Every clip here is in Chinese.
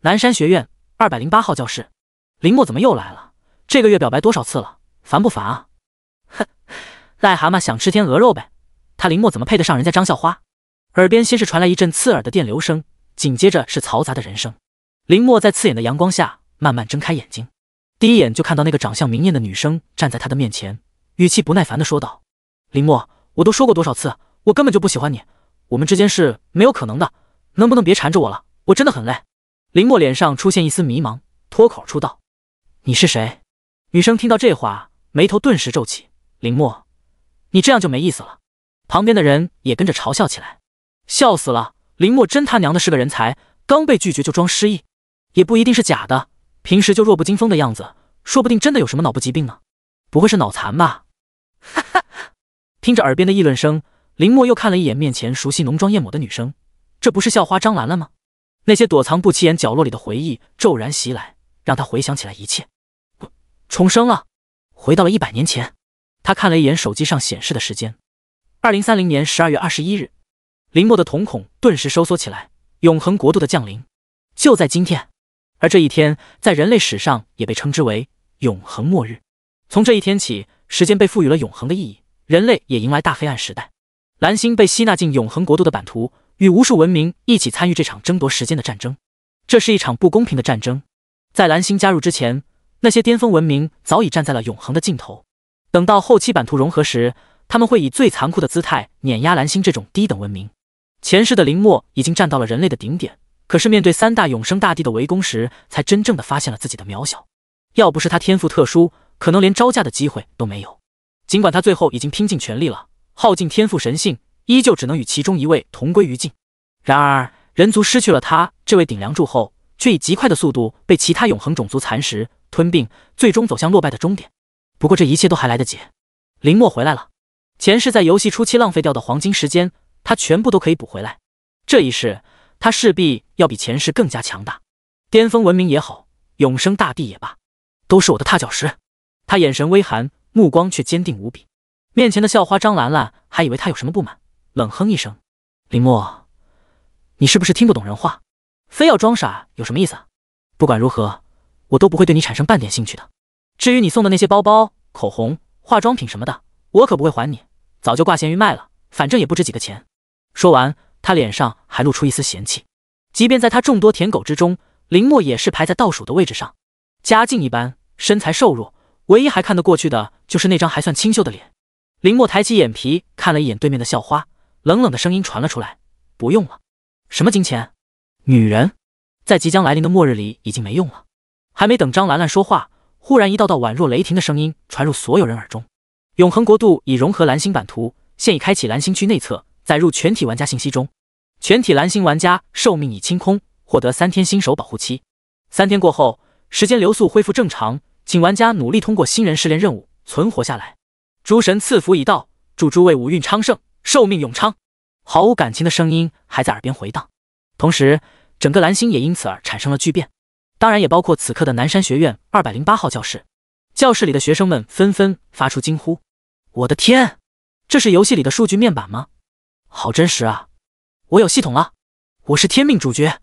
南山学院二百零八号教室，林墨怎么又来了？这个月表白多少次了？烦不烦啊？哼，癞蛤蟆想吃天鹅肉呗。他林墨怎么配得上人家张校花？耳边先是传来一阵刺耳的电流声，紧接着是嘈杂的人声。林墨在刺眼的阳光下慢慢睁开眼睛，第一眼就看到那个长相明艳的女生站在他的面前，语气不耐烦的说道：“林墨，我都说过多少次，我根本就不喜欢你，我们之间是没有可能的，能不能别缠着我了？我真的很累。”林墨脸上出现一丝迷茫，脱口出道：“你是谁？”女生听到这话，眉头顿时皱起：“林墨，你这样就没意思了。”旁边的人也跟着嘲笑起来。笑死了！林墨真他娘的是个人才，刚被拒绝就装失忆，也不一定是假的。平时就弱不禁风的样子，说不定真的有什么脑部疾病呢？不会是脑残吧？哈哈！听着耳边的议论声，林墨又看了一眼面前熟悉浓妆艳抹的女生，这不是校花张兰兰吗？那些躲藏不起眼角落里的回忆骤然袭来，让他回想起来一切，重生了，回到了一百年前。他看了一眼手机上显示的时间，二零三零年十二月二十一日。林墨的瞳孔顿时收缩起来，永恒国度的降临就在今天，而这一天在人类史上也被称之为永恒末日。从这一天起，时间被赋予了永恒的意义，人类也迎来大黑暗时代。蓝星被吸纳进永恒国度的版图，与无数文明一起参与这场争夺时间的战争。这是一场不公平的战争。在蓝星加入之前，那些巅峰文明早已站在了永恒的尽头。等到后期版图融合时，他们会以最残酷的姿态碾压蓝星这种低等文明。前世的林墨已经站到了人类的顶点，可是面对三大永生大帝的围攻时，才真正的发现了自己的渺小。要不是他天赋特殊，可能连招架的机会都没有。尽管他最后已经拼尽全力了，耗尽天赋神性，依旧只能与其中一位同归于尽。然而，人族失去了他这位顶梁柱后，却以极快的速度被其他永恒种族蚕食、吞并，最终走向落败的终点。不过，这一切都还来得及。林墨回来了，前世在游戏初期浪费掉的黄金时间。他全部都可以补回来，这一世他势必要比前世更加强大。巅峰文明也好，永生大帝也罢，都是我的踏脚石。他眼神微寒，目光却坚定无比。面前的校花张兰兰还以为他有什么不满，冷哼一声：“林墨，你是不是听不懂人话？非要装傻有什么意思？不管如何，我都不会对你产生半点兴趣的。至于你送的那些包包、口红、化妆品什么的，我可不会还你，早就挂咸鱼卖了，反正也不值几个钱。”说完，他脸上还露出一丝嫌弃。即便在他众多舔狗之中，林墨也是排在倒数的位置上。家境一般，身材瘦弱，唯一还看得过去的就是那张还算清秀的脸。林墨抬起眼皮看了一眼对面的校花，冷冷的声音传了出来：“不用了。什么金钱？女人，在即将来临的末日里已经没用了。”还没等张兰兰说话，忽然一道道宛若雷霆的声音传入所有人耳中：“永恒国度已融合蓝星版图，现已开启蓝星区内测。”载入全体玩家信息中，全体蓝星玩家寿命已清空，获得三天新手保护期。三天过后，时间流速恢复正常，请玩家努力通过新人试炼任务存活下来。诸神赐福已到，祝诸位五运昌盛，寿命永昌。毫无感情的声音还在耳边回荡，同时整个蓝星也因此而产生了巨变，当然也包括此刻的南山学院二百零八号教室。教室里的学生们纷纷发出惊呼：“我的天，这是游戏里的数据面板吗？”好真实啊！我有系统了，我是天命主角，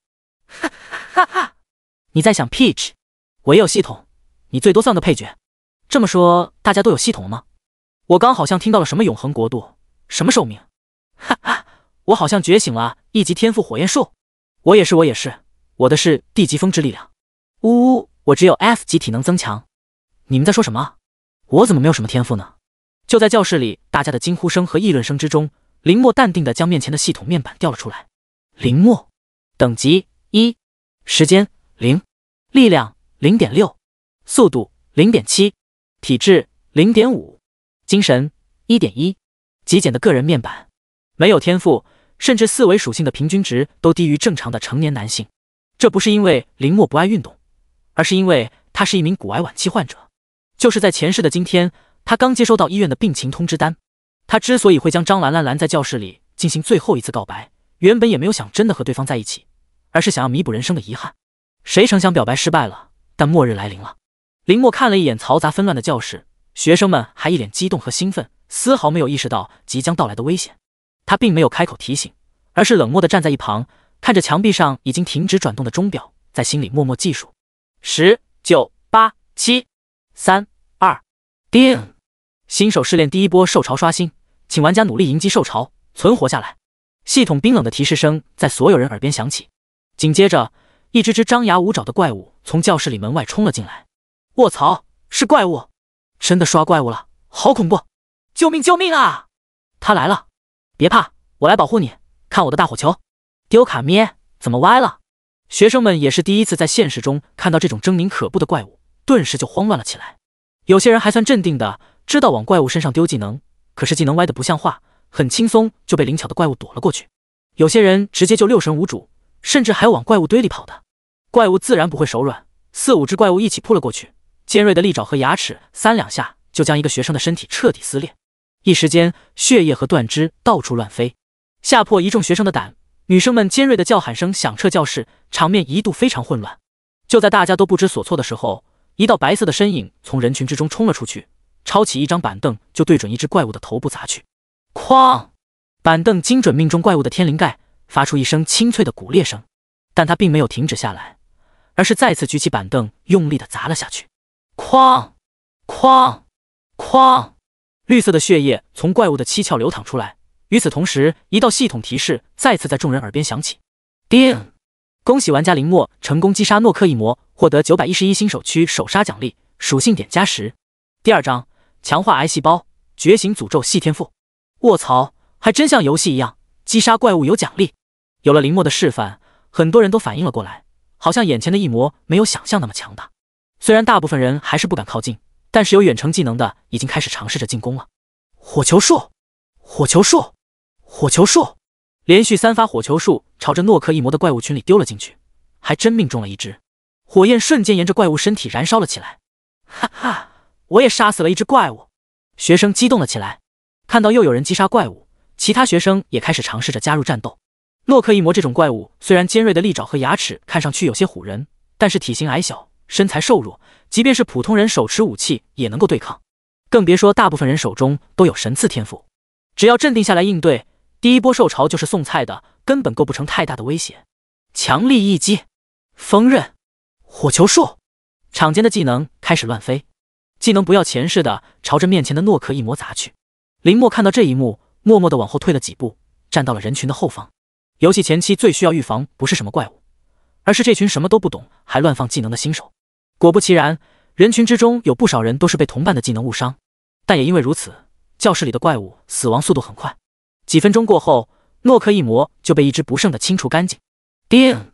哈哈哈！你在想 Peach？我也有系统，你最多算个配角。这么说，大家都有系统了吗？我刚好像听到了什么永恒国度，什么寿命，哈哈！我好像觉醒了一级天赋火焰兽。我也是，我也是，我的是地级风之力量。呜呜，我只有 F 级体能增强。你们在说什么？我怎么没有什么天赋呢？就在教室里，大家的惊呼声和议论声之中。林墨淡定的将面前的系统面板调了出来。林墨，等级一，时间零，力量零点六，速度零点七，体质零点五，精神一点一，极简的个人面板，没有天赋，甚至四维属性的平均值都低于正常的成年男性。这不是因为林墨不爱运动，而是因为他是一名骨癌晚期患者。就是在前世的今天，他刚接收到医院的病情通知单。他之所以会将张兰兰拦在教室里进行最后一次告白，原本也没有想真的和对方在一起，而是想要弥补人生的遗憾。谁成想表白失败了，但末日来临了。林墨看了一眼嘈杂纷乱的教室，学生们还一脸激动和兴奋，丝毫没有意识到即将到来的危险。他并没有开口提醒，而是冷漠地站在一旁，看着墙壁上已经停止转动的钟表，在心里默默计数：十、九、八、七、三、二，定。新手试炼第一波受潮刷新，请玩家努力迎击受潮，存活下来。系统冰冷的提示声在所有人耳边响起。紧接着，一只只张牙舞爪的怪物从教室里门外冲了进来。卧槽，是怪物！真的刷怪物了，好恐怖！救命救命啊！他来了，别怕，我来保护你。看我的大火球！丢卡咩？怎么歪了？学生们也是第一次在现实中看到这种狰狞可怖的怪物，顿时就慌乱了起来。有些人还算镇定的，知道往怪物身上丢技能，可是技能歪的不像话，很轻松就被灵巧的怪物躲了过去。有些人直接就六神无主，甚至还往怪物堆里跑的。怪物自然不会手软，四五只怪物一起扑了过去，尖锐的利爪和牙齿三两下就将一个学生的身体彻底撕裂，一时间血液和断肢到处乱飞，吓破一众学生的胆。女生们尖锐的叫喊声响彻教室，场面一度非常混乱。就在大家都不知所措的时候，一道白色的身影从人群之中冲了出去，抄起一张板凳就对准一只怪物的头部砸去。哐！板凳精准命中怪物的天灵盖，发出一声清脆的骨裂声。但他并没有停止下来，而是再次举起板凳，用力的砸了下去。哐！哐！哐！绿色的血液从怪物的七窍流淌出来。与此同时，一道系统提示再次在众人耳边响起：“叮！恭喜玩家林墨成功击杀诺克一魔，获得九百一十一新手区首杀奖励，属性点加十。第二章强化癌细胞，觉醒诅咒系天赋。卧槽，还真像游戏一样，击杀怪物有奖励。有了林墨的示范，很多人都反应了过来，好像眼前的异魔没有想象那么强大。虽然大部分人还是不敢靠近，但是有远程技能的已经开始尝试着进攻了。火球术，火球术。”火球术，连续三发火球术朝着诺克一魔的怪物群里丢了进去，还真命中了一只，火焰瞬间沿着怪物身体燃烧了起来。哈哈，我也杀死了一只怪物！学生激动了起来，看到又有人击杀怪物，其他学生也开始尝试着加入战斗。诺克一魔这种怪物虽然尖锐的利爪和牙齿看上去有些唬人，但是体型矮小，身材瘦弱，即便是普通人手持武器也能够对抗，更别说大部分人手中都有神赐天赋，只要镇定下来应对。第一波兽潮就是送菜的，根本构不成太大的威胁。强力一击，锋刃，火球术，场间的技能开始乱飞，技能不要钱似的朝着面前的诺克一魔砸去。林墨看到这一幕，默默的往后退了几步，站到了人群的后方。游戏前期最需要预防不是什么怪物，而是这群什么都不懂还乱放技能的新手。果不其然，人群之中有不少人都是被同伴的技能误伤，但也因为如此，教室里的怪物死亡速度很快。几分钟过后，诺克一魔就被一只不剩的清除干净。叮！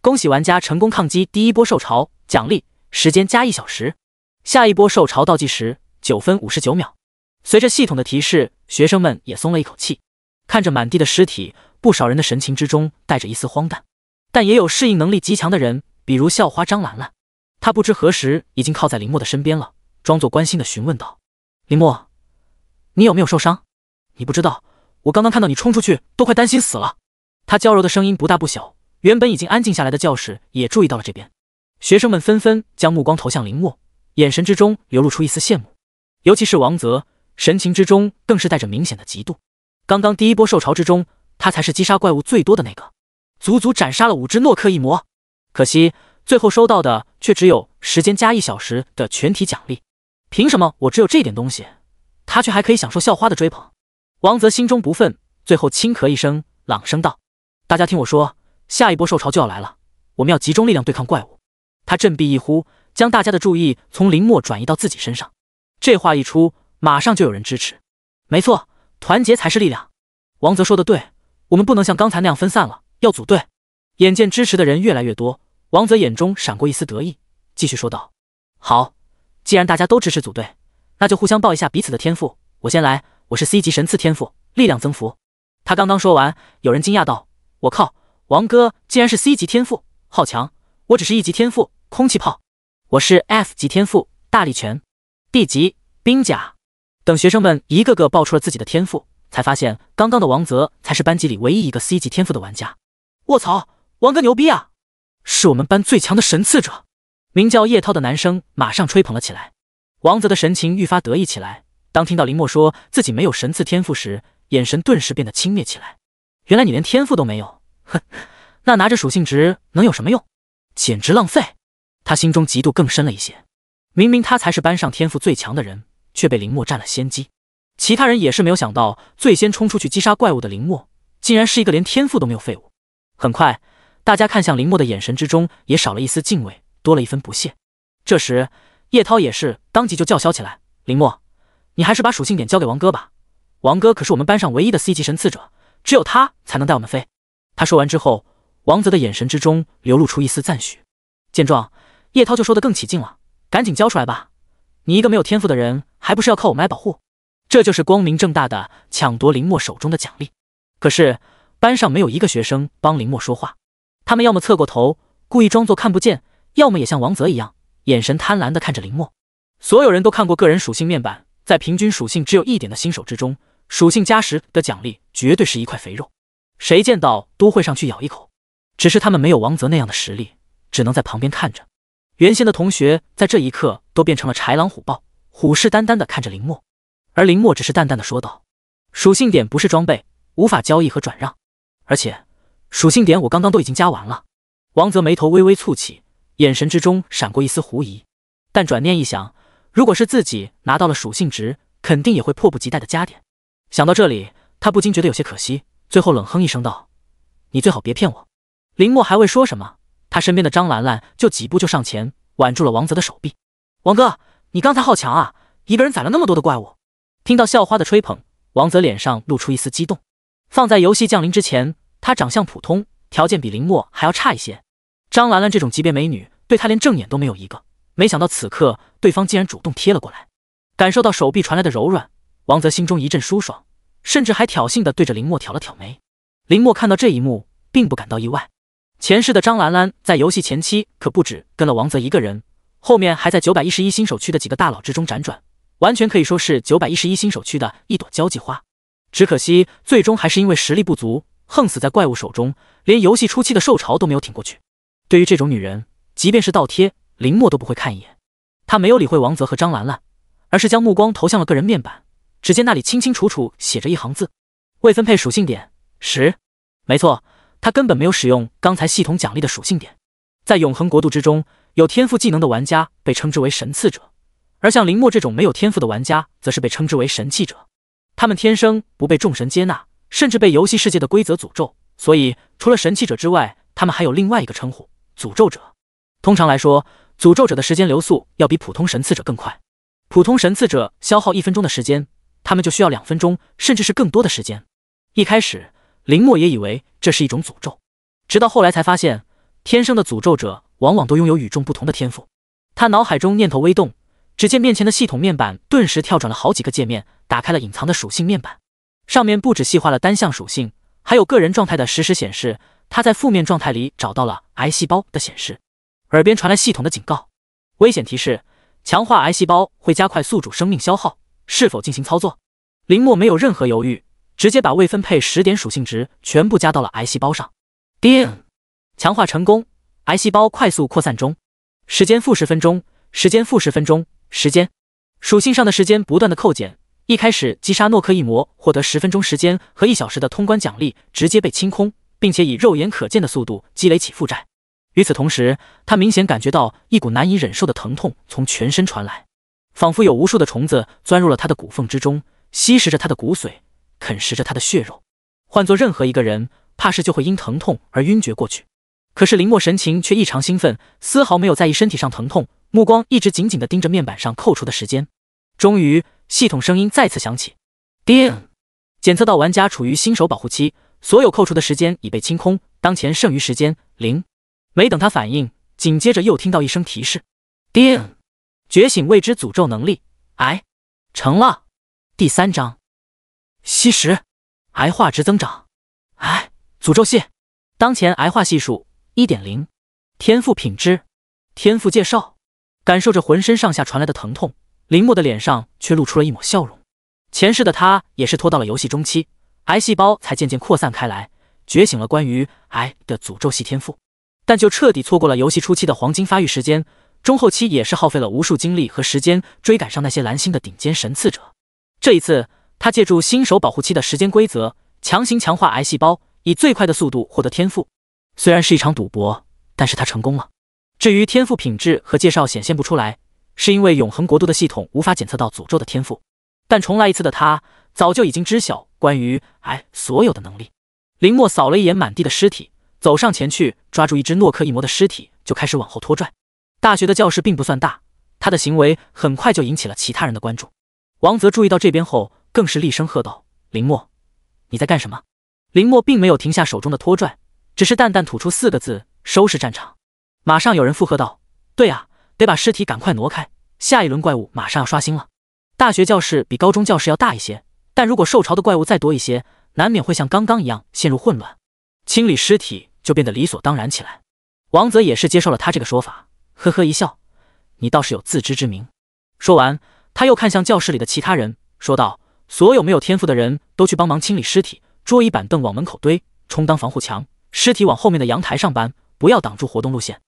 恭喜玩家成功抗击第一波兽潮，奖励时间加一小时。下一波兽潮倒计时九分五十九秒。随着系统的提示，学生们也松了一口气。看着满地的尸体，不少人的神情之中带着一丝荒诞，但也有适应能力极强的人，比如校花张兰兰。他不知何时已经靠在林墨的身边了，装作关心的询问道：“林墨，你有没有受伤？你不知道。”我刚刚看到你冲出去，都快担心死了。他娇柔的声音不大不小，原本已经安静下来的教室也注意到了这边。学生们纷纷将目光投向林墨，眼神之中流露出一丝羡慕，尤其是王泽，神情之中更是带着明显的嫉妒。刚刚第一波受潮之中，他才是击杀怪物最多的那个，足足斩杀了五只诺克异魔。可惜最后收到的却只有时间加一小时的全体奖励。凭什么我只有这点东西，他却还可以享受校花的追捧？王泽心中不忿，最后轻咳一声，朗声道：“大家听我说，下一波兽潮就要来了，我们要集中力量对抗怪物。”他振臂一呼，将大家的注意从林墨转移到自己身上。这话一出，马上就有人支持。没错，团结才是力量。王泽说的对，我们不能像刚才那样分散了，要组队。眼见支持的人越来越多，王泽眼中闪过一丝得意，继续说道：“好，既然大家都支持组队，那就互相报一下彼此的天赋。我先来。”我是 C 级神赐天赋，力量增幅。他刚刚说完，有人惊讶道：“我靠，王哥竟然是 C 级天赋，好强！我只是一级天赋，空气炮。我是 F 级天赋，大力拳。D 级冰甲。”等学生们一个个报出了自己的天赋，才发现刚刚的王泽才是班级里唯一一个 C 级天赋的玩家。卧槽，王哥牛逼啊！是我们班最强的神赐者。名叫叶涛的男生马上吹捧了起来。王泽的神情愈发得意起来。当听到林墨说自己没有神赐天赋时，眼神顿时变得轻蔑起来。原来你连天赋都没有，哼，那拿着属性值能有什么用？简直浪费。他心中嫉妒更深了一些。明明他才是班上天赋最强的人，却被林墨占了先机。其他人也是没有想到，最先冲出去击杀怪物的林墨，竟然是一个连天赋都没有废物。很快，大家看向林墨的眼神之中也少了一丝敬畏，多了一分不屑。这时，叶涛也是当即就叫嚣起来：“林墨，你还是把属性点交给王哥吧。王哥可是我们班上唯一的 C 级神赐者，只有他才能带我们飞。”他说完之后，王泽的眼神之中流露出一丝赞许。见状，叶涛就说的更起劲了：“赶紧交出来吧！你一个没有天赋的人，还不是要靠我们来保护？这就是光明正大的抢夺林墨手中的奖励。”可是班上没有一个学生帮林墨说话，他们要么侧过头，故意装作看不见，要么也像王泽一样，眼神贪婪的看着林墨。所有人都看过个人属性面板，在平均属性只有一点的新手之中。属性加十的奖励绝对是一块肥肉，谁见到都会上去咬一口。只是他们没有王泽那样的实力，只能在旁边看着。原先的同学在这一刻都变成了豺狼虎豹，虎视眈眈的看着林墨，而林墨只是淡淡的说道：“属性点不是装备，无法交易和转让，而且属性点我刚刚都已经加完了。”王泽眉头微微蹙起，眼神之中闪过一丝狐疑，但转念一想，如果是自己拿到了属性值，肯定也会迫不及待的加点。想到这里，他不禁觉得有些可惜，最后冷哼一声道：“你最好别骗我。”林墨还未说什么，他身边的张兰兰就几步就上前挽住了王泽的手臂。“王哥，你刚才好强啊，一个人宰了那么多的怪物！”听到校花的吹捧，王泽脸上露出一丝激动。放在游戏降临之前，他长相普通，条件比林墨还要差一些。张兰兰这种级别美女，对他连正眼都没有一个。没想到此刻对方竟然主动贴了过来，感受到手臂传来的柔软。王泽心中一阵舒爽，甚至还挑衅的对着林墨挑了挑眉。林墨看到这一幕，并不感到意外。前世的张兰兰在游戏前期可不止跟了王泽一个人，后面还在九百一十一新手区的几个大佬之中辗转，完全可以说是九百一十一新手区的一朵交际花。只可惜最终还是因为实力不足，横死在怪物手中，连游戏初期的受潮都没有挺过去。对于这种女人，即便是倒贴，林墨都不会看一眼。他没有理会王泽和张兰兰，而是将目光投向了个人面板。只见那里清清楚楚写着一行字：未分配属性点十。没错，他根本没有使用刚才系统奖励的属性点。在永恒国度之中，有天赋技能的玩家被称之为神赐者，而像林墨这种没有天赋的玩家，则是被称之为神器者。他们天生不被众神接纳，甚至被游戏世界的规则诅咒。所以，除了神器者之外，他们还有另外一个称呼——诅咒者。通常来说，诅咒者的时间流速要比普通神赐者更快。普通神赐者消耗一分钟的时间。他们就需要两分钟，甚至是更多的时间。一开始，林墨也以为这是一种诅咒，直到后来才发现，天生的诅咒者往往都拥有与众不同的天赋。他脑海中念头微动，只见面前的系统面板顿时跳转了好几个界面，打开了隐藏的属性面板，上面不止细化了单项属性，还有个人状态的实时显示。他在负面状态里找到了癌细胞的显示，耳边传来系统的警告：危险提示，强化癌细胞会加快宿主生命消耗。是否进行操作？林墨没有任何犹豫，直接把未分配十点属性值全部加到了癌细胞上。叮，强化成功，癌细胞快速扩散中，时间负十分钟，时间负十分钟，时间属性上的时间不断的扣减。一开始击杀诺克一魔获得十分钟时间和一小时的通关奖励直接被清空，并且以肉眼可见的速度积累起负债。与此同时，他明显感觉到一股难以忍受的疼痛从全身传来。仿佛有无数的虫子钻入了他的骨缝之中，吸食着他的骨髓，啃食着他的血肉。换做任何一个人，怕是就会因疼痛而晕厥过去。可是林墨神情却异常兴奋，丝毫没有在意身体上疼痛，目光一直紧紧地盯着面板上扣除的时间。终于，系统声音再次响起：“叮，检测到玩家处于新手保护期，所有扣除的时间已被清空，当前剩余时间零。”没等他反应，紧接着又听到一声提示：“叮。”觉醒未知诅咒能力，癌。成了。第三章，吸食，癌化值增长，癌。诅咒系，当前癌化系数一点零，天赋品质，天赋介绍。感受着浑身上下传来的疼痛，林墨的脸上却露出了一抹笑容。前世的他也是拖到了游戏中期，癌细胞才渐渐扩散开来，觉醒了关于癌的诅咒系天赋，但就彻底错过了游戏初期的黄金发育时间。中后期也是耗费了无数精力和时间追赶上那些蓝星的顶尖神赐者。这一次，他借助新手保护期的时间规则，强行强化癌细胞，以最快的速度获得天赋。虽然是一场赌博，但是他成功了。至于天赋品质和介绍显现不出来，是因为永恒国度的系统无法检测到诅咒的天赋。但重来一次的他，早就已经知晓关于哎所有的能力。林墨扫了一眼满地的尸体，走上前去，抓住一只诺克异魔的尸体，就开始往后拖拽。大学的教室并不算大，他的行为很快就引起了其他人的关注。王泽注意到这边后，更是厉声喝道：“林墨，你在干什么？”林墨并没有停下手中的拖拽，只是淡淡吐出四个字：“收拾战场。”马上有人附和道：“对啊，得把尸体赶快挪开，下一轮怪物马上要刷新了。大学教室比高中教室要大一些，但如果受潮的怪物再多一些，难免会像刚刚一样陷入混乱，清理尸体就变得理所当然起来。”王泽也是接受了他这个说法，呵呵一笑：“你倒是有自知之明。”说完。他又看向教室里的其他人，说道：“所有没有天赋的人都去帮忙清理尸体，桌椅板凳往门口堆，充当防护墙。尸体往后面的阳台上搬，不要挡住活动路线。”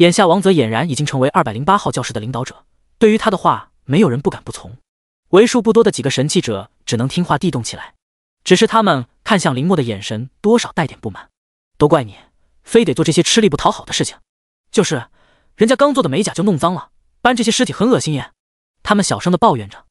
眼下王泽俨然已经成为二百零八号教室的领导者，对于他的话，没有人不敢不从。为数不多的几个神器者只能听话地动起来，只是他们看向林墨的眼神多少带点不满。都怪你，非得做这些吃力不讨好的事情。就是，人家刚做的美甲就弄脏了，搬这些尸体很恶心耶。他们小声的抱怨着，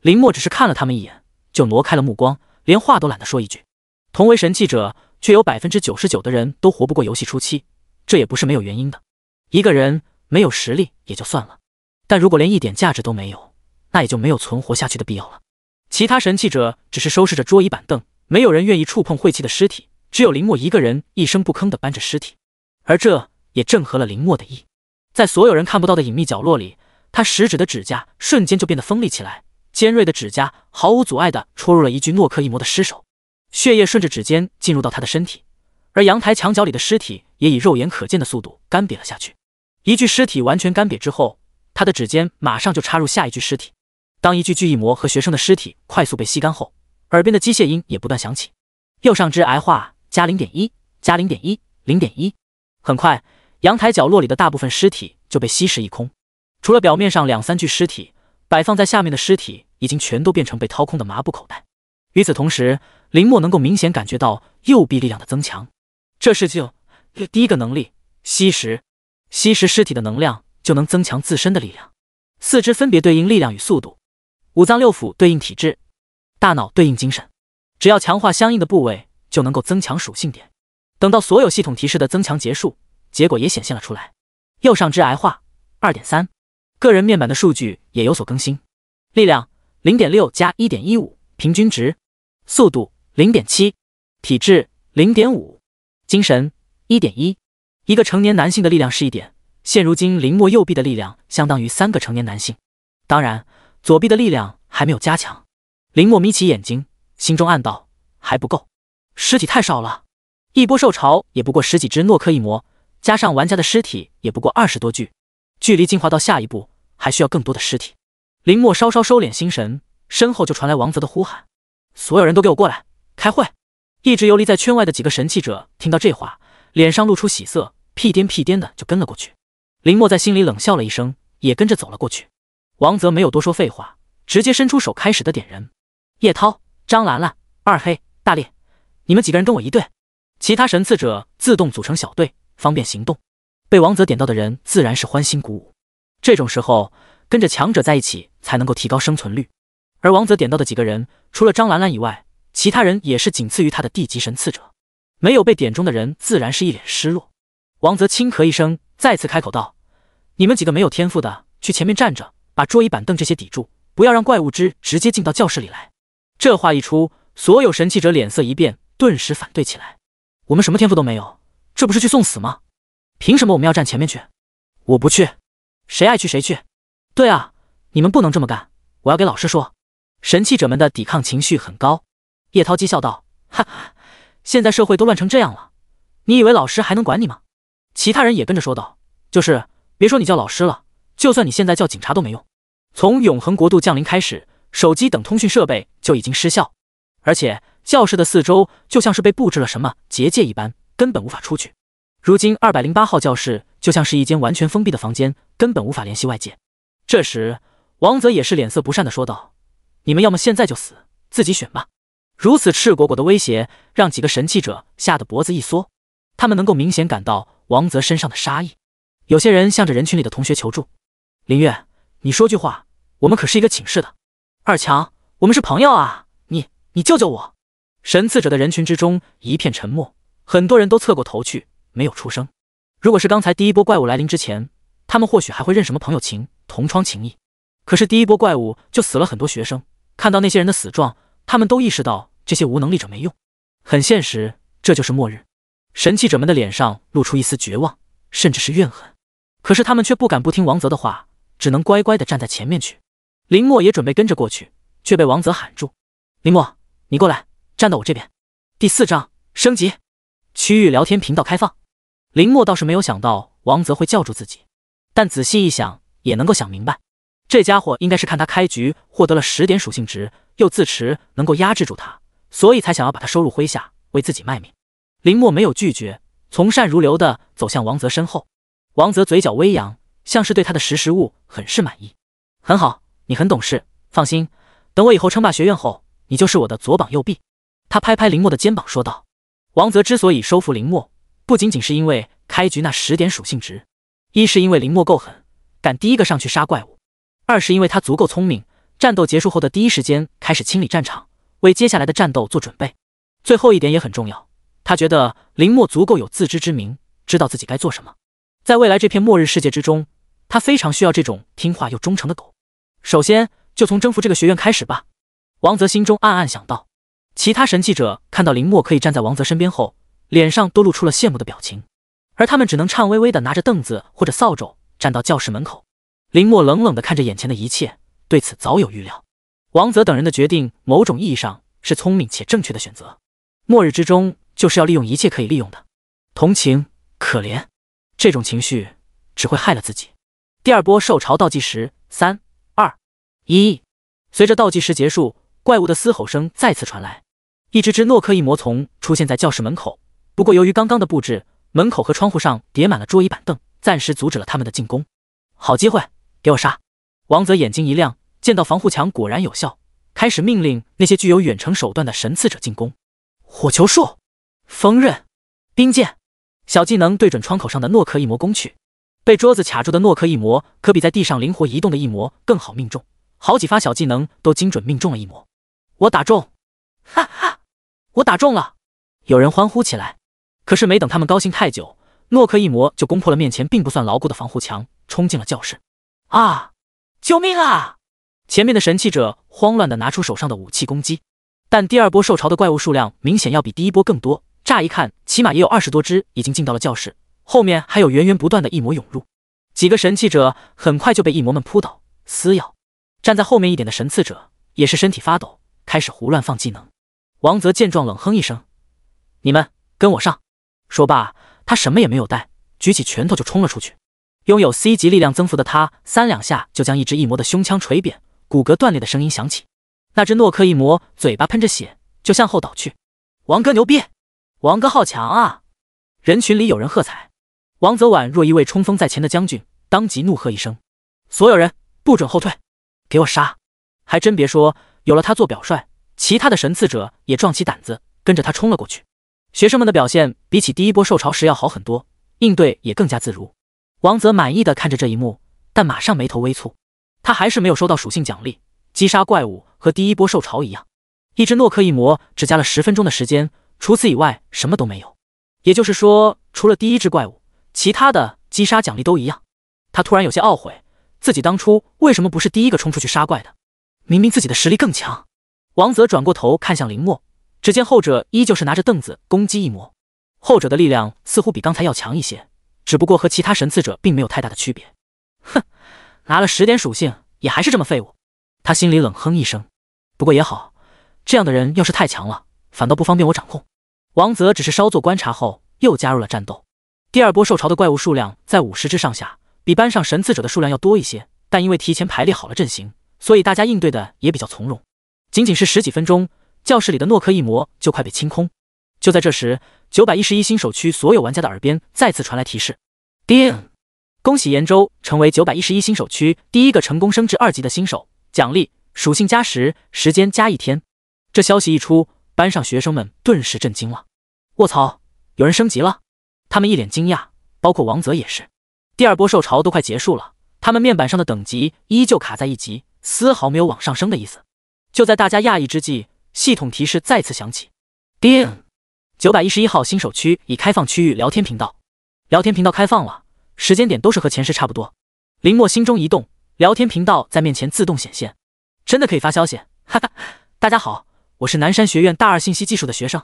林墨只是看了他们一眼，就挪开了目光，连话都懒得说一句。同为神器者，却有百分之九十九的人都活不过游戏初期，这也不是没有原因的。一个人没有实力也就算了，但如果连一点价值都没有，那也就没有存活下去的必要了。其他神器者只是收拾着桌椅板凳，没有人愿意触碰晦气的尸体，只有林墨一个人一声不吭的搬着尸体，而这也正合了林墨的意。在所有人看不到的隐秘角落里。他食指的指甲瞬间就变得锋利起来，尖锐的指甲毫无阻碍地戳入了一具诺克一魔的尸首，血液顺着指尖进入到他的身体，而阳台墙角里的尸体也以肉眼可见的速度干瘪了下去。一具尸体完全干瘪之后，他的指尖马上就插入下一具尸体。当一具巨异魔和学生的尸体快速被吸干后，耳边的机械音也不断响起：右上肢癌化加零点一，加零点一，零点一。很快，阳台角落里的大部分尸体就被吸食一空。除了表面上两三具尸体，摆放在下面的尸体已经全都变成被掏空的麻布口袋。与此同时，林墨能够明显感觉到右臂力量的增强。这是就第一个能力：吸食。吸食尸体的能量就能增强自身的力量。四肢分别对应力量与速度，五脏六腑对应体质，大脑对应精神。只要强化相应的部位，就能够增强属性点。等到所有系统提示的增强结束，结果也显现了出来：右上肢癌化二点三。个人面板的数据也有所更新，力量零点六加一点一五平均值，速度零点七，体质零点五，精神一点一。一个成年男性的力量是一点，现如今林墨右臂的力量相当于三个成年男性。当然，左臂的力量还没有加强。林墨眯起眼睛，心中暗道还不够，尸体太少了。一波受潮也不过十几只诺克异魔，加上玩家的尸体也不过二十多具。距离进化到下一步还需要更多的尸体。林墨稍稍收敛心神，身后就传来王泽的呼喊：“所有人都给我过来开会！”一直游离在圈外的几个神器者听到这话，脸上露出喜色，屁颠屁颠的就跟了过去。林墨在心里冷笑了一声，也跟着走了过去。王泽没有多说废话，直接伸出手开始的点人。叶涛、张兰兰、二黑、大烈，你们几个人跟我一队，其他神赐者自动组成小队，方便行动。被王泽点到的人自然是欢欣鼓舞。这种时候，跟着强者在一起才能够提高生存率。而王泽点到的几个人，除了张兰兰以外，其他人也是仅次于他的地级神赐者。没有被点中的人自然是一脸失落。王泽轻咳一声，再次开口道：“你们几个没有天赋的，去前面站着，把桌椅板凳这些抵住，不要让怪物之直接进到教室里来。”这话一出，所有神器者脸色一变，顿时反对起来：“我们什么天赋都没有，这不是去送死吗？”凭什么我们要站前面去？我不去，谁爱去谁去。对啊，你们不能这么干，我要给老师说。神器者们的抵抗情绪很高。叶涛讥笑道：“哈哈，现在社会都乱成这样了，你以为老师还能管你吗？”其他人也跟着说道：“就是，别说你叫老师了，就算你现在叫警察都没用。从永恒国度降临开始，手机等通讯设备就已经失效，而且教室的四周就像是被布置了什么结界一般，根本无法出去。”如今，二百零八号教室就像是一间完全封闭的房间，根本无法联系外界。这时，王泽也是脸色不善的说道：“你们要么现在就死，自己选吧。”如此赤果果的威胁，让几个神器者吓得脖子一缩。他们能够明显感到王泽身上的杀意。有些人向着人群里的同学求助：“林月，你说句话，我们可是一个寝室的。”二强，我们是朋友啊，你你救救我！神赐者的人群之中一片沉默，很多人都侧过头去，没有出声。如果是刚才第一波怪物来临之前，他们或许还会认什么朋友情、同窗情谊。可是第一波怪物就死了很多学生，看到那些人的死状，他们都意识到这些无能力者没用。很现实，这就是末日。神器者们的脸上露出一丝绝望，甚至是怨恨。可是他们却不敢不听王泽的话，只能乖乖的站在前面去。林墨也准备跟着过去，却被王泽喊住：“林墨，你过来，站到我这边。”第四章升级，区域聊天频道开放。林墨倒是没有想到王泽会叫住自己，但仔细一想，也能够想明白，这家伙应该是看他开局获得了十点属性值，又自持能够压制住他，所以才想要把他收入麾下，为自己卖命。林墨没有拒绝，从善如流的走向王泽身后。王泽嘴角微扬，像是对他的识时务很是满意。很好。你很懂事，放心，等我以后称霸学院后，你就是我的左膀右臂。他拍拍林墨的肩膀说道。王泽之所以收服林墨，不仅仅是因为开局那十点属性值，一是因为林墨够狠，敢第一个上去杀怪物；二是因为他足够聪明，战斗结束后的第一时间开始清理战场，为接下来的战斗做准备。最后一点也很重要，他觉得林墨足够有自知之明，知道自己该做什么。在未来这片末日世界之中，他非常需要这种听话又忠诚的狗。首先就从征服这个学院开始吧，王泽心中暗暗想到。其他神器者看到林墨可以站在王泽身边后，脸上都露出了羡慕的表情，而他们只能颤巍巍的拿着凳子或者扫帚站到教室门口。林墨冷冷的看着眼前的一切，对此早有预料。王泽等人的决定，某种意义上是聪明且正确的选择。末日之中就是要利用一切可以利用的，同情、可怜这种情绪只会害了自己。第二波受潮倒计时三二。一，随着倒计时结束，怪物的嘶吼声再次传来。一只只诺克异魔从出现在教室门口，不过由于刚刚的布置，门口和窗户上叠满了桌椅板凳，暂时阻止了他们的进攻。好机会，给我杀！王泽眼睛一亮，见到防护墙果然有效，开始命令那些具有远程手段的神刺者进攻。火球术、锋刃、冰剑，小技能对准窗口上的诺克异魔攻去。被桌子卡住的诺克异魔，可比在地上灵活移动的异魔更好命中。好几发小技能都精准命中了一魔，我打中，哈哈，我打中了！有人欢呼起来。可是没等他们高兴太久，诺克一魔就攻破了面前并不算牢固的防护墙，冲进了教室。啊！救命啊！前面的神器者慌乱的拿出手上的武器攻击，但第二波受潮的怪物数量明显要比第一波更多，乍一看起码也有二十多只已经进到了教室，后面还有源源不断的异魔涌入，几个神器者很快就被异魔们扑倒撕咬。站在后面一点的神刺者也是身体发抖，开始胡乱放技能。王泽见状冷哼一声：“你们跟我上！”说罢，他什么也没有带，举起拳头就冲了出去。拥有 C 级力量增幅的他，三两下就将一只异魔的胸腔锤扁，骨骼断裂的声音响起。那只诺克异魔嘴巴喷着血，就向后倒去。王哥牛逼！王哥好强啊！人群里有人喝彩。王泽宛若一位冲锋在前的将军，当即怒喝一声：“所有人不准后退！”给我杀！还真别说，有了他做表率，其他的神赐者也壮起胆子，跟着他冲了过去。学生们的表现比起第一波受潮时要好很多，应对也更加自如。王泽满意的看着这一幕，但马上眉头微蹙，他还是没有收到属性奖励。击杀怪物和第一波受潮一样，一只诺克一魔只加了十分钟的时间，除此以外什么都没有。也就是说，除了第一只怪物，其他的击杀奖励都一样。他突然有些懊悔。自己当初为什么不是第一个冲出去杀怪的？明明自己的实力更强。王泽转过头看向林墨，只见后者依旧是拿着凳子攻击一魔，后者的力量似乎比刚才要强一些，只不过和其他神赐者并没有太大的区别。哼，拿了十点属性也还是这么废物。他心里冷哼一声。不过也好，这样的人要是太强了，反倒不方便我掌控。王泽只是稍作观察后，又加入了战斗。第二波受潮的怪物数量在五十只上下。比班上神赐者的数量要多一些，但因为提前排列好了阵型，所以大家应对的也比较从容。仅仅是十几分钟，教室里的诺克一魔就快被清空。就在这时，九百一十一新手区所有玩家的耳边再次传来提示：叮！恭喜延州成为九百一十一新手区第一个成功升至二级的新手，奖励属性加十，时间加一天。这消息一出，班上学生们顿时震惊了。卧槽，有人升级了！他们一脸惊讶，包括王泽也是。第二波受潮都快结束了，他们面板上的等级依旧卡在一级，丝毫没有往上升的意思。就在大家讶异之际，系统提示再次响起：叮，九百一十一号新手区已开放区域聊天频道，聊天频道开放了，时间点都是和前世差不多。林墨心中一动，聊天频道在面前自动显现，真的可以发消息，哈哈！大家好，我是南山学院大二信息技术的学生，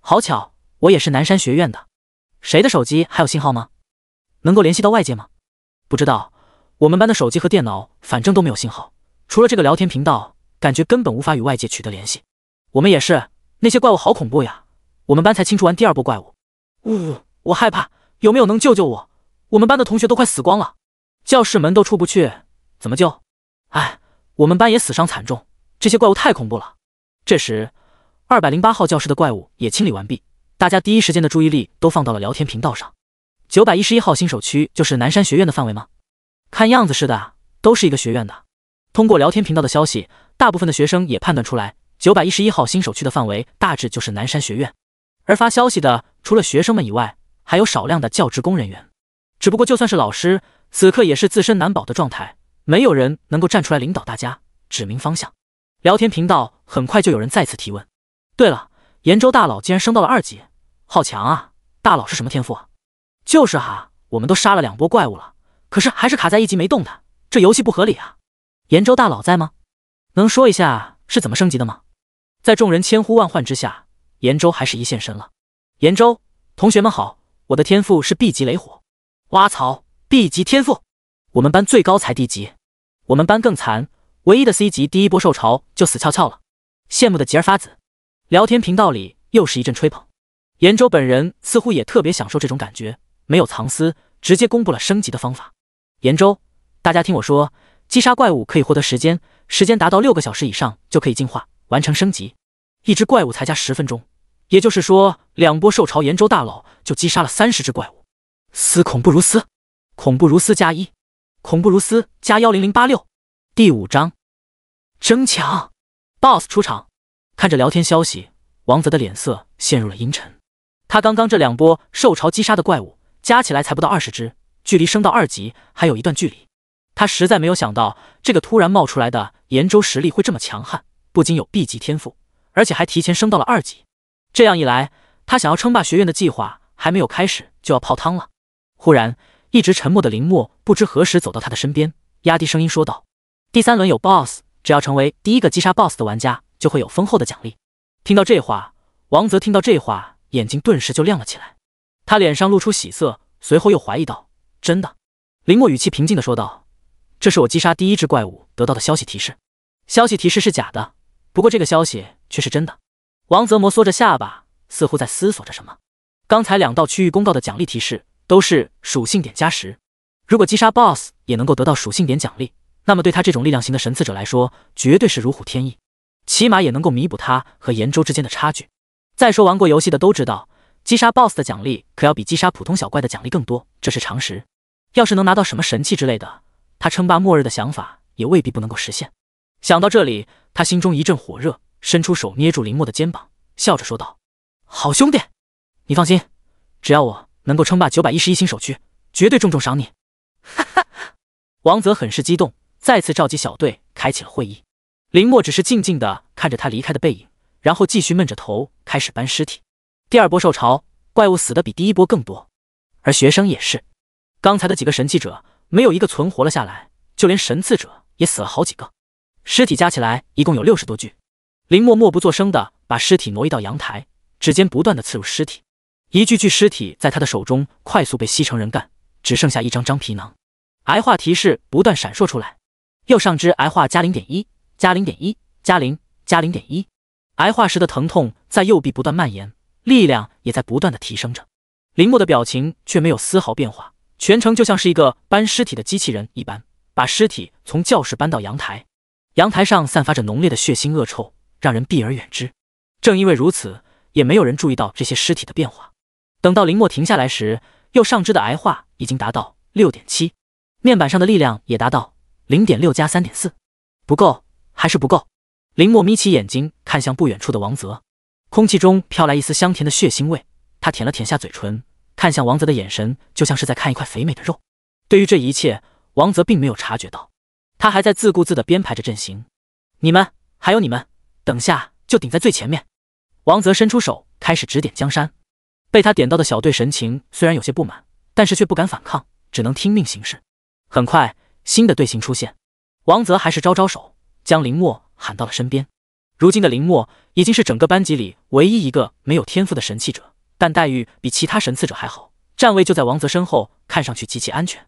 好巧，我也是南山学院的。谁的手机还有信号吗？能够联系到外界吗？不知道，我们班的手机和电脑反正都没有信号，除了这个聊天频道，感觉根本无法与外界取得联系。我们也是，那些怪物好恐怖呀！我们班才清除完第二波怪物，呜，我害怕，有没有能救救我？我们班的同学都快死光了，教室门都出不去，怎么救？哎，我们班也死伤惨重，这些怪物太恐怖了。这时，二百零八号教室的怪物也清理完毕，大家第一时间的注意力都放到了聊天频道上。九百一十一号新手区就是南山学院的范围吗？看样子是的，都是一个学院的。通过聊天频道的消息，大部分的学生也判断出来，九百一十一号新手区的范围大致就是南山学院。而发消息的除了学生们以外，还有少量的教职工人员。只不过就算是老师，此刻也是自身难保的状态，没有人能够站出来领导大家，指明方向。聊天频道很快就有人再次提问。对了，延州大佬竟然升到了二级，好强啊！大佬是什么天赋啊？就是哈，我们都杀了两波怪物了，可是还是卡在一级没动弹，这游戏不合理啊！延州大佬在吗？能说一下是怎么升级的吗？在众人千呼万唤之下，延州还是一现身了。延州，同学们好，我的天赋是 B 级雷火。挖槽，B 级天赋，我们班最高才 D 级，我们班更惨，唯一的 C 级第一波受潮就死翘翘了，羡慕的吉儿发紫。聊天频道里又是一阵吹捧，延州本人似乎也特别享受这种感觉。没有藏私，直接公布了升级的方法。延州，大家听我说，击杀怪物可以获得时间，时间达到六个小时以上就可以进化完成升级。一只怪物才加十分钟，也就是说，两波受潮延州大佬就击杀了三十只怪物。斯恐怖如斯，恐怖如斯加一，恐怖如斯加幺零零八六。第五章，争抢，BOSS 出场。看着聊天消息，王泽的脸色陷入了阴沉。他刚刚这两波受潮击杀的怪物。加起来才不到二十只，距离升到二级还有一段距离。他实在没有想到，这个突然冒出来的延州实力会这么强悍，不仅有 B 级天赋，而且还提前升到了二级。这样一来，他想要称霸学院的计划还没有开始就要泡汤了。忽然，一直沉默的林墨不知何时走到他的身边，压低声音说道：“第三轮有 BOSS，只要成为第一个击杀 BOSS 的玩家，就会有丰厚的奖励。”听到这话，王泽听到这话，眼睛顿时就亮了起来。他脸上露出喜色，随后又怀疑道：“真的？”林墨语气平静的说道：“这是我击杀第一只怪物得到的消息提示，消息提示是假的，不过这个消息却是真的。”王泽摩挲着下巴，似乎在思索着什么。刚才两道区域公告的奖励提示都是属性点加十，如果击杀 BOSS 也能够得到属性点奖励，那么对他这种力量型的神赐者来说，绝对是如虎添翼，起码也能够弥补他和延州之间的差距。再说玩过游戏的都知道。击杀 BOSS 的奖励可要比击杀普通小怪的奖励更多，这是常识。要是能拿到什么神器之类的，他称霸末日的想法也未必不能够实现。想到这里，他心中一阵火热，伸出手捏住林墨的肩膀，笑着说道：“好兄弟，你放心，只要我能够称霸九百一十一星首区，绝对重重赏你。”哈哈，王泽很是激动，再次召集小队开启了会议。林墨只是静静的看着他离开的背影，然后继续闷着头开始搬尸体。第二波受潮怪物死的比第一波更多，而学生也是。刚才的几个神器者没有一个存活了下来，就连神赐者也死了好几个，尸体加起来一共有六十多具。林默默不作声的把尸体挪移到阳台，指尖不断的刺入尸体，一具具尸体在他的手中快速被吸成人干，只剩下一张张皮囊。癌化提示不断闪烁出来，右上肢癌化加零点一，加零点一，加零，加零点一。癌化时的疼痛在右臂不断蔓延。力量也在不断的提升着，林墨的表情却没有丝毫变化，全程就像是一个搬尸体的机器人一般，把尸体从教室搬到阳台。阳台上散发着浓烈的血腥恶臭，让人避而远之。正因为如此，也没有人注意到这些尸体的变化。等到林墨停下来时，右上肢的癌化已经达到六点七，面板上的力量也达到零点六加三点四，不够，还是不够。林墨眯起眼睛看向不远处的王泽。空气中飘来一丝香甜的血腥味，他舔了舔下嘴唇，看向王泽的眼神就像是在看一块肥美的肉。对于这一切，王泽并没有察觉到，他还在自顾自的编排着阵型。你们，还有你们，等下就顶在最前面。王泽伸出手，开始指点江山。被他点到的小队神情虽然有些不满，但是却不敢反抗，只能听命行事。很快，新的队形出现，王泽还是招招手，将林墨喊到了身边。如今的林墨已经是整个班级里唯一一个没有天赋的神器者，但待遇比其他神赐者还好，站位就在王泽身后，看上去极其安全。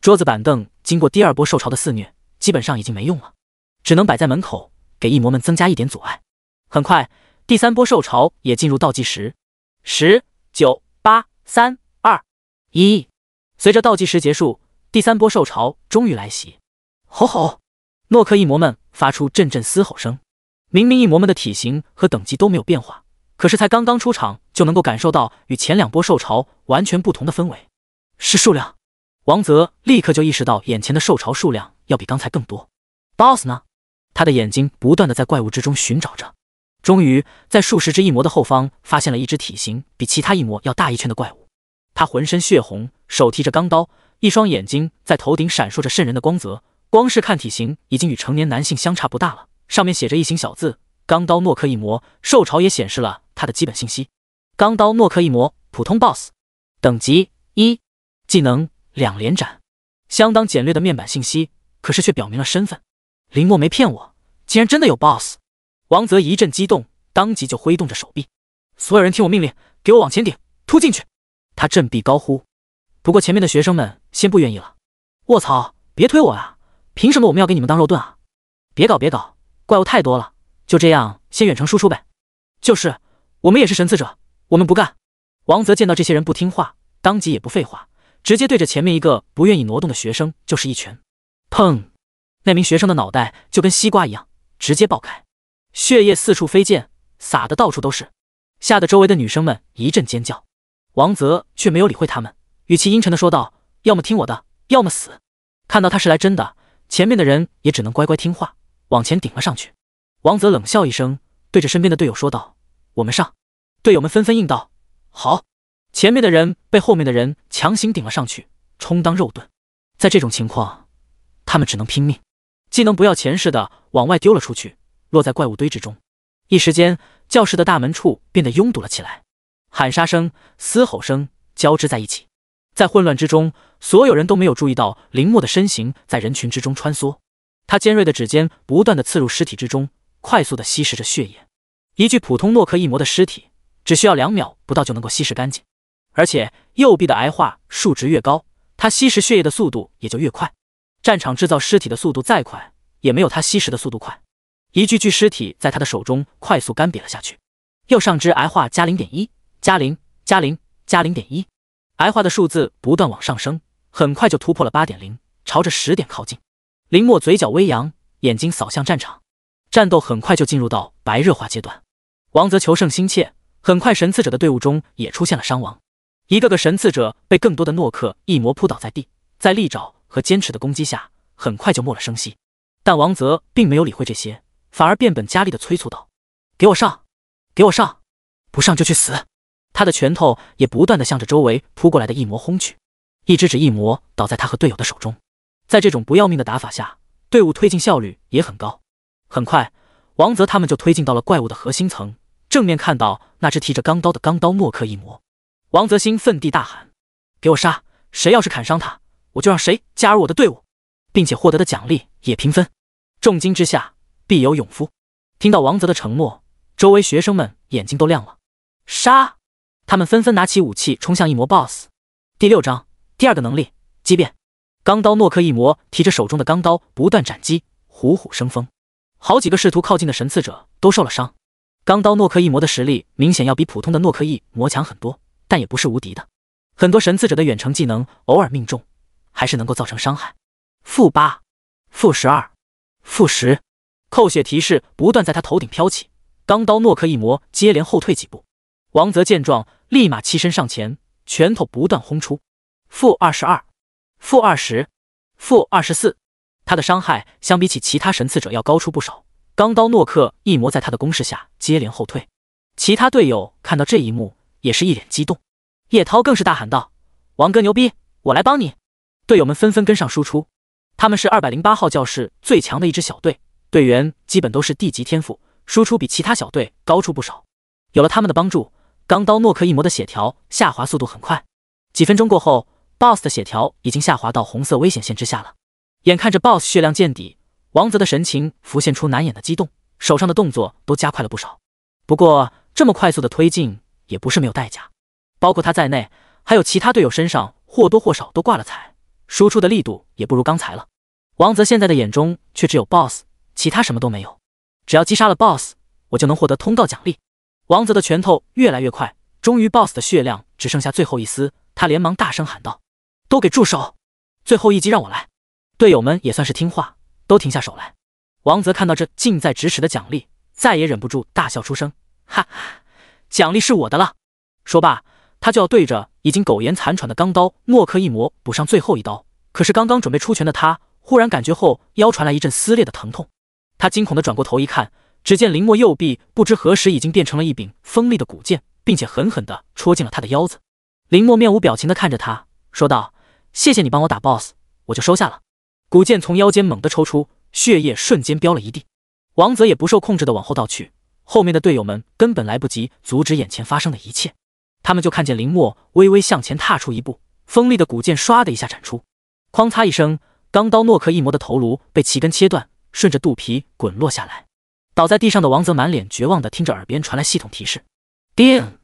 桌子板凳经过第二波受潮的肆虐，基本上已经没用了，只能摆在门口，给异魔们增加一点阻碍。很快，第三波受潮也进入倒计时，十。九八三二一，随着倒计时结束，第三波兽潮终于来袭。吼吼！诺克异魔们发出阵阵嘶吼声。明明异魔们的体型和等级都没有变化，可是才刚刚出场就能够感受到与前两波兽潮完全不同的氛围。是数量，王泽立刻就意识到眼前的兽潮数量要比刚才更多。BOSS 呢？他的眼睛不断的在怪物之中寻找着。终于在数十只异魔的后方发现了一只体型比其他异魔要大一圈的怪物，他浑身血红，手提着钢刀，一双眼睛在头顶闪烁着渗人的光泽，光是看体型已经与成年男性相差不大了。上面写着一行小字：钢刀诺克异魔。兽潮也显示了他的基本信息：钢刀诺克异魔，普通 BOSS，等级一，技能两连斩。相当简略的面板信息，可是却表明了身份。林墨没骗我，竟然真的有 BOSS。王泽一阵激动，当即就挥动着手臂，所有人听我命令，给我往前顶，突进去！他振臂高呼。不过前面的学生们先不愿意了。卧槽，别推我啊！凭什么我们要给你们当肉盾啊？别搞别搞，怪物太多了，就这样先远程输出呗。就是，我们也是神赐者，我们不干。王泽见到这些人不听话，当即也不废话，直接对着前面一个不愿意挪动的学生就是一拳。砰！那名学生的脑袋就跟西瓜一样，直接爆开。血液四处飞溅，洒的到处都是，吓得周围的女生们一阵尖叫。王泽却没有理会他们，语气阴沉的说道：“要么听我的，要么死。”看到他是来真的，前面的人也只能乖乖听话，往前顶了上去。王泽冷笑一声，对着身边的队友说道：“我们上。”队友们纷纷应道：“好。”前面的人被后面的人强行顶了上去，充当肉盾。在这种情况，他们只能拼命，技能不要钱似的往外丢了出去。落在怪物堆之中，一时间教室的大门处变得拥堵了起来，喊杀声、嘶吼声交织在一起。在混乱之中，所有人都没有注意到林墨的身形在人群之中穿梭，他尖锐的指尖不断的刺入尸体之中，快速的吸食着血液。一具普通诺克异魔的尸体，只需要两秒不到就能够吸食干净，而且右臂的癌化数值越高，他吸食血液的速度也就越快。战场制造尸体的速度再快，也没有他吸食的速度快。一具具尸体在他的手中快速干瘪了下去，右上肢癌化加零点一，加零，加零，加零点一，癌化的数字不断往上升，很快就突破了八点零，朝着十点靠近。林墨嘴角微扬，眼睛扫向战场，战斗很快就进入到白热化阶段。王泽求胜心切，很快神赐者的队伍中也出现了伤亡，一个个神赐者被更多的诺克一魔扑倒在地，在利爪和坚持的攻击下，很快就没了声息。但王泽并没有理会这些。反而变本加厉的催促道：“给我上，给我上，不上就去死！”他的拳头也不断的向着周围扑过来的异魔轰去，一只只异魔倒在他和队友的手中。在这种不要命的打法下，队伍推进效率也很高。很快，王泽他们就推进到了怪物的核心层，正面看到那只提着钢刀的钢刀诺克异魔。王泽兴奋地大喊：“给我杀！谁要是砍伤他，我就让谁加入我的队伍，并且获得的奖励也平分。重金之下。”必有勇夫。听到王泽的承诺，周围学生们眼睛都亮了。杀！他们纷纷拿起武器冲向异魔 BOSS。第六章第二个能力畸变。钢刀诺克异魔提着手中的钢刀不断斩击，虎虎生风。好几个试图靠近的神刺者都受了伤。钢刀诺克异魔的实力明显要比普通的诺克异魔强很多，但也不是无敌的。很多神刺者的远程技能偶尔命中，还是能够造成伤害。负八，负十二，负十。扣血提示不断在他头顶飘起，钢刀诺克一魔接连后退几步。王泽见状，立马起身上前，拳头不断轰出。负二十二，负二十，负二十四。他的伤害相比起其他神赐者要高出不少。钢刀诺克一魔在他的攻势下接连后退。其他队友看到这一幕，也是一脸激动。叶涛更是大喊道：“王哥牛逼，我来帮你！”队友们纷纷跟上输出。他们是二百零八号教室最强的一支小队，队员基本都是地级天赋，输出比其他小队高出不少。有了他们的帮助，钢刀诺克一魔的血条下滑速度很快。几分钟过后，BOSS 的血条已经下滑到红色危险线之下了。眼看着 BOSS 血量见底，王泽的神情浮现出难掩的激动，手上的动作都加快了不少。不过，这么快速的推进也不是没有代价，包括他在内，还有其他队友身上或多或少都挂了彩。输出的力度也不如刚才了。王泽现在的眼中却只有 BOSS，其他什么都没有。只要击杀了 BOSS，我就能获得通道奖励。王泽的拳头越来越快，终于 BOSS 的血量只剩下最后一丝，他连忙大声喊道：“都给住手！最后一击让我来！”队友们也算是听话，都停下手来。王泽看到这近在咫尺的奖励，再也忍不住大笑出声：“哈，奖励是我的了！”说罢。他就要对着已经苟延残喘的钢刀诺克一魔补上最后一刀，可是刚刚准备出拳的他，忽然感觉后腰传来一阵撕裂的疼痛。他惊恐的转过头一看，只见林墨右臂不知何时已经变成了一柄锋利的古剑，并且狠狠的戳进了他的腰子。林墨面无表情的看着他，说道：“谢谢你帮我打 BOSS，我就收下了。”古剑从腰间猛地抽出，血液瞬间飙了一地。王泽也不受控制的往后倒去，后面的队友们根本来不及阻止眼前发生的一切。他们就看见林墨微微向前踏出一步，锋利的古剑唰的一下斩出，哐嚓一声，钢刀诺克一魔的头颅被齐根切断，顺着肚皮滚落下来。倒在地上的王泽满脸绝望的听着耳边传来系统提示：“叮，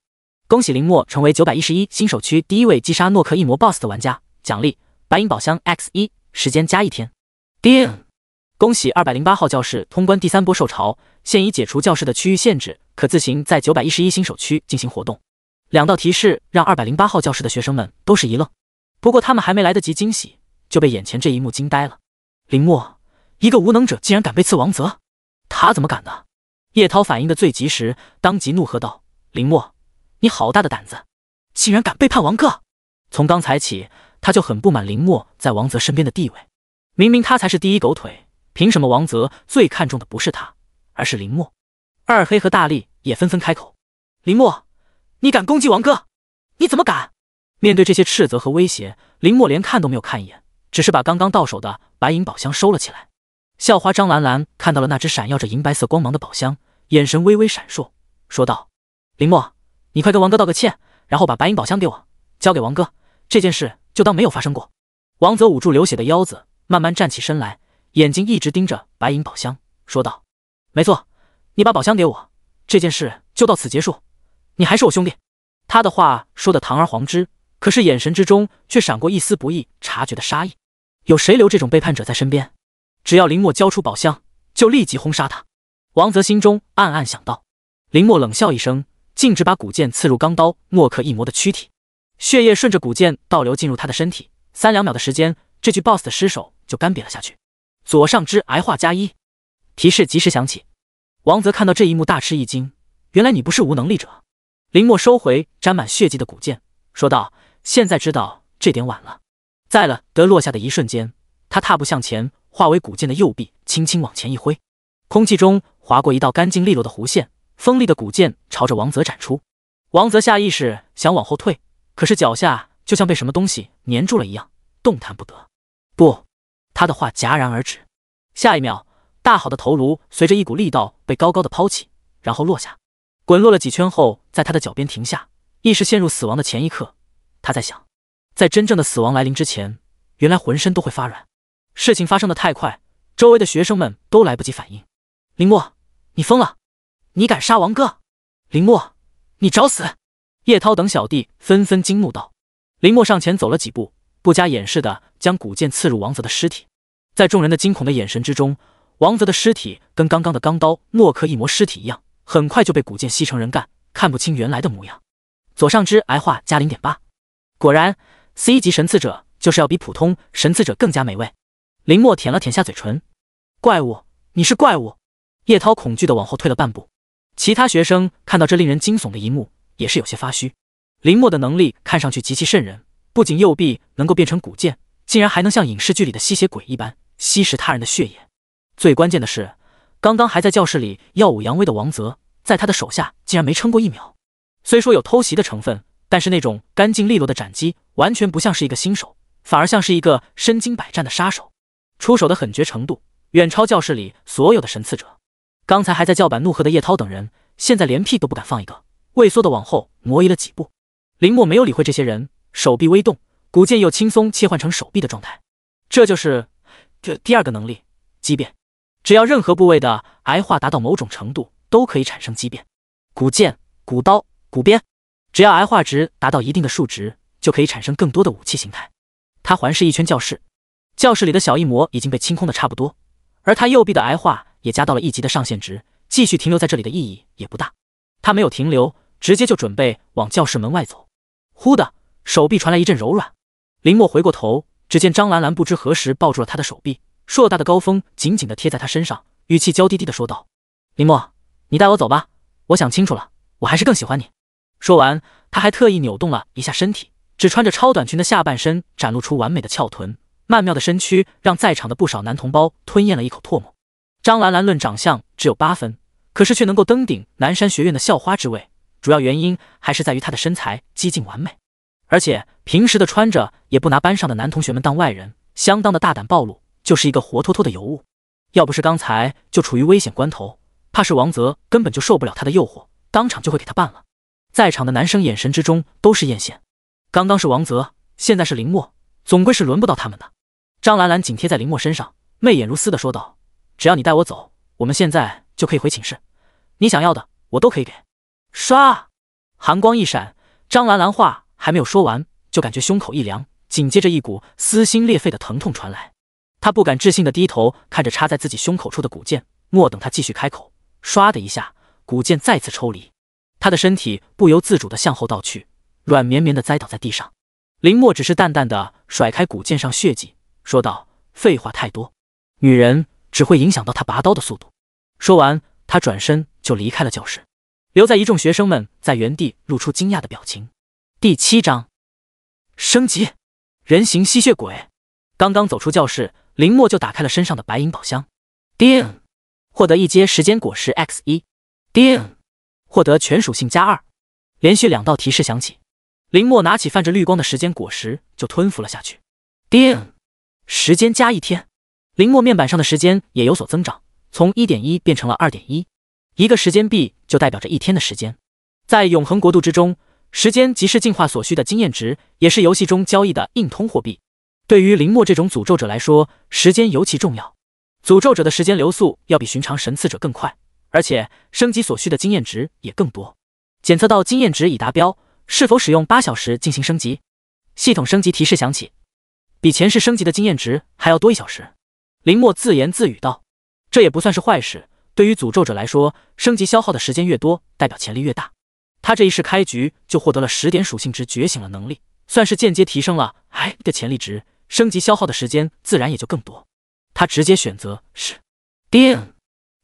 恭喜林墨成为九百一十一新手区第一位击杀诺克一魔 BOSS 的玩家，奖励白银宝箱 X 一，时间加一天。叮，恭喜二百零八号教室通关第三波受潮，现已解除教室的区域限制，可自行在九百一十一新手区进行活动。”两道提示让二百零八号教室的学生们都是一愣，不过他们还没来得及惊喜，就被眼前这一幕惊呆了。林墨，一个无能者竟然敢背刺王泽，他怎么敢的？叶涛反应的最及时，当即怒喝道：“林墨，你好大的胆子，竟然敢背叛王哥！”从刚才起，他就很不满林墨在王泽身边的地位，明明他才是第一狗腿，凭什么王泽最看重的不是他，而是林墨？二黑和大力也纷纷开口：“林墨。”你敢攻击王哥？你怎么敢？面对这些斥责和威胁，林墨连看都没有看一眼，只是把刚刚到手的白银宝箱收了起来。校花张兰兰看到了那只闪耀着银白色光芒的宝箱，眼神微微闪烁，说道：“林墨，你快跟王哥道个歉，然后把白银宝箱给我，交给王哥，这件事就当没有发生过。”王泽捂住流血的腰子，慢慢站起身来，眼睛一直盯着白银宝箱，说道：“没错，你把宝箱给我，这件事就到此结束。”你还是我兄弟，他的话说的堂而皇之，可是眼神之中却闪过一丝不易察觉的杀意。有谁留这种背叛者在身边？只要林墨交出宝箱，就立即轰杀他。王泽心中暗暗想到。林墨冷笑一声，径直把古剑刺入钢刀莫克一魔的躯体，血液顺着古剑倒流进入他的身体。三两秒的时间，这具 BOSS 的尸首就干瘪了下去。左上肢癌化加一，提示及时响起。王泽看到这一幕大吃一惊，原来你不是无能力者。林墨收回沾满血迹的古剑，说道：“现在知道这点晚了。”在了得落下的一瞬间，他踏步向前，化为古剑的右臂，轻轻往前一挥，空气中划过一道干净利落的弧线，锋利的古剑朝着王泽斩出。王泽下意识想往后退，可是脚下就像被什么东西粘住了一样，动弹不得。不，他的话戛然而止。下一秒，大好的头颅随着一股力道被高高的抛起，然后落下。滚落了几圈后，在他的脚边停下，意识陷入死亡的前一刻，他在想，在真正的死亡来临之前，原来浑身都会发软。事情发生的太快，周围的学生们都来不及反应。林墨，你疯了！你敢杀王哥？林墨，你找死！叶涛等小弟纷纷惊怒道。林墨上前走了几步，不加掩饰的将古剑刺入王泽的尸体。在众人的惊恐的眼神之中，王泽的尸体跟刚刚的钢刀诺克一魔尸体一样。很快就被古剑吸成人干，看不清原来的模样。左上肢癌化加零点八，果然 C 级神刺者就是要比普通神刺者更加美味。林墨舔了舔下嘴唇，怪物，你是怪物！叶涛恐惧的往后退了半步。其他学生看到这令人惊悚的一幕，也是有些发虚。林墨的能力看上去极其渗人，不仅右臂能够变成古剑，竟然还能像影视剧里的吸血鬼一般吸食他人的血液。最关键的是。刚刚还在教室里耀武扬威的王泽，在他的手下竟然没撑过一秒。虽说有偷袭的成分，但是那种干净利落的斩击，完全不像是一个新手，反而像是一个身经百战的杀手，出手的狠绝程度远超教室里所有的神刺者。刚才还在叫板怒喝的叶涛等人，现在连屁都不敢放一个，畏缩的往后挪移了几步。林墨没有理会这些人，手臂微动，古剑又轻松切换成手臂的状态。这就是这第二个能力——畸变。只要任何部位的癌化达到某种程度，都可以产生畸变。古剑、古刀、古鞭，只要癌化值达到一定的数值，就可以产生更多的武器形态。他环视一圈教室，教室里的小异魔已经被清空的差不多，而他右臂的癌化也加到了一级的上限值，继续停留在这里的意义也不大。他没有停留，直接就准备往教室门外走。忽的，手臂传来一阵柔软。林墨回过头，只见张兰兰不知何时抱住了他的手臂，硕大的高峰紧紧的贴在他身上，语气娇滴滴的说道：“林墨，你带我走吧。我想清楚了，我还是更喜欢你。”说完，他还特意扭动了一下身体，只穿着超短裙的下半身展露出完美的翘臀，曼妙的身躯让在场的不少男同胞吞咽了一口唾沫。张兰兰论长相只有八分，可是却能够登顶南山学院的校花之位。主要原因还是在于她的身材几近完美，而且平时的穿着也不拿班上的男同学们当外人，相当的大胆暴露，就是一个活脱脱的尤物。要不是刚才就处于危险关头，怕是王泽根本就受不了她的诱惑，当场就会给她办了。在场的男生眼神之中都是艳羡，刚刚是王泽，现在是林墨，总归是轮不到他们的。张兰兰紧贴在林墨身上，媚眼如丝的说道：“只要你带我走，我们现在就可以回寝室，你想要的我都可以给。”唰，寒光一闪，张兰兰话还没有说完，就感觉胸口一凉，紧接着一股撕心裂肺的疼痛传来。她不敢置信的低头看着插在自己胸口处的古剑，莫等她继续开口，唰的一下，古剑再次抽离，她的身体不由自主的向后倒去，软绵绵的栽倒在地上。林墨只是淡淡的甩开古剑上血迹，说道：“废话太多，女人只会影响到他拔刀的速度。”说完，他转身就离开了教室。留在一众学生们在原地露出惊讶的表情。第七章升级，人形吸血鬼。刚刚走出教室，林墨就打开了身上的白银宝箱。叮，获得一阶时间果实 X 一。叮，获得全属性加二。连续两道提示响起，林墨拿起泛着绿光的时间果实就吞服了下去。叮，时间加一天。林墨面板上的时间也有所增长，从一点一变成了二点一。一个时间币就代表着一天的时间，在永恒国度之中，时间即是进化所需的经验值，也是游戏中交易的硬通货币。对于林墨这种诅咒者来说，时间尤其重要。诅咒者的时间流速要比寻常神赐者更快，而且升级所需的经验值也更多。检测到经验值已达标，是否使用八小时进行升级？系统升级提示响起，比前世升级的经验值还要多一小时。林墨自言自语道：“这也不算是坏事。”对于诅咒者来说，升级消耗的时间越多，代表潜力越大。他这一世开局就获得了十点属性值觉醒了能力，算是间接提升了哎的潜力值，升级消耗的时间自然也就更多。他直接选择是，叮，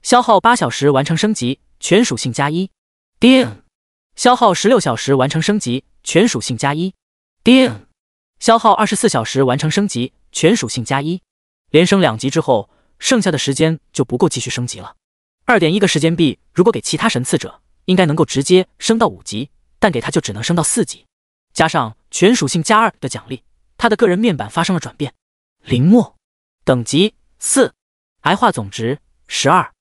消耗八小时完成升级，全属性加一，叮，消耗十六小时完成升级，全属性加一，叮，消耗二十四小时完成升级，全属性加一。连升两级之后，剩下的时间就不够继续升级了。二点一个时间币，如果给其他神赐者，应该能够直接升到五级，但给他就只能升到四级。加上全属性加二的奖励，他的个人面板发生了转变。林墨，等级四，癌化总值十二，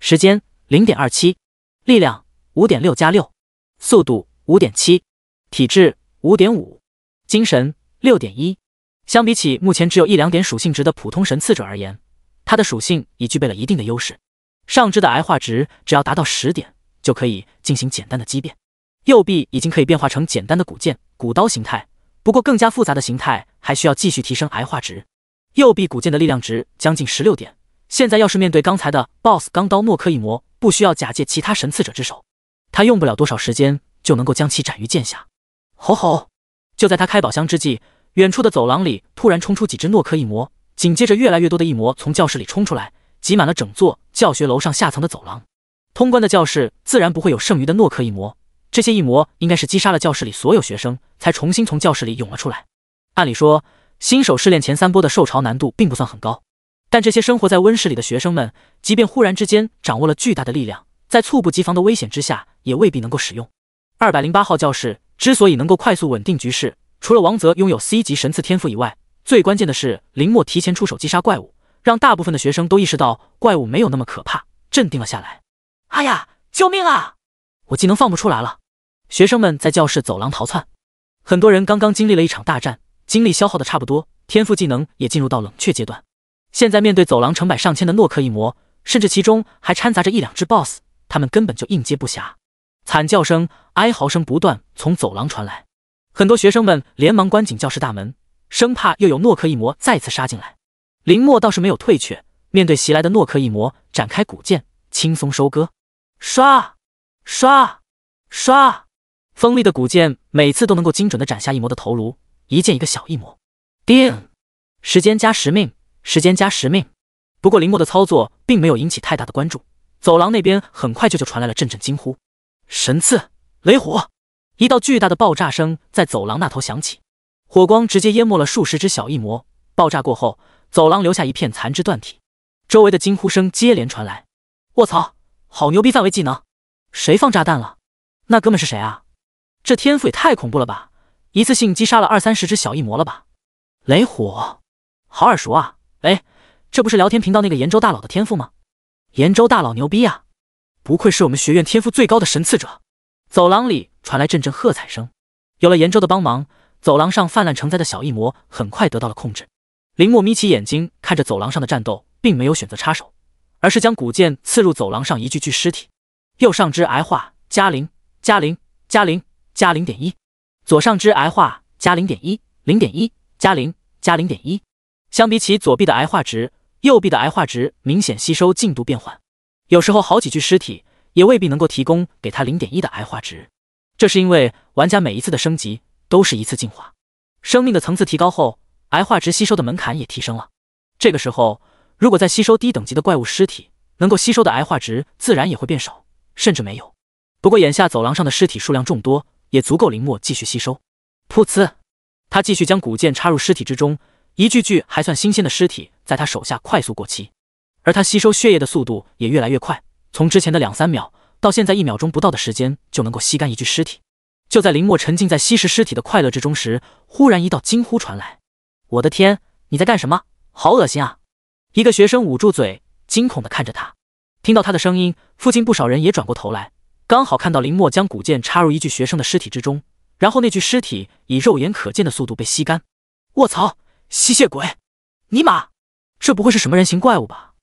时间零点二七，力量五点六加六，速度五点七，体质五点五，精神六点一。相比起目前只有一两点属性值的普通神赐者而言，他的属性已具备了一定的优势。上肢的癌化值只要达到十点，就可以进行简单的畸变。右臂已经可以变化成简单的古剑、古刀形态，不过更加复杂的形态还需要继续提升癌化值。右臂古剑的力量值将近十六点，现在要是面对刚才的 BOSS 钢刀诺克一魔，不需要假借其他神赐者之手，他用不了多少时间就能够将其斩于剑下。吼吼！就在他开宝箱之际，远处的走廊里突然冲出几只诺克异魔，紧接着越来越多的异魔从教室里冲出来。挤满了整座教学楼上下层的走廊，通关的教室自然不会有剩余的诺克异魔。这些异魔应该是击杀了教室里所有学生，才重新从教室里涌了出来。按理说，新手试炼前三波的受潮难度并不算很高，但这些生活在温室里的学生们，即便忽然之间掌握了巨大的力量，在猝不及防的危险之下，也未必能够使用。二百零八号教室之所以能够快速稳定局势，除了王泽拥有 C 级神赐天赋以外，最关键的是，林墨提前出手击杀怪物，让大部分的学生都意识到怪物没有那么可怕，镇定了下来。哎呀，救命啊！我技能放不出来了。学生们在教室走廊逃窜，很多人刚刚经历了一场大战，精力消耗的差不多，天赋技能也进入到冷却阶段。现在面对走廊成百上千的诺克一魔，甚至其中还掺杂着一两只 BOSS，他们根本就应接不暇。惨叫声、哀嚎声不断从走廊传来，很多学生们连忙关紧教室大门。生怕又有诺克异魔再次杀进来，林墨倒是没有退却，面对袭来的诺克异魔，展开古剑，轻松收割，刷刷刷，锋利的古剑每次都能够精准的斩下一魔的头颅，一剑一个小异魔。叮，时间加十命，时间加十命。不过林墨的操作并没有引起太大的关注，走廊那边很快就就传来了阵阵惊呼：神刺雷火！一道巨大的爆炸声在走廊那头响起。火光直接淹没了数十只小异魔，爆炸过后，走廊留下一片残肢断体，周围的惊呼声接连传来。卧槽，好牛逼范围技能！谁放炸弹了？那哥们是谁啊？这天赋也太恐怖了吧！一次性击杀了二三十只小异魔了吧？雷火，好耳熟啊！哎，这不是聊天频道那个延州大佬的天赋吗？延州大佬牛逼啊！不愧是我们学院天赋最高的神赐者。走廊里传来阵阵喝彩声，有了延州的帮忙。走廊上泛滥成灾的小异魔很快得到了控制。林墨眯起眼睛看着走廊上的战斗，并没有选择插手，而是将古剑刺入走廊上一具具尸体。右上肢癌化加零加零加零加零点一，左上肢癌化加零点一零点一加零加零点一。相比起左臂的癌化值，右臂的癌化值明显吸收进度变缓。有时候好几具尸体也未必能够提供给他零点一的癌化值，这是因为玩家每一次的升级。都是一次进化，生命的层次提高后，癌化值吸收的门槛也提升了。这个时候，如果再吸收低等级的怪物尸体，能够吸收的癌化值自然也会变少，甚至没有。不过眼下走廊上的尸体数量众多，也足够林墨继续吸收。噗呲，他继续将古剑插入尸体之中，一具具还算新鲜的尸体在他手下快速过期，而他吸收血液的速度也越来越快，从之前的两三秒到现在一秒钟不到的时间就能够吸干一具尸体。就在林墨沉浸在吸食尸体的快乐之中时，忽然一道惊呼传来：“我的天，你在干什么？好恶心啊！”一个学生捂住嘴，惊恐地看着他。听到他的声音，附近不少人也转过头来，刚好看到林墨将古剑插入一具学生的尸体之中，然后那具尸体以肉眼可见的速度被吸干。卧槽，吸血鬼！尼玛，这不会是什么人形怪物吧？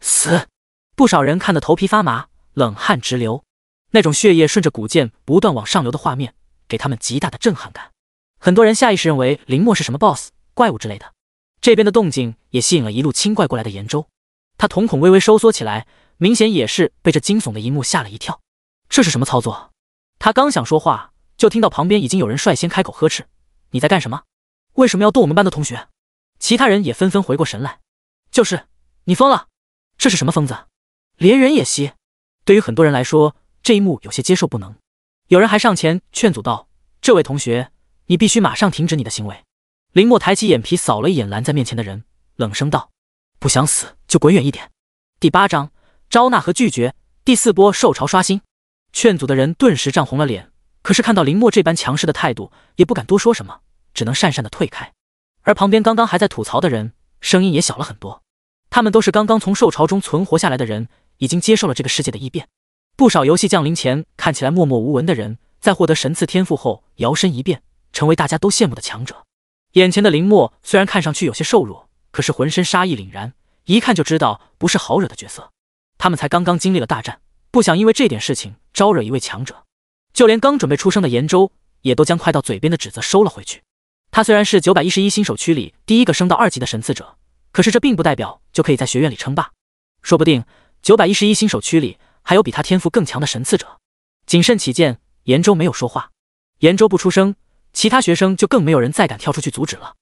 死！不少人看得头皮发麻，冷汗直流。那种血液顺着古剑不断往上流的画面，给他们极大的震撼感。很多人下意识认为林墨是什么 BOSS 怪物之类的。这边的动静也吸引了一路清怪过来的延州，他瞳孔微微收缩起来，明显也是被这惊悚的一幕吓了一跳。这是什么操作？他刚想说话，就听到旁边已经有人率先开口呵斥：“你在干什么？为什么要动我们班的同学？”其他人也纷纷回过神来：“就是你疯了！这是什么疯子？连人也吸？”对于很多人来说，这一幕有些接受不能，有人还上前劝阻道：“这位同学，你必须马上停止你的行为。”林墨抬起眼皮扫了一眼拦在面前的人，冷声道：“不想死就滚远一点。”第八章招纳和拒绝第四波受潮刷新，劝阻的人顿时涨红了脸，可是看到林墨这般强势的态度，也不敢多说什么，只能讪讪的退开。而旁边刚刚还在吐槽的人，声音也小了很多，他们都是刚刚从受潮中存活下来的人，已经接受了这个世界的异变。不少游戏降临前看起来默默无闻的人，在获得神赐天赋后摇身一变，成为大家都羡慕的强者。眼前的林墨虽然看上去有些瘦弱，可是浑身杀意凛然，一看就知道不是好惹的角色。他们才刚刚经历了大战，不想因为这点事情招惹一位强者。就连刚准备出生的延州，也都将快到嘴边的指责收了回去。他虽然是九百一十一新手区里第一个升到二级的神赐者，可是这并不代表就可以在学院里称霸。说不定九百一十一新手区里。还有比他天赋更强的神赐者，谨慎起见，严州没有说话。严州不出声，其他学生就更没有人再敢跳出去阻止了。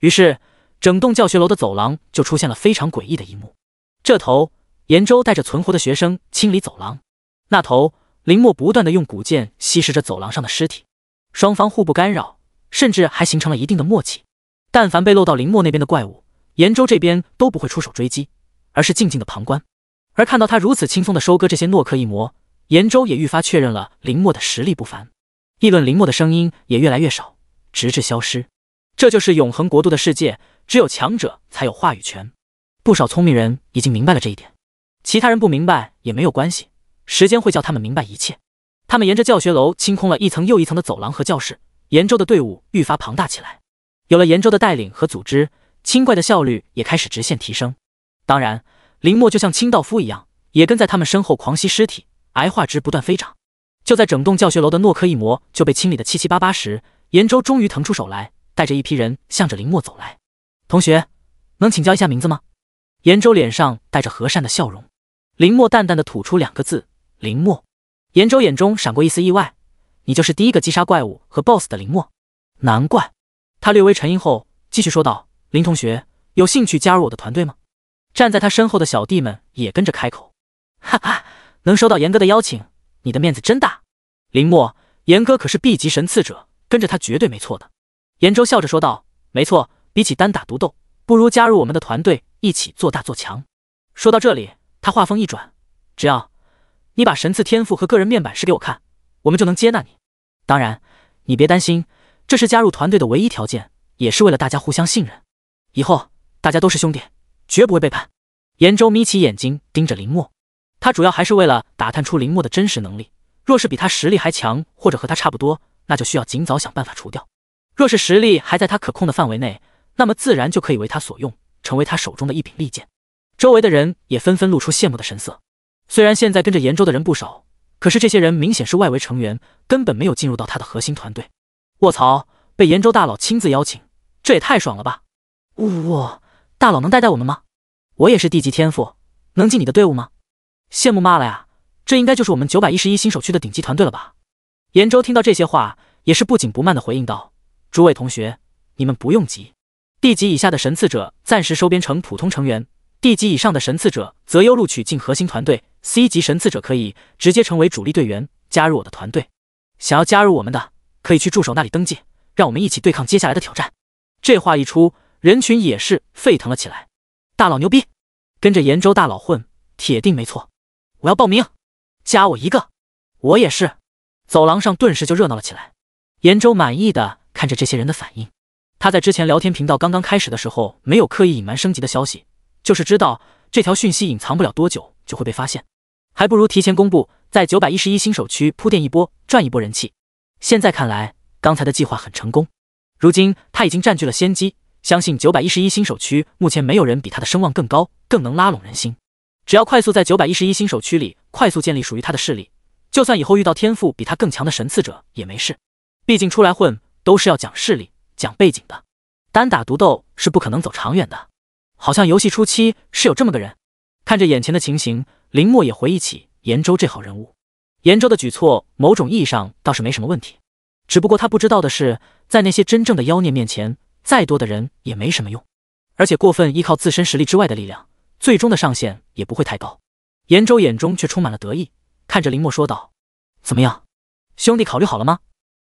于是，整栋教学楼的走廊就出现了非常诡异的一幕。这头，严州带着存活的学生清理走廊；那头，林墨不断的用古剑吸食着走廊上的尸体。双方互不干扰，甚至还形成了一定的默契。但凡被漏到林墨那边的怪物，严州这边都不会出手追击，而是静静的旁观。而看到他如此轻松的收割这些诺克异魔，严州也愈发确认了林墨的实力不凡。议论林墨的声音也越来越少，直至消失。这就是永恒国度的世界，只有强者才有话语权。不少聪明人已经明白了这一点，其他人不明白也没有关系，时间会叫他们明白一切。他们沿着教学楼清空了一层又一层的走廊和教室，延州的队伍愈发庞大起来。有了延州的带领和组织，清怪的效率也开始直线提升。当然，林墨就像清道夫一样，也跟在他们身后狂吸尸体，癌化值不断飞涨。就在整栋教学楼的诺克一魔就被清理的七七八八时，延州终于腾出手来，带着一批人向着林墨走来。同学，能请教一下名字吗？延州脸上带着和善的笑容。林墨淡淡的吐出两个字：林墨。延州眼中闪过一丝意外：“你就是第一个击杀怪物和 BOSS 的林墨？难怪。”他略微沉吟后继续说道：“林同学，有兴趣加入我的团队吗？”站在他身后的小弟们也跟着开口：“哈哈，能收到严哥的邀请。”你的面子真大，林墨，严哥可是 B 级神赐者，跟着他绝对没错的。严州笑着说道：“没错，比起单打独斗，不如加入我们的团队，一起做大做强。”说到这里，他话锋一转：“只要你把神赐天赋和个人面板示给我看，我们就能接纳你。当然，你别担心，这是加入团队的唯一条件，也是为了大家互相信任。以后大家都是兄弟，绝不会背叛。”严州眯起眼睛盯着林墨。他主要还是为了打探出林墨的真实能力。若是比他实力还强，或者和他差不多，那就需要尽早想办法除掉；若是实力还在他可控的范围内，那么自然就可以为他所用，成为他手中的一柄利剑。周围的人也纷纷露出羡慕的神色。虽然现在跟着严州的人不少，可是这些人明显是外围成员，根本没有进入到他的核心团队。卧槽！被延州大佬亲自邀请，这也太爽了吧！呜，大佬能带带我们吗？我也是地级天赋，能进你的队伍吗？羡慕骂了呀！这应该就是我们九百一十一新手区的顶级团队了吧？严州听到这些话，也是不紧不慢的回应道：“诸位同学，你们不用急。地级以下的神赐者暂时收编成普通成员，地级以上的神赐者择优录取进核心团队。C 级神赐者可以直接成为主力队员，加入我的团队。想要加入我们的，可以去助手那里登记，让我们一起对抗接下来的挑战。”这话一出，人群也是沸腾了起来。大佬牛逼，跟着延州大佬混，铁定没错。我要报名，加我一个，我也是。走廊上顿时就热闹了起来。严州满意的看着这些人的反应。他在之前聊天频道刚刚开始的时候，没有刻意隐瞒升级的消息，就是知道这条讯息隐藏不了多久就会被发现，还不如提前公布，在九百一十一新手区铺垫一波，赚一波人气。现在看来，刚才的计划很成功。如今他已经占据了先机，相信九百一十一新手区目前没有人比他的声望更高，更能拉拢人心。只要快速在九百一十一新手区里快速建立属于他的势力，就算以后遇到天赋比他更强的神赐者也没事。毕竟出来混都是要讲势力、讲背景的，单打独斗是不可能走长远的。好像游戏初期是有这么个人。看着眼前的情形，林墨也回忆起延州这号人物。延州的举措，某种意义上倒是没什么问题。只不过他不知道的是，在那些真正的妖孽面前，再多的人也没什么用。而且过分依靠自身实力之外的力量。最终的上限也不会太高。严州眼中却充满了得意，看着林墨说道：“怎么样，兄弟，考虑好了吗？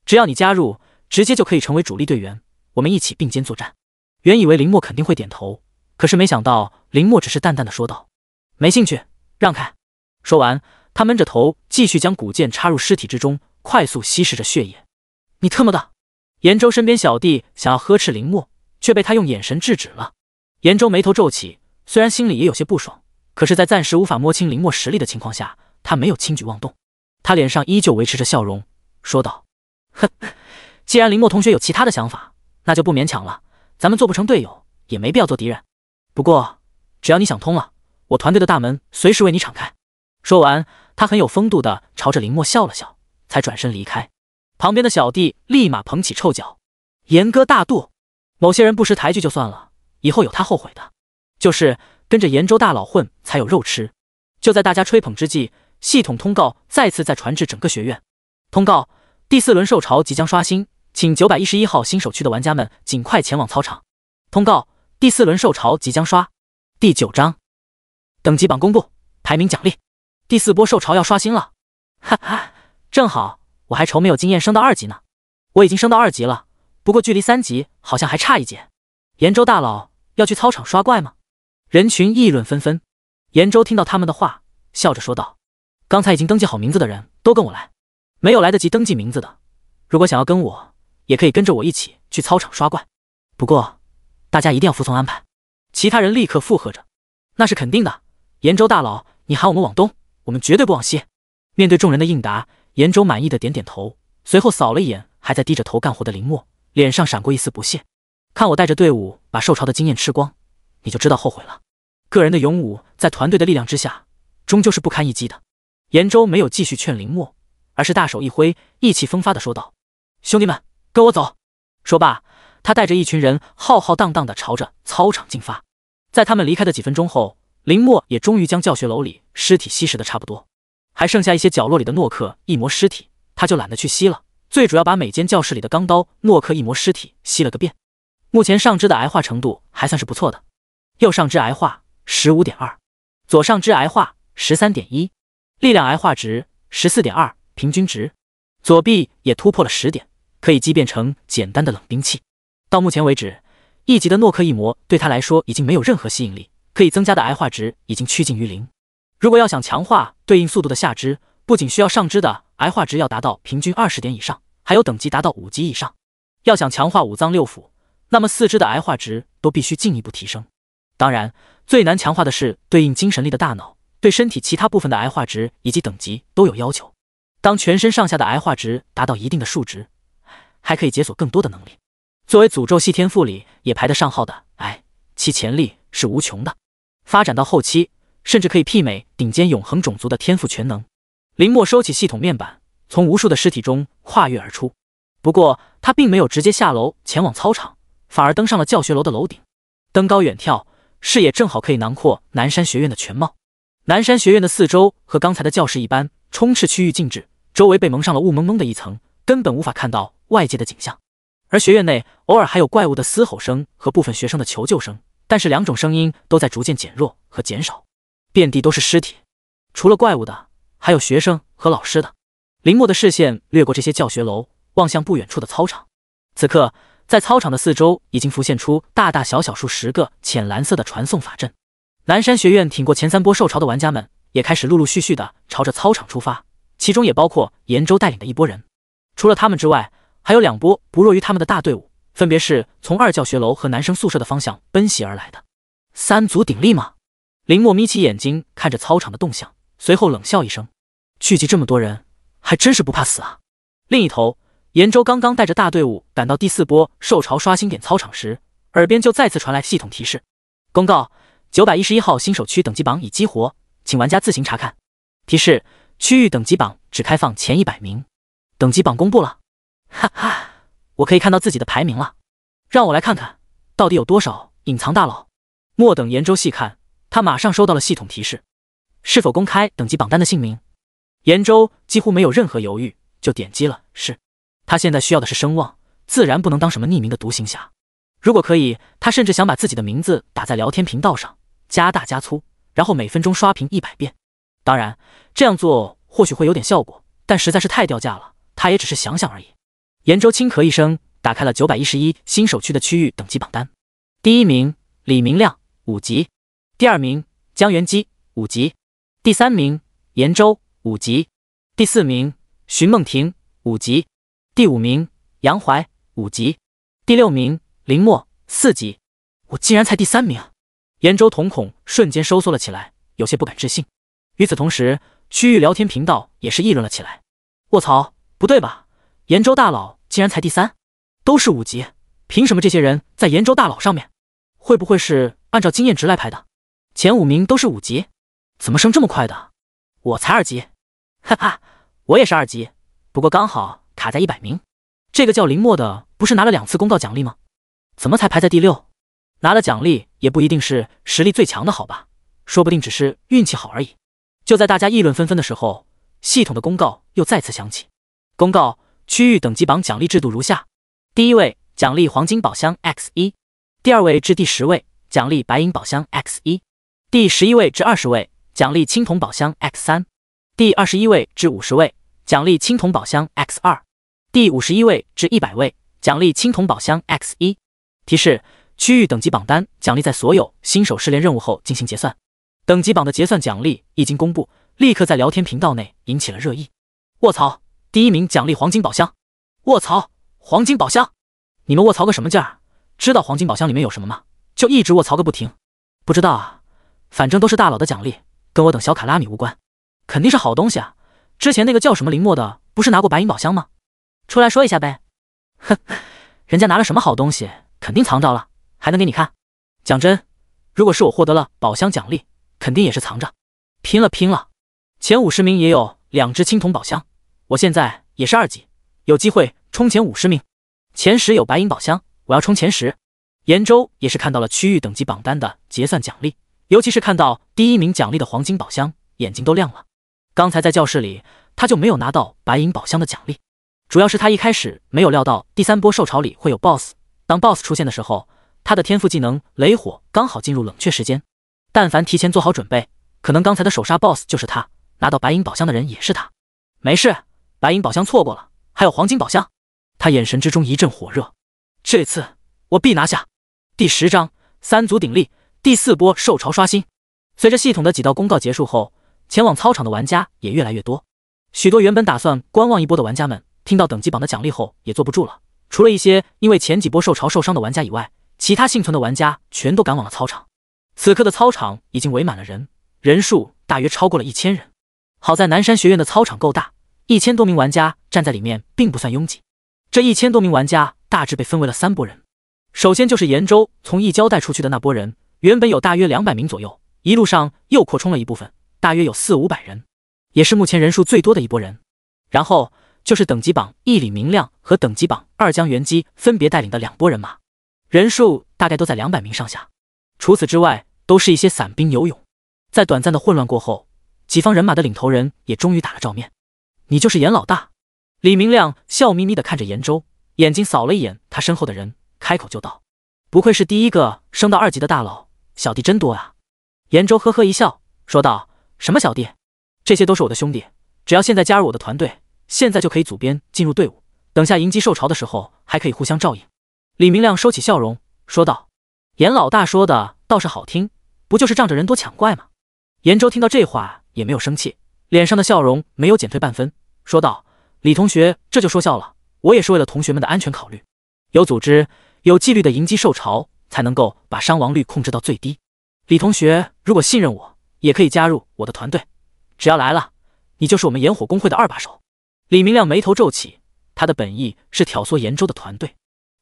只要你加入，直接就可以成为主力队员，我们一起并肩作战。”原以为林墨肯定会点头，可是没想到林墨只是淡淡的说道：“没兴趣，让开。”说完，他闷着头继续将古剑插入尸体之中，快速吸食着血液。你特么的！严州身边小弟想要呵斥林墨，却被他用眼神制止了。严州眉头皱起。虽然心里也有些不爽，可是，在暂时无法摸清林墨实力的情况下，他没有轻举妄动。他脸上依旧维持着笑容，说道：“哼，既然林墨同学有其他的想法，那就不勉强了。咱们做不成队友，也没必要做敌人。不过，只要你想通了，我团队的大门随时为你敞开。”说完，他很有风度的朝着林墨笑了笑，才转身离开。旁边的小弟立马捧起臭脚：“严哥大度，某些人不识抬举就算了，以后有他后悔的。”就是跟着延州大佬混才有肉吃。就在大家吹捧之际，系统通告再次再传至整个学院。通告：第四轮兽潮即将刷新，请九百一十一号新手区的玩家们尽快前往操场。通告：第四轮兽潮即将刷。第九章等级榜公布，排名奖励。第四波兽潮要刷新了，哈哈，正好我还愁没有经验升到二级呢。我已经升到二级了，不过距离三级好像还差一截。延州大佬要去操场刷怪吗？人群议论纷纷，严州听到他们的话，笑着说道：“刚才已经登记好名字的人都跟我来，没有来得及登记名字的，如果想要跟我，也可以跟着我一起去操场刷怪。不过，大家一定要服从安排。其他人立刻附和着：“那是肯定的，延州大佬，你喊我们往东，我们绝对不往西。”面对众人的应答，延州满意的点点头，随后扫了一眼还在低着头干活的林墨，脸上闪过一丝不屑：“看我带着队伍把受潮的经验吃光，你就知道后悔了。个人的勇武在团队的力量之下，终究是不堪一击的。”延州没有继续劝林墨，而是大手一挥，意气风发的说道：“兄弟们，跟我走！”说罢。他带着一群人浩浩荡荡地朝着操场进发。在他们离开的几分钟后，林墨也终于将教学楼里尸体吸食的差不多，还剩下一些角落里的诺克一魔尸体，他就懒得去吸了。最主要把每间教室里的钢刀诺克一魔尸体吸了个遍。目前上肢的癌化程度还算是不错的，右上肢癌化十五点二，左上肢癌化十三点一，力量癌化值十四点二，平均值。左臂也突破了十点，可以击变成简单的冷兵器。到目前为止，一级的诺克一魔对他来说已经没有任何吸引力，可以增加的癌化值已经趋近于零。如果要想强化对应速度的下肢，不仅需要上肢的癌化值要达到平均二十点以上，还有等级达到五级以上。要想强化五脏六腑，那么四肢的癌化值都必须进一步提升。当然，最难强化的是对应精神力的大脑，对身体其他部分的癌化值以及等级都有要求。当全身上下的癌化值达到一定的数值，还可以解锁更多的能力。作为诅咒系天赋里也排得上号的，癌，其潜力是无穷的。发展到后期，甚至可以媲美顶尖永恒种族的天赋全能。林墨收起系统面板，从无数的尸体中跨越而出。不过他并没有直接下楼前往操场，反而登上了教学楼的楼顶。登高远眺，视野正好可以囊括南山学院的全貌。南山学院的四周和刚才的教室一般，充斥区域静止，周围被蒙上了雾蒙蒙的一层，根本无法看到外界的景象。而学院内偶尔还有怪物的嘶吼声和部分学生的求救声，但是两种声音都在逐渐减弱和减少。遍地都是尸体，除了怪物的，还有学生和老师的。林墨的视线掠过这些教学楼，望向不远处的操场。此刻，在操场的四周已经浮现出大大小小数十个浅蓝色的传送法阵。南山学院挺过前三波受潮的玩家们，也开始陆陆续续的朝着操场出发，其中也包括严州带领的一波人。除了他们之外，还有两波不弱于他们的大队伍，分别是从二教学楼和男生宿舍的方向奔袭而来的。三足鼎立吗？林墨眯起眼睛看着操场的动向，随后冷笑一声：“聚集这么多人，还真是不怕死啊！”另一头，严州刚刚带着大队伍赶到第四波受潮刷新点操场时，耳边就再次传来系统提示：“公告：九百一十一号新手区等级榜已激活，请玩家自行查看。”提示：区域等级榜只开放前一百名，等级榜公布了。哈哈，我可以看到自己的排名了，让我来看看到底有多少隐藏大佬。莫等严州细看，他马上收到了系统提示：是否公开等级榜单的姓名？严州几乎没有任何犹豫，就点击了是。他现在需要的是声望，自然不能当什么匿名的独行侠。如果可以，他甚至想把自己的名字打在聊天频道上，加大加粗，然后每分钟刷屏一百遍。当然，这样做或许会有点效果，但实在是太掉价了。他也只是想想而已。严州轻咳一声，打开了九百一十一新手区的区域等级榜单。第一名李明亮，五级；第二名江元基，五级；第三名严州，五级；第四名徐梦婷，五级；第五名杨怀，五级；第六名林墨，四级。我竟然才第三名！严州瞳孔瞬间收缩了起来，有些不敢置信。与此同时，区域聊天频道也是议论了起来：“卧槽，不对吧？严州大佬！”竟然才第三，都是五级，凭什么这些人在延州大佬上面？会不会是按照经验值来排的？前五名都是五级，怎么升这么快的？我才二级，哈哈，我也是二级，不过刚好卡在一百名。这个叫林墨的不是拿了两次公告奖励吗？怎么才排在第六？拿了奖励也不一定是实力最强的好吧？说不定只是运气好而已。就在大家议论纷纷的时候，系统的公告又再次响起，公告。区域等级榜奖励制度如下：第一位奖励黄金宝箱 X 一，第二位至第十位奖励白银宝箱 X 一，第十一位至二十位奖励青铜宝箱 X 三，第二十一位至五十位奖励青铜宝箱 X 二，第五十一位至一百位奖励青铜宝箱 X 一。提示：区域等级榜单奖励在所有新手试炼任务后进行结算。等级榜的结算奖励一经公布，立刻在聊天频道内引起了热议。卧槽！第一名奖励黄金宝箱，卧槽！黄金宝箱，你们卧槽个什么劲儿？知道黄金宝箱里面有什么吗？就一直卧槽个不停。不知道啊，反正都是大佬的奖励，跟我等小卡拉米无关，肯定是好东西啊。之前那个叫什么林墨的，不是拿过白银宝箱吗？出来说一下呗。哼，人家拿了什么好东西，肯定藏着了，还能给你看？讲真，如果是我获得了宝箱奖励，肯定也是藏着。拼了拼了，前五十名也有两只青铜宝箱，我现在也是二级，有机会冲前五十名。前十有白银宝箱，我要冲前十。延州也是看到了区域等级榜单的结算奖励，尤其是看到第一名奖励的黄金宝箱，眼睛都亮了。刚才在教室里，他就没有拿到白银宝箱的奖励，主要是他一开始没有料到第三波兽潮里会有 BOSS。当 BOSS 出现的时候，他的天赋技能雷火刚好进入冷却时间，但凡提前做好准备，可能刚才的首杀 BOSS 就是他，拿到白银宝箱的人也是他。没事，白银宝箱错过了，还有黄金宝箱。他眼神之中一阵火热，这次我必拿下。第十章三足鼎立，第四波兽潮刷新。随着系统的几道公告结束后，前往操场的玩家也越来越多。许多原本打算观望一波的玩家们，听到等级榜的奖励后也坐不住了。除了一些因为前几波受潮受伤的玩家以外，其他幸存的玩家全都赶往了操场。此刻的操场已经围满了人，人数大约超过了一千人。好在南山学院的操场够大，一千多名玩家站在里面并不算拥挤。这一千多名玩家大致被分为了三拨人。首先就是延州从一交带出去的那波人，原本有大约两百名左右，一路上又扩充了一部分，大约有四五百人，也是目前人数最多的一波人。然后就是等级榜一李明亮和等级榜二江元基分别带领的两拨人马，人数大概都在两百名上下。除此之外，都是一些散兵游勇。在短暂的混乱过后，几方人马的领头人也终于打了照面。你就是严老大。李明亮笑眯眯地看着严州，眼睛扫了一眼他身后的人，开口就道：“不愧是第一个升到二级的大佬，小弟真多啊。”严州呵呵一笑，说道：“什么小弟？这些都是我的兄弟，只要现在加入我的团队，现在就可以组编进入队伍，等下迎击受潮的时候还可以互相照应。”李明亮收起笑容，说道：“严老大说的倒是好听，不就是仗着人多抢怪吗？”严州听到这话也没有生气，脸上的笑容没有减退半分，说道。李同学，这就说笑了。我也是为了同学们的安全考虑，有组织、有纪律的迎击受潮，才能够把伤亡率控制到最低。李同学，如果信任我，也可以加入我的团队。只要来了，你就是我们炎火工会的二把手。李明亮眉头皱起，他的本意是挑唆延州的团队，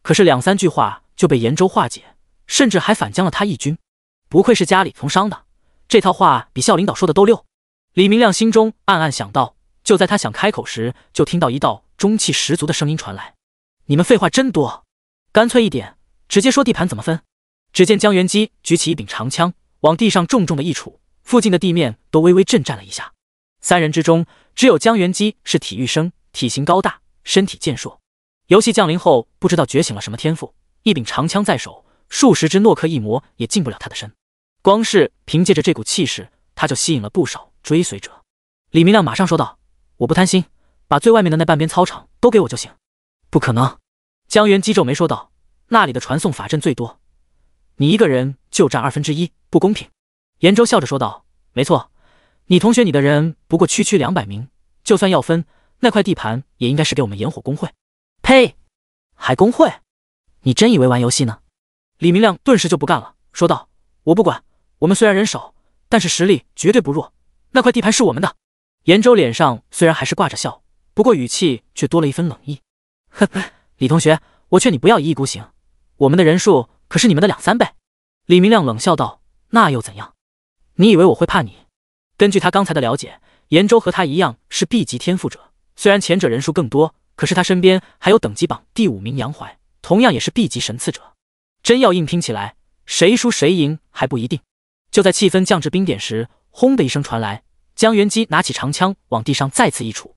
可是两三句话就被延州化解，甚至还反将了他一军。不愧是家里从商的，这套话比校领导说的都溜。李明亮心中暗暗想到。就在他想开口时，就听到一道中气十足的声音传来：“你们废话真多，干脆一点，直接说地盘怎么分。”只见江元基举起一柄长枪，往地上重重的一杵，附近的地面都微微震颤了一下。三人之中，只有江元基是体育生，体型高大，身体健硕。游戏降临后，不知道觉醒了什么天赋，一柄长枪在手，数十只诺克异魔也近不了他的身。光是凭借着这股气势，他就吸引了不少追随者。李明亮马上说道。我不贪心，把最外面的那半边操场都给我就行。不可能，江元基皱眉说道：“那里的传送法阵最多，你一个人就占二分之一，不公平。”严州笑着说道：“没错，你同学你的人不过区区两百名，就算要分那块地盘，也应该是给我们炎火工会。”呸！还工会？你真以为玩游戏呢？李明亮顿时就不干了，说道：“我不管，我们虽然人少，但是实力绝对不弱，那块地盘是我们的。”严州脸上虽然还是挂着笑，不过语气却多了一分冷意。呵呵，李同学，我劝你不要一意孤行，我们的人数可是你们的两三倍。李明亮冷笑道：“那又怎样？你以为我会怕你？”根据他刚才的了解，严州和他一样是 B 级天赋者，虽然前者人数更多，可是他身边还有等级榜第五名杨怀，同样也是 B 级神赐者。真要硬拼起来，谁输谁赢还不一定。就在气氛降至冰点时，轰的一声传来。江元基拿起长枪往地上再次一杵，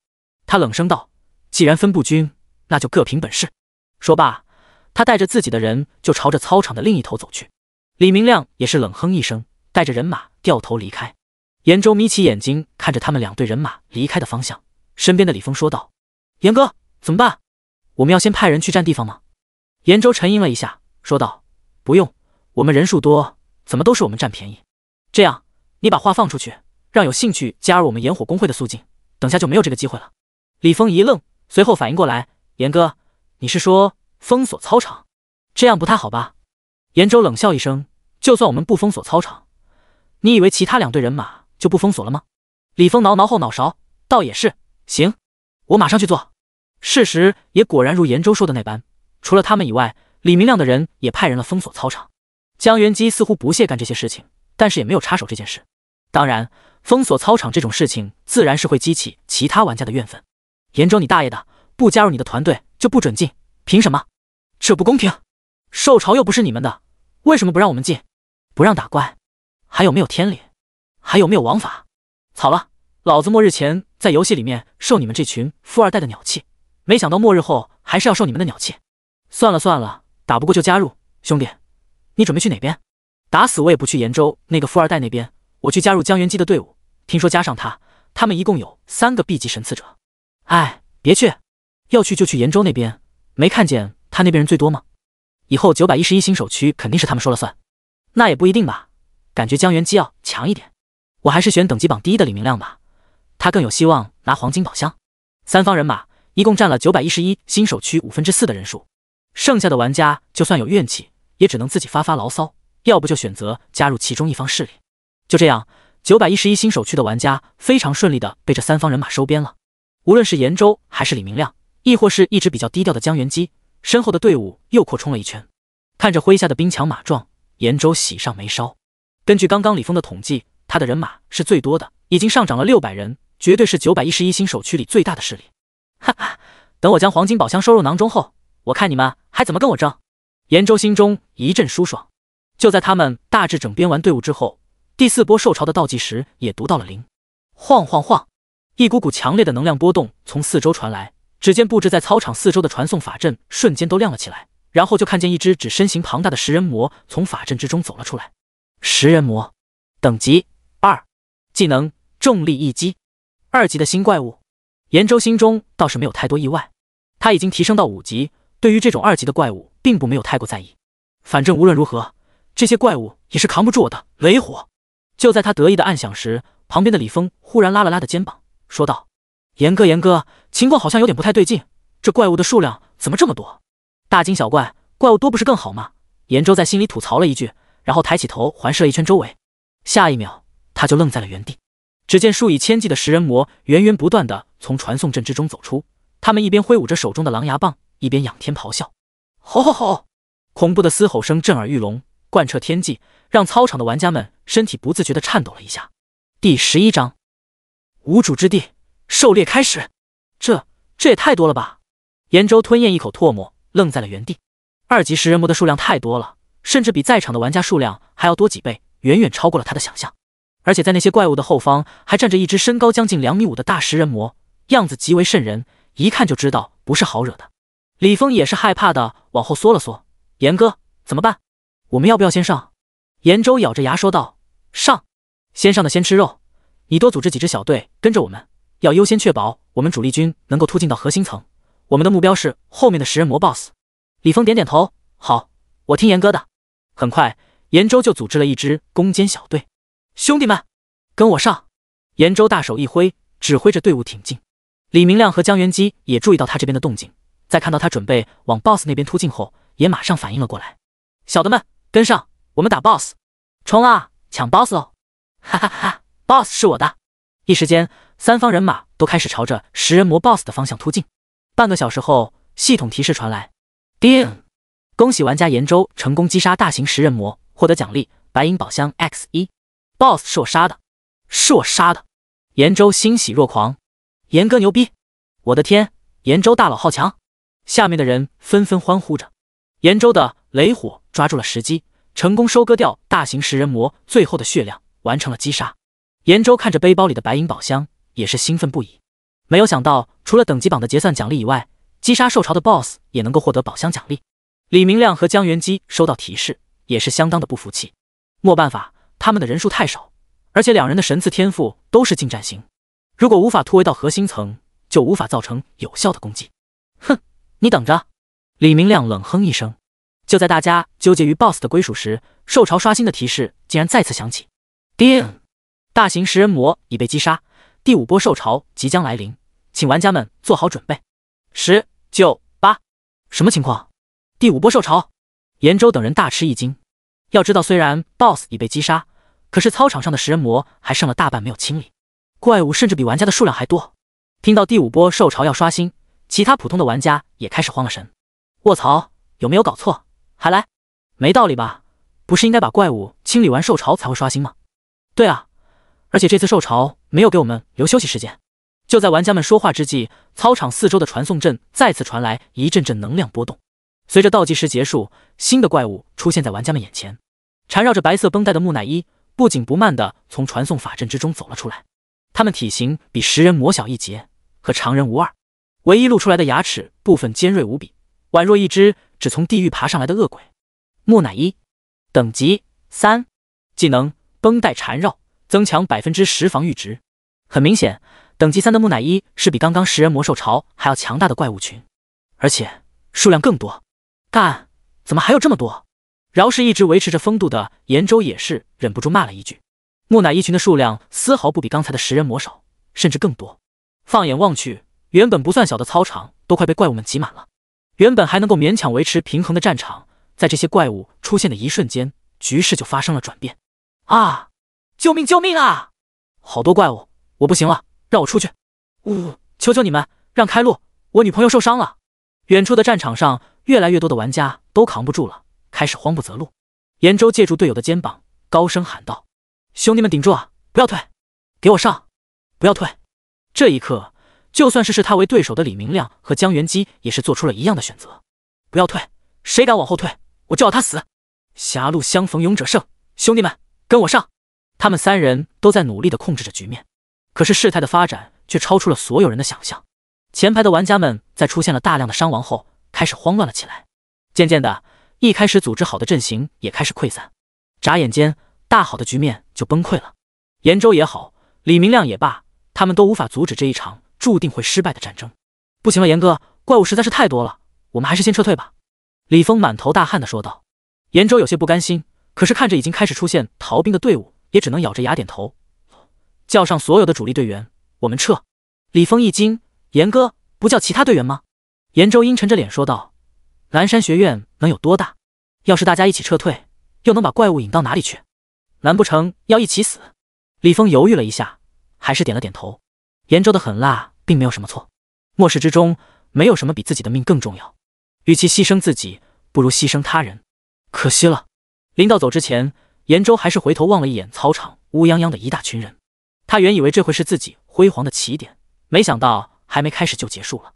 他冷声道：“既然分不均，那就各凭本事。”说罢，他带着自己的人就朝着操场的另一头走去。李明亮也是冷哼一声，带着人马掉头离开。严州眯起眼睛看着他们两队人马离开的方向，身边的李峰说道：“严哥，怎么办？我们要先派人去占地方吗？”严州沉吟了一下，说道：“不用，我们人数多，怎么都是我们占便宜。这样，你把话放出去。”让有兴趣加入我们炎火工会的肃静，等下就没有这个机会了。李峰一愣，随后反应过来：“严哥，你是说封锁操场？”这样不太好吧？严州冷笑一声，就算我们不封锁操场，你以为其他两队人马就不封锁了吗？李峰挠挠后脑勺，倒也是，行，我马上去做。事实也果然如严州说的那般，除了他们以外，李明亮的人也派人了封锁操场。江元基似乎不屑干这些事情，但是也没有插手这件事。当然，封锁操场这种事情，自然是会激起其他玩家的怨愤。严州，你大爷的！不加入你的团队就不准进，凭什么？这不公平！受潮又不是你们的，为什么不让我们进？不让打怪？还有没有天理？还有没有王法？草了，老子末日前在游戏里面受你们这群富二代的鸟气，没想到末日后还是要受你们的鸟气。算了算了，打不过就加入，兄弟，你准备去哪边？打死我也不去延州那个富二代那边，我去加入江元基的队伍。听说加上他，他们一共有三个 B 级神赐者。哎，别去，要去就去延州那边，没看见他那边人最多吗？以后九百一十一新手区肯定是他们说了算。那也不一定吧，感觉江元基要强一点。我还是选等级榜第一的李明亮吧，他更有希望拿黄金宝箱。三方人马一共占了九百一十一新手区五分之四的人数，剩下的玩家就算有怨气，也只能自己发发牢骚，要不就选择加入其中一方势力。就这样，九百一十一新手区的玩家非常顺利的被这三方人马收编了。无论是延州还是李明亮，亦或是一直比较低调的江元基，身后的队伍又扩充了一圈。看着麾下的兵强马壮，延州喜上眉梢。根据刚刚李峰的统计。他的人马是最多的，已经上涨了六百人，绝对是九百一十一新手区里最大的势力。哈哈，等我将黄金宝箱收入囊中后，我看你们还怎么跟我争！严州心中一阵舒爽。就在他们大致整编完队伍之后，第四波受潮的倒计时也读到了零。晃晃晃，一股股强烈的能量波动从四周传来，只见布置在操场四周的传送法阵瞬间都亮了起来，然后就看见一只只身形庞大的食人魔从法阵之中走了出来。食人魔，等级。二技能重力一击，二级的新怪物。严州心中倒是没有太多意外，他已经提升到五级，对于这种二级的怪物，并不没有太过在意。反正无论如何，这些怪物也是扛不住我的雷火。就在他得意的暗想时，旁边的李峰忽然拉了拉的肩膀，说道：“严哥，严哥，情况好像有点不太对劲，这怪物的数量怎么这么多？大惊小怪，怪物多不是更好吗？”严州在心里吐槽了一句，然后抬起头环视了一圈周围，下一秒。他就愣在了原地，只见数以千计的食人魔源源不断的从传送阵之中走出，他们一边挥舞着手中的狼牙棒，一边仰天咆哮，吼吼吼！恐怖的嘶吼声震耳欲聋，贯彻天际，让操场的玩家们身体不自觉的颤抖了一下。第十一章，无主之地，狩猎开始。这这也太多了吧！严州吞咽一口唾沫，愣在了原地。二级食人魔的数量太多了，甚至比在场的玩家数量还要多几倍，远远超过了他的想象。而且在那些怪物的后方，还站着一只身高将近两米五的大食人魔，样子极为瘆人，一看就知道不是好惹的。李峰也是害怕的往后缩了缩。严哥，怎么办？我们要不要先上？严州咬着牙说道：“上，先上的先吃肉。你多组织几支小队跟着我们，要优先确保我们主力军能够突进到核心层。我们的目标是后面的食人魔 BOSS。”李峰点点头：“好，我听严哥的。”很快，严州就组织了一支攻坚小队。兄弟们，跟我上！严州大手一挥，指挥着队伍挺进。李明亮和江元基也注意到他这边的动静，在看到他准备往 BOSS 那边突进后，也马上反应了过来。小的们，跟上，我们打 BOSS！冲啊，抢 BOSS 哦！哈哈哈，BOSS 是我的！一时间，三方人马都开始朝着食人魔 BOSS 的方向突进。半个小时后，系统提示传来：叮，恭喜玩家严州成功击杀大型食人魔，获得奖励白银宝箱 X 一。boss 是我杀的，是我杀的！严州欣喜若狂，严哥牛逼！我的天，严州大佬好强！下面的人纷纷欢呼着。严州的雷火抓住了时机，成功收割掉大型食人魔最后的血量，完成了击杀。严州看着背包里的白银宝箱，也是兴奋不已。没有想到，除了等级榜的结算奖励以外，击杀受潮的 boss 也能够获得宝箱奖励。李明亮和江元基收到提示，也是相当的不服气。没办法。他们的人数太少，而且两人的神赐天赋都是近战型，如果无法突围到核心层，就无法造成有效的攻击。哼，你等着！李明亮冷哼一声。就在大家纠结于 BOSS 的归属时，受潮刷新的提示竟然再次响起。叮！大型食人魔已被击杀，第五波受潮即将来临，请玩家们做好准备。十九八，什么情况？第五波受潮？严州等人大吃一惊。要知道，虽然 BOSS 已被击杀，可是操场上的食人魔还剩了大半没有清理，怪物甚至比玩家的数量还多。听到第五波兽潮要刷新，其他普通的玩家也开始慌了神。卧槽，有没有搞错？还来？没道理吧？不是应该把怪物清理完兽潮才会刷新吗？对啊，而且这次兽潮没有给我们留休息时间。就在玩家们说话之际，操场四周的传送阵再次传来一阵阵能量波动。随着倒计时结束，新的怪物出现在玩家们眼前。缠绕着白色绷带的木乃伊不紧不慢地从传送法阵之中走了出来。他们体型比食人魔小一截，和常人无二。唯一露出来的牙齿部分尖锐无比，宛若一只只从地狱爬上来的恶鬼。木乃伊等级三，技能绷带缠绕，增强百分之十防御值。很明显，等级三的木乃伊是比刚刚食人魔兽潮还要强大的怪物群，而且数量更多。干，怎么还有这么多？饶是一直维持着风度的岩州也是忍不住骂了一句。木乃伊群的数量丝毫不比刚才的食人魔少，甚至更多。放眼望去，原本不算小的操场都快被怪物们挤满了。原本还能够勉强维持平衡的战场，在这些怪物出现的一瞬间，局势就发生了转变。啊！救命！救命啊！好多怪物，我不行了，让我出去！呜！求求你们，让开路！我女朋友受伤了。远处的战场上。越来越多的玩家都扛不住了，开始慌不择路。严州借助队友的肩膀，高声喊道：“兄弟们，顶住啊！不要退，给我上！不要退！”这一刻，就算是视他为对手的李明亮和江元基也是做出了一样的选择：“不要退！谁敢往后退，我就要他死！”狭路相逢勇者胜，兄弟们，跟我上！他们三人都在努力的控制着局面，可是事态的发展却超出了所有人的想象。前排的玩家们在出现了大量的伤亡后。开始慌乱了起来，渐渐的，一开始组织好的阵型也开始溃散，眨眼间，大好的局面就崩溃了。严州也好，李明亮也罢，他们都无法阻止这一场注定会失败的战争。不行了，严哥，怪物实在是太多了，我们还是先撤退吧。李峰满头大汗的说道。严州有些不甘心，可是看着已经开始出现逃兵的队伍，也只能咬着牙点头，叫上所有的主力队员，我们撤。李峰一惊，严哥不叫其他队员吗？严州阴沉着脸说道：“蓝山学院能有多大？要是大家一起撤退，又能把怪物引到哪里去？难不成要一起死？”李峰犹豫了一下，还是点了点头。严州的狠辣并没有什么错，末世之中没有什么比自己的命更重要。与其牺牲自己，不如牺牲他人。可惜了。临到走之前，严州还是回头望了一眼操场乌泱泱的一大群人。他原以为这会是自己辉煌的起点，没想到还没开始就结束了。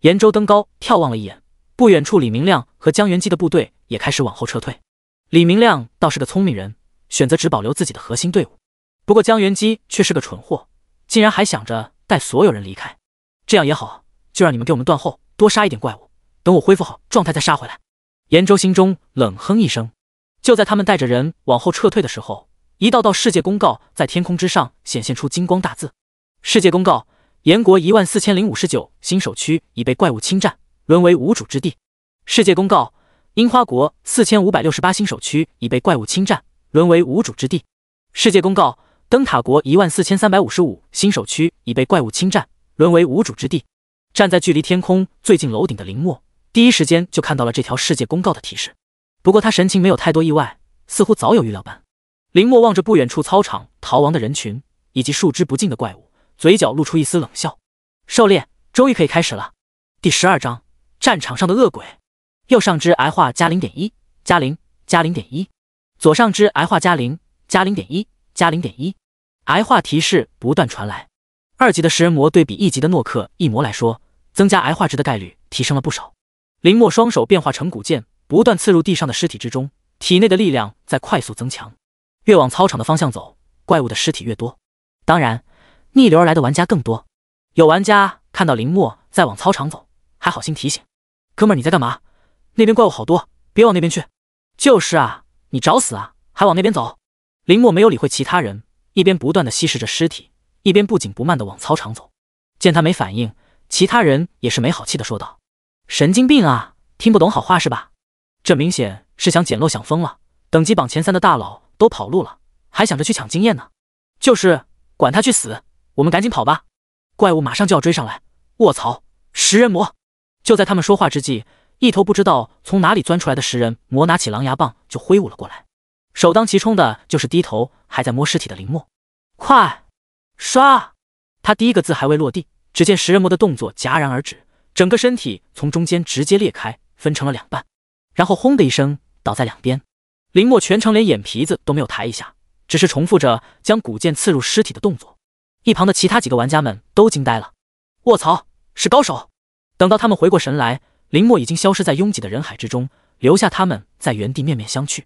严州登高眺望了一眼，不远处李明亮和江元基的部队也开始往后撤退。李明亮倒是个聪明人，选择只保留自己的核心队伍。不过江元基却是个蠢货，竟然还想着带所有人离开。这样也好，就让你们给我们断后，多杀一点怪物，等我恢复好状态再杀回来。严州心中冷哼一声。就在他们带着人往后撤退的时候，一道道世界公告在天空之上显现出金光大字：世界公告。炎国一万四千零五十九新手区已被怪物侵占，沦为无主之地。世界公告：樱花国四千五百六十八新手区已被怪物侵占，沦为无主之地。世界公告：灯塔国一万四千三百五十五新手区已被怪物侵占，沦为无主之地。站在距离天空最近楼顶的林默，第一时间就看到了这条世界公告的提示。不过他神情没有太多意外，似乎早有预料般。林默望着不远处操场逃亡的人群以及数之不尽的怪物。嘴角露出一丝冷笑，狩猎终于可以开始了。第十二章，战场上的恶鬼。右上肢癌化加零点一，加零加零点一。左上肢癌化加零加零点一，加零点一。癌化提示不断传来。二级的食人魔对比一级的诺克异魔来说，增加癌化值的概率提升了不少。林墨双手变化成古剑，不断刺入地上的尸体之中，体内的力量在快速增强。越往操场的方向走，怪物的尸体越多。当然。逆流而来的玩家更多，有玩家看到林墨在往操场走，还好心提醒：“哥们儿，你在干嘛？那边怪物好多，别往那边去。”“就是啊，你找死啊，还往那边走？”林墨没有理会其他人，一边不断的吸食着尸体，一边不紧不慢的往操场走。见他没反应，其他人也是没好气的说道：“神经病啊，听不懂好话是吧？这明显是想捡漏想疯了。等级榜前三的大佬都跑路了，还想着去抢经验呢。就是，管他去死！”我们赶紧跑吧，怪物马上就要追上来！卧槽，食人魔！就在他们说话之际，一头不知道从哪里钻出来的食人魔拿起狼牙棒就挥舞了过来，首当其冲的就是低头还在摸尸体的林墨。快，刷！他第一个字还未落地，只见食人魔的动作戛然而止，整个身体从中间直接裂开，分成了两半，然后轰的一声倒在两边。林墨全程连眼皮子都没有抬一下，只是重复着将古剑刺入尸体的动作。一旁的其他几个玩家们都惊呆了，卧槽，是高手！等到他们回过神来，林墨已经消失在拥挤的人海之中，留下他们在原地面面相觑。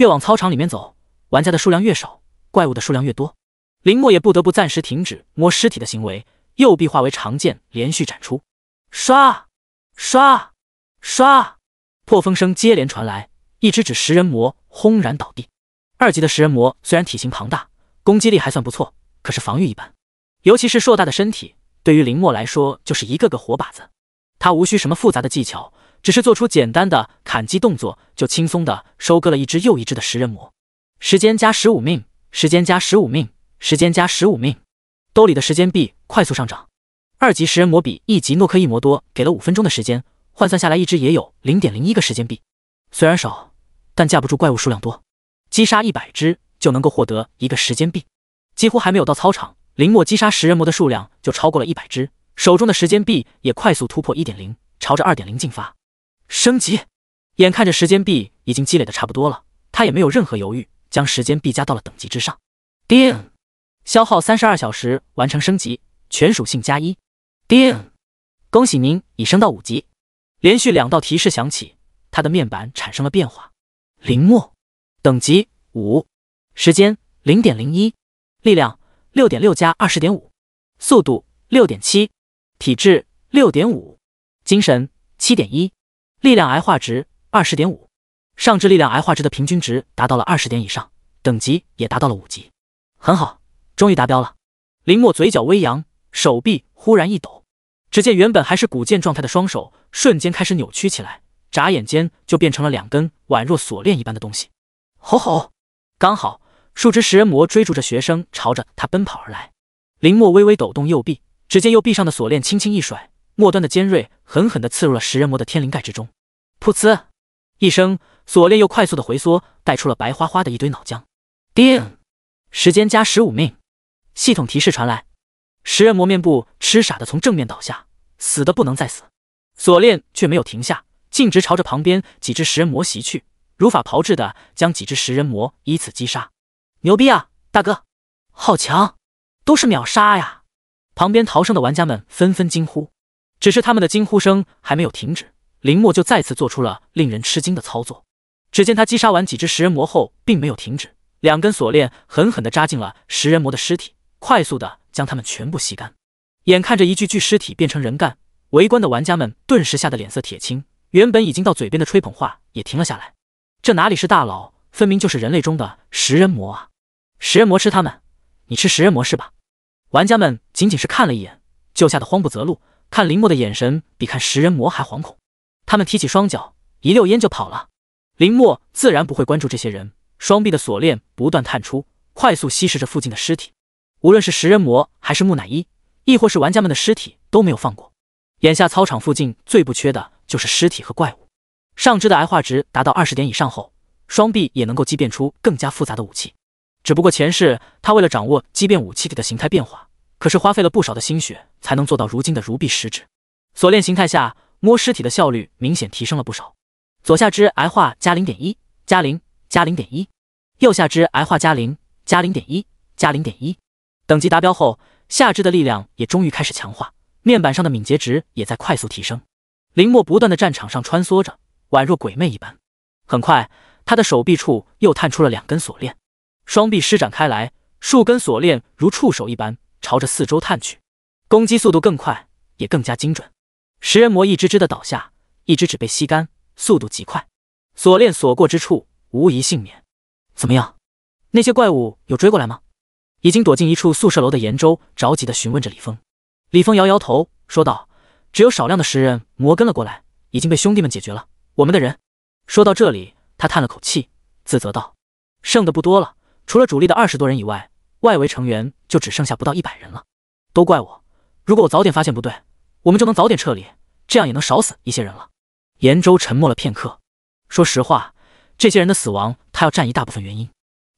越往操场里面走，玩家的数量越少，怪物的数量越多。林墨也不得不暂时停止摸尸体的行为，右臂化为长剑，连续斩出，刷刷刷，破风声接连传来，一只指食人魔轰然倒地。二级的食人魔虽然体型庞大，攻击力还算不错，可是防御一般，尤其是硕大的身体，对于林墨来说就是一个个活靶子。他无需什么复杂的技巧，只是做出简单的砍击动作，就轻松的收割了一只又一只的食人魔。时间加十五命，时间加十五命。时间加十五命，兜里的时间币快速上涨。二级食人魔比一级诺克一魔多，给了五分钟的时间，换算下来一只也有零点零一个时间币。虽然少，但架不住怪物数量多，击杀一百只就能够获得一个时间币。几乎还没有到操场，林墨击杀食人魔的数量就超过了一百只，手中的时间币也快速突破一点零，朝着二点零进发。升级，眼看着时间币已经积累的差不多了，他也没有任何犹豫，将时间币加到了等级之上。叮。消耗三十二小时完成升级，全属性加一。叮！恭喜您已升到五级。连续两道提示响起，他的面板产生了变化。林墨，等级五，时间零点零一，力量六点六加二十点五，速度六点七，体质六点五，精神七点一，力量癌化值二十点五，上肢力量癌化值的平均值达到了二十点以上，等级也达到了五级，很好。终于达标了，林墨嘴角微扬，手臂忽然一抖，只见原本还是古剑状态的双手瞬间开始扭曲起来，眨眼间就变成了两根宛若锁链一般的东西。吼吼！刚好数只食人魔追逐着学生朝着他奔跑而来，林墨微微抖动右臂，只见右臂上的锁链轻轻一甩，末端的尖锐狠狠地刺入了食人魔的天灵盖之中。噗呲一声，锁链又快速的回缩，带出了白花花的一堆脑浆。叮！时间加十五命。系统提示传来，食人魔面部痴傻的从正面倒下，死的不能再死。锁链却没有停下，径直朝着旁边几只食人魔袭去，如法炮制的将几只食人魔依次击杀。牛逼啊，大哥，好强，都是秒杀呀！旁边逃生的玩家们纷纷惊呼。只是他们的惊呼声还没有停止，林墨就再次做出了令人吃惊的操作。只见他击杀完几只食人魔后，并没有停止，两根锁链狠狠地扎进了食人魔的尸体。快速的将他们全部吸干，眼看着一具具尸体变成人干，围观的玩家们顿时吓得脸色铁青，原本已经到嘴边的吹捧话也停了下来。这哪里是大佬，分明就是人类中的食人魔啊！食人魔吃他们，你吃食人魔是吧？玩家们仅仅是看了一眼，就吓得慌不择路，看林墨的眼神比看食人魔还惶恐。他们提起双脚，一溜烟就跑了。林墨自然不会关注这些人，双臂的锁链不断探出，快速吸食着附近的尸体。无论是食人魔，还是木乃伊，亦或是玩家们的尸体，都没有放过。眼下操场附近最不缺的就是尸体和怪物。上肢的癌化值达到二十点以上后，双臂也能够畸变出更加复杂的武器。只不过前世他为了掌握畸变武器体的形态变化，可是花费了不少的心血，才能做到如今的如臂使指。锁链形态下摸尸体的效率明显提升了不少。左下肢癌化加零点一，加零加零点一；右下肢癌化加零加零点一，加零点一。等级达标后，下肢的力量也终于开始强化，面板上的敏捷值也在快速提升。林墨不断的战场上穿梭着，宛若鬼魅一般。很快，他的手臂处又探出了两根锁链，双臂施展开来，数根锁链如触手一般朝着四周探去，攻击速度更快，也更加精准。食人魔一只只的倒下，一只只被吸干，速度极快。锁链锁过之处，无一幸免。怎么样？那些怪物有追过来吗？已经躲进一处宿舍楼的严州着急地询问着李峰。李峰摇摇头说道：“只有少量的食人魔跟了过来，已经被兄弟们解决了。我们的人……”说到这里，他叹了口气，自责道：“剩的不多了，除了主力的二十多人以外，外围成员就只剩下不到一百人了。都怪我，如果我早点发现不对，我们就能早点撤离，这样也能少死一些人了。”严州沉默了片刻，说实话，这些人的死亡，他要占一大部分原因。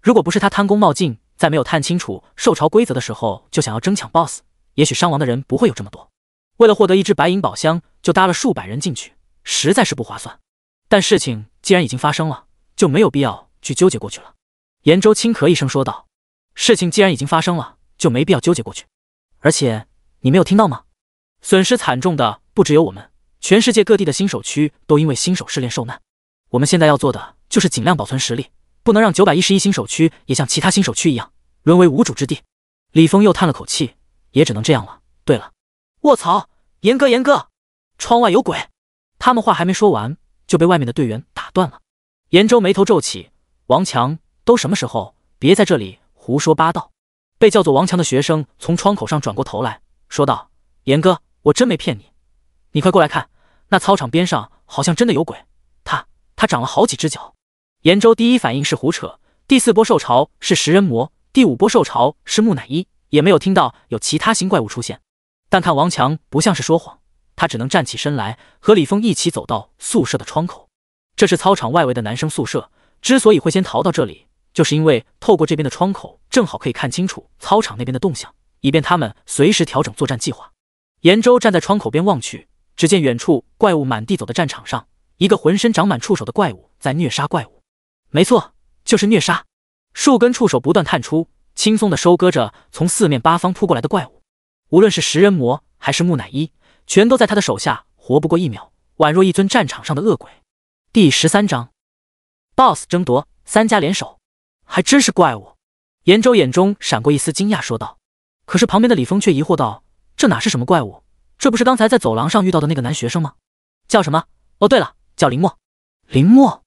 如果不是他贪功冒进，在没有探清楚受潮规则的时候就想要争抢 BOSS，也许伤亡的人不会有这么多。为了获得一只白银宝箱，就搭了数百人进去，实在是不划算。但事情既然已经发生了，就没有必要去纠结过去了。严州轻咳一声说道：“事情既然已经发生了，就没必要纠结过去。而且你没有听到吗？损失惨重的不只有我们，全世界各地的新手区都因为新手试炼受难。我们现在要做的就是尽量保存实力，不能让九百一十一新手区也像其他新手区一样沦为无主之地。”李峰又叹了口气：“也只能这样了。对了，卧槽！严哥，严哥，窗外有鬼！”他们话还没说完，就被外面的队员打断了。严州眉头皱起：“王强，都什么时候？别在这里胡说八道！”被叫做王强的学生从窗口上转过头来说道：“严哥，我真没骗你，你快过来看，那操场边上好像真的有鬼，他他长了好几只脚。”严州第一反应是胡扯，第四波受潮是食人魔，第五波受潮是木乃伊，也没有听到有其他新怪物出现。但看王强不像是说谎，他只能站起身来，和李峰一起走到宿舍的窗口。这是操场外围的男生宿舍，之所以会先逃到这里，就是因为透过这边的窗口，正好可以看清楚操场那边的动向，以便他们随时调整作战计划。严州站在窗口边望去，只见远处怪物满地走的战场上，一个浑身长满触手的怪物在虐杀怪物。没错，就是虐杀，数根触手不断探出，轻松的收割着从四面八方扑过来的怪物。无论是食人魔还是木乃伊，全都在他的手下活不过一秒，宛若一尊战场上的恶鬼。第十三章，BOSS 争夺，三家联手，还真是怪物。严州眼中闪过一丝惊讶，说道。可是旁边的李峰却疑惑道：“这哪是什么怪物？这不是刚才在走廊上遇到的那个男学生吗？叫什么？哦，对了，叫林墨。林墨。”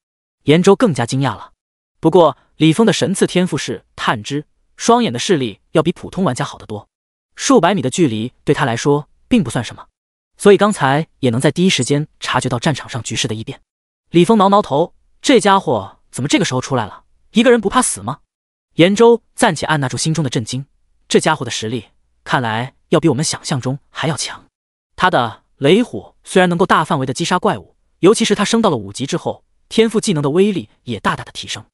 严州更加惊讶了。不过李峰的神赐天赋是探知，双眼的视力要比普通玩家好得多。数百米的距离对他来说并不算什么，所以刚才也能在第一时间察觉到战场上局势的异变。李峰挠挠头，这家伙怎么这个时候出来了？一个人不怕死吗？严州暂且按捺住心中的震惊，这家伙的实力看来要比我们想象中还要强。他的雷火虽然能够大范围的击杀怪物，尤其是他升到了五级之后，天赋技能的威力也大大的提升，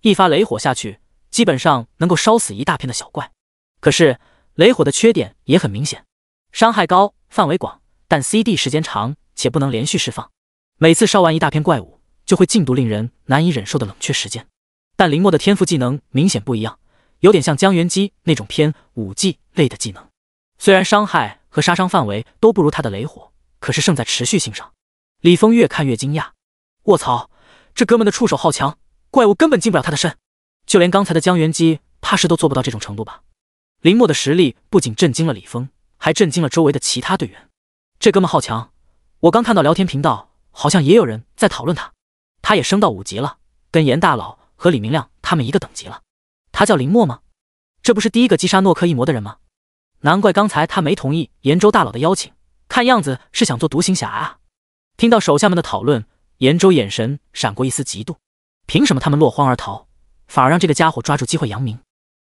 一发雷火下去，基本上能够烧死一大片的小怪。可是。雷火的缺点也很明显，伤害高，范围广，但 CD 时间长且不能连续释放。每次烧完一大片怪物，就会进度令人难以忍受的冷却时间。但林墨的天赋技能明显不一样，有点像江元姬那种偏武技类的技能。虽然伤害和杀伤范围都不如他的雷火，可是胜在持续性上。李峰越看越惊讶，卧槽，这哥们的触手好强，怪物根本进不了他的身。就连刚才的江元姬，怕是都做不到这种程度吧。林墨的实力不仅震惊了李峰，还震惊了周围的其他队员。这哥们好强！我刚看到聊天频道，好像也有人在讨论他。他也升到五级了，跟严大佬和李明亮他们一个等级了。他叫林墨吗？这不是第一个击杀诺克一魔的人吗？难怪刚才他没同意严州大佬的邀请，看样子是想做独行侠啊！听到手下们的讨论，严州眼神闪过一丝嫉妒。凭什么他们落荒而逃，反而让这个家伙抓住机会扬名？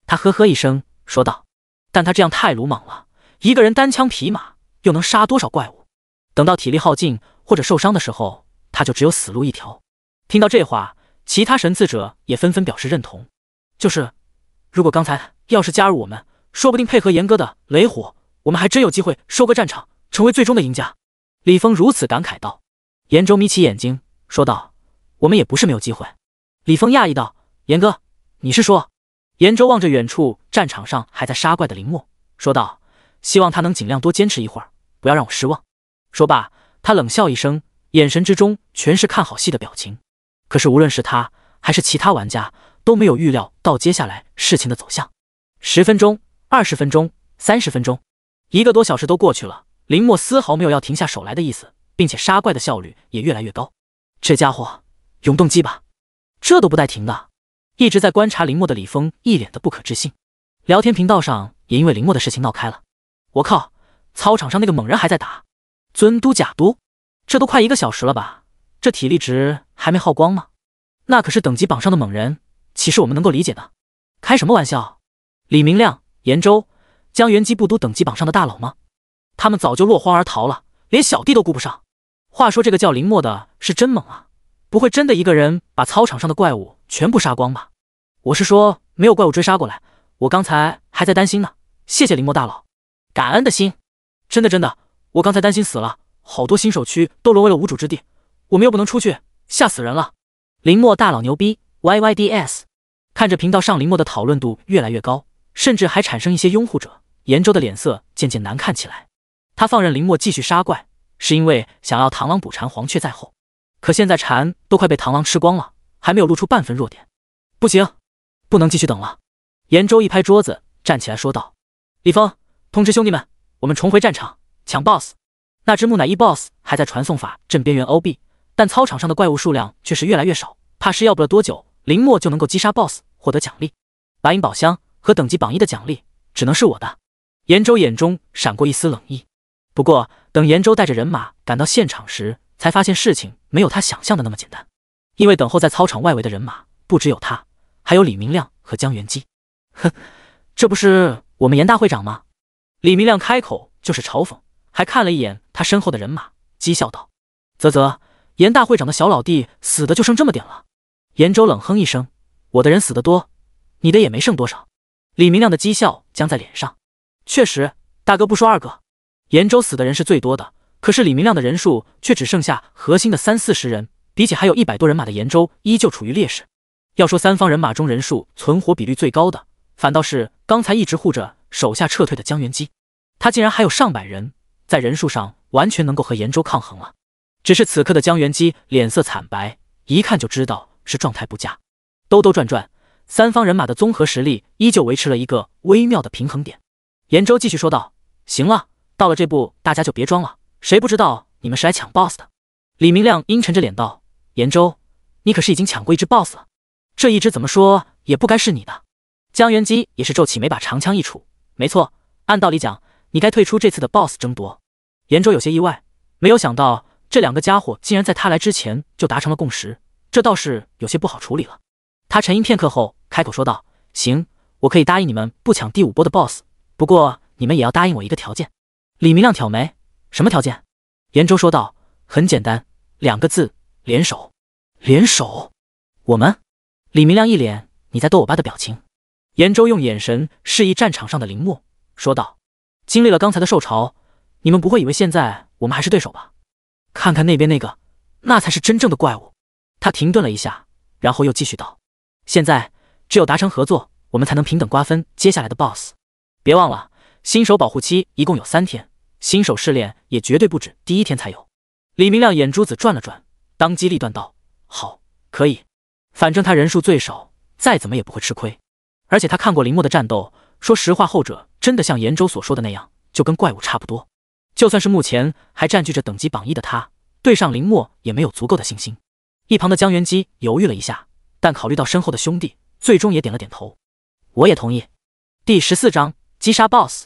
他呵呵一声说道。但他这样太鲁莽了，一个人单枪匹马又能杀多少怪物？等到体力耗尽或者受伤的时候，他就只有死路一条。听到这话，其他神赐者也纷纷表示认同。就是，如果刚才要是加入我们，说不定配合严哥的雷火，我们还真有机会收割战场，成为最终的赢家。李峰如此感慨道。严州眯起眼睛说道：“我们也不是没有机会。”李峰讶异道：“严哥，你是说？”严州望着远处战场上还在杀怪的林墨，说道：“希望他能尽量多坚持一会儿，不要让我失望。”说罢，他冷笑一声，眼神之中全是看好戏的表情。可是，无论是他还是其他玩家，都没有预料到接下来事情的走向。十分钟、二十分钟、三十分钟，一个多小时都过去了，林墨丝毫没有要停下手来的意思，并且杀怪的效率也越来越高。这家伙永动机吧，这都不带停的。一直在观察林墨的李峰一脸的不可置信，聊天频道上也因为林墨的事情闹开了。我靠，操场上那个猛人还在打，尊都假都，这都快一个小时了吧？这体力值还没耗光吗？那可是等级榜上的猛人，岂是我们能够理解的？开什么玩笑？李明亮、严州、江元基不都等级榜上的大佬吗？他们早就落荒而逃了，连小弟都顾不上。话说这个叫林墨的是真猛啊，不会真的一个人把操场上的怪物全部杀光吧？我是说没有怪物追杀过来，我刚才还在担心呢。谢谢林墨大佬，感恩的心。真的真的，我刚才担心死了，好多新手区都沦为了无主之地，我们又不能出去，吓死人了。林墨大佬牛逼，YYDS。看着频道上林墨的讨论度越来越高，甚至还产生一些拥护者，严州的脸色渐渐难看起来。他放任林墨继续杀怪，是因为想要螳螂捕蝉，黄雀在后。可现在蝉都快被螳螂吃光了，还没有露出半分弱点，不行，不能继续等了。严州一拍桌子，站起来说道：“李峰，通知兄弟们，我们重回战场抢 BOSS。那只木乃伊 BOSS 还在传送法阵边缘 OB，但操场上的怪物数量却是越来越少，怕是要不了多久。”林墨就能够击杀 BOSS，获得奖励，白银宝箱和等级榜一的奖励只能是我的。严州眼中闪过一丝冷意。不过，等严州带着人马赶到现场时，才发现事情没有他想象的那么简单。因为等候在操场外围的人马不只有他，还有李明亮和江元基。哼，这不是我们严大会长吗？李明亮开口就是嘲讽，还看了一眼他身后的人马，讥笑道：“啧啧，严大会长的小老弟死的就剩这么点了。”严州冷哼一声：“我的人死得多，你的也没剩多少。”李明亮的讥笑僵在脸上。确实，大哥不说二哥，严州死的人是最多的，可是李明亮的人数却只剩下核心的三四十人，比起还有一百多人马的严州，依旧处于劣势。要说三方人马中人数存活比率最高的，反倒是刚才一直护着手下撤退的江元基，他竟然还有上百人，在人数上完全能够和严州抗衡了。只是此刻的江元基脸色惨白，一看就知道。是状态不佳，兜兜转转，三方人马的综合实力依旧维持了一个微妙的平衡点。严州继续说道：“行了，到了这步，大家就别装了。谁不知道你们是来抢 BOSS 的？”李明亮阴沉着脸道：“严州，你可是已经抢过一只 BOSS 了，这一只怎么说也不该是你的。”江元基也是皱起眉，把长枪一杵：“没错，按道理讲，你该退出这次的 BOSS 争夺。”严州有些意外，没有想到这两个家伙竟然在他来之前就达成了共识。这倒是有些不好处理了。他沉吟片刻后开口说道：“行，我可以答应你们不抢第五波的 BOSS，不过你们也要答应我一个条件。”李明亮挑眉：“什么条件？”严州说道：“很简单，两个字，联手。”联手？我们？李明亮一脸你在逗我吧的表情。严州用眼神示意战场上的林墨，说道：“经历了刚才的受潮，你们不会以为现在我们还是对手吧？看看那边那个，那才是真正的怪物。”他停顿了一下，然后又继续道：“现在只有达成合作，我们才能平等瓜分接下来的 BOSS。别忘了，新手保护期一共有三天，新手试炼也绝对不止第一天才有。”李明亮眼珠子转了转，当机立断道：“好，可以。反正他人数最少，再怎么也不会吃亏。而且他看过林墨的战斗，说实话，后者真的像严州所说的那样，就跟怪物差不多。就算是目前还占据着等级榜一的他，对上林墨也没有足够的信心。”一旁的江元基犹豫了一下，但考虑到身后的兄弟，最终也点了点头。我也同意。第十四章击杀 BOSS，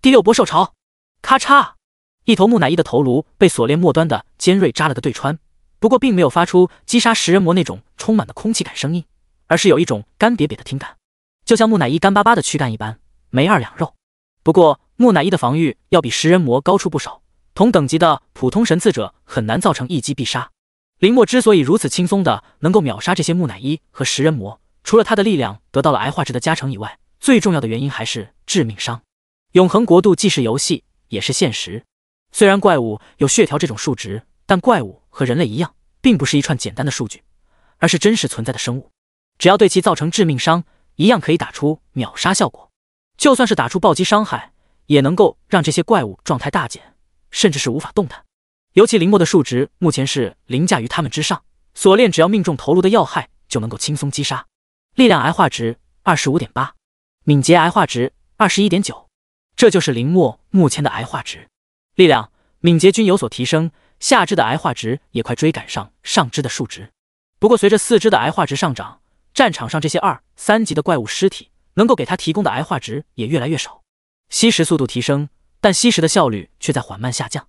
第六波受潮。咔嚓，一头木乃伊的头颅被锁链末端的尖锐扎了个对穿，不过并没有发出击杀食人魔那种充满的空气感声音，而是有一种干瘪瘪的听感，就像木乃伊干巴巴的躯干一般，没二两肉。不过木乃伊的防御要比食人魔高出不少，同等级的普通神刺者很难造成一击必杀。林墨之所以如此轻松的能够秒杀这些木乃伊和食人魔，除了他的力量得到了癌化值的加成以外，最重要的原因还是致命伤。永恒国度既是游戏，也是现实。虽然怪物有血条这种数值，但怪物和人类一样，并不是一串简单的数据，而是真实存在的生物。只要对其造成致命伤，一样可以打出秒杀效果。就算是打出暴击伤害，也能够让这些怪物状态大减，甚至是无法动弹。尤其林墨的数值目前是凌驾于他们之上，锁链只要命中头颅的要害就能够轻松击杀。力量癌化值二十五点八，敏捷癌化值二十一点九，这就是林墨目前的癌化值。力量、敏捷均有所提升，下肢的癌化值也快追赶上上肢的数值。不过随着四肢的癌化值上涨，战场上这些二三级的怪物尸体能够给他提供的癌化值也越来越少。吸食速度提升，但吸食的效率却在缓慢下降。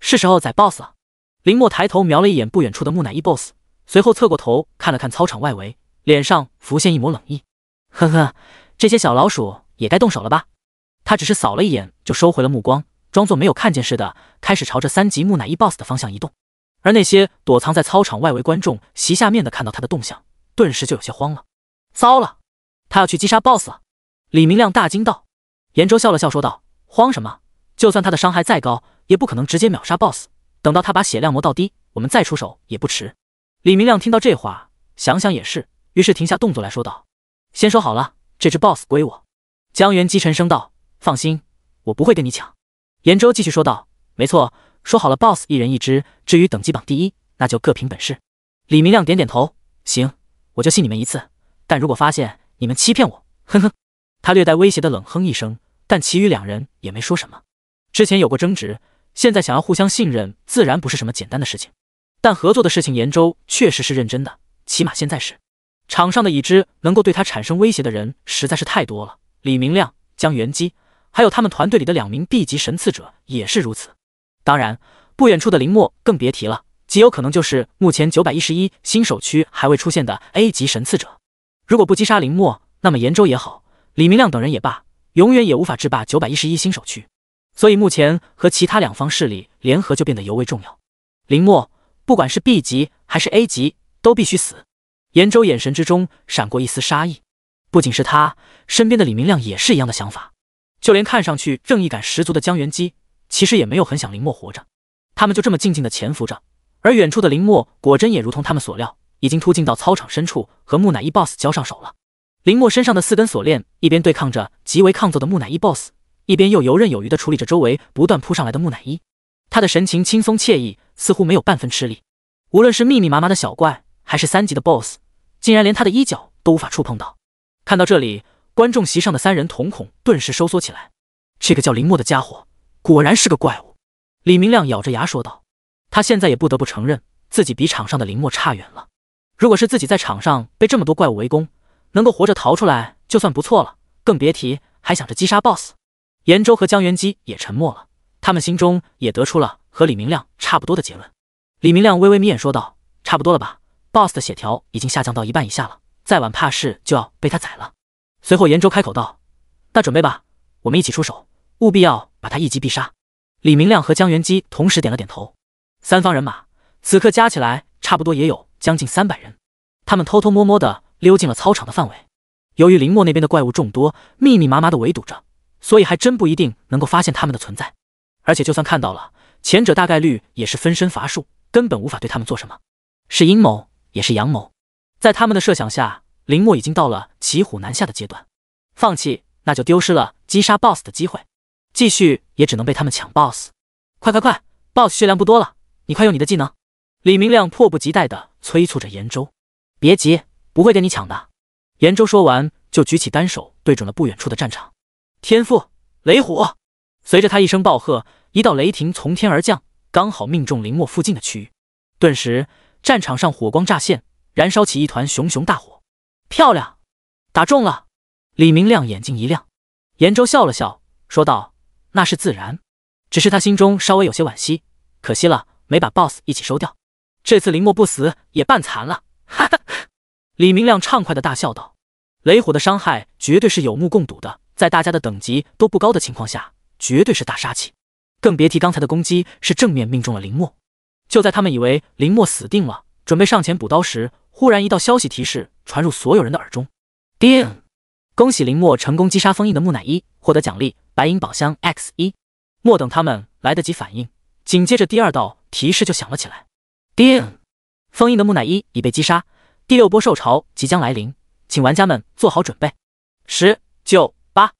是时候宰 BOSS 了。林墨抬头瞄了一眼不远处的木乃伊 BOSS，随后侧过头看了看操场外围，脸上浮现一抹冷意。呵呵，这些小老鼠也该动手了吧？他只是扫了一眼，就收回了目光，装作没有看见似的，开始朝着三级木乃伊 BOSS 的方向移动。而那些躲藏在操场外围观众席下面的看到他的动向，顿时就有些慌了。糟了，他要去击杀 BOSS 了！李明亮大惊道。严州笑了笑说道：“慌什么？就算他的伤害再高，也不可能直接秒杀 BOSS。等到他把血量磨到低，我们再出手也不迟。”李明亮听到这话，想想也是，于是停下动作来说道：“先说好了，这只 BOSS 归我。”江元基沉声道：“放心，我不会跟你抢。”严州继续说道：“没错，说好了，BOSS 一人一只。至于等级榜第一，那就各凭本事。”李明亮点点头：“行，我就信你们一次。但如果发现你们欺骗我，哼哼。”他略带威胁的冷哼一声。但其余两人也没说什么。之前有过争执，现在想要互相信任，自然不是什么简单的事情。但合作的事情，严州确实是认真的，起码现在是。场上的已知能够对他产生威胁的人实在是太多了，李明亮、江元基，还有他们团队里的两名 B 级神赐者也是如此。当然，不远处的林墨更别提了，极有可能就是目前九百一十一新手区还未出现的 A 级神赐者。如果不击杀林墨，那么严州也好，李明亮等人也罢。永远也无法制霸九百一十一新手区，所以目前和其他两方势力联合就变得尤为重要。林墨，不管是 B 级还是 A 级，都必须死。严州眼神之中闪过一丝杀意，不仅是他，身边的李明亮也是一样的想法。就连看上去正义感十足的江元基，其实也没有很想林墨活着。他们就这么静静的潜伏着，而远处的林墨果真也如同他们所料，已经突进到操场深处，和木乃伊 BOSS 交上手了。林墨身上的四根锁链一边对抗着极为抗揍的木乃伊 BOSS，一边又游刃有余地处理着周围不断扑上来的木乃伊。他的神情轻松惬意，似乎没有半分吃力。无论是密密麻麻的小怪，还是三级的 BOSS，竟然连他的衣角都无法触碰到。看到这里，观众席上的三人瞳孔顿时收缩起来。这个叫林墨的家伙果然是个怪物。李明亮咬着牙说道：“他现在也不得不承认，自己比场上的林墨差远了。如果是自己在场上被这么多怪物围攻，能够活着逃出来就算不错了，更别提还想着击杀 BOSS。严州和江元基也沉默了，他们心中也得出了和李明亮差不多的结论。李明亮微微眯眼说道：“差不多了吧？BOSS 的血条已经下降到一半以下了，再晚怕是就要被他宰了。”随后严州开口道：“那准备吧，我们一起出手，务必要把他一击必杀。”李明亮和江元基同时点了点头。三方人马此刻加起来差不多也有将近三百人，他们偷偷摸摸的。溜进了操场的范围，由于林墨那边的怪物众多，密密麻麻的围堵着，所以还真不一定能够发现他们的存在。而且就算看到了，前者大概率也是分身乏术，根本无法对他们做什么。是阴谋，也是阳谋。在他们的设想下，林墨已经到了骑虎难下的阶段，放弃那就丢失了击杀 BOSS 的机会，继续也只能被他们抢 BOSS。快快快，BOSS 血量不多了，你快用你的技能！李明亮迫不及待地催促着严州，别急。不会跟你抢的。严州说完，就举起单手对准了不远处的战场。天赋雷虎，随着他一声暴喝，一道雷霆从天而降，刚好命中林墨附近的区域。顿时，战场上火光乍现，燃烧起一团熊熊大火。漂亮，打中了！李明亮眼睛一亮。严州笑了笑，说道：“那是自然，只是他心中稍微有些惋惜，可惜了，没把 BOSS 一起收掉。这次林墨不死也半残了。”哈哈。李明亮畅快的大笑道：“雷火的伤害绝对是有目共睹的，在大家的等级都不高的情况下，绝对是大杀器。更别提刚才的攻击是正面命中了林墨。就在他们以为林墨死定了，准备上前补刀时，忽然一道消息提示传入所有人的耳中：叮！恭喜林墨成功击杀封印的木乃伊，获得奖励白银宝箱 X 一。莫等他们来得及反应，紧接着第二道提示就响了起来：叮！封印的木乃伊已被击杀。第六波兽潮即将来临，请玩家们做好准备。十九八，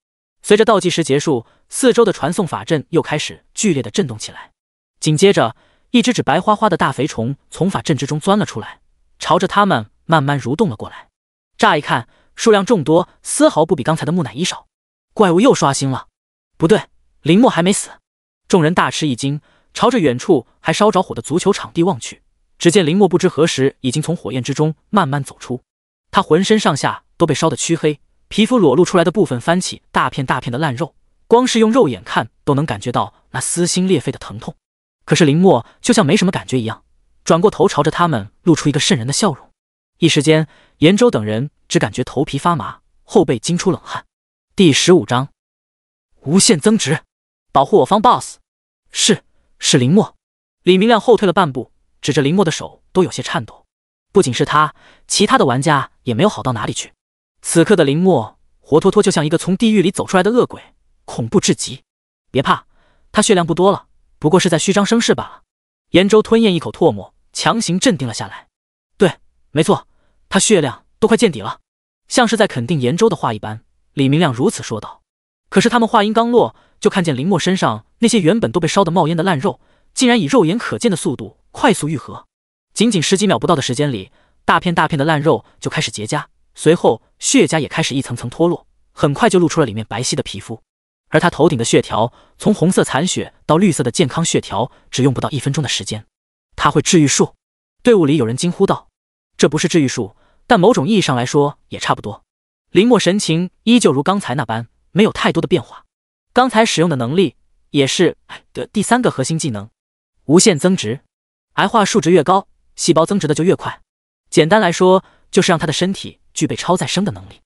随着倒计时结束，四周的传送法阵又开始剧烈的震动起来。紧接着，一只只白花花的大肥虫从法阵之中钻了出来，朝着他们慢慢蠕动了过来。乍一看，数量众多，丝毫不比刚才的木乃伊少。怪物又刷新了，不对，林墨还没死。众人大吃一惊，朝着远处还烧着火的足球场地望去。只见林墨不知何时已经从火焰之中慢慢走出，他浑身上下都被烧得黢黑，皮肤裸露出来的部分翻起大片大片的烂肉，光是用肉眼看都能感觉到那撕心裂肺的疼痛。可是林墨就像没什么感觉一样，转过头朝着他们露出一个渗人的笑容。一时间，严州等人只感觉头皮发麻，后背惊出冷汗。第十五章，无限增值，保护我方 BOSS。是，是林墨。李明亮后退了半步。指着林墨的手都有些颤抖。不仅是他，其他的玩家也没有好到哪里去。此刻的林墨活脱脱就像一个从地狱里走出来的恶鬼，恐怖至极。别怕，他血量不多了，不过是在虚张声势罢了。严州吞咽一口唾沫，强行镇定了下来。对，没错，他血量都快见底了，像是在肯定严州的话一般。李明亮如此说道。可是他们话音刚落，就看见林墨身上那些原本都被烧得冒烟的烂肉，竟然以肉眼可见的速度快速愈合。仅仅十几秒不到的时间里，大片大片的烂肉就开始结痂，随后血痂也开始一层层脱落，很快就露出了里面白皙的皮肤。而他头顶的血条，从红色残血到绿色的健康血条，只用不到一分钟的时间。他会治愈术？队伍里有人惊呼道：“这不是治愈术，但某种意义上来说也差不多。”林墨神情依旧如刚才那般。没有太多的变化，刚才使用的能力也是的第三个核心技能，无限增值。癌化数值越高，细胞增值的就越快。简单来说，就是让他的身体具备超再生的能力。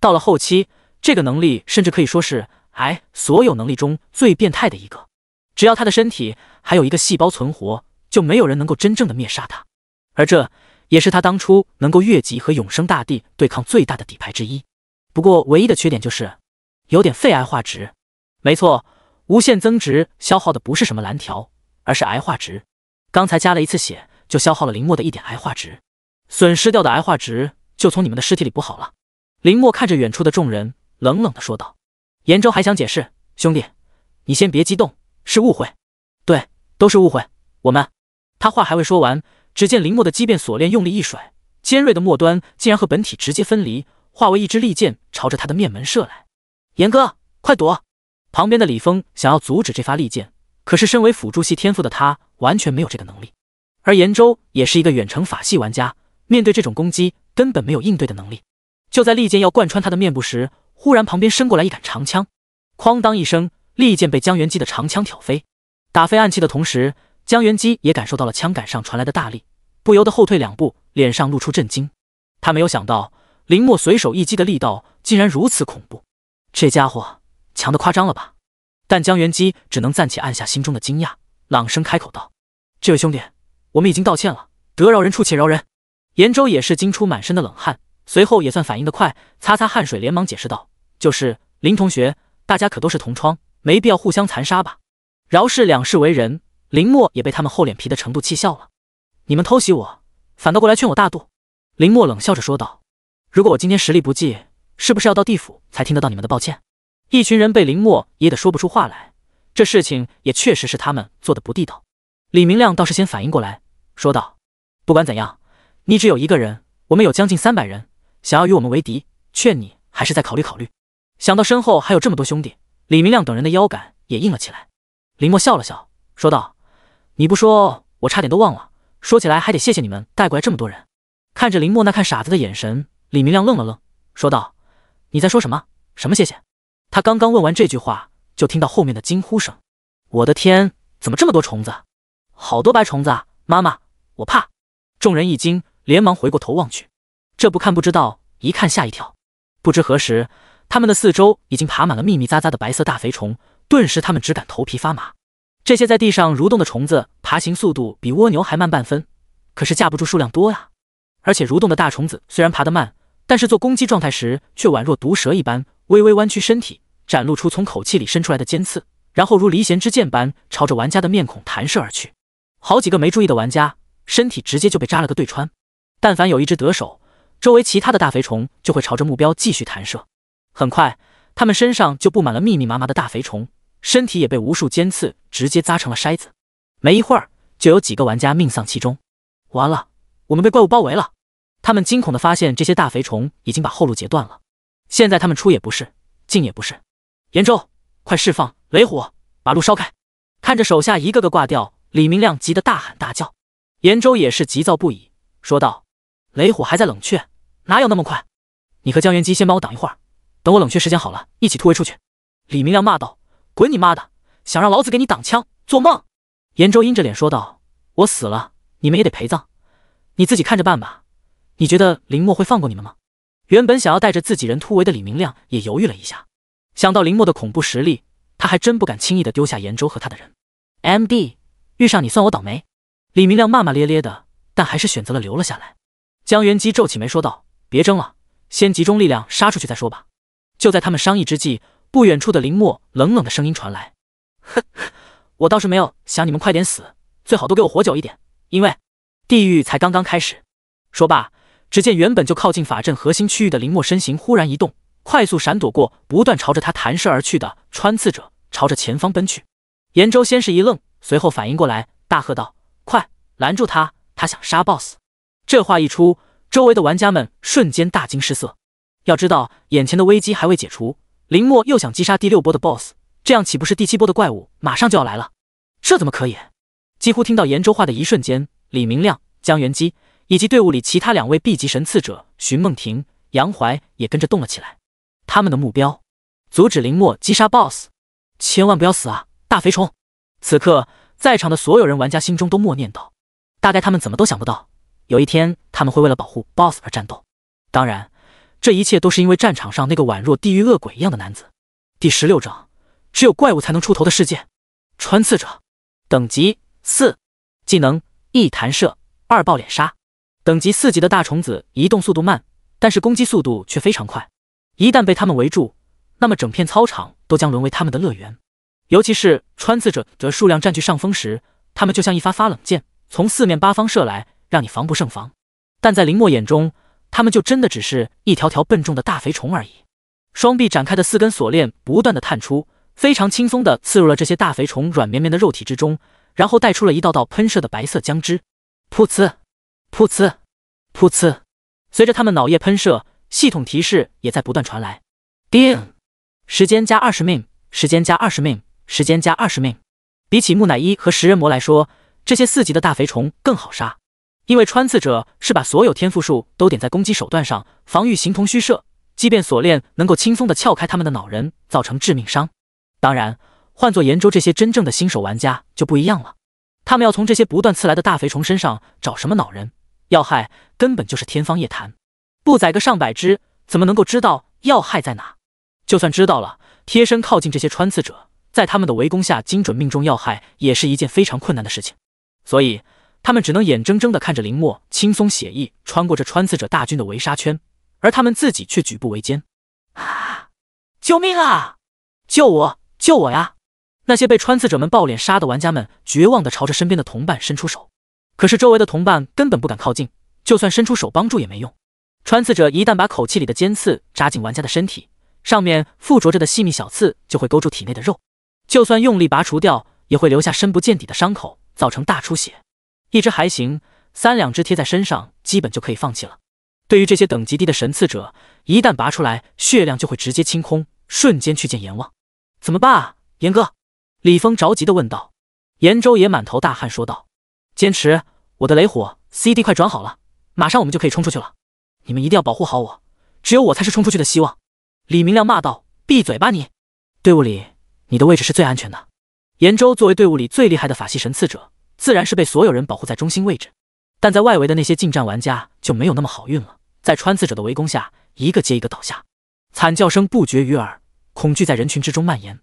到了后期，这个能力甚至可以说是癌所有能力中最变态的一个。只要他的身体还有一个细胞存活，就没有人能够真正的灭杀他。而这也是他当初能够越级和永生大帝对抗最大的底牌之一。不过，唯一的缺点就是。有点肺癌化值，没错，无限增值消耗的不是什么蓝条，而是癌化值。刚才加了一次血，就消耗了林墨的一点癌化值，损失掉的癌化值就从你们的尸体里补好了。林墨看着远处的众人，冷冷的说道。严州还想解释，兄弟，你先别激动，是误会。对，都是误会。我们……他话还未说完，只见林墨的畸变锁链用力一甩，尖锐的末端竟然和本体直接分离，化为一支利剑，朝着他的面门射来。严哥，快躲！旁边的李峰想要阻止这发利剑，可是身为辅助系天赋的他完全没有这个能力。而严州也是一个远程法系玩家，面对这种攻击根本没有应对的能力。就在利剑要贯穿他的面部时，忽然旁边伸过来一杆长枪，哐当一声，利剑被江元基的长枪挑飞。打飞暗器的同时，江元基也感受到了枪杆上传来的大力，不由得后退两步，脸上露出震惊。他没有想到林墨随手一击的力道竟然如此恐怖。这家伙强的夸张了吧？但江元基只能暂且按下心中的惊讶，朗声开口道：“这位兄弟，我们已经道歉了，得饶人处且饶人。”严州也是惊出满身的冷汗，随后也算反应的快，擦擦汗水，连忙解释道：“就是林同学，大家可都是同窗，没必要互相残杀吧？饶是两世为人。”林墨也被他们厚脸皮的程度气笑了：“你们偷袭我，反倒过来劝我大度。”林墨冷笑着说道：“如果我今天实力不济。”是不是要到地府才听得到你们的抱歉？一群人被林墨噎得说不出话来。这事情也确实是他们做的不地道。李明亮倒是先反应过来，说道：“不管怎样，你只有一个人，我们有将近三百人，想要与我们为敌，劝你还是再考虑考虑。”想到身后还有这么多兄弟，李明亮等人的腰杆也硬了起来。林墨笑了笑，说道：“你不说，我差点都忘了。说起来还得谢谢你们带过来这么多人。”看着林墨那看傻子的眼神，李明亮愣了愣，说道。你在说什么？什么谢谢？他刚刚问完这句话，就听到后面的惊呼声。我的天，怎么这么多虫子？好多白虫子啊！妈妈，我怕！众人一惊，连忙回过头望去。这不看不知道，一看吓一跳。不知何时，他们的四周已经爬满了密密匝匝的白色大肥虫，顿时他们只感头皮发麻。这些在地上蠕动的虫子，爬行速度比蜗牛还慢半分，可是架不住数量多呀。而且蠕动的大虫子虽然爬得慢，但是做攻击状态时，却宛若毒蛇一般，微微弯曲身体，展露出从口气里伸出来的尖刺，然后如离弦之箭般朝着玩家的面孔弹射而去。好几个没注意的玩家，身体直接就被扎了个对穿。但凡有一只得手，周围其他的大肥虫就会朝着目标继续弹射。很快，他们身上就布满了密密麻麻的大肥虫，身体也被无数尖刺直接扎成了筛子。没一会儿，就有几个玩家命丧其中。完了，我们被怪物包围了。他们惊恐地发现，这些大肥虫已经把后路截断了。现在他们出也不是，进也不是。严州，快释放雷火，把路烧开！看着手下一个个挂掉，李明亮急得大喊大叫。严州也是急躁不已，说道：“雷火还在冷却，哪有那么快？你和江元基先帮我挡一会儿，等我冷却时间好了，一起突围出去。”李明亮骂道：“滚你妈的！想让老子给你挡枪，做梦！”严州阴着脸说道：“我死了，你们也得陪葬，你自己看着办吧。”你觉得林墨会放过你们吗？原本想要带着自己人突围的李明亮也犹豫了一下，想到林墨的恐怖实力，他还真不敢轻易的丢下严州和他的人。M D，遇上你算我倒霉。李明亮骂骂咧咧的，但还是选择了留了下来。江元基皱起眉说道：“别争了，先集中力量杀出去再说吧。”就在他们商议之际，不远处的林默冷冷的声音传来：“哼，我倒是没有想你们快点死，最好都给我活久一点，因为地狱才刚刚开始。”说罢，只见原本就靠近法阵核心区域的林默身形忽然一动，快速闪躲过不断朝着他弹射而去的穿刺者，朝着前方奔去。严州先是一愣，随后反应过来，大喝道：“快拦住他！他想杀 BOSS！” 这话一出，周围的玩家们瞬间大惊失色。要知道，眼前的危机还未解除，林默又想击杀第六波的 BOSS，这样岂不是第七波的怪物马上就要来了？这怎么可以？几乎听到严州话的一瞬间，李明亮、江元基。以及队伍里其他两位 B 级神刺者徐梦婷、杨怀也跟着动了起来。他们的目标，阻止林墨击杀 BOSS，千万不要死啊！大肥虫！此刻，在场的所有人玩家心中都默念道：“大概他们怎么都想不到，有一天他们会为了保护 BOSS 而战斗。当然，这一切都是因为战场上那个宛若地狱恶鬼一样的男子。”第十六章，只有怪物才能出头的世界。穿刺者，等级四，技能一弹射，二爆脸杀。等级四级的大虫子移动速度慢，但是攻击速度却非常快。一旦被他们围住，那么整片操场都将沦为他们的乐园。尤其是穿刺者的数量占据上风时，他们就像一发发冷箭，从四面八方射来，让你防不胜防。但在林墨眼中，他们就真的只是一条条笨重的大肥虫而已。双臂展开的四根锁链不断的探出，非常轻松的刺入了这些大肥虫软绵绵的肉体之中，然后带出了一道道喷射的白色浆汁，噗呲。噗呲，噗呲，随着他们脑液喷射，系统提示也在不断传来。叮，时间加二十 min，时间加二十 min，时间加二十 min。比起木乃伊和食人魔来说，这些四级的大肥虫更好杀，因为穿刺者是把所有天赋数都点在攻击手段上，防御形同虚设。即便锁链能够轻松的撬开他们的脑仁，造成致命伤。当然，换做延州这些真正的新手玩家就不一样了，他们要从这些不断刺来的大肥虫身上找什么脑仁？要害根本就是天方夜谭，不宰个上百只，怎么能够知道要害在哪？就算知道了，贴身靠近这些穿刺者，在他们的围攻下精准命中要害，也是一件非常困难的事情。所以，他们只能眼睁睁地看着林墨轻松写意穿过这穿刺者大军的围杀圈，而他们自己却举步维艰。啊！救命啊！救我！救我呀！那些被穿刺者们爆脸杀的玩家们，绝望地朝着身边的同伴伸出手。可是周围的同伴根本不敢靠近，就算伸出手帮助也没用。穿刺者一旦把口气里的尖刺扎进玩家的身体，上面附着着的细密小刺就会勾住体内的肉，就算用力拔除掉，也会留下深不见底的伤口，造成大出血。一只还行，三两只贴在身上，基本就可以放弃了。对于这些等级低的神刺者，一旦拔出来，血量就会直接清空，瞬间去见阎王。怎么办啊，严哥？李峰着急的问道。严州也满头大汗说道。坚持，我的雷火 CD 快转好了，马上我们就可以冲出去了。你们一定要保护好我，只有我才是冲出去的希望。李明亮骂道：“闭嘴吧你！队伍里你的位置是最安全的。”严州作为队伍里最厉害的法系神刺者，自然是被所有人保护在中心位置。但在外围的那些近战玩家就没有那么好运了，在穿刺者的围攻下，一个接一个倒下，惨叫声不绝于耳，恐惧在人群之中蔓延。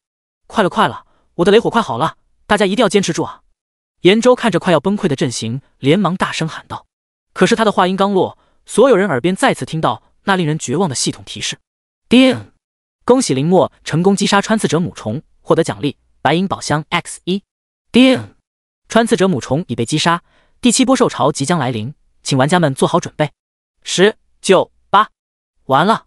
快了，快了，我的雷火快好了，大家一定要坚持住啊！严州看着快要崩溃的阵型，连忙大声喊道：“可是他的话音刚落，所有人耳边再次听到那令人绝望的系统提示：叮！恭喜林墨成功击杀穿刺者母虫，获得奖励白银宝箱 X 一。叮！穿刺者母虫已被击杀，第七波兽潮即将来临，请玩家们做好准备。十、九、八，完了！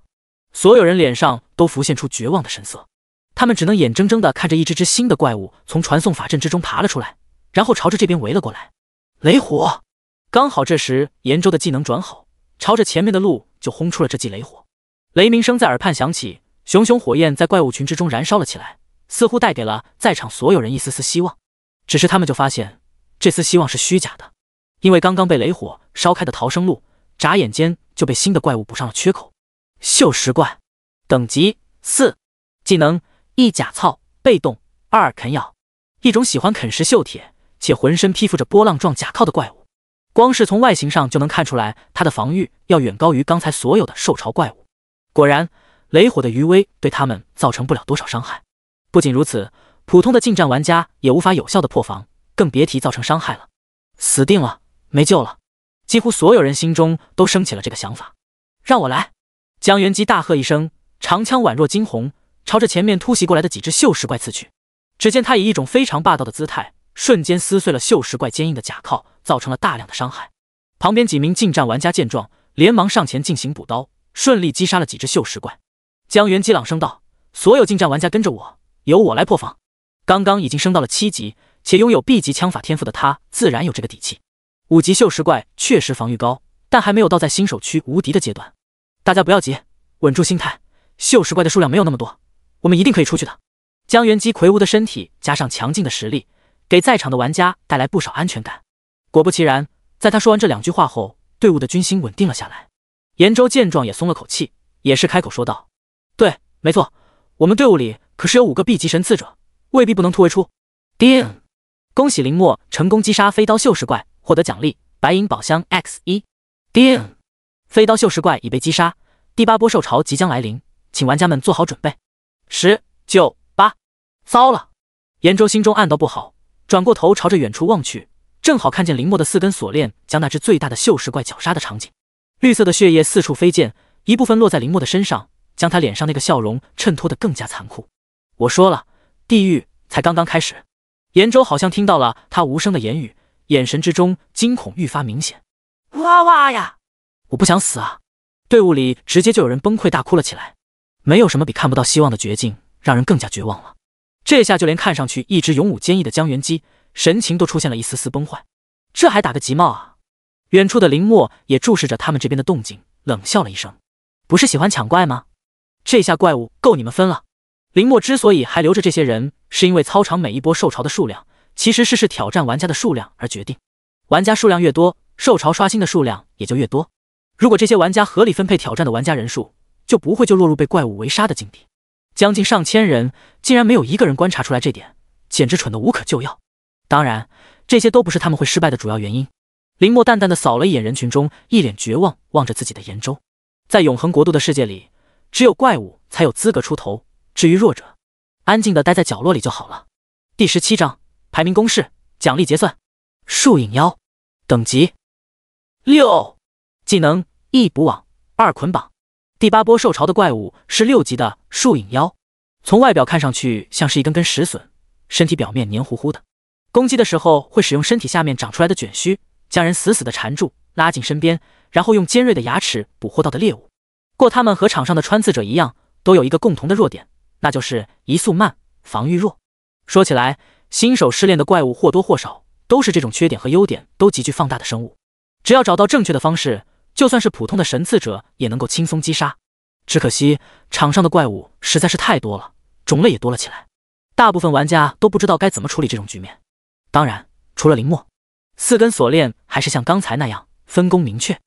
所有人脸上都浮现出绝望的神色，他们只能眼睁睁地看着一只只新的怪物从传送法阵之中爬了出来。”然后朝着这边围了过来，雷火。刚好这时岩州的技能转好，朝着前面的路就轰出了这记雷火。雷鸣声在耳畔响起，熊熊火焰在怪物群之中燃烧了起来，似乎带给了在场所有人一丝丝希望。只是他们就发现，这丝希望是虚假的，因为刚刚被雷火烧开的逃生路，眨眼间就被新的怪物补上了缺口。锈蚀怪，等级四，技能一甲操，被动二啃咬，一种喜欢啃食锈铁。且浑身披覆着波浪状甲壳的怪物，光是从外形上就能看出来，它的防御要远高于刚才所有的兽潮怪物。果然，雷火的余威对他们造成不了多少伤害。不仅如此，普通的近战玩家也无法有效的破防，更别提造成伤害了。死定了，没救了！几乎所有人心中都升起了这个想法。让我来！江元基大喝一声，长枪宛若惊鸿，朝着前面突袭过来的几只锈石怪刺去。只见他以一种非常霸道的姿态，瞬间撕碎了锈石怪坚硬的甲壳，造成了大量的伤害。旁边几名近战玩家见状，连忙上前进行补刀，顺利击杀了几只锈石怪。江元基朗声道：“所有近战玩家跟着我，由我来破防。”刚刚已经升到了七级，且拥有 B 级枪法天赋的他，自然有这个底气。五级锈石怪确实防御高，但还没有到在新手区无敌的阶段。大家不要急，稳住心态。锈石怪的数量没有那么多，我们一定可以出去的。江元基魁梧的身体加上强劲的实力，给在场的玩家带来不少安全感。果不其然，在他说完这两句话后，队伍的军心稳定了下来。严州见状也松了口气，也是开口说道：“对，没错，我们队伍里可是有五个 B 级神刺者。”未必不能突围出。叮！恭喜林墨成功击杀飞刀锈石怪，获得奖励白银宝箱 X 一。叮！飞刀锈石怪已被击杀，第八波兽潮即将来临，请玩家们做好准备。十九八，糟了！严州心中暗道不好，转过头朝着远处望去，正好看见林墨的四根锁链将那只最大的锈蚀怪绞杀的场景。绿色的血液四处飞溅，一部分落在林墨的身上，将他脸上那个笑容衬托得更加残酷。我说了。地狱才刚刚开始，严州好像听到了他无声的言语，眼神之中惊恐愈发明显。哇哇呀！我不想死啊！队伍里直接就有人崩溃大哭了起来。没有什么比看不到希望的绝境让人更加绝望了。这下就连看上去一直勇武坚毅的江元基，神情都出现了一丝丝崩坏。这还打个急冒啊！远处的林墨也注视着他们这边的动静，冷笑了一声：“不是喜欢抢怪吗？这下怪物够你们分了。”林墨之所以还留着这些人，是因为操场每一波受潮的数量，其实是视挑战玩家的数量而决定。玩家数量越多，受潮刷新的数量也就越多。如果这些玩家合理分配挑战的玩家人数，就不会就落入被怪物围杀的境地。将近上千人，竟然没有一个人观察出来这点，简直蠢得无可救药。当然，这些都不是他们会失败的主要原因。林墨淡淡的扫了一眼人群中，一脸绝望望着自己的岩州。在永恒国度的世界里，只有怪物才有资格出头。至于弱者，安静的待在角落里就好了。第十七章排名公式，奖励结算。树影妖，等级六，技能一补网，二捆绑。第八波受潮的怪物是六级的树影妖，从外表看上去像是一根根石笋，身体表面黏糊糊的。攻击的时候会使用身体下面长出来的卷须，将人死死的缠住，拉近身边，然后用尖锐的牙齿捕获到的猎物。过他们和场上的穿刺者一样，都有一个共同的弱点。那就是移速慢，防御弱。说起来，新手试炼的怪物或多或少都是这种缺点和优点都极具放大的生物。只要找到正确的方式，就算是普通的神刺者也能够轻松击杀。只可惜场上的怪物实在是太多了，种类也多了起来，大部分玩家都不知道该怎么处理这种局面。当然，除了林墨，四根锁链还是像刚才那样分工明确，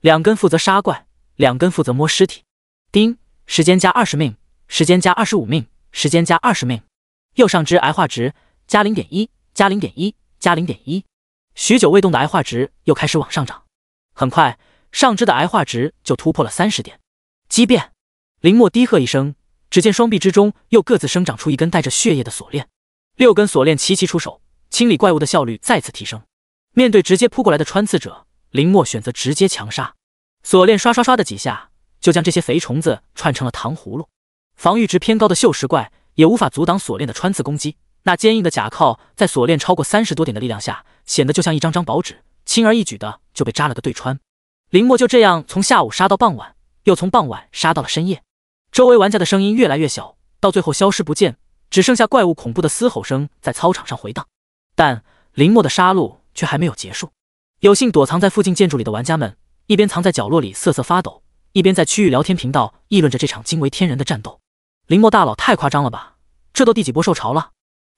两根负责杀怪，两根负责摸尸体。丁，时间加二十命。时间加二十五命，时间加二十命。右上肢癌化值加零点一，加零点一，加零点一。许久未动的癌化值又开始往上涨，很快上肢的癌化值就突破了三十点。畸变！林墨低喝一声，只见双臂之中又各自生长出一根带着血液的锁链，六根锁链齐齐出手，清理怪物的效率再次提升。面对直接扑过来的穿刺者，林墨选择直接强杀，锁链刷刷刷的几下，就将这些肥虫子串成了糖葫芦。防御值偏高的锈石怪也无法阻挡锁链的穿刺攻击，那坚硬的甲壳在锁链超过三十多点的力量下，显得就像一张张薄纸，轻而易举的就被扎了个对穿。林墨就这样从下午杀到傍晚，又从傍晚杀到了深夜，周围玩家的声音越来越小，到最后消失不见，只剩下怪物恐怖的嘶吼声在操场上回荡。但林墨的杀戮却还没有结束，有幸躲藏在附近建筑里的玩家们，一边藏在角落里瑟瑟发抖，一边在区域聊天频道议论着这场惊为天人的战斗。林墨大佬太夸张了吧？这都第几波受潮了？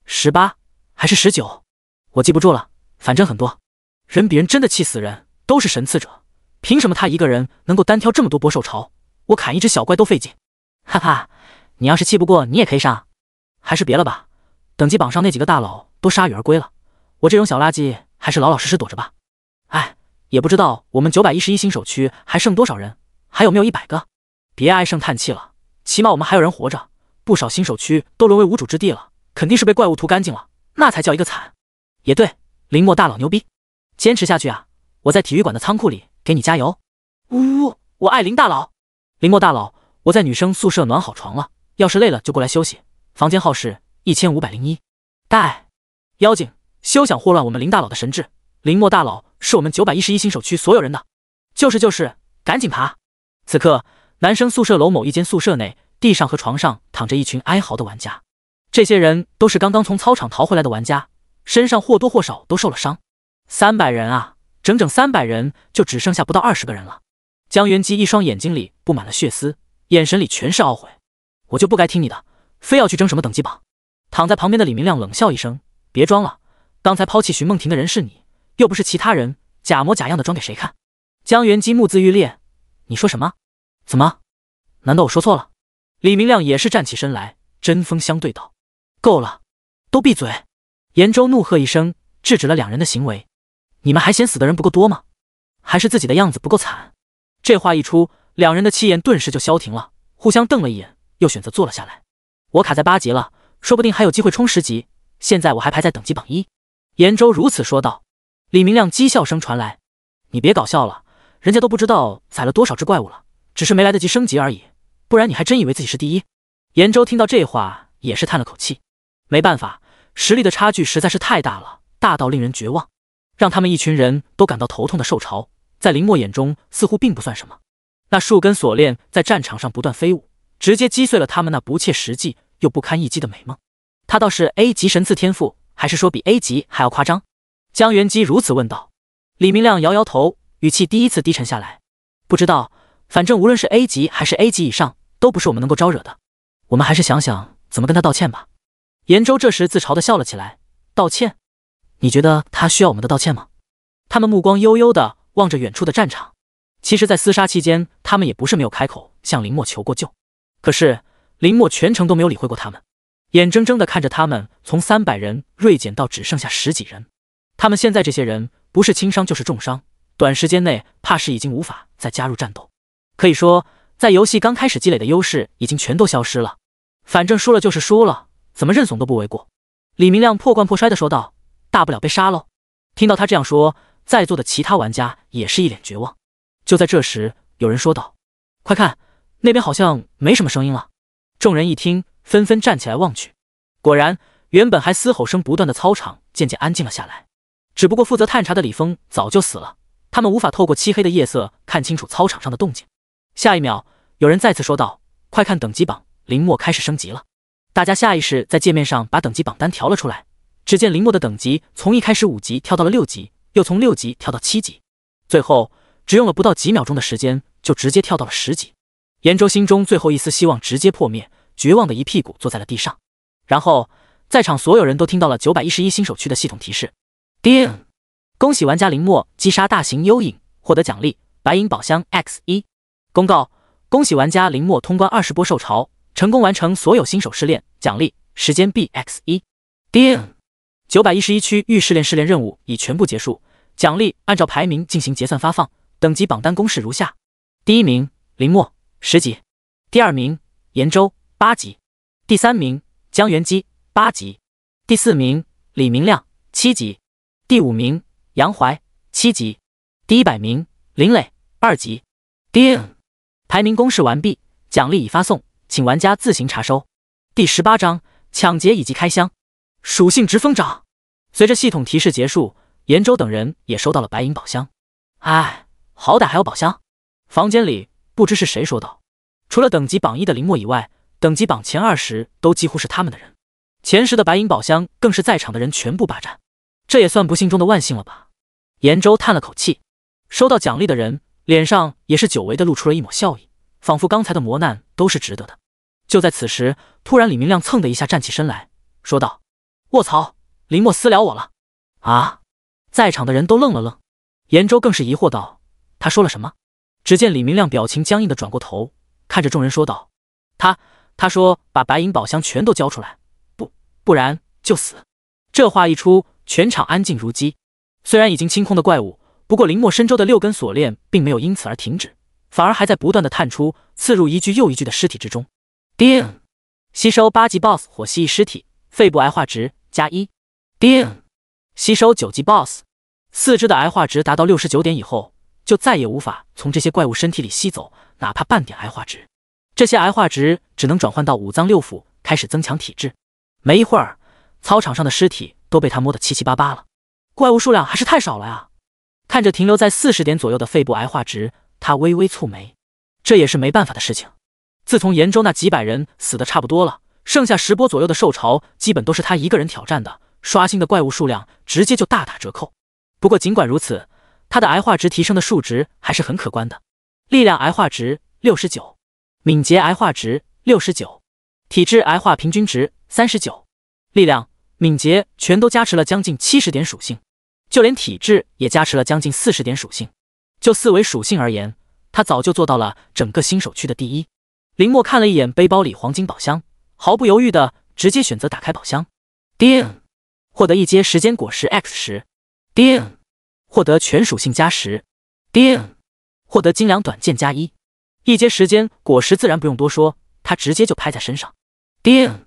十八还是十九？我记不住了，反正很多。人比人真的气死人，都是神刺者，凭什么他一个人能够单挑这么多波兽潮？我砍一只小怪都费劲。哈哈，你要是气不过，你也可以上。还是别了吧，等级榜上那几个大佬都铩羽而归了，我这种小垃圾还是老老实实躲着吧。哎，也不知道我们九百一十一新手区还剩多少人，还有没有一百个？别唉声叹气了。起码我们还有人活着，不少新手区都沦为无主之地了，肯定是被怪物屠干净了，那才叫一个惨。也对，林墨大佬牛逼。坚持下去啊！我在体育馆的仓库里给你加油。呜呜，我爱林大佬，林墨大佬，我在女生宿舍暖好床了，要是累了就过来休息。房间号是一千五百零一。带妖精，休想祸乱我们林大佬的神智！林墨大佬是我们九百一十一新手区所有人的。就是就是，赶紧爬！此刻，男生宿舍楼某一间宿舍内，地上和床上躺着一群哀嚎的玩家。这些人都是刚刚从操场逃回来的玩家，身上或多或少都受了伤。三百人啊，整整三百人，就只剩下不到二十个人了。江元基一双眼睛里布满了血丝，眼神里全是懊悔。我就不该听你的，非要去争什么等级榜。躺在旁边的李明亮冷笑一声：“别装了，刚才抛弃徐梦婷的人是你，又不是其他人，假模假样的装给谁看？”江元基目眦欲裂：“你说什么？怎么？难道我说错了？”李明亮也是站起身来，针锋相对道：“够了，都闭嘴！”严州怒喝一声，制止了两人的行为：“你们还嫌死的人不够多吗？还是自己的样子不够惨？”这话一出，两人的气焰顿时就消停了，互相瞪了一眼，又选择坐了下来。我卡在八级了。说不定还有机会冲十级。现在我还排在等级榜一。严州如此说道。李明亮讥笑声传来：“你别搞笑了，人家都不知道宰了多少只怪物了，只是没来得及升级而已。不然你还真以为自己是第一？”严州听到这话也是叹了口气。没办法，实力的差距实在是太大了，大到令人绝望，让他们一群人都感到头痛的受潮，在林墨眼中似乎并不算什么。那数根锁链在战场上不断飞舞，直接击碎了他们那不切实际。又不堪一击的美梦，他倒是 A 级神赐天赋，还是说比 A 级还要夸张？江元基如此问道。李明亮摇摇头，语气第一次低沉下来：“不知道，反正无论是 A 级还是 A 级以上，都不是我们能够招惹的。我们还是想想怎么跟他道歉吧。”严州这时自嘲的笑了起来：“道歉？你觉得他需要我们的道歉吗？”他们目光悠悠的望着远处的战场。其实，在厮杀期间，他们也不是没有开口向林墨求过救，可是。林墨全程都没有理会过他们，眼睁睁的看着他们从三百人锐减到只剩下十几人。他们现在这些人不是轻伤就是重伤，短时间内怕是已经无法再加入战斗。可以说，在游戏刚开始积累的优势已经全都消失了。反正输了就是输了，怎么认怂都不为过。李明亮破罐破摔的说道：“大不了被杀喽。”听到他这样说，在座的其他玩家也是一脸绝望。就在这时，有人说道：“快看，那边好像没什么声音了。”众人一听，纷纷站起来望去。果然，原本还嘶吼声不断的操场渐渐安静了下来。只不过负责探查的李峰早就死了，他们无法透过漆黑的夜色看清楚操场上的动静。下一秒，有人再次说道：“快看等级榜，林墨开始升级了。”大家下意识在界面上把等级榜单调了出来。只见林墨的等级从一开始五级跳到了六级，又从六级跳到七级，最后只用了不到几秒钟的时间，就直接跳到了十级。严周心中最后一丝希望直接破灭，绝望的一屁股坐在了地上。然后，在场所有人都听到了九百一十一新手区的系统提示：叮，恭喜玩家林墨击杀大型幽影，获得奖励白银宝箱 X 一。公告：恭喜玩家林墨通关二十波受潮，成功完成所有新手试炼，奖励时间 B X 一。叮，九百一十一区预试炼试炼任务已全部结束，奖励按照排名进行结算发放。等级榜单公示如下：第一名林墨。十级，第二名严州八级，第三名江元基八级，第四名李明亮七级，第五名杨怀七级，第一百名林磊二级。叮，排名公示完毕，奖励已发送，请玩家自行查收。第十八章抢劫以及开箱，属性值疯涨。随着系统提示结束，严州等人也收到了白银宝箱。哎，好歹还有宝箱。房间里。不知是谁说道：“除了等级榜一的林墨以外，等级榜前二十都几乎是他们的人。前十的白银宝箱更是在场的人全部霸占，这也算不幸中的万幸了吧？”严州叹了口气。收到奖励的人脸上也是久违的露出了一抹笑意，仿佛刚才的磨难都是值得的。就在此时，突然李明亮蹭的一下站起身来说道：“卧槽，林墨私聊我了！”啊！在场的人都愣了愣，严州更是疑惑道：“他说了什么？”只见李明亮表情僵硬的转过头，看着众人说道：“他他说把白银宝箱全都交出来，不不然就死。”这话一出，全场安静如鸡。虽然已经清空的怪物，不过林墨身周的六根锁链并没有因此而停止，反而还在不断的探出，刺入一具又一具的尸体之中。叮，吸收八级 BOSS 火蜥蜴尸体，肺部癌化值加一。叮，吸收九级 BOSS 四肢的癌化值达到六十九点以后，就再也无法从这些怪物身体里吸走哪怕半点癌化值。这些癌化值只能转换到五脏六腑，开始增强体质。没一会儿，操场上的尸体都被他摸得七七八八了。怪物数量还是太少了呀！看着停留在四十点左右的肺部癌化值，他微微蹙眉。这也是没办法的事情。自从延州那几百人死的差不多了，剩下十波左右的兽潮，基本都是他一个人挑战的。刷新的怪物数量直接就大打折扣。不过尽管如此，他的癌化值提升的数值还是很可观的。力量癌化值六十九，敏捷癌化值六十九，体质癌化平均值三十九，力量、敏捷全都加持了将近七十点属性，就连体质也加持了将近四十点属性。就四维属性而言，他早就做到了整个新手区的第一。林墨看了一眼背包里黄金宝箱，毫不犹豫的直接选择打开宝箱，叮。获得一阶时间果实 X 十，叮；获得全属性加十，叮；获得精良短剑加一。一阶时间果实自然不用多说，他直接就拍在身上，叮！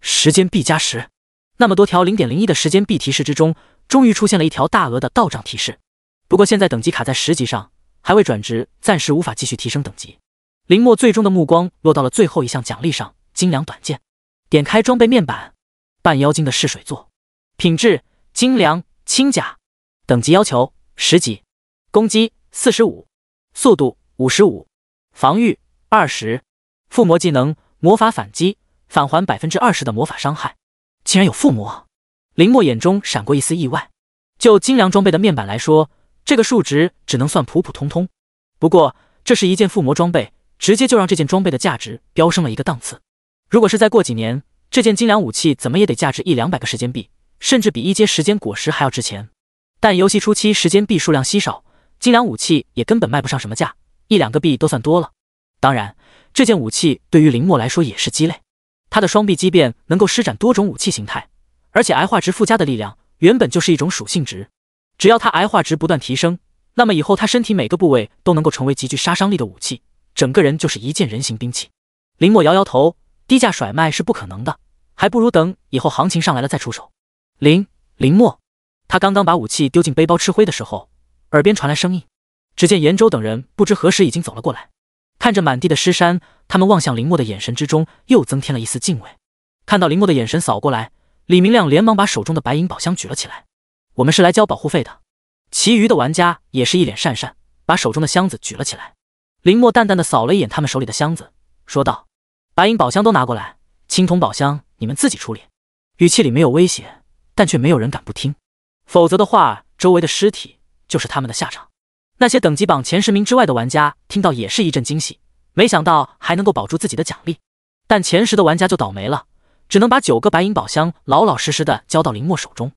时间币加十。那么多条零点零一的时间币提示之中，终于出现了一条大额的到账提示。不过现在等级卡在十级上，还未转职，暂时无法继续提升等级。林墨最终的目光落到了最后一项奖励上——精良短剑。点开装备面板，半妖精的试水座。品质精良轻甲，等级要求十级，攻击四十五，速度五十五，防御二十，附魔技能魔法反击，返还百分之二十的魔法伤害。竟然有附魔！林墨眼中闪过一丝意外。就精良装备的面板来说，这个数值只能算普普通通。不过这是一件附魔装备，直接就让这件装备的价值飙升了一个档次。如果是再过几年，这件精良武器怎么也得价值一两百个时间币。甚至比一阶时间果实还要值钱，但游戏初期时间币数量稀少，精良武器也根本卖不上什么价，一两个币都算多了。当然，这件武器对于林墨来说也是鸡肋。他的双臂畸变能够施展多种武器形态，而且癌化值附加的力量原本就是一种属性值，只要他癌化值不断提升，那么以后他身体每个部位都能够成为极具杀伤力的武器，整个人就是一件人形兵器。林墨摇摇头，低价甩卖是不可能的，还不如等以后行情上来了再出手。林林墨，他刚刚把武器丢进背包吃灰的时候，耳边传来声音。只见严州等人不知何时已经走了过来，看着满地的尸山，他们望向林墨的眼神之中又增添了一丝敬畏。看到林墨的眼神扫过来，李明亮连忙把手中的白银宝箱举了起来。我们是来交保护费的。其余的玩家也是一脸讪讪，把手中的箱子举了起来。林墨淡淡的扫了一眼他们手里的箱子，说道：“白银宝箱都拿过来，青铜宝箱你们自己处理。”语气里没有威胁。但却没有人敢不听，否则的话，周围的尸体就是他们的下场。那些等级榜前十名之外的玩家听到也是一阵惊喜，没想到还能够保住自己的奖励。但前十的玩家就倒霉了，只能把九个白银宝箱老老实实的交到林墨手中。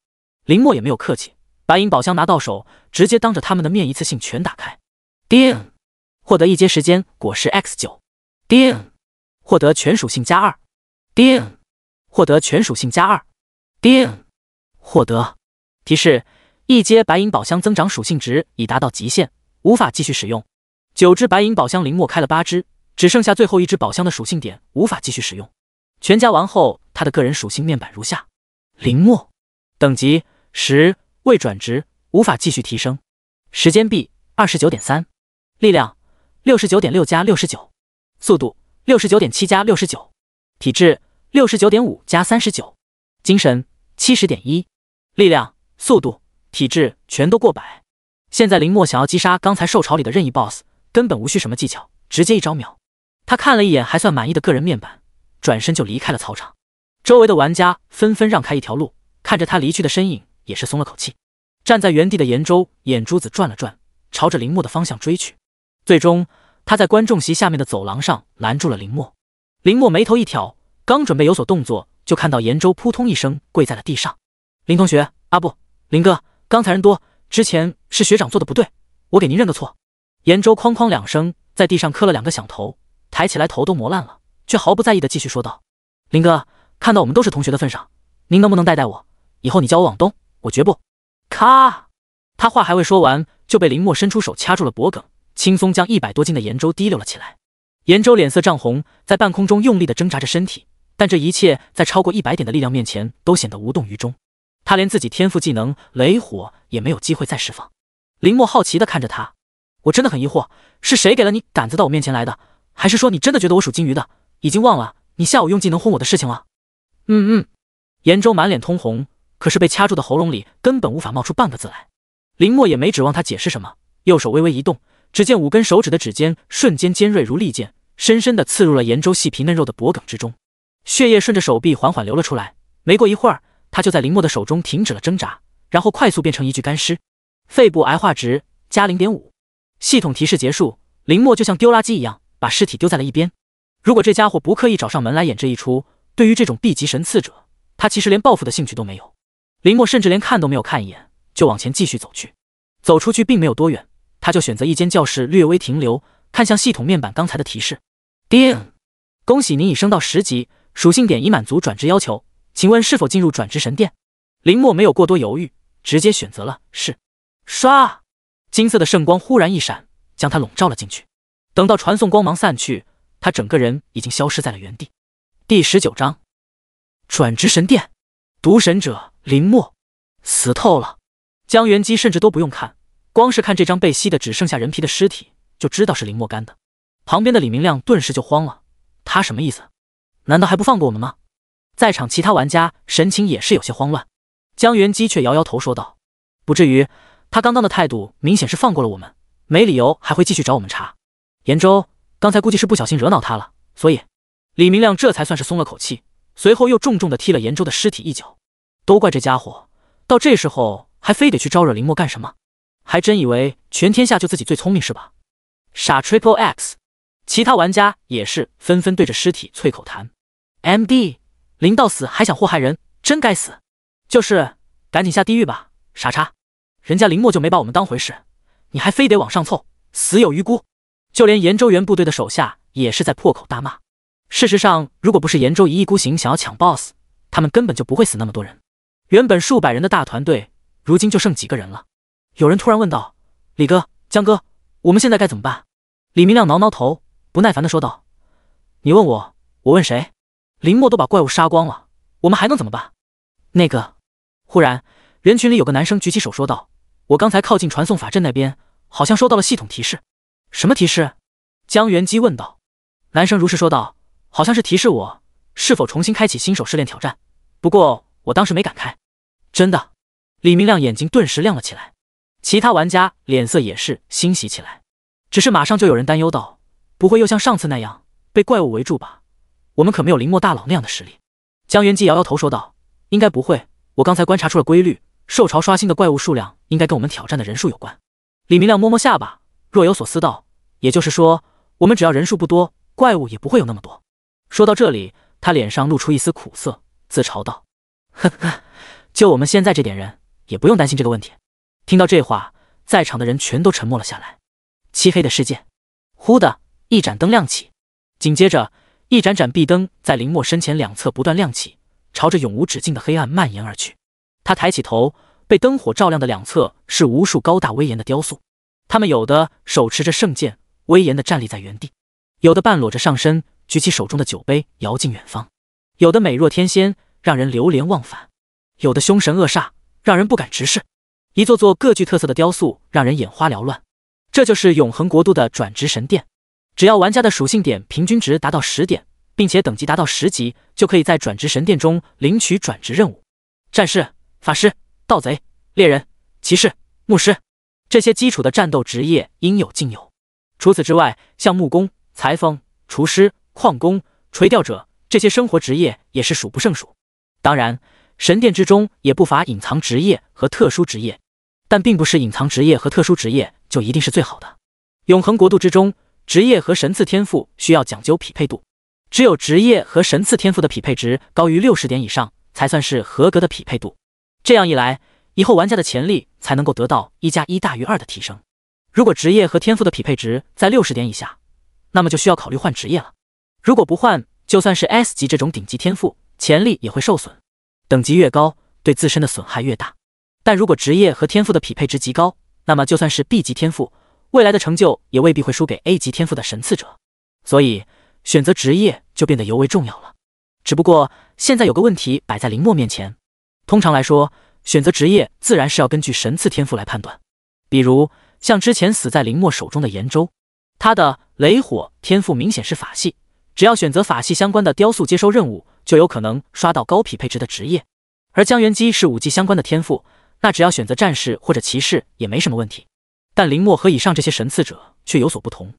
林墨也没有客气，白银宝箱拿到手，直接当着他们的面一次性全打开。叮，获得一阶时间果实 X 九。叮，获得全属性加二。叮，获得全属性加二。叮。获得提示：一阶白银宝箱增长属性值已达到极限，无法继续使用。九只白银宝箱林墨开了八只，只剩下最后一只宝箱的属性点无法继续使用。全加完后，他的个人属性面板如下：林墨等级十，未转职，无法继续提升。时间币二十九点三，力量六十九点六加六十九，速度六十九点七加六十九，体质六十九点五加三十九，精神七十点一。力量、速度、体质全都过百。现在林墨想要击杀刚才兽潮里的任意 BOSS，根本无需什么技巧，直接一招秒。他看了一眼还算满意的个人面板，转身就离开了操场。周围的玩家纷纷让开一条路，看着他离去的身影，也是松了口气。站在原地的严州眼珠子转了转，朝着林墨的方向追去。最终，他在观众席下面的走廊上拦住了林墨。林墨眉头一挑，刚准备有所动作，就看到严州扑通一声跪在了地上。林同学，啊不，林哥，刚才人多，之前是学长做的不对，我给您认个错。严州哐哐两声在地上磕了两个响头，抬起来头都磨烂了，却毫不在意的继续说道：“林哥，看到我们都是同学的份上，您能不能带带我？以后你叫我往东，我绝不。”咔，他话还未说完，就被林墨伸出手掐住了脖颈，轻松将一百多斤的严州提溜了起来。严州脸色涨红，在半空中用力的挣扎着身体，但这一切在超过一百点的力量面前都显得无动于衷。他连自己天赋技能雷火也没有机会再释放。林墨好奇的看着他，我真的很疑惑，是谁给了你胆子到我面前来的？还是说你真的觉得我属金鱼的，已经忘了你下午用技能轰我的事情了？嗯嗯。严州满脸通红，可是被掐住的喉咙里根本无法冒出半个字来。林墨也没指望他解释什么，右手微微一动，只见五根手指的指尖瞬间尖锐如利剑，深深的刺入了严州细皮嫩肉的脖颈之中，血液顺着手臂缓缓流了出来。没过一会儿，他就在林墨的手中停止了挣扎，然后快速变成一具干尸。肺部癌化值加零点五，系统提示结束。林墨就像丢垃圾一样把尸体丢在了一边。如果这家伙不刻意找上门来演这一出，对于这种 B 级神刺者。他其实连报复的兴趣都没有，林墨甚至连看都没有看一眼，就往前继续走去。走出去并没有多远，他就选择一间教室略微停留，看向系统面板刚才的提示。叮，恭喜您已升到十级，属性点已满足转职要求，请问是否进入转职神殿？林墨没有过多犹豫，直接选择了是。唰，金色的圣光忽然一闪，将他笼罩了进去。等到传送光芒散去，他整个人已经消失在了原地。第十九章。转职神殿，毒神者林墨死透了。江元基甚至都不用看，光是看这张被吸的只剩下人皮的尸体，就知道是林墨干的。旁边的李明亮顿时就慌了，他什么意思？难道还不放过我们吗？在场其他玩家神情也是有些慌乱。江元基却摇摇头说道：“不至于，他刚刚的态度明显是放过了我们，没理由还会继续找我们茬。”严州刚才估计是不小心惹恼他了，所以李明亮这才算是松了口气。随后又重重的踢了严州的尸体一脚，都怪这家伙，到这时候还非得去招惹林墨干什么？还真以为全天下就自己最聪明是吧？傻 Triple X！其他玩家也是纷纷对着尸体啐口痰。MD 临到死还想祸害人，真该死！就是，赶紧下地狱吧，傻叉！人家林墨就没把我们当回事，你还非得往上凑，死有余辜！就连严州原部队的手下也是在破口大骂。事实上，如果不是严州一意孤行想要抢 BOSS，他们根本就不会死那么多人。原本数百人的大团队，如今就剩几个人了。有人突然问道：“李哥，江哥，我们现在该怎么办？”李明亮挠挠头，不耐烦的说道：“你问我，我问谁？林墨都把怪物杀光了，我们还能怎么办？”那个，忽然，人群里有个男生举起手说道：“我刚才靠近传送法阵那边，好像收到了系统提示。”什么提示？江元基问道。男生如实说道。好像是提示我是否重新开启新手试炼挑战，不过我当时没敢开。真的，李明亮眼睛顿时亮了起来，其他玩家脸色也是欣喜起来。只是马上就有人担忧道：“不会又像上次那样被怪物围住吧？我们可没有林墨大佬那样的实力。”江元基摇摇头说道：“应该不会，我刚才观察出了规律，受潮刷新的怪物数量应该跟我们挑战的人数有关。”李明亮摸摸下巴，若有所思道：“也就是说，我们只要人数不多，怪物也不会有那么多。”说到这里，他脸上露出一丝苦涩，自嘲道：“呵呵，就我们现在这点人，也不用担心这个问题。”听到这话，在场的人全都沉默了下来。漆黑的世界，忽的一盏灯亮起，紧接着一盏盏壁灯在林墨身前两侧不断亮起，朝着永无止境的黑暗蔓延而去。他抬起头，被灯火照亮的两侧是无数高大威严的雕塑，他们有的手持着圣剑，威严的站立在原地；有的半裸着上身。举起手中的酒杯，遥敬远方。有的美若天仙，让人流连忘返；有的凶神恶煞，让人不敢直视。一座座各具特色的雕塑，让人眼花缭乱。这就是永恒国度的转职神殿。只要玩家的属性点平均值达到十点，并且等级达到十级，就可以在转职神殿中领取转职任务。战士、法师、盗贼、猎人、骑士、牧师，这些基础的战斗职业应有尽有。除此之外，像木工、裁缝、厨师。矿工、垂钓者这些生活职业也是数不胜数。当然，神殿之中也不乏隐藏职业和特殊职业，但并不是隐藏职业和特殊职业就一定是最好的。永恒国度之中，职业和神赐天赋需要讲究匹配度，只有职业和神赐天赋的匹配值高于六十点以上，才算是合格的匹配度。这样一来，以后玩家的潜力才能够得到一加一大于二的提升。如果职业和天赋的匹配值在六十点以下，那么就需要考虑换职业了。如果不换，就算是 S 级这种顶级天赋，潜力也会受损。等级越高，对自身的损害越大。但如果职业和天赋的匹配值极高，那么就算是 B 级天赋，未来的成就也未必会输给 A 级天赋的神赐者。所以，选择职业就变得尤为重要了。只不过现在有个问题摆在林墨面前。通常来说，选择职业自然是要根据神赐天赋来判断。比如像之前死在林墨手中的炎州，他的雷火天赋明显是法系，只要选择法系相关的雕塑接收任务，就有可能刷到高匹配值的职业。而江元基是武技相关的天赋，那只要选择战士或者骑士也没什么问题。但林墨和以上这些神赐者却有所不同，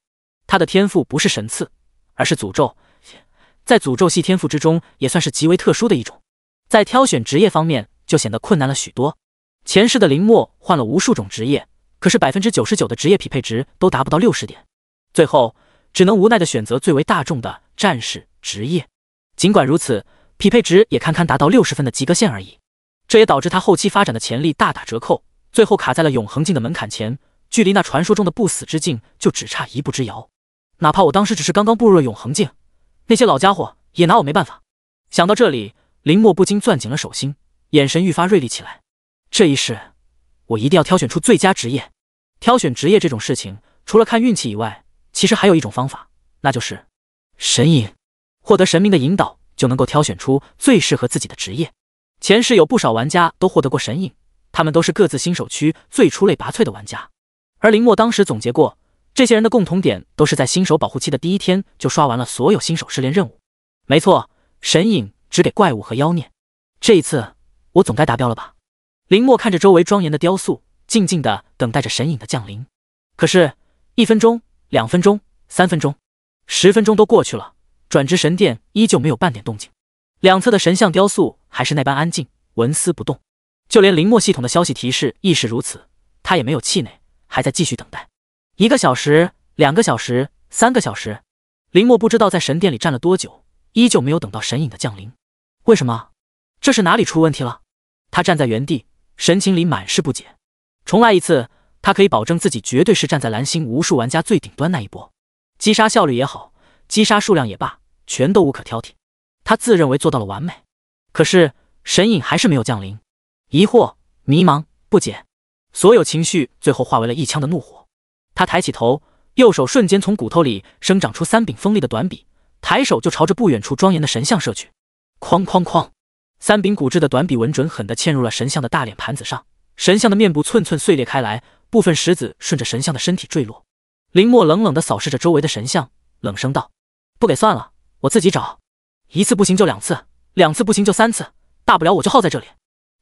他的天赋不是神赐，而是诅咒，在诅咒系天赋之中也算是极为特殊的一种。在挑选职业方面就显得困难了许多。前世的林墨换了无数种职业，可是百分之九十九的职业匹配值都达不到六十点，最后只能无奈的选择最为大众的战士职业。尽管如此，匹配值也堪堪达到六十分的及格线而已。这也导致他后期发展的潜力大打折扣，最后卡在了永恒境的门槛前。距离那传说中的不死之境就只差一步之遥，哪怕我当时只是刚刚步入了永恒境，那些老家伙也拿我没办法。想到这里，林墨不禁攥紧了手心，眼神愈发锐利起来。这一世，我一定要挑选出最佳职业。挑选职业这种事情，除了看运气以外，其实还有一种方法，那就是神引。获得神明的引导，就能够挑选出最适合自己的职业。前世有不少玩家都获得过神影，他们都是各自新手区最出类拔萃的玩家。而林墨当时总结过，这些人的共同点都是在新手保护期的第一天就刷完了所有新手试炼任务。没错，神隐只给怪物和妖孽。这一次我总该达标了吧？林墨看着周围庄严的雕塑，静静的等待着神隐的降临。可是，一分钟、两分钟、三分钟、十分钟都过去了，转职神殿依旧没有半点动静。两侧的神像雕塑还是那般安静，纹丝不动。就连林墨系统的消息提示亦是如此，他也没有气馁。还在继续等待，一个小时、两个小时、三个小时，林墨不知道在神殿里站了多久，依旧没有等到神影的降临。为什么？这是哪里出问题了？他站在原地，神情里满是不解。重来一次，他可以保证自己绝对是站在蓝星无数玩家最顶端那一波，击杀效率也好，击杀数量也罢，全都无可挑剔。他自认为做到了完美，可是神影还是没有降临。疑惑、迷茫、不解。所有情绪最后化为了一腔的怒火。他抬起头，右手瞬间从骨头里生长出三柄锋利的短笔，抬手就朝着不远处庄严的神像射去。哐哐哐！三柄骨质的短笔稳准狠地嵌入了神像的大脸盘子上，神像的面部寸寸碎裂开来，部分石子顺着神像的身体坠落。林墨冷冷地扫视着周围的神像，冷声道：“不给算了，我自己找。一次不行就两次，两次不行就三次，大不了我就耗在这里。”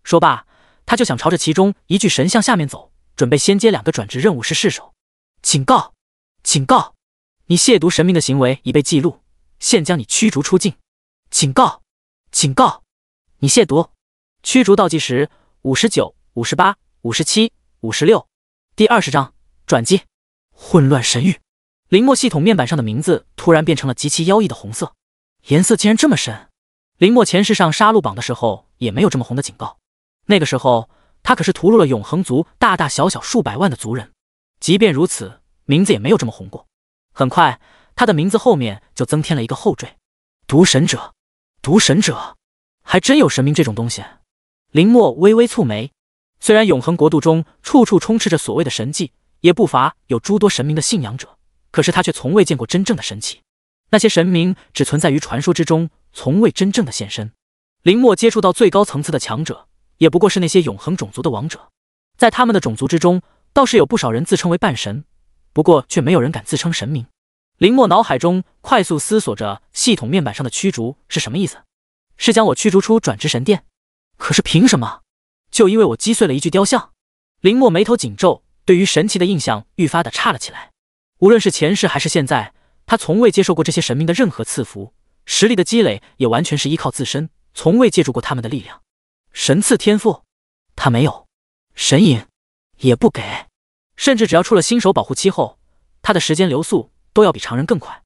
说罢。他就想朝着其中一具神像下面走，准备先接两个转职任务试试手。警告！警告！你亵渎神明的行为已被记录，现将你驱逐出境。警告！警告！你亵渎！驱逐倒计时：五十九、五十八、五十七、五十六。第二十章转机。混乱神域。林墨系统面板上的名字突然变成了极其妖异的红色，颜色竟然这么深。林墨前世上杀戮榜的时候也没有这么红的警告。那个时候，他可是屠戮了永恒族大大小小数百万的族人，即便如此，名字也没有这么红过。很快，他的名字后面就增添了一个后缀：毒神者。毒神者，还真有神明这种东西。林墨微微蹙眉，虽然永恒国度中处处充斥着所谓的神迹，也不乏有诸多神明的信仰者，可是他却从未见过真正的神奇。那些神明只存在于传说之中，从未真正的现身。林墨接触到最高层次的强者。也不过是那些永恒种族的王者，在他们的种族之中，倒是有不少人自称为半神，不过却没有人敢自称神明。林墨脑海中快速思索着，系统面板上的驱逐是什么意思？是将我驱逐出转职神殿？可是凭什么？就因为我击碎了一具雕像？林墨眉头紧皱，对于神奇的印象愈发的差了起来。无论是前世还是现在，他从未接受过这些神明的任何赐福，实力的积累也完全是依靠自身，从未借助过他们的力量。神赐天赋，他没有；神隐也不给。甚至只要出了新手保护期后，他的时间流速都要比常人更快。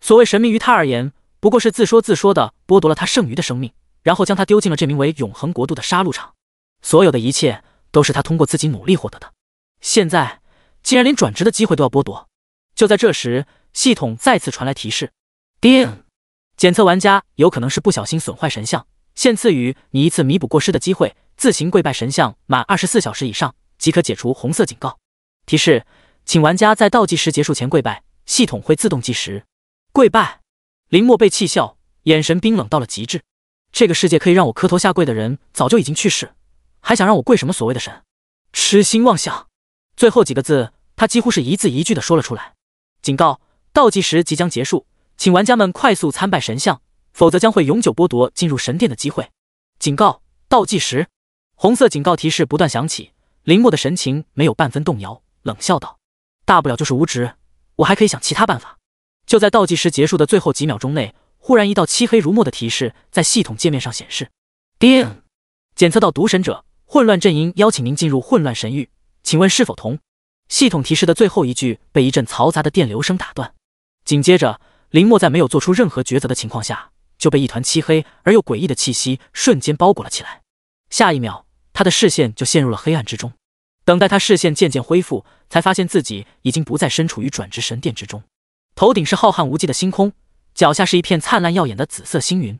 所谓神明，于他而言，不过是自说自说的剥夺了他剩余的生命，然后将他丢进了这名为永恒国度的杀戮场。所有的一切都是他通过自己努力获得的，现在竟然连转职的机会都要剥夺。就在这时，系统再次传来提示：叮，检测玩家有可能是不小心损坏神像。现赐予你一次弥补过失的机会，自行跪拜神像满二十四小时以上即可解除红色警告。提示：请玩家在倒计时结束前跪拜，系统会自动计时。跪拜！林墨被气笑，眼神冰冷到了极致。这个世界可以让我磕头下跪的人早就已经去世，还想让我跪什么所谓的神？痴心妄想！最后几个字，他几乎是一字一句的说了出来。警告：倒计时即将结束，请玩家们快速参拜神像，否则将会永久剥夺进入神殿的机会。警告：倒计时！红色警告提示不断响起。林墨的神情没有半分动摇，冷笑道：“大不了就是无职，我还可以想其他办法。”就在倒计时结束的最后几秒钟内，忽然一道漆黑如墨的提示在系统界面上显示：“叮，检测到毒神者。”混乱阵营邀请您进入混乱神域，请问是否同？系统提示的最后一句被一阵嘈杂的电流声打断。紧接着，林墨在没有做出任何抉择的情况下，就被一团漆黑而又诡异的气息瞬间包裹了起来。下一秒，他的视线就陷入了黑暗之中。等待他视线渐渐恢复，才发现自己已经不再身处于转职神殿之中。头顶是浩瀚无际的星空，脚下是一片灿烂耀眼的紫色星云，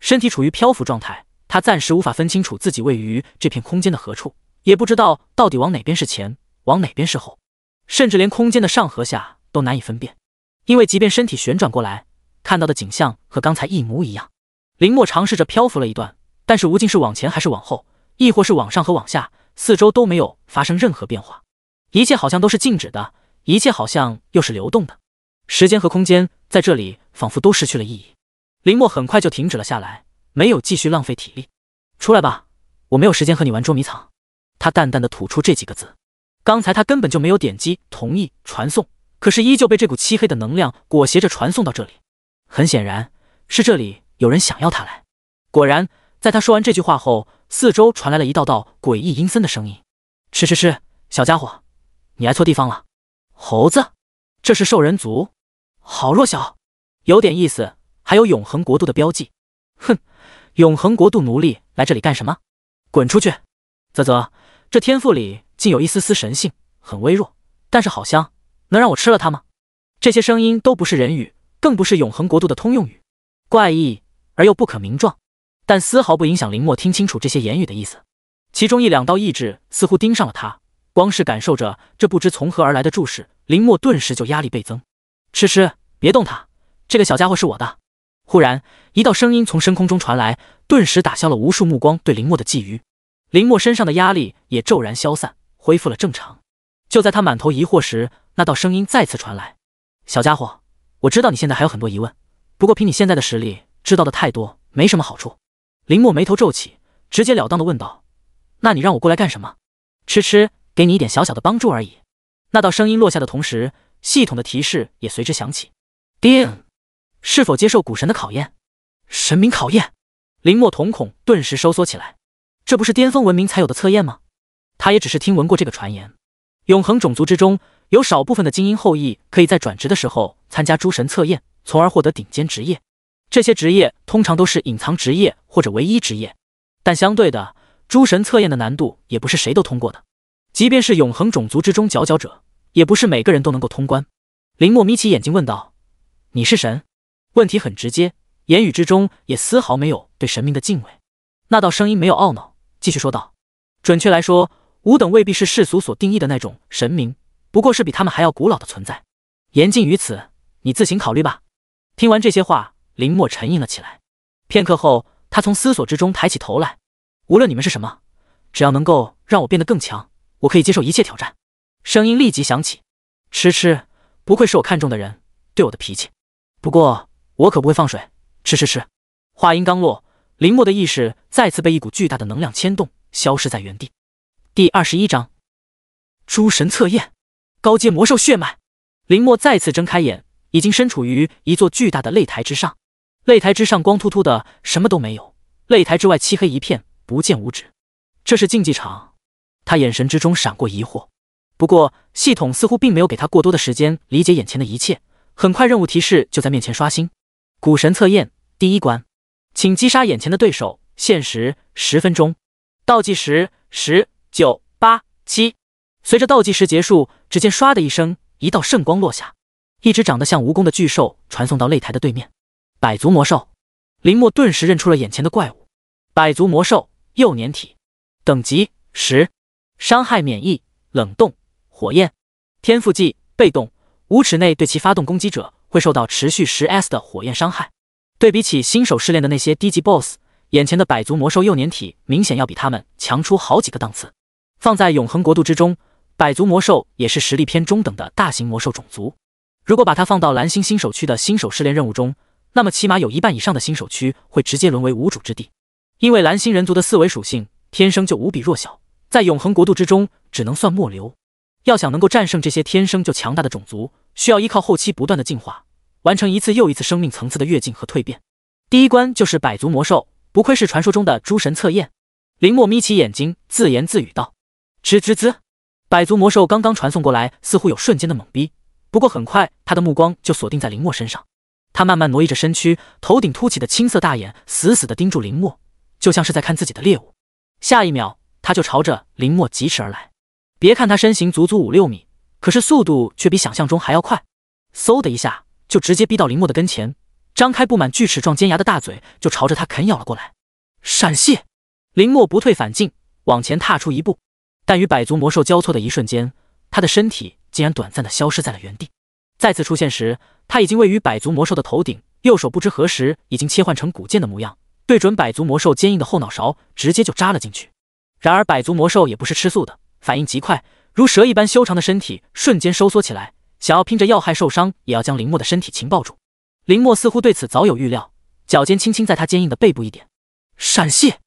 身体处于漂浮状态。他暂时无法分清楚自己位于这片空间的何处，也不知道到底往哪边是前，往哪边是后，甚至连空间的上和下都难以分辨。因为即便身体旋转过来，看到的景象和刚才一模一样。林墨尝试着漂浮了一段，但是无尽是往前还是往后，亦或是往上和往下，四周都没有发生任何变化，一切好像都是静止的，一切好像又是流动的。时间和空间在这里仿佛都失去了意义。林墨很快就停止了下来。没有继续浪费体力，出来吧，我没有时间和你玩捉迷藏。他淡淡的吐出这几个字。刚才他根本就没有点击同意传送，可是依旧被这股漆黑的能量裹挟着传送到这里。很显然，是这里有人想要他来。果然，在他说完这句话后，四周传来了一道道诡异阴森的声音：“吃吃吃，小家伙，你来错地方了。猴子，这是兽人族，好弱小，有点意思，还有永恒国度的标记。哼。”永恒国度奴隶来这里干什么？滚出去！啧啧，这天赋里竟有一丝丝神性，很微弱，但是好香，能让我吃了它吗？这些声音都不是人语，更不是永恒国度的通用语，怪异而又不可名状，但丝毫不影响林墨听清楚这些言语的意思。其中一两道意志似乎盯上了他，光是感受着这不知从何而来的注视，林墨顿时就压力倍增。吃吃，别动他，这个小家伙是我的。忽然，一道声音从深空中传来，顿时打消了无数目光对林墨的觊觎。林墨身上的压力也骤然消散，恢复了正常。就在他满头疑惑时，那道声音再次传来：“小家伙，我知道你现在还有很多疑问，不过凭你现在的实力，知道的太多没什么好处。”林墨眉头皱起，直截了当的问道：“那你让我过来干什么？吃吃，给你一点小小的帮助而已。”那道声音落下的同时，系统的提示也随之响起：“叮。”是否接受古神的考验？神明考验，林墨瞳孔顿时收缩起来。这不是巅峰文明才有的测验吗？他也只是听闻过这个传言。永恒种族之中，有少部分的精英后裔可以在转职的时候参加诸神测验，从而获得顶尖职业。这些职业通常都是隐藏职业或者唯一职业。但相对的，诸神测验的难度也不是谁都通过的。即便是永恒种族之中佼佼者，也不是每个人都能够通关。林墨眯起眼睛问道：“你是神？”问题很直接，言语之中也丝毫没有对神明的敬畏。那道声音没有懊恼，继续说道：“准确来说，吾等未必是世俗所定义的那种神明，不过是比他们还要古老的存在。言尽于此，你自行考虑吧。”听完这些话，林墨沉吟了起来。片刻后，他从思索之中抬起头来：“无论你们是什么，只要能够让我变得更强，我可以接受一切挑战。”声音立即响起：“吃吃，不愧是我看中的人，对我的脾气。不过……”我可不会放水，吃吃吃！话音刚落，林墨的意识再次被一股巨大的能量牵动，消失在原地。第二十一章，诸神测验，高阶魔兽血脉。林墨再次睁开眼，已经身处于一座巨大的擂台之上。擂台之上光秃秃的，什么都没有；擂台之外漆黑一片，不见五指。这是竞技场？他眼神之中闪过疑惑。不过系统似乎并没有给他过多的时间理解眼前的一切，很快任务提示就在面前刷新。古神测验第一关，请击杀眼前的对手，限时十分钟。倒计时十九八七。随着倒计时结束，只见唰的一声，一道圣光落下，一只长得像蜈蚣的巨兽传送到擂台的对面。百足魔兽，林墨顿时认出了眼前的怪物。百足魔兽，幼年体，等级十，伤害免疫，冷冻，火焰。天赋技被动，五尺内对其发动攻击者。会受到持续十 s 的火焰伤害。对比起新手试炼的那些低级 BOSS，眼前的百足魔兽幼年体明显要比他们强出好几个档次。放在永恒国度之中，百足魔兽也是实力偏中等的大型魔兽种族。如果把它放到蓝星新手区的新手试炼任务中，那么起码有一半以上的新手区会直接沦为无主之地。因为蓝星人族的四维属性天生就无比弱小，在永恒国度之中只能算末流。要想能够战胜这些天生就强大的种族，需要依靠后期不断的进化，完成一次又一次生命层次的跃进和蜕变。第一关就是百足魔兽，不愧是传说中的诸神测验。林墨眯起眼睛，自言自语道：“吱吱吱。”百足魔兽刚刚传送过来，似乎有瞬间的懵逼，不过很快他的目光就锁定在林墨身上。他慢慢挪移着身躯，头顶凸起的青色大眼死死地盯住林墨，就像是在看自己的猎物。下一秒，他就朝着林墨疾驰而来。别看他身形足足五六米，可是速度却比想象中还要快。嗖的一下，就直接逼到林墨的跟前，张开布满锯齿状尖牙的大嘴，就朝着他啃咬了过来。闪现，林墨不退反进，往前踏出一步。但与百足魔兽交错的一瞬间，他的身体竟然短暂的消失在了原地。再次出现时，他已经位于百足魔兽的头顶，右手不知何时已经切换成古剑的模样，对准百足魔兽坚硬的后脑勺，直接就扎了进去。然而百足魔兽也不是吃素的。反应极快，如蛇一般修长的身体瞬间收缩起来，想要拼着要害受伤也要将林墨的身体擒抱住。林墨似乎对此早有预料，脚尖轻轻在他坚硬的背部一点，闪现。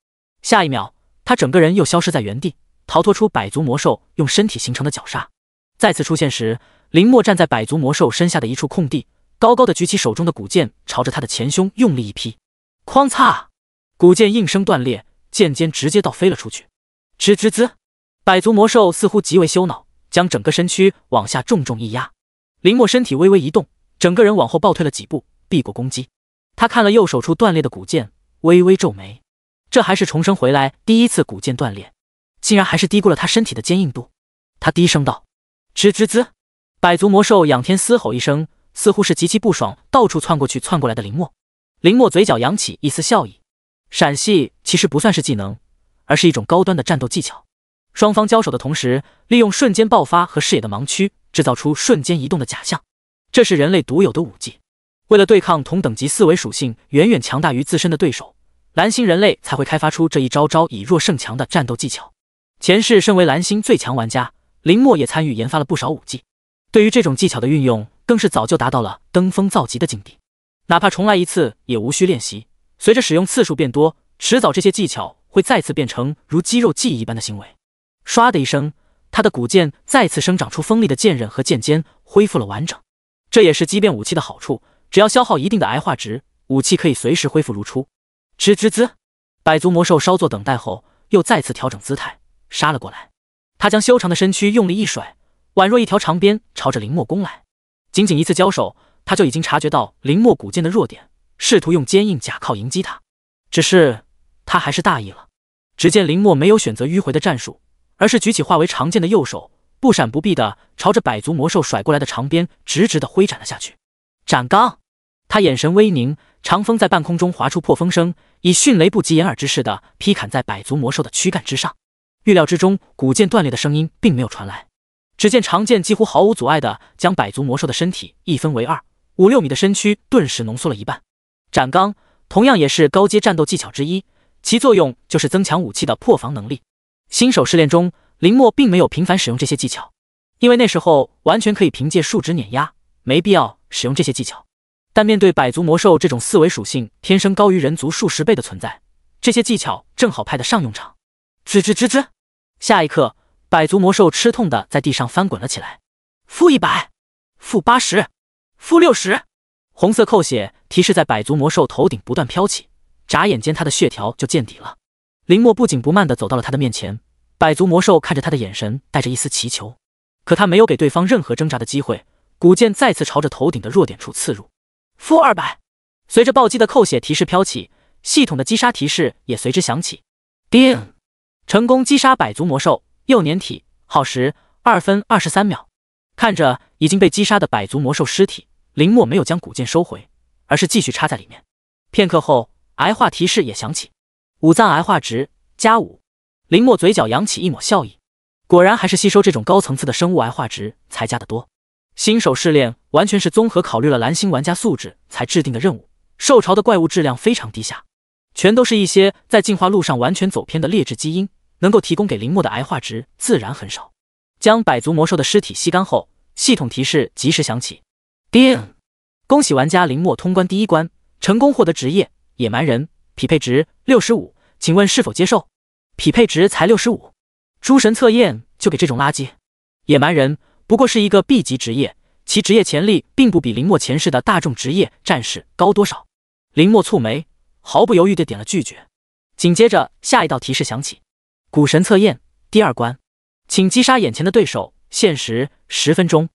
下一秒，他整个人又消失在原地，逃脱出百足魔兽用身体形成的绞杀。再次出现时，林墨站在百足魔兽身下的一处空地，高高的举起手中的古剑，朝着他的前胸用力一劈，哐嚓！古剑应声断裂，剑尖直接倒飞了出去。吱吱吱。百足魔兽似乎极为羞恼，将整个身躯往下重重一压。林墨身体微微一动，整个人往后暴退了几步，避过攻击。他看了右手处断裂的古剑，微微皱眉。这还是重生回来第一次古剑断裂，竟然还是低估了他身体的坚硬度。他低声道：“吱吱吱！”百足魔兽仰天嘶吼一声，似乎是极其不爽，到处窜过去窜过来的林墨。林墨嘴角扬起一丝笑意。闪系其实不算是技能，而是一种高端的战斗技巧。双方交手的同时，利用瞬间爆发和视野的盲区，制造出瞬间移动的假象，这是人类独有的武技。为了对抗同等级四维属性远远强大于自身的对手，蓝星人类才会开发出这一招招以弱胜强的战斗技巧。前世身为蓝星最强玩家，林墨也参与研发了不少武技，对于这种技巧的运用，更是早就达到了登峰造极的境地。哪怕重来一次，也无需练习。随着使用次数变多，迟早这些技巧会再次变成如肌肉记忆一般的行为。唰的一声，他的古剑再次生长出锋利的剑刃和剑尖，恢复了完整。这也是畸变武器的好处，只要消耗一定的癌化值，武器可以随时恢复如初。吱吱吱，百足魔兽稍作等待后，又再次调整姿态，杀了过来。他将修长的身躯用力一甩，宛若一条长鞭，朝着林墨攻来。仅仅一次交手，他就已经察觉到林墨古剑的弱点，试图用坚硬甲靠迎击他。只是他还是大意了。只见林墨没有选择迂回的战术。而是举起化为长剑的右手，不闪不避的朝着百足魔兽甩过来的长鞭直直的挥斩了下去。斩钢！他眼神微凝，长锋在半空中划出破风声，以迅雷不及掩耳之势的劈砍在百足魔兽的躯干之上。预料之中，古剑断裂的声音并没有传来。只见长剑几乎毫无阻碍的将百足魔兽的身体一分为二，五六米的身躯顿时浓缩了一半。斩钢同样也是高阶战斗技巧之一，其作用就是增强武器的破防能力。新手试炼中，林墨并没有频繁使用这些技巧，因为那时候完全可以凭借数值碾压，没必要使用这些技巧。但面对百足魔兽这种四维属性天生高于人族数十倍的存在，这些技巧正好派得上用场。吱吱吱吱，下一刻，百足魔兽吃痛的在地上翻滚了起来。负一百，负八十，负六十，红色扣血提示在百足魔兽头顶不断飘起，眨眼间，他的血条就见底了。林墨不紧不慢地走到了他的面前，百足魔兽看着他的眼神带着一丝祈求，可他没有给对方任何挣扎的机会，古剑再次朝着头顶的弱点处刺入。负二百，随着暴击的扣血提示飘起，系统的击杀提示也随之响起。叮，成功击杀百足魔兽，幼年体，耗时二分二十三秒。看着已经被击杀的百足魔兽尸体，林墨没有将古剑收回，而是继续插在里面。片刻后，癌化提示也响起。五脏癌化值加五，林墨嘴角扬起一抹笑意，果然还是吸收这种高层次的生物癌化值才加的多。新手试炼完全是综合考虑了蓝星玩家素质才制定的任务，受潮的怪物质量非常低下，全都是一些在进化路上完全走偏的劣质基因，能够提供给林墨的癌化值自然很少。将百足魔兽的尸体吸干后，系统提示及时响起。叮！恭喜玩家林墨通关第一关，成功获得职业野蛮人，匹配值六十五，请问是否接受？匹配值才六十五，诸神测验就给这种垃圾。野蛮人不过是一个 B 级职业，其职业潜力并不比林墨前世的大众职业战士高多少。林墨蹙眉。毫不犹豫地点了拒绝，紧接着下一道提示响起：古神测验第二关，请击杀眼前的对手，限时十分钟。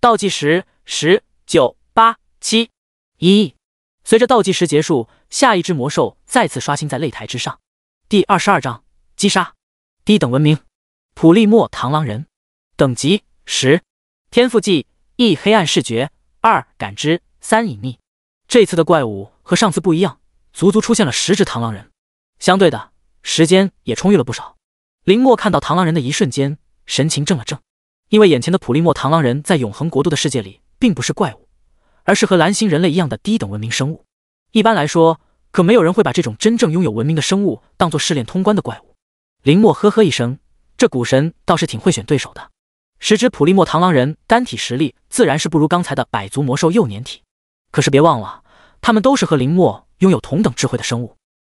倒计时十、九、八、七、一。随着倒计时结束，下一只魔兽再次刷新在擂台之上。第二十二章击杀，低等文明，普利莫螳螂人，等级十，天赋技一黑暗视觉，二感知，三隐秘。这次的怪物和上次不一样。足足出现了十只螳螂人，相对的时间也充裕了不少。林墨看到螳螂人的一瞬间，神情怔了怔，因为眼前的普利莫螳螂人在永恒国度的世界里并不是怪物，而是和蓝星人类一样的低等文明生物。一般来说，可没有人会把这种真正拥有文明的生物当做试炼通关的怪物。林墨呵呵一声，这古神倒是挺会选对手的。十只普利莫螳螂人单体实力自然是不如刚才的百足魔兽幼年体，可是别忘了，他们都是和林墨。拥有同等智慧的生物，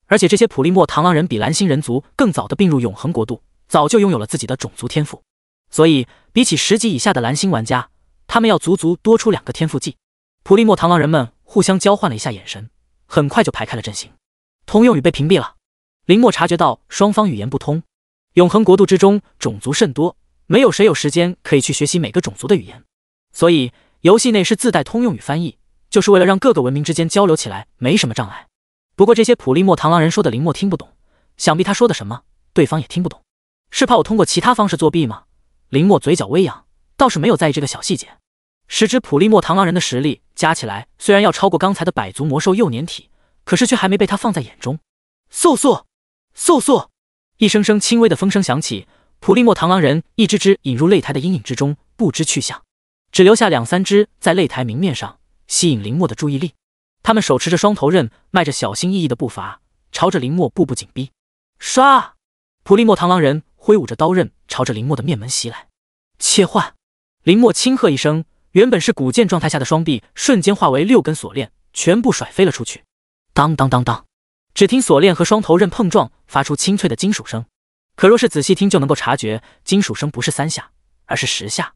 而且这些普利莫螳螂人比蓝星人族更早的并入永恒国度，早就拥有了自己的种族天赋，所以比起十级以下的蓝星玩家，他们要足足多出两个天赋技。普利莫螳螂人们互相交换了一下眼神，很快就排开了阵型。通用语被屏蔽了。林墨察觉到双方语言不通。永恒国度之中种族甚多，没有谁有时间可以去学习每个种族的语言，所以游戏内是自带通用语翻译。就是为了让各个文明之间交流起来没什么障碍。不过这些普利莫螳螂人说的林墨听不懂，想必他说的什么对方也听不懂。是怕我通过其他方式作弊吗？林墨嘴角微扬，倒是没有在意这个小细节。十只普利莫螳螂人的实力加起来虽然要超过刚才的百足魔兽幼年体，可是却还没被他放在眼中。嗖嗖嗖嗖，一声声轻微的风声响起，普利莫螳螂人一只只引入擂台的阴影之中，不知去向，只留下两三只在擂台明面上。吸引林墨的注意力，他们手持着双头刃，迈着小心翼翼的步伐，朝着林墨步步紧逼。唰！普利莫螳螂人挥舞着刀刃，朝着林墨的面门袭来。切换！林墨轻喝一声，原本是古剑状态下的双臂瞬间化为六根锁链，全部甩飞了出去。当当当当！只听锁链和双头刃碰撞，发出清脆的金属声。可若是仔细听，就能够察觉，金属声不是三下，而是十下。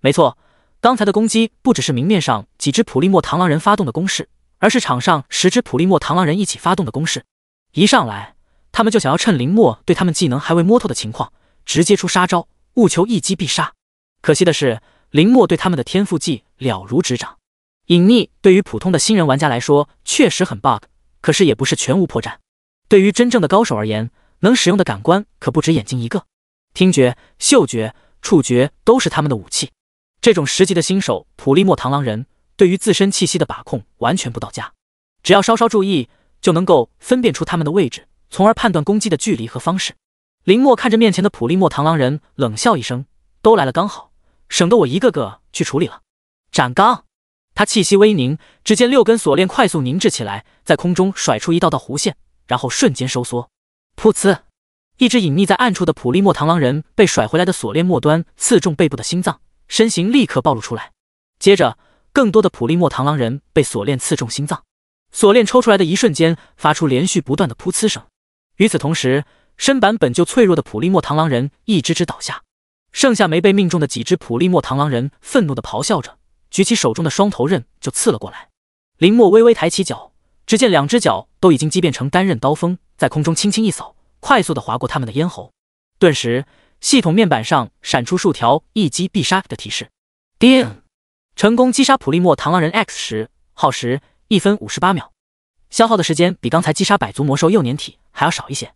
没错。刚才的攻击不只是明面上几只普利莫螳螂人发动的攻势，而是场上十只普利莫螳螂人一起发动的攻势。一上来，他们就想要趁林墨对他们技能还未摸透的情况，直接出杀招，务求一击必杀。可惜的是，林墨对他们的天赋技了如指掌。隐匿对于普通的新人玩家来说确实很 bug，可是也不是全无破绽。对于真正的高手而言，能使用的感官可不止眼睛一个，听觉、嗅觉、触觉都是他们的武器。这种十级的新手普利莫螳螂人对于自身气息的把控完全不到家，只要稍稍注意就能够分辨出他们的位置，从而判断攻击的距离和方式。林墨看着面前的普利莫螳螂人，冷笑一声：“都来了，刚好，省得我一个个去处理了。”斩钢！他气息微凝，只见六根锁链快速凝滞起来，在空中甩出一道道弧线，然后瞬间收缩。噗呲！一只隐匿在暗处的普利莫螳螂人被甩回来的锁链末端刺中背部的心脏。身形立刻暴露出来，接着更多的普利莫螳螂人被锁链刺中心脏，锁链抽出来的一瞬间，发出连续不断的噗呲声。与此同时，身板本就脆弱的普利莫螳螂人一只只倒下，剩下没被命中的几只普利莫螳螂人愤怒的咆哮着，举起手中的双头刃就刺了过来。林墨微微抬起脚，只见两只脚都已经击变成单刃刀锋，在空中轻轻一扫，快速的划过他们的咽喉，顿时。系统面板上闪出数条一击必杀的提示，叮！成功击杀普利莫螳螂人 X 时，耗时一分五十八秒，消耗的时间比刚才击杀百足魔兽幼年体还要少一些。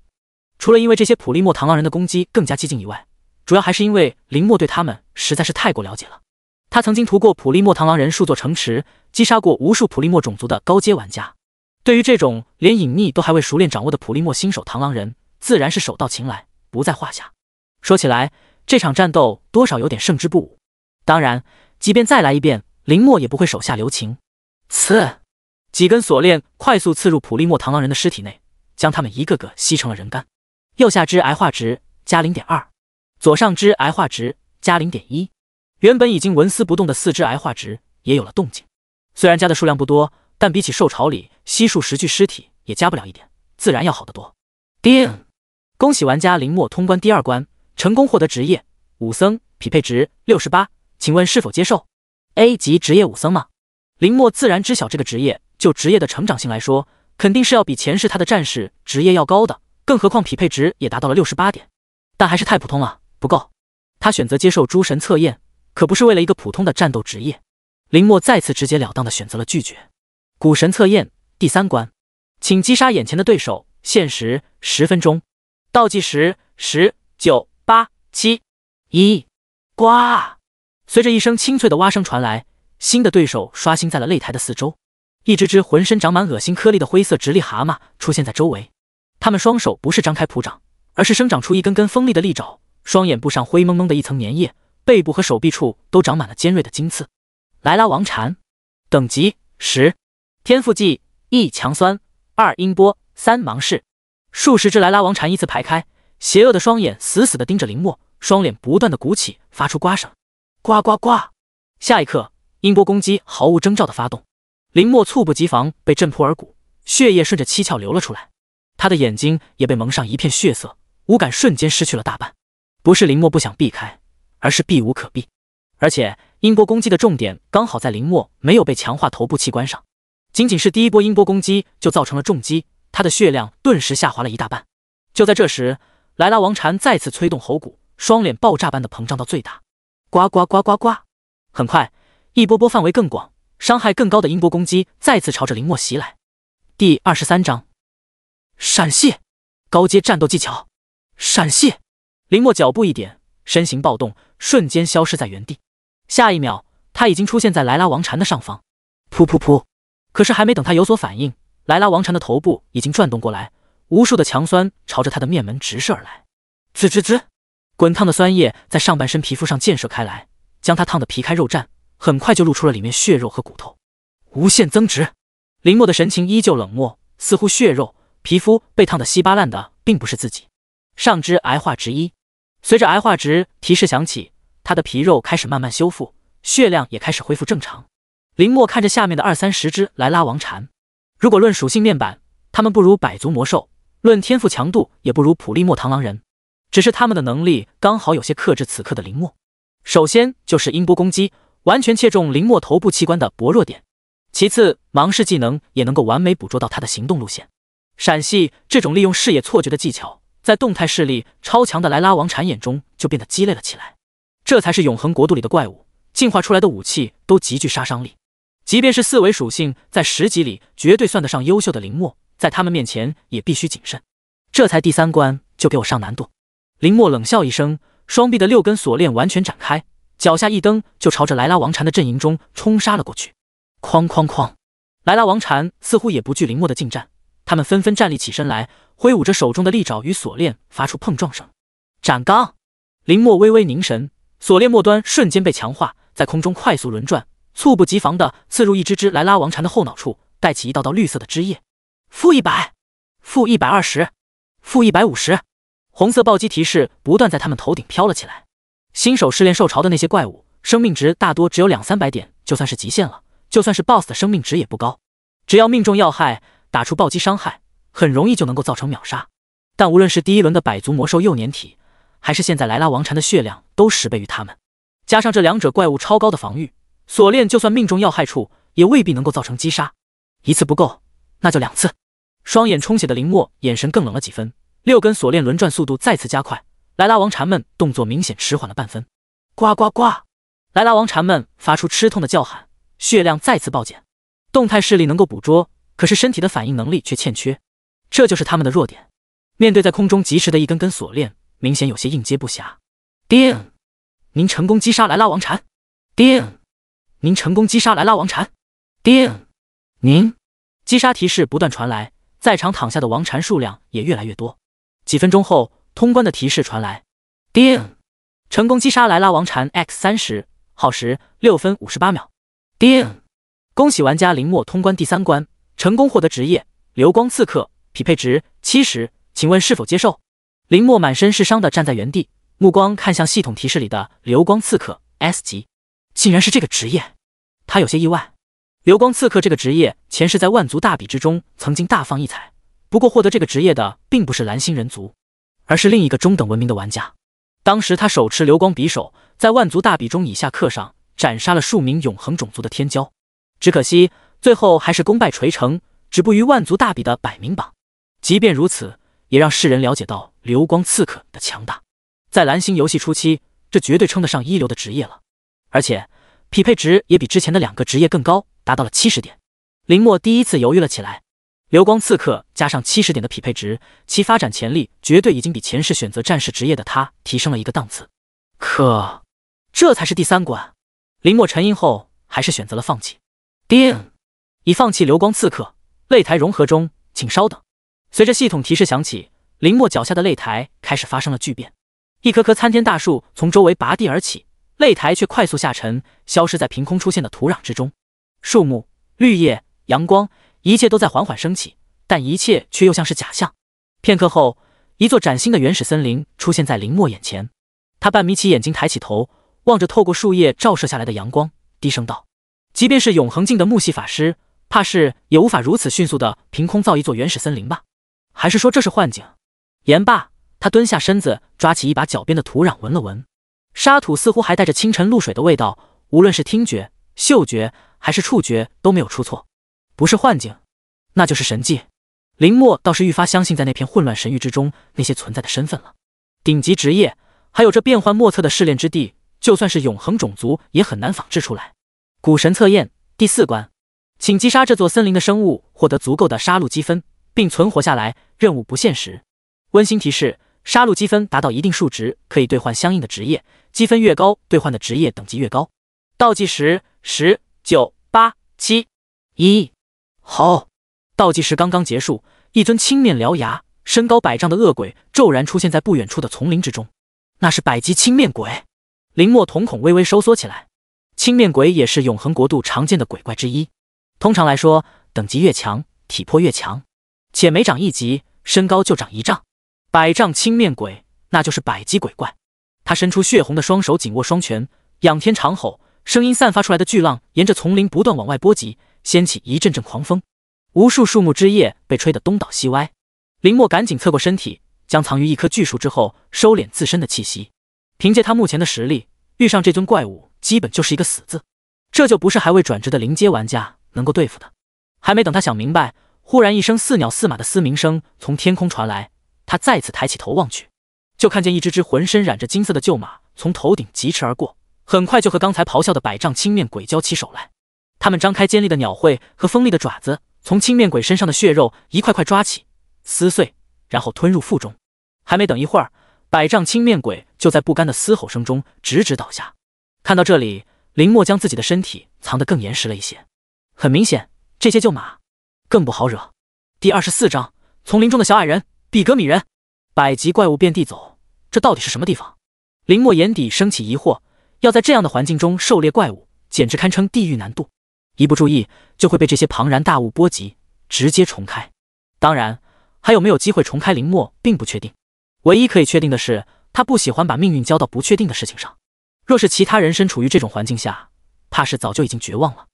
除了因为这些普利莫螳螂人的攻击更加激进以外，主要还是因为林墨对他们实在是太过了解了。他曾经屠过普利莫螳螂人数座城池，击杀过无数普利莫种族的高阶玩家，对于这种连隐匿都还未熟练掌握的普利莫新手螳螂人，自然是手到擒来，不在话下。说起来，这场战斗多少有点胜之不武。当然，即便再来一遍，林墨也不会手下留情。刺，几根锁链快速刺入普利莫螳螂人的尸体内，将他们一个个吸成了人干。右下肢癌化值加零点二，左上肢癌化值加零点一。原本已经纹丝不动的四肢癌化值也有了动静。虽然加的数量不多，但比起受潮里悉数十具尸体，也加不了一点，自然要好得多。叮！恭喜玩家林墨通关第二关，成功获得职业武僧，匹配值六十八，请问是否接受？A 级职业武僧吗？林墨自然知晓这个职业，就职业的成长性来说，肯定是要比前世他的战士职业要高的。更何况匹配值也达到了六十八点，但还是太普通了，不够。他选择接受诸神测验，可不是为了一个普通的战斗职业。林墨再次直截了当的选择了拒绝。古神测验第三关，请击杀眼前的对手，限时十分钟，倒计时十九八七一，呱！随着一声清脆的蛙声传来，新的对手刷新在了擂台的四周，一只只浑身长满恶心颗粒的灰色直立蛤蟆出现在周围。他们双手不是张开普掌，而是生长出一根根锋利的利爪，双眼布上灰蒙蒙的一层粘液，背部和手臂处都长满了尖锐的金刺。莱拉王蝉，等级十，天赋技一强酸，二音波，三芒式。数十只莱拉王蝉依次排开，邪恶的双眼死死地盯着林墨，双脸不断的鼓起，发出呱声，呱呱呱。下一刻，音波攻击毫无征兆的发动，林墨猝不及防被震破耳骨，血液顺着七窍流了出来。他的眼睛也被蒙上一片血色，五感瞬间失去了大半。不是林墨不想避开，而是避无可避。而且音波攻击的重点刚好在林墨没有被强化头部器官上，仅仅是第一波音波攻击就造成了重击，他的血量顿时下滑了一大半。就在这时，莱拉王蝉再次催动喉骨，双脸爆炸般的膨胀到最大，呱呱呱呱呱！很快，一波波范围更广、伤害更高的音波攻击再次朝着林墨袭来。第二十三章。闪现，高阶战斗技巧。闪现，林墨脚步一点，身形暴动，瞬间消失在原地。下一秒，他已经出现在莱拉王蝉的上方。噗噗噗！可是还没等他有所反应，莱拉王蝉的头部已经转动过来，无数的强酸朝着他的面门直射而来。滋滋滋！滚烫的酸液在上半身皮肤上溅射开来，将他烫得皮开肉绽，很快就露出了里面血肉和骨头。无限增值。林墨的神情依旧冷漠，似乎血肉。皮肤被烫得稀巴烂的，并不是自己。上肢癌化值一，随着癌化值提示响起，他的皮肉开始慢慢修复，血量也开始恢复正常。林墨看着下面的二三十只莱拉王蝉，如果论属性面板，他们不如百足魔兽；论天赋强度，也不如普利莫螳螂人。只是他们的能力刚好有些克制此刻的林墨。首先就是音波攻击，完全切中林墨头部器官的薄弱点；其次，盲视技能也能够完美捕捉到他的行动路线。闪系这种利用视野错觉的技巧，在动态视力超强的莱拉王蝉眼中就变得鸡肋了起来。这才是永恒国度里的怪物，进化出来的武器都极具杀伤力。即便是四维属性在十级里绝对算得上优秀的林墨，在他们面前也必须谨慎。这才第三关就给我上难度。林墨冷笑一声，双臂的六根锁链完全展开，脚下一蹬就朝着莱拉王蝉的阵营中冲杀了过去。哐哐哐！莱拉王蝉似乎也不惧林墨的近战。他们纷纷站立起身来，挥舞着手中的利爪与锁链，发出碰撞声。斩钢！林墨微微凝神，锁链末端瞬间被强化，在空中快速轮转，猝不及防地刺入一只只莱拉王蝉的后脑处，带起一道道绿色的汁液。负一百，负一百二十，负一百五十，红色暴击提示不断在他们头顶飘了起来。新手试炼受潮的那些怪物，生命值大多只有两三百点，就算是极限了。就算是 BOSS 的生命值也不高，只要命中要害。打出暴击伤害，很容易就能够造成秒杀。但无论是第一轮的百足魔兽幼年体，还是现在莱拉王蝉的血量，都十倍于他们。加上这两者怪物超高的防御，锁链就算命中要害处，也未必能够造成击杀。一次不够，那就两次。双眼充血的林墨眼神更冷了几分。六根锁链轮转速度再次加快，莱拉王蝉们动作明显迟缓了半分。呱呱呱！莱拉王蝉们发出吃痛的叫喊，血量再次暴减。动态视力能够捕捉。可是身体的反应能力却欠缺，这就是他们的弱点。面对在空中疾驰的一根根锁链，明显有些应接不暇。叮！您成功击杀莱拉王蝉。叮！您成功击杀莱拉王蝉。叮！您击杀提示不断传来，在场躺下的王蝉数量也越来越多。几分钟后，通关的提示传来。叮！成功击杀莱拉王蝉 X 三十，耗时六分五十八秒。叮！恭喜玩家林墨通关第三关。成功获得职业流光刺客，匹配值七十，请问是否接受？林墨满身是伤的站在原地，目光看向系统提示里的流光刺客 S 级，竟然是这个职业，他有些意外。流光刺客这个职业前世在万族大比之中曾经大放异彩，不过获得这个职业的并不是蓝星人族，而是另一个中等文明的玩家。当时他手持流光匕首，在万族大比中以下克上斩杀了数名永恒种族的天骄，只可惜最后还是功败垂成，止步于万族大比的百名榜。即便如此，也让世人了解到流光刺客的强大。在蓝星游戏初期，这绝对称得上一流的职业了，而且匹配值也比之前的两个职业更高，达到了七十点。林墨第一次犹豫了起来。流光刺客加上七十点的匹配值，其发展潜力绝对已经比前世选择战士职业的他提升了一个档次。可，这才是第三关。林墨沉吟后，还是选择了放弃。叮，已放弃流光刺客，擂台融合中，请稍等。随着系统提示响起，林墨脚下的擂台开始发生了巨变。一棵棵参天大树从周围拔地而起，擂台却快速下沉，消失在凭空出现的土壤之中。树木、绿叶、阳光。一切都在缓缓升起，但一切却又像是假象。片刻后，一座崭新的原始森林出现在林墨眼前。他半眯起眼睛，抬起头，望着透过树叶照射下来的阳光，低声道：“即便是永恒境的木系法师，怕是也无法如此迅速的凭空造一座原始森林吧？还是说这是幻境？”言罢，他蹲下身子，抓起一把脚边的土壤，闻了闻，沙土似乎还带着清晨露水的味道，无论是听觉、嗅觉还是触觉都没有出错。不是幻境，那就是神迹。林墨倒是愈发相信，在那片混乱神域之中，那些存在的身份了。顶级职业，还有这变幻莫测的试炼之地，就算是永恒种族，也很难仿制出来。古神测验第四关，请击杀这座森林的生物，获得足够的杀戮积分，并存活下来。任务不限时。温馨提示：杀戮积分达到一定数值，可以兑换相应的职业，积分越高，兑换的职业等级越高。倒计时：十、九、八、七、一。好，倒计时刚刚结束，一尊青面獠牙、身高百丈的恶鬼骤然出现在不远处的丛林之中。那是百级青面鬼。林墨瞳孔微微收缩起来。青面鬼也是永恒国度常见的鬼怪之一。通常来说，等级越强，体魄越强，且每长一级，身高就长一丈。百丈青面鬼，那就是百级鬼怪。他伸出血红的双手，紧握双拳，仰天长吼，声音散发出来的巨浪沿着丛林不断往外波及。掀起一阵阵狂风，无数树木枝叶被吹得东倒西歪。林墨赶紧侧过身体，将藏于一棵巨树之后，收敛自身的气息。凭借他目前的实力，遇上这尊怪物，基本就是一个死字。这就不是还未转职的临阶玩家能够对付的。还没等他想明白，忽然一声似鸟似马的嘶鸣声从天空传来。他再次抬起头望去，就看见一只只浑身染着金色的旧马从头顶疾驰而过，很快就和刚才咆哮的百丈青面鬼交起手来。他们张开尖利的鸟喙和锋利的爪子，从青面鬼身上的血肉一块块抓起、撕碎，然后吞入腹中。还没等一会儿，百丈青面鬼就在不甘的嘶吼声中直直倒下。看到这里，林墨将自己的身体藏得更严实了一些。很明显，这些旧马更不好惹。第二十四章：丛林中的小矮人比格米人。百级怪物遍地走，这到底是什么地方？林墨眼底升起疑惑。要在这样的环境中狩猎怪物，简直堪称地狱难度。一不注意就会被这些庞然大物波及，直接重开。当然，还有没有机会重开，林墨并不确定。唯一可以确定的是，他不喜欢把命运交到不确定的事情上。若是其他人身处于这种环境下，怕是早就已经绝望了。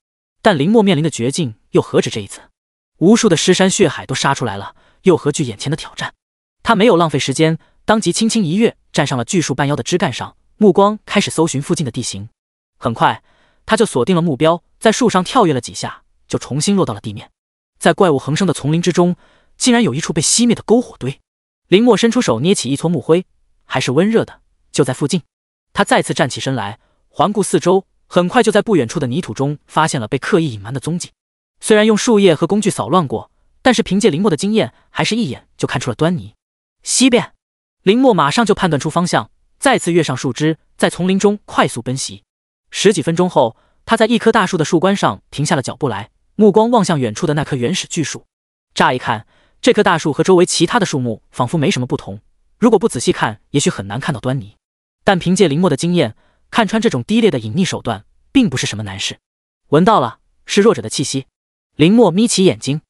但林墨面临的绝境又何止这一次？无数的尸山血海都杀出来了，又何惧眼前的挑战？他没有浪费时间，当即轻轻一跃，站上了巨树半腰的枝干上，目光开始搜寻附近的地形。很快。他就锁定了目标，在树上跳跃了几下，就重新落到了地面。在怪物横生的丛林之中，竟然有一处被熄灭的篝火堆。林墨伸出手捏起一撮木灰，还是温热的，就在附近。他再次站起身来，环顾四周，很快就在不远处的泥土中发现了被刻意隐瞒的踪迹。虽然用树叶和工具扫乱过，但是凭借林墨的经验，还是一眼就看出了端倪。西边，林墨马上就判断出方向，再次跃上树枝，在丛林中快速奔袭。十几分钟后，他在一棵大树的树冠上停下了脚步来，目光望向远处的那棵原始巨树。乍一看，这棵大树和周围其他的树木仿佛没什么不同，如果不仔细看，也许很难看到端倪。但凭借林墨的经验，看穿这种低劣的隐匿手段，并不是什么难事。闻到了，是弱者的气息。林墨眯起眼睛，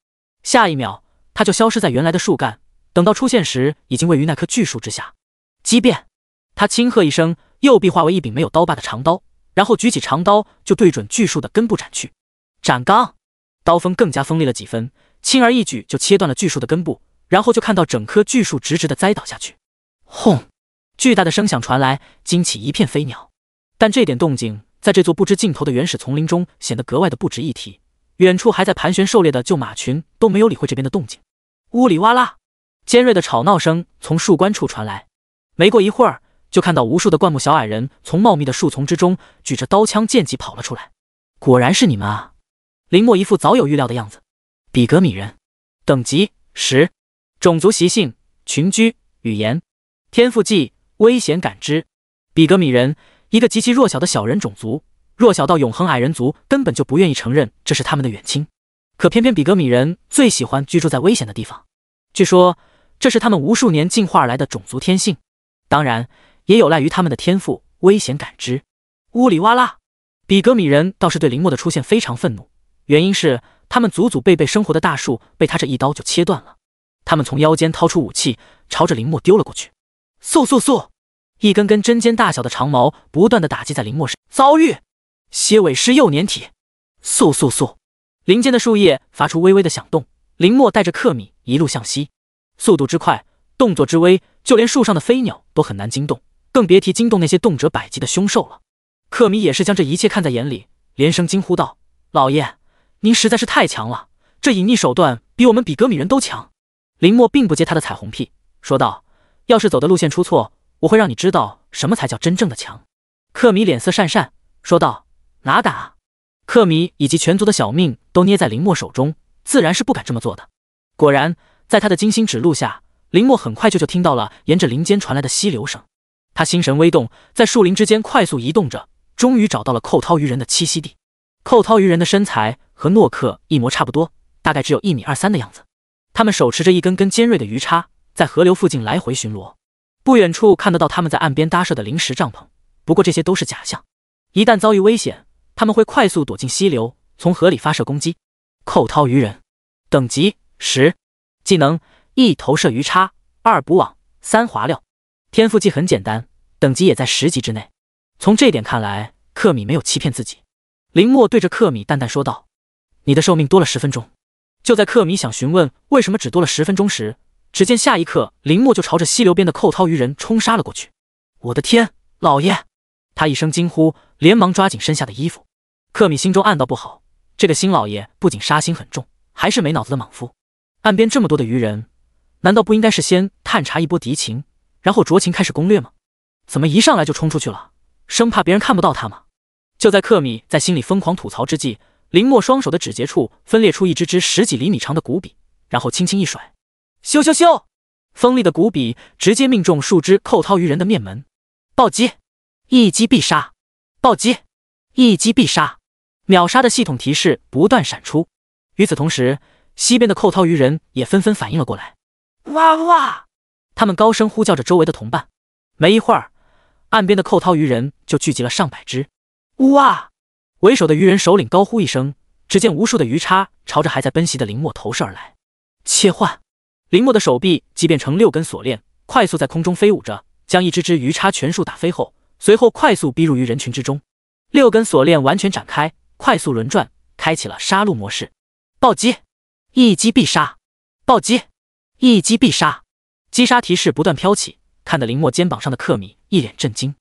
下一秒，他就消失在原来的树干。等到出现时，已经位于那棵巨树之下。畸变！他轻喝一声，右臂化为一柄没有刀把的长刀，然后举起长刀就对准巨树的根部斩去。斩钢！刀锋更加锋利了几分，轻而易举就切断了巨树的根部，然后就看到整棵巨树直直的栽倒下去。轰！巨大的声响传来，惊起一片飞鸟。但这点动静，在这座不知尽头的原始丛林中显得格外的不值一提。远处还在盘旋狩猎的旧马群都没有理会这边的动静。呜里哇啦，尖锐的吵闹声从树冠处传来。没过一会儿，就看到无数的灌木小矮人从茂密的树丛之中举着刀枪剑戟跑了出来。果然是你们啊！林墨一副早有预料的样子。比格米人，等级十，种族习性群居，语言，天赋技危险感知。比格米人，一个极其弱小的小人种族。弱小到永恒矮人族根本就不愿意承认这是他们的远亲，可偏偏比格米人最喜欢居住在危险的地方。据说这是他们无数年进化而来的种族天性，当然也有赖于他们的天赋——危险感知。呜里哇啦，比格米人倒是对林墨的出现非常愤怒，原因是他们祖祖辈辈生活的大树被他这一刀就切断了。他们从腰间掏出武器，朝着林墨丢了过去。嗖嗖嗖，一根根针尖大小的长矛不断的打击在林墨身，遭遇。蝎尾狮幼年体，嗖嗖嗖！林间的树叶发出微微的响动。林墨带着克米一路向西，速度之快，动作之微，就连树上的飞鸟都很难惊动，更别提惊动那些动辄百级的凶兽了。克米也是将这一切看在眼里，连声惊呼道：“老爷，您实在是太强了，这隐匿手段比我们比格米人都强。”林墨并不接他的彩虹屁，说道：“要是走的路线出错，我会让你知道什么才叫真正的强。”克米脸色讪讪，说道。哪敢啊！克米以及全族的小命都捏在林墨手中，自然是不敢这么做的。果然，在他的精心指路下，林墨很快就就听到了沿着林间传来的溪流声。他心神微动，在树林之间快速移动着，终于找到了寇涛鱼人的栖息地。寇涛鱼人的身材和诺克一模差不多，大概只有一米二三的样子。他们手持着一根根尖锐的鱼叉，在河流附近来回巡逻。不远处看得到他们在岸边搭设的临时帐篷，不过这些都是假象。一旦遭遇危险，他们会快速躲进溪流，从河里发射攻击。寇涛鱼人，等级十，技能一投射鱼叉，二捕网，三滑溜。天赋技很简单，等级也在十级之内。从这点看来，克米没有欺骗自己。林墨对着克米淡淡说道：“你的寿命多了十分钟。”就在克米想询问为什么只多了十分钟时，只见下一刻，林墨就朝着溪流边的寇涛鱼人冲杀了过去。我的天，老爷！他一声惊呼，连忙抓紧身下的衣服。克米心中暗道不好，这个新老爷不仅杀心很重，还是没脑子的莽夫。岸边这么多的鱼人，难道不应该是先探查一波敌情，然后酌情开始攻略吗？怎么一上来就冲出去了？生怕别人看不到他吗？就在克米在心里疯狂吐槽之际，林墨双手的指节处分裂出一支支十几厘米长的骨笔，然后轻轻一甩，咻咻咻！锋利的骨笔直接命中数只扣涛鱼人的面门，暴击，一击必杀，暴击，一击必杀。秒杀的系统提示不断闪出，与此同时，西边的扣涛鱼人也纷纷反应了过来。哇哇！他们高声呼叫着周围的同伴。没一会儿，岸边的扣涛鱼人就聚集了上百只。哇！为首的鱼人首领高呼一声，只见无数的鱼叉朝着还在奔袭的林墨投射而来。切换，林墨的手臂即变成六根锁链，快速在空中飞舞着，将一只只鱼叉全数打飞后，随后快速逼入于人群之中。六根锁链完全展开。快速轮转，开启了杀戮模式。暴击，一击必杀！暴击，一击必杀！击杀提示不断飘起，看得林墨肩膀上的克米一脸震惊。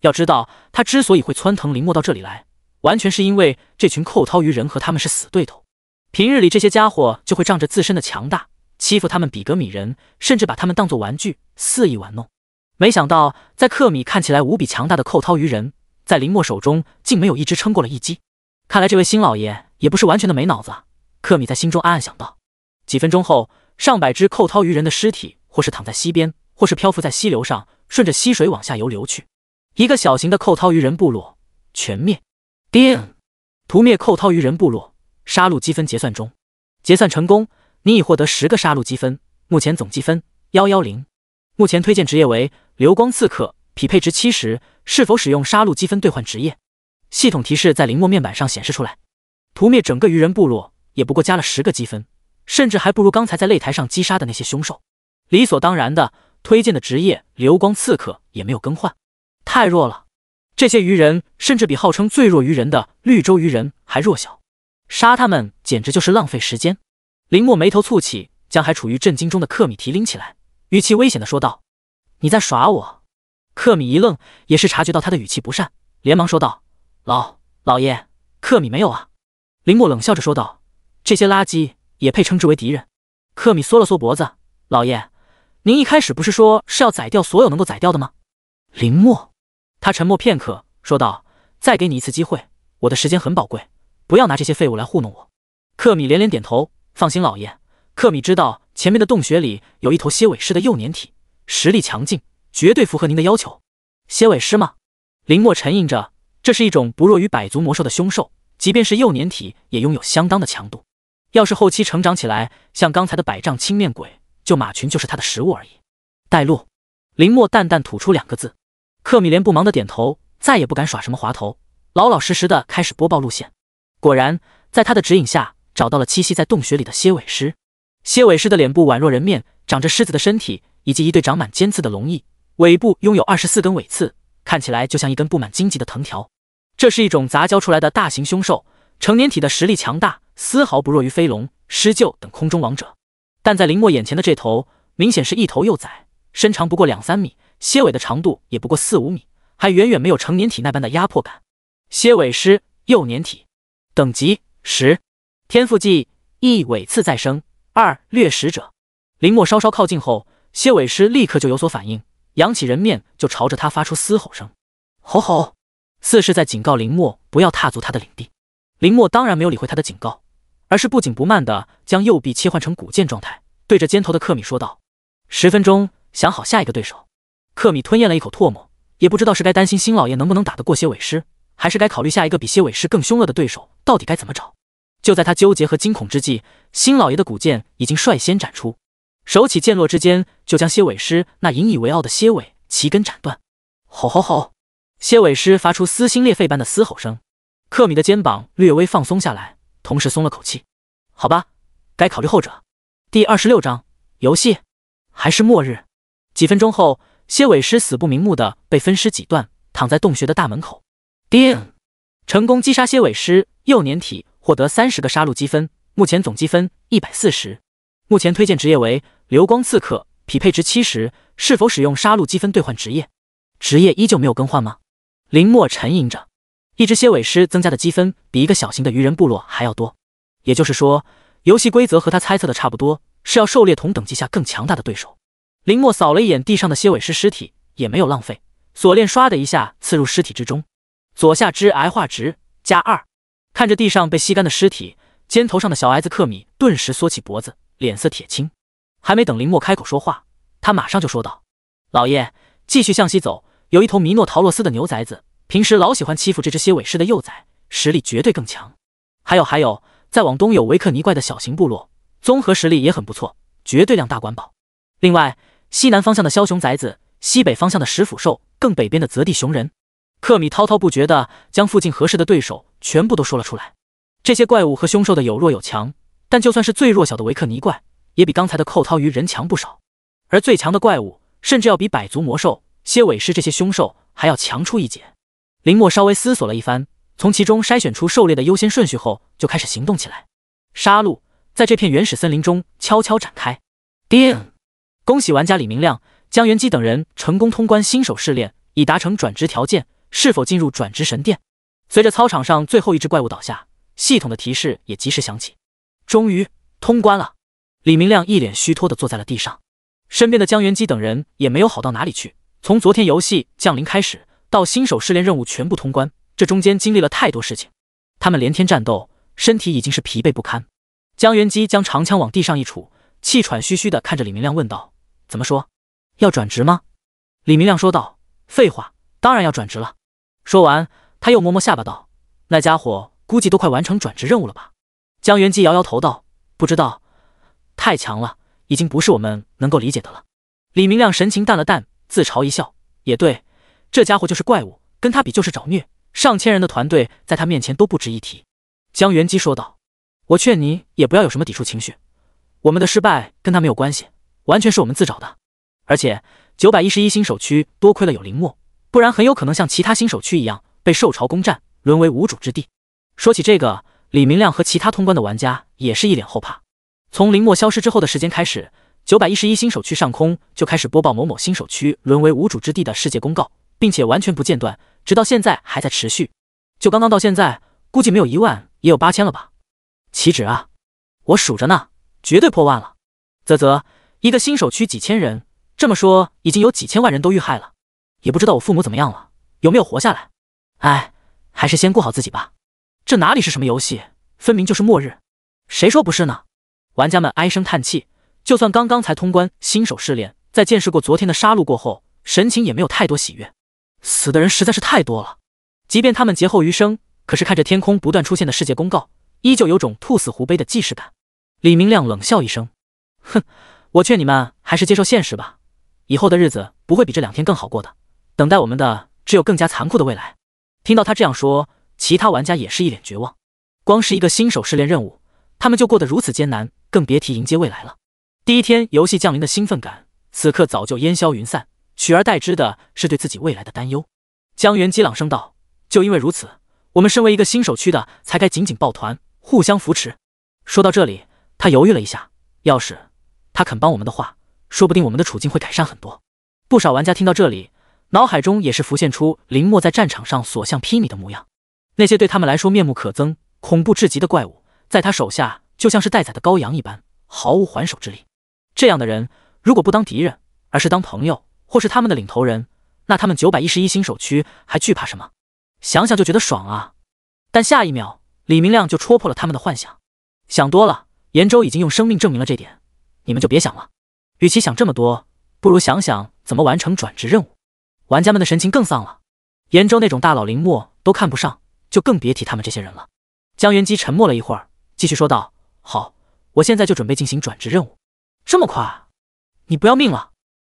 要知道，他之所以会窜腾林墨到这里来，完全是因为这群寇涛鱼人和他们是死对头。平日里，这些家伙就会仗着自身的强大欺负他们比格米人，甚至把他们当作玩具肆意玩弄。没想到，在克米看起来无比强大的寇涛鱼人，在林墨手中竟没有一只撑过了一击。看来这位新老爷也不是完全的没脑子，克米在心中暗暗想到。几分钟后，上百只寇涛鱼人的尸体，或是躺在溪边，或是漂浮在溪流上，顺着溪水往下游流去。一个小型的寇涛鱼人部落全灭。叮，屠灭寇涛鱼人部落，杀戮积分结算中，结算成功，你已获得十个杀戮积分，目前总积分幺幺零。目前推荐职业为流光刺客，匹配值七十，是否使用杀戮积分兑换职业？系统提示在林墨面板上显示出来，屠灭整个鱼人部落也不过加了十个积分，甚至还不如刚才在擂台上击杀的那些凶兽。理所当然的，推荐的职业流光刺客也没有更换，太弱了。这些鱼人甚至比号称最弱鱼人的绿洲鱼人还弱小，杀他们简直就是浪费时间。林墨眉头蹙起，将还处于震惊中的克米提拎起来，语气危险的说道：“你在耍我？”克米一愣，也是察觉到他的语气不善，连忙说道：“老老爷，克米没有啊。”林墨冷笑着说道：“这些垃圾也配称之为敌人？”克米缩了缩脖子：“老爷。”您一开始不是说是要宰掉所有能够宰掉的吗？林墨，他沉默片刻，说道：“再给你一次机会，我的时间很宝贵，不要拿这些废物来糊弄我。”克米连连点头：“放心，老爷。”克米知道前面的洞穴里有一头蝎尾狮的幼年体，实力强劲，绝对符合您的要求。蝎尾狮吗？林墨沉吟着：“这是一种不弱于百足魔兽的凶兽，即便是幼年体，也拥有相当的强度。要是后期成长起来，像刚才的百丈青面鬼。”就马群就是他的食物而已。带路，林墨淡淡吐出两个字。克米连不忙的点头，再也不敢耍什么滑头，老老实实的开始播报路线。果然，在他的指引下，找到了栖息在洞穴里的蝎尾狮。蝎尾狮的脸部宛若人面，长着狮子的身体，以及一对长满尖刺的龙翼，尾部拥有二十四根尾刺，看起来就像一根布满荆棘的藤条。这是一种杂交出来的大型凶兽，成年体的实力强大，丝毫不弱于飞龙、狮鹫等空中王者。但在林墨眼前的这头，明显是一头幼崽，身长不过两三米，蝎尾的长度也不过四五米，还远远没有成年体那般的压迫感。蝎尾狮幼年体，等级十，天赋技一尾刺再生，二掠食者。林墨稍稍靠近后，蝎尾狮立刻就有所反应，扬起人面就朝着他发出嘶吼声，吼吼，似是在警告林墨不要踏足他的领地。林墨当然没有理会他的警告。而是不紧不慢地将右臂切换成古剑状态，对着肩头的克米说道：“十分钟，想好下一个对手。”克米吞咽了一口唾沫，也不知道是该担心新老爷能不能打得过蝎尾狮，还是该考虑下一个比蝎尾狮更凶恶的对手到底该怎么找。就在他纠结和惊恐之际，新老爷的古剑已经率先斩出，手起剑落之间，就将蝎尾狮那引以为傲的蝎尾齐根斩断。吼吼吼！蝎尾狮发出撕心裂肺般的嘶吼声，克米的肩膀略微放松下来。同时松了口气，好吧，该考虑后者。第二十六章游戏还是末日？几分钟后，蝎尾狮死不瞑目的被分尸几段，躺在洞穴的大门口。叮，成功击杀蝎尾狮幼年体，获得三十个杀戮积分，目前总积分一百四十。目前推荐职业为流光刺客，匹配值七十。是否使用杀戮积分兑换职业？职业依旧没有更换吗？林墨沉吟着。一只蝎尾狮增加的积分比一个小型的鱼人部落还要多，也就是说，游戏规则和他猜测的差不多，是要狩猎同等级下更强大的对手。林墨扫了一眼地上的蝎尾狮尸体，也没有浪费，锁链唰的一下刺入尸体之中，左下肢癌化值加二。看着地上被吸干的尸体，肩头上的小矮子克米顿时缩起脖子，脸色铁青。还没等林墨开口说话，他马上就说道：“老爷，继续向西走，有一头米诺陶洛斯的牛崽子。”平时老喜欢欺负这只蝎尾狮的幼崽，实力绝对更强。还有还有，再往东有维克尼怪的小型部落，综合实力也很不错，绝对量大管饱。另外，西南方向的枭雄崽子，西北方向的食腐兽，更北边的泽地熊人。克米滔滔不绝的将附近合适的对手全部都说了出来。这些怪物和凶兽的有弱有强，但就算是最弱小的维克尼怪，也比刚才的寇涛鱼人强不少。而最强的怪物，甚至要比百足魔兽、蝎尾狮这些凶兽还要强出一截。林墨稍微思索了一番，从其中筛选出狩猎的优先顺序后，就开始行动起来。杀戮在这片原始森林中悄悄展开。叮！恭喜玩家李明亮、江元基等人成功通关新手试炼，已达成转职条件，是否进入转职神殿？随着操场上最后一只怪物倒下，系统的提示也及时响起。终于通关了！李明亮一脸虚脱的坐在了地上，身边的江元基等人也没有好到哪里去。从昨天游戏降临开始。到新手试炼任务全部通关，这中间经历了太多事情，他们连天战斗，身体已经是疲惫不堪。江元基将长枪往地上一杵，气喘吁吁的看着李明亮问道：“怎么说？要转职吗？”李明亮说道：“废话，当然要转职了。”说完，他又摸摸下巴道：“那家伙估计都快完成转职任务了吧？”江元基摇摇头道：“不知道，太强了，已经不是我们能够理解的了。”李明亮神情淡了淡，自嘲一笑：“也对。”这家伙就是怪物，跟他比就是找虐。上千人的团队在他面前都不值一提。江元基说道：“我劝你也不要有什么抵触情绪。我们的失败跟他没有关系，完全是我们自找的。而且九百一十一星手区多亏了有林墨，不然很有可能像其他新手区一样被受潮攻占，沦为无主之地。说起这个，李明亮和其他通关的玩家也是一脸后怕。从林墨消失之后的时间开始，九百一十一星手区上空就开始播报某某新手区沦为无主之地的世界公告，并且完全不间断，直到现在还在持续。就刚刚到现在，估计没有一万也有八千了吧？岂止啊！我数着呢，绝对破万了。啧啧，一个新手区几千人，这么说已经有几千万人都遇害了。也不知道我父母怎么样了，有没有活下来？哎，还是先顾好自己吧。这哪里是什么游戏，分明就是末日。谁说不是呢？玩家们唉声叹气。就算刚刚才通关新手试炼，在见识过昨天的杀戮过后，神情也没有太多喜悦。死的人实在是太多了，即便他们劫后余生，可是看着天空不断出现的世界公告，依旧有种兔死狐悲的既视感。李明亮冷笑一声：“哼，我劝你们还是接受现实吧，以后的日子不会比这两天更好过的，等待我们的只有更加残酷的未来。”听到他这样说，其他玩家也是一脸绝望。光是一个新手试炼任务，他们就过得如此艰难，更别提迎接未来了。第一天游戏降临的兴奋感，此刻早就烟消云散，取而代之的是对自己未来的担忧。江源激朗声道：“就因为如此，我们身为一个新手区的，才该紧紧抱团，互相扶持。”说到这里，他犹豫了一下，要是他肯帮我们的话，说不定我们的处境会改善很多。不少玩家听到这里，脑海中也是浮现出林墨在战场上所向披靡的模样。那些对他们来说面目可憎、恐怖至极的怪物，在他手下就像是待宰的羔羊一般，毫无还手之力。这样的人，如果不当敌人，而是当朋友，或是他们的领头人，那他们九百一十一星手区还惧怕什么？想想就觉得爽啊！但下一秒，李明亮就戳破了他们的幻想。想多了，延州已经用生命证明了这点，你们就别想了。与其想这么多，不如想想怎么完成转职任务。玩家们的神情更丧了。延州那种大佬林墨都看不上，就更别提他们这些人了。江元基沉默了一会儿，继续说道：“好，我现在就准备进行转职任务。”这么快，你不要命了？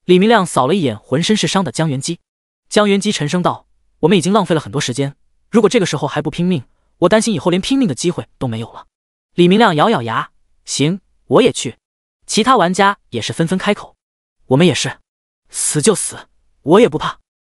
李明亮扫了一眼浑身是伤的江元基，江元基沉声道：“我们已经浪费了很多时间，如果这个时候还不拼命，我担心以后连拼命的机会都没有了。”李明亮咬咬牙：“行，我也去。”其他玩家也是纷纷开口：“我们也是，死就死，我也不怕。”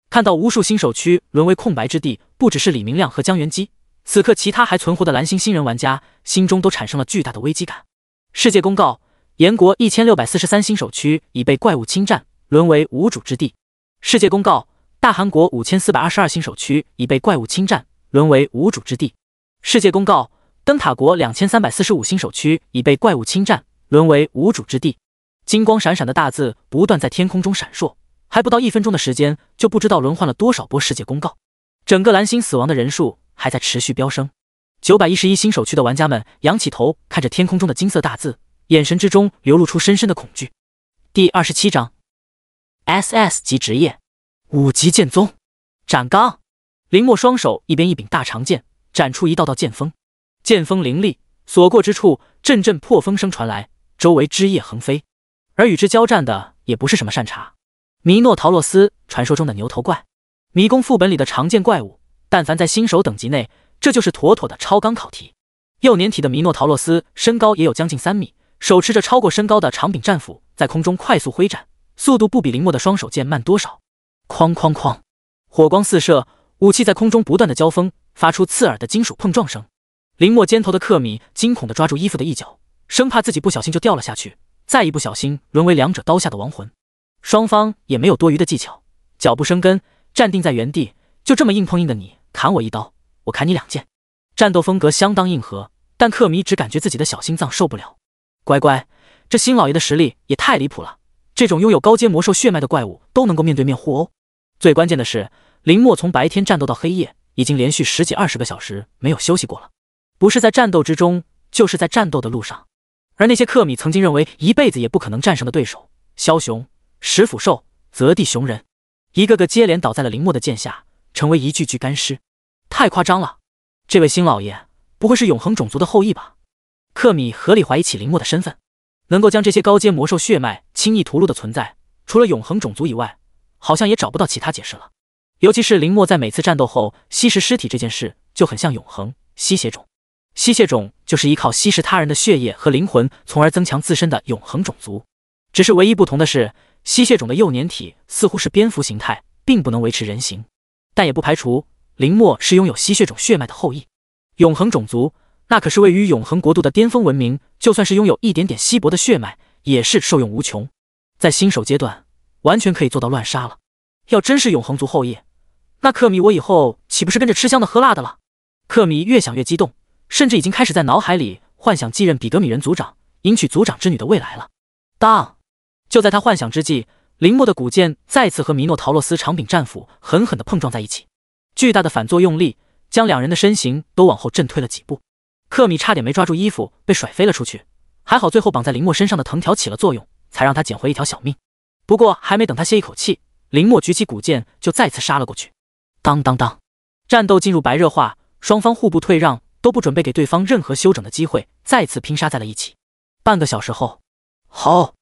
看到无数新手区沦为空白之地，不只是李明亮和江元基，此刻其他还存活的蓝星新人玩家心中都产生了巨大的危机感。世界公告。燕国一千六百四十三星手区已被怪物侵占，沦为无主之地。世界公告：大韩国五千四百二十二星手区已被怪物侵占，沦为无主之地。世界公告：灯塔国两千三百四十五星手区已被怪物侵占，沦为无主之地。金光闪闪的大字不断在天空中闪烁，还不到一分钟的时间，就不知道轮换了多少波世界公告。整个蓝星死亡的人数还在持续飙升。九百一十一星手区的玩家们仰起头，看着天空中的金色大字。眼神之中流露出深深的恐惧。第二十七章，S.S 级职业，五级剑宗，斩钢。林墨双手一边一柄大长剑，斩出一道道剑锋，剑锋凌厉，所过之处，阵阵破风声传来，周围枝叶横飞。而与之交战的也不是什么善茬，弥诺陶洛斯，传说中的牛头怪，迷宫副本里的常见怪物。但凡在新手等级内，这就是妥妥的超纲考题。幼年体的弥诺陶洛斯，身高也有将近三米。手持着超过身高的长柄战斧，在空中快速挥斩，速度不比林墨的双手剑慢多少。哐哐哐，火光四射，武器在空中不断的交锋，发出刺耳的金属碰撞声。林墨肩头的克米惊恐的抓住衣服的一角，生怕自己不小心就掉了下去，再一不小心沦为两者刀下的亡魂。双方也没有多余的技巧，脚步生根，站定在原地，就这么硬碰硬的，你砍我一刀，我砍你两剑，战斗风格相当硬核。但克米只感觉自己的小心脏受不了。乖乖，这新老爷的实力也太离谱了！这种拥有高阶魔兽血脉的怪物都能够面对面互殴。最关键的是，林墨从白天战斗到黑夜，已经连续十几二十个小时没有休息过了，不是在战斗之中，就是在战斗的路上。而那些克米曾经认为一辈子也不可能战胜的对手，枭雄、石斧兽、泽地熊人，一个个接连倒在了林墨的剑下，成为一具具干尸。太夸张了！这位新老爷不会是永恒种族的后裔吧？克米合理怀疑起林墨的身份，能够将这些高阶魔兽血脉轻易屠戮的存在，除了永恒种族以外，好像也找不到其他解释了。尤其是林墨在每次战斗后吸食尸体这件事，就很像永恒吸血种。吸血种就是依靠吸食他人的血液和灵魂，从而增强自身的永恒种族。只是唯一不同的是，吸血种的幼年体似乎是蝙蝠形态，并不能维持人形。但也不排除林墨是拥有吸血种血脉的后裔。永恒种族，那可是位于永恒国度的巅峰文明，就算是拥有一点点稀薄的血脉，也是受用无穷。在新手阶段，完全可以做到乱杀了。要真是永恒族后裔，那克米我以后岂不是跟着吃香的喝辣的了？克米越想越激动，甚至已经开始在脑海里幻想继任比格米人族长、迎娶族长之女的未来了。当，就在他幻想之际，林墨的古剑再次和米诺陶洛斯长柄战斧狠狠地碰撞在一起，巨大的反作用力将两人的身形都往后震退了几步。克米差点没抓住衣服，被甩飞了出去。还好最后绑在林墨身上的藤条起了作用。才让他捡回一条小命。不过还没等他歇一口气，林墨举起古剑就再次杀了过去。当当当，战斗进入白热化，双方互不退让，都不准备给对方任何休整的机会，再次拼杀在了一起。半个小时后，吼！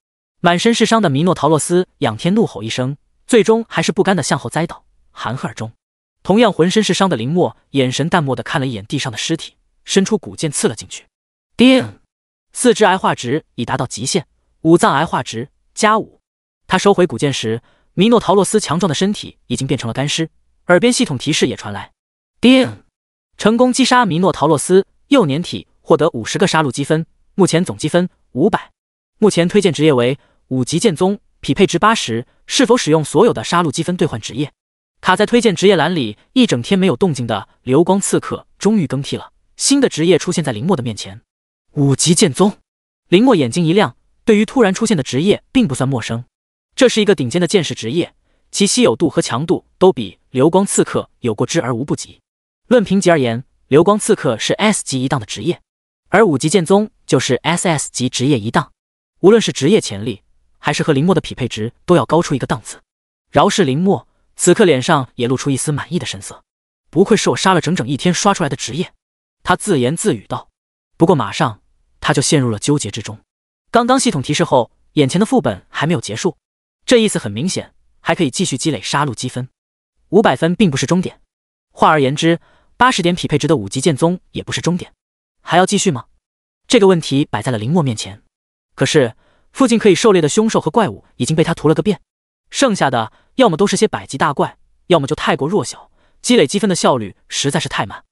满身是伤的米诺陶洛斯仰天怒吼一声，最终还是不甘的向后栽倒，含恨而终。同样浑身是伤的林墨眼神淡漠的看了一眼地上的尸体，伸出古剑刺了进去。叮！四肢癌化值已达到极限。五脏癌化值加五，他收回古剑时，米诺陶洛斯强壮的身体已经变成了干尸。耳边系统提示也传来：叮，成功击杀米诺陶洛斯，幼年体获得五十个杀戮积分，目前总积分五百。目前推荐职业为五级剑宗，匹配值八十。是否使用所有的杀戮积分兑换职业？卡在推荐职业栏里一整天没有动静的流光刺客终于更替了，新的职业出现在林墨的面前。五级剑宗，林墨眼睛一亮。对于突然出现的职业并不算陌生，这是一个顶尖的剑士职业，其稀有度和强度都比流光刺客有过之而无不及。论评级而言，流光刺客是 S 级一档的职业，而五级剑宗就是 SS 级职业一档。无论是职业潜力，还是和林墨的匹配值，都要高出一个档次。饶是林墨，此刻脸上也露出一丝满意的神色。不愧是我杀了整整一天刷出来的职业，他自言自语道。不过马上他就陷入了纠结之中。刚刚系统提示后，眼前的副本还没有结束，这意思很明显，还可以继续积累杀戮积分。五百分并不是终点，换而言之，八十点匹配值的五级剑宗也不是终点，还要继续吗？这个问题摆在了林墨面前。可是附近可以狩猎的凶兽和怪物已经被他屠了个遍，剩下的要么都是些百级大怪，要么就太过弱小，积累积分的效率实在是太慢。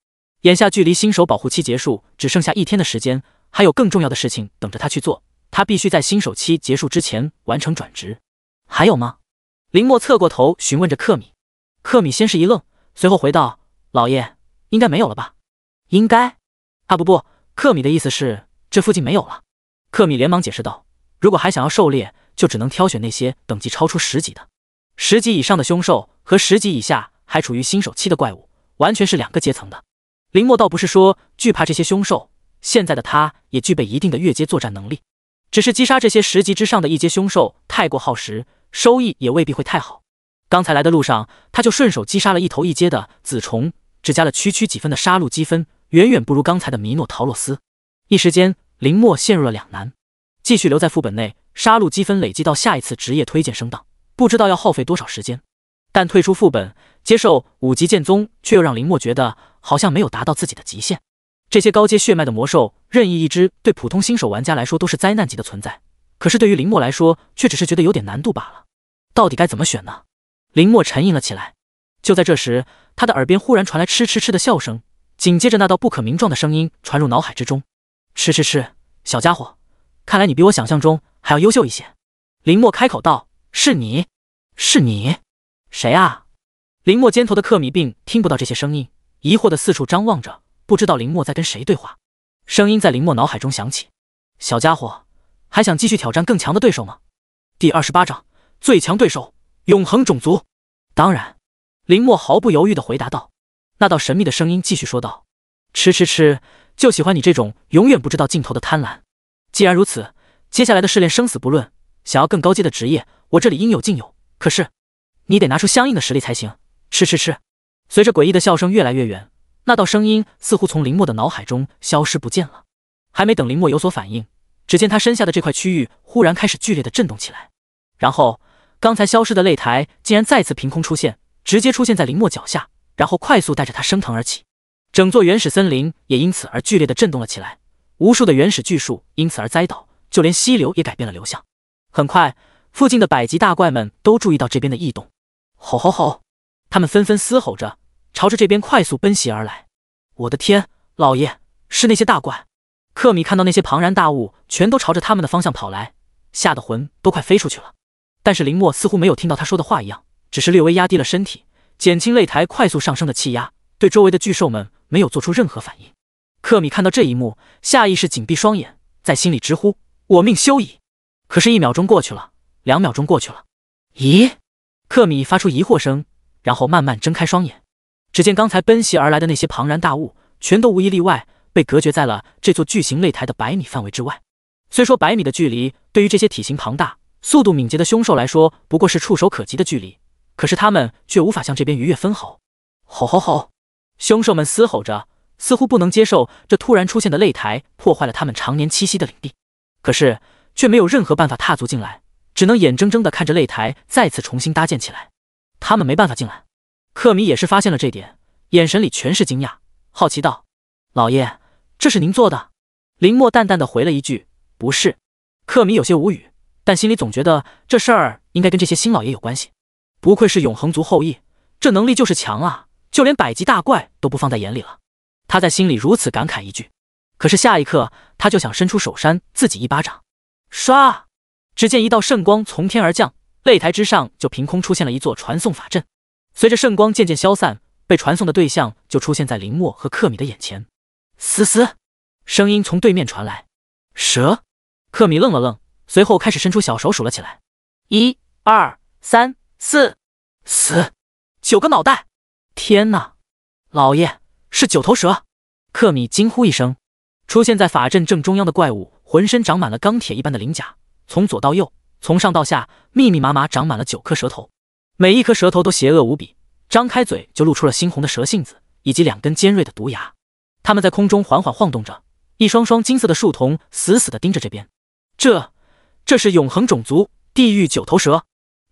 眼下距离新手保护期结束只剩下一天的时间，还有更重要的事情等着他去做。他必须在新手期结束之前完成转职。还有吗？林墨侧过头询问着克米。克米先是一愣，随后回道：“老爷，应该没有了吧？”“应该？啊，不不，克米的意思是这附近没有了。”克米连忙解释道：“如果还想要狩猎，就只能挑选那些等级超出十级的。十级以上的凶兽和十级以下还处于新手期的怪物，完全是两个阶层的。”林墨倒不是说惧怕这些凶兽，现在的他也具备一定的越阶作战能力。只是击杀这些十级之上的一阶凶兽太过耗时，收益也未必会太好。刚才来的路上，他就顺手击杀了一头一阶的紫虫，只加了区区几分的杀戮积分，远远不如刚才的米诺陶洛斯。一时间，林墨陷入了两难：继续留在副本内，杀戮积分累积到下一次职业推荐升档，不知道要耗费多少时间；但退出副本，接受五级剑宗，却又让林墨觉得好像没有达到自己的极限。这些高阶血脉的魔兽，任意一只对普通新手玩家来说都是灾难级的存在，可是对于林墨来说，却只是觉得有点难度罢了。到底该怎么选呢？林墨沉吟了起来。就在这时，他的耳边忽然传来嗤嗤嗤的笑声，紧接着那道不可名状的声音传入脑海之中：“嗤嗤嗤，小家伙，看来你比我想象中还要优秀一些。”林墨开口道：“是你，是你，谁啊？”林墨肩头的克米病听不到这些声音，疑惑的四处张望着。不知道林墨在跟谁对话，声音在林墨脑海中响起：“小家伙，还想继续挑战更强的对手吗？”第二十八章最强对手——永恒种族。当然，林墨毫不犹豫地回答道。那道神秘的声音继续说道：“吃吃吃，就喜欢你这种永远不知道尽头的贪婪。既然如此，接下来的试炼生死不论，想要更高阶的职业，我这里应有尽有。可是，你得拿出相应的实力才行。吃吃吃。”随着诡异的笑声越来越远。那道声音似乎从林墨的脑海中消失不见了。还没等林墨有所反应，只见他身下的这块区域忽然开始剧烈的震动起来，然后刚才消失的擂台竟然再次凭空出现，直接出现在林墨脚下，然后快速带着他升腾而起。整座原始森林也因此而剧烈的震动了起来，无数的原始巨树因此而栽倒，就连溪流也改变了流向。很快，附近的百级大怪们都注意到这边的异动，吼吼吼！他们纷纷嘶吼着，朝着这边快速奔袭而来。我的天，老爷，是那些大怪！克米看到那些庞然大物全都朝着他们的方向跑来，吓得魂都快飞出去了。但是林墨似乎没有听到他说的话一样，只是略微压低了身体，减轻擂台快速上升的气压，对周围的巨兽们没有做出任何反应。克米看到这一幕，下意识紧闭双眼，在心里直呼：“我命休矣！”可是，一秒钟过去了，两秒钟过去了，咦？克米发出疑惑声，然后慢慢睁开双眼，只见刚才奔袭而来的那些庞然大物，全都无一例外。被隔绝在了这座巨型擂台的百米范围之外。虽说百米的距离对于这些体型庞大、速度敏捷的凶兽来说不过是触手可及的距离，可是他们却无法向这边逾越分毫。吼吼吼！凶兽们嘶吼着，似乎不能接受这突然出现的擂台破坏了他们常年栖息的领地，可是却没有任何办法踏足进来，只能眼睁睁地看着擂台再次重新搭建起来。他们没办法进来。克米也是发现了这点，眼神里全是惊讶，好奇道：“老爷。”这是您做的？林墨淡淡的回了一句：“不是。”克米有些无语，但心里总觉得这事儿应该跟这些新老爷有关系。不愧是永恒族后裔，这能力就是强啊！就连百级大怪都不放在眼里了。他在心里如此感慨一句，可是下一刻他就想伸出手扇自己一巴掌。唰！只见一道圣光从天而降，擂台之上就凭空出现了一座传送法阵。随着圣光渐渐消散，被传送的对象就出现在林墨和克米的眼前。嘶嘶，声音从对面传来。蛇，克米愣了愣，随后开始伸出小手数了起来：一、二、三、四，死，九个脑袋！天哪，老爷是九头蛇！克米惊呼一声。出现在法阵正中央的怪物，浑身长满了钢铁一般的鳞甲，从左到右，从上到下，密密麻麻长满了九颗舌头，每一颗舌头都邪恶无比，张开嘴就露出了猩红的蛇信子，以及两根尖锐的毒牙。它们在空中缓缓晃动着，一双双金色的树瞳死死地盯着这边。这，这是永恒种族地狱九头蛇。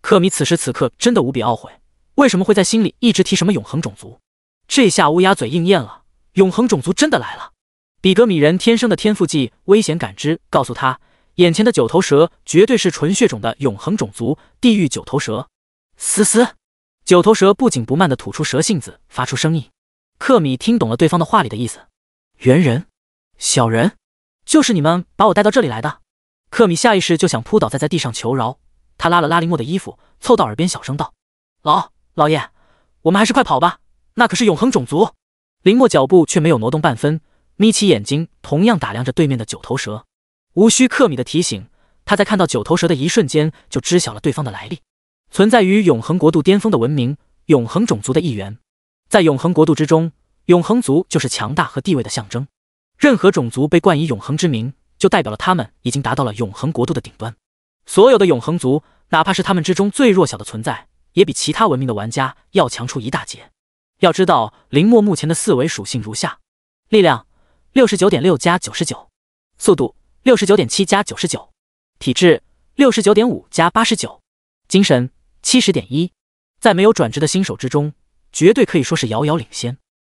克米此时此刻真的无比懊悔，为什么会在心里一直提什么永恒种族？这下乌鸦嘴应验了，永恒种族真的来了。比格米人天生的天赋技危险感知告诉他，眼前的九头蛇绝对是纯血种的永恒种族地狱九头蛇。嘶嘶，九头蛇不紧不慢地吐出蛇信子，发出声音。克米听懂了对方的话里的意思，猿人，小人，就是你们把我带到这里来的。克米下意识就想扑倒在在地上求饶，他拉了拉林墨的衣服，凑到耳边小声道：“老老爷，我们还是快跑吧，那可是永恒种族。”林墨脚步却没有挪动半分，眯起眼睛，同样打量着对面的九头蛇。无需克米的提醒，他在看到九头蛇的一瞬间就知晓了对方的来历，存在于永恒国度巅峰的文明，永恒种族的一员。在永恒国度之中，永恒族就是强大和地位的象征。任何种族被冠以永恒之名，就代表了他们已经达到了永恒国度的顶端。所有的永恒族，哪怕是他们之中最弱小的存在，也比其他文明的玩家要强出一大截。要知道，林墨目前的四维属性如下：力量六十九点六加九十九，速度六十九点七加九十九，体质六十九点五加八十九，精神七十点一。在没有转职的新手之中。绝对可以说是遥遥领先，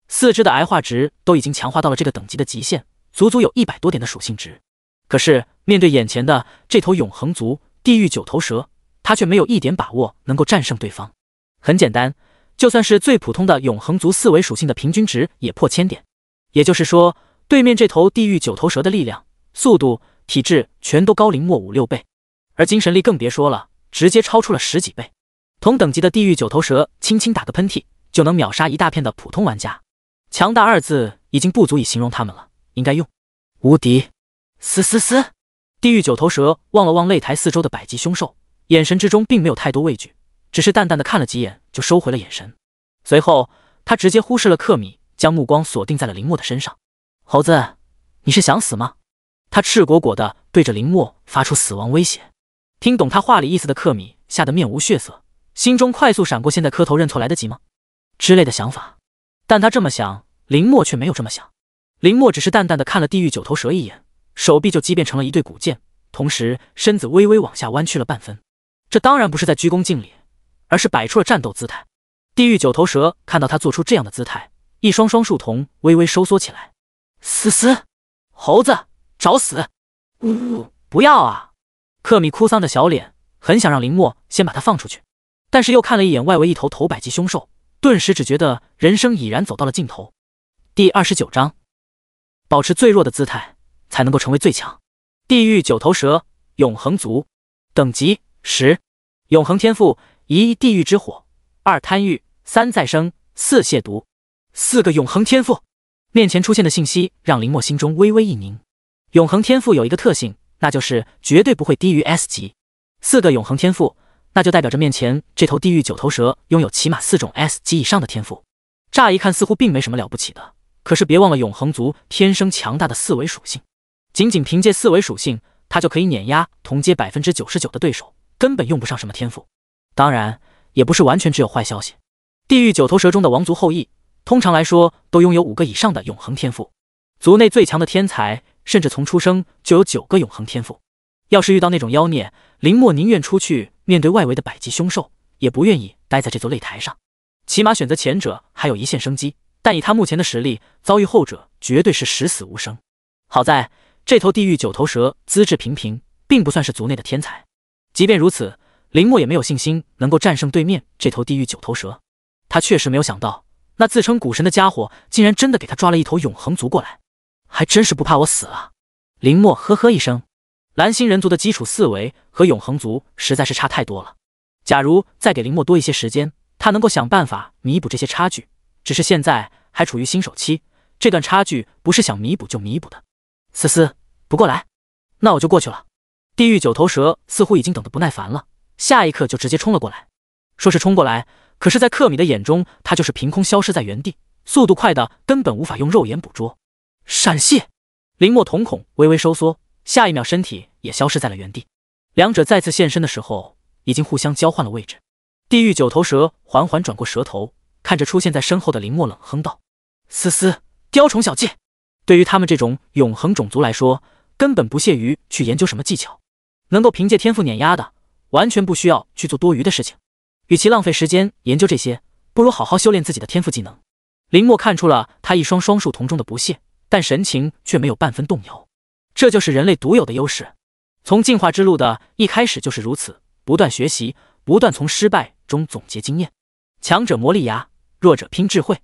四肢的癌化值都已经强化到了这个等级的极限，足足有一百多点的属性值。可是面对眼前的这头永恒族地狱九头蛇，他却没有一点把握能够战胜对方。很简单，就算是最普通的永恒族四维属性的平均值也破千点，也就是说，对面这头地狱九头蛇的力量、速度、体质全都高林墨五六倍，而精神力更别说了，直接超出了十几倍。同等级的地狱九头蛇轻轻打个喷嚏。就能秒杀一大片的普通玩家，强大二字已经不足以形容他们了，应该用无敌。嘶嘶嘶！地狱九头蛇望了望擂台四周的百级凶兽，眼神之中并没有太多畏惧，只是淡淡的看了几眼就收回了眼神。随后，他直接忽视了克米，将目光锁定在了林墨的身上。猴子，你是想死吗？他赤果果的对着林墨发出死亡威胁。听懂他话里意思的克米吓得面无血色，心中快速闪过：现在磕头认错来得及吗？之类的想法，但他这么想，林墨却没有这么想。林墨只是淡淡的看了地狱九头蛇一眼，手臂就激变成了一对骨剑，同时身子微微往下弯曲了半分。这当然不是在鞠躬敬礼，而是摆出了战斗姿态。地狱九头蛇看到他做出这样的姿态，一双双树瞳微微收缩起来。嘶嘶，猴子找死！呜，不要啊！克米哭丧的小脸很想让林墨先把他放出去，但是又看了一眼外围一头头百级凶兽，顿时只觉得人生已然走到了尽头。第二十九章，保持最弱的姿态才能够成为最强。地狱九头蛇，永恒族，等级十，永恒天赋：一地狱之火，二贪欲，三再生，四亵渎。四个永恒天赋，面前出现的信息让林墨心中微微一凝。永恒天赋有一个特性。那就是绝对不会低于 S 级，四个永恒天赋，那就代表着面前这头地狱九头蛇拥有起码四种 S 级以上的天赋。乍一看似乎并没什么了不起的，可是别忘了永恒族天生强大的四维属性，仅仅凭借四维属性，他就可以碾压同阶百分之九十九的对手，根本用不上什么天赋。当然，也不是完全只有坏消息。地狱九头蛇中的王族后裔，通常来说都拥有五个以上的永恒天赋，族内最强的天才。甚至从出生就有九个永恒天赋。要是遇到那种妖孽，林墨宁愿出去面对外围的百级凶兽，也不愿意待在这座擂台上。起码选择前者还有一线生机，但以他目前的实力，遭遇后者绝对是十死无生。好在这头地狱九头蛇资质平平，并不算是族内的天才。即便如此，林墨也没有信心能够战胜对面这头地狱九头蛇。他确实没有想到，那自称古神的家伙竟然真的给他抓了一头永恒族过来。还真是不怕我死啊！林墨呵呵一声，蓝星人族的基础四维和永恒族实在是差太多了。假如再给林墨多一些时间，他能够想办法弥补这些差距。只是现在还处于新手期，这段差距不是想弥补就弥补的。思思，不过来，那我就过去了。地狱九头蛇似乎已经等得不耐烦了，下一刻就直接冲了过来。说是冲过来，可是，在克米的眼中，他就是凭空消失在原地，速度快的根本无法用肉眼捕捉。闪现，林墨瞳孔微微收缩，下一秒身体也消失在了原地。两者再次现身的时候，已经互相交换了位置。地狱九头蛇缓缓转过蛇头，看着出现在身后的林墨，冷哼道：“思思，雕虫小技。对于他们这种永恒种族来说，根本不屑于去研究什么技巧，能够凭借天赋碾压的，完全不需要去做多余的事情。与其浪费时间研究这些，不如好好修炼自己的天赋技能。”林墨看出了他一双双树瞳中的不屑。但神情却没有半分动摇，这就是人类独有的优势。从进化之路的一开始就是如此，不断学习，不断从失败中总结经验。强者磨砺牙，弱者拼智慧，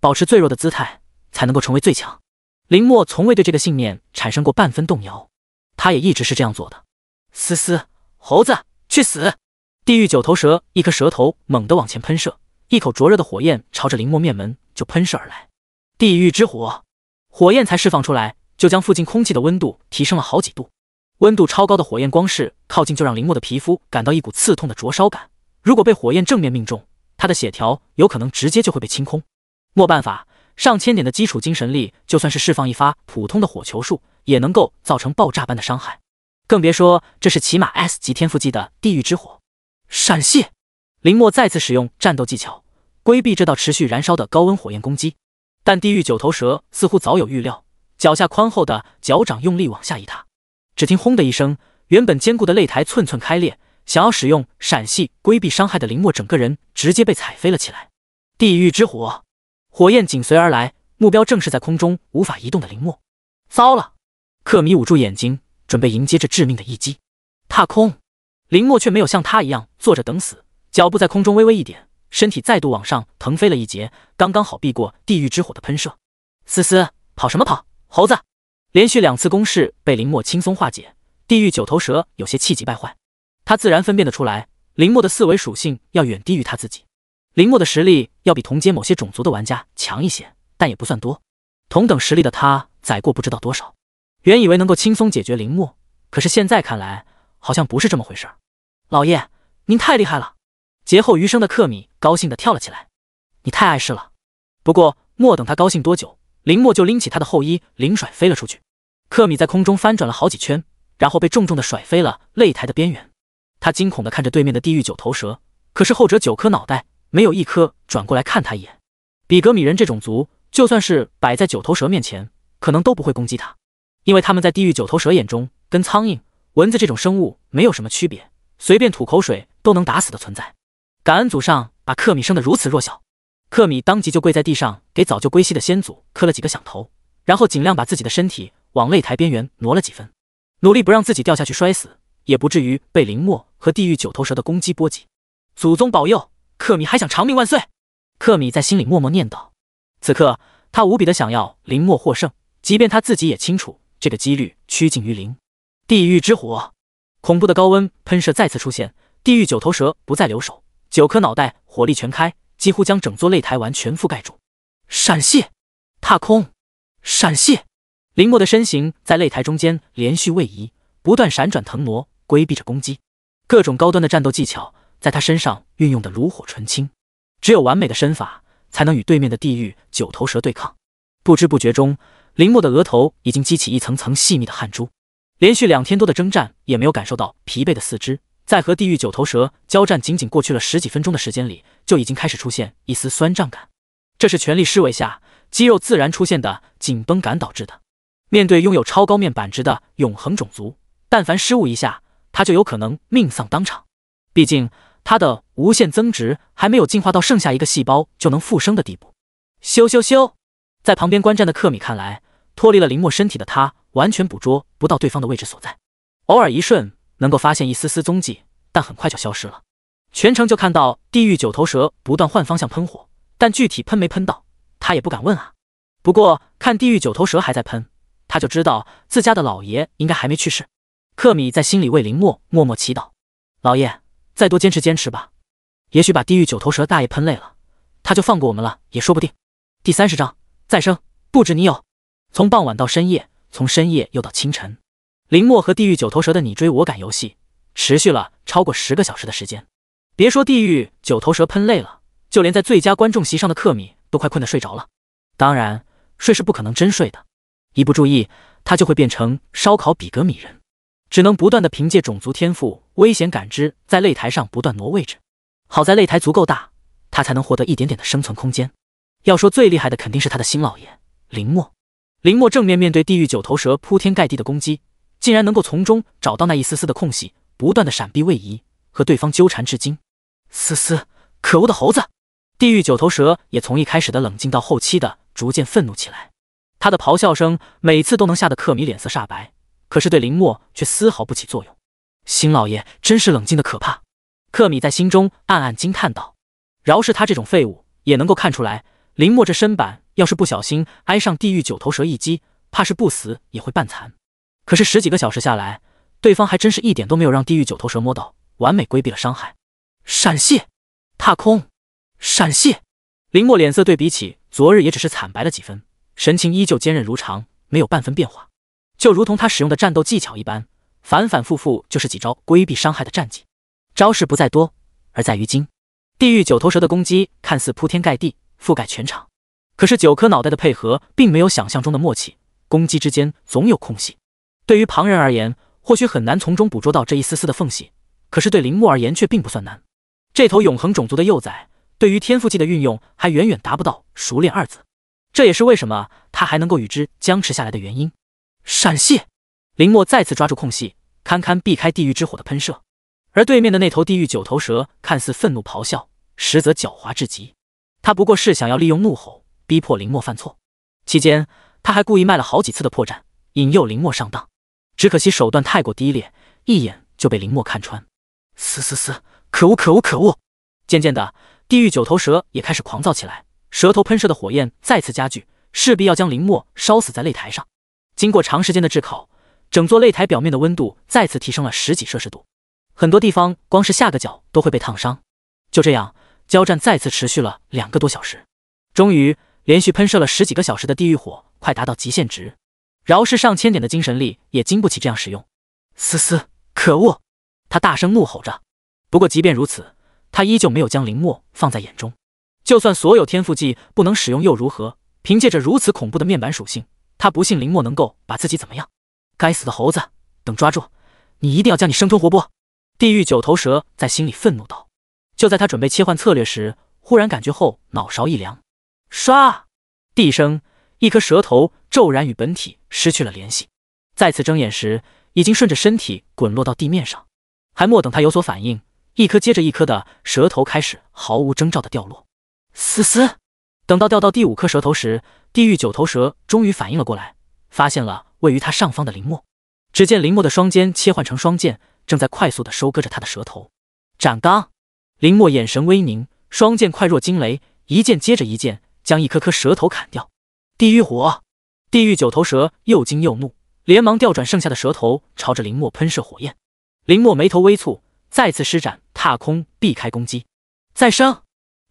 保持最弱的姿态才能够成为最强。林墨从未对这个信念产生过半分动摇，他也一直是这样做的。嘶嘶，猴子去死！地狱九头蛇一颗舌头猛地往前喷射，一口灼热的火焰朝着林墨面门就喷射而来。地狱之火。火焰才释放出来，就将附近空气的温度提升了好几度。温度超高的火焰，光是靠近就让林墨的皮肤感到一股刺痛的灼烧感。如果被火焰正面命中，他的血条有可能直接就会被清空。没办法，上千点的基础精神力，就算是释放一发普通的火球术，也能够造成爆炸般的伤害。更别说这是起码 S 级天赋技的地狱之火。闪现，林墨再次使用战斗技巧，规避这道持续燃烧的高温火焰攻击。但地狱九头蛇似乎早有预料，脚下宽厚的脚掌用力往下一踏，只听轰的一声，原本坚固的擂台寸寸开裂。想要使用闪系规避伤害的林墨，整个人直接被踩飞了起来。地狱之火，火焰紧随而来，目标正是在空中无法移动的林墨。糟了！克米捂住眼睛，准备迎接这致命的一击。踏空，林墨却没有像他一样坐着等死，脚步在空中微微一点。身体再度往上腾飞了一截，刚刚好避过地狱之火的喷射。思思，跑什么跑？猴子！连续两次攻势被林墨轻松化解，地狱九头蛇有些气急败坏。他自然分辨得出来，林墨的四维属性要远低于他自己。林墨的实力要比同阶某些种族的玩家强一些，但也不算多。同等实力的他宰过不知道多少，原以为能够轻松解决林墨，可是现在看来好像不是这么回事。老爷，您太厉害了！劫后余生的克米高兴地跳了起来，你太碍事了。不过莫等他高兴多久，林墨就拎起他的后衣，凌甩飞了出去。克米在空中翻转了好几圈，然后被重重地甩飞了擂台的边缘。他惊恐地看着对面的地狱九头蛇，可是后者九颗脑袋，没有一颗转过来看他一眼。比格米人这种族，就算是摆在九头蛇面前，可能都不会攻击他，因为他们在地狱九头蛇眼中，跟苍蝇、蚊子这种生物没有什么区别，随便吐口水都能打死的存在。感恩祖上把克米生得如此弱小。克米当即就跪在地上，给早就归西的先祖磕了几个响头，然后尽量把自己的身体往擂台边缘挪了几分，努力不让自己掉下去摔死，也不至于被林墨和地狱九头蛇的攻击波及。祖宗保佑，克米还想长命万岁！克米在心里默默念叨。此刻，他无比的想要林墨获胜，即便他自己也清楚这个几率趋近于零。地狱之火，恐怖的高温喷射再次出现，地狱九头蛇不再留手，九颗脑袋火力全开，几乎将整座擂台完全覆盖住。闪现，踏空，闪现。林墨的身形在擂台中间连续位移，不断闪转腾挪，规避着攻击。各种高端的战斗技巧在他身上运用的炉火纯青，只有完美的身法才能与对面的地狱九头蛇对抗。不知不觉中，林墨的额头已经激起一层层细密的汗珠。连续两天多的征战，也没有感受到疲惫的四肢，在和地狱九头蛇交战仅仅过去了十几分钟的时间里，就已经开始出现一丝酸胀感。这是全力施为下肌肉自然出现的紧绷感导致的。面对拥有超高面板值的永恒种族，但凡失误一下，他就有可能命丧当场。毕竟他的无限增值还没有进化到剩下一个细胞就能复生的地步。咻咻咻，在旁边观战的克米看来，脱离了林墨身体的他完全捕捉不到对方的位置所在，偶尔一瞬能够发现一丝丝踪迹，但很快就消失了。全程就看到地狱九头蛇不断换方向喷火，但具体喷没喷到，他也不敢问啊。不过看地狱九头蛇还在喷。他就知道自家的老爷应该还没去世，克米在心里为林墨默默祈祷：“老爷，再多坚持坚持吧，也许把地狱九头蛇大爷喷累了，他就放过我们了也说不定。”第三十章再生，不止你有。从傍晚到深夜，从深夜又到清晨，林墨和地狱九头蛇的你追我赶游戏持续了超过十个小时的时间。别说地狱九头蛇喷累了，就连在最佳观众席上的克米都快困得睡着了。当然，睡是不可能真睡的。一不注意，他就会变成烧烤比格米人，只能不断的凭借种族天赋、危险感知，在擂台上不断挪位置。好在擂台足够大，他才能获得一点点的生存空间。要说最厉害的，肯定是他的新老爷林墨。林墨正面面对地狱九头蛇铺天盖地的攻击，竟然能够从中找到那一丝丝的空隙，不断的闪避位移，和对方纠缠至今。嘶嘶，可恶的猴子！地狱九头蛇也从一开始的冷静到后期的逐渐愤怒起来。他的咆哮声每次都能吓得克米脸色煞白，可是对林墨却丝毫不起作用。新老爷真是冷静的可怕，克米在心中暗暗惊叹道。饶是他这种废物，也能够看出来，林墨这身板要是不小心挨上地狱九头蛇一击，怕是不死也会半残。可是十几个小时下来，对方还真是一点都没有让地狱九头蛇摸到，完美规避了伤害。闪现，踏空，闪现。林墨脸色对比起昨日也只是惨白了几分。神情依旧坚韧如常，没有半分变化，就如同他使用的战斗技巧一般，反反复复就是几招规避伤害的战绩。招式不在多，而在于精。地狱九头蛇的攻击看似铺天盖地，覆盖全场，可是九颗脑袋的配合并没有想象中的默契，攻击之间总有空隙。对于旁人而言，或许很难从中捕捉到这一丝丝的缝隙，可是对林墨而言却并不算难。这头永恒种族的幼崽，对于天赋技的运用还远远达不到熟练二字。这也是为什么他还能够与之僵持下来的原因。闪现，林墨再次抓住空隙，堪堪避开地狱之火的喷射。而对面的那头地狱九头蛇看似愤怒咆哮，实则狡猾至极。他不过是想要利用怒吼逼迫林墨犯错。期间，他还故意卖了好几次的破绽，引诱林墨上当。只可惜手段太过低劣，一眼就被林墨看穿。嘶嘶嘶，可恶可恶可恶！渐渐的，地狱九头蛇也开始狂躁起来。舌头喷射的火焰再次加剧，势必要将林墨烧死在擂台上。经过长时间的炙烤，整座擂台表面的温度再次提升了十几摄氏度，很多地方光是下个脚都会被烫伤。就这样，交战再次持续了两个多小时。终于，连续喷射了十几个小时的地狱火快达到极限值，饶是上千点的精神力也经不起这样使用。嘶嘶，可恶！他大声怒吼着。不过，即便如此，他依旧没有将林墨放在眼中。就算所有天赋技不能使用又如何？凭借着如此恐怖的面板属性，他不信林墨能够把自己怎么样。该死的猴子，等抓住你，一定要将你生吞活剥！地狱九头蛇在心里愤怒道。就在他准备切换策略时，忽然感觉后脑勺一凉，唰地声，一颗蛇头骤然与本体失去了联系。再次睁眼时，已经顺着身体滚落到地面上。还莫等他有所反应，一颗接着一颗的舌头开始毫无征兆的掉落。嘶嘶！等到掉到第五颗舌头时，地狱九头蛇终于反应了过来，发现了位于它上方的林墨。只见林墨的双肩切换成双剑，正在快速的收割着他的舌头。斩钢！林墨眼神微凝，双剑快若惊雷，一剑接着一剑，将一颗颗舌头砍掉。地狱火！地狱九头蛇又惊又怒，连忙调转剩下的蛇头，朝着林墨喷射火焰。林墨眉头微蹙，再次施展踏空避开攻击。再生！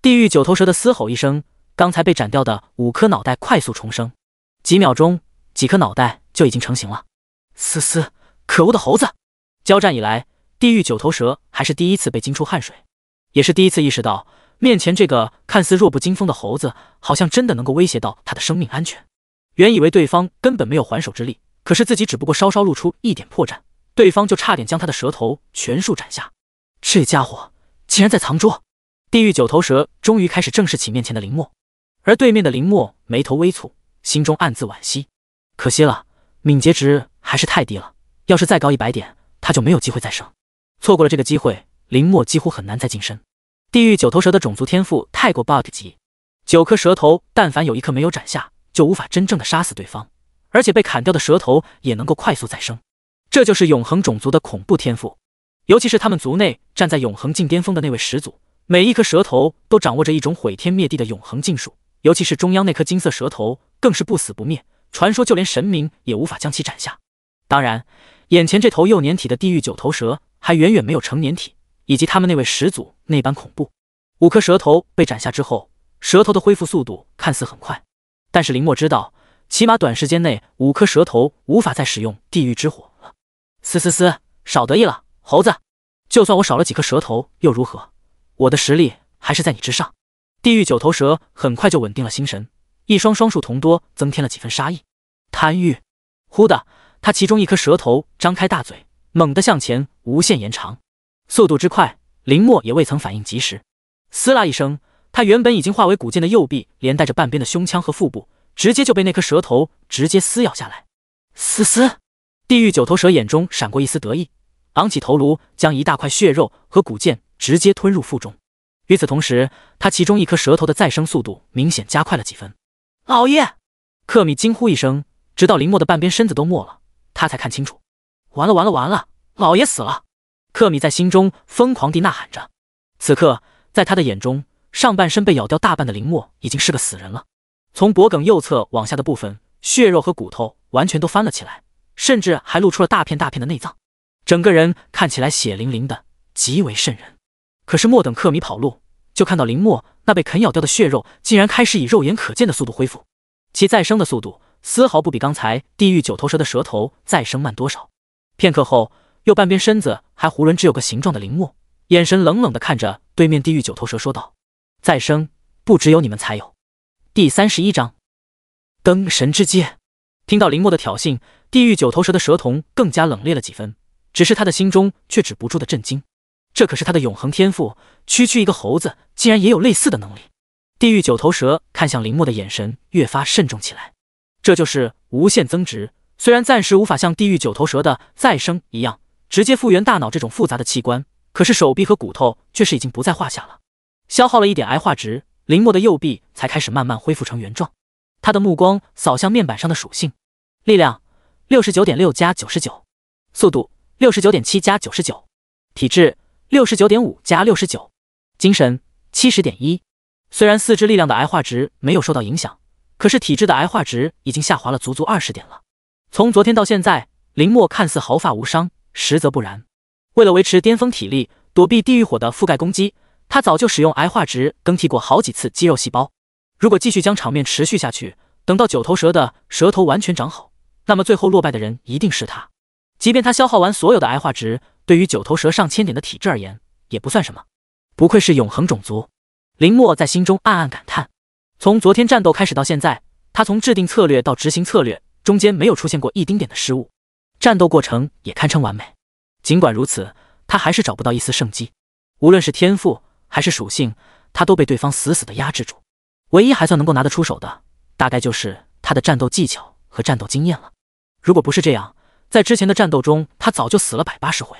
地狱九头蛇的嘶吼一声，刚才被斩掉的五颗脑袋快速重生，几秒钟，几颗脑袋就已经成型了。嘶嘶！可恶的猴子！交战以来，地狱九头蛇还是第一次被惊出汗水，也是第一次意识到，面前这个看似弱不禁风的猴子，好像真的能够威胁到他的生命安全。原以为对方根本没有还手之力，可是自己只不过稍稍露出一点破绽，对方就差点将他的舌头全数斩下。这家伙竟然在藏拙！地狱九头蛇终于开始正视起面前的林墨，而对面的林墨眉头微蹙，心中暗自惋惜，可惜了，敏捷值还是太低了。要是再高一百点，他就没有机会再生。错过了这个机会，林墨几乎很难再晋升。地狱九头蛇的种族天赋太过 bug 级，九颗舌头，但凡有一颗没有斩下。就无法真正的杀死对方，而且被砍掉的蛇头也能够快速再生，这就是永恒种族的恐怖天赋。尤其是他们族内站在永恒境巅峰的那位始祖，每一颗蛇头都掌握着一种毁天灭地的永恒禁术，尤其是中央那颗金色蛇头，更是不死不灭。传说就连神明也无法将其斩下。当然，眼前这头幼年体的地狱九头蛇还远远没有成年体，以及他们那位始祖那般恐怖。五颗蛇头被斩下之后，蛇头的恢复速度看似很快。但是林墨知道，起码短时间内五颗蛇头无法再使用地狱之火了。嘶嘶嘶，少得意了，猴子！就算我少了几颗蛇头又如何？我的实力还是在你之上。地狱九头蛇很快就稳定了心神，一双双数同多增添了几分杀意。贪欲！忽的，他其中一颗蛇头张开大嘴，猛地向前无限延长，速度之快，林墨也未曾反应及时。撕啦一声。他原本已经化为古剑的右臂，连带着半边的胸腔和腹部，直接就被那颗蛇头直接撕咬下来。嘶嘶！地狱九头蛇眼中闪过一丝得意，昂起头颅，将一大块血肉和古剑直接吞入腹中。与此同时，他其中一颗舌头的再生速度明显加快了几分。老爷！克米惊呼一声，直到林墨的半边身子都没了，他才看清楚，完了完了完了，老爷死了！克米在心中疯狂地呐喊着。此刻，在他的眼中，上半身被咬掉大半的林墨已经是个死人了，从脖颈右侧往下的部分，血肉和骨头完全都翻了起来，甚至还露出了大片大片的内脏，整个人看起来血淋淋的，极为瘆人。可是莫等克米跑路，就看到林墨那被啃咬掉的血肉竟然开始以肉眼可见的速度恢复，其再生的速度丝毫不比刚才地狱九头蛇的舌头再生慢多少。片刻后，右半边身子还囫囵只有个形状的林墨，眼神冷冷的看着对面地狱九头蛇说道。再生不只有你们才有。第三十一章，灯神之阶。听到林墨的挑衅，地狱九头蛇的蛇瞳更加冷冽了几分，只是他的心中却止不住的震惊。这可是他的永恒天赋，区区一个猴子竟然也有类似的能力。地狱九头蛇看向林墨的眼神越发慎重起来。这就是无限增值，虽然暂时无法像地狱九头蛇的再生一样直接复原大脑这种复杂的器官，可是手臂和骨头却是已经不在话下了。消耗了一点癌化值，林墨的右臂才开始慢慢恢复成原状。他的目光扫向面板上的属性：力量六十九点六加九十九，速度六十九点七加九十九，体质六十九点五加六十九，精神七十点一。虽然四肢力量的癌化值没有受到影响，可是体质的癌化值已经下滑了足足二十点了。从昨天到现在，林墨看似毫发无伤，实则不然。为了维持巅峰体力，躲避地狱火的覆盖攻击。他早就使用癌化值更替过好几次肌肉细胞，如果继续将场面持续下去，等到九头蛇的舌头完全长好，那么最后落败的人一定是他。即便他消耗完所有的癌化值，对于九头蛇上千点的体质而言也不算什么。不愧是永恒种族，林墨在心中暗暗感叹。从昨天战斗开始到现在，他从制定策略到执行策略，中间没有出现过一丁点的失误，战斗过程也堪称完美。尽管如此，他还是找不到一丝胜机，无论是天赋。还是属性，他都被对方死死的压制住。唯一还算能够拿得出手的，大概就是他的战斗技巧和战斗经验了。如果不是这样，在之前的战斗中，他早就死了百八十回。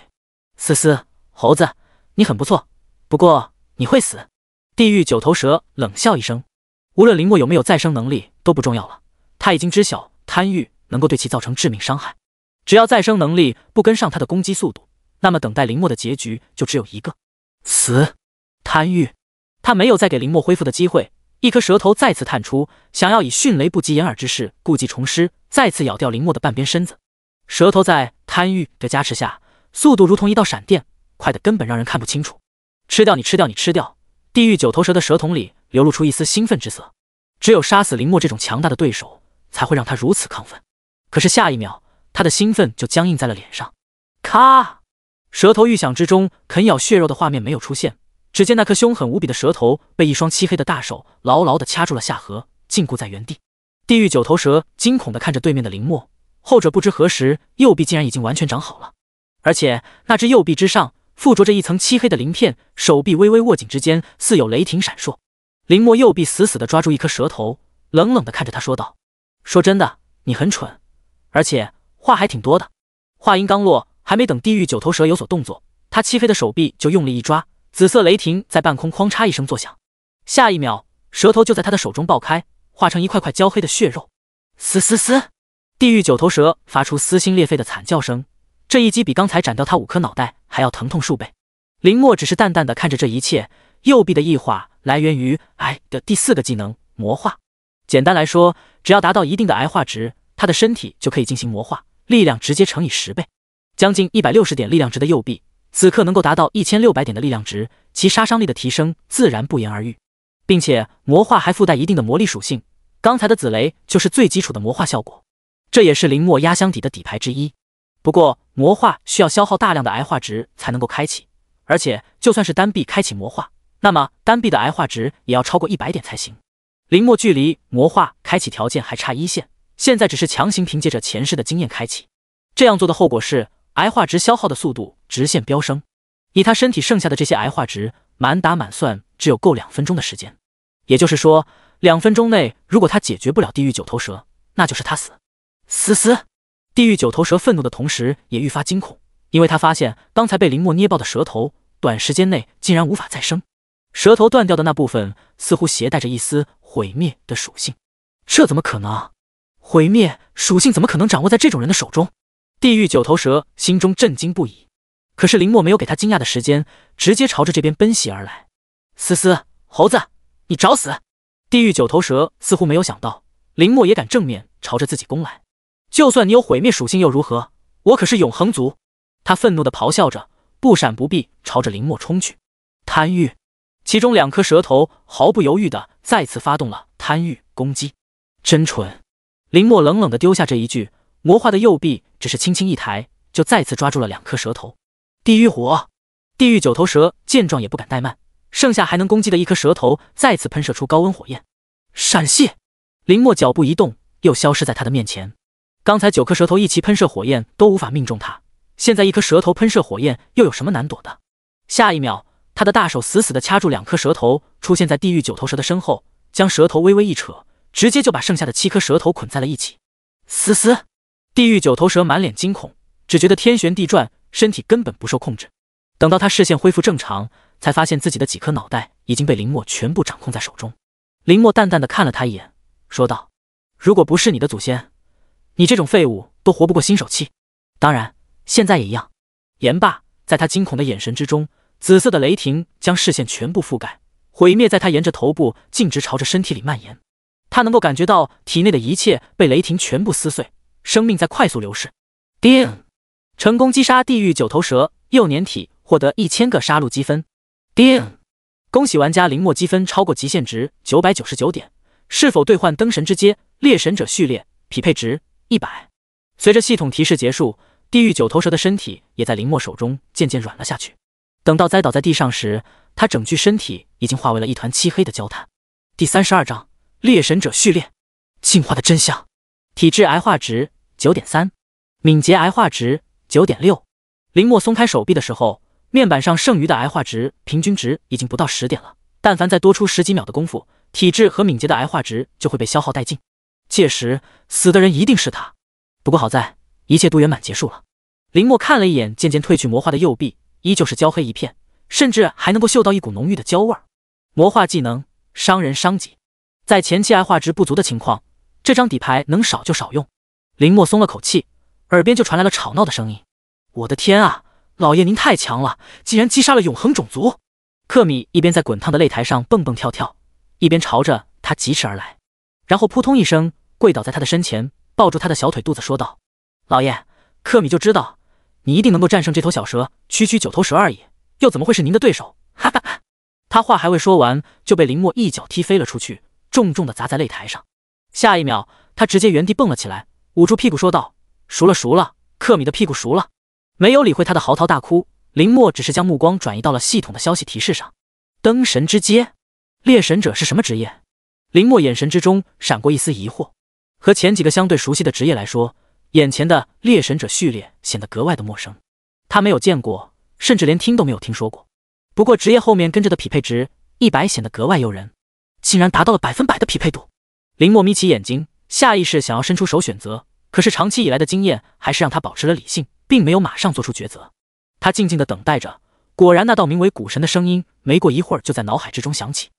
思思，猴子，你很不错，不过你会死。地狱九头蛇冷笑一声，无论林墨有没有再生能力都不重要了，他已经知晓贪欲能够对其造成致命伤害。只要再生能力不跟上他的攻击速度，那么等待林墨的结局就只有一个死。贪欲，他没有再给林墨恢复的机会。一颗舌头再次探出，想要以迅雷不及掩耳之势故技重施，再次咬掉林墨的半边身子。舌头在贪欲的加持下，速度如同一道闪电，快的根本让人看不清楚。吃掉你，吃掉你，吃掉！地狱九头蛇的舌筒里流露出一丝兴奋之色。只有杀死林墨这种强大的对手，才会让他如此亢奋。可是下一秒，他的兴奋就僵硬在了脸上。咔！舌头预想之中啃咬血肉的画面没有出现。只见那颗凶狠无比的蛇头被一双漆黑的大手牢牢地掐住了下颌，禁锢在原地。地狱九头蛇惊恐地看着对面的林墨，后者不知何时右臂竟然已经完全长好了，而且那只右臂之上附着着一层漆黑的鳞片，手臂微微握紧之间似有雷霆闪烁。林墨右臂死死地抓住一颗蛇头，冷冷地看着他说道：“说真的，你很蠢，而且话还挺多的。”话音刚落，还没等地狱九头蛇有所动作，他漆黑的手臂就用力一抓。紫色雷霆在半空哐嚓一声作响，下一秒，舌头就在他的手中爆开，化成一块块焦黑的血肉。嘶嘶嘶！地狱九头蛇发出撕心裂肺的惨叫声，这一击比刚才斩掉他五颗脑袋还要疼痛数倍。林墨只是淡淡的看着这一切。右臂的异化来源于癌的第四个技能魔化。简单来说，只要达到一定的癌化值，他的身体就可以进行魔化，力量直接乘以十倍，将近一百六十点力量值的右臂。此刻能够达到一千六百点的力量值，其杀伤力的提升自然不言而喻，并且魔化还附带一定的魔力属性。刚才的紫雷就是最基础的魔化效果，这也是林墨压箱底的底牌之一。不过魔化需要消耗大量的癌化值才能够开启，而且就算是单臂开启魔化，那么单臂的癌化值也要超过一百点才行。林墨距离魔化开启条件还差一线，现在只是强行凭借着前世的经验开启，这样做的后果是。癌化值消耗的速度直线飙升，以他身体剩下的这些癌化值，满打满算只有够两分钟的时间。也就是说，两分钟内如果他解决不了地狱九头蛇，那就是他死。嘶嘶！地狱九头蛇愤怒的同时也愈发惊恐，因为他发现刚才被林墨捏爆的蛇头，短时间内竟然无法再生。舌头断掉的那部分似乎携带着一丝毁灭的属性，这怎么可能？毁灭属性怎么可能掌握在这种人的手中？地狱九头蛇心中震惊不已，可是林墨没有给他惊讶的时间，直接朝着这边奔袭而来。思思，猴子，你找死！地狱九头蛇似乎没有想到林墨也敢正面朝着自己攻来，就算你有毁灭属性又如何？我可是永恒族！他愤怒的咆哮着，不闪不避朝着林墨冲去。贪欲，其中两颗蛇头毫不犹豫的再次发动了贪欲攻击。真蠢！林墨冷冷的丢下这一句。魔化的右臂只是轻轻一抬，就再次抓住了两颗舌头。地狱火，地狱九头蛇见状也不敢怠慢，剩下还能攻击的一颗舌头再次喷射出高温火焰。闪现，林墨脚步一动，又消失在他的面前。刚才九颗舌头一齐喷射火焰都无法命中他，现在一颗舌头喷射火焰又有什么难躲的？下一秒，他的大手死死地掐住两颗舌头，出现在地狱九头蛇的身后，将舌头微微一扯，直接就把剩下的七颗舌头捆在了一起。嘶嘶。地狱九头蛇满脸惊恐，只觉得天旋地转，身体根本不受控制。等到他视线恢复正常，才发现自己的几颗脑袋已经被林墨全部掌控在手中。林墨淡淡的看了他一眼，说道：“如果不是你的祖先，你这种废物都活不过新手期。当然，现在也一样。”言罢，在他惊恐的眼神之中，紫色的雷霆将视线全部覆盖，毁灭在他沿着头部径直朝着身体里蔓延。他能够感觉到体内的一切被雷霆全部撕碎。生命在快速流逝。叮！成功击杀地狱九头蛇，幼年体获得一千个杀戮积分。叮！恭喜玩家林墨积分超过极限值九百九十九点，是否兑换灯神之阶猎神者序列？匹配值一百。随着系统提示结束，地狱九头蛇的身体也在林墨手中渐渐软了下去。等到栽倒在地上时，他整具身体已经化为了一团漆黑的焦炭。第三十二章猎神者序列进化的真相。体质癌化值九点三，敏捷癌化值九点六。林墨松开手臂的时候，面板上剩余的癌化值平均值已经不到十点了。但凡再多出十几秒的功夫，体质和敏捷的癌化值就会被消耗殆尽。届时死的人一定是他。不过好在一切都圆满结束了。林墨看了一眼渐渐褪去魔化的右臂，依旧是焦黑一片，甚至还能够嗅到一股浓郁的焦味。魔化技能伤人伤己。在前期癌化值不足的情况，这张底牌能少就少用。林墨松了口气，耳边就传来了吵闹的声音。我的天啊，老爷您太强了，竟然击杀了永恒种族！克米一边在滚烫的擂台上蹦蹦跳跳，一边朝着他疾驰而来，然后扑通一声跪倒在他的身前，抱住他的小腿肚子说道：“老爷，克米就知道你一定能够战胜这头小蛇，区区九头蛇而已，又怎么会是您的对手？”哈哈哈！他话还未说完，就被林墨一脚踢飞了出去，重重的砸在擂台上。下一秒，他直接原地蹦了起来，捂住屁股说道：“熟了，熟了，克米的屁股熟了。”没有理会他的嚎啕大哭。林墨只是将目光转移到了系统的消息提示上。灯神之阶，猎神者是什么职业？林墨眼神之中闪过一丝疑惑。和前几个相对熟悉的职业来说，眼前的猎神者序列显得格外的陌生。他没有见过，甚至连听都没有听说过。不过职业后面跟着的匹配值一百显得格外诱人，竟然达到了百分百的匹配度。林墨眯起眼睛，下意识想要伸出手选择，可是长期以来的经验还是让他保持了理性，并没有马上做出抉择。他静静的等待着，果然那道名为古神的声音，没过一会儿就在脑海之中响起。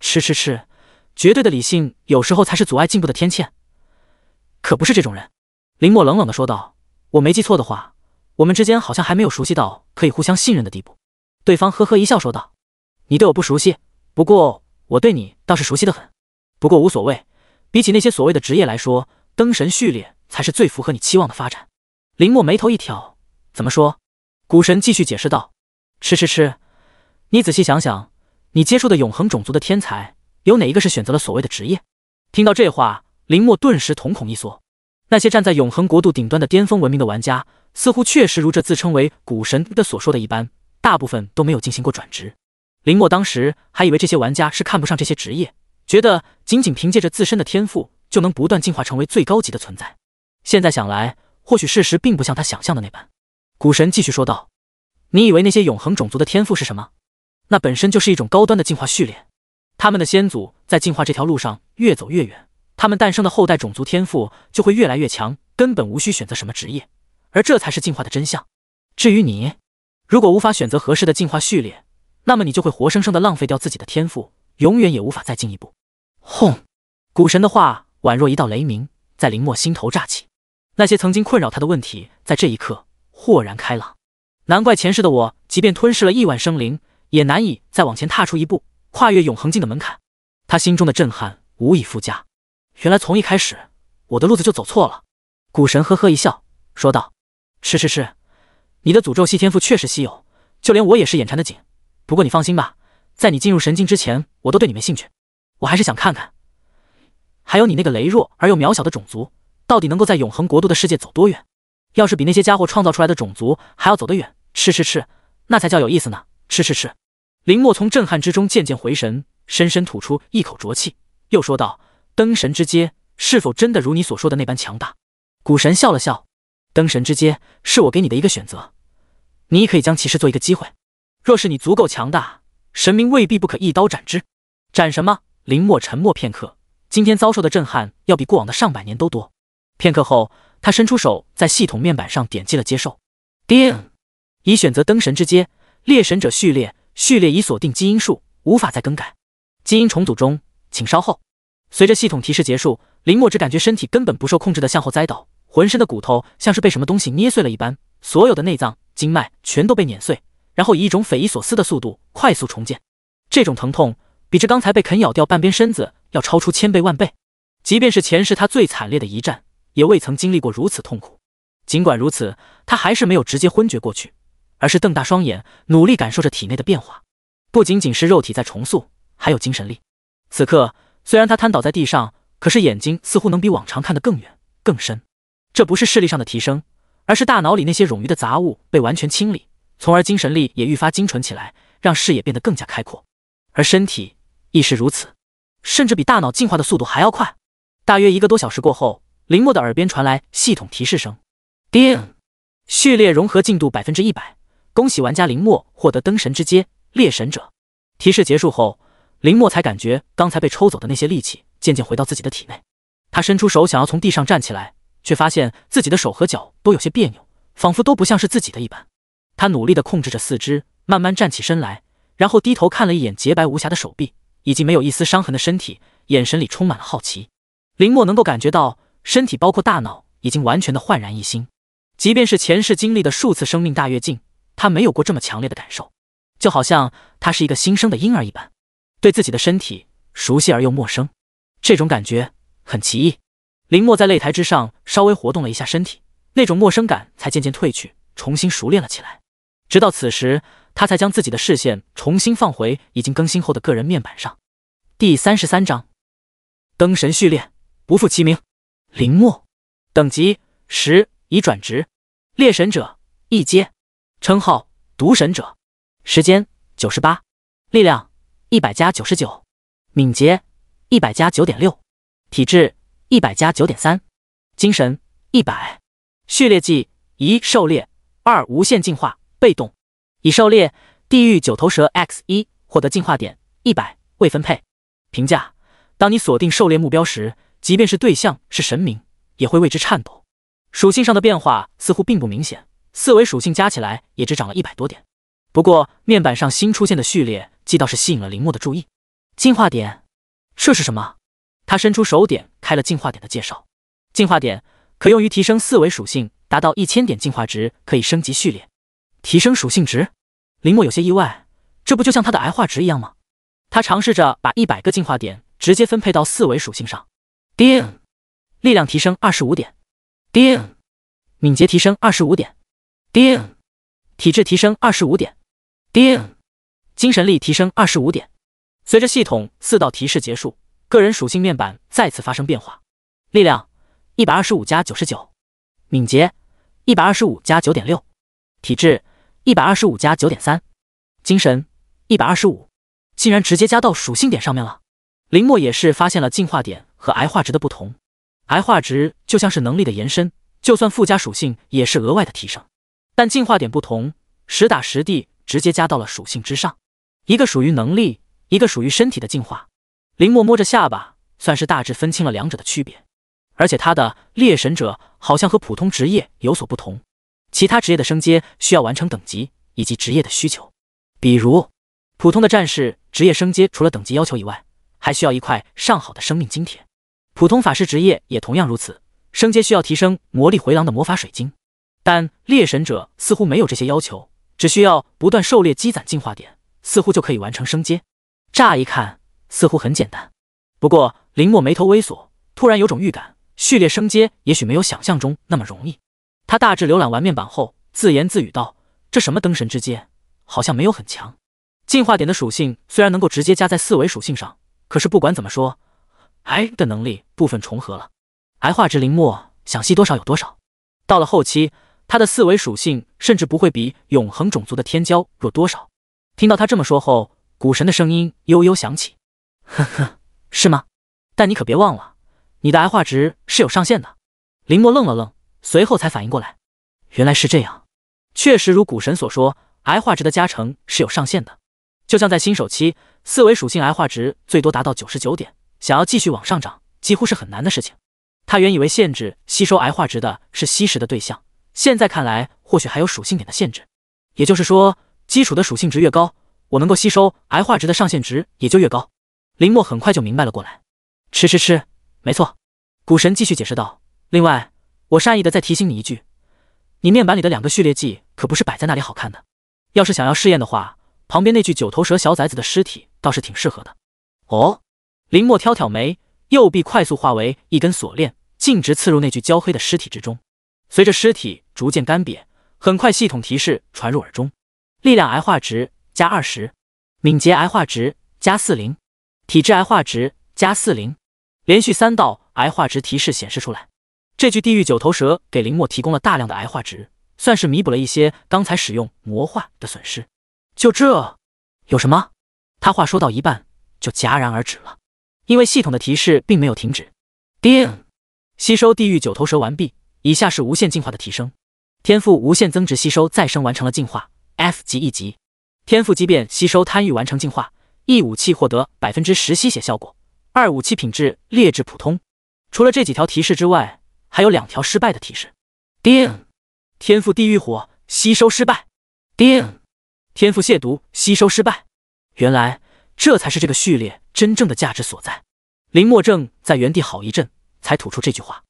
吃吃吃，绝对的理性有时候才是阻碍进步的天堑。可不是这种人，林墨冷冷的说道：“我没记错的话，我们之间好像还没有熟悉到可以互相信任的地步。”对方呵呵一笑说道：“你对我不熟悉，不过我对你倒是熟悉的很。不过无所谓，比起那些所谓的职业来说，灯神序列才是最符合你期望的发展。”林墨眉头一挑：“怎么说？”古神继续解释道：“吃吃吃，你仔细想想，你接触的永恒种族的天才，有哪一个是选择了所谓的职业？”听到这话，林墨顿时瞳孔一缩。那些站在永恒国度顶端的巅峰文明的玩家，似乎确实如这自称为古神的所说的一般，大部分都没有进行过转职。林墨当时还以为这些玩家是看不上这些职业，觉得仅仅凭借着自身的天赋就能不断进化成为最高级的存在。现在想来，或许事实并不像他想象的那般。古神继续说道：“你以为那些永恒种族的天赋是什么？那本身就是一种高端的进化序列。他们的先祖在进化这条路上越走越远，他们诞生的后代种族天赋就会越来越强，根本无需选择什么职业。而这才是进化的真相。至于你，如果无法选择合适的进化序列，那么你就会活生生的浪费掉自己的天赋，永远也无法再进一步。”轰！古神的话宛若一道雷鸣，在林墨心头炸起。那些曾经困扰他的问题，在这一刻。豁然开朗，难怪前世的我，即便吞噬了亿万生灵，也难以再往前踏出一步，跨越永恒境的门槛。他心中的震撼无以复加。原来从一开始，我的路子就走错了。古神呵呵一笑，说道：“是是是，你的诅咒系天赋确实稀有，就连我也是眼馋的紧。不过你放心吧，在你进入神境之前，我都对你没兴趣。我还是想看看，还有你那个羸弱而又渺小的种族，到底能够在永恒国度的世界走多远。”要是比那些家伙创造出来的种族还要走得远，吃吃吃，那才叫有意思呢！吃吃吃。林墨从震撼之中渐渐回神，深深吐出一口浊气，又说道：“灯神之阶是否真的如你所说的那般强大？”古神笑了笑：“灯神之阶是我给你的一个选择，你可以将其视作一个机会。若是你足够强大，神明未必不可一刀斩之。斩什么？”林墨沉默片刻，今天遭受的震撼要比过往的上百年都多。片刻后。他伸出手，在系统面板上点击了接受。叮，已选择灯神之阶，猎神者序列，序列已锁定基因数，无法再更改。基因重组中，请稍后。随着系统提示结束，林墨只感觉身体根本不受控制的向后栽倒，浑身的骨头像是被什么东西捏碎了一般，所有的内脏、经脉全都被碾碎，然后以一种匪夷所思的速度快速重建。这种疼痛比这刚才被啃咬掉半边身子要超出千倍万倍。即便是前世他最惨烈的一战。也未曾经历过如此痛苦。尽管如此，他还是没有直接昏厥过去，而是瞪大双眼，努力感受着体内的变化。不仅仅是肉体在重塑，还有精神力。此刻，虽然他瘫倒在地上，可是眼睛似乎能比往常看得更远、更深。这不是视力上的提升，而是大脑里那些冗余的杂物被完全清理，从而精神力也愈发精纯起来，让视野变得更加开阔。而身体亦是如此，甚至比大脑进化的速度还要快。大约一个多小时过后。林墨的耳边传来系统提示声：“叮，序列融合进度百分之一百，恭喜玩家林墨获得灯神之阶猎神者。”提示结束后，林墨才感觉刚才被抽走的那些力气渐渐回到自己的体内。他伸出手想要从地上站起来，却发现自己的手和脚都有些别扭，仿佛都不像是自己的一般。他努力地控制着四肢，慢慢站起身来，然后低头看了一眼洁白无瑕的手臂，以及没有一丝伤痕的身体。眼神里充满了好奇。林墨能够感觉到，身体包括大脑已经完全的焕然一新。即便是前世经历的数次生命大跃进，他没有过这么强烈的感受，就好像他是一个新生的婴儿一般，对自己的身体熟悉而又陌生。这种感觉很奇异。林墨在擂台之上稍微活动了一下身体，那种陌生感才渐渐褪去，重新熟练了起来。直到此时，他才将自己的视线重新放回已经更新后的个人面板上。第三十三章，灯神序列，不负其名。林墨，等级十，已转职，猎神者一阶，称号毒神者，时间九十八，力量一百加九十九，敏捷一百加九点六，体质一百加九点三，精神一百。序列技一狩猎，二无限进化。被动，已狩猎地狱九头蛇 X 一，获得进化点一百，未分配。评价：当你锁定狩猎目标时，即便是对象是神明，也会为之颤抖。属性上的变化似乎并不明显，四维属性加起来也只涨了一百多点。不过面板上新出现的序列既倒是吸引了林墨的注意。进化点，这是什么？他伸出手点开了进化点的介绍。进化点可用于提升四维属性，达到一千点进化值可以升级序列。提升属性值，林墨有些意外，这不就像他的癌化值一样吗？他尝试着把一百个进化点直接分配到四维属性上。叮，力量提升二十五点。叮，敏捷提升二十五点。叮，体质提升二十五点。叮，精神力提升二十五点。随着系统四道提示结束，个人属性面板再次发生变化。力量一百二十五加九十九，敏捷一百二十五加九点六，体质。一百二十五加九点三，精神一百二十五，竟然直接加到属性点上面了。林墨也是发现了进化点和癌化值的不同，癌化值就像是能力的延伸，就算附加属性也是额外的提升。但进化点不同，实打实地直接加到了属性之上，一个属于能力，一个属于身体的进化。林墨摸着下巴，算是大致分清了两者的区别。而且他的猎神者好像和普通职业有所不同。其他职业的升阶需要完成等级以及职业的需求，比如普通的战士职业升阶，除了等级要求以外，还需要一块上好的生命金铁。普通法师职业也同样如此，升阶需要提升魔力回廊的魔法水晶。但猎神者似乎没有这些要求，只需要不断狩猎积攒进化点，似乎就可以完成升阶。乍一看似乎很简单，不过林墨眉头微锁，突然有种预感，序列升阶也许没有想象中那么容易。他大致浏览完面板后，自言自语道：“这什么灯神之阶，好像没有很强。进化点的属性虽然能够直接加在四维属性上，可是不管怎么说，癌的能力部分重合了。癌化值林墨想吸多少有多少。到了后期，他的四维属性甚至不会比永恒种族的天骄弱多少。”听到他这么说后，古神的声音悠悠响起：“呵呵，是吗？但你可别忘了，你的癌化值是有上限的。”林墨愣了愣。随后才反应过来，原来是这样。确实如古神所说，癌化值的加成是有上限的。就像在新手期，四维属性癌化值最多达到九十九点，想要继续往上涨，几乎是很难的事情。他原以为限制吸收癌化值的是吸食的对象，现在看来，或许还有属性点的限制。也就是说，基础的属性值越高，我能够吸收癌化值的上限值也就越高。林墨很快就明白了过来。吃吃吃，没错。古神继续解释道：“另外。”我善意的再提醒你一句，你面板里的两个序列剂可不是摆在那里好看的。要是想要试验的话，旁边那具九头蛇小崽子的尸体倒是挺适合的。哦，林墨挑挑眉，右臂快速化为一根锁链，径直刺入那具焦黑的尸体之中。随着尸体逐渐干瘪，很快系统提示传入耳中：力量癌化值加二十，敏捷癌化值加四零，体质癌化值加四零。连续三道癌化值提示显示出来。这具地狱九头蛇给林墨提供了大量的癌化值，算是弥补了一些刚才使用魔化的损失。就这，有什么？他话说到一半就戛然而止了，因为系统的提示并没有停止。叮，吸收地狱九头蛇完毕。以下是无限进化的提升：天赋无限增值，吸收再生完成了进化，F 级一级。天赋畸变，吸收贪欲完成进化，一武器获得百分之十吸血效果，二武器品质劣质普通。除了这几条提示之外。还有两条失败的提示：叮，天赋地狱火吸收失败；叮，天赋亵渎吸收失败。原来这才是这个序列真正的价值所在。林墨正在原地好一阵，才吐出这句话：“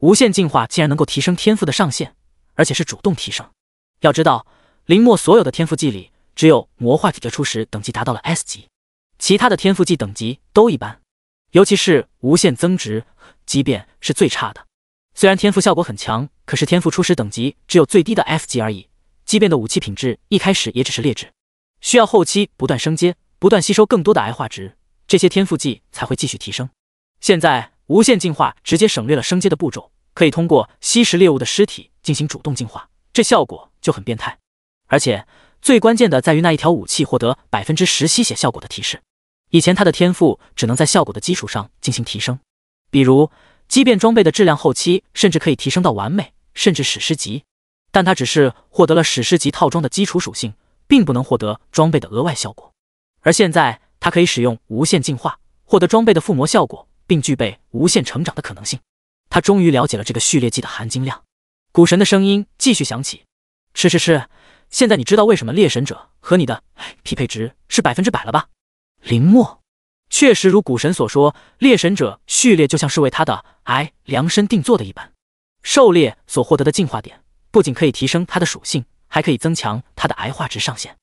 无限进化竟然能够提升天赋的上限，而且是主动提升。要知道，林墨所有的天赋技里，只有魔化体的初始等级达到了 S 级，其他的天赋技等级都一般，尤其是无限增值，即便是最差的，虽然天赋效果很强，可是天赋初始等级只有最低的 F 级而已。即便的武器品质一开始也只是劣质，需要后期不断升阶，不断吸收更多的癌化值。”这些天赋技才会继续提升。现在无限进化直接省略了升阶的步骤，可以通过吸食猎物的尸体进行主动进化，这效果就很变态。而且最关键的在于那一条武器获得百分之十吸血效果的提示。以前他的天赋只能在效果的基础上进行提升，比如即便装备的质量后期甚至可以提升到完美，甚至史诗级。但他只是获得了史诗级套装的基础属性，并不能获得装备的额外效果。而现在。他可以使用无限进化获得装备的附魔效果，并具备无限成长的可能性。他终于了解了这个序列技的含金量。古神的声音继续响起：“吃吃吃，现在你知道为什么猎神者和你的匹配值是百分之百了吧？”林墨确实如古神所说，猎神者序列就像是为他的癌量身定做的一般。狩猎所获得的进化点不仅可以提升他的属性，还可以增强他的癌化值上限，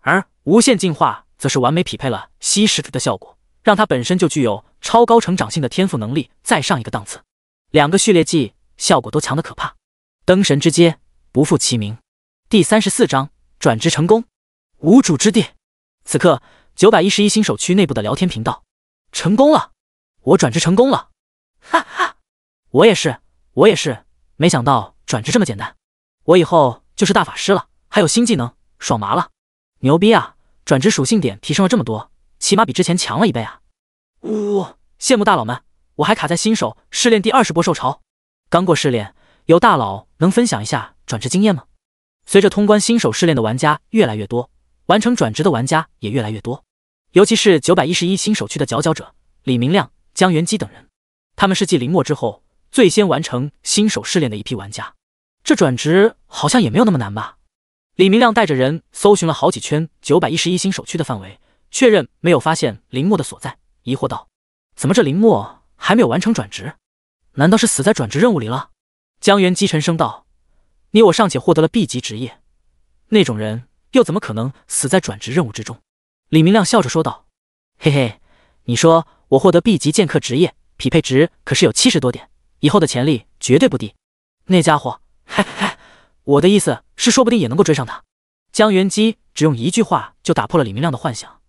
而无限进化。则是完美匹配了吸食的效果，让他本身就具有超高成长性的天赋能力再上一个档次。两个序列技效果都强的可怕，登神之阶不负其名。第三十四章转职成功，无主之地。此刻九百一十一新手区内部的聊天频道，成功了，我转职成功了，哈哈，我也是，我也是，没想到转职这么简单，我以后就是大法师了，还有新技能，爽麻了，牛逼啊！转职属性点提升了这么多，起码比之前强了一倍啊！呜，羡慕大佬们，我还卡在新手试炼第二十波受潮，刚过试炼，有大佬能分享一下转职经验吗？随着通关新手试炼的玩家越来越多，完成转职的玩家也越来越多，尤其是九百一十一新手区的佼佼者李明亮、江元基等人，他们是继林墨之后最先完成新手试炼的一批玩家，这转职好像也没有那么难吧？李明亮带着人搜寻了好几圈九百一十一新手区的范围，确认没有发现林墨的所在，疑惑道：“怎么这林墨还没有完成转职？难道是死在转职任务里了？”江元基沉声道：“你我尚且获得了 B 级职业，那种人又怎么可能死在转职任务之中？”李明亮笑着说道：“嘿嘿，你说我获得 B 级剑客职业，匹配值可是有七十多点，以后的潜力绝对不低。那家伙，嘿嘿。”我的意思是，说不定也能够追上他。江元基只用一句话就打破了李明亮的幻想。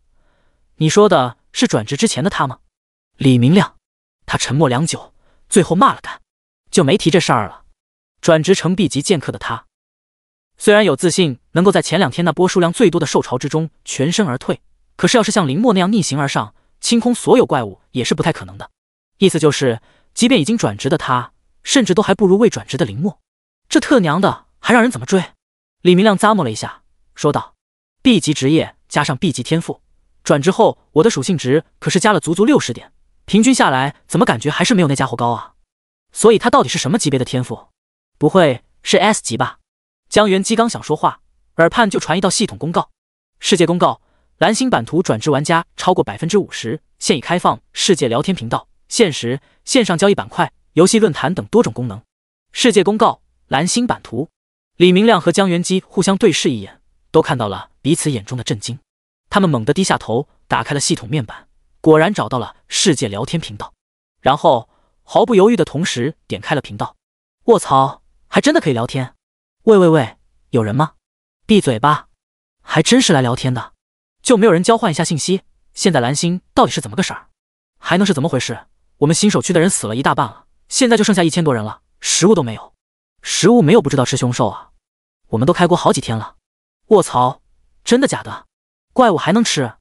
你说的是转职之前的他吗？李明亮，他沉默良久，最后骂了干，就没提这事儿了。转职成 B 级剑客的他，虽然有自信能够在前两天那波数量最多的兽潮之中全身而退，可是要是像林墨那样逆行而上，清空所有怪物也是不太可能的。意思就是，即便已经转职的他，甚至都还不如未转职的林墨。这特娘的！还让人怎么追？李明亮咂摸了一下，说道：“B 级职业加上 B 级天赋，转职后我的属性值可是加了足足六十点，平均下来怎么感觉还是没有那家伙高啊？所以他到底是什么级别的天赋？不会是 S 级吧？”江元基刚想说话，耳畔就传一道系统公告：“世界公告，蓝星版图转职玩家超过百分之五十，现已开放世界聊天频道、限时线上交易板块、游戏论坛等多种功能。”世界公告，蓝星版图。李明亮和江元基互相对视一眼，都看到了彼此眼中的震惊。他们猛地低下头，打开了系统面板，果然找到了世界聊天频道，然后毫不犹豫的同时点开了频道。卧槽，还真的可以聊天！喂喂喂，有人吗？闭嘴吧！还真是来聊天的，就没有人交换一下信息？现在蓝星到底是怎么个事儿？还能是怎么回事？我们新手区的人死了一大半了，现在就剩下一千多人了，食物都没有，食物没有不知道吃凶兽啊！我们都开锅好几天了，卧槽，真的假的？怪物还能吃？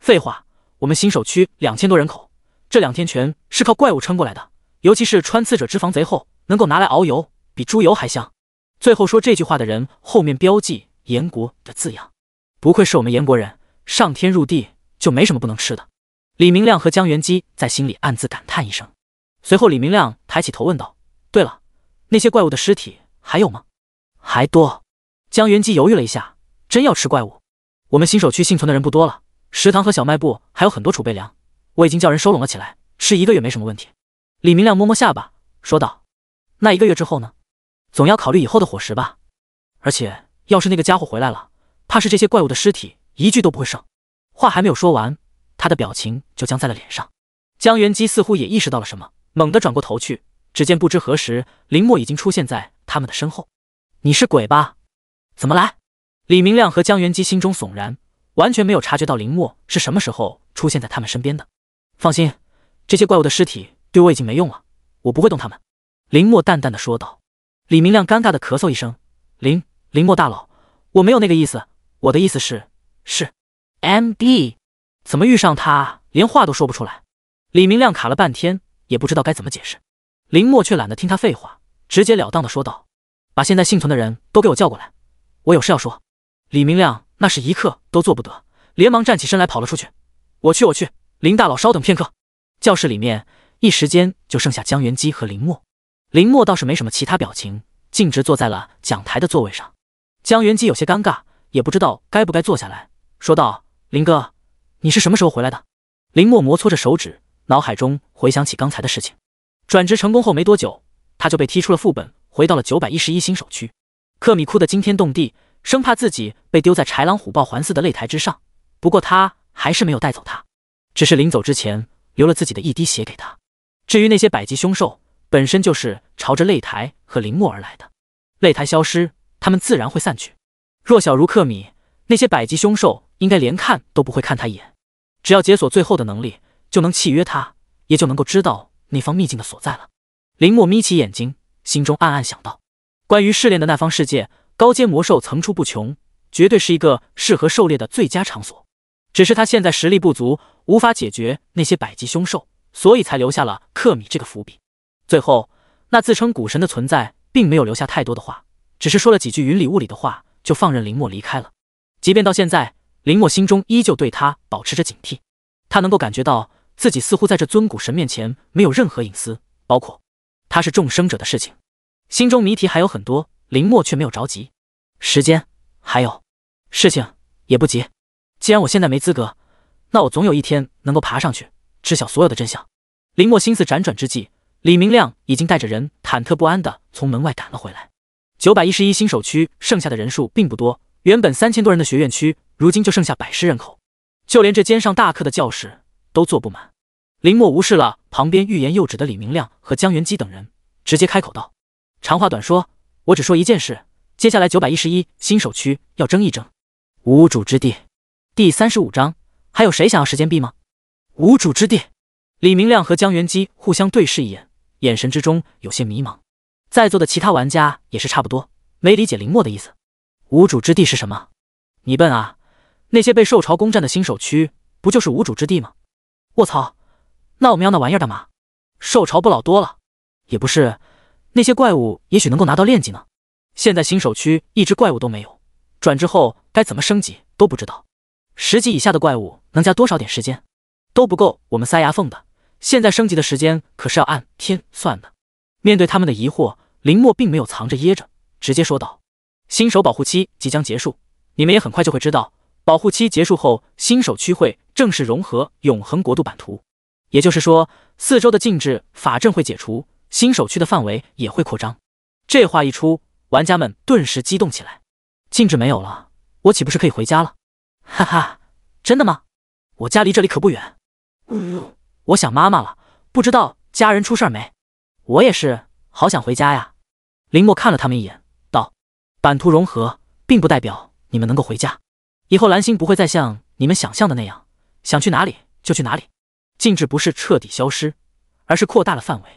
废话，我们新手区两千多人口，这两天全是靠怪物撑过来的。尤其是穿刺者脂肪贼厚，能够拿来熬油，比猪油还香。最后说这句话的人后面标记“燕国”的字样，不愧是我们燕国人，上天入地就没什么不能吃的。李明亮和江元基在心里暗自感叹一声。随后，李明亮抬起头问道：“对了，那些怪物的尸体还有吗？还多？”江元基犹豫了一下，真要吃怪物，我们新手区幸存的人不多了，食堂和小卖部还有很多储备粮，我已经叫人收拢了起来，吃一个月没什么问题。李明亮摸摸下巴，说道：“那一个月之后呢？总要考虑以后的伙食吧。而且，要是那个家伙回来了，怕是这些怪物的尸体一句都不会剩。”话还没有说完，他的表情就僵在了脸上。江元基似乎也意识到了什么，猛地转过头去，只见不知何时，林墨已经出现在他们的身后。“你是鬼吧？怎么来？”李明亮和江元基心中悚然，完全没有察觉到林墨是什么时候出现在他们身边的。放心，这些怪物的尸体对我已经没用了，我不会动他们。”林墨淡淡的说道。李明亮尴尬的咳嗽一声：“林林墨大佬，我没有那个意思，我的意思是是，M D，怎么遇上他连话都说不出来？”李明亮卡了半天，也不知道该怎么解释。林墨却懒得听他废话，直截了当的说道：“把现在幸存的人都给我叫过来，我有事要说。”李明亮那是一刻都做不得，连忙站起身来跑了出去。我去，我去。林大佬，稍等片刻。教室里面一时间就剩下江元基和林墨。林墨倒是没什么其他表情，径直坐在了讲台的座位上。江元基有些尴尬，也不知道该不该坐下来，说道：“林哥，你是什么时候回来的？”林墨摩搓着手指，脑海中回想起刚才的事情。转职成功后没多久，他就被踢出了副本，回到了九百一十一新手区。克米哭得惊天动地。生怕自己被丢在豺狼虎豹环伺的擂台之上，不过他还是没有带走他，只是临走之前留了自己的一滴血给他。至于那些百级凶兽，本身就是朝着擂台和林墨而来的，擂台消失，他们自然会散去。弱小如克米，那些百级凶兽应该连看都不会看他一眼，只要解锁最后的能力，就能契约他，也就能够知道那方秘境的所在了。林墨眯起眼睛，心中暗暗想到：关于试炼的那方世界。高阶魔兽层出不穷，绝对是一个适合狩猎的最佳场所。只是他现在实力不足，无法解决那些百级凶兽，所以才留下了克米这个伏笔。最后，那自称古神的存在并没有留下太多的话，只是说了几句云里雾里的话，就放任林墨离开了。即便到现在，林墨心中依旧对他保持着警惕。他能够感觉到自己似乎在这尊古神面前没有任何隐私，包括他是众生者的事情。心中谜题还有很多。林墨却没有着急，时间还有事情也不急。既然我现在没资格，那我总有一天能够爬上去，知晓所有的真相。林墨心思辗转之际，李明亮已经带着人忐忑不安的从门外赶了回来。九百一十一新手区剩下的人数并不多，原本三千多人的学院区，如今就剩下百十人口，就连这兼上大课的教室都坐不满。林墨无视了旁边欲言又止的李明亮和江元基等人，直接开口道：“长话短说。”我只说一件事，接下来九百一十一新手区要争一争无主之地。第三十五章，还有谁想要时间币吗？无主之地。李明亮和江元基互相对视一眼，眼神之中有些迷茫。在座的其他玩家也是差不多，没理解林墨的意思。无主之地是什么？你笨啊！那些被兽潮攻占的新手区不就是无主之地吗？卧槽！那我们要那玩意儿干嘛？兽潮不老多了？也不是。那些怪物也许能够拿到炼级呢。现在新手区一只怪物都没有，转之后该怎么升级都不知道。十级以下的怪物能加多少点时间都不够我们塞牙缝的。现在升级的时间可是要按天算的。面对他们的疑惑，林墨并没有藏着掖着，直接说道：“新手保护期即将结束，你们也很快就会知道。保护期结束后，新手区会正式融合永恒国度版图，也就是说，四周的禁制法阵会解除。”新手区的范围也会扩张，这话一出，玩家们顿时激动起来。禁制没有了，我岂不是可以回家了？哈哈，真的吗？我家离这里可不远。呜，我想妈妈了，不知道家人出事没？我也是，好想回家呀。林墨看了他们一眼，道：“版图融合，并不代表你们能够回家。以后蓝星不会再像你们想象的那样，想去哪里就去哪里。禁制不是彻底消失，而是扩大了范围。”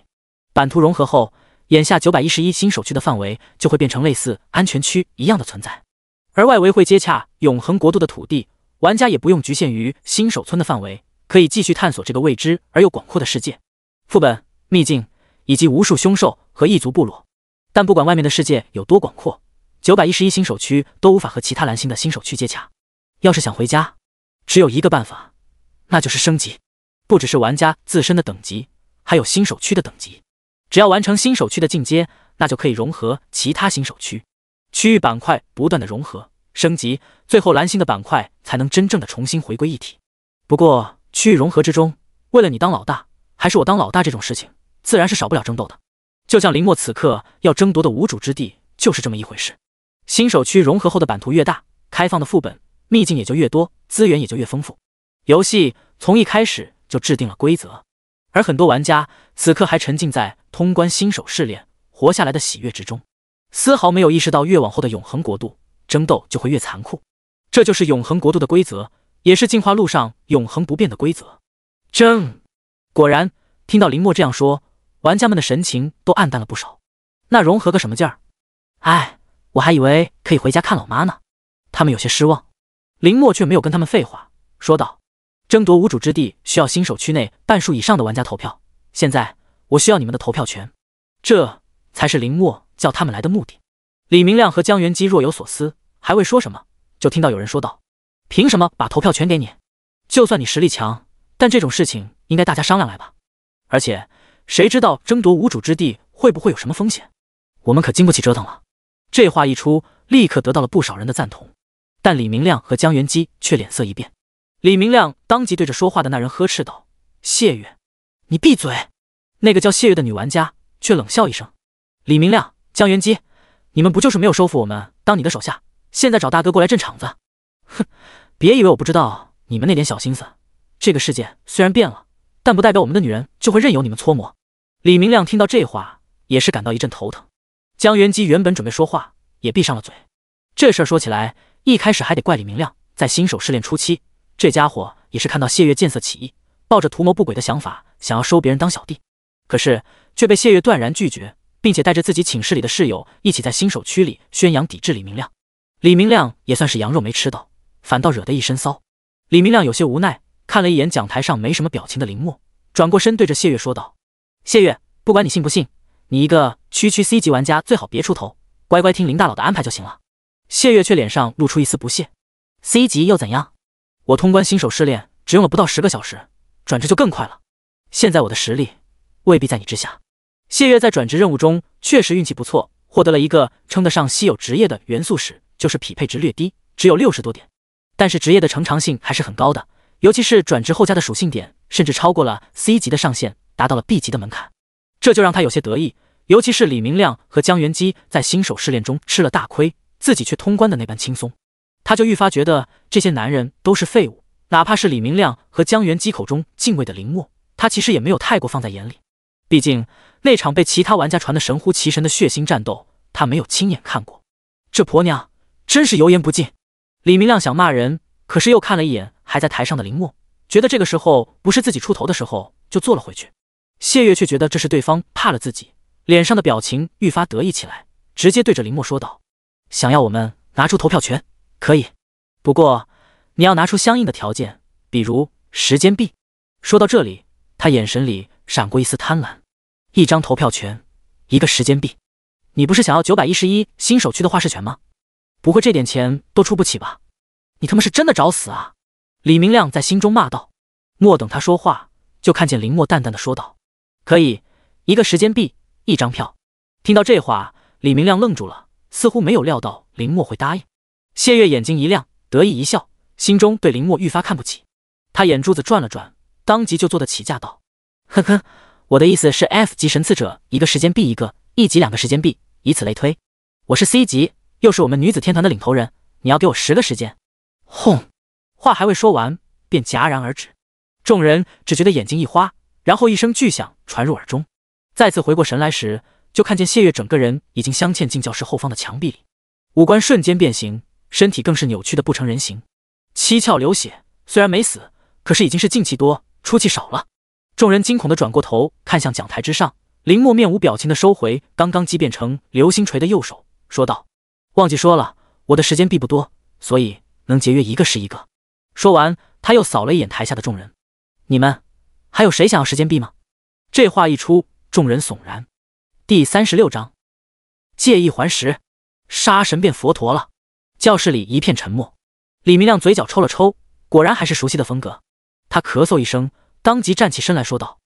版图融合后，眼下九百一十一新手区的范围就会变成类似安全区一样的存在，而外围会接洽永恒国度的土地，玩家也不用局限于新手村的范围，可以继续探索这个未知而又广阔的世界。副本、秘境以及无数凶兽和异族部落，但不管外面的世界有多广阔，九百一十一新手区都无法和其他蓝星的新手区接洽。要是想回家，只有一个办法，那就是升级，不只是玩家自身的等级，还有新手区的等级。只要完成新手区的进阶，那就可以融合其他新手区，区域板块不断的融合升级，最后蓝星的板块才能真正的重新回归一体。不过区域融合之中，为了你当老大，还是我当老大，这种事情自然是少不了争斗的。就像林墨此刻要争夺的无主之地，就是这么一回事。新手区融合后的版图越大，开放的副本秘境也就越多，资源也就越丰富。游戏从一开始就制定了规则，而很多玩家此刻还沉浸在通关新手试炼、活下来的喜悦之中，丝毫没有意识到越往后的永恒国度争斗就会越残酷。这就是永恒国度的规则，也是进化路上永恒不变的规则。争，果然，听到林墨这样说。玩家们的神情都暗淡了不少，那融合个什么劲儿？哎，我还以为可以回家看老妈呢。他们有些失望。林墨却没有跟他们废话，说道：“争夺无主之地需要新手区内半数以上的玩家投票，现在我需要你们的投票权，这才是林墨叫他们来的目的。”李明亮和江元基若有所思，还未说什么，就听到有人说道：“凭什么把投票权给你？就算你实力强，但这种事情应该大家商量来吧。而且……”谁知道争夺无主之地会不会有什么风险？我们可经不起折腾了。这话一出，立刻得到了不少人的赞同。但李明亮和江元基却脸色一变。李明亮当即对着说话的那人呵斥道：“谢月，你闭嘴！”那个叫谢月的女玩家却冷笑一声：“李明亮、江元基，你们不就是没有收服我们当你的手下，现在找大哥过来镇场子？哼！别以为我不知道你们那点小心思。这个世界虽然变了。”但不代表我们的女人就会任由你们搓磨。李明亮听到这话，也是感到一阵头疼。江元基原本准备说话，也闭上了嘴。这事儿说起来，一开始还得怪李明亮。在新手试炼初期，这家伙也是看到谢月见色起意，抱着图谋不轨的想法，想要收别人当小弟，可是却被谢月断然拒绝，并且带着自己寝室里的室友一起在新手区里宣扬抵制李明亮。李明亮也算是羊肉没吃到，反倒惹得一身骚。李明亮有些无奈。看了一眼讲台上没什么表情的林墨，转过身对着谢月说道：“谢月，不管你信不信，你一个区区 C 级玩家最好别出头，乖乖听林大佬的安排就行了。”谢月却脸上露出一丝不屑：“C 级又怎样？我通关新手试炼只用了不到十个小时，转职就更快了。现在我的实力未必在你之下。”谢月在转职任务中确实运气不错，获得了一个称得上稀有职业的元素石，就是匹配值略低，只有六十多点，但是职业的成长性还是很高的。尤其是转职后加的属性点，甚至超过了 C 级的上限，达到了 B 级的门槛，这就让他有些得意。尤其是李明亮和江元基在新手试炼中吃了大亏，自己却通关的那般轻松，他就愈发觉得这些男人都是废物。哪怕是李明亮和江元基口中敬畏的林墨，他其实也没有太过放在眼里。毕竟那场被其他玩家传的神乎其神的血腥战斗，他没有亲眼看过。这婆娘真是油盐不进。李明亮想骂人，可是又看了一眼。还在台上的林墨觉得这个时候不是自己出头的时候，就坐了回去。谢月却觉得这是对方怕了自己，脸上的表情愈发得意起来，直接对着林墨说道：“想要我们拿出投票权，可以，不过你要拿出相应的条件，比如时间币。”说到这里，他眼神里闪过一丝贪婪：“一张投票权，一个时间币，你不是想要九百一十一新手区的画事权吗？不会这点钱都出不起吧？你他妈是真的找死啊！”李明亮在心中骂道：“莫等他说话，就看见林墨淡淡的说道：‘可以，一个时间币，一张票。’听到这话，李明亮愣住了，似乎没有料到林墨会答应。谢月眼睛一亮，得意一笑，心中对林墨愈发看不起。他眼珠子转了转，当即就坐得起价道：‘呵呵，我的意思是 F 级神赐者一个时间币一个，E 级两个时间币，以此类推。我是 C 级，又是我们女子天团的领头人，你要给我十个时间。’轰！”话还未说完，便戛然而止。众人只觉得眼睛一花，然后一声巨响传入耳中。再次回过神来时，就看见谢月整个人已经镶嵌进教室后方的墙壁里，五官瞬间变形，身体更是扭曲的不成人形，七窍流血。虽然没死，可是已经是进气多出气少了。众人惊恐的转过头看向讲台之上，林墨面无表情的收回刚刚击变成流星锤的右手，说道：“忘记说了，我的时间并不多，所以能节约一个是一个。”说完，他又扫了一眼台下的众人：“你们还有谁想要时间币吗？”这话一出，众人悚然。第三十六章，借一还十，杀神变佛陀了。教室里一片沉默。李明亮嘴角抽了抽，果然还是熟悉的风格。他咳嗽一声，当即站起身来说道：“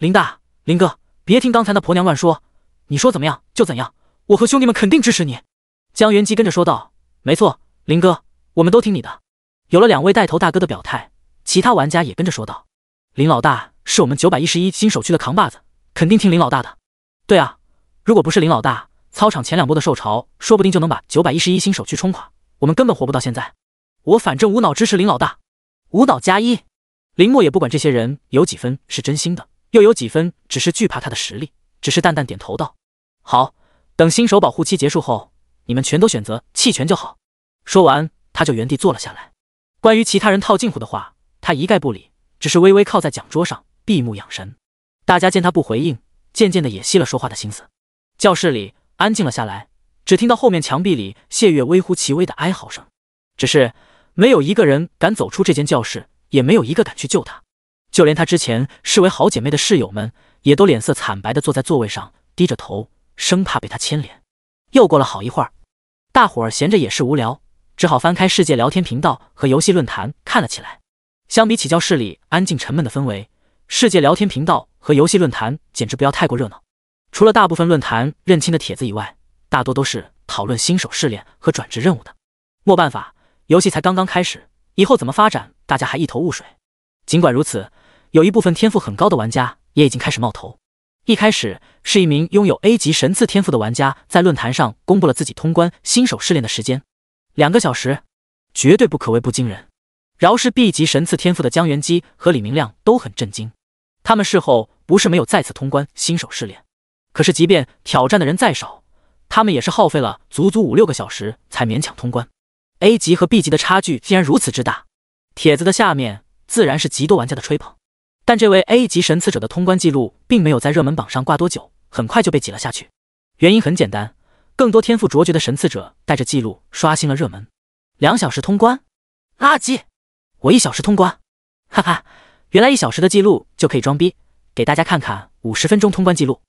林大，林哥，别听刚才那婆娘乱说，你说怎么样就怎样，我和兄弟们肯定支持你。”江元基跟着说道：“没错，林哥，我们都听你的。”有了两位带头大哥的表态，其他玩家也跟着说道：“林老大是我们九百一十一新手区的扛把子，肯定听林老大的。对啊，如果不是林老大，操场前两波的受潮，说不定就能把九百一十一新手区冲垮，我们根本活不到现在。我反正无脑支持林老大，无脑加一。林墨也不管这些人有几分是真心的，又有几分只是惧怕他的实力，只是淡淡点头道：“好，等新手保护期结束后，你们全都选择弃权就好。”说完，他就原地坐了下来。关于其他人套近乎的话，他一概不理，只是微微靠在讲桌上，闭目养神。大家见他不回应，渐渐的也熄了说话的心思。教室里安静了下来，只听到后面墙壁里谢月微乎其微的哀嚎声，只是没有一个人敢走出这间教室。也没有一个敢去救她，就连她之前视为好姐妹的室友们，也都脸色惨白的坐在座位上，低着头，生怕被她牵连。又过了好一会儿，大伙儿闲着也是无聊，只好翻开世界聊天频道和游戏论坛看了起来。相比起教室里安静沉闷的氛围，世界聊天频道和游戏论坛简直不要太过热闹。除了大部分论坛认亲的帖子以外，大多都是讨论新手试炼和转职任务的。没办法，游戏才刚刚开始。以后怎么发展，大家还一头雾水。尽管如此，有一部分天赋很高的玩家也已经开始冒头。一开始是一名拥有 A 级神赐天赋的玩家在论坛上公布了自己通关新手试炼的时间，两个小时，绝对不可谓不惊人。饶是 B 级神赐天赋的江元基和李明亮都很震惊。他们事后不是没有再次通关新手试炼，可是即便挑战的人再少，他们也是耗费了足足五六个小时才勉强通关。A 级和 B 级的差距竟然如此之大，帖子的下面自然是极多玩家的吹捧。但这位 A 级神赐者的通关记录并没有在热门榜上挂多久，很快就被挤了下去。原因很简单，更多天赋卓绝的神赐者带着记录刷新了热门。两小时通关，垃圾！我一小时通关，哈哈，原来一小时的记录就可以装逼。给大家看看五十分钟通关记录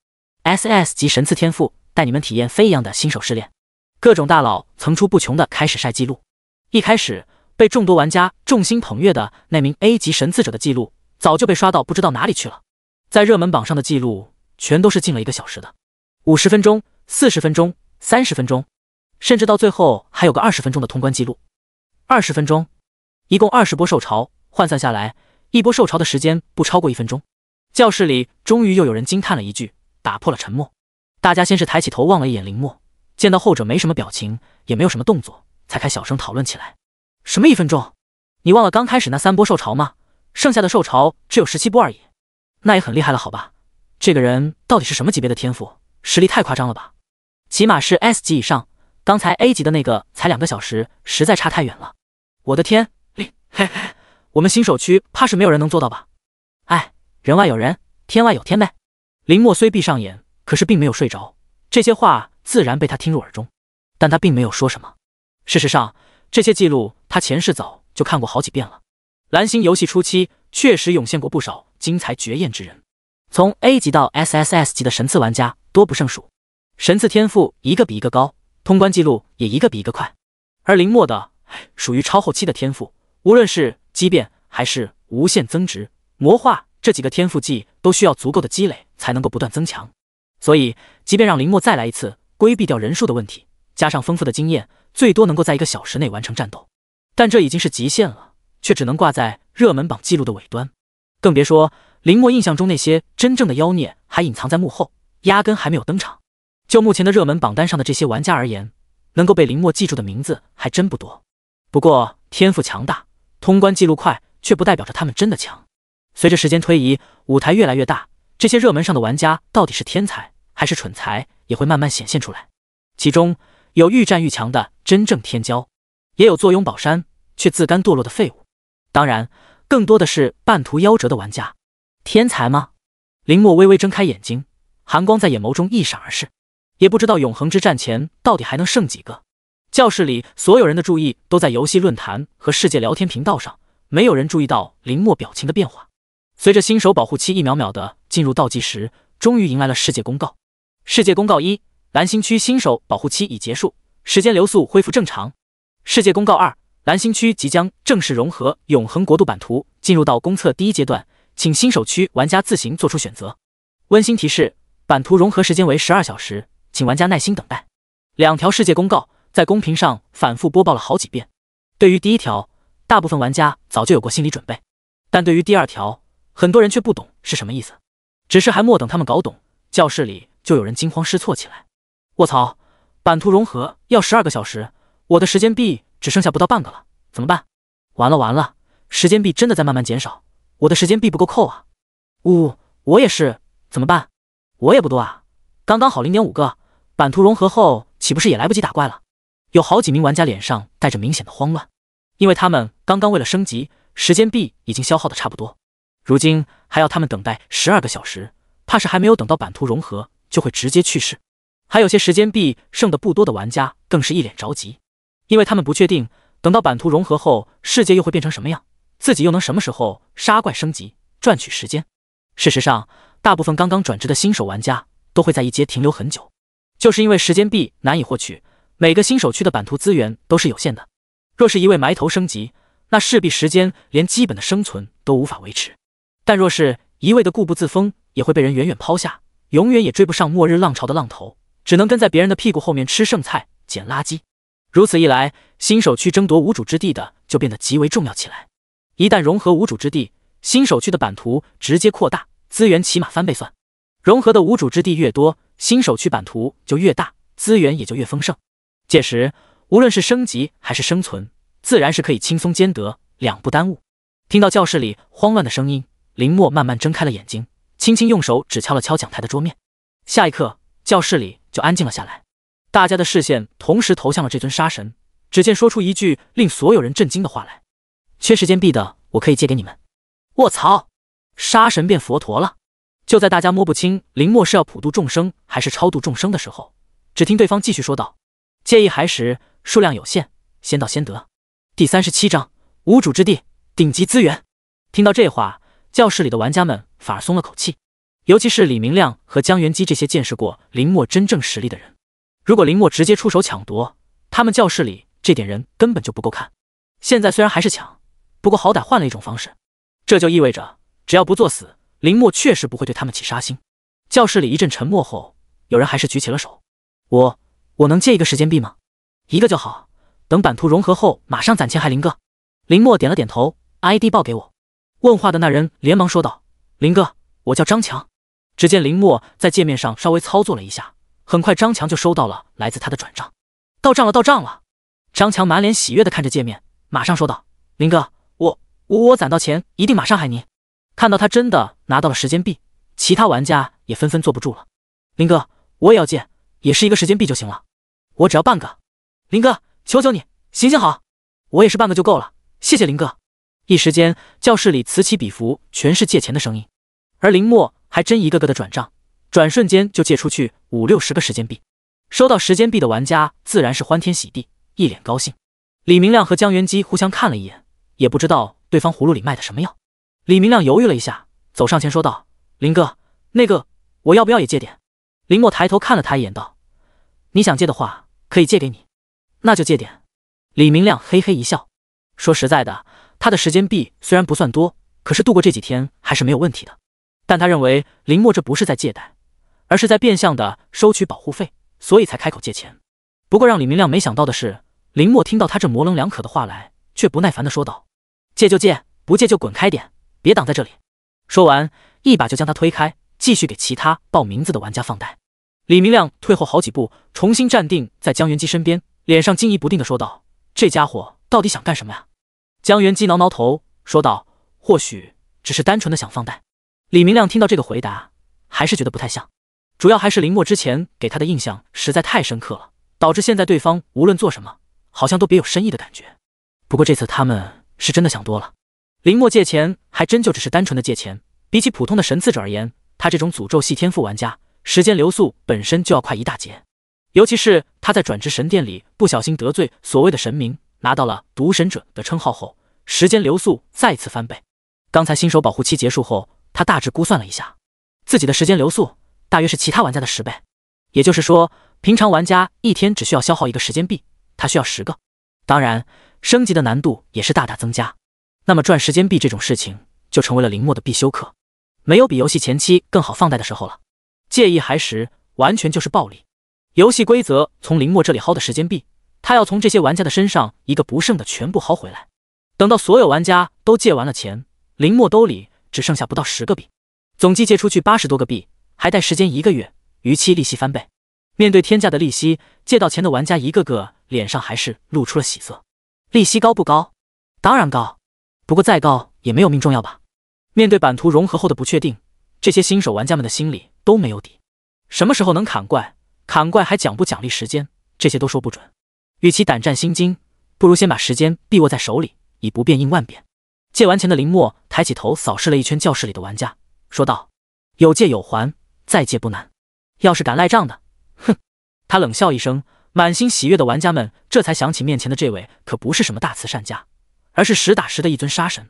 ，SS 级神赐天赋，带你们体验飞一样的新手试炼。各种大佬层出不穷的开始晒记录。一开始被众多玩家众星捧月的那名 A 级神赐者的记录，早就被刷到不知道哪里去了。在热门榜上的记录，全都是进了一个小时的，五十分钟、四十分钟、三十分钟，甚至到最后还有个二十分钟的通关记录。二十分钟，一共二十波受潮，换算下来，一波受潮的时间不超过一分钟。教室里终于又有人惊叹了一句，打破了沉默。大家先是抬起头望了一眼林墨。见到后者没什么表情，也没有什么动作，才开小声讨论起来。什么一分钟？你忘了刚开始那三波受潮吗？剩下的受潮只有十七波而已，那也很厉害了，好吧？这个人到底是什么级别的天赋？实力太夸张了吧？起码是 S 级以上。刚才 A 级的那个才两个小时，实在差太远了。我的天，嘿嘿，我们新手区怕是没有人能做到吧？哎，人外有人，天外有天呗。林墨虽闭上眼，可是并没有睡着。这些话。自然被他听入耳中，但他并没有说什么。事实上，这些记录他前世早就看过好几遍了。蓝星游戏初期确实涌现过不少精彩绝艳之人，从 A 级到 SSS 级的神赐玩家多不胜数，神赐天赋一个比一个高，通关记录也一个比一个快。而林墨的属于超后期的天赋，无论是畸变还是无限增值、魔化这几个天赋技，都需要足够的积累才能够不断增强。所以，即便让林墨再来一次。规避掉人数的问题，加上丰富的经验，最多能够在一个小时内完成战斗，但这已经是极限了，却只能挂在热门榜记录的尾端。更别说林墨印象中那些真正的妖孽还隐藏在幕后，压根还没有登场。就目前的热门榜单上的这些玩家而言，能够被林墨记住的名字还真不多。不过天赋强大，通关记录快，却不代表着他们真的强。随着时间推移，舞台越来越大，这些热门上的玩家到底是天才还是蠢材？也会慢慢显现出来，其中有愈战愈强的真正天骄，也有坐拥宝山却自甘堕落的废物，当然，更多的是半途夭折的玩家。天才吗？林墨微微睁开眼睛，寒光在眼眸中一闪而逝。也不知道永恒之战前到底还能剩几个。教室里所有人的注意都在游戏论坛和世界聊天频道上，没有人注意到林墨表情的变化。随着新手保护期一秒秒的进入倒计时，终于迎来了世界公告。世界公告一：蓝星区新手保护期已结束，时间流速恢复正常。世界公告二：蓝星区即将正式融合永恒国度版图，进入到公测第一阶段，请新手区玩家自行做出选择。温馨提示：版图融合时间为十二小时，请玩家耐心等待。两条世界公告在公屏上反复播报了好几遍。对于第一条，大部分玩家早就有过心理准备，但对于第二条，很多人却不懂是什么意思。只是还没等他们搞懂，教室里就有人惊慌失措起来。卧槽！版图融合要十二个小时，我的时间币只剩下不到半个了，怎么办？完了完了，时间币真的在慢慢减少，我的时间币不够扣啊！呜，我也是，怎么办？我也不多啊，刚刚好零点五个。版图融合后岂不是也来不及打怪了？有好几名玩家脸上带着明显的慌乱，因为他们刚刚为了升级，时间币已经消耗的差不多，如今还要他们等待十二个小时，怕是还没有等到版图融合就会直接去世。还有些时间币剩的不多的玩家更是一脸着急，因为他们不确定等到版图融合后世界又会变成什么样，自己又能什么时候杀怪升级赚取时间。事实上，大部分刚刚转职的新手玩家都会在一阶停留很久，就是因为时间币难以获取。每个新手区的版图资源都是有限的，若是一味埋头升级，那势必时间连基本的生存都无法维持；但若是一味的固步自封，也会被人远远抛下，永远也追不上末日浪潮的浪头，只能跟在别人的屁股后面吃剩菜、捡垃圾。如此一来，新手区争夺无主之地的就变得极为重要起来。一旦融合无主之地，新手区的版图直接扩大，资源起码翻倍算。融合的无主之地越多，新手区版图就越大，资源也就越丰盛。届时，无论是升级还是生存，自然是可以轻松兼得，两不耽误。听到教室里慌乱的声音，林墨慢慢睁开了眼睛，轻轻用手指敲了敲讲台的桌面。下一刻，教室里就安静了下来，大家的视线同时投向了这尊杀神。只见说出一句令所有人震惊的话来：“缺时间币的，我可以借给你们。”卧槽！杀神变佛陀了！就在大家摸不清林墨是要普度众生还是超度众生的时候，只听对方继续说道。借一还时，数量有限，先到先得。第三十七章无主之地，顶级资源。听到这话，教室里的玩家们反而松了口气，尤其是李明亮和江元基这些见识过林墨真正实力的人。如果林墨直接出手抢夺，他们教室里这点人根本就不够看。现在虽然还是抢，不过好歹换了一种方式，这就意味着只要不作死，林墨确实不会对他们起杀心。教室里一阵沉默后，有人还是举起了手，我。我能借一个时间币吗？一个就好。等版图融合后，马上攒钱还林哥。林墨点了点头，ID 报给我。问话的那人连忙说道：“林哥，我叫张强。”只见林墨在界面上稍微操作了一下，很快张强就收到了来自他的转账。到账了，到账了！张强满脸喜悦的看着界面，马上说道：“林哥，我我我攒到钱，一定马上还您。”看到他真的拿到了时间币，其他玩家也纷纷坐不住了。林哥，我也要借，也是一个时间币就行了。我只要半个，林哥，求求你，行行好，我也是半个就够了，谢谢林哥。一时间，教室里此起彼伏，全是借钱的声音，而林墨还真一个个的转账，转瞬间就借出去五六十个时间币。收到时间币的玩家自然是欢天喜地，一脸高兴。李明亮和江元基互相看了一眼，也不知道对方葫芦里卖的什么药。李明亮犹豫了一下，走上前说道：“林哥，那个我要不要也借点？”林墨抬头看了他一眼，道：“你想借的话。”可以借给你，那就借点。李明亮嘿嘿一笑，说实在的，他的时间币虽然不算多，可是度过这几天还是没有问题的。但他认为林墨这不是在借贷，而是在变相的收取保护费，所以才开口借钱。不过让李明亮没想到的是，林墨听到他这模棱两可的话来，却不耐烦的说道：“借就借，不借就滚开点，别挡在这里。”说完，一把就将他推开，继续给其他报名字的玩家放贷。李明亮退后好几步，重新站定在江元基身边，脸上惊疑不定的说道：“这家伙到底想干什么呀？”江元基挠挠头，说道：“或许只是单纯的想放贷。”李明亮听到这个回答，还是觉得不太像，主要还是林墨之前给他的印象实在太深刻了，导致现在对方无论做什么，好像都别有深意的感觉。不过这次他们是真的想多了，林墨借钱还真就只是单纯的借钱，比起普通的神赐者而言，他这种诅咒系天赋玩家。时间流速本身就要快一大截，尤其是他在转职神殿里不小心得罪所谓的神明，拿到了毒神者的称号后，时间流速再次翻倍。刚才新手保护期结束后，他大致估算了一下，自己的时间流速大约是其他玩家的十倍。也就是说，平常玩家一天只需要消耗一个时间币，他需要十个。当然，升级的难度也是大大增加。那么赚时间币这种事情就成为了林墨的必修课，没有比游戏前期更好放贷的时候了。借一还时，完全就是暴利。游戏规则从林墨这里薅的时间币，他要从这些玩家的身上一个不剩的全部薅回来。等到所有玩家都借完了钱，林墨兜里只剩下不到十个币。总计借出去八十多个币，还贷时间一个月，逾期利息翻倍。面对天价的利息，借到钱的玩家一个个脸上还是露出了喜色。利息高不高？当然高，不过再高也没有命重要吧。面对版图融合后的不确定，这些新手玩家们的心里都没有底。什么时候能砍怪？砍怪还奖不奖励时间？这些都说不准。与其胆战心惊，不如先把时间臂握在手里，以不变应万变。借完钱的林墨抬起头扫视了一圈教室里的玩家，说道：“有借有还，再借不难。要是敢赖账的，哼！”他冷笑一声，满心喜悦的玩家们这才想起面前的这位可不是什么大慈善家，而是实打实的一尊杀神。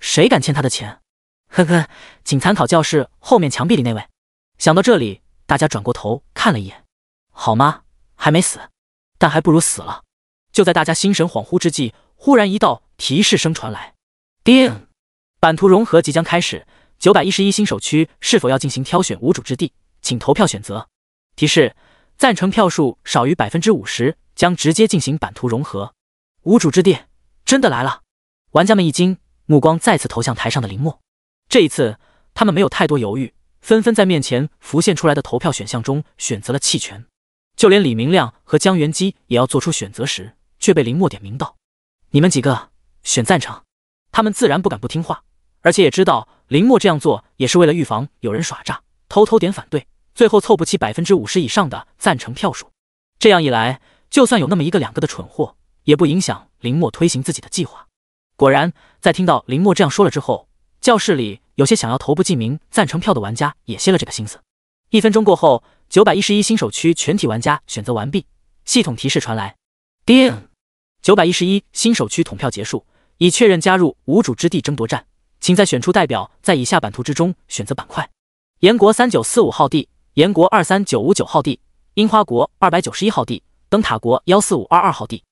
谁敢欠他的钱？呵呵，请参考教室后面墙壁里那位。想到这里，大家转过头看了一眼，好吗？还没死，但还不如死了。就在大家心神恍惚之际，忽然一道提示声传来：“叮，版图融合即将开始，九百一十一新手区是否要进行挑选无主之地？请投票选择。提示：赞成票数少于百分之五十，将直接进行版图融合。无主之地真的来了！玩家们一惊，目光再次投向台上的林墨。这一次，他们没有太多犹豫，纷纷在面前浮现出来的投票选项中选择了弃权。就连李明亮和江元基也要做出选择时，却被林墨点名道：“你们几个选赞成。”他们自然不敢不听话，而且也知道林墨这样做也是为了预防有人耍诈，偷偷点反对，最后凑不齐百分之五十以上的赞成票数。这样一来，就算有那么一个两个的蠢货，也不影响林墨推行自己的计划。果然，在听到林墨这样说了之后，教室里有些想要投不记名赞成票的玩家也歇了这个心思。一分钟过后，九百一十一新手区全体玩家选择完毕，系统提示传来：叮，九百一十一新手区统票结束，已确认加入无主之地争夺战，请在选出代表在以下版图之中选择板块：炎国三九四五号地、炎国二三九五九号地、樱花国二百九十一号地、灯塔国幺四五二二号地。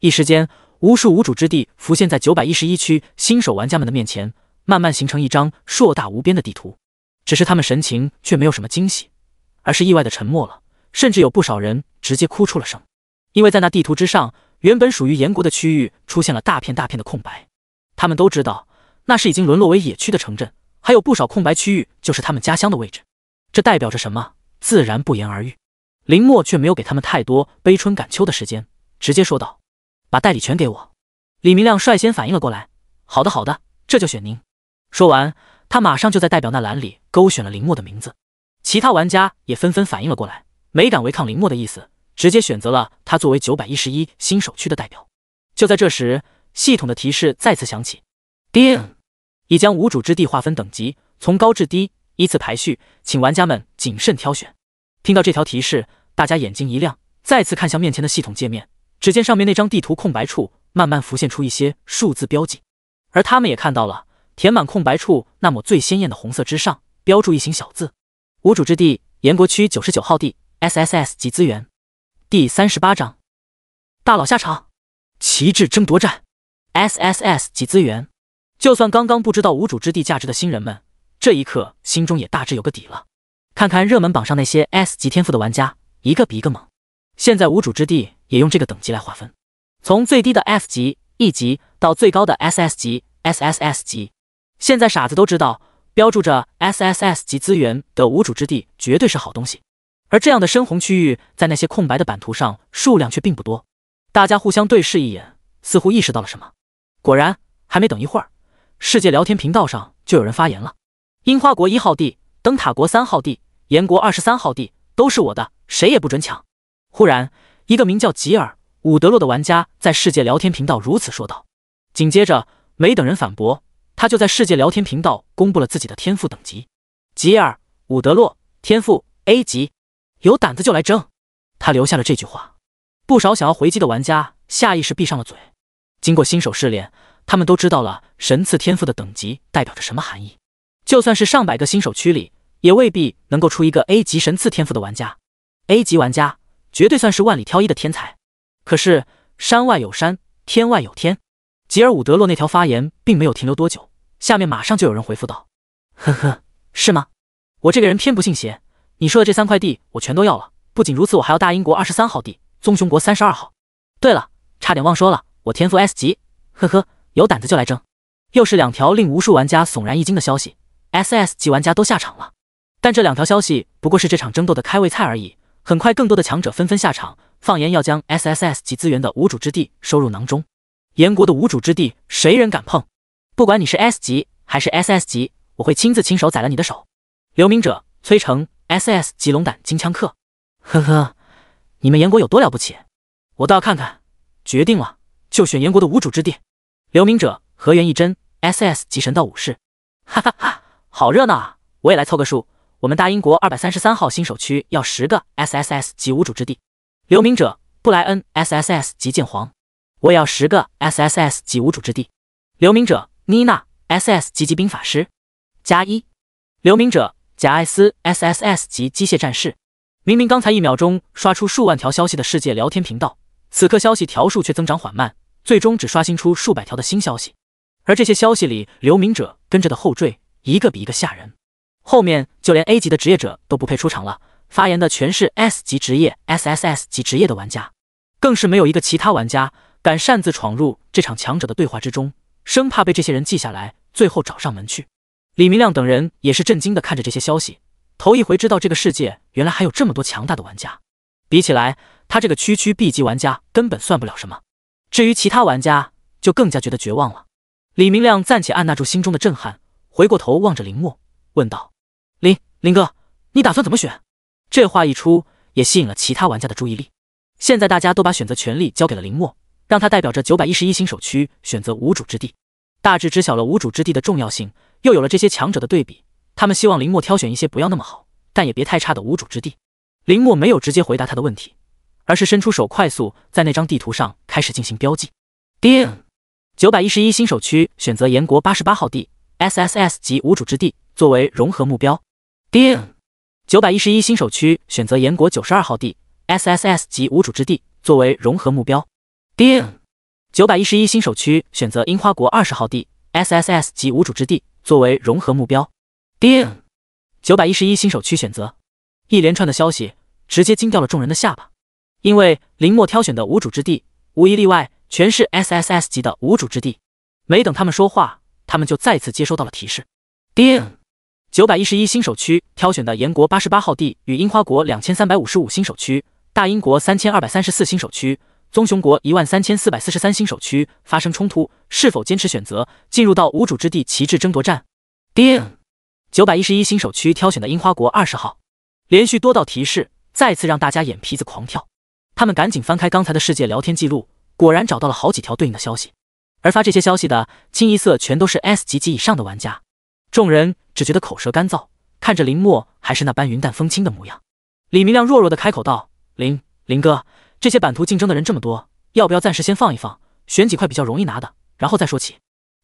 一时间，无数无主之地浮现在九百一十一区新手玩家们的面前。慢慢形成一张硕大无边的地图，只是他们神情却没有什么惊喜，而是意外的沉默了，甚至有不少人直接哭出了声，因为在那地图之上，原本属于炎国的区域出现了大片大片的空白。他们都知道，那是已经沦落为野区的城镇，还有不少空白区域就是他们家乡的位置。这代表着什么？自然不言而喻。林墨却没有给他们太多悲春感秋的时间，直接说道：“把代理权给我。”李明亮率先反应了过来：“好的，好的，这就选您。”说完，他马上就在代表那栏里勾选了林墨的名字。其他玩家也纷纷反应了过来，没敢违抗林墨的意思，直接选择了他作为九百一十一新手区的代表。就在这时，系统的提示再次响起：“叮，已将无主之地划分等级，从高至低依次排序，请玩家们谨慎挑选。”听到这条提示，大家眼睛一亮，再次看向面前的系统界面，只见上面那张地图空白处慢慢浮现出一些数字标记，而他们也看到了。填满空白处，那抹最鲜艳的红色之上标注一行小字：“无主之地，炎国区九十九号地，SSS 级资源。”第三十八章，大佬下场，旗帜争夺战，SSS 级资源。就算刚刚不知道无主之地价值的新人们，这一刻心中也大致有个底了。看看热门榜上那些 S 级天赋的玩家，一个比一个猛。现在无主之地也用这个等级来划分，从最低的 S 级 E 级到最高的 SS 级 SSS 级。现在傻子都知道，标注着 SSS 级资源的无主之地绝对是好东西，而这样的深红区域在那些空白的版图上数量却并不多。大家互相对视一眼，似乎意识到了什么。果然，还没等一会儿，世界聊天频道上就有人发言了：“樱花国一号地、灯塔国三号地、炎国二十三号地都是我的，谁也不准抢。”忽然，一个名叫吉尔伍德洛的玩家在世界聊天频道如此说道。紧接着，没等人反驳。他就在世界聊天频道公布了自己的天赋等级：吉尔·伍德洛，天赋 A 级，有胆子就来争。他留下了这句话，不少想要回击的玩家下意识闭上了嘴。经过新手试炼，他们都知道了神赐天赋的等级代表着什么含义。就算是上百个新手区里，也未必能够出一个 A 级神赐天赋的玩家。A 级玩家绝对算是万里挑一的天才。可是山外有山，天外有天。吉尔伍德洛那条发言并没有停留多久，下面马上就有人回复道：“呵呵，是吗？我这个人偏不信邪。你说的这三块地我全都要了。不仅如此，我还要大英国二十三号地、棕熊国三十二号。对了，差点忘说了，我天赋 S 级。呵呵，有胆子就来争。”又是两条令无数玩家悚然一惊的消息 SS 级玩家都下场了。但这两条消息不过是这场争斗的开胃菜而已。很快，更多的强者纷纷下场，放言要将 SSS 级资源的无主之地收入囊中。燕国的无主之地，谁人敢碰？不管你是 S 级还是 SS 级，我会亲自亲手宰了你的手。刘明者，崔成，SS 级龙胆金枪客。呵呵，你们炎国有多了不起？我倒要看看。决定了，就选炎国的无主之地。刘明者，河源一真，SS 级神道武士。哈哈哈，好热闹啊！我也来凑个数。我们大英国二百三十三号新手区要十个 SSS 级无主之地。刘明者，布莱恩，SSS 级剑皇。我也要十个 SSS 级无主之地。刘明者，妮娜，SS 级级兵法师。加一。刘明者，贾艾斯，SSS 级机械战士。明明刚才一秒钟刷出数万条消息的世界聊天频道，此刻消息条数却增长缓慢，最终只刷新出数百条的新消息。而这些消息里，留名者跟着的后缀一个比一个吓人。后面就连 A 级的职业者都不配出场了，发言的全是 S 级职业、SSS 级职业的玩家，更是没有一个其他玩家敢擅自闯入这场强者的对话之中，生怕被这些人记下来，最后找上门去。李明亮等人也是震惊的看着这些消息，头一回知道这个世界原来还有这么多强大的玩家。比起来，他这个区区 B 级玩家根本算不了什么。至于其他玩家，就更加觉得绝望了。李明亮暂且按捺住心中的震撼，回过头望着林墨，问道。林林哥，你打算怎么选？这话一出，也吸引了其他玩家的注意力。现在大家都把选择权利交给了林墨，让他代表着九百一十一新手区选择无主之地。大致知晓了无主之地的重要性，又有了这些强者的对比，他们希望林墨挑选一些不要那么好，但也别太差的无主之地。林墨没有直接回答他的问题，而是伸出手，快速在那张地图上开始进行标记。叮，九百一十一新手区选择炎国八十八号地，SSS 级无主之地作为融合目标。叮，九百一十一新手区选择炎国九十二号地，SSS 级无主之地作为融合目标。叮，九百一十一新手区选择樱花国二十号地，SSS 级无主之地作为融合目标。叮，九百一十一新手区选择。一连串的消息直接惊掉了众人的下巴，因为林墨挑选的无主之地无一例外全是 SSS 级的无主之地。没等他们说话，他们就再次接收到了提示。叮。九百一十一新手区挑选的炎国八十八号地与樱花国两千三百五十五新手区、大英国三千二百三十四新手区、棕熊国一万三千四百四十三新手区发生冲突，是否坚持选择进入到无主之地旗帜争夺战？叮！九百一十一新手区挑选的樱花国二十号，连续多道提示再次让大家眼皮子狂跳。他们赶紧翻开刚才的世界聊天记录，果然找到了好几条对应的消息，而发这些消息的清一色全都是 S 级及以上的玩家。众人只觉得口舌干燥，看着林墨还是那般云淡风轻的模样。李明亮弱弱的开口道：“林林哥，这些版图竞争的人这么多，要不要暂时先放一放，选几块比较容易拿的，然后再说起？”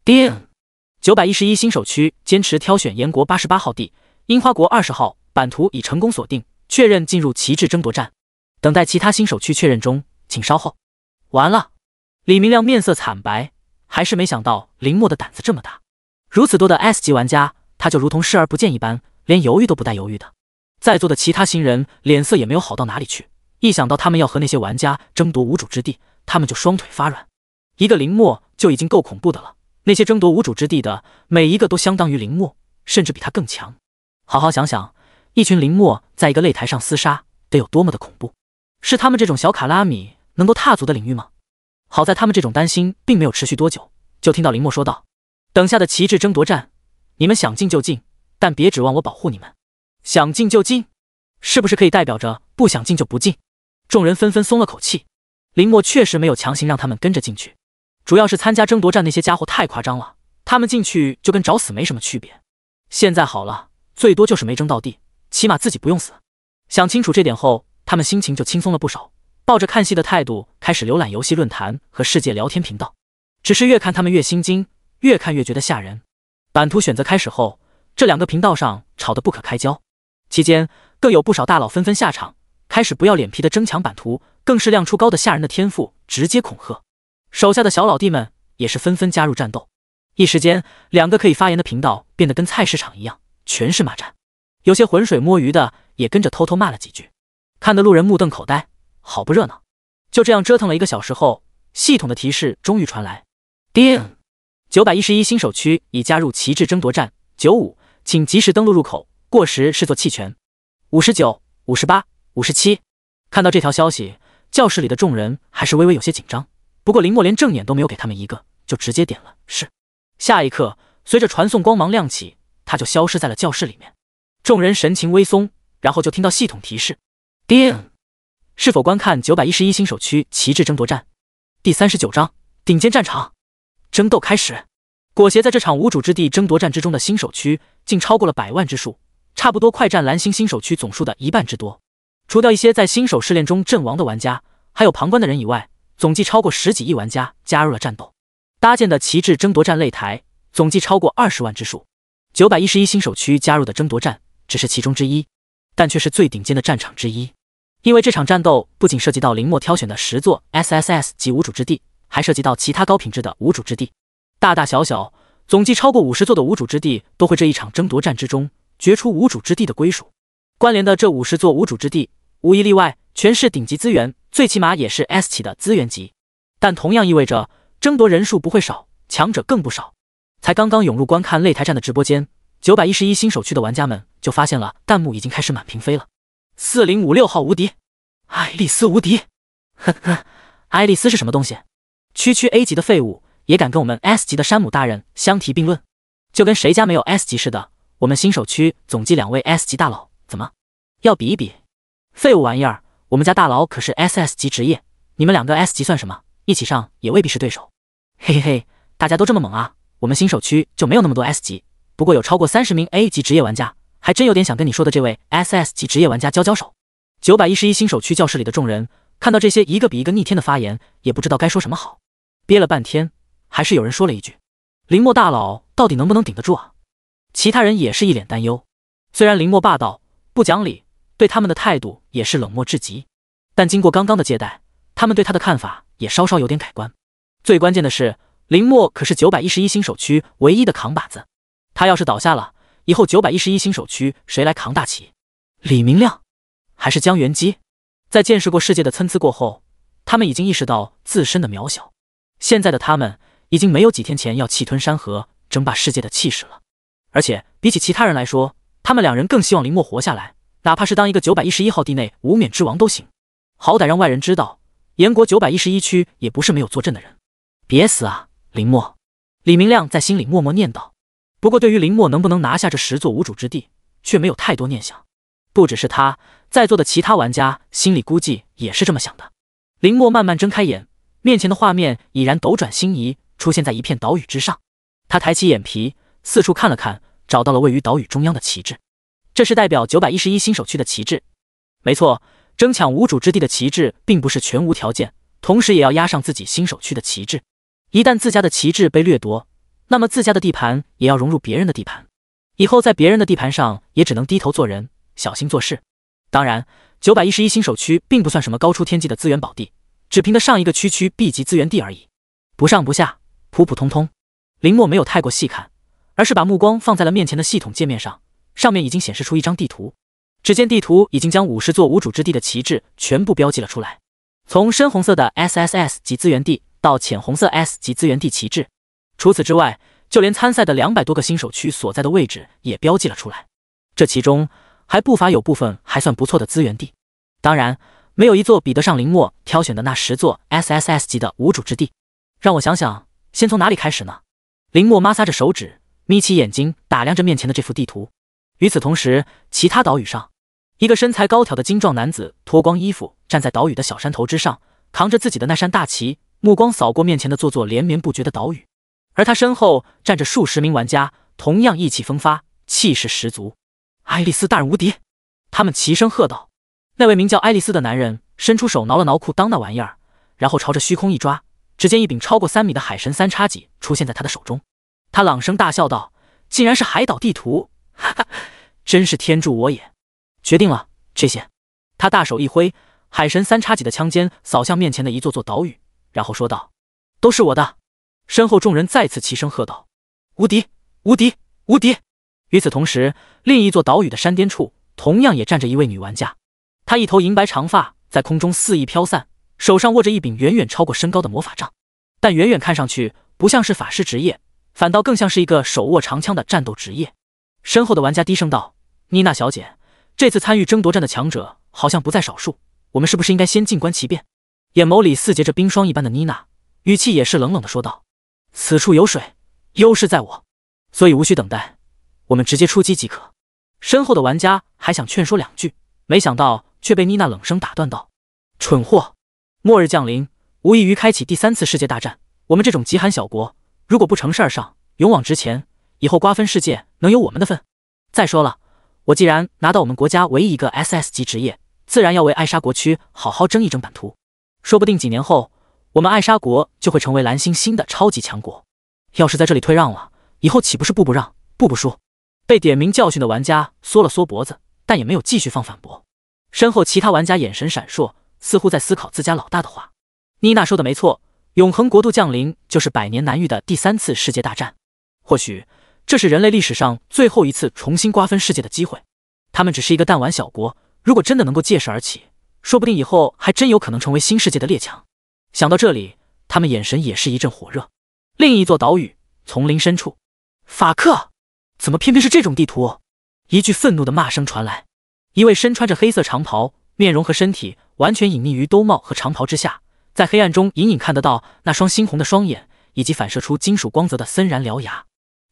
叮，九百一十一新手区坚持挑选燕国八十八号地，樱花国二十号版图已成功锁定，确认进入旗帜争夺战，等待其他新手区确认中，请稍后。完了，李明亮面色惨白，还是没想到林墨的胆子这么大。如此多的 S 级玩家，他就如同视而不见一般，连犹豫都不带犹豫的。在座的其他新人脸色也没有好到哪里去，一想到他们要和那些玩家争夺无主之地，他们就双腿发软。一个林墨就已经够恐怖的了，那些争夺无主之地的每一个都相当于林墨，甚至比他更强。好好想想，一群林墨在一个擂台上厮杀，得有多么的恐怖？是他们这种小卡拉米能够踏足的领域吗？好在他们这种担心并没有持续多久，就听到林墨说道。等下的旗帜争夺战，你们想进就进，但别指望我保护你们。想进就进，是不是可以代表着不想进就不进？众人纷纷松了口气。林墨确实没有强行让他们跟着进去，主要是参加争夺战那些家伙太夸张了，他们进去就跟找死没什么区别。现在好了，最多就是没争到地，起码自己不用死。想清楚这点后，他们心情就轻松了不少，抱着看戏的态度开始浏览游戏论坛和世界聊天频道。只是越看他们越心惊。越看越觉得吓人。版图选择开始后，这两个频道上吵得不可开交，期间更有不少大佬纷纷下场，开始不要脸皮的争抢版图，更是亮出高的吓人的天赋，直接恐吓。手下的小老弟们也是纷纷加入战斗。一时间，两个可以发言的频道变得跟菜市场一样，全是骂战。有些浑水摸鱼的也跟着偷偷骂了几句，看得路人目瞪口呆，好不热闹。就这样折腾了一个小时后，系统的提示终于传来：叮。九百一十一新手区已加入旗帜争夺战。九五请及时登录入口，过时视作弃权。五十九、五十八、五十七。看到这条消息，教室里的众人还是微微有些紧张。不过林默连正眼都没有给他们一个，就直接点了是。下一刻，随着传送光芒亮起，他就消失在了教室里面。众人神情微松，然后就听到系统提示：叮，是否观看九百一十一新手区旗帜争夺战？第三十九章顶尖战场，争斗开始。裹挟在这场无主之地争夺战之中的新手区，竟超过了百万之数，差不多快占蓝星新手区总数的一半之多。除掉一些在新手试炼中阵亡的玩家，还有旁观的人以外，总计超过十几亿玩家加入了战斗。搭建的旗帜争夺战擂台，总计超过二十万之数。九百一十一新手区加入的争夺战只是其中之一，但却是最顶尖的战场之一。因为这场战斗不仅涉及到林墨挑选的十座 SSS 级无主之地，还涉及到其他高品质的无主之地。大大小小，总计超过五十座的无主之地都会这一场争夺战之中决出无主之地的归属。关联的这五十座无主之地，无一例外全是顶级资源，最起码也是 S 级的资源级。但同样意味着争夺人数不会少，强者更不少。才刚刚涌入观看擂台战的直播间，九百一十一新手区的玩家们就发现了弹幕已经开始满屏飞了。四零五六号无敌，爱丽丝无敌，呵呵，爱丽丝是什么东西？区区 A 级的废物。也敢跟我们 S 级的山姆大人相提并论，就跟谁家没有 S 级似的。我们新手区总计两位 S 级大佬，怎么要比一比？废物玩意儿！我们家大佬可是 SS 级职业，你们两个 S 级算什么？一起上也未必是对手。嘿嘿嘿，大家都这么猛啊！我们新手区就没有那么多 S 级，不过有超过三十名 A 级职业玩家，还真有点想跟你说的这位 SS 级职业玩家交交手。九百一十一新手区教室里的众人看到这些一个比一个逆天的发言，也不知道该说什么好，憋了半天。还是有人说了一句：“林墨大佬到底能不能顶得住啊？”其他人也是一脸担忧。虽然林墨霸道不讲理，对他们的态度也是冷漠至极，但经过刚刚的接待，他们对他的看法也稍稍有点改观。最关键的是，林墨可是九百一十一新手区唯一的扛把子，他要是倒下了，以后九百一十一新手区谁来扛大旗？李明亮还是江元基？在见识过世界的参差过后，他们已经意识到自身的渺小。现在的他们。已经没有几天前要气吞山河、争霸世界的气势了，而且比起其他人来说，他们两人更希望林墨活下来，哪怕是当一个九百一十一号地内无冕之王都行，好歹让外人知道，燕国九百一十一区也不是没有坐镇的人。别死啊，林墨！李明亮在心里默默念叨。不过，对于林墨能不能拿下这十座无主之地，却没有太多念想。不只是他，在座的其他玩家心里估计也是这么想的。林墨慢慢睁开眼，面前的画面已然斗转星移。出现在一片岛屿之上，他抬起眼皮，四处看了看，找到了位于岛屿中央的旗帜。这是代表九百一十一新手区的旗帜。没错，争抢无主之地的旗帜并不是全无条件，同时也要压上自己新手区的旗帜。一旦自家的旗帜被掠夺，那么自家的地盘也要融入别人的地盘。以后在别人的地盘上，也只能低头做人，小心做事。当然，九百一十一新手区并不算什么高出天际的资源宝地，只凭得上一个区区 B 级资源地而已，不上不下。普普通通，林墨没有太过细看，而是把目光放在了面前的系统界面上，上面已经显示出一张地图。只见地图已经将五十座无主之地的旗帜全部标记了出来，从深红色的 SSS 级资源地到浅红色 S 级资源地旗帜。除此之外，就连参赛的两百多个新手区所在的位置也标记了出来。这其中还不乏有部分还算不错的资源地，当然没有一座比得上林墨挑选的那十座 SSS 级的无主之地。让我想想。先从哪里开始呢？林墨摩挲着手指，眯起眼睛打量着面前的这幅地图。与此同时，其他岛屿上，一个身材高挑的精壮男子脱光衣服站在岛屿的小山头之上，扛着自己的那扇大旗，目光扫过面前的座座连绵不绝的岛屿。而他身后站着数十名玩家，同样意气风发，气势十足。爱丽丝大人无敌！他们齐声喝道。那位名叫爱丽丝的男人伸出手挠了挠裤裆那玩意儿，然后朝着虚空一抓。只见一柄超过三米的海神三叉戟出现在他的手中，他朗声大笑道：“竟然是海岛地图，哈哈，真是天助我也！决定了，这些。”他大手一挥，海神三叉戟的枪尖扫向面前的一座座岛屿，然后说道：“都是我的！”身后众人再次齐声喝道：“无敌！无敌！无敌！”与此同时，另一座岛屿的山巅处同样也站着一位女玩家，她一头银白长发在空中肆意飘散。手上握着一柄远远超过身高的魔法杖，但远远看上去不像是法师职业，反倒更像是一个手握长枪的战斗职业。身后的玩家低声道：“妮娜小姐，这次参与争夺战的强者好像不在少数，我们是不是应该先静观其变？”眼眸里似结着冰霜一般的妮娜，语气也是冷冷的说道：“此处有水，优势在我，所以无需等待，我们直接出击即可。”身后的玩家还想劝说两句，没想到却被妮娜冷声打断道：“蠢货！末日降临，无异于开启第三次世界大战。我们这种极寒小国，如果不乘势而上，勇往直前，以后瓜分世界能有我们的份。再说了，我既然拿到我们国家唯一一个 SS 级职业，自然要为艾莎国区好好争一争版图。说不定几年后，我们艾莎国就会成为蓝星新的超级强国。要是在这里退让了，以后岂不是步步让，步步输？”被点名教训的玩家缩了缩脖子，但也没有继续放反驳。身后其他玩家眼神闪烁，似乎在思考自家老大的话。妮娜说的没错，永恒国度降临就是百年难遇的第三次世界大战。或许这是人类历史上最后一次重新瓜分世界的机会。他们只是一个弹丸小国，如果真的能够借势而起，说不定以后还真有可能成为新世界的列强。想到这里，他们眼神也是一阵火热。另一座岛屿丛林深处，法克。怎么偏偏是这种地图？一句愤怒的骂声传来。一位身穿着黑色长袍，面容和身体完全隐匿于兜帽和长袍之下，在黑暗中隐隐看得到那双猩红的双眼以及反射出金属光泽的森然獠牙。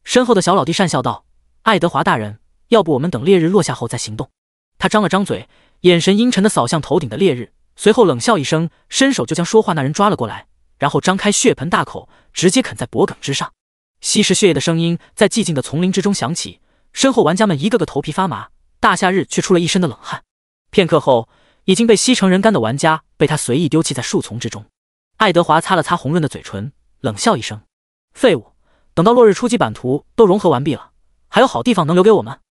身后的小老弟讪笑道：“爱德华大人，要不我们等烈日落下后再行动？”他张了张嘴，眼神阴沉的扫向头顶的烈日，随后冷笑一声，伸手就将说话那人抓了过来，然后张开血盆大口，直接啃在脖颈之上。吸食血液的声音在寂静的丛林之中响起，身后玩家们一个个头皮发麻，大夏日却出了一身的冷汗。片刻后，已经被吸成人干的玩家被他随意丢弃在树丛之中。爱德华擦了擦红润的嘴唇，冷笑一声：“废物！等到落日初级版图都融合完毕了，还有好地方能留给我们？”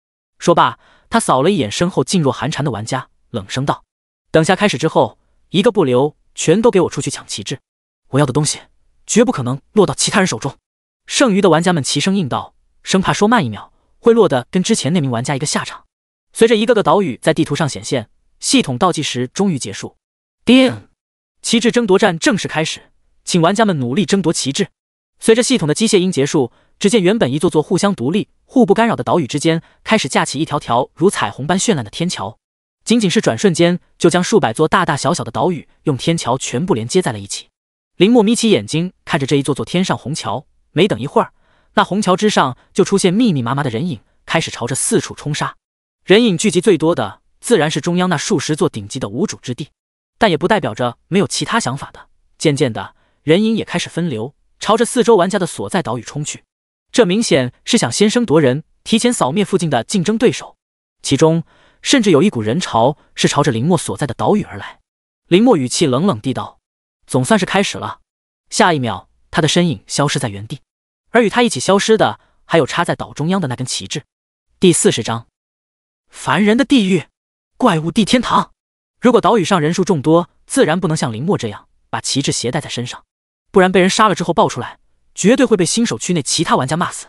说罢，他扫了一眼身后噤若寒蝉的玩家，冷声道：“等下开始之后，一个不留，全都给我出去抢旗帜！我要的东西绝不可能落到其他人手中。”剩余的玩家们齐声应道，生怕说慢一秒会落得跟之前那名玩家一个下场。随着一个个岛屿在地图上显现，系统倒计时终于结束。叮，旗帜争夺战正式开始，请玩家们努力争夺旗帜。随着系统的机械音结束，只见原本一座座互相独立、互不干扰的岛屿之间开始架起一条条如彩虹般绚烂的天桥。仅仅是转瞬间，就将数百座大大小小的岛屿用天桥全部连接在了一起。林墨眯起眼睛看着这一座座天上虹桥。没等一会儿，那虹桥之上就出现密密麻麻的人影，开始朝着四处冲杀。人影聚集最多的自然是中央那数十座顶级的无主之地，但也不代表着没有其他想法的。渐渐的，人影也开始分流，朝着四周玩家的所在岛屿冲去。这明显是想先声夺人，提前扫灭附近的竞争对手。其中甚至有一股人潮是朝着林墨所在的岛屿而来。林墨语气冷冷地道：“总算是开始了。”下一秒。他的身影消失在原地，而与他一起消失的，还有插在岛中央的那根旗帜。第四十章，凡人的地狱，怪物地天堂。如果岛屿上人数众多，自然不能像林墨这样把旗帜携带在身上，不然被人杀了之后爆出来，绝对会被新手区内其他玩家骂死。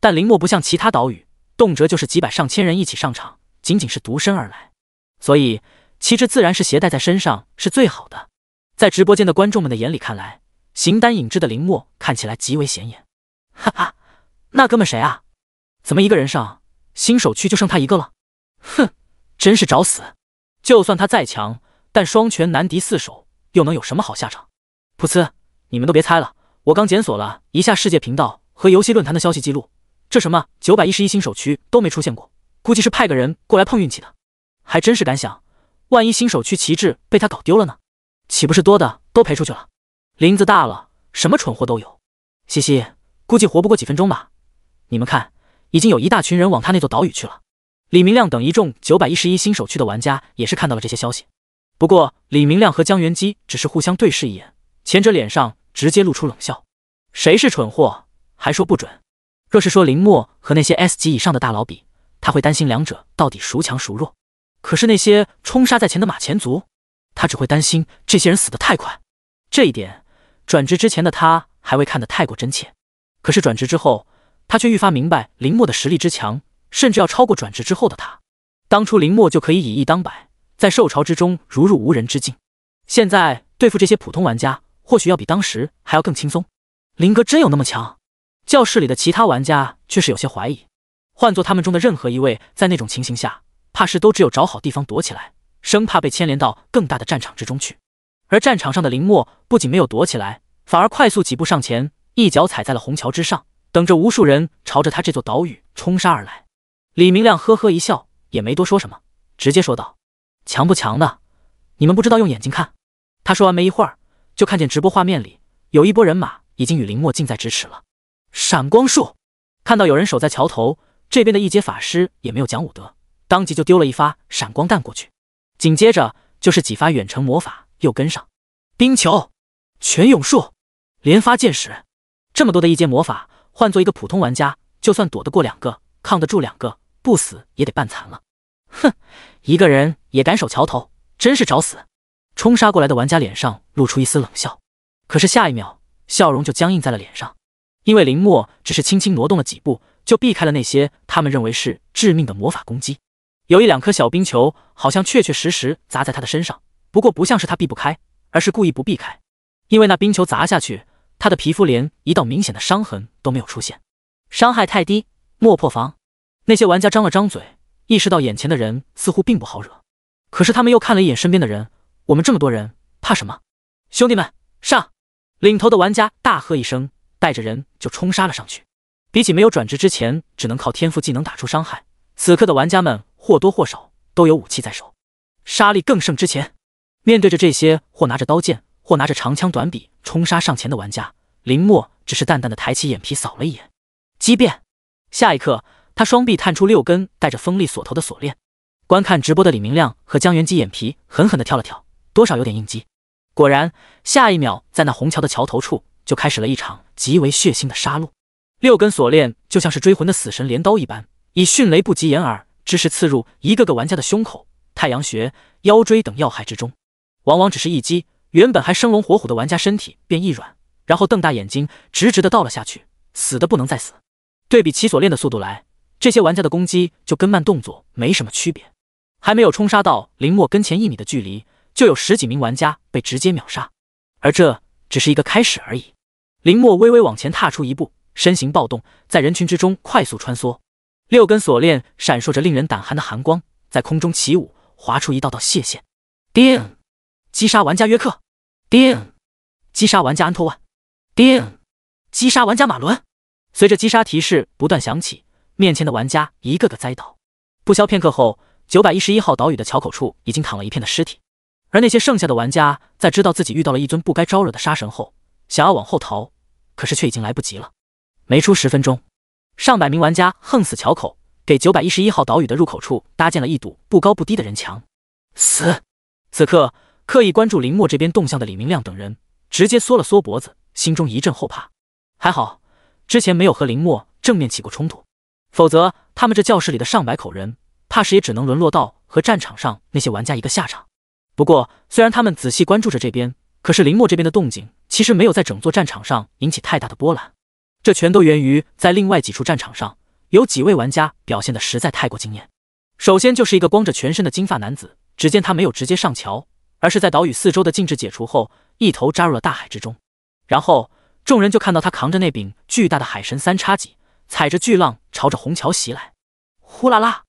但林墨不像其他岛屿，动辄就是几百上千人一起上场，仅仅是独身而来，所以旗帜自然是携带在身上是最好的。在直播间的观众们的眼里看来。形单影只的林墨看起来极为显眼，哈哈，那哥们谁啊？怎么一个人上新手区就剩他一个了？哼，真是找死！就算他再强，但双拳难敌四手，又能有什么好下场？噗呲，你们都别猜了，我刚检索了一下世界频道和游戏论坛的消息记录，这什么九百一十一新手区都没出现过，估计是派个人过来碰运气的。还真是敢想，万一新手区旗帜被他搞丢了呢？岂不是多的都赔出去了？林子大了，什么蠢货都有。嘻嘻，估计活不过几分钟吧。你们看，已经有一大群人往他那座岛屿去了。李明亮等一众九百一十一新手区的玩家也是看到了这些消息。不过，李明亮和江元基只是互相对视一眼，前者脸上直接露出冷笑。谁是蠢货，还说不准。若是说林墨和那些 S 级以上的大佬比，他会担心两者到底孰强孰弱。可是那些冲杀在前的马前卒，他只会担心这些人死得太快。这一点。转职之前的他还未看得太过真切，可是转职之后，他却愈发明白林墨的实力之强，甚至要超过转职之后的他。当初林墨就可以以一当百，在兽潮之中如入无人之境，现在对付这些普通玩家，或许要比当时还要更轻松。林哥真有那么强？教室里的其他玩家却是有些怀疑。换做他们中的任何一位，在那种情形下，怕是都只有找好地方躲起来，生怕被牵连到更大的战场之中去。而战场上的林默不仅没有躲起来，反而快速几步上前，一脚踩在了虹桥之上，等着无数人朝着他这座岛屿冲杀而来。李明亮呵呵一笑，也没多说什么，直接说道：“强不强的，你们不知道用眼睛看。”他说完没一会儿，就看见直播画面里有一波人马已经与林默近在咫尺了。闪光术，看到有人守在桥头。这边的一阶法师也没有讲武德，当即就丢了一发闪光弹过去，紧接着就是几发远程魔法又跟上，冰球、全涌术、连发箭矢，这么多的一阶魔法，换做一个普通玩家，就算躲得过两个，抗得住两个，不死也得半残了。哼，一个人也敢守桥头，真是找死！冲杀过来的玩家脸上露出一丝冷笑，可是下一秒笑容就僵硬在了脸上，因为林默只是轻轻挪动了几步。就避开了那些他们认为是致命的魔法攻击，有一两颗小冰球好像确确实实砸在他的身上，不过不像是他避不开，而是故意不避开，因为那冰球砸下去，他的皮肤连一道明显的伤痕都没有出现，伤害太低，莫破防。那些玩家张了张嘴，意识到眼前的人似乎并不好惹，可是他们又看了一眼身边的人，我们这么多人，怕什么？兄弟们，上！领头的玩家大喝一声，带着人就冲杀了上去。比起没有转职之前只能靠天赋技能打出伤害，此刻的玩家们或多或少都有武器在手，杀力更胜之前。面对着这些或拿着刀剑，或拿着长枪短笔冲杀上前的玩家，林默只是淡淡的抬起眼皮扫了一眼，激变。下一刻，他双臂探出六根带着锋利锁头的锁链。观看直播的李明亮和江元基眼皮狠狠的跳了跳，多少有点应激。果然，下一秒在那虹桥的桥头处就开始了一场极为血腥的杀戮。六根锁链就像是追魂的死神镰刀一般，以迅雷不及掩耳之势刺入一个个玩家的胸口、太阳穴、腰椎等要害之中。往往只是一击，原本还生龙活虎的玩家身体便一软，然后瞪大眼睛，直直的倒了下去，死的不能再死。对比起锁链的速度来，这些玩家的攻击就跟慢动作没什么区别。还没有冲杀到林默跟前一米的距离，就有十几名玩家被直接秒杀。而这只是一个开始而已。林默微微往前踏出一步。身形暴动，在人群之中快速穿梭，六根锁链闪烁着令人胆寒的寒光，在空中起舞，划出一道道血线。叮！击杀玩家约克！叮！击杀玩家安托万！叮！击杀玩家马伦！随着击杀提示不断响起，面前的玩家一个个栽倒。不消片刻后，九百一十一号岛屿的桥口处已经躺了一片的尸体，而那些剩下的玩家在知道自己遇到了一尊不该招惹的杀神后，想要往后逃，可是却已经来不及了。没出十分钟，上百名玩家横死桥口，给九百一十一号岛屿的入口处搭建了一堵不高不低的人墙。死！此刻刻意关注林墨这边动向的李明亮等人直接缩了缩脖子，心中一阵后怕。还好之前没有和林墨正面起过冲突，否则他们这教室里的上百口人，怕是也只能沦落到和战场上那些玩家一个下场。不过虽然他们仔细关注着这边，可是林墨这边的动静其实没有在整座战场上引起太大的波澜。这全都源于在另外几处战场上，有几位玩家表现的实在太过惊艳。首先就是一个光着全身的金发男子，只见他没有直接上桥，而是在岛屿四周的禁制解除后，一头扎入了大海之中。然后众人就看到他扛着那柄巨大的海神三叉戟，踩着巨浪朝着虹桥袭来。呼啦啦，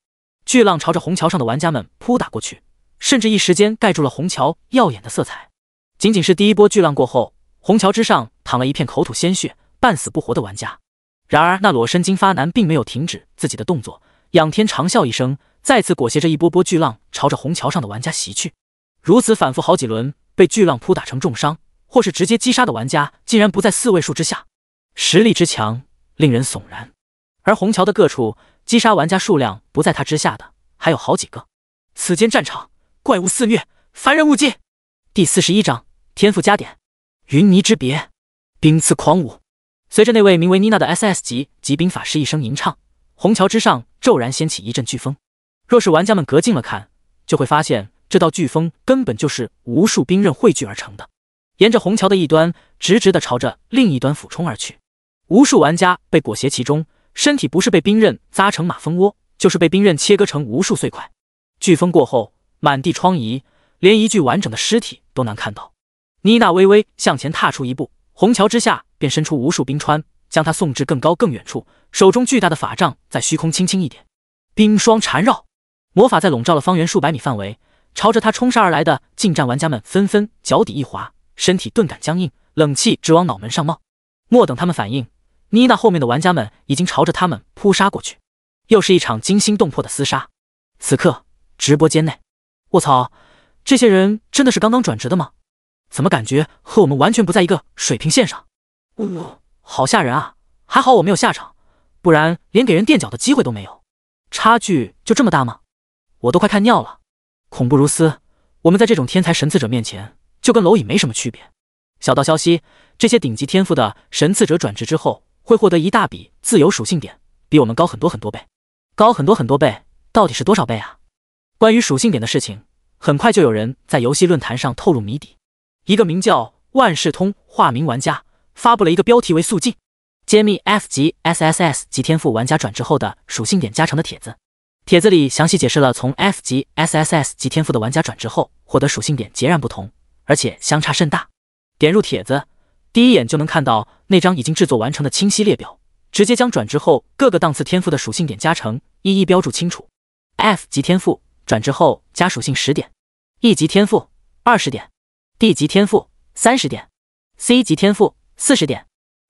巨浪朝着虹桥上的玩家们扑打过去，甚至一时间盖住了虹桥耀眼的色彩。仅仅是第一波巨浪过后，虹桥之上躺了一片口吐鲜血。半死不活的玩家，然而那裸身金发男并没有停止自己的动作，仰天长啸一声，再次裹挟着一波波巨浪朝着虹桥上的玩家袭去。如此反复好几轮，被巨浪扑打成重伤，或是直接击杀的玩家，竟然不在四位数之下，实力之强令人悚然。而虹桥的各处击杀玩家数量不在他之下的还有好几个。此间战场怪物肆虐，凡人勿近。第四十一章天赋加点：云霓之别，冰刺狂舞。随着那位名为妮娜的 S.S 级极冰法师一声吟唱，虹桥之上骤然掀起一阵飓风。若是玩家们隔近了看，就会发现这道飓风根本就是无数冰刃汇聚而成的，沿着虹桥的一端直直的朝着另一端俯冲而去。无数玩家被裹挟其中，身体不是被冰刃扎成马蜂窝，就是被冰刃切割成无数碎块。飓风过后，满地疮痍，连一具完整的尸体都难看到。妮娜微微向前踏出一步。虹桥之下便伸出无数冰川，将她送至更高更远处，手中巨大的法杖在虚空轻轻一点，冰霜缠绕，魔法在笼罩了方圆数百米范围，朝着他冲杀而来的近战玩家们纷纷脚底一滑，身体顿感僵硬，冷气直往脑门上冒。莫等他们反应，妮娜后面的玩家们已经朝着他们扑杀过去，又是一场惊心动魄的厮杀。此刻，直播间内，卧槽，这些人真的是刚刚转职的吗？怎么感觉和我们完全不在一个水平线上？呜。好吓人啊！还好我没有下场，不然连给人垫脚的机会都没有。差距就这么大吗？我都快看尿了，恐怖如斯。我们在这种天才神赐者面前，就跟蝼蚁没什么区别。小道消息：这些顶级天赋的神赐者转职之后，会获得一大笔自由属性点，比我们高很多很多倍。高很多很多倍，到底是多少倍啊？关于属性点的事情，很快就有人在游戏论坛上透露谜底。一个名叫万事通化名玩家。发布了一个标题为“速进揭秘 F 级 SSS 级天赋玩家转职后的属性点加成”的帖子。帖子里详细解释了从 F 级 SSS 级天赋的玩家转职后获得属性点截然不同，而且相差甚大。点入帖子，第一眼就能看到那张已经制作完成的清晰列表，直接将转职后各个档次天赋的属性点加成一一标注清楚。F 级天赋转职后加属性十点，E 级天赋二十点，D 级天赋三十点，C 级天赋。四十点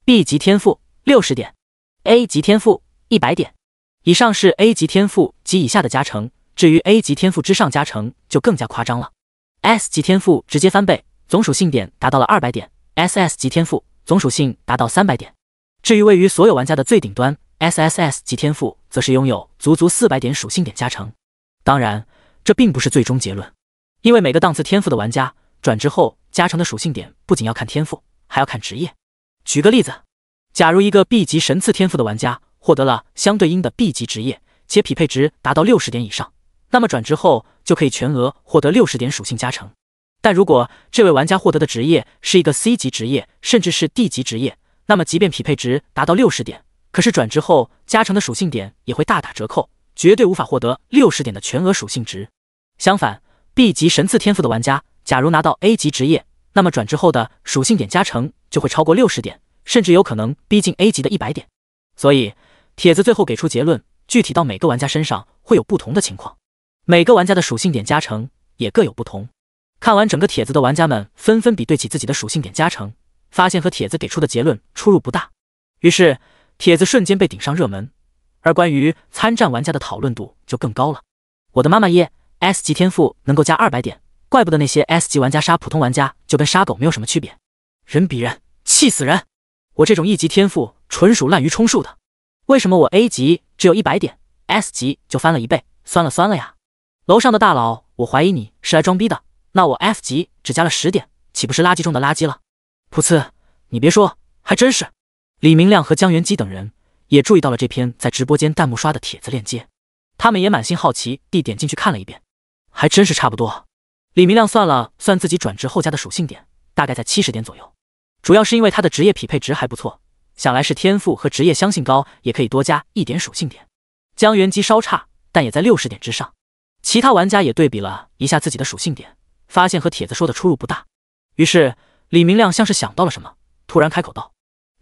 ，B 级天赋六十点，A 级天赋一百点。以上是 A 级天赋及以下的加成，至于 A 级天赋之上加成就更加夸张了。S 级天赋直接翻倍，总属性点达到了二百点；SS 级天赋总属性达到三百点。至于位于所有玩家的最顶端，SSS 级天赋则是拥有足足四百点属性点加成。当然，这并不是最终结论，因为每个档次天赋的玩家转职后加成的属性点不仅要看天赋，还要看职业。举个例子，假如一个 B 级神赐天赋的玩家获得了相对应的 B 级职业，且匹配值达到六十点以上，那么转职后就可以全额获得六十点属性加成。但如果这位玩家获得的职业是一个 C 级职业，甚至是 D 级职业，那么即便匹配值达到六十点，可是转职后加成的属性点也会大打折扣，绝对无法获得六十点的全额属性值。相反，B 级神赐天赋的玩家，假如拿到 A 级职业，那么转职后的属性点加成就会超过六十点，甚至有可能逼近 A 级的一百点。所以帖子最后给出结论，具体到每个玩家身上会有不同的情况，每个玩家的属性点加成也各有不同。看完整个帖子的玩家们纷纷比对起自己的属性点加成，发现和帖子给出的结论出入不大，于是帖子瞬间被顶上热门，而关于参战玩家的讨论度就更高了。我的妈妈耶，S 级天赋能够加二百点。怪不得那些 S 级玩家杀普通玩家就跟杀狗没有什么区别，人比人气死人！我这种 E 级天赋纯属滥竽充数的，为什么我 A 级只有一百点，S 级就翻了一倍？酸了酸了呀！楼上的大佬，我怀疑你是来装逼的。那我 F 级只加了十点，岂不是垃圾中的垃圾了？噗呲！你别说，还真是。李明亮和江元基等人也注意到了这篇在直播间弹幕刷的帖子链接，他们也满心好奇地点进去看了一遍，还真是差不多。李明亮算了算自己转职后加的属性点，大概在七十点左右。主要是因为他的职业匹配值还不错，想来是天赋和职业相性高，也可以多加一点属性点。江元基稍差，但也在六十点之上。其他玩家也对比了一下自己的属性点，发现和帖子说的出入不大。于是李明亮像是想到了什么，突然开口道：“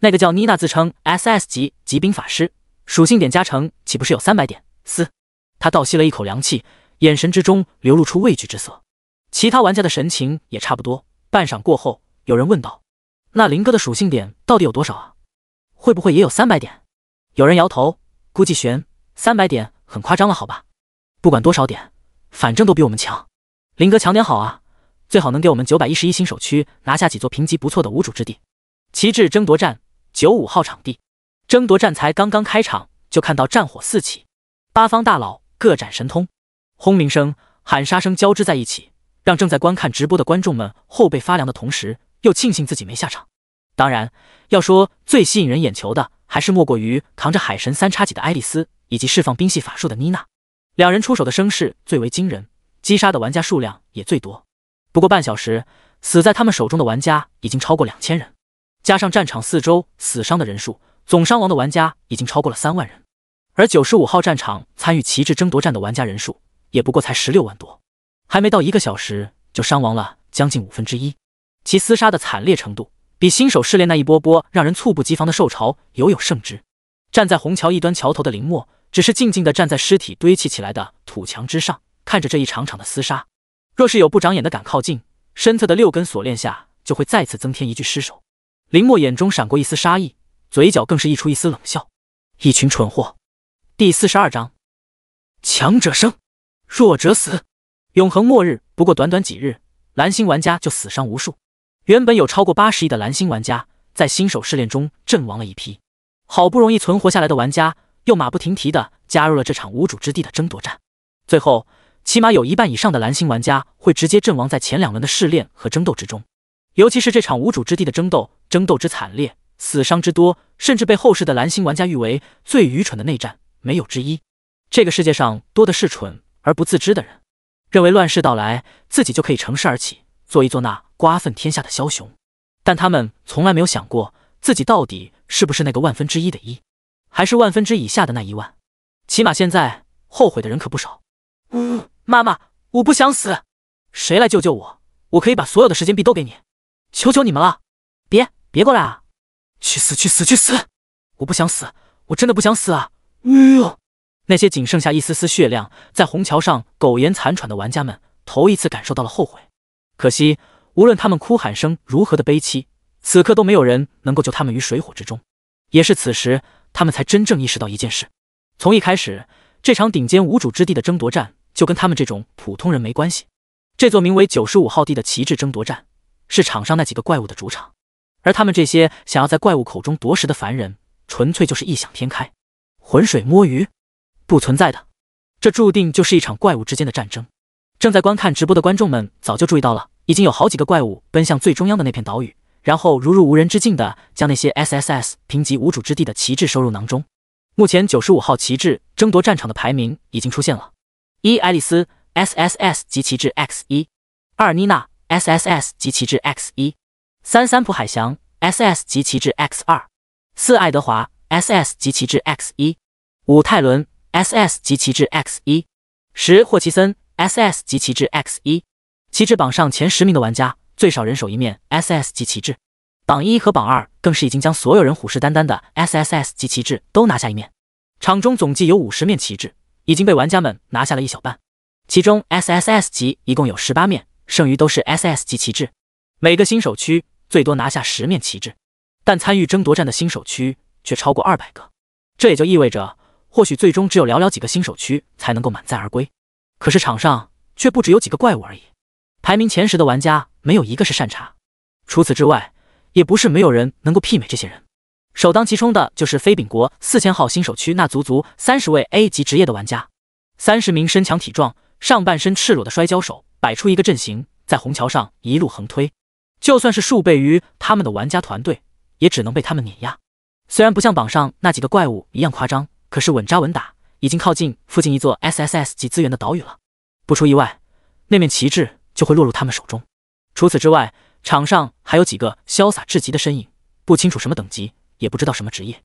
那个叫妮娜，自称 SS 级极冰法师，属性点加成岂不是有三百点？”嘶！他倒吸了一口凉气，眼神之中流露出畏惧之色。其他玩家的神情也差不多。半晌过后，有人问道：“那林哥的属性点到底有多少啊？会不会也有三百点？”有人摇头，估计悬。三百点很夸张了，好吧？不管多少点，反正都比我们强。林哥强点好啊，最好能给我们九百一十一星首区拿下几座评级不错的无主之地。旗帜争夺战九五号场地，争夺战才刚刚开场，就看到战火四起，八方大佬各展神通，轰鸣声、喊杀声交织在一起。让正在观看直播的观众们后背发凉的同时，又庆幸自己没下场。当然，要说最吸引人眼球的，还是莫过于扛着海神三叉戟的爱丽丝，以及释放冰系法术的妮娜。两人出手的声势最为惊人，击杀的玩家数量也最多。不过半小时，死在他们手中的玩家已经超过两千人，加上战场四周死伤的人数，总伤亡的玩家已经超过了三万人。而九十五号战场参与旗帜争夺战的玩家人数，也不过才十六万多。还没到一个小时，就伤亡了将近五分之一，其厮杀的惨烈程度比新手试炼那一波波让人猝不及防的受潮犹有胜之。站在虹桥一端桥头的林墨，只是静静地站在尸体堆砌起来的土墙之上，看着这一场场的厮杀。若是有不长眼的敢靠近，身侧的六根锁链下就会再次增添一具尸首。林墨眼中闪过一丝杀意，嘴角更是溢出一丝冷笑：“一群蠢货。”第四十二章，强者生，弱者死。永恒末日不过短短几日，蓝星玩家就死伤无数。原本有超过八十亿的蓝星玩家，在新手试炼中阵亡了一批。好不容易存活下来的玩家，又马不停蹄的加入了这场无主之地的争夺战。最后，起码有一半以上的蓝星玩家会直接阵亡在前两轮的试炼和争斗之中。尤其是这场无主之地的争斗，争斗之惨烈，死伤之多，甚至被后世的蓝星玩家誉为最愚蠢的内战，没有之一。这个世界上多的是蠢而不自知的人。认为乱世到来，自己就可以乘势而起，做一做那瓜分天下的枭雄，但他们从来没有想过，自己到底是不是那个万分之一的一，还是万分之以下的那一万？起码现在后悔的人可不少。呜，妈妈，我不想死，谁来救救我？我可以把所有的时间币都给你，求求你们了！别别过来啊！去死去死去死！我不想死，我真的不想死啊！哎呦！那些仅剩下一丝丝血量，在虹桥上苟延残喘的玩家们，头一次感受到了后悔。可惜，无论他们哭喊声如何的悲凄，此刻都没有人能够救他们于水火之中。也是此时，他们才真正意识到一件事：从一开始，这场顶尖无主之地的争夺战，就跟他们这种普通人没关系。这座名为九十五号地的旗帜争夺战，是场上那几个怪物的主场，而他们这些想要在怪物口中夺食的凡人，纯粹就是异想天开，浑水摸鱼。不存在的，这注定就是一场怪物之间的战争。正在观看直播的观众们早就注意到了，已经有好几个怪物奔向最中央的那片岛屿，然后如入无人之境的将那些 SSS 评级无主之地的旗帜收入囊中。目前九十五号旗帜争夺战场的排名已经出现了：一爱丽丝 SSS 及旗帜 X 一，二妮娜 SSS 及旗帜 X 一，三三浦海翔 SS 及旗帜 X 二，四爱德华 SS 及旗帜 X 一，五泰伦。S.S 及旗帜 X 一十霍奇森 S.S 及旗帜 X 一旗帜榜上前十名的玩家最少人手一面 S.S 及旗帜，榜一和榜二更是已经将所有人虎视眈眈的 S.S.S 及旗帜都拿下一面。场中总计有五十面旗帜，已经被玩家们拿下了一小半。其中 S.S.S 级一共有十八面，剩余都是 S.S 级旗帜。每个新手区最多拿下十面旗帜，但参与争夺战的新手区却超过二百个，这也就意味着。或许最终只有寥寥几个新手区才能够满载而归，可是场上却不只有几个怪物而已。排名前十的玩家没有一个是善茬，除此之外，也不是没有人能够媲美这些人。首当其冲的就是飞饼国四千号新手区那足足三十位 A 级职业的玩家，三十名身强体壮、上半身赤裸的摔跤手，摆出一个阵型，在虹桥上一路横推。就算是数倍于他们的玩家团队，也只能被他们碾压。虽然不像榜上那几个怪物一样夸张。可是稳扎稳打，已经靠近附近一座 SSS 级资源的岛屿了。不出意外，那面旗帜就会落入他们手中。除此之外，场上还有几个潇洒至极的身影，不清楚什么等级，也不知道什么职业。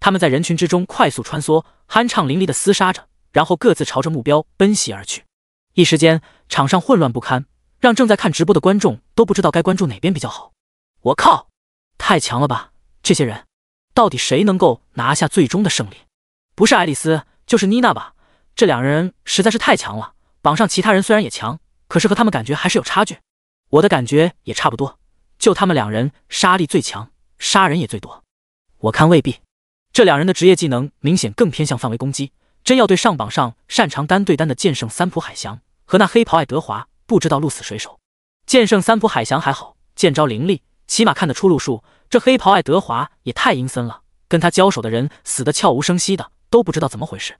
他们在人群之中快速穿梭，酣畅淋漓的厮杀着，然后各自朝着目标奔袭而去。一时间，场上混乱不堪，让正在看直播的观众都不知道该关注哪边比较好。我靠，太强了吧！这些人，到底谁能够拿下最终的胜利？不是爱丽丝就是妮娜吧？这两人实在是太强了。榜上其他人虽然也强，可是和他们感觉还是有差距。我的感觉也差不多，就他们两人杀力最强，杀人也最多。我看未必，这两人的职业技能明显更偏向范围攻击。真要对上榜上擅长单对单的剑圣三浦海翔和那黑袍爱德华，不知道鹿死谁手。剑圣三浦海翔还好，剑招凌厉，起码看得出路数。这黑袍爱德华也太阴森了，跟他交手的人死得悄无声息的。都不知道怎么回事，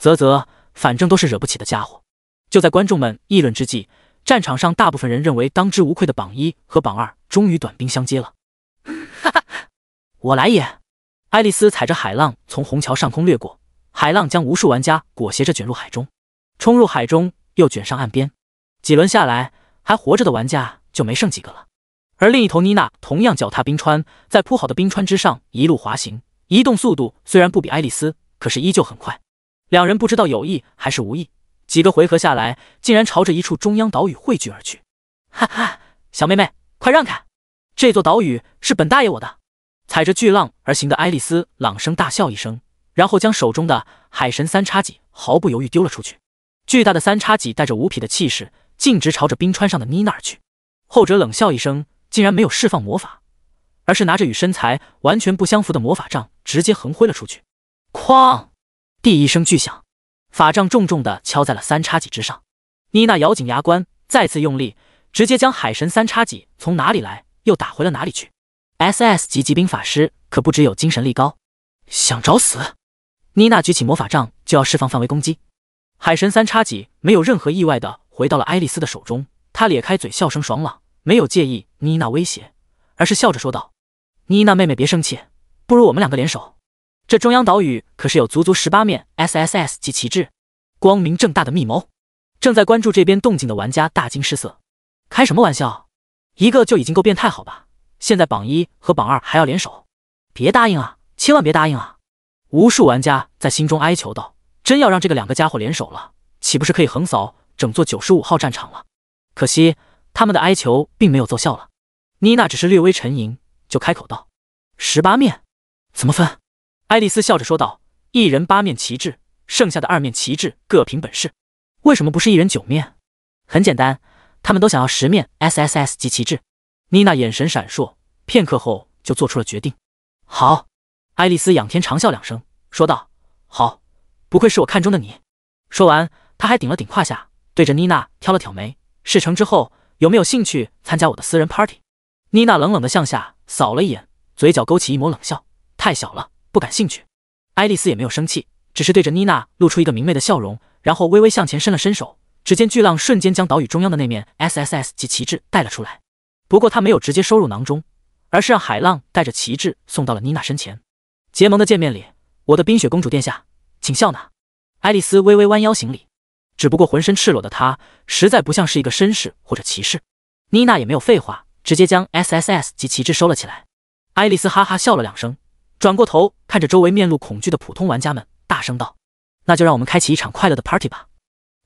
啧啧，反正都是惹不起的家伙。就在观众们议论之际，战场上大部分人认为当之无愧的榜一和榜二终于短兵相接了。哈哈，我来也！爱丽丝踩着海浪从虹桥上空掠过，海浪将无数玩家裹挟着卷入海中，冲入海中又卷上岸边。几轮下来，还活着的玩家就没剩几个了。而另一头，妮娜同样脚踏冰川，在铺好的冰川之上一路滑行，移动速度虽然不比爱丽丝。可是依旧很快，两人不知道有意还是无意，几个回合下来，竟然朝着一处中央岛屿汇聚而去。哈哈，小妹妹，快让开！这座岛屿是本大爷我的。踩着巨浪而行的爱丽丝朗声大笑一声，然后将手中的海神三叉戟毫不犹豫丢了出去。巨大的三叉戟带着无匹的气势，径直朝着冰川上的妮娜而去。后者冷笑一声，竟然没有释放魔法，而是拿着与身材完全不相符的魔法杖，直接横挥了出去。哐！第一声巨响，法杖重重的敲在了三叉戟之上。妮娜咬紧牙关，再次用力，直接将海神三叉戟从哪里来又打回了哪里去。S.S 级骑兵法师可不只有精神力高，想找死！妮娜举起魔法杖就要释放范围攻击，海神三叉戟没有任何意外的回到了爱丽丝的手中。她咧开嘴，笑声爽朗，没有介意妮娜威胁，而是笑着说道：“妮娜妹妹别生气，不如我们两个联手。这中央岛屿可是有足足十八面 S.S.S 级旗帜，光明正大的密谋。”正在关注这边动静的玩家大惊失色：“开什么玩笑？一个就已经够变态，好吧？”现在榜一和榜二还要联手，别答应啊！千万别答应啊！无数玩家在心中哀求道：“真要让这个两个家伙联手了，岂不是可以横扫整座九十五号战场了？”可惜他们的哀求并没有奏效了。妮娜只是略微沉吟，就开口道：“十八面怎么分？”爱丽丝笑着说道：“一人八面旗帜，剩下的二面旗帜各凭本事。为什么不是一人九面？很简单，他们都想要十面 SSS 级旗帜。”妮娜眼神闪烁，片刻后就做出了决定。好，爱丽丝仰天长笑两声，说道：“好，不愧是我看中的你。”说完，她还顶了顶胯下，对着妮娜挑了挑眉：“事成之后，有没有兴趣参加我的私人 party？” 妮娜冷冷的向下扫了一眼，嘴角勾起一抹冷笑：“太小了，不感兴趣。”爱丽丝也没有生气，只是对着妮娜露出一个明媚的笑容，然后微微向前伸了伸手，只见巨浪瞬间将岛屿中央的那面 SSS 级旗帜带了出来。不过他没有直接收入囊中，而是让海浪带着旗帜送到了妮娜身前。结盟的见面礼，我的冰雪公主殿下，请笑纳。爱丽丝微微弯腰行礼，只不过浑身赤裸的她，实在不像是一个绅士或者骑士。妮娜也没有废话，直接将 SSS 及旗帜收了起来。爱丽丝哈哈笑了两声，转过头看着周围面露恐惧的普通玩家们，大声道：“那就让我们开启一场快乐的 party 吧！”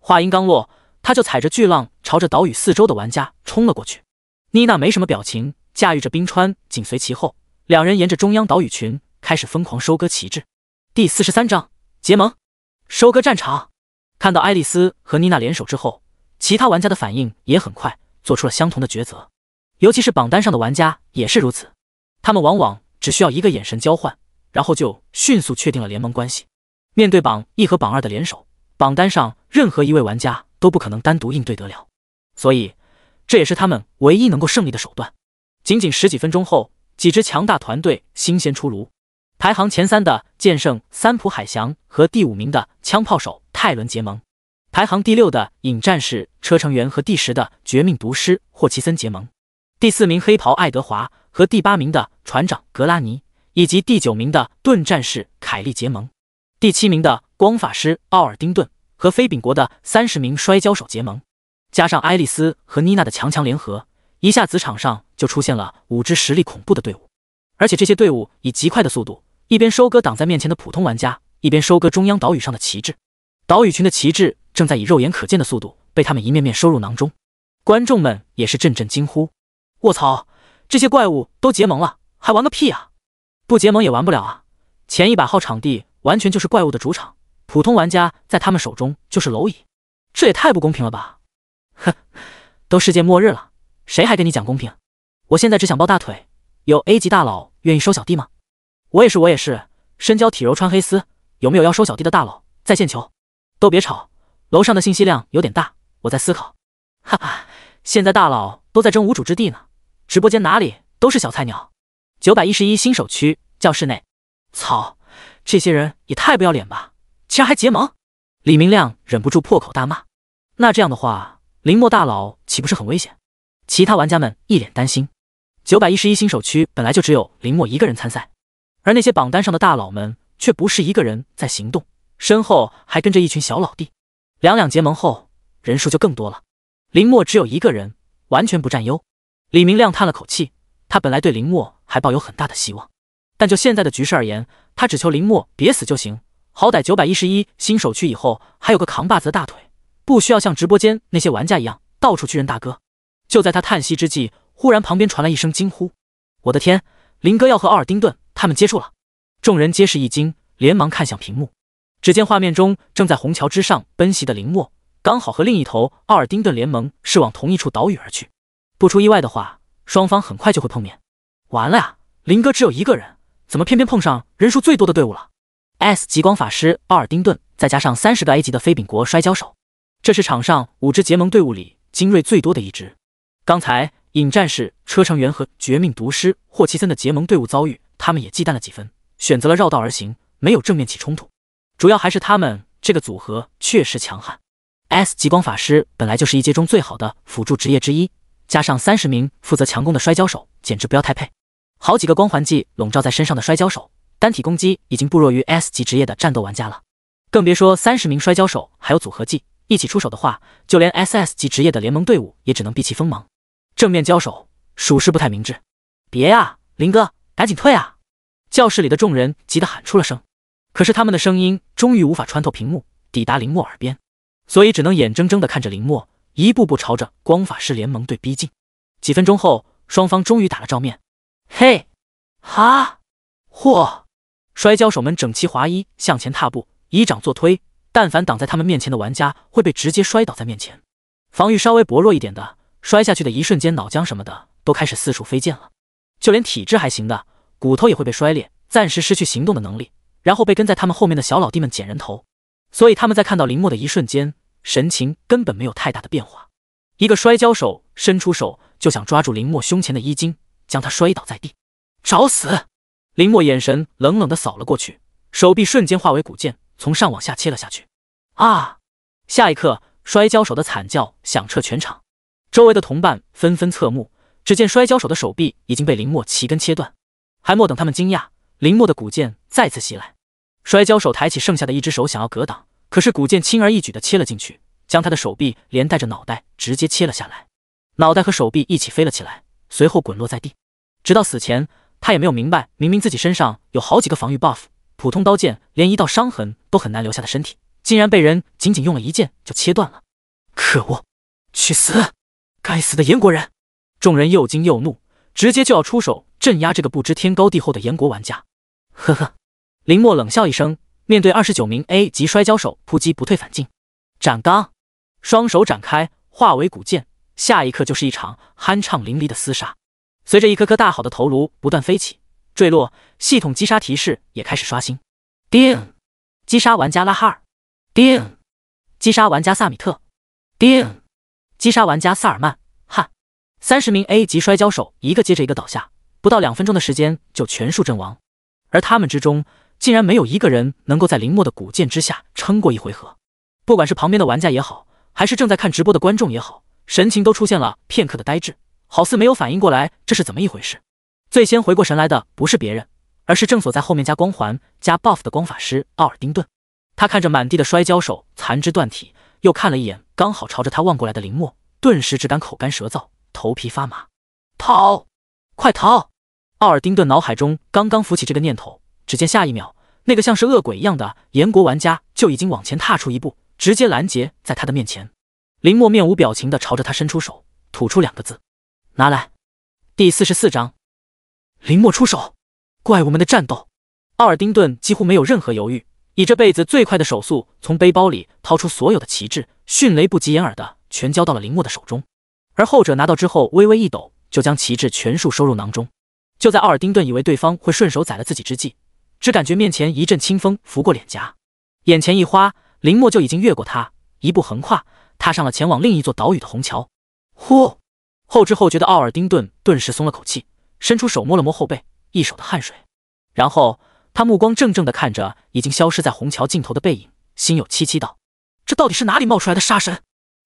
话音刚落，他就踩着巨浪，朝着岛屿四周的玩家冲了过去。妮娜没什么表情，驾驭着冰川紧随其后，两人沿着中央岛屿群开始疯狂收割旗帜。第四十三章结盟，收割战场。看到爱丽丝和妮娜联手之后，其他玩家的反应也很快，做出了相同的抉择。尤其是榜单上的玩家也是如此，他们往往只需要一个眼神交换，然后就迅速确定了联盟关系。面对榜一和榜二的联手，榜单上任何一位玩家都不可能单独应对得了，所以。这也是他们唯一能够胜利的手段。仅仅十几分钟后，几支强大团队新鲜出炉。排行前三的剑圣三浦海翔和第五名的枪炮手泰伦结盟；排行第六的影战士车成员和第十的绝命毒师霍奇森结盟；第四名黑袍爱德华和第八名的船长格拉尼以及第九名的盾战士凯利结盟；第七名的光法师奥尔丁顿和飞饼国的三十名摔跤手结盟。加上爱丽丝和妮娜的强强联合，一下子场上就出现了五支实力恐怖的队伍，而且这些队伍以极快的速度，一边收割挡在面前的普通玩家，一边收割中央岛屿上的旗帜。岛屿群的旗帜正在以肉眼可见的速度被他们一面面收入囊中，观众们也是阵阵惊呼：“卧槽，这些怪物都结盟了，还玩个屁啊！不结盟也玩不了啊！前一百号场地完全就是怪物的主场，普通玩家在他们手中就是蝼蚁，这也太不公平了吧！”哼，都世界末日了，谁还跟你讲公平？我现在只想抱大腿，有 A 级大佬愿意收小弟吗？我也是，我也是，身娇体柔穿黑丝，有没有要收小弟的大佬？在线求。都别吵，楼上的信息量有点大，我在思考。哈哈，现在大佬都在争无主之地呢，直播间哪里都是小菜鸟。九百一十一新手区教室内，操，这些人也太不要脸吧，竟然还结盟！李明亮忍不住破口大骂。那这样的话。林墨大佬岂不是很危险？其他玩家们一脸担心。九百一十一新手区本来就只有林墨一个人参赛，而那些榜单上的大佬们却不是一个人在行动，身后还跟着一群小老弟。两两结盟后，人数就更多了。林墨只有一个人，完全不占优。李明亮叹了口气，他本来对林墨还抱有很大的希望，但就现在的局势而言，他只求林墨别死就行。好歹九百一十一新手区以后还有个扛把子的大腿。不需要像直播间那些玩家一样到处去认大哥。就在他叹息之际，忽然旁边传来一声惊呼。我的天，林哥要和奥尔丁顿他们接触了！众人皆是一惊，连忙看向屏幕。只见画面中正在虹桥之上奔袭的林默，刚好和另一头奥尔丁顿联盟是往同一处岛屿而去。不出意外的话，双方很快就会碰面。完了呀，林哥只有一个人，怎么偏偏碰上人数最多的队伍了？S 极光法师奥尔丁顿，再加上三十个 A 级的飞饼国摔跤手，这是场上五支结盟队伍里精锐最多的一支。刚才影战士车成员和绝命毒师霍奇森的结盟队伍遭遇，他们也忌惮了几分，选择了绕道而行，没有正面起冲突。主要还是他们这个组合确实强悍。S 极光法师本来就是一阶中最好的辅助职业之一，加上三十名负责强攻的摔跤手，简直不要太配。好几个光环技笼罩在身上的摔跤手，单体攻击已经不弱于 S 级职业的战斗玩家了。更别说三十名摔跤手还有组合技，一起出手的话，就连 SS 级职业的联盟队伍也只能避其锋芒。正面交手，属实不太明智。别呀，林哥，赶紧退啊！教室里的众人急得喊出了声。可是他们的声音终于无法穿透屏幕，抵达林默耳边，所以只能眼睁睁地看着林默一步步朝着光法师联盟队逼近。几分钟后，双方终于打了照面。嘿，哈，嚯！摔跤手们整齐划一向前踏步，以掌作推，但凡挡在他们面前的玩家会被直接摔倒在面前。防御稍微薄弱一点的，摔下去的一瞬间，脑浆什么的都开始四处飞溅了。就连体质还行的，骨头也会被摔裂，暂时失去行动的能力。然后被跟在他们后面的小老弟们捡人头，所以他们在看到林默的一瞬间，神情根本没有太大的变化。一个摔跤手伸出手就想抓住林默胸前的衣襟，将他摔倒在地。找死！林默眼神冷冷的扫了过去，手臂瞬间化为古剑，从上往下切了下去。啊！下一刻，摔跤手的惨叫响彻全场，周围的同伴纷纷侧目，只见摔跤手的手臂已经被林默齐根切断。还莫等他们惊讶，林默的古剑再次袭来。摔跤手抬起剩下的一只手，想要格挡，可是古剑轻而易举的切了进去，将他的手臂连带着脑袋直接切了下来，脑袋和手臂一起飞了起来，随后滚落在地。直到死前，他也没有明白，明明自己身上有好几个防御 buff，普通刀剑连一道伤痕都很难留下的身体，竟然被人仅仅用了一剑就切断了。可恶，去死！该死的炎国人！众人又惊又怒，直接就要出手镇压这个不知天高地厚的炎国玩家。呵呵。林默冷笑一声，面对二十九名 A 级摔跤手扑击，不退反进。斩钢，双手展开，化为古剑，下一刻就是一场酣畅淋漓的厮杀。随着一颗颗大好的头颅不断飞起、坠落，系统击杀提示也开始刷新。叮，击杀玩家拉哈尔。叮，击杀玩家萨米特。叮，击杀玩家萨尔曼。三十名 A 级摔跤手一个接着一个倒下，不到两分钟的时间就全数阵亡，而他们之中。竟然没有一个人能够在林默的古剑之下撑过一回合，不管是旁边的玩家也好，还是正在看直播的观众也好，神情都出现了片刻的呆滞，好似没有反应过来这是怎么一回事。最先回过神来的不是别人，而是正锁在后面加光环加 buff 的光法师奥尔丁顿。他看着满地的摔跤手残肢断体，又看了一眼刚好朝着他望过来的林默，顿时只感口干舌燥，头皮发麻。逃，快逃！奥尔丁顿脑海中刚刚浮起这个念头。只见下一秒，那个像是恶鬼一样的炎国玩家就已经往前踏出一步，直接拦截在他的面前。林默面无表情的朝着他伸出手，吐出两个字：“拿来。”第四十四章，林默出手，怪物们的战斗。奥尔丁顿几乎没有任何犹豫，以这辈子最快的手速，从背包里掏出所有的旗帜，迅雷不及掩耳的全交到了林默的手中。而后者拿到之后，微微一抖，就将旗帜全数收入囊中。就在奥尔丁顿以为对方会顺手宰了自己之际，只感觉面前一阵清风拂过脸颊，眼前一花，林默就已经越过他，一步横跨，踏上了前往另一座岛屿的虹桥。呼，后知后觉的奥尔丁顿顿时松了口气，伸出手摸了摸后背，一手的汗水。然后他目光怔怔的看着已经消失在虹桥尽头的背影，心有戚戚道：“这到底是哪里冒出来的杀神？”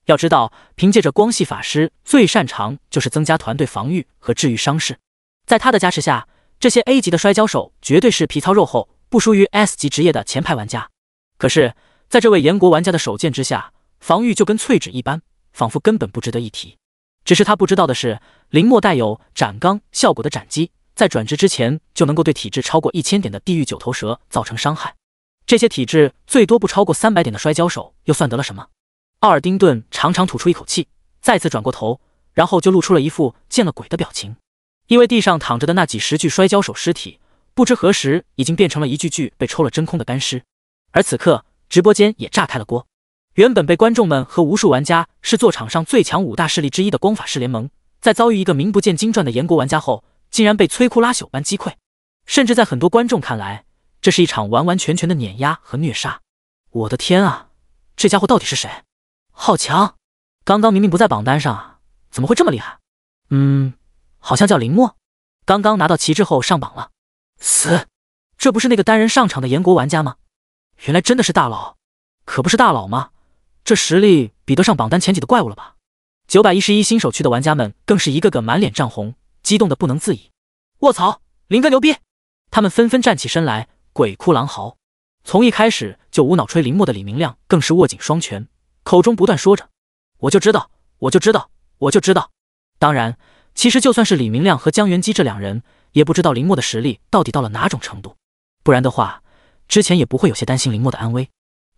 要知道，凭借着光系法师最擅长就是增加团队防御和治愈伤势，在他的加持下。这些 A 级的摔跤手绝对是皮糙肉厚，不输于 S 级职业的前排玩家。可是，在这位炎国玩家的手剑之下，防御就跟脆纸一般，仿佛根本不值得一提。只是他不知道的是，林默带有斩钢效果的斩击，在转职之前就能够对体质超过一千点的地狱九头蛇造成伤害。这些体质最多不超过三百点的摔跤手又算得了什么？奥尔丁顿长长吐出一口气，再次转过头，然后就露出了一副见了鬼的表情。因为地上躺着的那几十具摔跤手尸体，不知何时已经变成了一具具被抽了真空的干尸。而此刻，直播间也炸开了锅。原本被观众们和无数玩家视作场上最强五大势力之一的光法师联盟，在遭遇一个名不见经传的炎国玩家后，竟然被摧枯拉朽般击溃。甚至在很多观众看来，这是一场完完全全的碾压和虐杀。我的天啊，这家伙到底是谁？好强！刚刚明明不在榜单上啊，怎么会这么厉害？嗯，好像叫林墨，刚刚拿到旗帜后上榜了。死！这不是那个单人上场的炎国玩家吗？原来真的是大佬，可不是大佬吗？这实力比得上榜单前几的怪物了吧？九百一十一新手区的玩家们更是一个个满脸涨红，激动的不能自已。卧槽，林哥牛逼！他们纷纷站起身来，鬼哭狼嚎。从一开始就无脑吹林墨的李明亮更是握紧双拳，口中不断说着：“我就知道，我就知道，我就知道。”当然，其实就算是李明亮和江元基这两人，也不知道林墨的实力到底到了哪种程度，不然的话，之前也不会有些担心林墨的安危。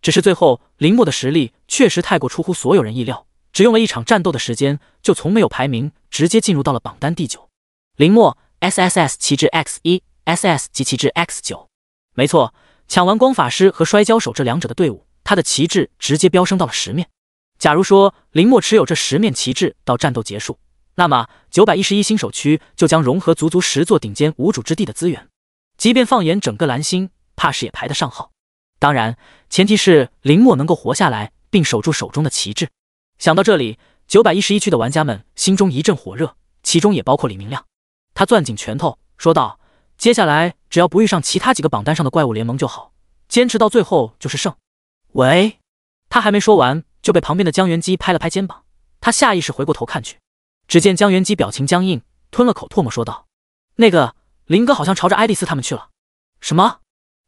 只是最后，林墨的实力确实太过出乎所有人意料，只用了一场战斗的时间，就从没有排名直接进入到了榜单第九。林墨 S S S 旗帜 X 一 S S 及旗帜 X 九，没错，抢完光法师和摔跤手这两者的队伍，他的旗帜直接飙升到了十面。假如说林墨持有这十面旗帜到战斗结束，那么九百一十一新手区就将融合足足十座顶尖无主之地的资源，即便放眼整个蓝星，怕是也排得上号。当然，前提是林墨能够活下来，并守住手中的旗帜。想到这里，九百一十一区的玩家们心中一阵火热，其中也包括李明亮。他攥紧拳头，说道：“接下来只要不遇上其他几个榜单上的怪物联盟就好，坚持到最后就是胜。”喂，他还没说完，就被旁边的江元基拍了拍肩膀。他下意识回过头看去，只见江元基表情僵硬，吞了口唾沫，说道：“那个林哥好像朝着爱丽丝他们去了。”什么？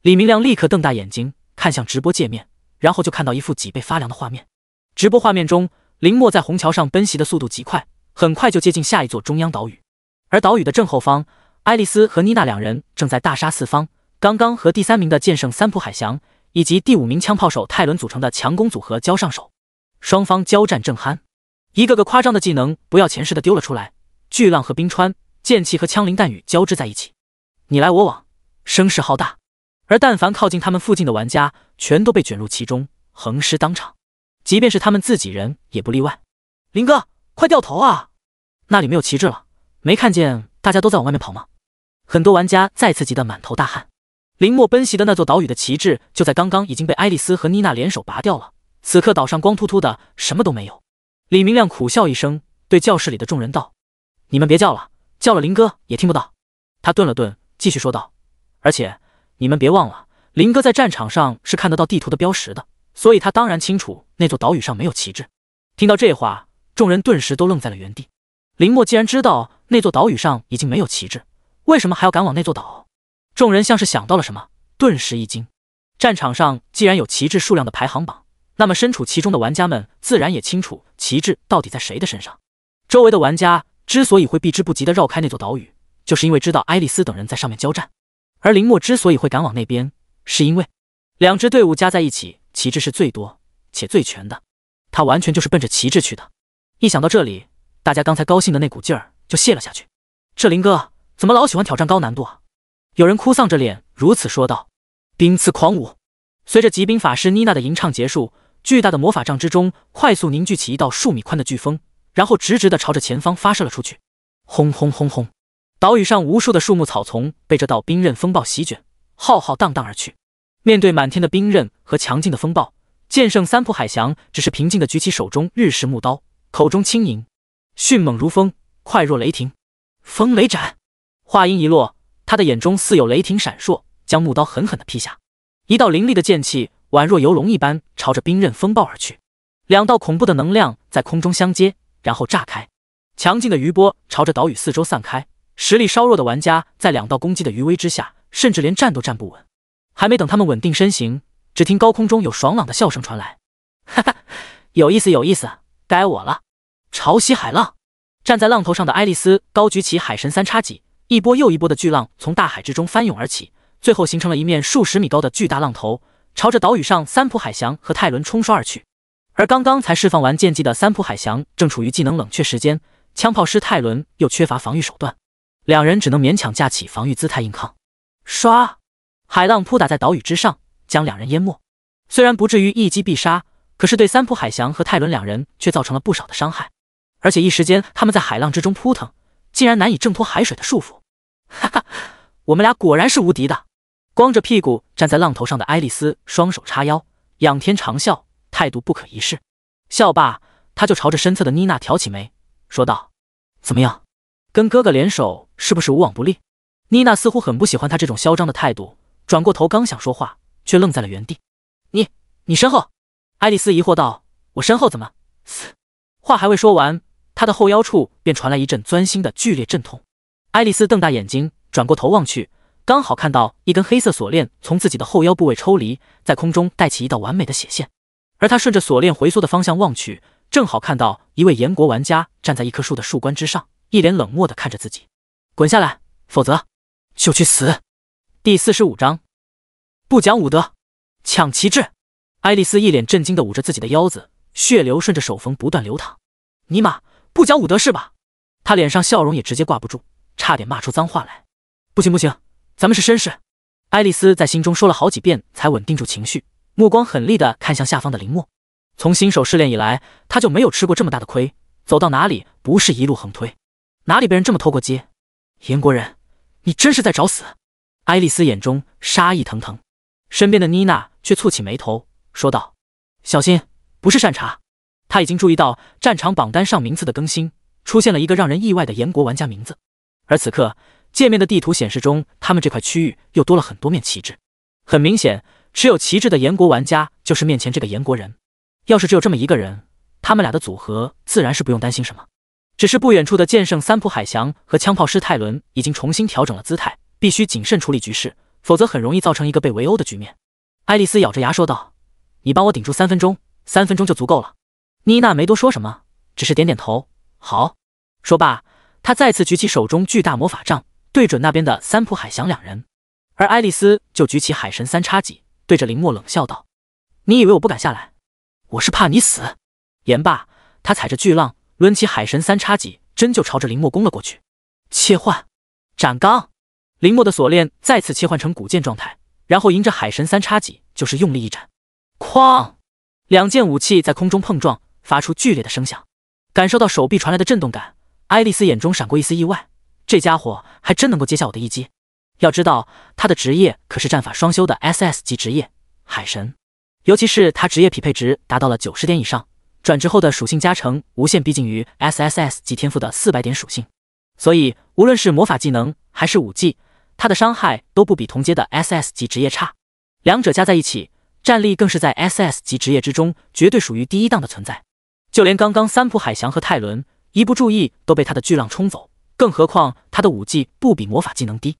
李明亮立刻瞪大眼睛。看向直播界面，然后就看到一副脊背发凉的画面。直播画面中，林墨在虹桥上奔袭的速度极快，很快就接近下一座中央岛屿。而岛屿的正后方，爱丽丝和妮娜两人正在大杀四方。刚刚和第三名的剑圣三浦海翔以及第五名枪炮手泰伦组成的强攻组合交上手，双方交战正酣，一个个夸张的技能不要钱似的丢了出来，巨浪和冰川，剑气和枪林弹雨交织在一起，你来我往，声势浩大。而但凡靠近他们附近的玩家，全都被卷入其中，横尸当场。即便是他们自己人，也不例外。林哥，快掉头啊！那里没有旗帜了，没看见大家都在往外面跑吗？很多玩家再次急得满头大汗。林墨奔袭的那座岛屿的旗帜，就在刚刚已经被爱丽丝和妮娜联手拔掉了。此刻岛上光秃秃的，什么都没有。李明亮苦笑一声，对教室里的众人道：“你们别叫了，叫了林哥也听不到。”他顿了顿，继续说道：“而且。”你们别忘了，林哥在战场上是看得到地图的标识的，所以他当然清楚那座岛屿上没有旗帜。听到这话，众人顿时都愣在了原地。林墨既然知道那座岛屿上已经没有旗帜，为什么还要赶往那座岛？众人像是想到了什么，顿时一惊。战场上既然有旗帜数量的排行榜，那么身处其中的玩家们自然也清楚旗帜到底在谁的身上。周围的玩家之所以会避之不及的绕开那座岛屿，就是因为知道爱丽丝等人在上面交战。而林墨之所以会赶往那边，是因为两支队伍加在一起，旗帜是最多且最全的。他完全就是奔着旗帜去的。一想到这里，大家刚才高兴的那股劲儿就泄了下去。这林哥怎么老喜欢挑战高难度啊？有人哭丧着脸如此说道。冰刺狂舞，随着极冰法师妮娜的吟唱结束，巨大的魔法杖之中快速凝聚起一道数米宽的飓风，然后直直的朝着前方发射了出去。轰轰轰轰！岛屿上无数的树木草丛被这道冰刃风暴席卷，浩浩荡荡而去。面对满天的冰刃和强劲的风暴，剑圣三浦海翔只是平静的举起手中日式木刀，口中轻吟：“迅猛如风，快若雷霆，风雷斩。”话音一落，他的眼中似有雷霆闪烁，将木刀狠狠地劈下。一道凌厉的剑气宛若游龙一般，朝着冰刃风暴而去。两道恐怖的能量在空中相接，然后炸开，强劲的余波朝着岛屿四周散开。实力稍弱的玩家在两道攻击的余威之下，甚至连站都站不稳。还没等他们稳定身形，只听高空中有爽朗的笑声传来：“哈哈，有意思，有意思，该我了！”潮汐海浪，站在浪头上的爱丽丝高举起海神三叉戟，一波又一波的巨浪从大海之中翻涌而起，最后形成了一面数十米高的巨大浪头，朝着岛屿上三浦海翔和泰伦冲刷而去。而刚刚才释放完剑技的三浦海翔正处于技能冷却时间，枪炮师泰伦又缺乏防御手段。两人只能勉强架起防御姿态硬抗。刷，海浪扑打在岛屿之上，将两人淹没。虽然不至于一击必杀，可是对三浦海翔和泰伦两人却造成了不少的伤害。而且一时间他们在海浪之中扑腾，竟然难以挣脱海水的束缚。哈哈，我们俩果然是无敌的！光着屁股站在浪头上的爱丽丝双手叉腰，仰天长啸，态度不可一世。笑罢，他就朝着身侧的妮娜挑起眉，说道：“怎么样，跟哥哥联手是不是无往不利？”妮娜似乎很不喜欢他这种嚣张的态度，转过头刚想说话，却愣在了原地。“你，你身后？”爱丽丝疑惑道。“我身后怎么？”嘶话还未说完，他的后腰处便传来一阵钻心的剧烈阵痛。爱丽丝瞪大眼睛，转过头望去。刚好看到一根黑色锁链从自己的后腰部位抽离，在空中带起一道完美的血线，而他顺着锁链回缩的方向望去，正好看到一位炎国玩家站在一棵树的树冠之上，一脸冷漠的看着自己。滚下来，否则就去死！第四十五章，不讲武德，抢旗帜。爱丽丝一脸震惊的捂着自己的腰子，血流顺着手缝不断流淌。尼玛，不讲武德是吧？他脸上笑容也直接挂不住，差点骂出脏话来。不行不行！咱们是绅士，爱丽丝在心中说了好几遍，才稳定住情绪，目光狠厉的看向下方的林墨。从新手试炼以来，他就没有吃过这么大的亏，走到哪里不是一路横推，哪里被人这么偷过街？严国人，你真是在找死！爱丽丝眼中杀意腾腾，身边的妮娜却蹙起眉头说道：“小心，不是善茬。”他已经注意到战场榜单上名次的更新，出现了一个让人意外的燕国玩家名字，而此刻。界面的地图显示中，他们这块区域又多了很多面旗帜。很明显，持有旗帜的炎国玩家就是面前这个炎国人。要是只有这么一个人，他们俩的组合自然是不用担心什么。只是不远处的剑圣三浦海翔和枪炮师泰伦已经重新调整了姿态，必须谨慎处理局势，否则很容易造成一个被围殴的局面。爱丽丝咬着牙说道：“你帮我顶住三分钟，三分钟就足够了。”妮娜没多说什么，只是点点头。好。说罢，她再次举起手中巨大魔法杖。对准那边的三浦海翔两人，而爱丽丝就举起海神三叉戟，对着林墨冷笑道：“你以为我不敢下来？我是怕你死。”言罢，他踩着巨浪，抡起海神三叉戟，真就朝着林墨攻了过去。切换斩钢，林墨的锁链再次切换成古剑状态，然后迎着海神三叉戟就是用力一斩。哐！两件武器在空中碰撞，发出剧烈的声响。感受到手臂传来的震动感，爱丽丝眼中闪过一丝意外。这家伙还真能够接下我的一击。要知道，他的职业可是战法双修的 SS 级职业海神，尤其是他职业匹配值达到了九十点以上，转职后的属性加成无限逼近于 SSS 级天赋的四百点属性，所以无论是魔法技能还是武技，他的伤害都不比同阶的 SS 级职业差。两者加在一起，战力更是在 SS 级职业之中绝对属于第一档的存在。就连刚刚三浦海翔和泰伦一不注意都被他的巨浪冲走。更何况他的武技不比魔法技能低，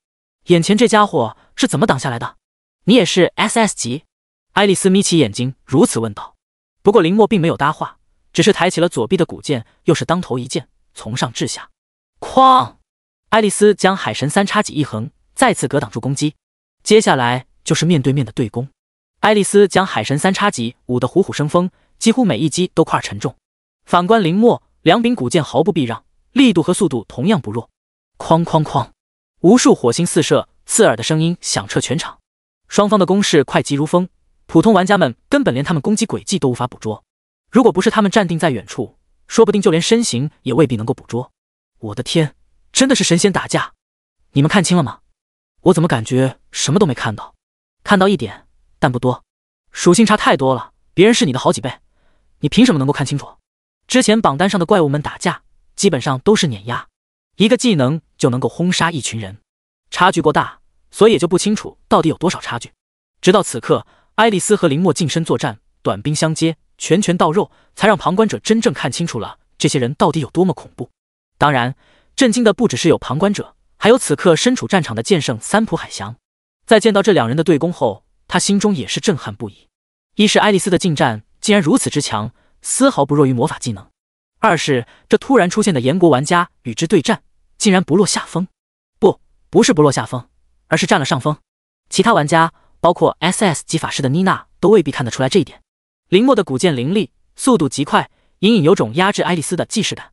眼前这家伙是怎么挡下来的？你也是 S S 级？爱丽丝眯起眼睛，如此问道。不过林墨并没有搭话，只是抬起了左臂的古剑，又是当头一剑，从上至下，哐！爱丽丝将海神三叉戟一横，再次格挡住攻击。接下来就是面对面的对攻。爱丽丝将海神三叉戟舞得虎虎生风，几乎每一击都块沉重。反观林墨，两柄古剑毫不避让。力度和速度同样不弱，哐哐哐，无数火星四射，刺耳的声音响彻全场。双方的攻势快急如风，普通玩家们根本连他们攻击轨迹都无法捕捉。如果不是他们站定在远处，说不定就连身形也未必能够捕捉。我的天，真的是神仙打架！你们看清了吗？我怎么感觉什么都没看到？看到一点，但不多。属性差太多了，别人是你的好几倍，你凭什么能够看清楚？之前榜单上的怪物们打架。基本上都是碾压，一个技能就能够轰杀一群人，差距过大，所以也就不清楚到底有多少差距。直到此刻，爱丽丝和林墨近身作战，短兵相接，拳拳到肉，才让旁观者真正看清楚了这些人到底有多么恐怖。当然，震惊的不只是有旁观者，还有此刻身处战场的剑圣三浦海翔。在见到这两人的对攻后，他心中也是震撼不已。一是爱丽丝的近战竟然如此之强，丝毫不弱于魔法技能。二是这突然出现的炎国玩家与之对战，竟然不落下风。不，不是不落下风，而是占了上风。其他玩家，包括 S.S 级法师的妮娜，都未必看得出来这一点。林墨的古剑凌厉，速度极快，隐隐有种压制爱丽丝的既视感。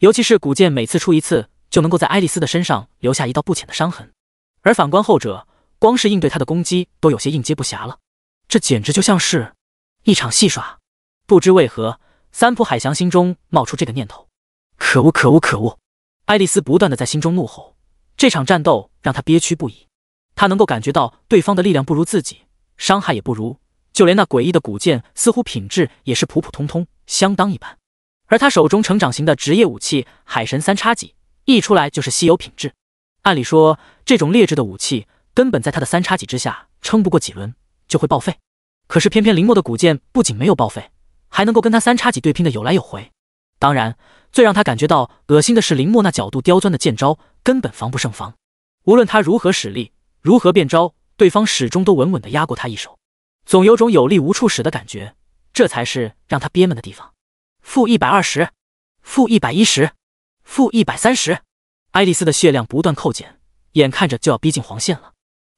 尤其是古剑每次出一次，就能够在爱丽丝的身上留下一道不浅的伤痕，而反观后者，光是应对他的攻击都有些应接不暇了。这简直就像是一场戏耍。不知为何，三浦海翔心中冒出这个念头：可恶，可恶，可恶！爱丽丝不断的在心中怒吼。这场战斗让他憋屈不已，他能够感觉到对方的力量不如自己，伤害也不如，就连那诡异的古剑似乎品质也是普普通通，相当一般。而他手中成长型的职业武器海神三叉戟一出来就是稀有品质，按理说这种劣质的武器根本在他的三叉戟之下撑不过几轮就会报废，可是偏偏林墨的古剑不仅没有报废，还能够跟他三叉戟对拼的有来有回。当然，最让他感觉到恶心的是林墨那角度刁钻的剑招。根本防不胜防，无论他如何使力，如何变招，对方始终都稳稳的压过他一手，总有种有力无处使的感觉，这才是让他憋闷的地方。负一百二十，负一百一十，负一百三十，爱丽丝的血量不断扣减，眼看着就要逼近黄线了。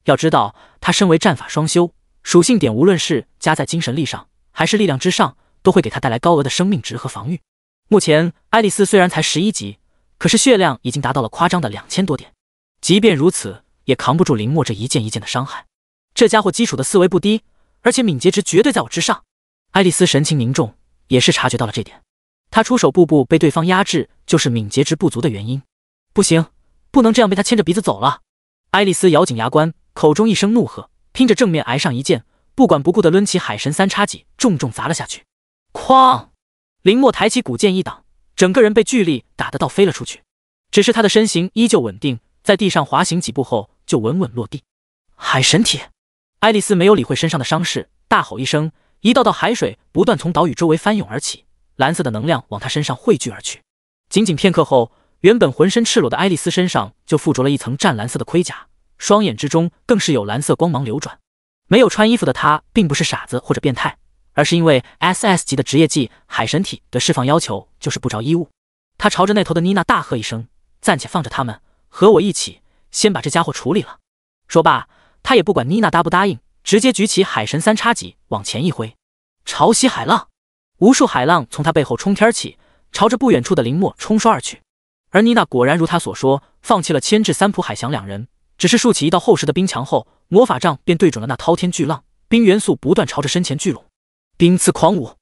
要知道，他身为战法双修，属性点无论是加在精神力上，还是力量之上，都会给他带来高额的生命值和防御。目前，爱丽丝虽然才十一级。可是血量已经达到了夸张的两千多点，即便如此，也扛不住林墨这一件一件的伤害。这家伙基础的思维不低，而且敏捷值绝对在我之上。爱丽丝神情凝重，也是察觉到了这点。她出手步步被对方压制，就是敏捷值不足的原因。不行，不能这样被他牵着鼻子走了。爱丽丝咬紧牙关，口中一声怒喝，拼着正面挨上一剑，不管不顾的抡起海神三叉戟，重重砸了下去。哐！林墨抬起古剑一挡。整个人被巨力打得倒飞了出去，只是他的身形依旧稳定，在地上滑行几步后就稳稳落地。海神铁，爱丽丝没有理会身上的伤势，大吼一声，一道道海水不断从岛屿周围翻涌而起，蓝色的能量往他身上汇聚而去。仅仅片刻后，原本浑身赤裸的爱丽丝身上就附着了一层湛蓝色的盔甲，双眼之中更是有蓝色光芒流转。没有穿衣服的她，并不是傻子或者变态。而是因为 S S 级的职业技海神体的释放要求就是不着衣物。他朝着那头的妮娜大喝一声：“暂且放着他们，和我一起先把这家伙处理了。”说罢，他也不管妮娜答不答应，直接举起海神三叉戟往前一挥，潮汐海浪，无数海浪从他背后冲天起，朝着不远处的林墨冲刷而去。而妮娜果然如他所说，放弃了牵制三浦海翔两人，只是竖起一道厚实的冰墙后，魔法杖便对准了那滔天巨浪，冰元素不断朝着身前聚拢。冰刺狂舞，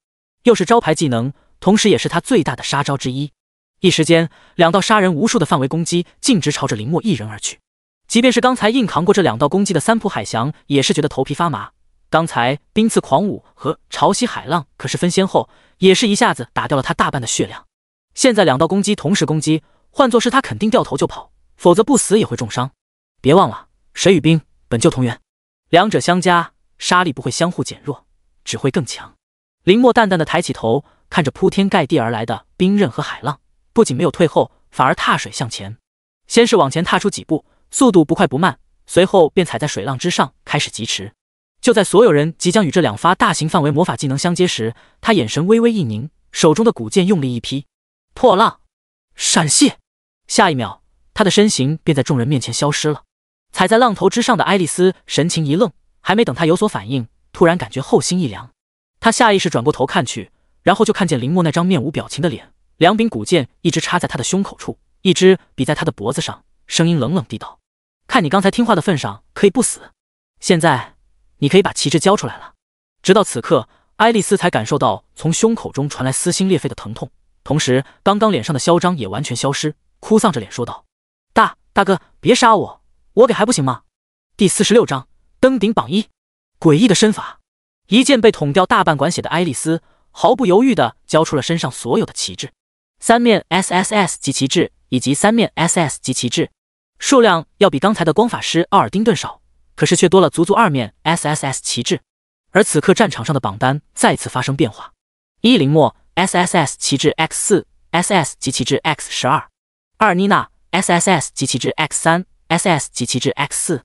又是招牌技能，同时也是他最大的杀招之一。一时间，两道杀人无数的范围攻击径直朝着林墨一人而去。即便是刚才硬扛过这两道攻击的三浦海翔，也是觉得头皮发麻。刚才冰刺狂舞和潮汐海浪可是分先后，也是一下子打掉了他大半的血量。现在两道攻击同时攻击，换作是他肯定掉头就跑，否则不死也会重伤。别忘了，水与冰本就同源，两者相加，杀力不会相互减弱。只会更强。林墨淡淡的抬起头，看着铺天盖地而来的冰刃和海浪，不仅没有退后，反而踏水向前。先是往前踏出几步，速度不快不慢，随后便踩在水浪之上，开始疾驰。就在所有人即将与这两发大型范围魔法技能相接时，他眼神微微一凝，手中的古剑用力一劈，破浪闪现。下一秒，他的身形便在众人面前消失了。踩在浪头之上的爱丽丝神情一愣，还没等他有所反应。突然感觉后心一凉，他下意识转过头看去，然后就看见林墨那张面无表情的脸，两柄古剑一直插在他的胸口处，一只比在他的脖子上，声音冷冷地道：“看你刚才听话的份上，可以不死。现在你可以把旗帜交出来了。”直到此刻，爱丽丝才感受到从胸口中传来撕心裂肺的疼痛，同时刚刚脸上的嚣张也完全消失，哭丧着脸说道：“大大哥，别杀我，我给还不行吗？”第四十六章登顶榜一。诡异的身法，一剑被捅掉大半管血的爱丽丝毫不犹豫地交出了身上所有的旗帜，三面 S S S 级旗帜以及三面 S S 级旗帜，数量要比刚才的光法师奥尔丁顿少，可是却多了足足二面 S S S 旗帜。而此刻战场上的榜单再次发生变化：一林墨 S S S 旗帜 X 四 S S 级旗帜 X 十二，二妮娜 S S S 级旗帜 X 三 S S 级旗帜 X 四，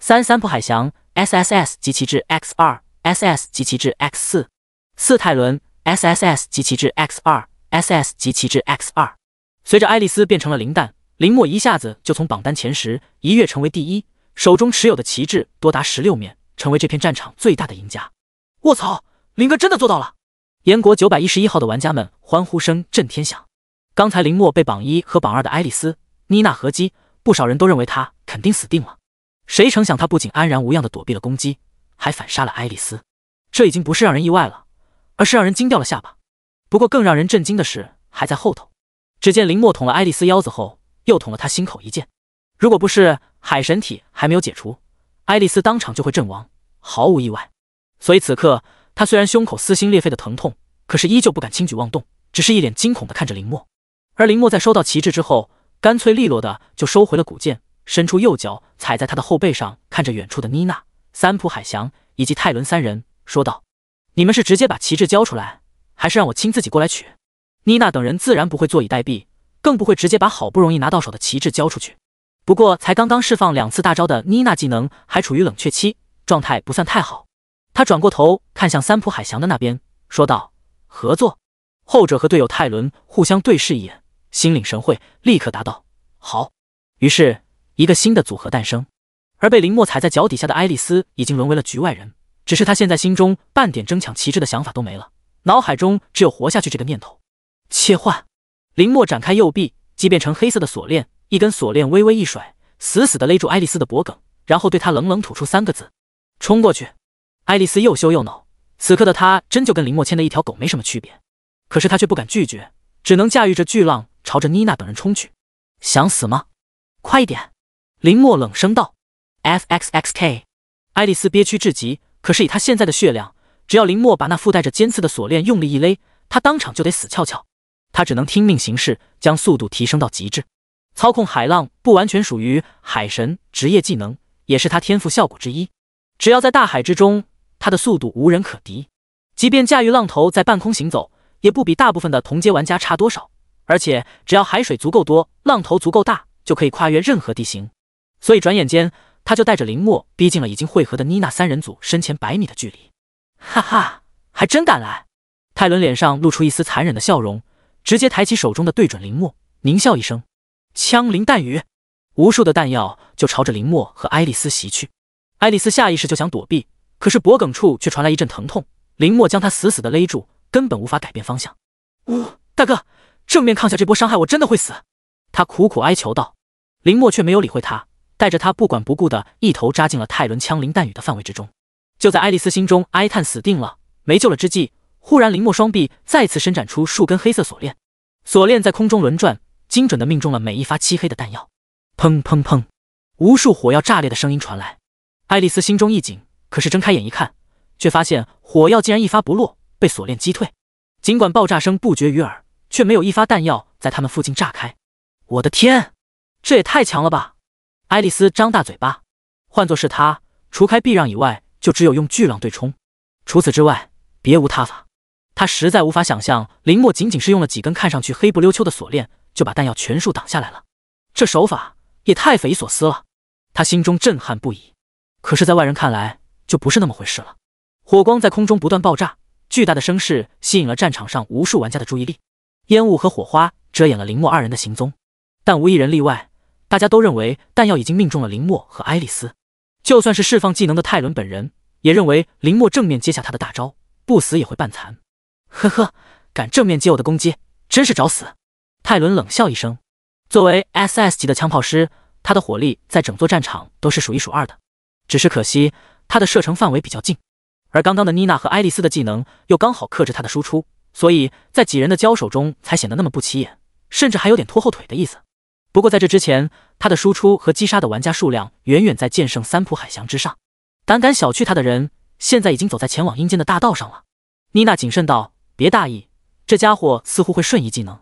三三浦海翔。S S S 及其至 X 二，S S 及其至 X 四，四泰伦 S S S 及其至 X 二，S S 及其至 X 二。随着爱丽丝变成了零蛋，林墨一下子就从榜单前十一跃成为第一，手中持有的旗帜多达十六面，成为这片战场最大的赢家。卧槽，林哥真的做到了！燕国九百一十一号的玩家们欢呼声震天响。刚才林墨被榜一和榜二的爱丽丝、妮娜合击，不少人都认为她肯定死定了。谁成想，他不仅安然无恙的躲避了攻击，还反杀了爱丽丝。这已经不是让人意外了，而是让人惊掉了下巴。不过更让人震惊的是还在后头。只见林默捅了爱丽丝腰子后，又捅了她心口一剑。如果不是海神体还没有解除，爱丽丝当场就会阵亡，毫无意外。所以此刻她虽然胸口撕心裂肺的疼痛，可是依旧不敢轻举妄动，只是一脸惊恐的看着林默。而林默在收到旗帜之后，干脆利落的就收回了古剑，伸出右脚踩在他的后背上，看着远处的妮娜、三浦海翔以及泰伦三人。说道：“你们是直接把旗帜交出来，还是让我亲自己过来取？”妮娜等人自然不会坐以待毙，更不会直接把好不容易拿到手的旗帜交出去。不过，才刚刚释放两次大招的妮娜技能还处于冷却期，状态不算太好。她转过头看向三浦海翔的那边，说道：“合作。”后者和队友泰伦互相对视一眼，心领神会，立刻答道：“好。”于是，一个新的组合诞生。而被林默踩在脚底下的爱丽丝已经沦为了局外人。只是她现在心中半点争抢旗帜的想法都没了，脑海中只有活下去这个念头。切换，林默展开右臂，即变成黑色的锁链，一根锁链微微一甩，死死的勒住爱丽丝的脖颈，然后对她冷冷吐出三个字：“冲过去！”爱丽丝又羞又恼，此刻的她真就跟林默牵的一条狗没什么区别，可是她却不敢拒绝，只能驾驭着巨浪朝着妮娜等人冲去。想死吗？快一点！林默冷声道：“F X X K。”爱丽丝憋屈至极。可是以她现在的血量，只要林默把那附带着尖刺的锁链用力一勒，她当场就得死翘翘。他只能听命行事，将速度提升到极致。操控海浪不完全属于海神职业技能，也是他天赋效果之一。只要在大海之中，他的速度无人可敌。即便驾驭浪头在半空行走，也不比大部分的同阶玩家差多少。而且只要海水足够多，浪头足够大，就可以跨越任何地形。所以转眼间。他就带着林默逼近了已经汇合的妮娜三人组身前百米的距离，哈哈，还真敢来！泰伦脸上露出一丝残忍的笑容，直接抬起手中的对准林默，狞笑一声，枪林弹雨，无数的弹药就朝着林默和爱丽丝袭去。爱丽丝下意识就想躲避，可是脖颈处却传来一阵疼痛，林默将她死死的勒住，根本无法改变方向。呜，大哥，正面抗下这波伤害，我真的会死！他苦苦哀求道。林默却没有理会他。带着他不管不顾的一头扎进了泰伦枪林弹雨的范围之中。就在爱丽丝心中哀叹死定了、没救了之际，忽然林默双臂再次伸展出数根黑色锁链，锁链在空中轮转，精准的命中了每一发漆黑的弹药。砰砰砰，无数火药炸裂的声音传来。爱丽丝心中一紧，可是睁开眼一看，却发现火药竟然一发不落，被锁链击退。尽管爆炸声不绝于耳，却没有一发弹药在他们附近炸开。我的天，这也太强了吧！爱丽丝张大嘴巴，换作是她，除开避让以外，就只有用巨浪对冲，除此之外别无他法。她实在无法想象，林默仅仅是用了几根看上去黑不溜秋的锁链，就把弹药全数挡下来了，这手法也太匪夷所思了。他心中震撼不已，可是，在外人看来，就不是那么回事了。火光在空中不断爆炸，巨大的声势吸引了战场上无数玩家的注意力，烟雾和火花遮掩了林默二人的行踪，但无一人例外。大家都认为弹药已经命中了林默和爱丽丝，就算是释放技能的泰伦本人，也认为林默正面接下他的大招，不死也会半残。呵呵，敢正面接我的攻击，真是找死！泰伦冷笑一声。作为 SS 级的枪炮师，他的火力在整座战场都是数一数二的。只是可惜他的射程范围比较近，而刚刚的妮娜和爱丽丝的技能又刚好克制他的输出，所以在几人的交手中才显得那么不起眼，甚至还有点拖后腿的意思。不过在这之前，他的输出和击杀的玩家数量远远在剑圣三浦海翔之上。胆敢小觑他的人，现在已经走在前往阴间的大道上了。妮娜谨慎道：“别大意，这家伙似乎会瞬移技能。”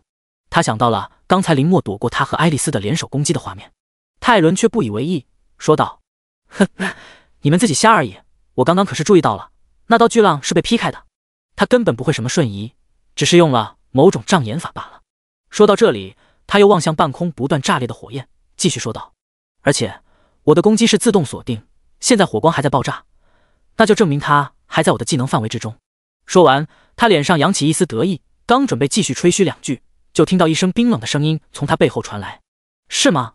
他想到了刚才林默躲过他和爱丽丝的联手攻击的画面。泰伦却不以为意，说道：“哼，你们自己瞎而已。我刚刚可是注意到了，那道巨浪是被劈开的。他根本不会什么瞬移，只是用了某种障眼法罢了。”说到这里。他又望向半空不断炸裂的火焰，继续说道：“而且我的攻击是自动锁定，现在火光还在爆炸，那就证明他还在我的技能范围之中。”说完，他脸上扬起一丝得意，刚准备继续吹嘘两句，就听到一声冰冷的声音从他背后传来：“是吗？”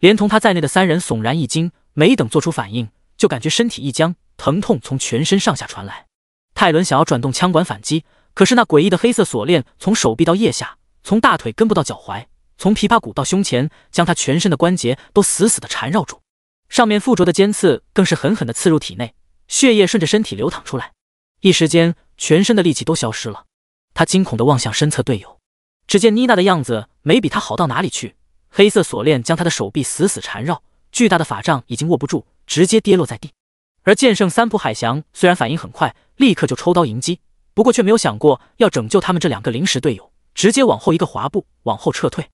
连同他在内的三人悚然一惊，没等做出反应，就感觉身体一僵，疼痛从全身上下传来。泰伦想要转动枪管反击，可是那诡异的黑色锁链从手臂到腋下，从大腿根部到脚踝。从琵琶骨到胸前，将他全身的关节都死死的缠绕住，上面附着的尖刺更是狠狠的刺入体内，血液顺着身体流淌出来，一时间全身的力气都消失了。他惊恐的望向身侧队友，只见妮娜的样子没比他好到哪里去，黑色锁链将他的手臂死死缠绕，巨大的法杖已经握不住，直接跌落在地。而剑圣三浦海翔虽然反应很快，立刻就抽刀迎击，不过却没有想过要拯救他们这两个临时队友，直接往后一个滑步往后撤退。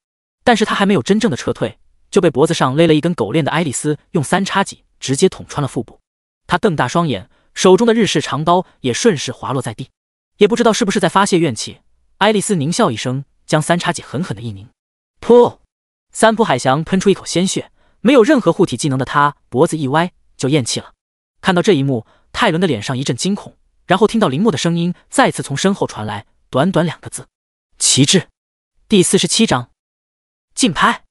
但是他还没有真正的撤退，就被脖子上勒了一根狗链的爱丽丝用三叉戟直接捅穿了腹部。他瞪大双眼，手中的日式长刀也顺势滑落在地。也不知道是不是在发泄怨气，爱丽丝狞笑一声，将三叉戟狠狠的一拧，噗！三浦海翔喷出一口鲜血，没有任何护体技能的他脖子一歪就咽气了。看到这一幕，泰伦的脸上一阵惊恐，然后听到林木的声音再次从身后传来，短短两个字：旗帜。第四十七章，竞拍，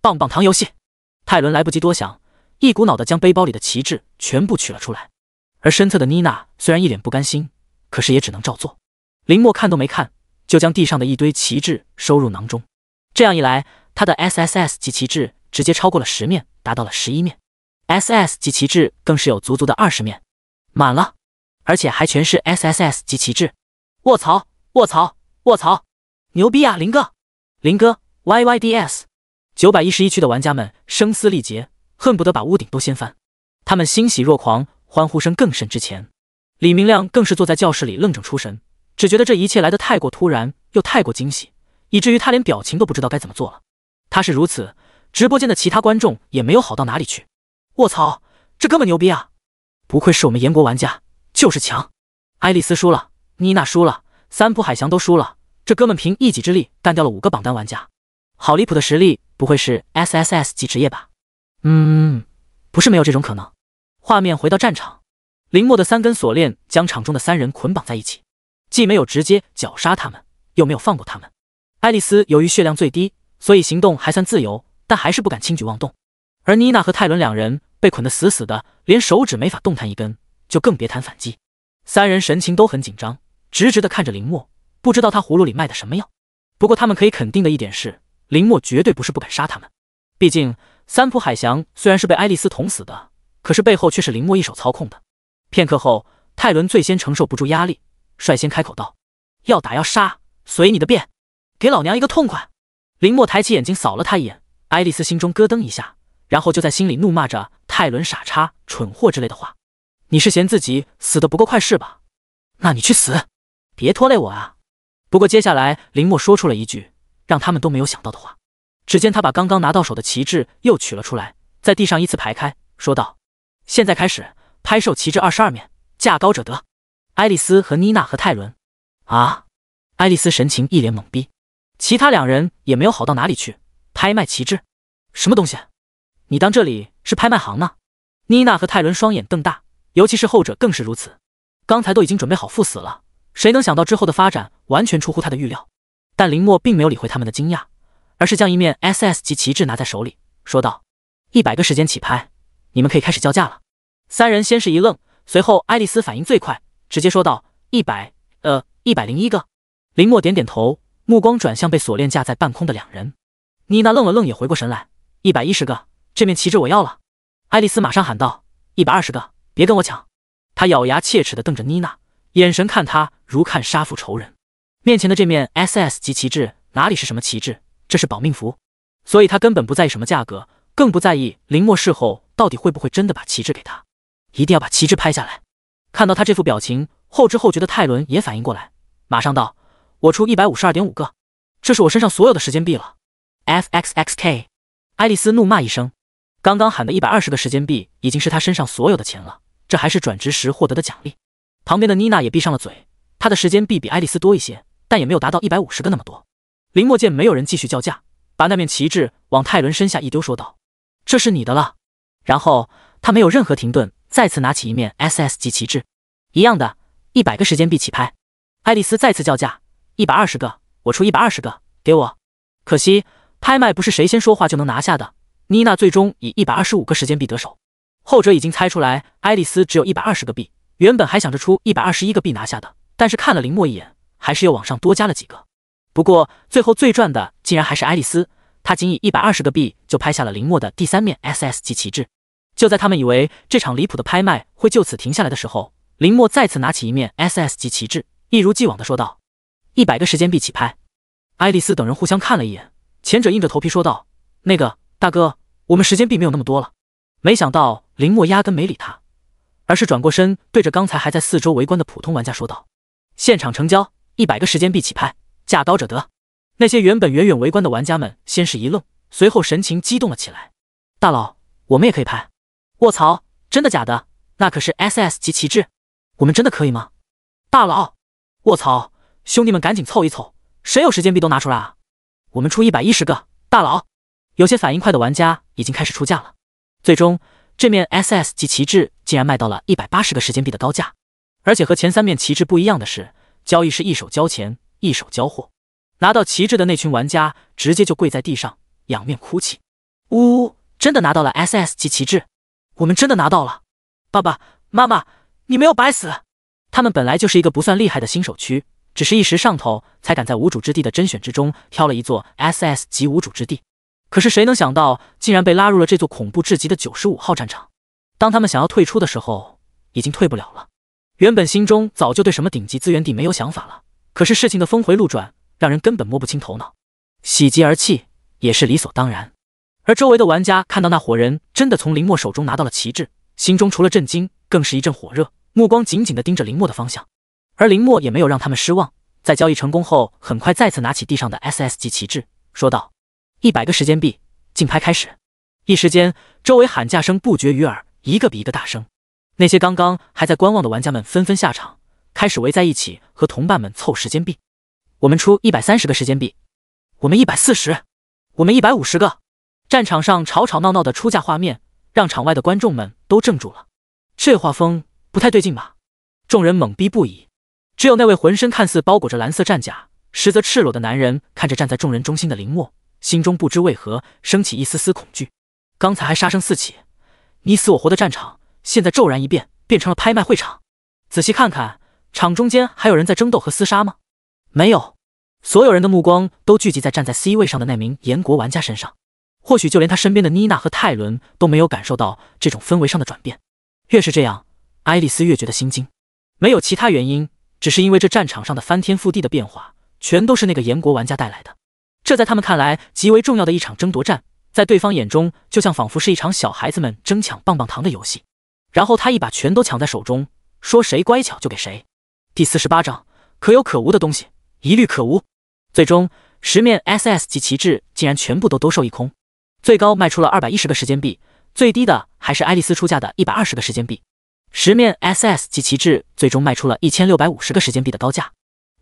棒棒糖游戏。泰伦来不及多想，一股脑的将背包里的旗帜全部取了出来。而身侧的妮娜虽然一脸不甘心，可是也只能照做。林默看都没看，就将地上的一堆旗帜收入囊中。这样一来，他的 S S S 级旗帜直接超过了十面，达到了十一面。S S 级旗帜更是有足足的二十面，满了，而且还全是 S S S 级旗帜。卧槽！卧槽！卧槽！牛逼啊，林哥！林哥！Y Y D S！九百一十一区的玩家们声嘶力竭，恨不得把屋顶都掀翻。他们欣喜若狂，欢呼声更甚之前。李明亮更是坐在教室里愣怔出神，只觉得这一切来得太过突然，又太过惊喜，以至于他连表情都不知道该怎么做了。他是如此，直播间的其他观众也没有好到哪里去。卧槽，这哥们牛逼啊！不愧是我们炎国玩家，就是强。爱丽丝输了，妮娜输了，三浦海翔都输了，这哥们凭一己之力干掉了五个榜单玩家，好离谱的实力，不会是 S S S 级职业吧？嗯，不是没有这种可能。画面回到战场，林默的三根锁链将场中的三人捆绑在一起，既没有直接绞杀他们，又没有放过他们。爱丽丝由于血量最低，所以行动还算自由，但还是不敢轻举妄动。而妮娜和泰伦两人。被捆得死死的，连手指没法动弹一根，就更别谈反击。三人神情都很紧张，直直的看着林默，不知道他葫芦里卖的什么药。不过他们可以肯定的一点是，林默绝对不是不敢杀他们。毕竟三浦海翔虽然是被爱丽丝捅死的，可是背后却是林默一手操控的。片刻后，泰伦最先承受不住压力，率先开口道：“要打要杀，随你的便，给老娘一个痛快！”林默抬起眼睛扫了他一眼，爱丽丝心中咯噔一下，然后就在心里怒骂着。泰伦傻叉、蠢货之类的话，你是嫌自己死的不够快是吧？那你去死，别拖累我啊！不过接下来林默说出了一句让他们都没有想到的话。只见他把刚刚拿到手的旗帜又取了出来，在地上依次排开，说道：“现在开始拍售旗帜二十二面，价高者得。”爱丽丝和妮娜和泰伦啊！爱丽丝神情一脸懵逼，其他两人也没有好到哪里去。拍卖旗帜，什么东西？你当这里是拍卖行呢？妮娜和泰伦双眼瞪大，尤其是后者更是如此。刚才都已经准备好赴死了，谁能想到之后的发展完全出乎他的预料？但林默并没有理会他们的惊讶，而是将一面 SS 级旗帜拿在手里，说道：“一百个时间起拍，你们可以开始叫价了。”三人先是一愣，随后爱丽丝反应最快，直接说道：“一百……呃，一百零一个。”林默点点头，目光转向被锁链架在半空的两人。妮娜愣了愣，也回过神来：“一百一十个。”这面旗帜我要了，爱丽丝马上喊道：“一百二十个，别跟我抢！”她咬牙切齿地瞪着妮娜，眼神看她如看杀父仇人。面前的这面 SS 级旗帜哪里是什么旗帜，这是保命符，所以他根本不在意什么价格，更不在意林默事后到底会不会真的把旗帜给他，一定要把旗帜拍下来。看到他这副表情，后知后觉的泰伦也反应过来，马上道：“我出一百五十二点五个，这是我身上所有的时间币了。”FXXK，爱丽丝怒骂一声。刚刚喊的一百二十个时间币已经是他身上所有的钱了，这还是转职时获得的奖励。旁边的妮娜也闭上了嘴，她的时间币比爱丽丝多一些，但也没有达到一百五十个那么多。林默见没有人继续叫价，把那面旗帜往泰伦身下一丢，说道：“这是你的了。”然后他没有任何停顿，再次拿起一面 SS 级旗帜，一样的，一百个时间币起拍。爱丽丝再次叫价：“一百二十个，我出一百二十个，给我。”可惜拍卖不是谁先说话就能拿下的。妮娜最终以一百二十五个时间币得手，后者已经猜出来爱丽丝只有一百二十个币，原本还想着出一百二十一个币拿下的，但是看了林默一眼，还是又往上多加了几个。不过最后最赚的竟然还是爱丽丝，她仅以一百二十个币就拍下了林墨的第三面 SS 级旗帜。就在他们以为这场离谱的拍卖会就此停下来的时候，林墨再次拿起一面 SS 级旗帜，一如既往的说道：“一百个时间币起拍。”爱丽丝等人互相看了一眼，前者硬着头皮说道：“那个大哥，我们时间币没有那么多了。”没想到林墨压根没理他，而是转过身对着刚才还在四周围观的普通玩家说道：“现场成交，一百个时间币起拍，价高者得。”那些原本远远围观的玩家们先是一愣，随后神情激动了起来：“大佬，我们也可以拍！卧槽，真的假的？那可是 SS 级旗帜，我们真的可以吗？”大佬，卧槽，兄弟们赶紧凑一凑！谁有时间币都拿出来啊！我们出一百一十个大佬。有些反应快的玩家已经开始出价了。最终，这面 SS 级旗帜竟然卖到了一百八十个时间币的高价。而且和前三面旗帜不一样的是，交易是一手交钱一手交货。拿到旗帜的那群玩家直接就跪在地上，仰面哭泣。呜呜，真的拿到了 SS 级旗帜！我们真的拿到了！爸爸妈妈，你没有白死！他们本来就是一个不算厉害的新手区。只是一时上头，才敢在无主之地的甄选之中挑了一座 SS 级无主之地。可是谁能想到，竟然被拉入了这座恐怖至极的九十五号战场。当他们想要退出的时候，已经退不了了。原本心中早就对什么顶级资源地没有想法了，可是事情的峰回路转，让人根本摸不清头脑。喜极而泣也是理所当然。而周围的玩家看到那伙人真的从林墨手中拿到了旗帜，心中除了震惊，更是一阵火热，目光紧紧地盯着林墨的方向。而林墨也没有让他们失望，在交易成功后，很快再次拿起地上的 SS 级旗帜，说道：“一百个时间币，竞拍开始。”一时间，周围喊价声不绝于耳，一个比一个大声。那些刚刚还在观望的玩家们纷纷下场，开始围在一起和同伴们凑时间币。我们出一百三十个时间币，我们一百四十，我们一百五十个。战场上吵吵闹闹的出价画面，让场外的观众们都怔住了。这画风不太对劲吧？众人懵逼不已。只有那位浑身看似包裹着蓝色战甲，实则赤裸的男人，看着站在众人中心的林墨，心中不知为何升起一丝丝恐惧。刚才还杀声四起，你死我活的战场，现在骤然一变，变成了拍卖会场。仔细看看，场中间还有人在争斗和厮杀吗？没有，所有人的目光都聚集在站在 C 位上的那名炎国玩家身上。或许就连他身边的妮娜和泰伦都没有感受到这种氛围上的转变。越是这样，爱丽丝越觉得心惊，没有其他原因。只是因为这战场上的翻天覆地的变化，全都是那个炎国玩家带来的。这在他们看来极为重要的一场争夺战，在对方眼中就像仿佛是一场小孩子们争抢棒棒糖的游戏。然后他一把全都抢在手中，说谁乖巧就给谁。第四十八章，可有可无的东西，一律可无。最终，十面 SS 级旗帜竟然全部都兜售一空，最高卖出了二百一十个时间币，最低的还是爱丽丝出价的一百二十个时间币。十面 SS 级旗帜最终卖出了一千六百五十个时间币的高价。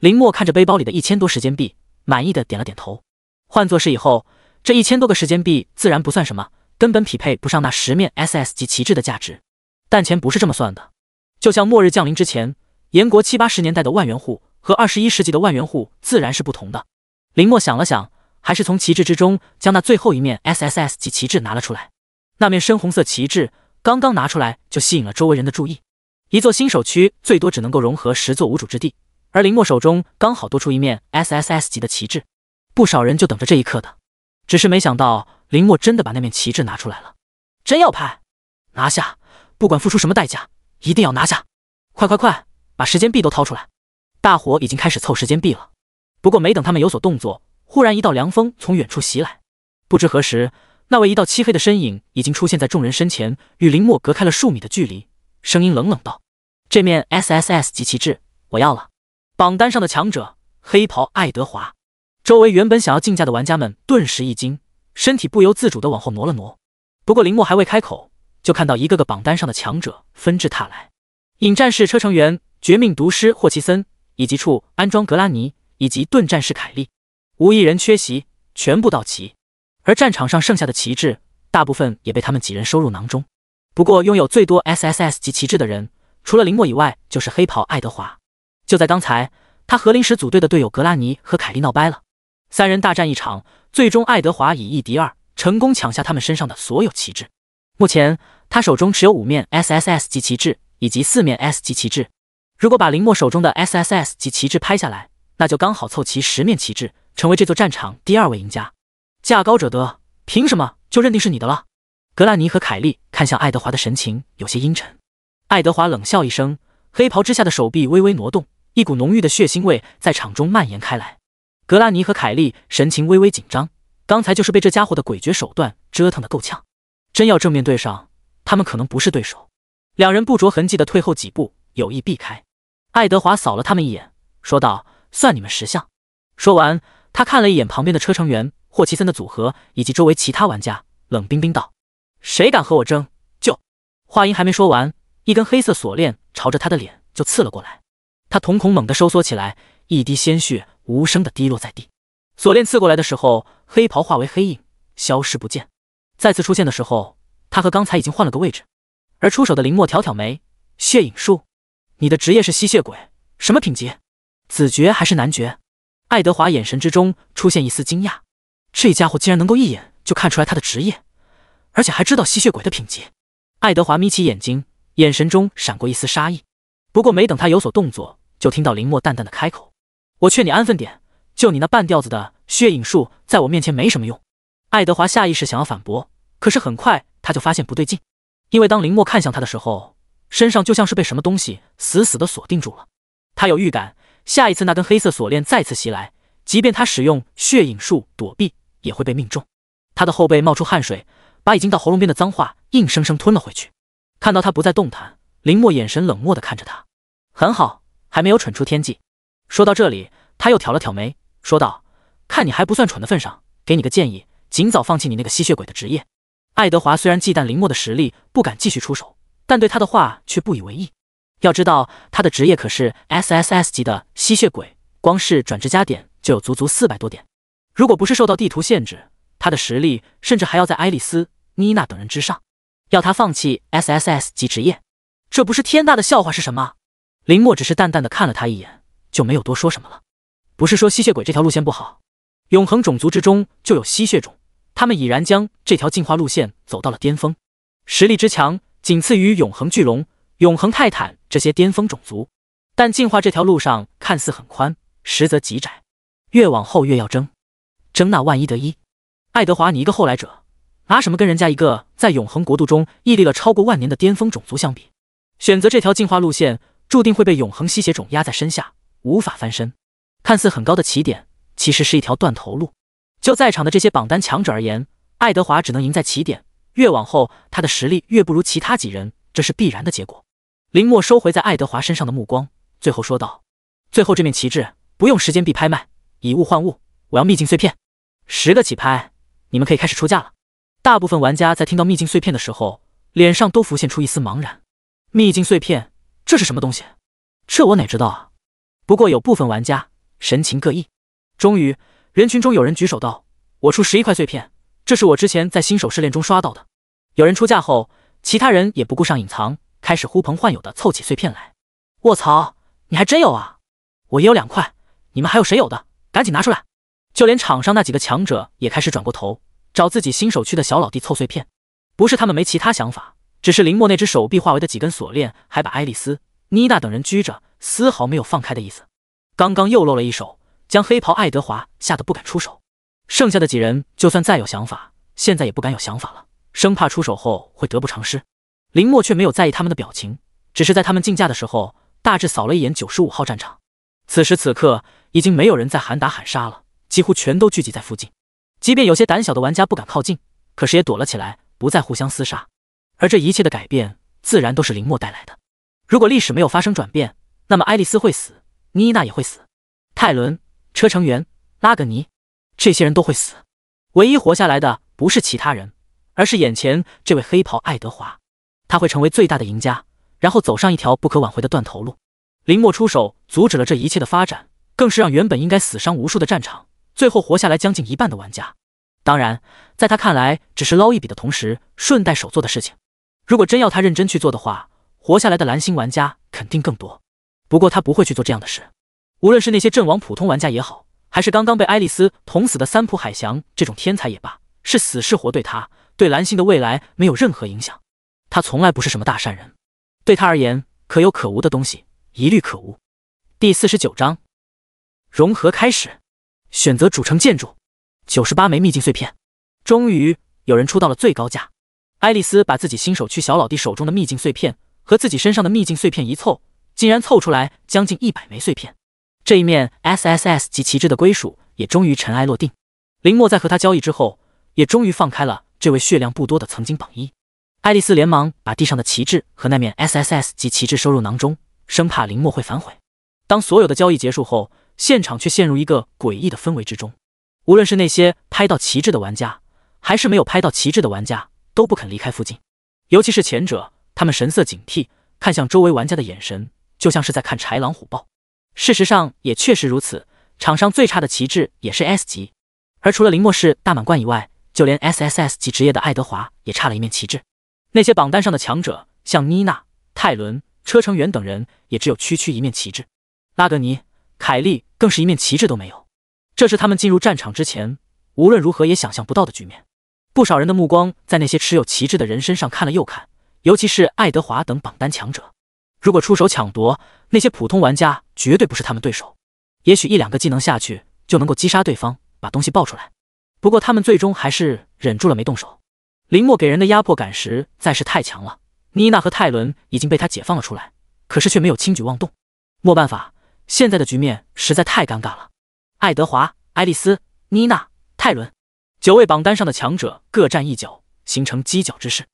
林墨看着背包里的一千多时间币，满意的点了点头。换作是以后，这一千多个时间币自然不算什么，根本匹配不上那十面 SS 级旗帜的价值。但钱不是这么算的。就像末日降临之前，炎国七八十年代的万元户和二十一世纪的万元户自然是不同的。林墨想了想，还是从旗帜之中将那最后一面 SSS 级旗帜拿了出来。那面深红色旗帜。刚刚拿出来就吸引了周围人的注意。一座新手区最多只能够融合十座无主之地，而林墨手中刚好多出一面 SSS 级的旗帜，不少人就等着这一刻的。只是没想到林墨真的把那面旗帜拿出来了，真要拍，拿下，不管付出什么代价，一定要拿下！快快快，把时间币都掏出来！大伙已经开始凑时间币了。不过没等他们有所动作，忽然一道凉风从远处袭来，不知何时。那位一道漆黑的身影已经出现在众人身前，与林墨隔开了数米的距离，声音冷冷道：“这面 SSS 级旗帜我要了。”榜单上的强者黑袍爱德华，周围原本想要竞价的玩家们顿时一惊，身体不由自主的往后挪了挪。不过林墨还未开口，就看到一个个榜单上的强者纷至沓来：影战士车成员、绝命毒师霍奇森，以及处安装格拉尼，以及盾战士凯利，无一人缺席，全部到齐。而战场上剩下的旗帜，大部分也被他们几人收入囊中。不过，拥有最多 SSS 级旗帜的人，除了林墨以外，就是黑袍爱德华。就在刚才，他和临时组队的队友格拉尼和凯莉闹掰了，三人大战一场，最终爱德华以一敌二，成功抢下他们身上的所有旗帜。目前，他手中持有五面 SSS 级旗帜以及四面 S 级旗帜。如果把林墨手中的 SSS 级旗帜拍下来，那就刚好凑齐十面旗帜，成为这座战场第二位赢家。价高者得，凭什么就认定是你的了？格兰尼和凯莉看向爱德华的神情有些阴沉。爱德华冷笑一声，黑袍之下的手臂微微挪动，一股浓郁的血腥味在场中蔓延开来。格兰尼和凯莉神情微微紧张，刚才就是被这家伙的诡谲手段折腾的够呛，真要正面对上，他们可能不是对手。两人不着痕迹的退后几步，有意避开。爱德华扫了他们一眼，说道：“算你们识相。”说完，他看了一眼旁边的车成员霍奇森的组合以及周围其他玩家，冷冰冰道。谁敢和我争？就话音还没说完，一根黑色锁链朝着他的脸就刺了过来。他瞳孔猛地收缩起来，一滴鲜血无声的滴落在地。锁链刺过来的时候，黑袍化为黑影，消失不见。再次出现的时候，他和刚才已经换了个位置。而出手的林墨挑挑眉：“血影术，你的职业是吸血鬼，什么品级？子爵还是男爵？”爱德华眼神之中出现一丝惊讶，这家伙竟然能够一眼就看出来他的职业。而且还知道吸血鬼的品级，爱德华眯起眼睛，眼神中闪过一丝杀意。不过没等他有所动作，就听到林墨淡淡的开口：“我劝你安分点，就你那半吊子的血影术，在我面前没什么用。”爱德华下意识想要反驳，可是很快他就发现不对劲，因为当林墨看向他的时候，身上就像是被什么东西死死的锁定住了。他有预感，下一次那根黑色锁链再次袭来，即便他使用血影术躲避，也会被命中。他的后背冒出汗水。把已经到喉咙边的脏话硬生生吞了回去。看到他不再动弹，林墨眼神冷漠的看着他。很好，还没有蠢出天际。说到这里，他又挑了挑眉，说道：“看你还不算蠢的份上，给你个建议，尽早放弃你那个吸血鬼的职业。”爱德华虽然忌惮林墨的实力，不敢继续出手，但对他的话却不以为意。要知道，他的职业可是 SSS 级的吸血鬼，光是转职加点就有足足四百多点。如果不是受到地图限制，他的实力甚至还要在爱丽丝。妮娜等人之上，要他放弃 SSS 级职业，这不是天大的笑话是什么？林墨只是淡淡的看了他一眼，就没有多说什么了。不是说吸血鬼这条路线不好，永恒种族之中就有吸血种，他们已然将这条进化路线走到了巅峰，实力之强仅次于永恒巨龙、永恒泰坦这些巅峰种族。但进化这条路上看似很宽，实则极窄，越往后越要争，争那万一得一。爱德华，你一个后来者。拿什么跟人家一个在永恒国度中屹立了超过万年的巅峰种族相比？选择这条进化路线，注定会被永恒吸血种压在身下，无法翻身。看似很高的起点，其实是一条断头路。就在场的这些榜单强者而言，爱德华只能赢在起点，越往后他的实力越不如其他几人，这是必然的结果。林墨收回在爱德华身上的目光，最后说道：“最后这面旗帜不用时间币拍卖，以物换物，我要秘境碎片，十个起拍，你们可以开始出价了。”大部分玩家在听到秘境碎片的时候，脸上都浮现出一丝茫然。秘境碎片，这是什么东西？这我哪知道啊！不过有部分玩家神情各异。终于，人群中有人举手道：“我出十一块碎片，这是我之前在新手试炼中刷到的。”有人出价后，其他人也不顾上隐藏，开始呼朋唤友的凑起碎片来。卧槽，你还真有啊！我也有两块，你们还有谁有的？赶紧拿出来！就连场上那几个强者也开始转过头。找自己新手区的小老弟凑碎片，不是他们没其他想法，只是林墨那只手臂化为的几根锁链还把爱丽丝、妮娜等人拘着，丝毫没有放开的意思。刚刚又露了一手，将黑袍爱德华吓得不敢出手。剩下的几人就算再有想法，现在也不敢有想法了，生怕出手后会得不偿失。林墨却没有在意他们的表情，只是在他们竞价的时候，大致扫了一眼九十五号战场。此时此刻，已经没有人在喊打喊杀了，几乎全都聚集在附近。即便有些胆小的玩家不敢靠近，可是也躲了起来，不再互相厮杀。而这一切的改变，自然都是林墨带来的。如果历史没有发生转变，那么爱丽丝会死，妮娜也会死，泰伦、车成员、拉格尼，这些人都会死。唯一活下来的不是其他人，而是眼前这位黑袍爱德华。他会成为最大的赢家，然后走上一条不可挽回的断头路。林墨出手阻止了这一切的发展，更是让原本应该死伤无数的战场。最后活下来将近一半的玩家，当然，在他看来，只是捞一笔的同时顺带手做的事情。如果真要他认真去做的话，活下来的蓝星玩家肯定更多。不过他不会去做这样的事。无论是那些阵亡普通玩家也好，还是刚刚被爱丽丝捅死的三浦海翔这种天才也罢，是死是活对他对蓝星的未来没有任何影响。他从来不是什么大善人，对他而言，可有可无的东西一律可无。第四十九章融合开始。选择主城建筑，九十八枚秘境碎片。终于有人出到了最高价。爱丽丝把自己新手区小老弟手中的秘境碎片和自己身上的秘境碎片一凑，竟然凑出来将近一百枚碎片。这一面 S S S 级旗帜的归属也终于尘埃落定。林墨在和他交易之后，也终于放开了这位血量不多的曾经榜一。爱丽丝连忙把地上的旗帜和那面 S S S 级旗帜收入囊中，生怕林墨会反悔。当所有的交易结束后，现场却陷入一个诡异的氛围之中。无论是那些拍到旗帜的玩家，还是没有拍到旗帜的玩家，都不肯离开附近。尤其是前者，他们神色警惕，看向周围玩家的眼神，就像是在看豺狼虎豹。事实上也确实如此，场上最差的旗帜也是 S 级，而除了林墨是大满贯以外，就连 SSS 级职业的爱德华也差了一面旗帜。那些榜单上的强者，像妮娜、泰伦、车成元等人，也只有区区一面旗帜。拉格尼、凯利更是一面旗帜都没有，这是他们进入战场之前无论如何也想象不到的局面。不少人的目光在那些持有旗帜的人身上看了又看，尤其是爱德华等榜单强者。如果出手抢夺，那些普通玩家绝对不是他们对手。也许一两个技能下去就能够击杀对方，把东西爆出来。不过他们最终还是忍住了没动手。林墨给人的压迫感实在是太强了。妮娜和泰伦已经被他解放了出来，可是却没有轻举妄动。没办法。现在的局面实在太尴尬了。爱德华、爱丽丝、妮娜、泰伦，九位榜单上的强者各占一角，形成犄角之势。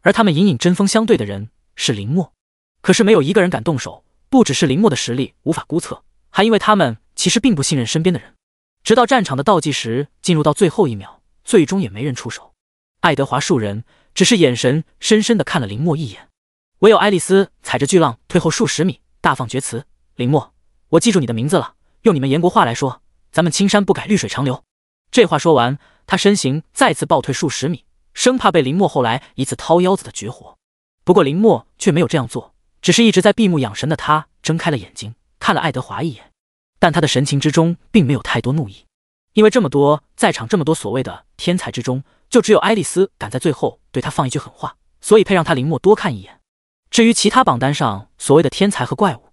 而他们隐隐针锋相对的人是林墨，可是没有一个人敢动手。不只是林墨的实力无法估测，还因为他们其实并不信任身边的人。直到战场的倒计时进入到最后一秒，最终也没人出手。爱德华数人只是眼神深深的看了林墨一眼，唯有爱丽丝踩着巨浪退后数十米，大放厥词：“林墨。”我记住你的名字了。用你们严国话来说，咱们青山不改，绿水长流。这话说完，他身形再次暴退数十米，生怕被林墨后来一次掏腰子的绝活。不过林墨却没有这样做，只是一直在闭目养神的他睁开了眼睛，看了爱德华一眼，但他的神情之中并没有太多怒意，因为这么多在场这么多所谓的天才之中，就只有爱丽丝敢在最后对他放一句狠话，所以配让他林墨多看一眼。至于其他榜单上所谓的天才和怪物，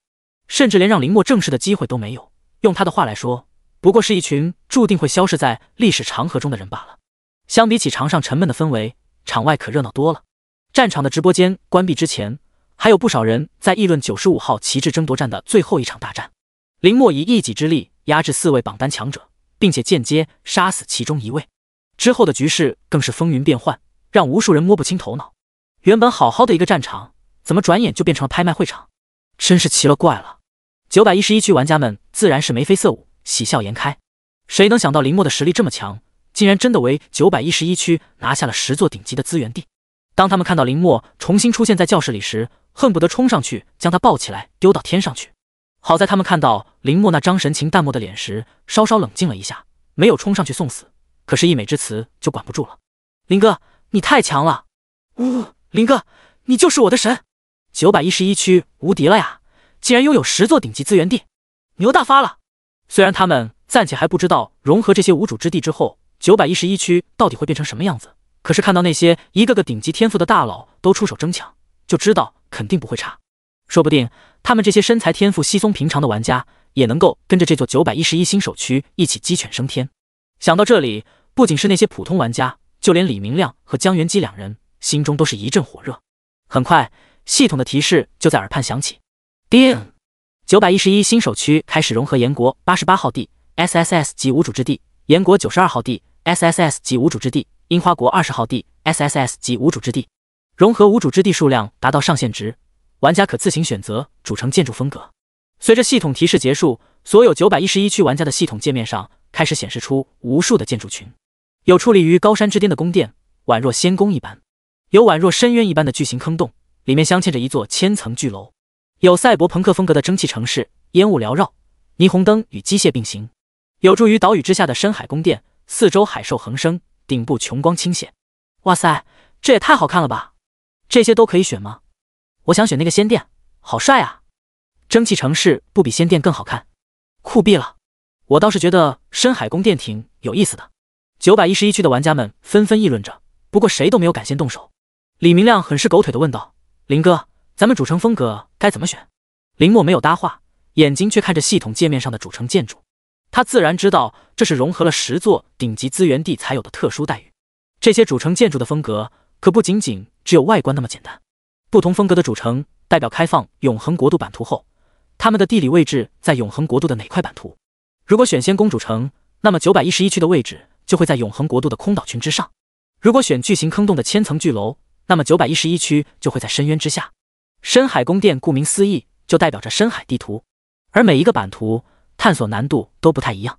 甚至连让林墨正视的机会都没有。用他的话来说，不过是一群注定会消失在历史长河中的人罢了。相比起场上沉闷的氛围，场外可热闹多了。战场的直播间关闭之前，还有不少人在议论九十五号旗帜争夺战的最后一场大战。林墨以一己之力压制四位榜单强者，并且间接杀死其中一位。之后的局势更是风云变幻，让无数人摸不清头脑。原本好好的一个战场，怎么转眼就变成了拍卖会场？真是奇了怪了。九百一十一区玩家们自然是眉飞色舞，喜笑颜开。谁能想到林墨的实力这么强，竟然真的为九百一十一区拿下了十座顶级的资源地？当他们看到林墨重新出现在教室里时，恨不得冲上去将他抱起来丢到天上去。好在他们看到林墨那张神情淡漠的脸时，稍稍冷静了一下，没有冲上去送死。可是，一美之词就管不住了。林哥，你太强了！呜，林哥，你就是我的神！九百一十一区无敌了呀！竟然拥有十座顶级资源地，牛大发了！虽然他们暂且还不知道融合这些无主之地之后，九百一十一区到底会变成什么样子，可是看到那些一个个顶级天赋的大佬都出手争抢，就知道肯定不会差。说不定他们这些身材天赋稀松平常的玩家，也能够跟着这座九百一十一新手区一起鸡犬升天。想到这里，不仅是那些普通玩家，就连李明亮和江元基两人心中都是一阵火热。很快，系统的提示就在耳畔响起。叮九百一十一新手区开始融合炎国八十八号地 SSS 级无主之地，炎国九十二号地 SSS 级无主之地，樱花国二十号地 SSS 级无主之地。融合无主之地数量达到上限值，玩家可自行选择主城建筑风格。随着系统提示结束，所有九百一十一区玩家的系统界面上开始显示出无数的建筑群，有矗立于高山之巅的宫殿，宛若仙宫一般；有宛若深渊一般的巨型坑洞，里面镶嵌着一座千层巨楼。有赛博朋克风格的蒸汽城市，烟雾缭绕，霓虹灯与机械并行；有助于岛屿之下的深海宫殿，四周海兽横生，顶部琼光倾泻。哇塞，这也太好看了吧！这些都可以选吗？我想选那个仙殿，好帅啊！蒸汽城市不比仙殿更好看，酷毙了！我倒是觉得深海宫殿挺有意思的。九百一十一区的玩家们纷纷议论着，不过谁都没有敢先动手。李明亮很是狗腿的问道：“林哥。”咱们主城风格该怎么选？林墨没有搭话，眼睛却看着系统界面上的主城建筑。他自然知道这是融合了十座顶级资源地才有的特殊待遇。这些主城建筑的风格可不仅仅只有外观那么简单。不同风格的主城代表开放永恒国度版图后，他们的地理位置在永恒国度的哪块版图？如果选仙宫主城，那么九百一十一区的位置就会在永恒国度的空岛群之上；如果选巨型坑洞的千层巨楼，那么九百一十一区就会在深渊之下。深海宫殿顾名思义就代表着深海地图，而每一个版图探索难度都不太一样，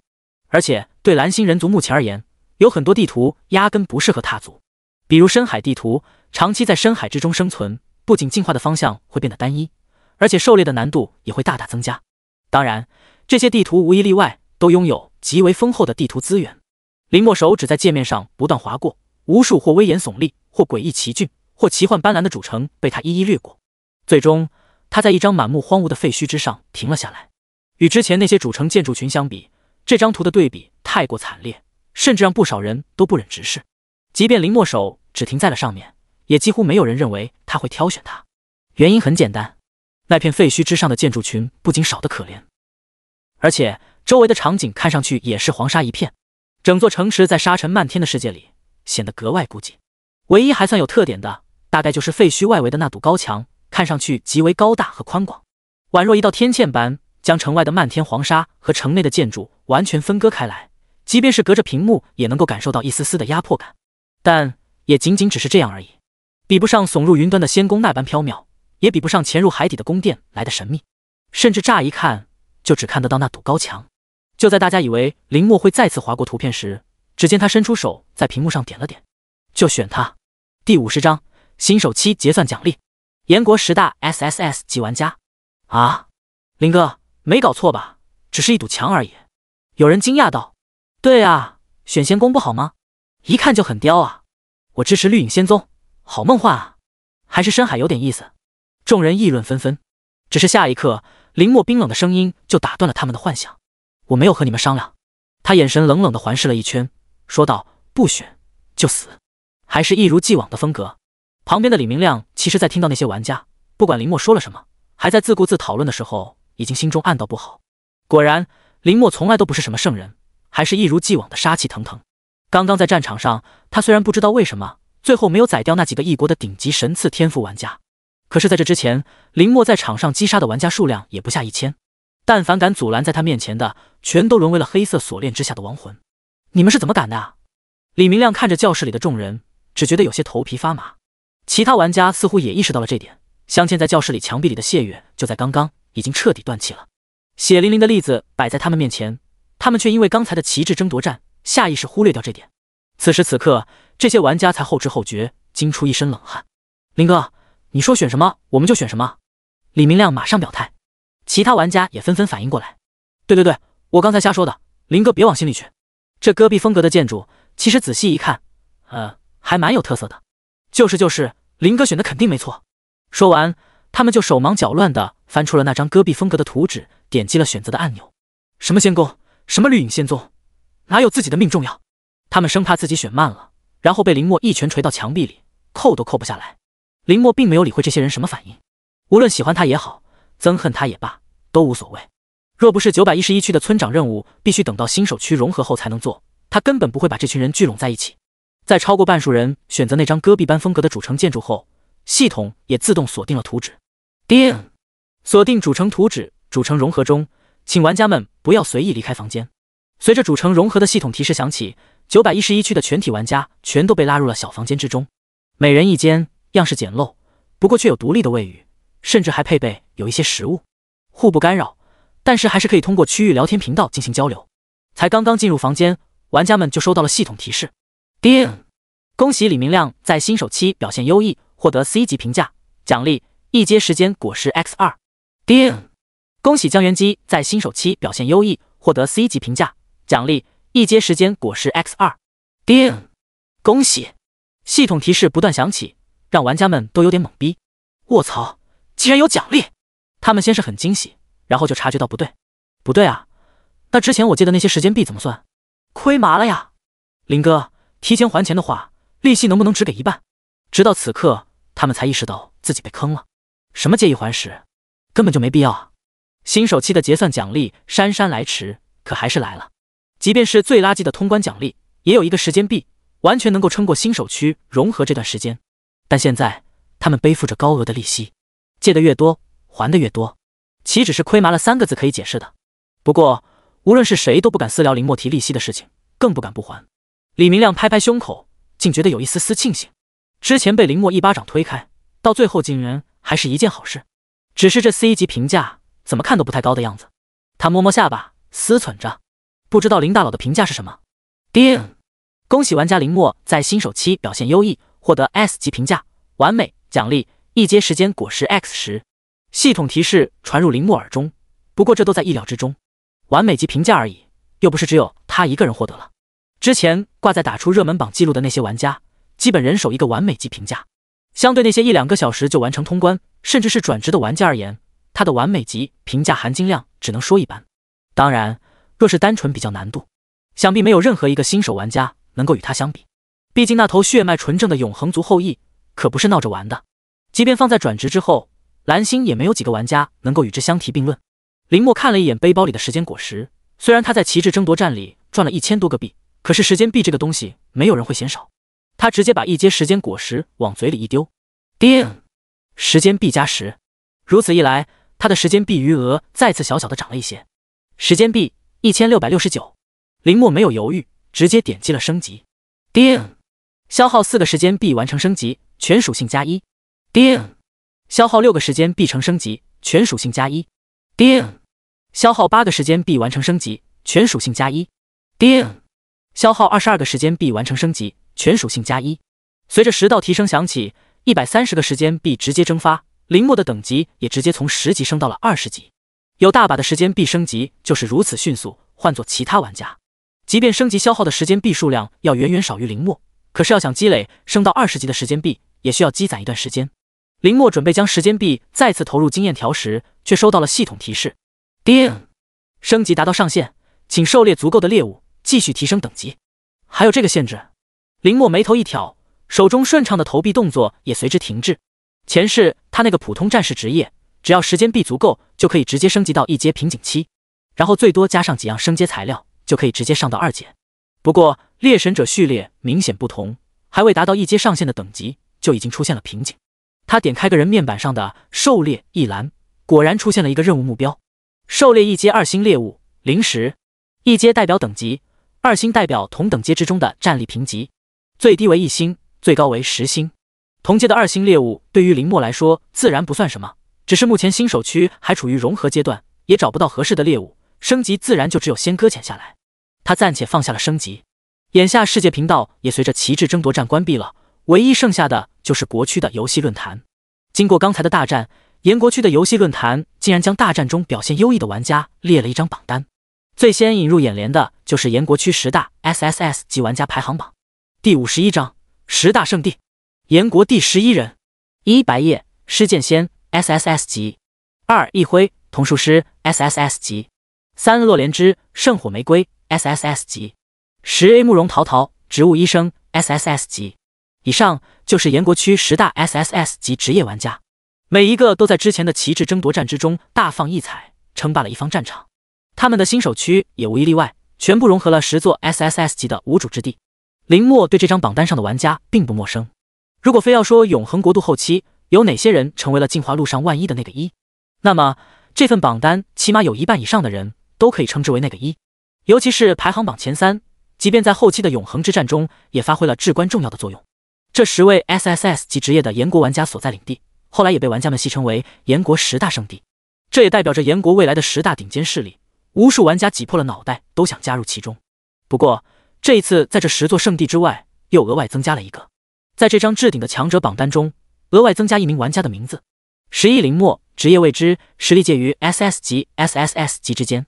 而且对蓝星人族目前而言，有很多地图压根不适合踏足。比如深海地图，长期在深海之中生存，不仅进化的方向会变得单一，而且狩猎的难度也会大大增加。当然，这些地图无一例外都拥有极为丰厚的地图资源。林墨手指在界面上不断划过，无数或威严耸立，或诡异奇峻，或奇幻斑斓的主城被他一一掠过。最终，他在一张满目荒芜的废墟之上停了下来。与之前那些主城建筑群相比，这张图的对比太过惨烈，甚至让不少人都不忍直视。即便林墨手只停在了上面，也几乎没有人认为他会挑选它。原因很简单，那片废墟之上的建筑群不仅少得可怜，而且周围的场景看上去也是黄沙一片。整座城池在沙尘漫天的世界里显得格外孤寂。唯一还算有特点的，大概就是废墟外围的那堵高墙，看上去极为高大和宽广，宛若一道天堑般将城外的漫天黄沙和城内的建筑完全分割开来。即便是隔着屏幕，也能够感受到一丝丝的压迫感。但也仅仅只是这样而已，比不上耸入云端的仙宫那般飘渺，也比不上潜入海底的宫殿来的神秘，甚至乍一看就只看得到那堵高墙。就在大家以为林墨会再次划过图片时，只见他伸出手在屏幕上点了点，就选他。第五十章新手期结算奖励，炎国十大 SSS 级玩家啊，林哥没搞错吧？只是一堵墙而已。有人惊讶道：“对啊，选仙宫不好吗？”一看就很刁啊！我支持绿影仙宗，好梦幻啊！还是深海有点意思。众人议论纷纷。只是下一刻，林墨冰冷的声音就打断了他们的幻想。我没有和你们商量。他眼神冷冷的环视了一圈，说道：“不选就死。”还是一如既往的风格。旁边的李明亮其实，在听到那些玩家不管林墨说了什么，还在自顾自讨论的时候，已经心中暗道不好。果然，林墨从来都不是什么圣人，还是一如既往的杀气腾腾。刚刚在战场上，他虽然不知道为什么最后没有宰掉那几个异国的顶级神赐天赋玩家，可是在这之前，林墨在场上击杀的玩家数量也不下一千。但凡敢阻拦在他面前的，全都沦为了黑色锁链之下的亡魂。你们是怎么敢的？李明亮看着教室里的众人，只觉得有些头皮发麻。其他玩家似乎也意识到了这点，镶嵌在教室里墙壁里的谢月，就在刚刚已经彻底断气了。血淋淋的例子摆在他们面前，他们却因为刚才的旗帜争夺战。下意识忽略掉这点，此时此刻，这些玩家才后知后觉，惊出一身冷汗。林哥，你说选什么，我们就选什么。李明亮马上表态，其他玩家也纷纷反应过来。对对对，我刚才瞎说的，林哥别往心里去。这戈壁风格的建筑，其实仔细一看，呃，还蛮有特色的。就是就是，林哥选的肯定没错。说完，他们就手忙脚乱的翻出了那张戈壁风格的图纸，点击了选择的按钮。什么仙宫，什么绿影仙宗。哪有自己的命重要？他们生怕自己选慢了，然后被林墨一拳捶到墙壁里，扣都扣不下来。林墨并没有理会这些人什么反应，无论喜欢他也好，憎恨他也罢，都无所谓。若不是九百一十一区的村长任务必须等到新手区融合后才能做，他根本不会把这群人聚拢在一起。在超过半数人选择那张戈壁般风格的主城建筑后，系统也自动锁定了图纸。定，锁定主城图纸。主城融合中，请玩家们不要随意离开房间。随着主城融合的系统提示响起，九百一十一区的全体玩家全都被拉入了小房间之中，每人一间，样式简陋，不过却有独立的卫浴，甚至还配备有一些食物，互不干扰，但是还是可以通过区域聊天频道进行交流。才刚刚进入房间，玩家们就收到了系统提示：叮，恭喜李明亮在新手期表现优异，获得 C 级评价，奖励一阶时间果实 X 二。叮，恭喜江元基在新手期表现优异，获得 C 级评价。奖励一阶时间果实 X 二，叮！恭喜！系统提示不断响起，让玩家们都有点懵逼。卧槽，竟然有奖励！他们先是很惊喜，然后就察觉到不对，不对啊！那之前我借的那些时间币怎么算？亏麻了呀！林哥，提前还钱的话，利息能不能只给一半？直到此刻，他们才意识到自己被坑了。什么借一还十，根本就没必要啊！新手期的结算奖励姗姗来迟。可还是来了。即便是最垃圾的通关奖励，也有一个时间币，完全能够撑过新手区融合这段时间。但现在他们背负着高额的利息，借的越多，还的越多，岂止是亏麻了三个字可以解释的？不过，无论是谁都不敢私聊林墨提利息的事情，更不敢不还。李明亮拍拍胸口，竟觉得有一丝丝庆幸，之前被林墨一巴掌推开，到最后竟然还是一件好事。只是这 C 级评价怎么看都不太高的样子。他摸摸下巴，思忖着，不知道林大佬的评价是什么。叮，恭喜玩家林墨在新手期表现优异，获得 S 级评价，完美奖励一阶时间果实 X 十。系统提示传入林墨耳中，不过这都在意料之中。完美级评价而已，又不是只有他一个人获得了。之前挂在打出热门榜记录的那些玩家，基本人手一个完美级评价。相对那些一两个小时就完成通关，甚至是转职的玩家而言，他的完美级评价含金量只能说一般。当然，若是单纯比较难度，想必没有任何一个新手玩家能够与他相比。毕竟那头血脉纯正的永恒族后裔可不是闹着玩的。即便放在转职之后，蓝星也没有几个玩家能够与之相提并论。林墨看了一眼背包里的时间果实，虽然他在旗帜争夺战里赚了一千多个币，可是时间币这个东西没有人会嫌少。他直接把一阶时间果实往嘴里一丢，叮，时间币加十。如此一来，他的时间币余额再次小小的涨了一些。时间币一千六百六十九。林墨没有犹豫，直接点击了升级，叮，消耗四个时间币完成升级，全属性加一，叮，消耗六个时间币成升级，全属性加一。叮，消耗八个时间币完成升级，全属性加一。叮，消耗二十二个时间币完成升级，全属性加一。随着十道提升响起，一百三十个时间币直接蒸发，林墨的等级也直接从十级升到了二十级。有大把的时间币升级就是如此迅速，换做其他玩家，即便升级消耗的时间币数量要远远少于林墨，可是要想积累升到二十级的时间币，也需要积攒一段时间。林墨准备将时间币再次投入经验条时，却收到了系统提示：叮，升级达到上限，请狩猎足够的猎物，继续提升等级。还有这个限制？林墨眉头一挑，手中顺畅的投币动作也随之停滞。前世他那个普通战士职业，只要时间币足够，就可以直接升级到一阶瓶颈期，然后最多加上几样升阶材料，就可以直接上到二阶。不过猎神者序列明显不同，还未达到一阶上限的等级，就已经出现了瓶颈。他点开个人面板上的狩猎一栏，果然出现了一个任务目标：狩猎一阶二星猎物零时。一阶代表等级，二星代表同等阶之中的战力评级，最低为一星，最高为十星。同阶的二星猎物对于林墨来说自然不算什么，只是目前新手区还处于融合阶段，也找不到合适的猎物，升级自然就只有先搁浅下来。他暂且放下了升级，眼下世界频道也随着旗帜争夺战关闭了。唯一剩下的就是国区的游戏论坛。经过刚才的大战，炎国区的游戏论坛竟然将大战中表现优异的玩家列了一张榜单。最先引入眼帘的就是炎国区十大 SSS 级玩家排行榜。第五十一章十大圣地，炎国第十一人：一白夜施剑仙 SSS 级；二一辉童术师 SSS 级；三洛莲之圣火玫瑰 SSS 级；十 A 慕容桃桃植物医生 SSS 级。以上就是炎国区十大 SSS 级职业玩家，每一个都在之前的旗帜争夺战之中大放异彩，称霸了一方战场。他们的新手区也无一例外，全部融合了十座 SSS 级的无主之地。林墨对这张榜单上的玩家并不陌生。如果非要说永恒国度后期有哪些人成为了进化路上万一的那个一，那么这份榜单起码有一半以上的人都可以称之为那个一。尤其是排行榜前三，即便在后期的永恒之战中，也发挥了至关重要的作用。这十位 SSS 级职业的炎国玩家所在领地，后来也被玩家们戏称为炎国十大圣地。这也代表着炎国未来的十大顶尖势力，无数玩家挤破了脑袋都想加入其中。不过这一次，在这十座圣地之外，又额外增加了一个，在这张置顶的强者榜单中，额外增加一名玩家的名字：十一林墨，职业未知，实力介于 SS 级、SSS 级之间。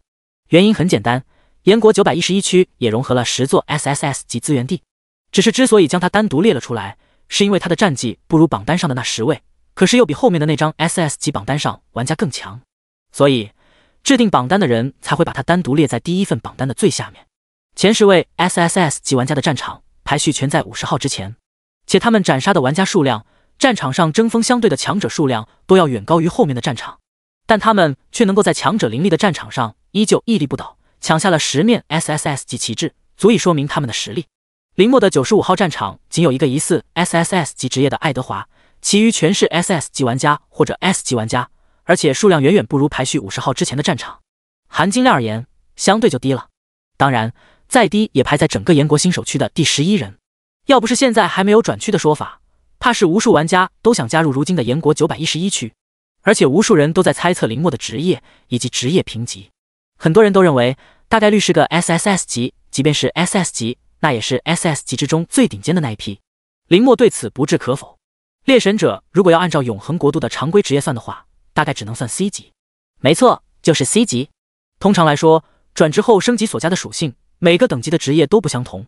原因很简单，炎国九百一十一区也融合了十座 SSS 级资源地。只是之所以将他单独列了出来，是因为他的战绩不如榜单上的那十位，可是又比后面的那张 SS 级榜单上玩家更强，所以制定榜单的人才会把他单独列在第一份榜单的最下面。前十位 SSS 级玩家的战场排序全在五十号之前，且他们斩杀的玩家数量、战场上针锋相对的强者数量都要远高于后面的战场，但他们却能够在强者林立的战场上依旧屹立不倒，抢下了十面 SSS 级旗帜，足以说明他们的实力。林默的九十五号战场仅有一个疑似 SSS 级职业的爱德华，其余全是 SS 级玩家或者 S 级玩家，而且数量远远不如排序五十号之前的战场。含金量而言，相对就低了。当然，再低也排在整个炎国新手区的第十一人。要不是现在还没有转区的说法，怕是无数玩家都想加入如今的炎国九百一十一区。而且无数人都在猜测林默的职业以及职业评级，很多人都认为大概率是个 SSS 级，即便是 SS 级，那也是 SS 级之中最顶尖的那一批。林默对此不置可否。猎神者如果要按照永恒国度的常规职业算的话，大概只能算 C 级。没错，就是 C 级。通常来说，转职后升级所加的属性，每个等级的职业都不相同。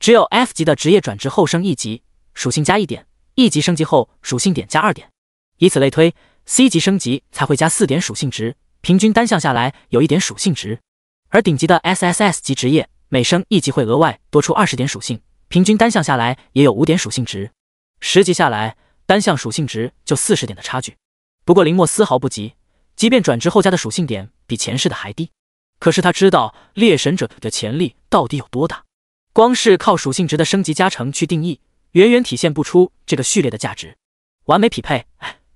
只有 F 级的职业转职后升一级，属性加一点；E 级升级后属性点加二点，以此类推，C 级升级才会加四点属性值，平均单项下来有一点属性值。而顶级的 SSS 级职业每升一级会额外多出二十点属性，平均单项下来也有五点属性值。十级下来，单项属性值就四十点的差距。不过林墨丝毫不急。即便转职后加的属性点比前世的还低，可是他知道猎神者的潜力到底有多大。光是靠属性值的升级加成去定义，远远体现不出这个序列的价值。完美匹配，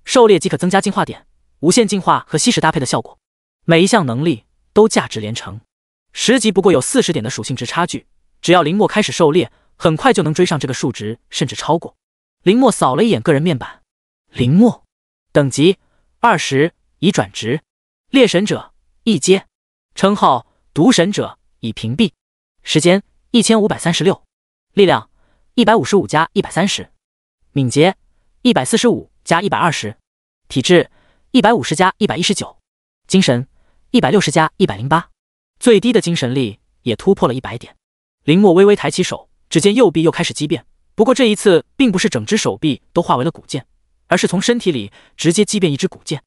狩猎即可增加进化点，无限进化和吸食搭配的效果，每一项能力都价值连城。十级不过有四十点的属性值差距，只要林墨开始狩猎，很快就能追上这个数值，甚至超过。林墨扫了一眼个人面板，林墨等级二十。已转职，猎神者一阶，称号毒神者已屏蔽，时间一千五百三十六，力量一百五十五加一百三十，敏捷一百四十五加一百二十，体质一百五十加一百一十九，精神一百六十加一百零八，最低的精神力也突破了一百点。林墨微微抬起手，只见右臂又开始畸变，不过这一次并不是整只手臂都化为了古剑，而是从身体里直接畸变一支古剑。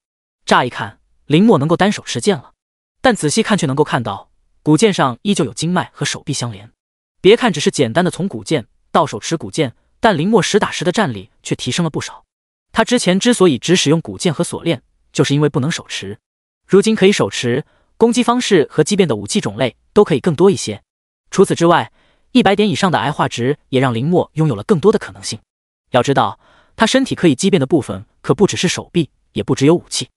乍一看，林墨能够单手持剑了，但仔细看却能够看到古剑上依旧有经脉和手臂相连。别看只是简单的从古剑到手持古剑，但林墨实打实的战力却提升了不少。他之前之所以只使用古剑和锁链，就是因为不能手持，如今可以手持，攻击方式和畸变的武器种类都可以更多一些。除此之外，一百点以上的癌化值也让林墨拥有了更多的可能性。要知道，他身体可以畸变的部分可不只是手臂，也不只有武器。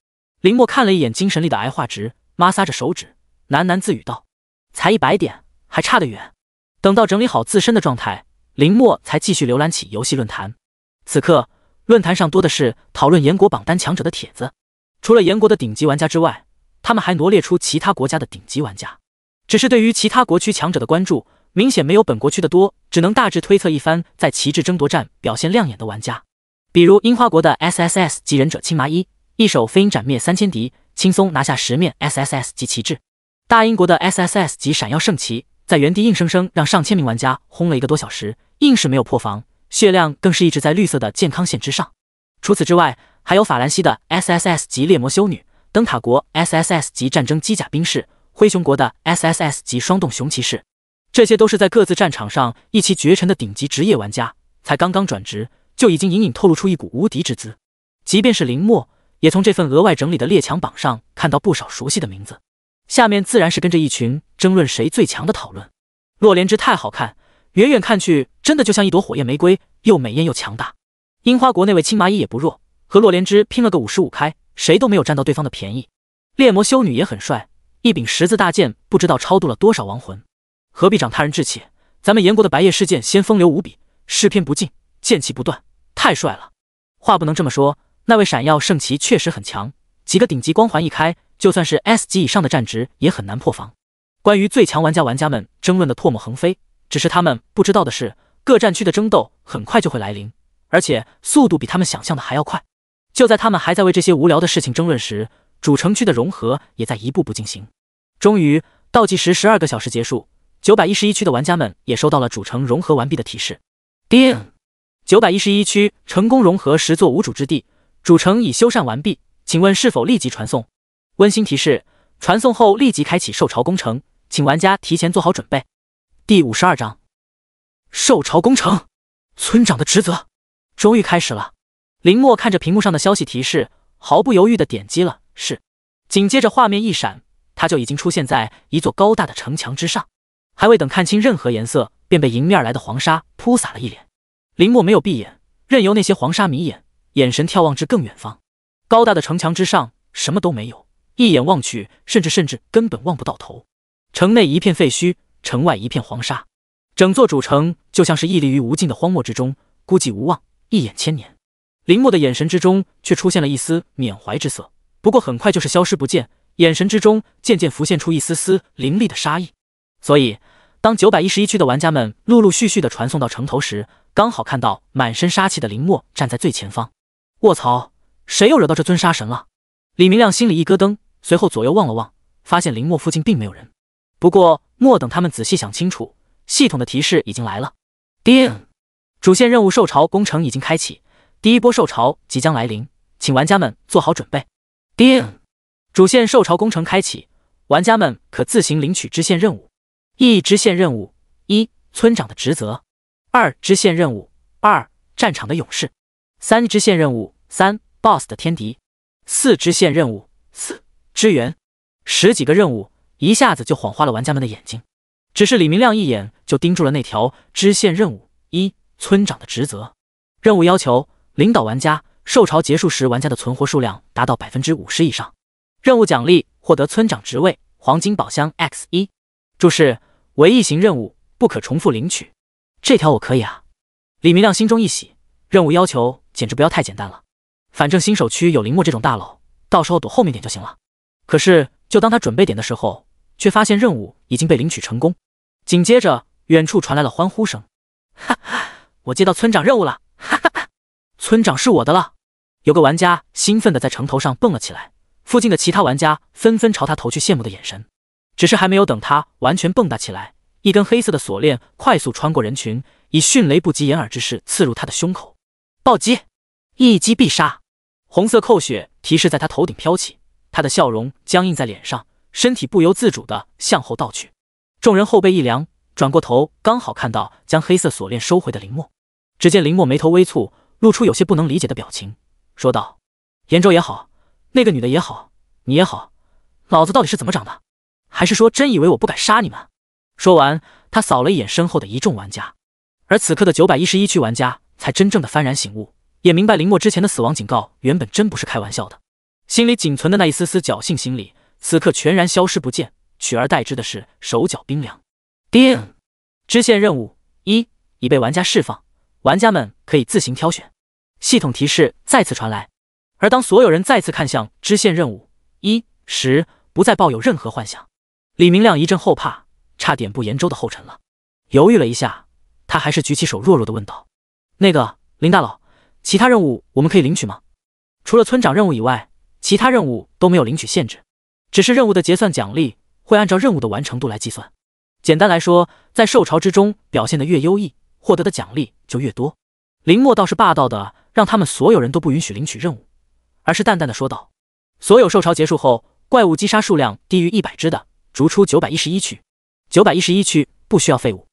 林墨看了一眼精神力的癌化值，摩挲着手指，喃喃自语道：“才一百点，还差得远。”等到整理好自身的状态，林墨才继续浏览起游戏论坛。此刻，论坛上多的是讨论炎国榜单强者的帖子。除了炎国的顶级玩家之外，他们还罗列出其他国家的顶级玩家。只是对于其他国区强者的关注，明显没有本国区的多，只能大致推测一番在旗帜争夺战表现亮眼的玩家，比如樱花国的 SSS 级忍者青麻衣。一手飞鹰斩灭三千敌，轻松拿下十面 SSS 级旗帜。大英国的 SSS 级闪耀圣骑在原地硬生生让上千名玩家轰了一个多小时，硬是没有破防，血量更是一直在绿色的健康线之上。除此之外，还有法兰西的 SSS 级猎魔修女，灯塔国 SSS 级战争机甲兵士，灰熊国的 SSS 级双洞熊骑士，这些都是在各自战场上一骑绝尘的顶级职业玩家，才刚刚转职就已经隐隐透露出一股无敌之姿。即便是林墨。也从这份额外整理的列强榜上看到不少熟悉的名字，下面自然是跟着一群争论谁最强的讨论。洛莲芝太好看，远远看去真的就像一朵火焰玫瑰，又美艳又强大。樱花国那位青麻衣也不弱，和洛莲芝拼了个五十五开，谁都没有占到对方的便宜。猎魔修女也很帅，一柄十字大剑不知道超度了多少亡魂。何必长他人志气？咱们炎国的白夜世剑先风流无比，诗篇不尽，剑气不断，太帅了。话不能这么说。那位闪耀圣骑确实很强，几个顶级光环一开，就算是 S 级以上的战值也很难破防。关于最强玩家，玩家们争论的唾沫横飞，只是他们不知道的是，各战区的争斗很快就会来临，而且速度比他们想象的还要快。就在他们还在为这些无聊的事情争论时，主城区的融合也在一步步进行。终于，倒计时十二个小时结束，九百一十一区的玩家们也收到了主城融合完毕的提示。叮，九百一十一区成功融合十座无主之地。主城已修缮完毕，请问是否立即传送？温馨提示：传送后立即开启受潮工程，请玩家提前做好准备。第五十二章，受潮工程，村长的职责终于开始了。林墨看着屏幕上的消息提示，毫不犹豫的点击了是。紧接着画面一闪，他就已经出现在一座高大的城墙之上，还未等看清任何颜色，便被迎面而来的黄沙扑洒了一脸。林墨没有闭眼，任由那些黄沙迷眼，眼神眺望至更远方。高大的城墙之上什么都没有，一眼望去，甚至甚至根本望不到头。城内一片废墟，城外一片黄沙，整座主城就像是屹立于无尽的荒漠之中，孤寂无望，一眼千年。林墨的眼神之中却出现了一丝缅怀之色，不过很快就是消失不见，眼神之中渐渐浮现出一丝丝凌厉的杀意。所以，当九百一十一区的玩家们陆陆续续的传送到城头时，刚好看到满身杀气的林墨站在最前方。卧槽，谁又惹到这尊杀神了？李明亮心里一咯噔，随后左右望了望，发现林墨附近并没有人。不过，莫等他们仔细想清楚，系统的提示已经来了。叮，主线任务受潮工程已经开启。第一波受潮即将来临，请玩家们做好准备。叮，主线受潮工程开启，玩家们可自行领取支线任务。一支线任务：一、村长的职责；二、支线任务：二、战场的勇士；三、支线任务：三、BOSS 的天敌；四、支线任务：四、支援。十几个任务一下子就晃花了玩家们的眼睛。只是李明亮一眼就盯住了那条支线任务：一、村长的职责。任务要求。领导玩家，受潮结束时，玩家的存活数量达到百分之五十以上。任务奖励：获得村长职位，黄金宝箱 X 一。注释：唯一型任务，不可重复领取。这条我可以啊！李明亮心中一喜，任务要求简直不要太简单了。反正新手区有林墨这种大佬，到时候躲后面点就行了。可是，就当他准备点的时候，却发现任务已经被领取成功。紧接着，远处传来了欢呼声：“哈哈，我接到村长任务了！哈哈哈。”村长是我的了！有个玩家兴奋地在城头上蹦了起来，附近的其他玩家纷纷朝他投去羡慕的眼神。只是还没有等他完全蹦跶起来，一根黑色的锁链快速穿过人群，以迅雷不及掩耳之势刺入他的胸口。暴击，一击必杀！红色扣血提示在他头顶飘起，他的笑容僵硬在脸上，身体不由自主的向后倒去。众人后背一凉，转过头刚好看到将黑色锁链收回的林墨。只见林墨眉头微蹙。露出有些不能理解的表情，说道：“严州也好，那个女的也好，你也好，老子到底是怎么长的？还是说真以为我不敢杀你们？”说完，他扫了一眼身后的一众玩家，而此刻的九百一十一区玩家才真正的幡然醒悟，也明白林墨之前的死亡警告原本真不是开玩笑的，心里仅存的那一丝丝侥幸心理，此刻全然消失不见，取而代之的是手脚冰凉。叮，支线任务一已被玩家释放，玩家们可以自行挑选。系统提示再次传来，而当所有人再次看向支线任务一时，不再抱有任何幻想。李明亮一阵后怕，差点步延州的后尘了。犹豫了一下，他还是举起手，弱弱的问道：“那个林大佬，其他任务我们可以领取吗？除了村长任务以外，其他任务都没有领取限制，只是任务的结算奖励会按照任务的完成度来计算。简单来说，在受潮之中表现的越优异，获得的奖励就越多。”林墨倒是霸道的。让他们所有人都不允许领取任务，而是淡淡的说道：“所有受潮结束后，怪物击杀数量低于一百只的，逐出九百一十一区。九百一十一区不需要废物。”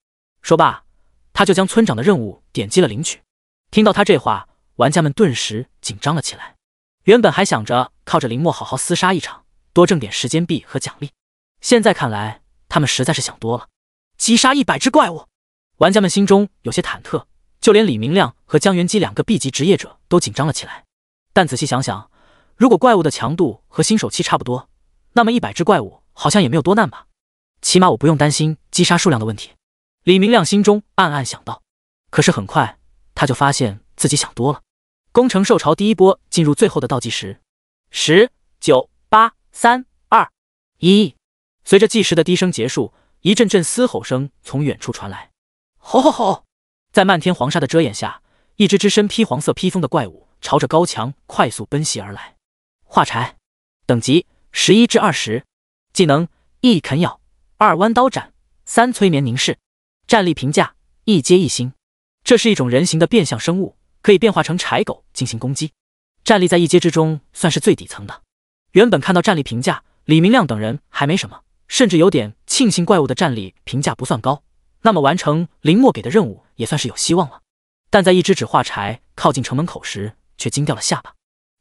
说罢，他就将村长的任务点击了领取。听到他这话，玩家们顿时紧张了起来。原本还想着靠着林墨好好厮杀一场，多挣点时间币和奖励，现在看来，他们实在是想多了。击杀一百只怪物，玩家们心中有些忐忑。就连李明亮和江元基两个 B 级职业者都紧张了起来。但仔细想想，如果怪物的强度和新手期差不多，那么一百只怪物好像也没有多难吧？起码我不用担心击杀数量的问题。李明亮心中暗暗想到。可是很快他就发现自己想多了。攻城受潮第一波进入最后的倒计时，十九八三二一。随着计时的低声结束，一阵阵嘶吼声从远处传来。吼吼吼！在漫天黄沙的遮掩下，一只只身披黄色披风的怪物朝着高墙快速奔袭而来。化柴，等级十一至二十，技能一啃咬，二弯刀斩，三催眠凝视。战力评价一阶一星。这是一种人形的变相生物，可以变化成柴狗进行攻击。战力在一阶之中算是最底层的。原本看到战力评价，李明亮等人还没什么，甚至有点庆幸怪物的战力评价不算高。那么完成林墨给的任务也算是有希望了，但在一只纸化柴靠近城门口时，却惊掉了下巴，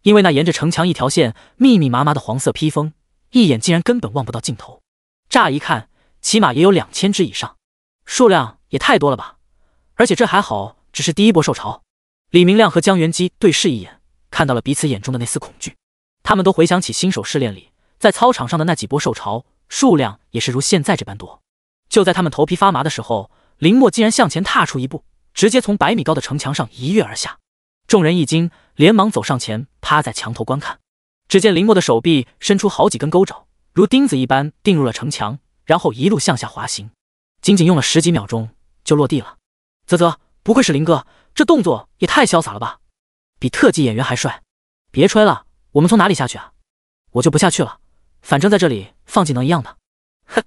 因为那沿着城墙一条线密密麻麻的黄色披风，一眼竟然根本望不到尽头。乍一看，起码也有两千只以上，数量也太多了吧？而且这还好，只是第一波受潮。李明亮和江元基对视一眼，看到了彼此眼中的那丝恐惧。他们都回想起新手试炼里在操场上的那几波受潮，数量也是如现在这般多。就在他们头皮发麻的时候，林墨竟然向前踏出一步，直接从百米高的城墙上一跃而下。众人一惊，连忙走上前，趴在墙头观看。只见林墨的手臂伸出好几根钩爪，如钉子一般钉入了城墙，然后一路向下滑行，仅仅用了十几秒钟就落地了。啧啧，不愧是林哥，这动作也太潇洒了吧，比特技演员还帅。别吹了，我们从哪里下去啊？我就不下去了，反正在这里放技能一样的。哼，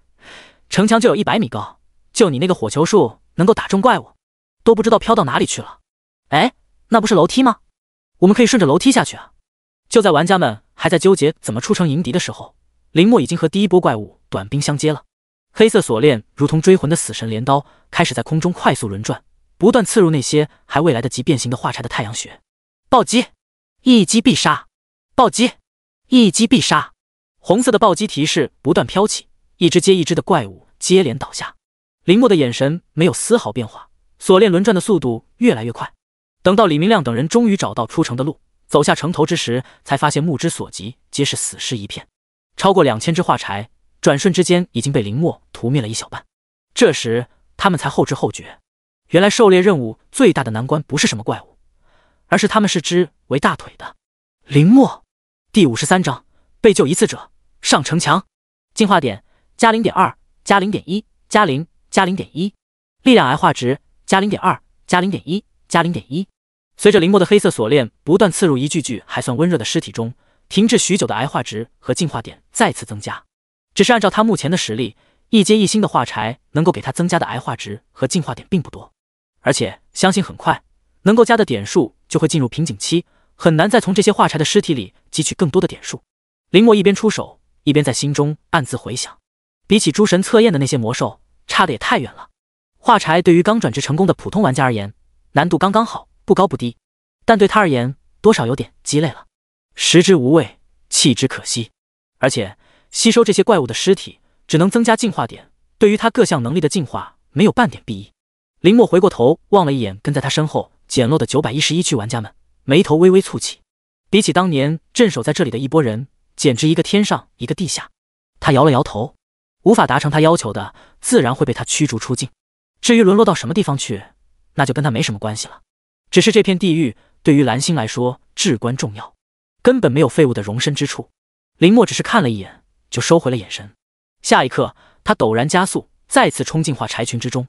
城墙就有一百米高，就你那个火球术能够打中怪物，都不知道飘到哪里去了。哎。那不是楼梯吗？我们可以顺着楼梯下去啊！就在玩家们还在纠结怎么出城迎敌的时候，林墨已经和第一波怪物短兵相接了。黑色锁链如同追魂的死神镰刀，开始在空中快速轮转，不断刺入那些还未来得及变形的化柴的太阳穴。暴击，一击必杀！暴击，一击必杀！红色的暴击提示不断飘起，一只接一只的怪物接连倒下。林墨的眼神没有丝毫变化，锁链轮转的速度越来越快。等到李明亮等人终于找到出城的路，走下城头之时，才发现目之所及皆是死尸一片，超过两千只化柴，转瞬之间已经被林墨屠灭了一小半。这时他们才后知后觉，原来狩猎任务最大的难关不是什么怪物，而是他们是只为大腿的林墨。第五十三章被救一次者上城墙，进化点加零点二，加零点一，加零，加零点一，力量癌化值加零点二，加零点一，加零点一。随着林墨的黑色锁链不断刺入一具具还算温热的尸体中，停滞许久的癌化值和进化点再次增加。只是按照他目前的实力，一阶一星的化柴能够给他增加的癌化值和进化点并不多，而且相信很快能够加的点数就会进入瓶颈期，很难再从这些化柴的尸体里汲取更多的点数。林墨一边出手，一边在心中暗自回想：比起诸神测验的那些魔兽，差的也太远了。化柴对于刚转职成功的普通玩家而言，难度刚刚好。不高不低，但对他而言，多少有点鸡肋了。食之无味，弃之可惜。而且吸收这些怪物的尸体，只能增加进化点，对于他各项能力的进化没有半点裨益。林墨回过头望了一眼跟在他身后简陋的九百一十一区玩家们，眉头微微蹙起。比起当年镇守在这里的一拨人，简直一个天上一个地下。他摇了摇头，无法达成他要求的，自然会被他驱逐出境。至于沦落到什么地方去，那就跟他没什么关系了。只是这片地狱对于蓝星来说至关重要，根本没有废物的容身之处。林墨只是看了一眼，就收回了眼神。下一刻，他陡然加速，再次冲进化柴群之中。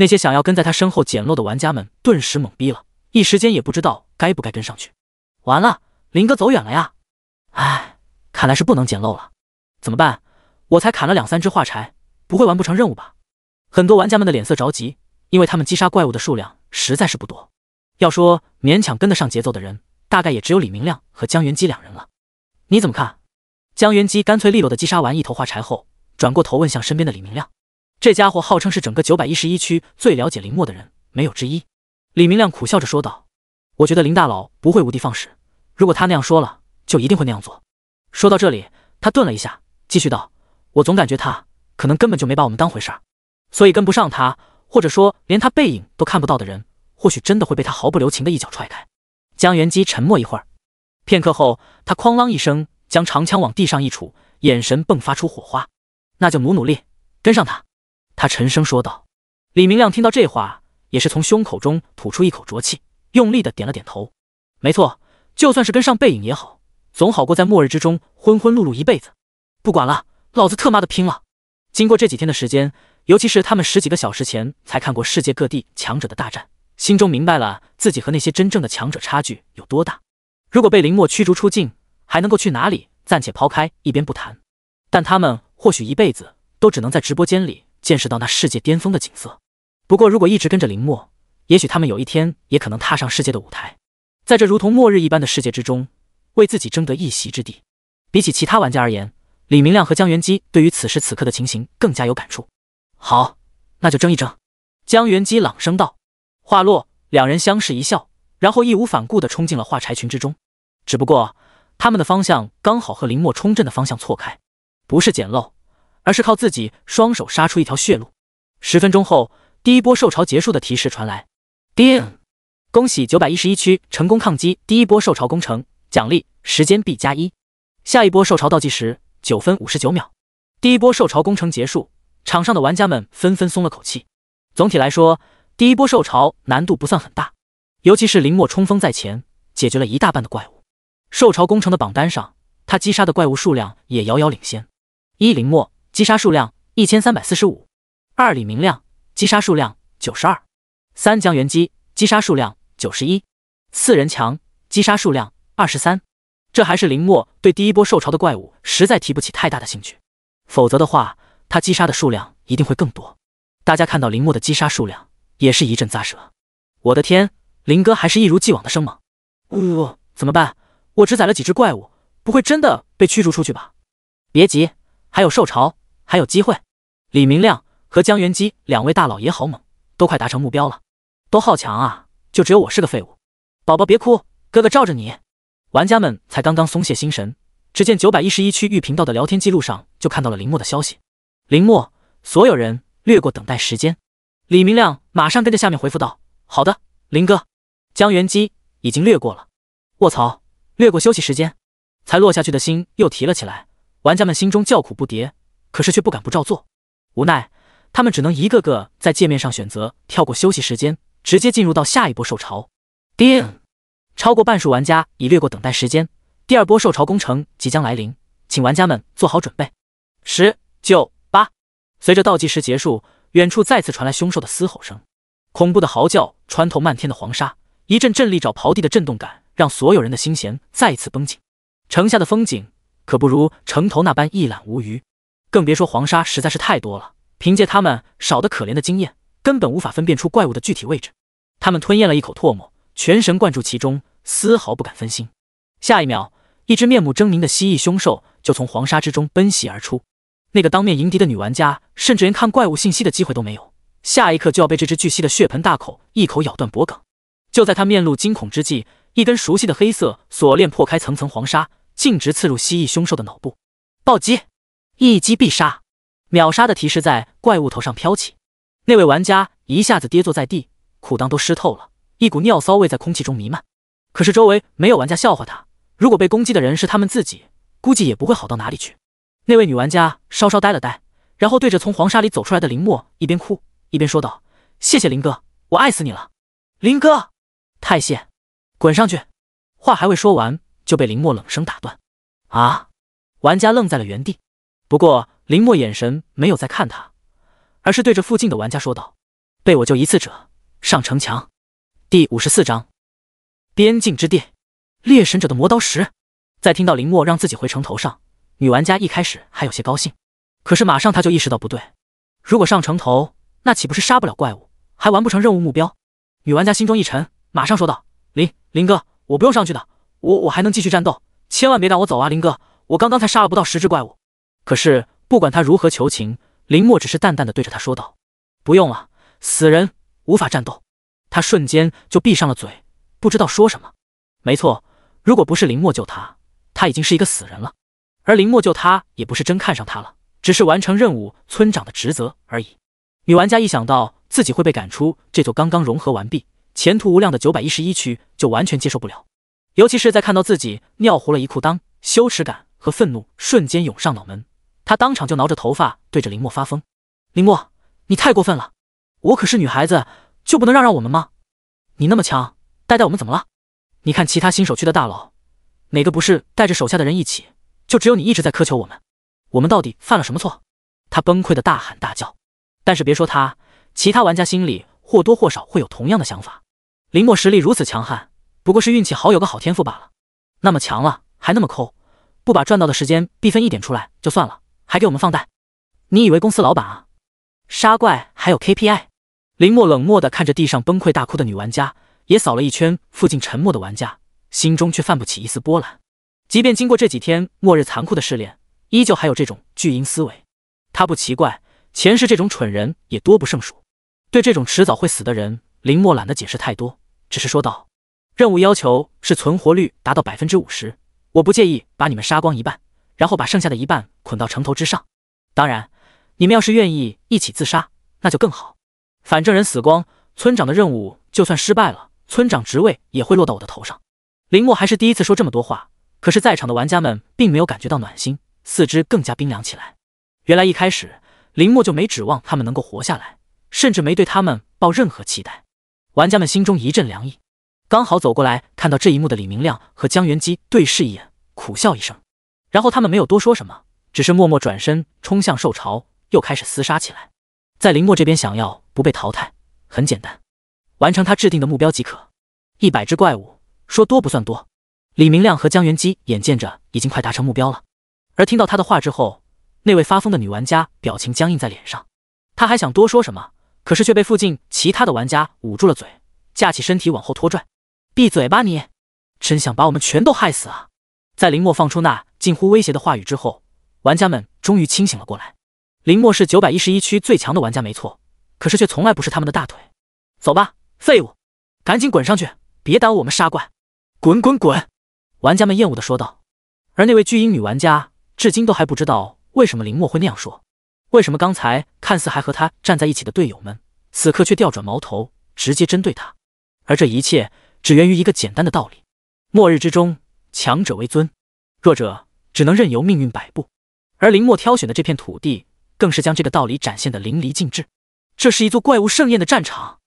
那些想要跟在他身后捡漏的玩家们顿时懵逼了，一时间也不知道该不该跟上去。完了，林哥走远了呀！唉，看来是不能捡漏了。怎么办？我才砍了两三只化柴，不会完不成任务吧？很多玩家们的脸色着急，因为他们击杀怪物的数量实在是不多。要说勉强跟得上节奏的人，大概也只有李明亮和江元基两人了。你怎么看？江元基干脆利落的击杀完一头化柴后，转过头问向身边的李明亮。这家伙号称是整个九百一十一区最了解林墨的人，没有之一。李明亮苦笑着说道：“我觉得林大佬不会无的放矢，如果他那样说了，就一定会那样做。”说到这里，他顿了一下，继续道：“我总感觉他可能根本就没把我们当回事儿，所以跟不上他，或者说连他背影都看不到的人。”或许真的会被他毫不留情的一脚踹开。江元基沉默一会儿，片刻后，他哐啷一声将长枪往地上一杵，眼神迸发出火花。那就努努力，跟上他。他沉声说道。李明亮听到这话，也是从胸口中吐出一口浊气，用力的点了点头。没错，就算是跟上背影也好，总好过在末日之中昏昏碌碌一辈子。不管了，老子特妈的拼了！经过这几天的时间，尤其是他们十几个小时前才看过世界各地强者的大战。心中明白了自己和那些真正的强者差距有多大。如果被林墨驱逐出境，还能够去哪里？暂且抛开一边不谈，但他们或许一辈子都只能在直播间里见识到那世界巅峰的景色。不过，如果一直跟着林墨，也许他们有一天也可能踏上世界的舞台，在这如同末日一般的世界之中，为自己争得一席之地。比起其他玩家而言，李明亮和江元基对于此时此刻的情形更加有感触。好，那就争一争。江元基朗声道。话落，两人相视一笑，然后义无反顾地冲进了画柴群之中。只不过，他们的方向刚好和林墨冲阵的方向错开。不是捡漏，而是靠自己双手杀出一条血路。十分钟后，第一波受潮结束的提示传来，叮！恭喜九百一十一区成功抗击第一波受潮工程，奖励时间 B 加一。下一波受潮倒计时九分五十九秒。第一波受潮工程结束，场上的玩家们纷纷松了口气。总体来说，第一波受潮难度不算很大，尤其是林墨冲锋在前，解决了一大半的怪物。受潮工程的榜单上，他击杀的怪物数量也遥遥领先：一林墨击杀数量一千三百四十五，二李明亮击杀数量九十二，三江元基击杀数量。九十一，四人强击杀数量二十三，这还是林墨对第一波受潮的怪物实在提不起太大的兴趣，否则的话，他击杀的数量一定会更多。大家看到林墨的击杀数量，也是一阵咂舌。我的天，林哥还是一如既往的生猛。呜，怎么办？我只宰了几只怪物，不会真的被驱逐出去吧？别急，还有受潮，还有机会。李明亮和江元基两位大佬也好猛，都快达成目标了，都好强啊！就只有我是个废物，宝宝别哭，哥哥罩着你。玩家们才刚刚松懈心神，只见九百一十一区域频道的聊天记录上就看到了林墨的消息。林墨，所有人略过等待时间。李明亮马上跟着下面回复道：“好的，林哥。”江元基已经略过了。卧槽，略过休息时间，才落下去的心又提了起来。玩家们心中叫苦不迭，可是却不敢不照做。无奈，他们只能一个个在界面上选择跳过休息时间。直接进入到下一波受潮，叮！超过半数玩家已略过等待时间，第二波受潮工程即将来临，请玩家们做好准备。十、九、八，随着倒计时结束，远处再次传来凶兽的嘶吼声，恐怖的嚎叫穿透漫天的黄沙，一阵阵利爪刨地的震动感，让所有人的心弦再次绷紧。城下的风景可不如城头那般一览无余，更别说黄沙实在是太多了，凭借他们少得可怜的经验。根本无法分辨出怪物的具体位置，他们吞咽了一口唾沫，全神贯注其中，丝毫不敢分心。下一秒，一只面目狰狞的蜥蜴凶兽就从黄沙之中奔袭而出。那个当面迎敌的女玩家，甚至连看怪物信息的机会都没有，下一刻就要被这只巨蜥的血盆大口一口咬断脖颈。就在他面露惊恐之际，一根熟悉的黑色锁链破开层层黄沙，径直刺入蜥蜴凶兽的脑部。暴击，一击必杀，秒杀的提示在怪物头上飘起。那位玩家一下子跌坐在地，裤裆都湿透了，一股尿骚味在空气中弥漫。可是周围没有玩家笑话他，如果被攻击的人是他们自己，估计也不会好到哪里去。那位女玩家稍稍呆了呆，然后对着从黄沙里走出来的林墨一边哭一边说道：“谢谢林哥，我爱死你了，林哥，太谢，滚上去！”话还未说完，就被林墨冷声打断。啊！玩家愣在了原地，不过林墨眼神没有再看他。而是对着附近的玩家说道：“被我救一次者上城墙。”第五十四章边境之地，猎神者的磨刀石。在听到林墨让自己回城头上，女玩家一开始还有些高兴，可是马上她就意识到不对。如果上城头，那岂不是杀不了怪物，还完不成任务目标？女玩家心中一沉，马上说道：“林林哥，我不用上去的，我我还能继续战斗，千万别赶我走啊，林哥！我刚刚才杀了不到十只怪物。”可是不管他如何求情。林墨只是淡淡的对着他说道：“不用了，死人无法战斗。”他瞬间就闭上了嘴，不知道说什么。没错，如果不是林墨救他，他已经是一个死人了。而林墨救他也不是真看上他了，只是完成任务村长的职责而已。女玩家一想到自己会被赶出这座刚刚融合完毕、前途无量的九百一十一区，就完全接受不了。尤其是在看到自己尿糊了一裤裆，羞耻感和愤怒瞬间涌上脑门。他当场就挠着头发，对着林墨发疯：“林墨，你太过分了！我可是女孩子，就不能让让我们吗？你那么强，带带我们怎么了？你看其他新手区的大佬，哪个不是带着手下的人一起？就只有你一直在苛求我们，我们到底犯了什么错？”他崩溃的大喊大叫。但是别说他，其他玩家心里或多或少会有同样的想法：林墨实力如此强悍，不过是运气好，有个好天赋罢了。那么强了，还那么抠，不把赚到的时间必分一点出来就算了。还给我们放贷，你以为公司老板啊？杀怪还有 KPI？林墨冷漠的看着地上崩溃大哭的女玩家，也扫了一圈附近沉默的玩家，心中却泛不起一丝波澜。即便经过这几天末日残酷的试炼，依旧还有这种巨婴思维。他不奇怪，前世这种蠢人也多不胜数。对这种迟早会死的人，林墨懒得解释太多，只是说道：“任务要求是存活率达到百分之五十，我不介意把你们杀光一半。”然后把剩下的一半捆到城头之上。当然，你们要是愿意一起自杀，那就更好。反正人死光，村长的任务就算失败了，村长职位也会落到我的头上。林墨还是第一次说这么多话，可是在场的玩家们并没有感觉到暖心，四肢更加冰凉起来。原来一开始林墨就没指望他们能够活下来，甚至没对他们抱任何期待。玩家们心中一阵凉意。刚好走过来看到这一幕的李明亮和江元基对视一眼，苦笑一声，然后他们没有多说什么，只是默默转身冲向兽巢，又开始厮杀起来。在林墨这边，想要不被淘汰很简单，完成他制定的目标即可。一百只怪物，说多不算多。李明亮和江元基眼见着已经快达成目标了，而听到他的话之后，那位发疯的女玩家表情僵硬在脸上，她还想多说什么，可是却被附近其他的玩家捂住了嘴，架起身体往后拖拽。闭嘴吧你！真想把我们全都害死啊！在林墨放出那近乎威胁的话语之后，玩家们终于清醒了过来。林墨是九百一十一区最强的玩家，没错，可是却从来不是他们的大腿。走吧，废物，赶紧滚上去，别耽误我们杀怪！滚滚滚！玩家们厌恶的说道。而那位巨婴女玩家至今都还不知道为什么林墨会那样说，为什么刚才看似还和他站在一起的队友们，此刻却调转矛头，直接针对他，而这一切。只源于一个简单的道理：末日之中，强者为尊，弱者只能任由命运摆布。而林墨挑选的这片土地，更是将这个道理展现的淋漓尽致。这是一座怪物盛宴的战场，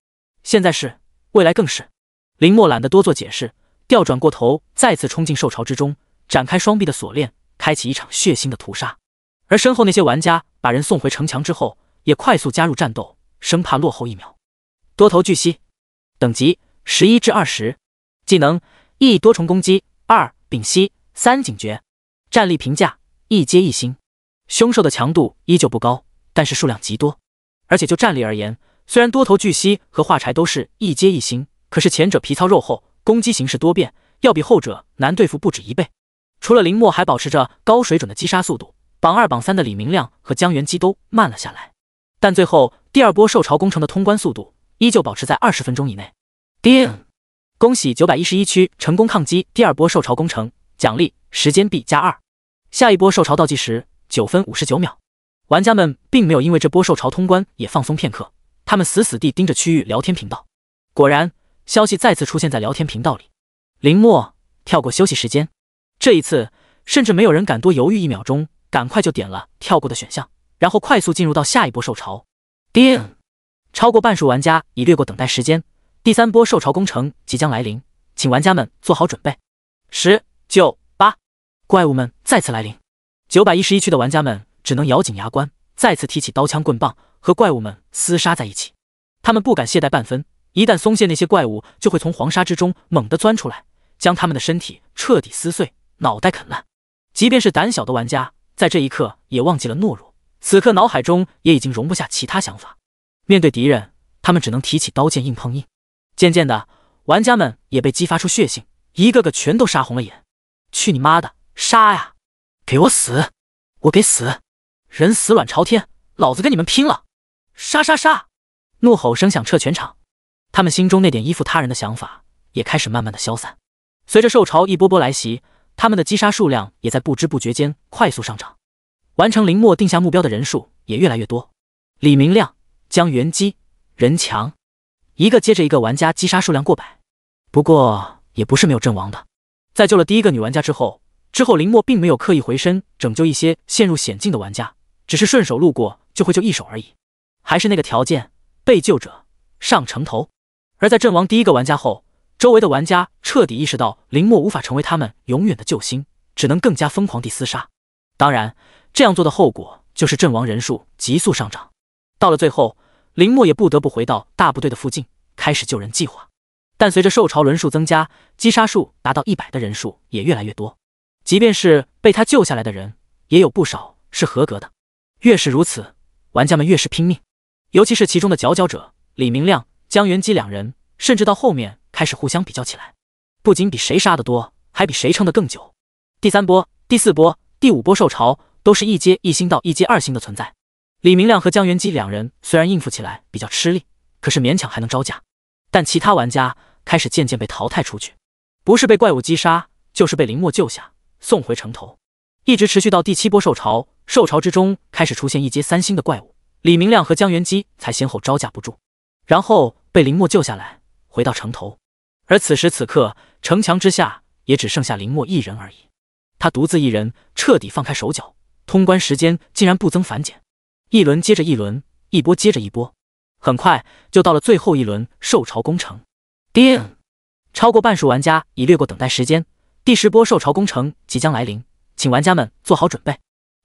现在是，未来更是。林墨懒得多做解释，调转过头，再次冲进兽巢之中，展开双臂的锁链，开启一场血腥的屠杀。而身后那些玩家把人送回城墙之后，也快速加入战斗，生怕落后一秒。多头巨蜥，等级。十一至二十，技能一多重攻击，二屏息，三警觉。战力评价一阶一星。凶兽的强度依旧不高，但是数量极多。而且就战力而言，虽然多头巨蜥和化柴都是一阶一星，可是前者皮糙肉厚，攻击形式多变，要比后者难对付不止一倍。除了林墨还保持着高水准的击杀速度，榜二榜三的李明亮和江元基都慢了下来。但最后第二波兽潮工程的通关速度依旧保持在二十分钟以内。叮！恭喜九百一十一区成功抗击第二波受潮工程，奖励时间币加二。下一波受潮倒计时九分五十九秒。玩家们并没有因为这波受潮通关也放松片刻，他们死死地盯着区域聊天频道。果然，消息再次出现在聊天频道里。林墨跳过休息时间，这一次甚至没有人敢多犹豫一秒钟，赶快就点了跳过的选项，然后快速进入到下一波受潮。叮！超过半数玩家已略过等待时间。第三波受潮工程即将来临，请玩家们做好准备。十九八，怪物们再次来临。九百一十一区的玩家们只能咬紧牙关，再次提起刀枪棍棒和怪物们厮杀在一起。他们不敢懈怠半分，一旦松懈，那些怪物就会从黄沙之中猛地钻出来，将他们的身体彻底撕碎，脑袋啃烂。即便是胆小的玩家，在这一刻也忘记了懦弱，此刻脑海中也已经容不下其他想法。面对敌人，他们只能提起刀剑硬碰硬。渐渐的，玩家们也被激发出血性，一个个全都杀红了眼。去你妈的，杀呀！给我死！我给死！人死卵朝天，老子跟你们拼了！杀杀杀！怒吼声响彻全场，他们心中那点依附他人的想法也开始慢慢的消散。随着兽潮一波波来袭，他们的击杀数量也在不知不觉间快速上涨，完成林墨定下目标的人数也越来越多。李明亮、江元基、任强。一个接着一个玩家击杀数量过百，不过也不是没有阵亡的。在救了第一个女玩家之后，之后林墨并没有刻意回身拯救一些陷入险境的玩家，只是顺手路过就会救一手而已。还是那个条件，被救者上城头。而在阵亡第一个玩家后，周围的玩家彻底意识到林墨无法成为他们永远的救星，只能更加疯狂地厮杀。当然，这样做的后果就是阵亡人数急速上涨。到了最后。林墨也不得不回到大部队的附近，开始救人计划。但随着受潮轮数增加，击杀数达到一百的人数也越来越多。即便是被他救下来的人，也有不少是合格的。越是如此，玩家们越是拼命。尤其是其中的佼佼者李明亮、江元基两人，甚至到后面开始互相比较起来，不仅比谁杀的多，还比谁撑得更久。第三波、第四波、第五波受潮都是一阶一星到一阶二星的存在。李明亮和江元基两人虽然应付起来比较吃力，可是勉强还能招架。但其他玩家开始渐渐被淘汰出去，不是被怪物击杀，就是被林墨救下，送回城头。一直持续到第七波兽潮。兽潮之中开始出现一阶三星的怪物，李明亮和江元基才先后招架不住，然后被林墨救下来，回到城头。而此时此刻，城墙之下也只剩下林墨一人而已。他独自一人彻底放开手脚，通关时间竟然不增反减，一轮接着一轮，一波接着一波，很快就到了最后一轮受潮攻城。叮，超过半数玩家已略过等待时间，第十波受潮攻城即将来临，请玩家们做好准备。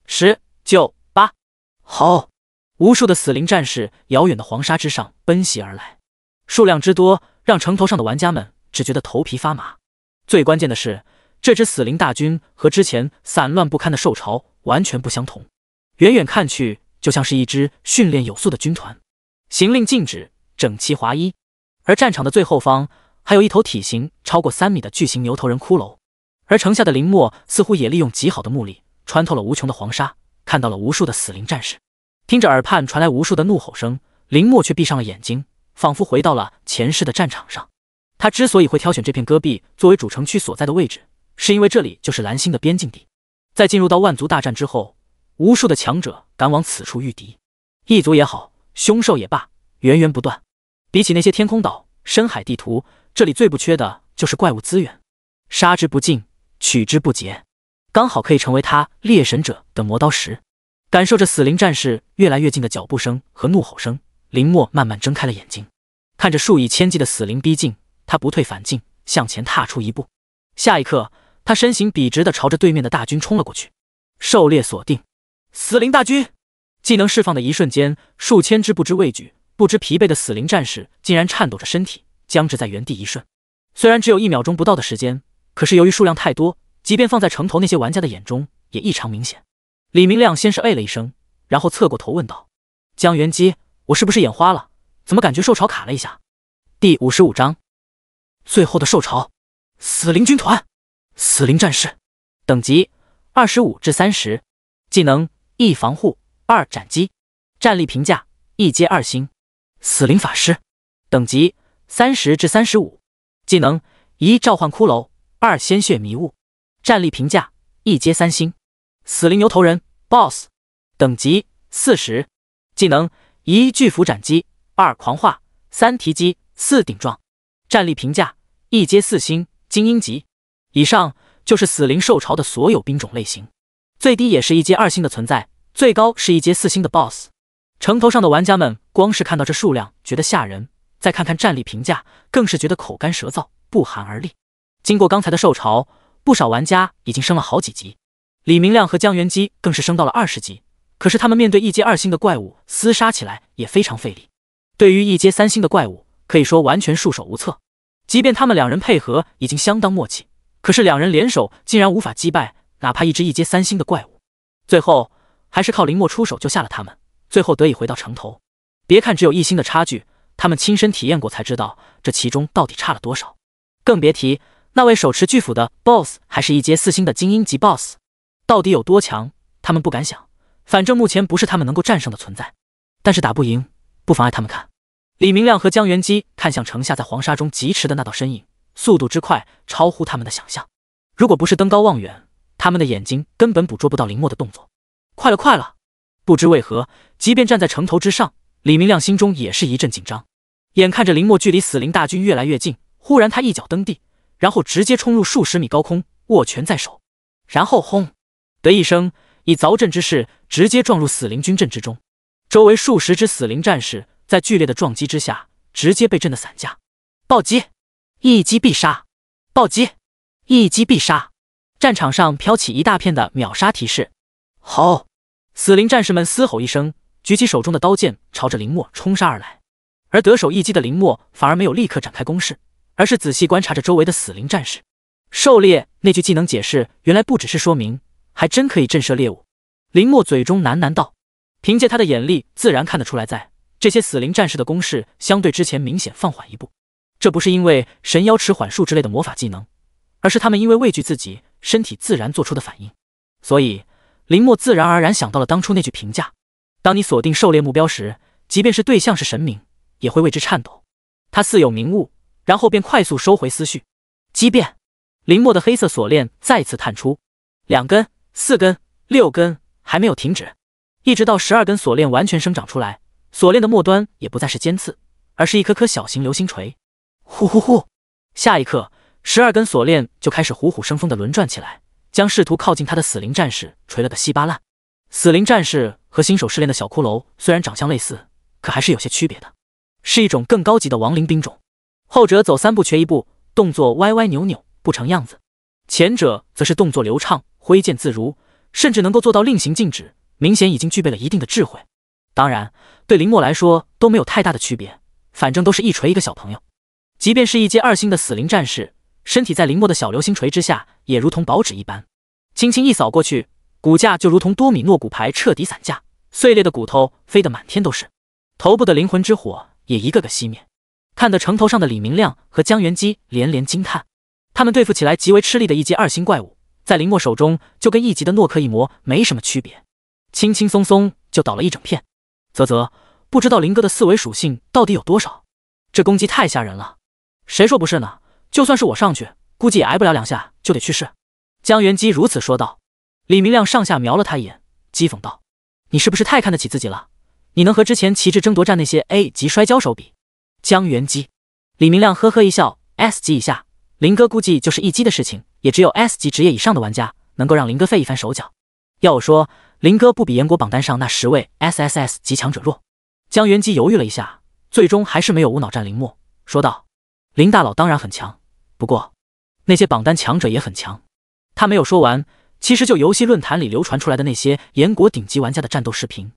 十九八，好！无数的死灵战士遥远的黄沙之上奔袭而来，数量之多让城头上的玩家们只觉得头皮发麻。最关键的是，这支死灵大军和之前散乱不堪的兽潮完全不相同，远远看去就像是一支训练有素的军团，行令禁止，整齐划一。而战场的最后方还有一头体型超过三米的巨型牛头人骷髅，而城下的林墨似乎也利用极好的目力。穿透了无穷的黄沙，看到了无数的死灵战士，听着耳畔传来无数的怒吼声，林墨却闭上了眼睛，仿佛回到了前世的战场上。他之所以会挑选这片戈壁作为主城区所在的位置，是因为这里就是蓝星的边境地。在进入到万族大战之后，无数的强者赶往此处御敌，异族也好，凶兽也罢，源源不断。比起那些天空岛、深海地图，这里最不缺的就是怪物资源，杀之不尽，取之不竭。刚好可以成为他猎神者的磨刀石。感受着死灵战士越来越近的脚步声和怒吼声，林墨慢慢睁开了眼睛，看着数以千计的死灵逼近，他不退反进，向前踏出一步。下一刻，他身形笔直的朝着对面的大军冲了过去。狩猎锁定，死灵大军技能释放的一瞬间，数千只不知畏惧、不知疲惫的死灵战士竟然颤抖着身体，僵直在原地一瞬。虽然只有一秒钟不到的时间，可是由于数量太多。即便放在城头那些玩家的眼中，也异常明显。李明亮先是哎了一声，然后侧过头问道：“江元基，我是不是眼花了？怎么感觉兽潮卡了一下？”第五十五章，最后的兽潮，死灵军团，死灵战士，等级二十五至三十，技能一防护，二斩击，战力评价一阶二星，死灵法师，等级三十至三十五，技能一召唤骷髅，二鲜血迷雾。战力评价一阶三星，死灵牛头人 BOSS 等级四十，技能一巨斧斩击，二狂化，三提击，四顶撞。战力评价一阶四星，精英级。以上就是死灵兽潮的所有兵种类型，最低也是一阶二星的存在，最高是一阶四星的 BOSS。城头上的玩家们光是看到这数量觉得吓人，再看看战力评价，更是觉得口干舌燥，不寒而栗。经过刚才的受潮。不少玩家已经升了好几级，李明亮和江元基更是升到了二十级。可是他们面对一阶二星的怪物，厮杀起来也非常费力。对于一阶三星的怪物，可以说完全束手无策。即便他们两人配合已经相当默契，可是两人联手竟然无法击败哪怕一只一阶三星的怪物。最后还是靠林墨出手救下了他们，最后得以回到城头。别看只有一星的差距，他们亲身体验过才知道这其中到底差了多少。更别提。那位手持巨斧的 BOSS 还是一阶四星的精英级 BOSS，到底有多强？他们不敢想。反正目前不是他们能够战胜的存在。但是打不赢，不妨碍他们看。李明亮和江元基看向城下在黄沙中疾驰的那道身影，速度之快超乎他们的想象。如果不是登高望远，他们的眼睛根本捕捉不到林墨的动作。快了，快了！不知为何，即便站在城头之上，李明亮心中也是一阵紧张。眼看着林墨距离死灵大军越来越近，忽然他一脚蹬地。然后直接冲入数十米高空，握拳在手，然后轰的一声，以凿阵之势直接撞入死灵军阵之中。周围数十只死灵战士在剧烈的撞击之下，直接被震得散架。暴击，一击必杀！暴击，一击必杀！战场上飘起一大片的秒杀提示。好，死灵战士们嘶吼一声，举起手中的刀剑，朝着林墨冲杀而来。而得手一击的林墨反而没有立刻展开攻势。而是仔细观察着周围的死灵战士。狩猎那句技能解释，原来不只是说明，还真可以震慑猎物。林墨嘴中喃喃道：“凭借他的眼力，自然看得出来，在这些死灵战士的攻势相对之前明显放缓一步。这不是因为神妖迟缓术之类的魔法技能，而是他们因为畏惧自己身体自然做出的反应。所以林墨自然而然想到了当初那句评价：当你锁定狩猎目标时，即便是对象是神明，也会为之颤抖。他似有明悟。”然后便快速收回思绪，畸变，林墨的黑色锁链再次探出，两根四根、六根还没有停止，一直到十二根锁链完全生长出来，锁链的末端也不再是尖刺，而是一颗颗小型流星锤。呼呼呼！下一刻，十二根锁链就开始虎虎生风的轮转起来，将试图靠近他的死灵战士锤了个稀巴烂。死灵战士和新手试炼的小骷髅虽然长相类似，可还是有些区别的，是一种更高级的亡灵兵种。后者走三步瘸一步，动作歪歪扭扭，不成样子；前者则是动作流畅，挥剑自如，甚至能够做到令行禁止，明显已经具备了一定的智慧。当然，对林墨来说都没有太大的区别，反正都是一锤一个小朋友。即便是一阶二星的死灵战士，身体在林墨的小流星锤之下，也如同薄纸一般，轻轻一扫过去，骨架就如同多米诺骨牌彻底散架，碎裂的骨头飞得满天都是，头部的灵魂之火也一个个熄灭。看得城头上的李明亮和江元基连连惊叹，他们对付起来极为吃力的一阶二星怪物，在林墨手中就跟一级的诺克一魔没什么区别，轻轻松松就倒了一整片。啧啧，不知道林哥的四维属性到底有多少？这攻击太吓人了，谁说不是呢？就算是我上去，估计也挨不了两下就得去世。江元基如此说道。李明亮上下瞄了他一眼，讥讽道：“你是不是太看得起自己了？你能和之前旗帜争夺战那些 A 级摔跤手比？”江元基，李明亮呵呵一笑，S 级以下，林哥估计就是一击的事情，也只有 S 级职业以上的玩家能够让林哥费一番手脚。要我说，林哥不比严国榜单上那十位 SSS 级强者弱。江元基犹豫了一下，最终还是没有无脑战林墨，说道：“林大佬当然很强，不过那些榜单强者也很强。”他没有说完，其实就游戏论坛里流传出来的那些严国顶级玩家的战斗视频，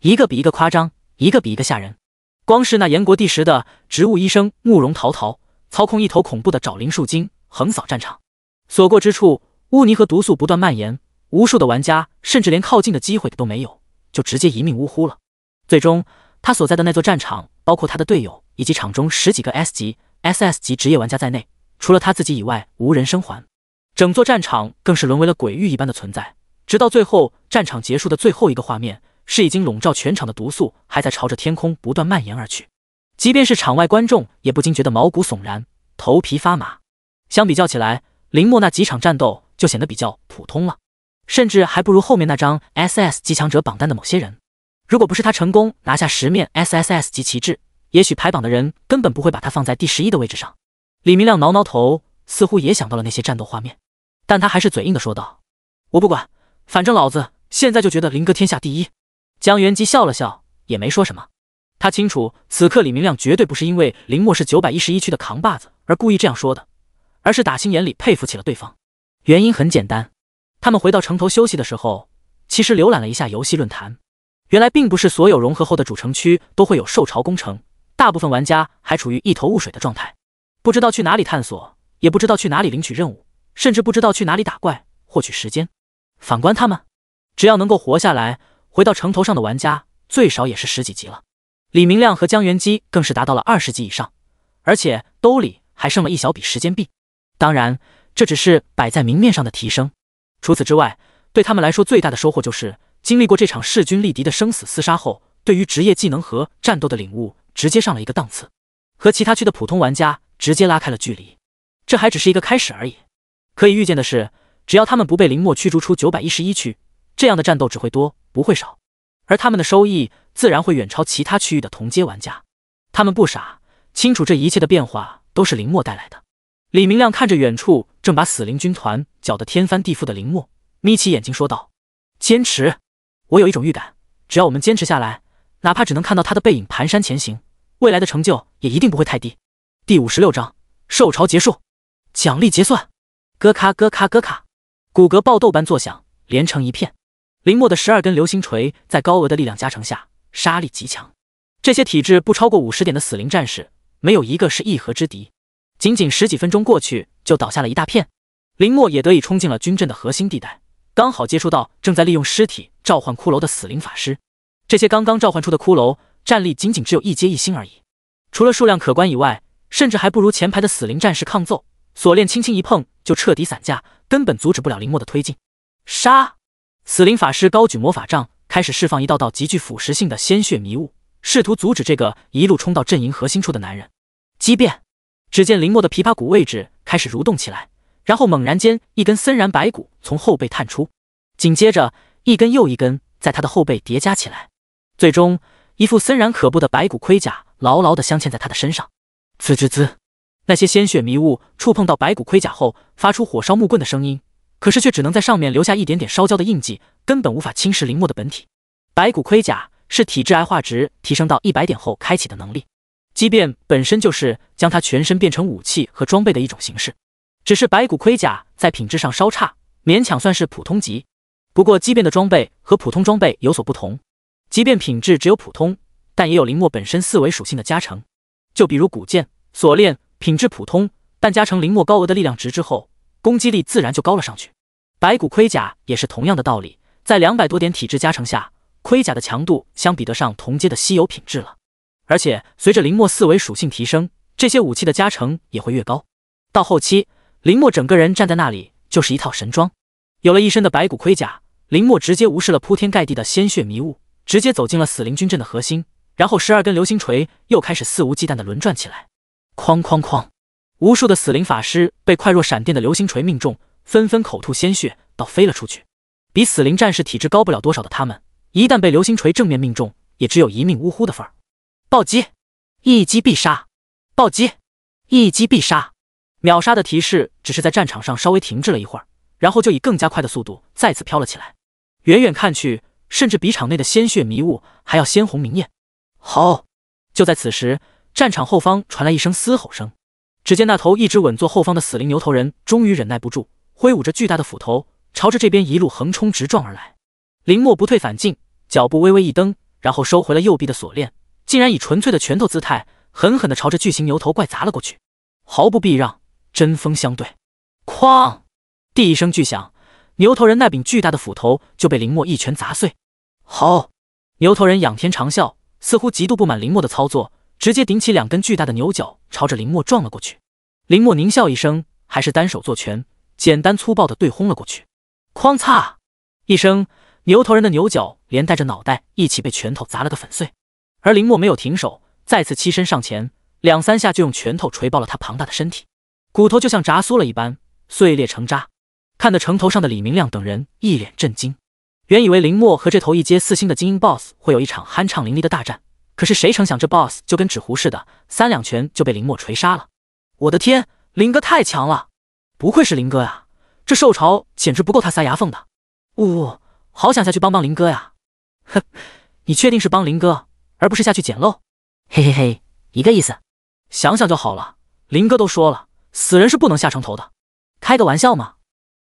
一个比一个夸张，一个比一个吓人。光是那炎国第十的植物医生慕容陶陶，操控一头恐怖的爪灵树精横扫战场，所过之处污泥和毒素不断蔓延，无数的玩家甚至连靠近的机会都没有，就直接一命呜呼了。最终，他所在的那座战场，包括他的队友以及场中十几个 S 级、SS 级职业玩家在内，除了他自己以外，无人生还。整座战场更是沦为了鬼域一般的存在。直到最后，战场结束的最后一个画面。是已经笼罩全场的毒素，还在朝着天空不断蔓延而去。即便是场外观众，也不禁觉得毛骨悚然，头皮发麻。相比较起来，林墨那几场战斗就显得比较普通了，甚至还不如后面那张 SS 级强者榜单的某些人。如果不是他成功拿下十面 SSS 级旗帜，也许排榜的人根本不会把他放在第十一的位置上。李明亮挠挠头，似乎也想到了那些战斗画面，但他还是嘴硬的说道：“我不管，反正老子现在就觉得林哥天下第一。”江元基笑了笑，也没说什么。他清楚，此刻李明亮绝对不是因为林墨是九百一十一区的扛把子而故意这样说的，而是打心眼里佩服起了对方。原因很简单，他们回到城头休息的时候，其实浏览了一下游戏论坛，原来并不是所有融合后的主城区都会有受潮工程，大部分玩家还处于一头雾水的状态，不知道去哪里探索，也不知道去哪里领取任务，甚至不知道去哪里打怪获取时间。反观他们，只要能够活下来。回到城头上的玩家最少也是十几级了，李明亮和江元基更是达到了二十级以上，而且兜里还剩了一小笔时间币。当然，这只是摆在明面上的提升。除此之外，对他们来说最大的收获就是经历过这场势均力敌的生死厮杀后，对于职业技能和战斗的领悟直接上了一个档次，和其他区的普通玩家直接拉开了距离。这还只是一个开始而已。可以预见的是，只要他们不被林墨驱逐出九百一十一区，这样的战斗只会多。不会少，而他们的收益自然会远超其他区域的同阶玩家。他们不傻，清楚这一切的变化都是林墨带来的。李明亮看着远处正把死灵军团搅得天翻地覆的林墨，眯起眼睛说道：“坚持！我有一种预感，只要我们坚持下来，哪怕只能看到他的背影蹒跚前行，未来的成就也一定不会太低。”第五十六章受潮结束，奖励结算，咯咔咯咔咯咔，骨骼爆豆般作响，连成一片。林墨的十二根流星锤在高额的力量加成下，杀力极强。这些体质不超过五十点的死灵战士，没有一个是一合之敌。仅仅十几分钟过去，就倒下了一大片。林墨也得以冲进了军阵的核心地带，刚好接触到正在利用尸体召唤骷髅的死灵法师。这些刚刚召唤出的骷髅，战力仅仅只有一阶一星而已。除了数量可观以外，甚至还不如前排的死灵战士抗揍。锁链轻轻一碰，就彻底散架，根本阻止不了林墨的推进。杀！死灵法师高举魔法杖，开始释放一道道极具腐蚀性的鲜血迷雾，试图阻止这个一路冲到阵营核心处的男人。激变！只见林墨的琵琶骨位置开始蠕动起来，然后猛然间，一根森然白骨从后背探出。紧接着一根又一根在他的后背叠加起来，最终一副森然可怖的白骨盔甲牢牢地镶嵌在他的身上。滋滋滋，那些鲜血迷雾触碰到白骨盔甲后，发出火烧木棍的声音，可是却只能在上面留下一点点烧焦的印记，根本无法侵蚀林墨的本体。白骨盔甲是体质癌化值提升到一百点后开启的能力，即便本身就是将他全身变成武器和装备的一种形式。只是白骨盔甲在品质上稍差，勉强算是普通级。不过畸变的装备和普通装备有所不同，即便品质只有普通，但也有林墨本身四维属性的加成。就比如古剑、锁链，品质普通，但加成林墨高额的力量值之后，攻击力自然就高了上去。白骨盔甲也是同样的道理，在两百多点体质加成下，盔甲的强度相比得上同阶的稀有品质了。而且随着林墨四维属性提升，这些武器的加成也会越高。到后期，林墨整个人站在那里就是一套神装，有了一身的白骨盔甲，林墨直接无视了铺天盖地的鲜血迷雾，直接走进了死灵军阵的核心。然后十二根流星锤又开始肆无忌惮的轮转起来，哐哐哐，无数的死灵法师被快若闪电的流星锤命中，纷纷口吐鲜血，倒飞了出去。比死灵战士体质高不了多少的他们，一旦被流星锤正面命中，也只有一命呜呼的份儿。暴击，一击必杀！暴击，一击必杀！秒杀的提示只是在战场上稍微停滞了一会儿，然后就以更加快的速度再次飘了起来。远远看去，甚至比场内的鲜血迷雾还要鲜红明艳。好！就在此时，战场后方传来一声嘶吼声。只见那头一直稳坐后方的死灵牛头人终于忍耐不住，挥舞着巨大的斧头，朝着这边一路横冲直撞而来。林墨不退反进，脚步微微一蹬，然后收回了右臂的锁链，竟然以纯粹的拳头姿态，狠狠地朝着巨型牛头怪砸了过去，毫不避让。针锋相对，哐！第一声巨响，牛头人那柄巨大的斧头就被林墨一拳砸碎。好！牛头人仰天长啸，似乎极度不满林墨的操作，直接顶起两根巨大的牛角，朝着林墨撞了过去。林墨狞笑一声，还是单手做拳，简单粗暴的对轰了过去。哐嚓一声，牛头人的牛角连带着脑袋一起被拳头砸了个粉碎。而林墨没有停手，再次欺身上前，两三下就用拳头锤爆了他庞大的身体。骨头就像炸酥了一般碎裂成渣，看得城头上的李明亮等人一脸震惊。原以为林墨和这头一阶四星的精英 BOSS 会有一场酣畅淋漓的大战，可是谁成想这 BOSS 就跟纸糊似的，三两拳就被林墨锤杀了。我的天，林哥太强了！不愧是林哥呀，这受潮简直不够他塞牙缝的。呜呜，好想下去帮帮林哥呀！哼，你确定是帮林哥，而不是下去捡漏？嘿嘿嘿，一个意思。想想就好了，林哥都说了。死人是不能下城头的，开个玩笑嘛！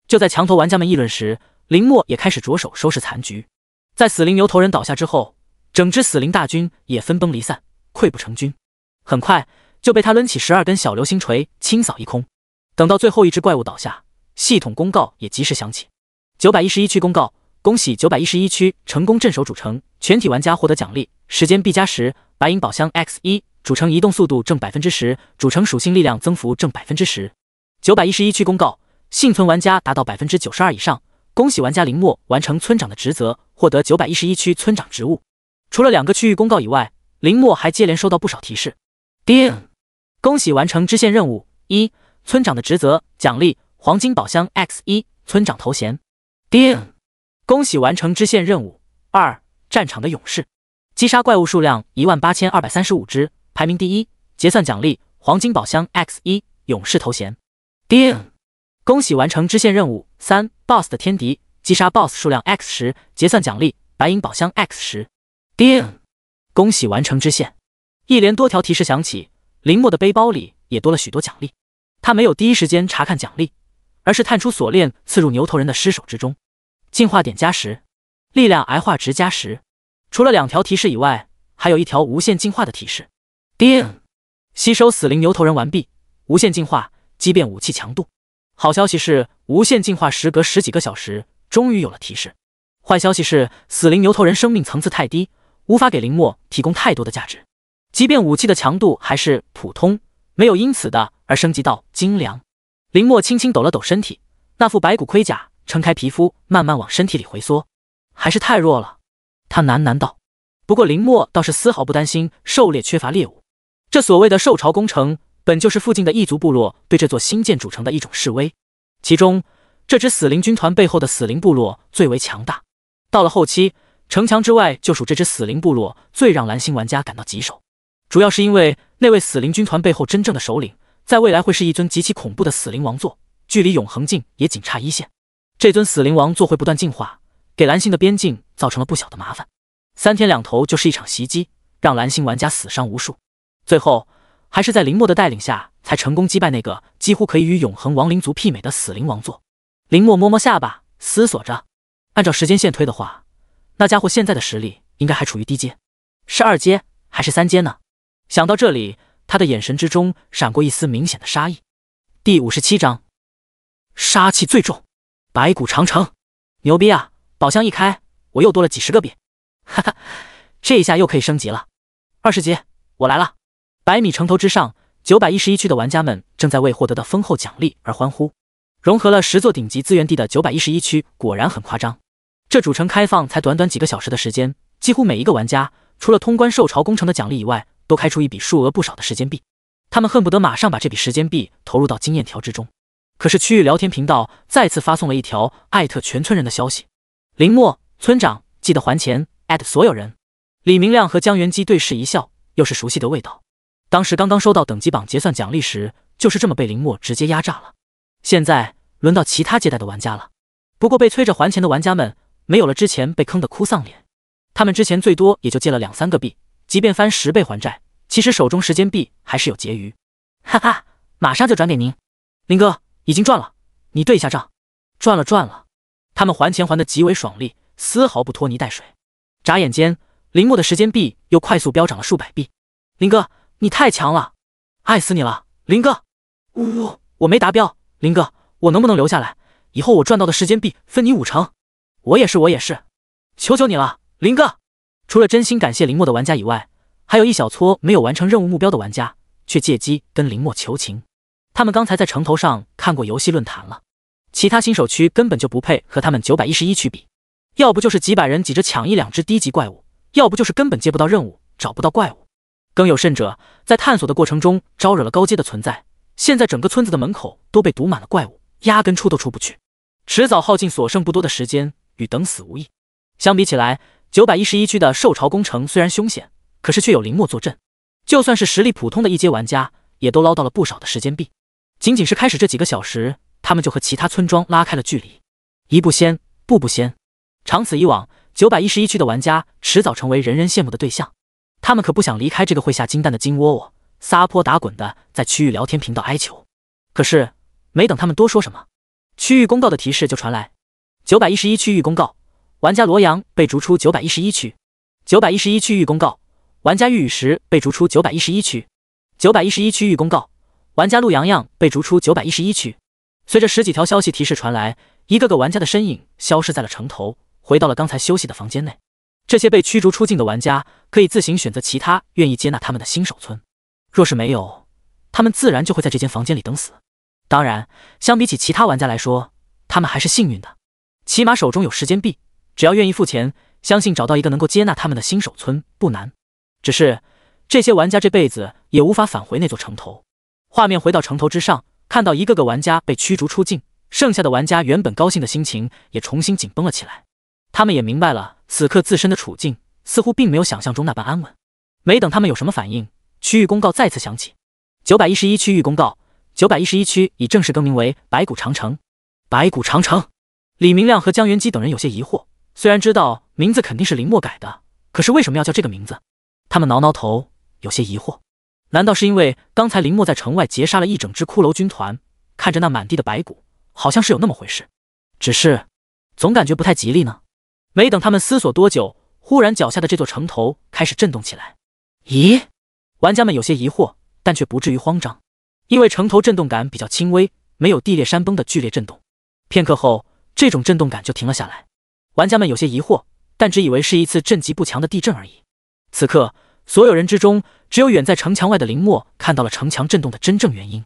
就在墙头玩家们议论时，林墨也开始着手收拾残局。在死灵牛头人倒下之后，整支死灵大军也分崩离散，溃不成军。很快就被他抡起十二根小流星锤清扫一空。等到最后一只怪物倒下，系统公告也及时响起：九百一十一区公告，恭喜九百一十一区成功镇守主城，全体玩家获得奖励，时间 B 加十，白银宝箱 X 一。主城移动速度正百分之十，主城属性力量增幅正百分之十。九百一十一区公告：幸存玩家达到百分之九十二以上，恭喜玩家林墨完成村长的职责，获得九百一十一区村长职务。除了两个区域公告以外，林墨还接连收到不少提示。叮！恭喜完成支线任务：一、村长的职责奖励黄金宝箱 X 一村长头衔。叮！恭喜完成支线任务：二、战场的勇士，击杀怪物数量一万八千二百三十五只。排名第一，结算奖励黄金宝箱 X 一勇士头衔。叮！恭喜完成支线任务三，BOSS 的天敌击杀 BOSS 数量 X 十，结算奖励白银宝箱 X 十。叮！恭喜完成支线。一连多条提示响起，林墨的背包里也多了许多奖励。他没有第一时间查看奖励，而是探出锁链刺入牛头人的尸首之中。进化点加十，力量癌化值加十。除了两条提示以外，还有一条无限进化的提示。叮！吸收死灵牛头人完毕，无限进化，畸变武器强度。好消息是，无限进化时隔十几个小时，终于有了提示。坏消息是，死灵牛头人生命层次太低，无法给林墨提供太多的价值。即便武器的强度还是普通，没有因此的而升级到精良。林墨轻轻抖了抖身体，那副白骨盔甲撑开皮肤，慢慢往身体里回缩，还是太弱了。他喃喃道。不过林墨倒是丝毫不担心狩猎缺乏猎物。这所谓的受潮工程，本就是附近的异族部落对这座新建主城的一种示威。其中，这支死灵军团背后的死灵部落最为强大。到了后期，城墙之外就属这支死灵部落最让蓝星玩家感到棘手，主要是因为那位死灵军团背后真正的首领，在未来会是一尊极其恐怖的死灵王座，距离永恒境也仅差一线。这尊死灵王座会不断进化，给蓝星的边境造成了不小的麻烦。三天两头就是一场袭击，让蓝星玩家死伤无数。最后，还是在林墨的带领下，才成功击败那个几乎可以与永恒亡灵族媲美的死灵王座。林墨摸摸下巴，思索着。按照时间线推的话，那家伙现在的实力应该还处于低阶，是二阶还是三阶呢？想到这里，他的眼神之中闪过一丝明显的杀意。第五十七章，杀气最重，白骨长城，牛逼啊！宝箱一开，我又多了几十个币，哈哈，这一下又可以升级了。二十级，我来了！百米城头之上，九百一十一区的玩家们正在为获得的丰厚奖励而欢呼。融合了十座顶级资源地的九百一十一区果然很夸张。这主城开放才短短几个小时的时间，几乎每一个玩家除了通关受潮工程的奖励以外，都开出一笔数额不少的时间币。他们恨不得马上把这笔时间币投入到经验条之中。可是区域聊天频道再次发送了一条艾特全村人的消息：林墨村长记得还钱，艾特所有人。李明亮和江元基对视一笑，又是熟悉的味道。当时刚刚收到等级榜结算奖励时，就是这么被林墨直接压榨了。现在轮到其他接待的玩家了，不过被催着还钱的玩家们。没有了之前被坑的哭丧脸，他们之前最多也就借了两三个币，即便翻十倍还债，其实手中时间币还是有结余。哈哈，马上就转给您，林哥已经赚了，你对一下账。赚了赚了，他们还钱还的极为爽利，丝毫不拖泥带水。眨眼间，林墨的时间币又快速飙涨了数百币。林哥，你太强了，爱死你了，林哥。呜，我没达标，林哥，我能不能留下来？以后我赚到的时间币分你五成。我也是，我也是，求求你了，林哥！除了真心感谢林墨的玩家以外，还有一小撮没有完成任务目标的玩家，却借机跟林墨求情。他们刚才在城头上看过游戏论坛了，其他新手区根本就不配和他们九百一十一区比，要不就是几百人挤着抢一两只低级怪物，要不就是根本接不到任务，找不到怪物。更有甚者，在探索的过程中招惹了高阶的存在，现在整个村子的门口都被堵满了怪物，压根出都出不去，迟早耗尽所剩不多的时间。与等死无异。相比起来，九百一十一区的受潮工程虽然凶险，可是却有林墨坐镇，就算是实力普通的一阶玩家，也都捞到了不少的时间币。仅仅是开始这几个小时，他们就和其他村庄拉开了距离，一步先，步步先。长此以往，九百一十一区的玩家迟早成为人人羡慕的对象。他们可不想离开这个会下金蛋的金窝窝，撒泼打滚的在区域聊天频道哀求。可是，没等他们多说什么，区域公告的提示就传来。九百一十一区域公告：玩家罗阳被逐出九百一十一区。九百一十一区域公告：玩家玉雨石被逐出九百一十一区。九百一十一区域公告：玩家陆洋洋被逐出九百一十一区。随着十几条消息提示传来，一个个玩家的身影消失在了城头，回到了刚才休息的房间内。这些被驱逐出境的玩家可以自行选择其他愿意接纳他们的新手村。若是没有，他们自然就会在这间房间里等死。当然，相比起其他玩家来说，他们还是幸运的。起码手中有时间币，只要愿意付钱，相信找到一个能够接纳他们的新手村不难。只是这些玩家这辈子也无法返回那座城头。画面回到城头之上，看到一个个玩家被驱逐出境，剩下的玩家原本高兴的心情也重新紧绷了起来。他们也明白了此刻自身的处境似乎并没有想象中那般安稳。没等他们有什么反应，区域公告再次响起：九百一十一区域公告，九百一十一区已正式更名为白骨长城。白骨长城。李明亮和江元基等人有些疑惑，虽然知道名字肯定是林墨改的，可是为什么要叫这个名字？他们挠挠头，有些疑惑。难道是因为刚才林墨在城外截杀了一整支骷髅军团，看着那满地的白骨，好像是有那么回事？只是总感觉不太吉利呢。没等他们思索多久，忽然脚下的这座城头开始震动起来。咦？玩家们有些疑惑，但却不至于慌张，因为城头震动感比较轻微，没有地裂山崩的剧烈震动。片刻后。这种震动感就停了下来，玩家们有些疑惑，但只以为是一次震级不强的地震而已。此刻，所有人之中，只有远在城墙外的林墨看到了城墙震动的真正原因。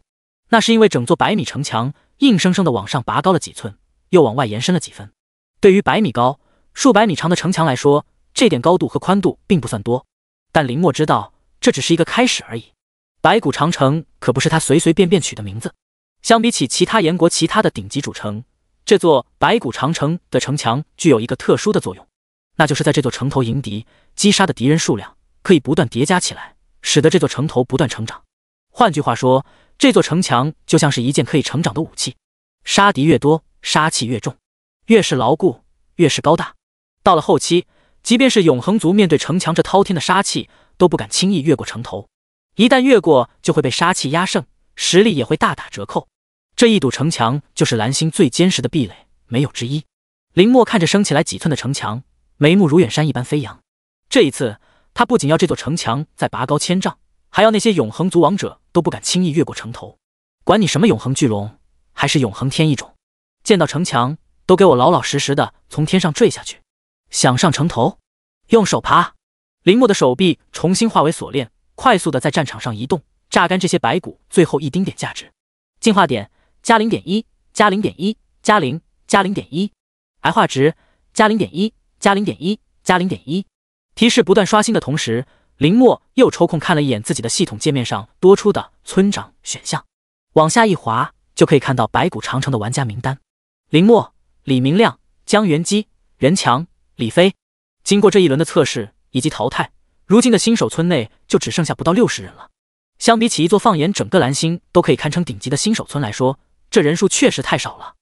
那是因为整座百米城墙硬生生的往上拔高了几寸，又往外延伸了几分。对于百米高、数百米长的城墙来说，这点高度和宽度并不算多。但林墨知道，这只是一个开始而已。白骨长城可不是他随随便便取的名字。相比起其他炎国其他的顶级主城。这座白骨长城的城墙具有一个特殊的作用，那就是在这座城头迎敌击杀的敌人数量可以不断叠加起来，使得这座城头不断成长。换句话说，这座城墙就像是一件可以成长的武器，杀敌越多，杀气越重，越是牢固，越是高大。到了后期，即便是永恒族面对城墙这滔天的杀气，都不敢轻易越过城头，一旦越过，就会被杀气压胜，实力也会大打折扣。这一堵城墙就是蓝星最坚实的壁垒，没有之一。林墨看着升起来几寸的城墙，眉目如远山一般飞扬。这一次，他不仅要这座城墙再拔高千丈，还要那些永恒族王者都不敢轻易越过城头。管你什么永恒巨龙，还是永恒天翼种，见到城墙都给我老老实实的从天上坠下去。想上城头，用手爬。林墨的手臂重新化为锁链，快速的在战场上移动，榨干这些白骨最后一丁点价值。进化点。加零点一，加零点一，加零，加零点一，癌化值加零点一，加零点一，加零点一。提示不断刷新的同时，林墨又抽空看了一眼自己的系统界面上多出的村长选项，往下一滑就可以看到白骨长城的玩家名单：林墨、李明亮、江元基、任强、李飞。经过这一轮的测试以及淘汰，如今的新手村内就只剩下不到六十人了。相比起一座放眼整个蓝星都可以堪称顶级的新手村来说，这人数确实太少了，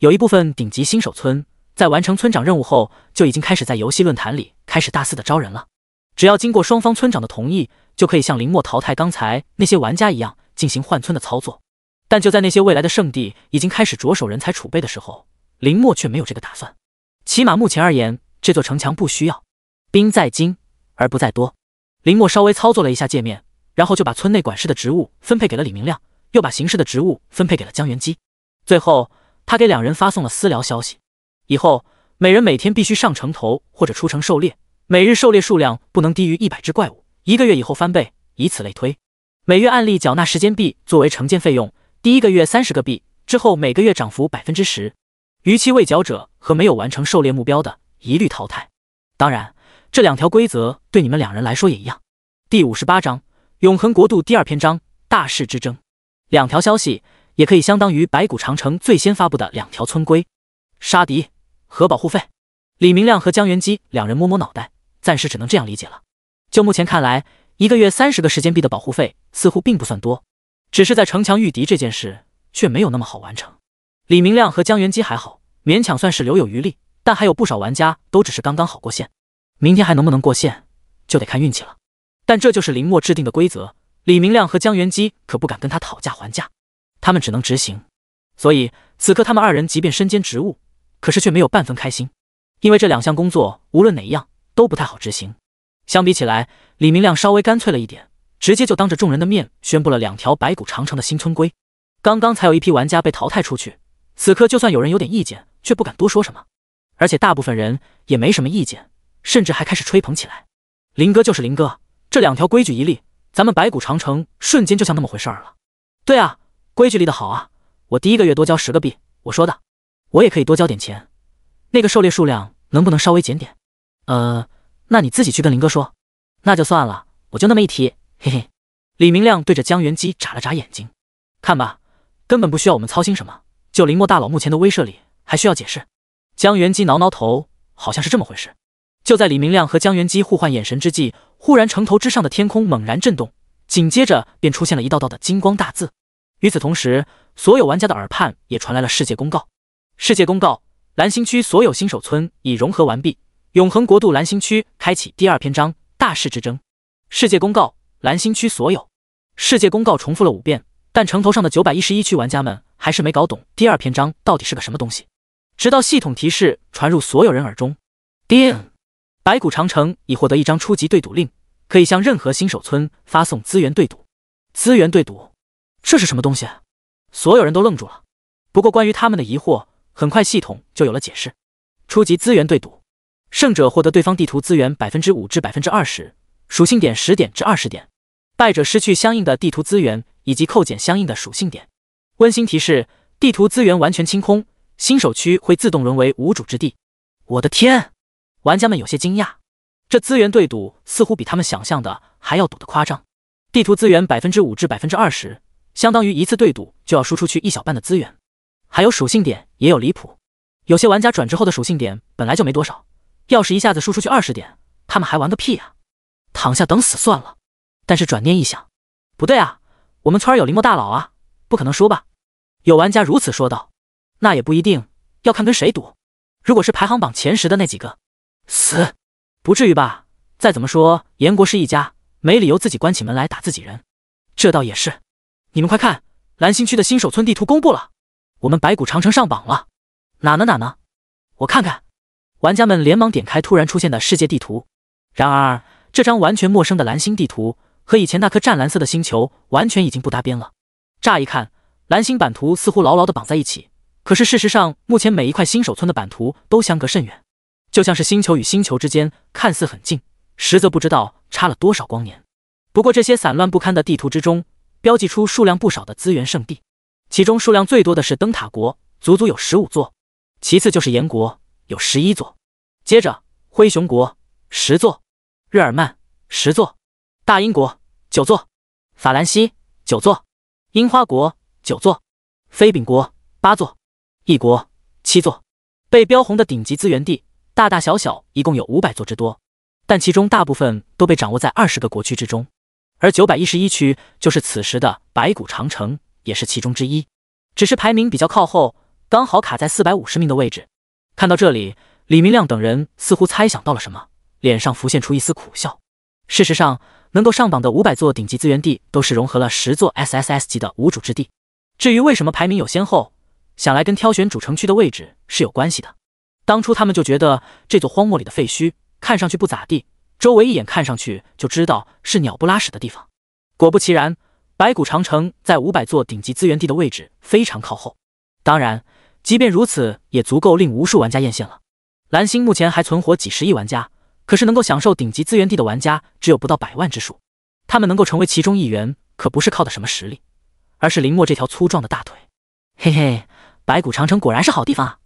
有一部分顶级新手村在完成村长任务后，就已经开始在游戏论坛里开始大肆的招人了。只要经过双方村长的同意，就可以像林墨淘汰刚才那些玩家一样进行换村的操作。但就在那些未来的圣地已经开始着手人才储备的时候，林墨却没有这个打算。起码目前而言，这座城墙不需要兵在精而不在多。林墨稍微操作了一下界面，然后就把村内管事的职务分配给了李明亮。又把行事的职务分配给了江元基，最后他给两人发送了私聊消息：以后每人每天必须上城头或者出城狩猎，每日狩猎数量不能低于一百只怪物，一个月以后翻倍，以此类推。每月按例缴纳时间币作为城建费用，第一个月三十个币，之后每个月涨幅百分之十。逾期未缴者和没有完成狩猎目标的，一律淘汰。当然，这两条规则对你们两人来说也一样。第五十八章永恒国度第二篇章大势之争。两条消息也可以相当于白骨长城最先发布的两条村规：杀敌和保护费。李明亮和江元基两人摸摸脑袋，暂时只能这样理解了。就目前看来，一个月三十个时间币的保护费似乎并不算多，只是在城墙御敌这件事却没有那么好完成。李明亮和江元基还好，勉强算是留有余力，但还有不少玩家都只是刚刚好过线。明天还能不能过线，就得看运气了。但这就是林墨制定的规则。李明亮和江元基可不敢跟他讨价还价，他们只能执行。所以此刻他们二人即便身兼职务，可是却没有半分开心，因为这两项工作无论哪一样都不太好执行。相比起来，李明亮稍微干脆了一点，直接就当着众人的面宣布了两条白骨长城的新村规。刚刚才有一批玩家被淘汰出去，此刻就算有人有点意见，却不敢多说什么，而且大部分人也没什么意见，甚至还开始吹捧起来。林哥就是林哥，这两条规矩一立。咱们白骨长城瞬间就像那么回事儿了。对啊，规矩立的好啊！我第一个月多交十个币，我说的。我也可以多交点钱。那个狩猎数量能不能稍微减点？呃，那你自己去跟林哥说。那就算了，我就那么一提，嘿嘿。李明亮对着江元基眨了眨眼睛，看吧，根本不需要我们操心什么。就林墨大佬目前的威慑力，还需要解释？江元基挠挠头，好像是这么回事。就在李明亮和江元基互换眼神之际。忽然，城头之上的天空猛然震动，紧接着便出现了一道道的金光大字。与此同时，所有玩家的耳畔也传来了世界公告：世界公告，蓝星区所有新手村已融合完毕，永恒国度蓝星区开启第二篇章大势之争。世界公告，蓝星区所有。世界公告重复了五遍，但城头上的九百一十一区玩家们还是没搞懂第二篇章到底是个什么东西。直到系统提示传入所有人耳中，叮。白骨长城已获得一张初级对赌令，可以向任何新手村发送资源对赌。资源对赌，这是什么东西？所有人都愣住了。不过关于他们的疑惑，很快系统就有了解释。初级资源对赌，胜者获得对方地图资源百分之五至百分之二十，属性点十点至二十点；败者失去相应的地图资源以及扣减相应的属性点。温馨提示：地图资源完全清空，新手区会自动沦为无主之地。我的天！玩家们有些惊讶，这资源对赌似乎比他们想象的还要赌得夸张。地图资源百分之五至百分之二十，相当于一次对赌就要输出去一小半的资源。还有属性点也有离谱，有些玩家转职后的属性点本来就没多少，要是一下子输出去二十点，他们还玩个屁啊！躺下等死算了。但是转念一想，不对啊，我们村有林墨大佬啊，不可能输吧？有玩家如此说道。那也不一定，要看跟谁赌。如果是排行榜前十的那几个，死，不至于吧？再怎么说，严国是一家，没理由自己关起门来打自己人。这倒也是。你们快看，蓝星区的新手村地图公布了，我们白骨长城上榜了。哪呢哪呢？我看看。玩家们连忙点开突然出现的世界地图。然而，这张完全陌生的蓝星地图和以前那颗湛蓝色的星球完全已经不搭边了。乍一看，蓝星版图似乎牢牢的绑在一起。可是事实上，目前每一块新手村的版图都相隔甚远，就像是星球与星球之间看似很近，实则不知道差了多少光年。不过这些散乱不堪的地图之中，标记出数量不少的资源圣地，其中数量最多的是灯塔国，足足有十五座；其次就是炎国，有十一座；接着灰熊国十座，日耳曼十座，大英国九座，法兰西九座，樱花国九座，飞饼国八座。一国七座，被标红的顶级资源地，大大小小一共有五百座之多，但其中大部分都被掌握在二十个国区之中，而九百一十一区就是此时的白骨长城，也是其中之一，只是排名比较靠后，刚好卡在四百五十名的位置。看到这里，李明亮等人似乎猜想到了什么，脸上浮现出一丝苦笑。事实上，能够上榜的五百座顶级资源地，都是融合了十座 SSS 级的无主之地。至于为什么排名有先后？想来跟挑选主城区的位置是有关系的。当初他们就觉得这座荒漠里的废墟看上去不咋地，周围一眼看上去就知道是鸟不拉屎的地方。果不其然，白骨长城在五百座顶级资源地的位置非常靠后。当然，即便如此，也足够令无数玩家艳羡了。蓝星目前还存活几十亿玩家，可是能够享受顶级资源地的玩家只有不到百万之数。他们能够成为其中一员，可不是靠的什么实力，而是林墨这条粗壮的大腿。嘿嘿。白骨长城果然是好地方啊！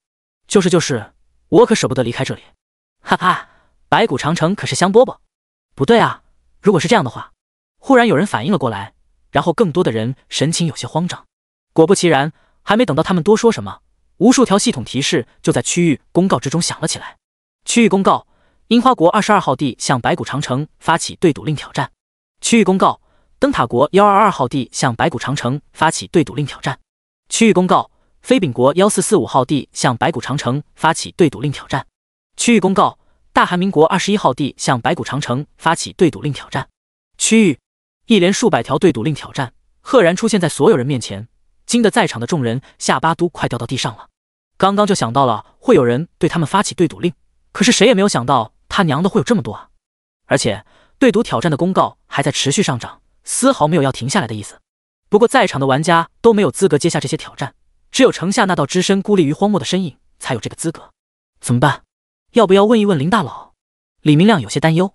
就是就是，我可舍不得离开这里。哈哈，白骨长城可是香饽饽。不对啊，如果是这样的话，忽然有人反应了过来，然后更多的人神情有些慌张。果不其然，还没等到他们多说什么，无数条系统提示就在区域公告之中响了起来。区域公告：樱花国二十二号地向白骨长城发起对赌令挑战。区域公告：灯塔国幺二二号地向白骨长城发起对赌令挑战。区域公告。飞饼国幺四四五号地向白骨长城发起对赌令挑战。区域公告：大韩民国二十一号地向白骨长城发起对赌令挑战。区域一连数百条对赌令挑战赫然出现在所有人面前，惊得在场的众人下巴都快掉到地上了。刚刚就想到了会有人对他们发起对赌令，可是谁也没有想到他娘的会有这么多啊！而且对赌挑战的公告还在持续上涨，丝毫没有要停下来的意思。不过在场的玩家都没有资格接下这些挑战。只有城下那道只身孤立于荒漠的身影才有这个资格。怎么办？要不要问一问林大佬？李明亮有些担忧。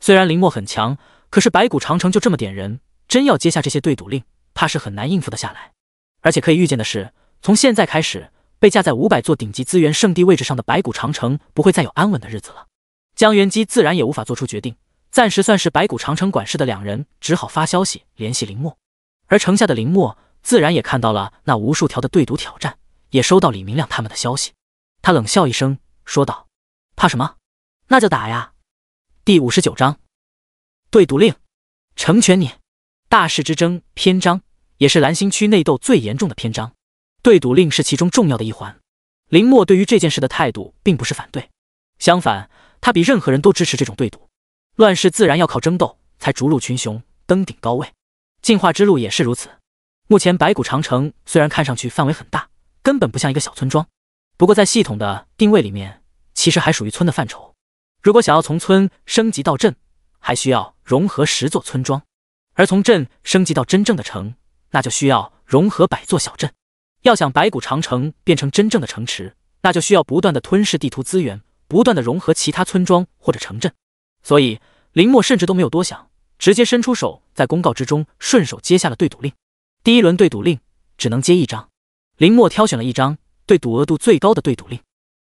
虽然林墨很强，可是白骨长城就这么点人，真要接下这些对赌令，怕是很难应付得下来。而且可以预见的是，从现在开始，被架在五百座顶级资源圣地位置上的白骨长城不会再有安稳的日子了。江元基自然也无法做出决定，暂时算是白骨长城管事的两人只好发消息联系林墨，而城下的林墨。自然也看到了那无数条的对赌挑战，也收到李明亮他们的消息。他冷笑一声，说道：“怕什么？那就打呀！”第五十九章对赌令，成全你。大势之争篇章，也是蓝星区内斗最严重的篇章。对赌令是其中重要的一环。林墨对于这件事的态度并不是反对，相反，他比任何人都支持这种对赌。乱世自然要靠争斗才逐鹿群雄，登顶高位。进化之路也是如此。目前白骨长城虽然看上去范围很大，根本不像一个小村庄，不过在系统的定位里面，其实还属于村的范畴。如果想要从村升级到镇，还需要融合十座村庄；而从镇升级到真正的城，那就需要融合百座小镇。要想白骨长城变成真正的城池，那就需要不断的吞噬地图资源，不断的融合其他村庄或者城镇。所以林墨甚至都没有多想，直接伸出手，在公告之中顺手接下了对赌令。第一轮对赌令只能接一张，林墨挑选了一张对赌额度最高的对赌令。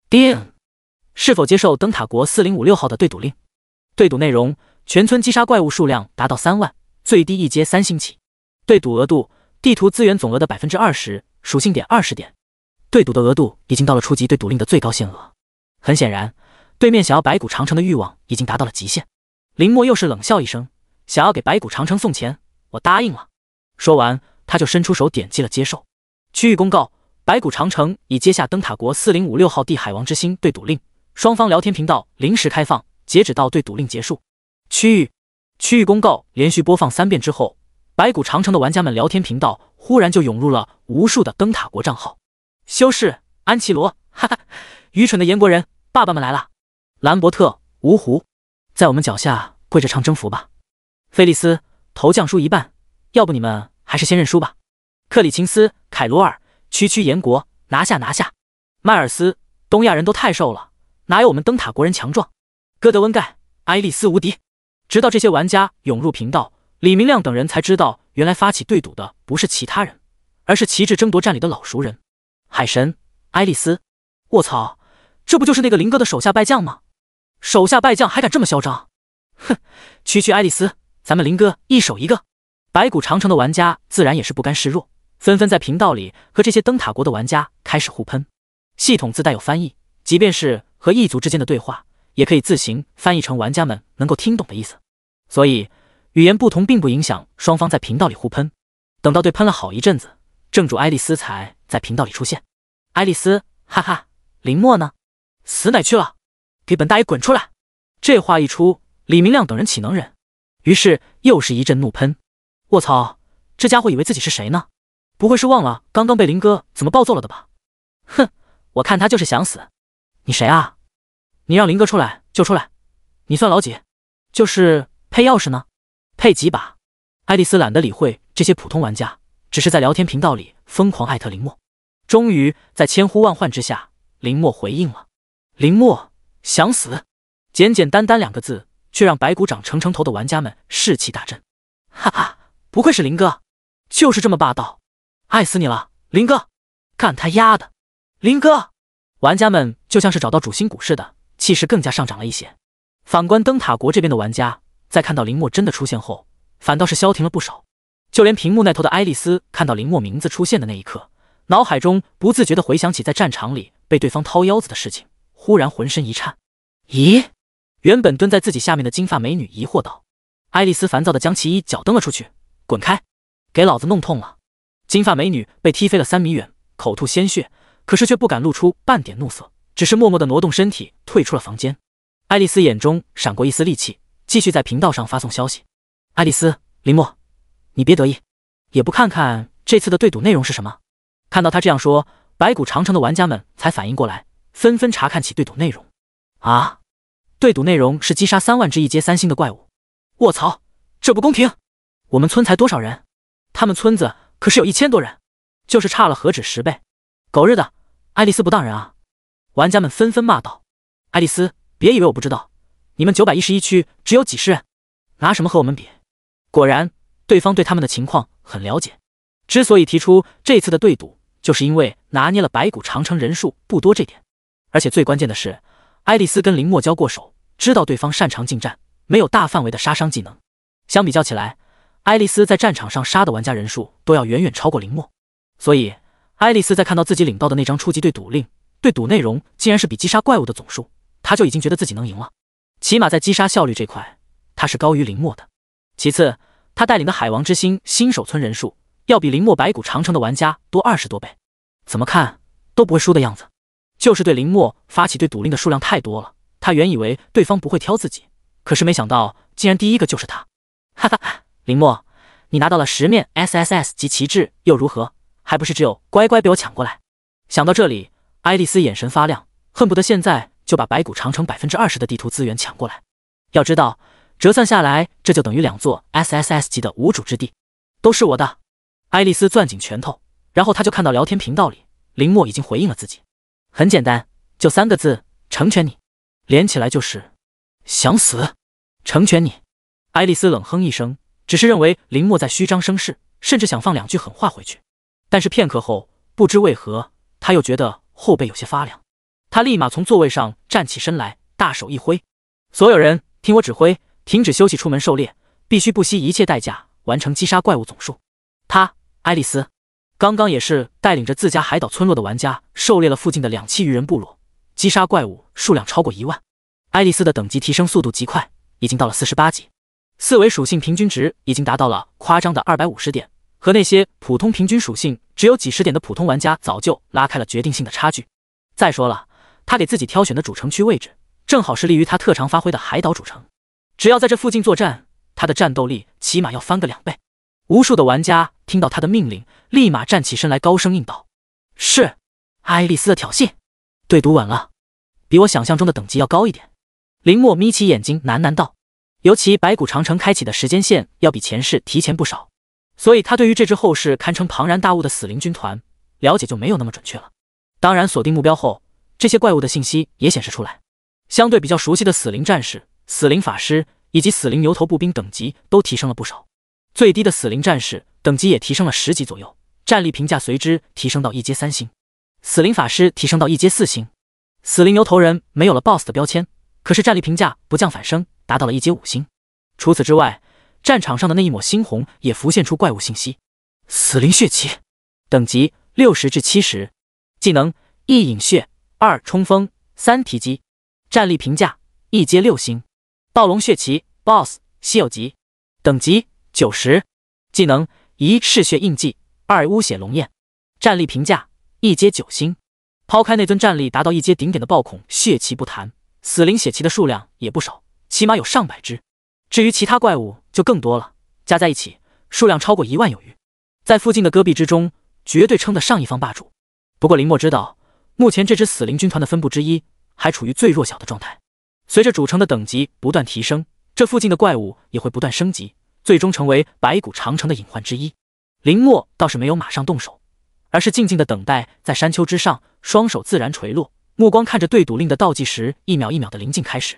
定，是否接受灯塔国四零五六号的对赌令？对赌内容：全村击杀怪物数量达到三万，最低一阶三星起。对赌额度：地图资源总额的百分之二十，属性点二十点。对赌的额度已经到了初级对赌令的最高限额。很显然，对面想要白骨长城的欲望已经达到了极限。林墨又是冷笑一声，想要给白骨长城送钱，我答应了。说完，他就伸出手点击了接受。区域公告：白骨长城已接下灯塔国四零五六号地海王之星对赌令，双方聊天频道临时开放，截止到对赌令结束。区域区域公告连续播放三遍之后，白骨长城的玩家们聊天频道忽然就涌入了无数的灯塔国账号。修士安琪罗，哈哈，愚蠢的燕国人，爸爸们来了！兰伯特、芜湖，在我们脚下跪着唱征服吧！菲利斯，头降输一半，要不你们还是先认输吧！克里琴斯、凯罗尔，区区炎国，拿下拿下！迈尔斯，东亚人都太瘦了，哪有我们灯塔国人强壮？戈德温盖，爱丽丝无敌！直到这些玩家涌入频道，李明亮等人才知道，原来发起对赌的不是其他人，而是旗帜争夺战里的老熟人。海神爱丽丝，卧槽，这不就是那个林哥的手下败将吗？手下败将还敢这么嚣张？哼，区区爱丽丝，咱们林哥一手一个。白骨长城的玩家自然也是不甘示弱，纷纷在频道里和这些灯塔国的玩家开始互喷。系统自带有翻译，即便是和异族之间的对话，也可以自行翻译成玩家们能够听懂的意思。所以语言不同并不影响双方在频道里互喷。等到对喷了好一阵子，正主爱丽丝才。在频道里出现，爱丽丝，哈哈，林墨呢？死哪去了？给本大爷滚出来！这话一出，李明亮等人岂能忍？于是又是一阵怒喷。卧槽，这家伙以为自己是谁呢？不会是忘了刚刚被林哥怎么暴揍了的吧？哼，我看他就是想死。你谁啊？你让林哥出来就出来。你算老几？就是配钥匙呢？配几把？爱丽丝懒得理会这些普通玩家，只是在聊天频道里疯狂艾特林墨。终于在千呼万唤之下，林墨回应了。林墨想死，简简单单两个字，却让白骨掌成城头的玩家们士气大振。哈哈，不愧是林哥，就是这么霸道，爱死你了，林哥！干他丫的，林哥！玩家们就像是找到主心骨似的，气势更加上涨了一些。反观灯塔国这边的玩家，在看到林墨真的出现后，反倒是消停了不少。就连屏幕那头的爱丽丝看到林墨名字出现的那一刻。脑海中不自觉地回想起在战场里被对方掏腰子的事情，忽然浑身一颤。咦？原本蹲在自己下面的金发美女疑惑道。爱丽丝烦躁地将其一脚蹬了出去，滚开！给老子弄痛了！金发美女被踢飞了三米远，口吐鲜血，可是却不敢露出半点怒色，只是默默的挪动身体退出了房间。爱丽丝眼中闪过一丝戾气，继续在频道上发送消息。爱丽丝，林墨，你别得意，也不看看这次的对赌内容是什么。看到他这样说，白骨长城的玩家们才反应过来，纷纷查看起对赌内容。啊，对赌内容是击杀三万只一阶三星的怪物。卧槽，这不公平！我们村才多少人？他们村子可是有一千多人，就是差了何止十倍！狗日的，爱丽丝不当人啊！玩家们纷纷骂道：“爱丽丝，别以为我不知道，你们九百一十一区只有几十人，拿什么和我们比？”果然，对方对他们的情况很了解。之所以提出这次的对赌，就是因为拿捏了白骨长城人数不多这点，而且最关键的是，爱丽丝跟林墨交过手，知道对方擅长近战，没有大范围的杀伤技能。相比较起来，爱丽丝在战场上杀的玩家人数都要远远超过林墨。所以，爱丽丝在看到自己领到的那张初级对赌令，对赌内容竟然是比击杀怪物的总数，她就已经觉得自己能赢了。起码在击杀效率这块，她是高于林墨的。其次，她带领的海王之星新手村人数。要比林墨白骨长城的玩家多二十多倍，怎么看都不会输的样子。就是对林墨发起对赌令的数量太多了，他原以为对方不会挑自己，可是没想到竟然第一个就是他。哈哈，林墨，你拿到了十面 SSS 级旗帜又如何？还不是只有乖乖被我抢过来。想到这里，爱丽丝眼神发亮，恨不得现在就把白骨长城百分之二十的地图资源抢过来。要知道，折算下来，这就等于两座 SSS 级的无主之地，都是我的。爱丽丝攥紧拳头，然后她就看到聊天频道里林墨已经回应了自己。很简单，就三个字：成全你。连起来就是想死，成全你。爱丽丝冷哼一声，只是认为林墨在虚张声势，甚至想放两句狠话回去。但是片刻后，不知为何，他又觉得后背有些发凉。他立马从座位上站起身来，大手一挥：“所有人听我指挥，停止休息，出门狩猎，必须不惜一切代价完成击杀怪物总数。”他。爱丽丝，刚刚也是带领着自家海岛村落的玩家狩猎了附近的两栖鱼人部落，击杀怪物数量超过一万。爱丽丝的等级提升速度极快，已经到了四十八级，四维属性平均值已经达到了夸张的二百五十点，和那些普通平均属性只有几十点的普通玩家早就拉开了决定性的差距。再说了，他给自己挑选的主城区位置，正好是利于他特长发挥的海岛主城，只要在这附近作战，他的战斗力起码要翻个两倍。无数的玩家听到他的命令，立马站起身来，高声应道：“是。”爱丽丝的挑衅，对赌稳了，比我想象中的等级要高一点。林默眯起眼睛，喃喃道：“尤其白骨长城开启的时间线要比前世提前不少，所以他对于这支后世堪称庞然大物的死灵军团了解就没有那么准确了。当然，锁定目标后，这些怪物的信息也显示出来。相对比较熟悉的死灵战士、死灵法师以及死灵牛头步兵等级都提升了不少。”最低的死灵战士等级也提升了十级左右，战力评价随之提升到一阶三星。死灵法师提升到一阶四星，死灵牛头人没有了 BOSS 的标签，可是战力评价不降反升，达到了一阶五星。除此之外，战场上的那一抹猩红也浮现出怪物信息：死灵血气，等级六十至七十，技能一饮血，二冲锋，三提击，战力评价一阶六星。暴龙血旗 BOSS 稀有级，等级。九十，技能一嗜血印记，二污血龙焰，战力评价一阶九星。抛开那尊战力达到一阶顶点的暴恐血旗不谈，死灵血旗的数量也不少，起码有上百只。至于其他怪物就更多了，加在一起数量超过一万有余，在附近的戈壁之中绝对称得上一方霸主。不过林墨知道，目前这支死灵军团的分部之一还处于最弱小的状态，随着主城的等级不断提升，这附近的怪物也会不断升级。最终成为白骨长城的隐患之一。林墨倒是没有马上动手，而是静静的等待，在山丘之上，双手自然垂落，目光看着对赌令的倒计时一秒一秒的临近开始。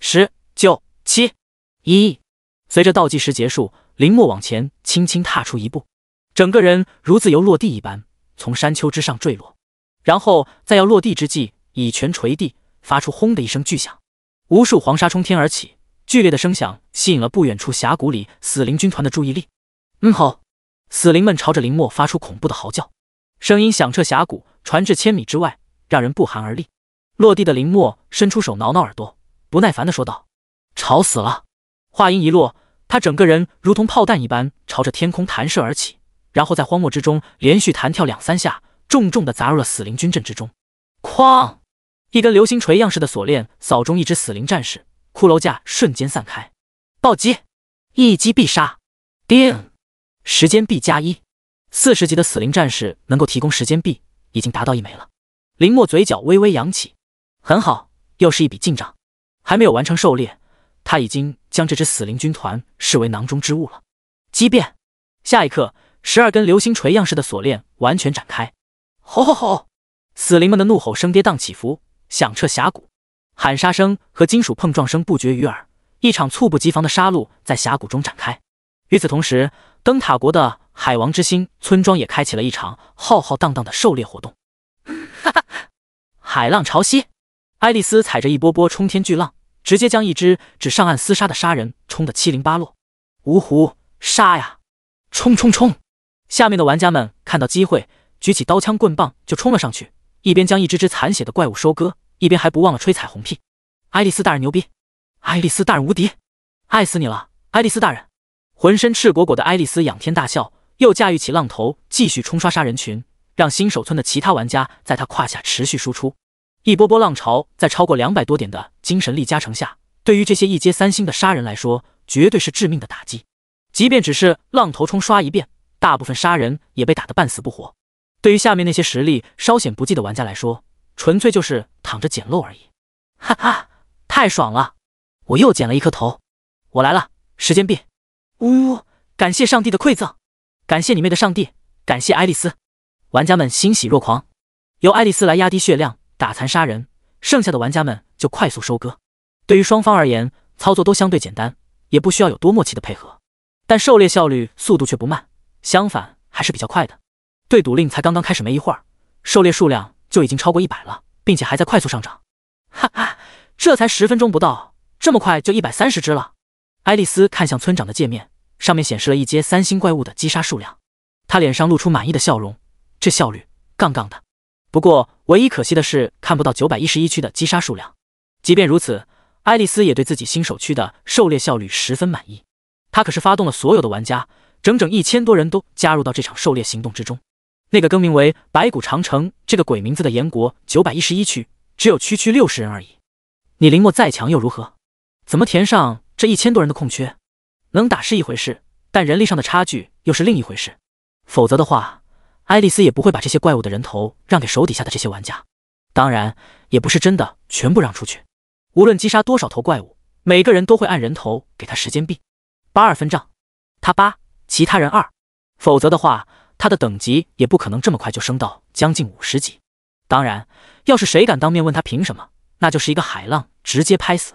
十九七一，随着倒计时结束，林墨往前轻轻踏出一步，整个人如自由落地一般从山丘之上坠落，然后在要落地之际，以拳捶地，发出轰的一声巨响，无数黄沙冲天而起。剧烈的声响吸引了不远处峡谷里死灵军团的注意力。嗯吼！死灵们朝着林墨发出恐怖的嚎叫，声音响彻峡谷，传至千米之外，让人不寒而栗。落地的林墨伸出手挠挠耳朵，不耐烦地说道：“吵死了！”话音一落，他整个人如同炮弹一般朝着天空弹射而起，然后在荒漠之中连续弹跳两三下，重重的砸入了死灵军阵之中。哐！一根流星锤样式的锁链扫中一只死灵战士。骷髅架瞬间散开，暴击，一击必杀，叮，时间币加一，四十级的死灵战士能够提供时间币已经达到一枚了。林墨嘴角微微扬起，很好，又是一笔进账。还没有完成狩猎，他已经将这支死灵军团视为囊中之物了。畸变，下一刻，十二根流星锤样式的锁链完全展开，吼吼吼！死灵们的怒吼声跌宕起伏，响彻峡谷。喊杀声和金属碰撞声不绝于耳，一场猝不及防的杀戮在峡谷中展开。与此同时，灯塔国的海王之心村庄也开启了一场浩浩荡荡的狩猎活动。哈哈，海浪潮汐，爱丽丝踩着一波波冲天巨浪，直接将一只只上岸厮杀的杀人冲得七零八落。芜湖，杀呀！冲冲冲！下面的玩家们看到机会，举起刀枪棍棒就冲了上去，一边将一只只残血的怪物收割。一边还不忘了吹彩虹屁，爱丽丝大人牛逼，爱丽丝大人无敌，爱死你了，爱丽丝大人！浑身赤果果的爱丽丝仰天大笑，又驾驭起浪头，继续冲刷杀人群，让新手村的其他玩家在他胯下持续输出。一波波浪潮在超过两百多点的精神力加成下，对于这些一阶三星的杀人来说，绝对是致命的打击。即便只是浪头冲刷一遍，大部分杀人也被打得半死不活。对于下面那些实力稍显不济的玩家来说，纯粹就是躺着捡漏而已，哈哈，太爽了！我又捡了一颗头，我来了，时间币！呜，感谢上帝的馈赠，感谢你妹的上帝，感谢爱丽丝！玩家们欣喜若狂，由爱丽丝来压低血量，打残杀人，剩下的玩家们就快速收割。对于双方而言，操作都相对简单，也不需要有多默契的配合，但狩猎效率速度却不慢，相反还是比较快的。对赌令才刚刚开始没一会儿，狩猎数量。就已经超过一百了，并且还在快速上涨。哈哈，这才十分钟不到，这么快就一百三十只了。爱丽丝看向村长的界面，上面显示了一阶三星怪物的击杀数量。她脸上露出满意的笑容，这效率杠杠的。不过，唯一可惜的是看不到九百一十一区的击杀数量。即便如此，爱丽丝也对自己新手区的狩猎效率十分满意。她可是发动了所有的玩家，整整一千多人都加入到这场狩猎行动之中。那个更名为白骨长城这个鬼名字的炎国九百一十一区，只有区区六十人而已。你林墨再强又如何？怎么填上这一千多人的空缺？能打是一回事，但人力上的差距又是另一回事。否则的话。爱丽丝也不会把这些怪物的人头让给手底下的这些玩家，当然也不是真的全部让出去。无论击杀多少头怪物，每个人都会按人头给他时间币，八二分账，他八，其他人二。否则的话，他的等级也不可能这么快就升到将近五十级。当然，要是谁敢当面问他凭什么，那就是一个海浪直接拍死。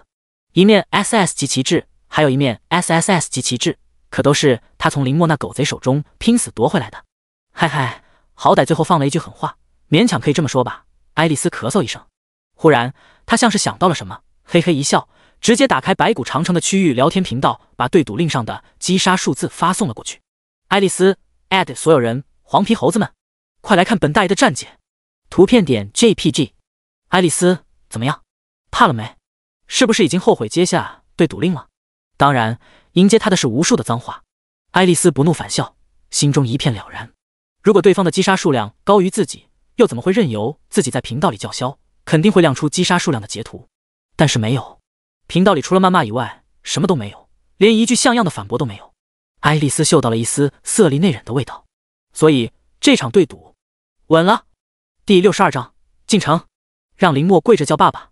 一面 SS 级旗帜，还有一面 SSS 级旗帜，可都是他从林墨那狗贼手中拼死夺回来的。嗨嗨，好歹最后放了一句狠话，勉强可以这么说吧。爱丽丝咳嗽一声，忽然她像是想到了什么，嘿嘿一笑，直接打开白骨长城的区域聊天频道，把对赌令上的击杀数字发送了过去。爱丽丝所有人，黄皮猴子们，快来看本大爷的战绩！图片点 JPG。爱丽丝怎么样？怕了没？是不是已经后悔接下对赌令了？当然，迎接他的是无数的脏话。爱丽丝不怒反笑，心中一片了然。如果对方的击杀数量高于自己，又怎么会任由自己在频道里叫嚣？肯定会亮出击杀数量的截图。但是没有，频道里除了谩骂以外，什么都没有，连一句像样的反驳都没有。爱丽丝嗅到了一丝色厉内荏的味道，所以这场对赌稳了。第六十二章进城，让林墨跪着叫爸爸。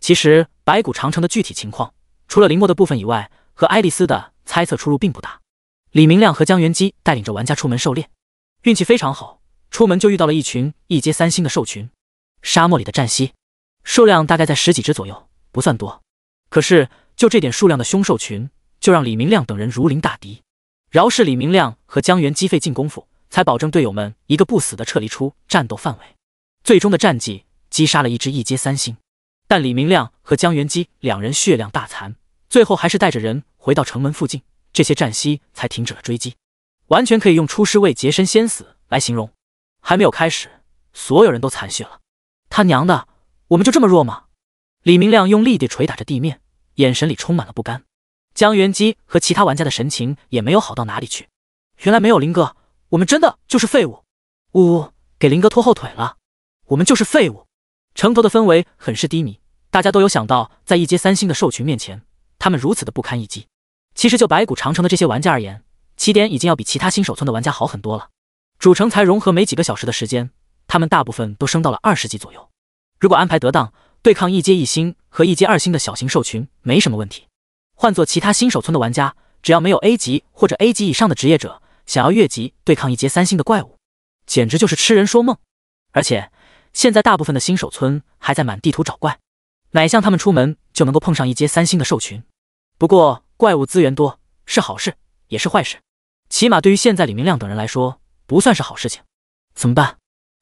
其实白骨长城的具体情况，除了林墨的部分以外，和爱丽丝的猜测出入并不大。李明亮和江元基带领着玩家出门狩猎。运气非常好，出门就遇到了一群一阶三星的兽群。沙漠里的战蜥，数量大概在十几只左右，不算多。可是就这点数量的凶兽群，就让李明亮等人如临大敌。饶是李明亮和江源积费尽功夫，才保证队友们一个不死的撤离出战斗范围。最终的战绩击杀了一只一阶三星，但李明亮和江元基两人血量大残，最后还是带着人回到城门附近，这些战蜥才停止了追击。完全可以用出师未捷身先死来形容。还没有开始，所有人都残血了。他娘的，我们就这么弱吗？李明亮用力地捶打着地面，眼神里充满了不甘。江元基和其他玩家的神情也没有好到哪里去。原来没有林哥，我们真的就是废物。呜呜，给林哥拖后腿了。我们就是废物。城头的氛围很是低迷，大家都有想到，在一阶三星的兽群面前，他们如此的不堪一击。其实就白骨长城的这些玩家而言，起点已经要比其他新手村的玩家好很多了，主城才融合没几个小时的时间，他们大部分都升到了二十级左右。如果安排得当，对抗一阶一星和一阶二星的小型兽群没什么问题。换做其他新手村的玩家，只要没有 A 级或者 A 级以上的职业者，想要越级对抗一阶三星的怪物，简直就是痴人说梦。而且现在大部分的新手村还在满地图找怪，哪像他们出门就能够碰上一阶三星的兽群？不过怪物资源多是好事，也是坏事。起码对于现在李明亮等人来说，不算是好事情。怎么办？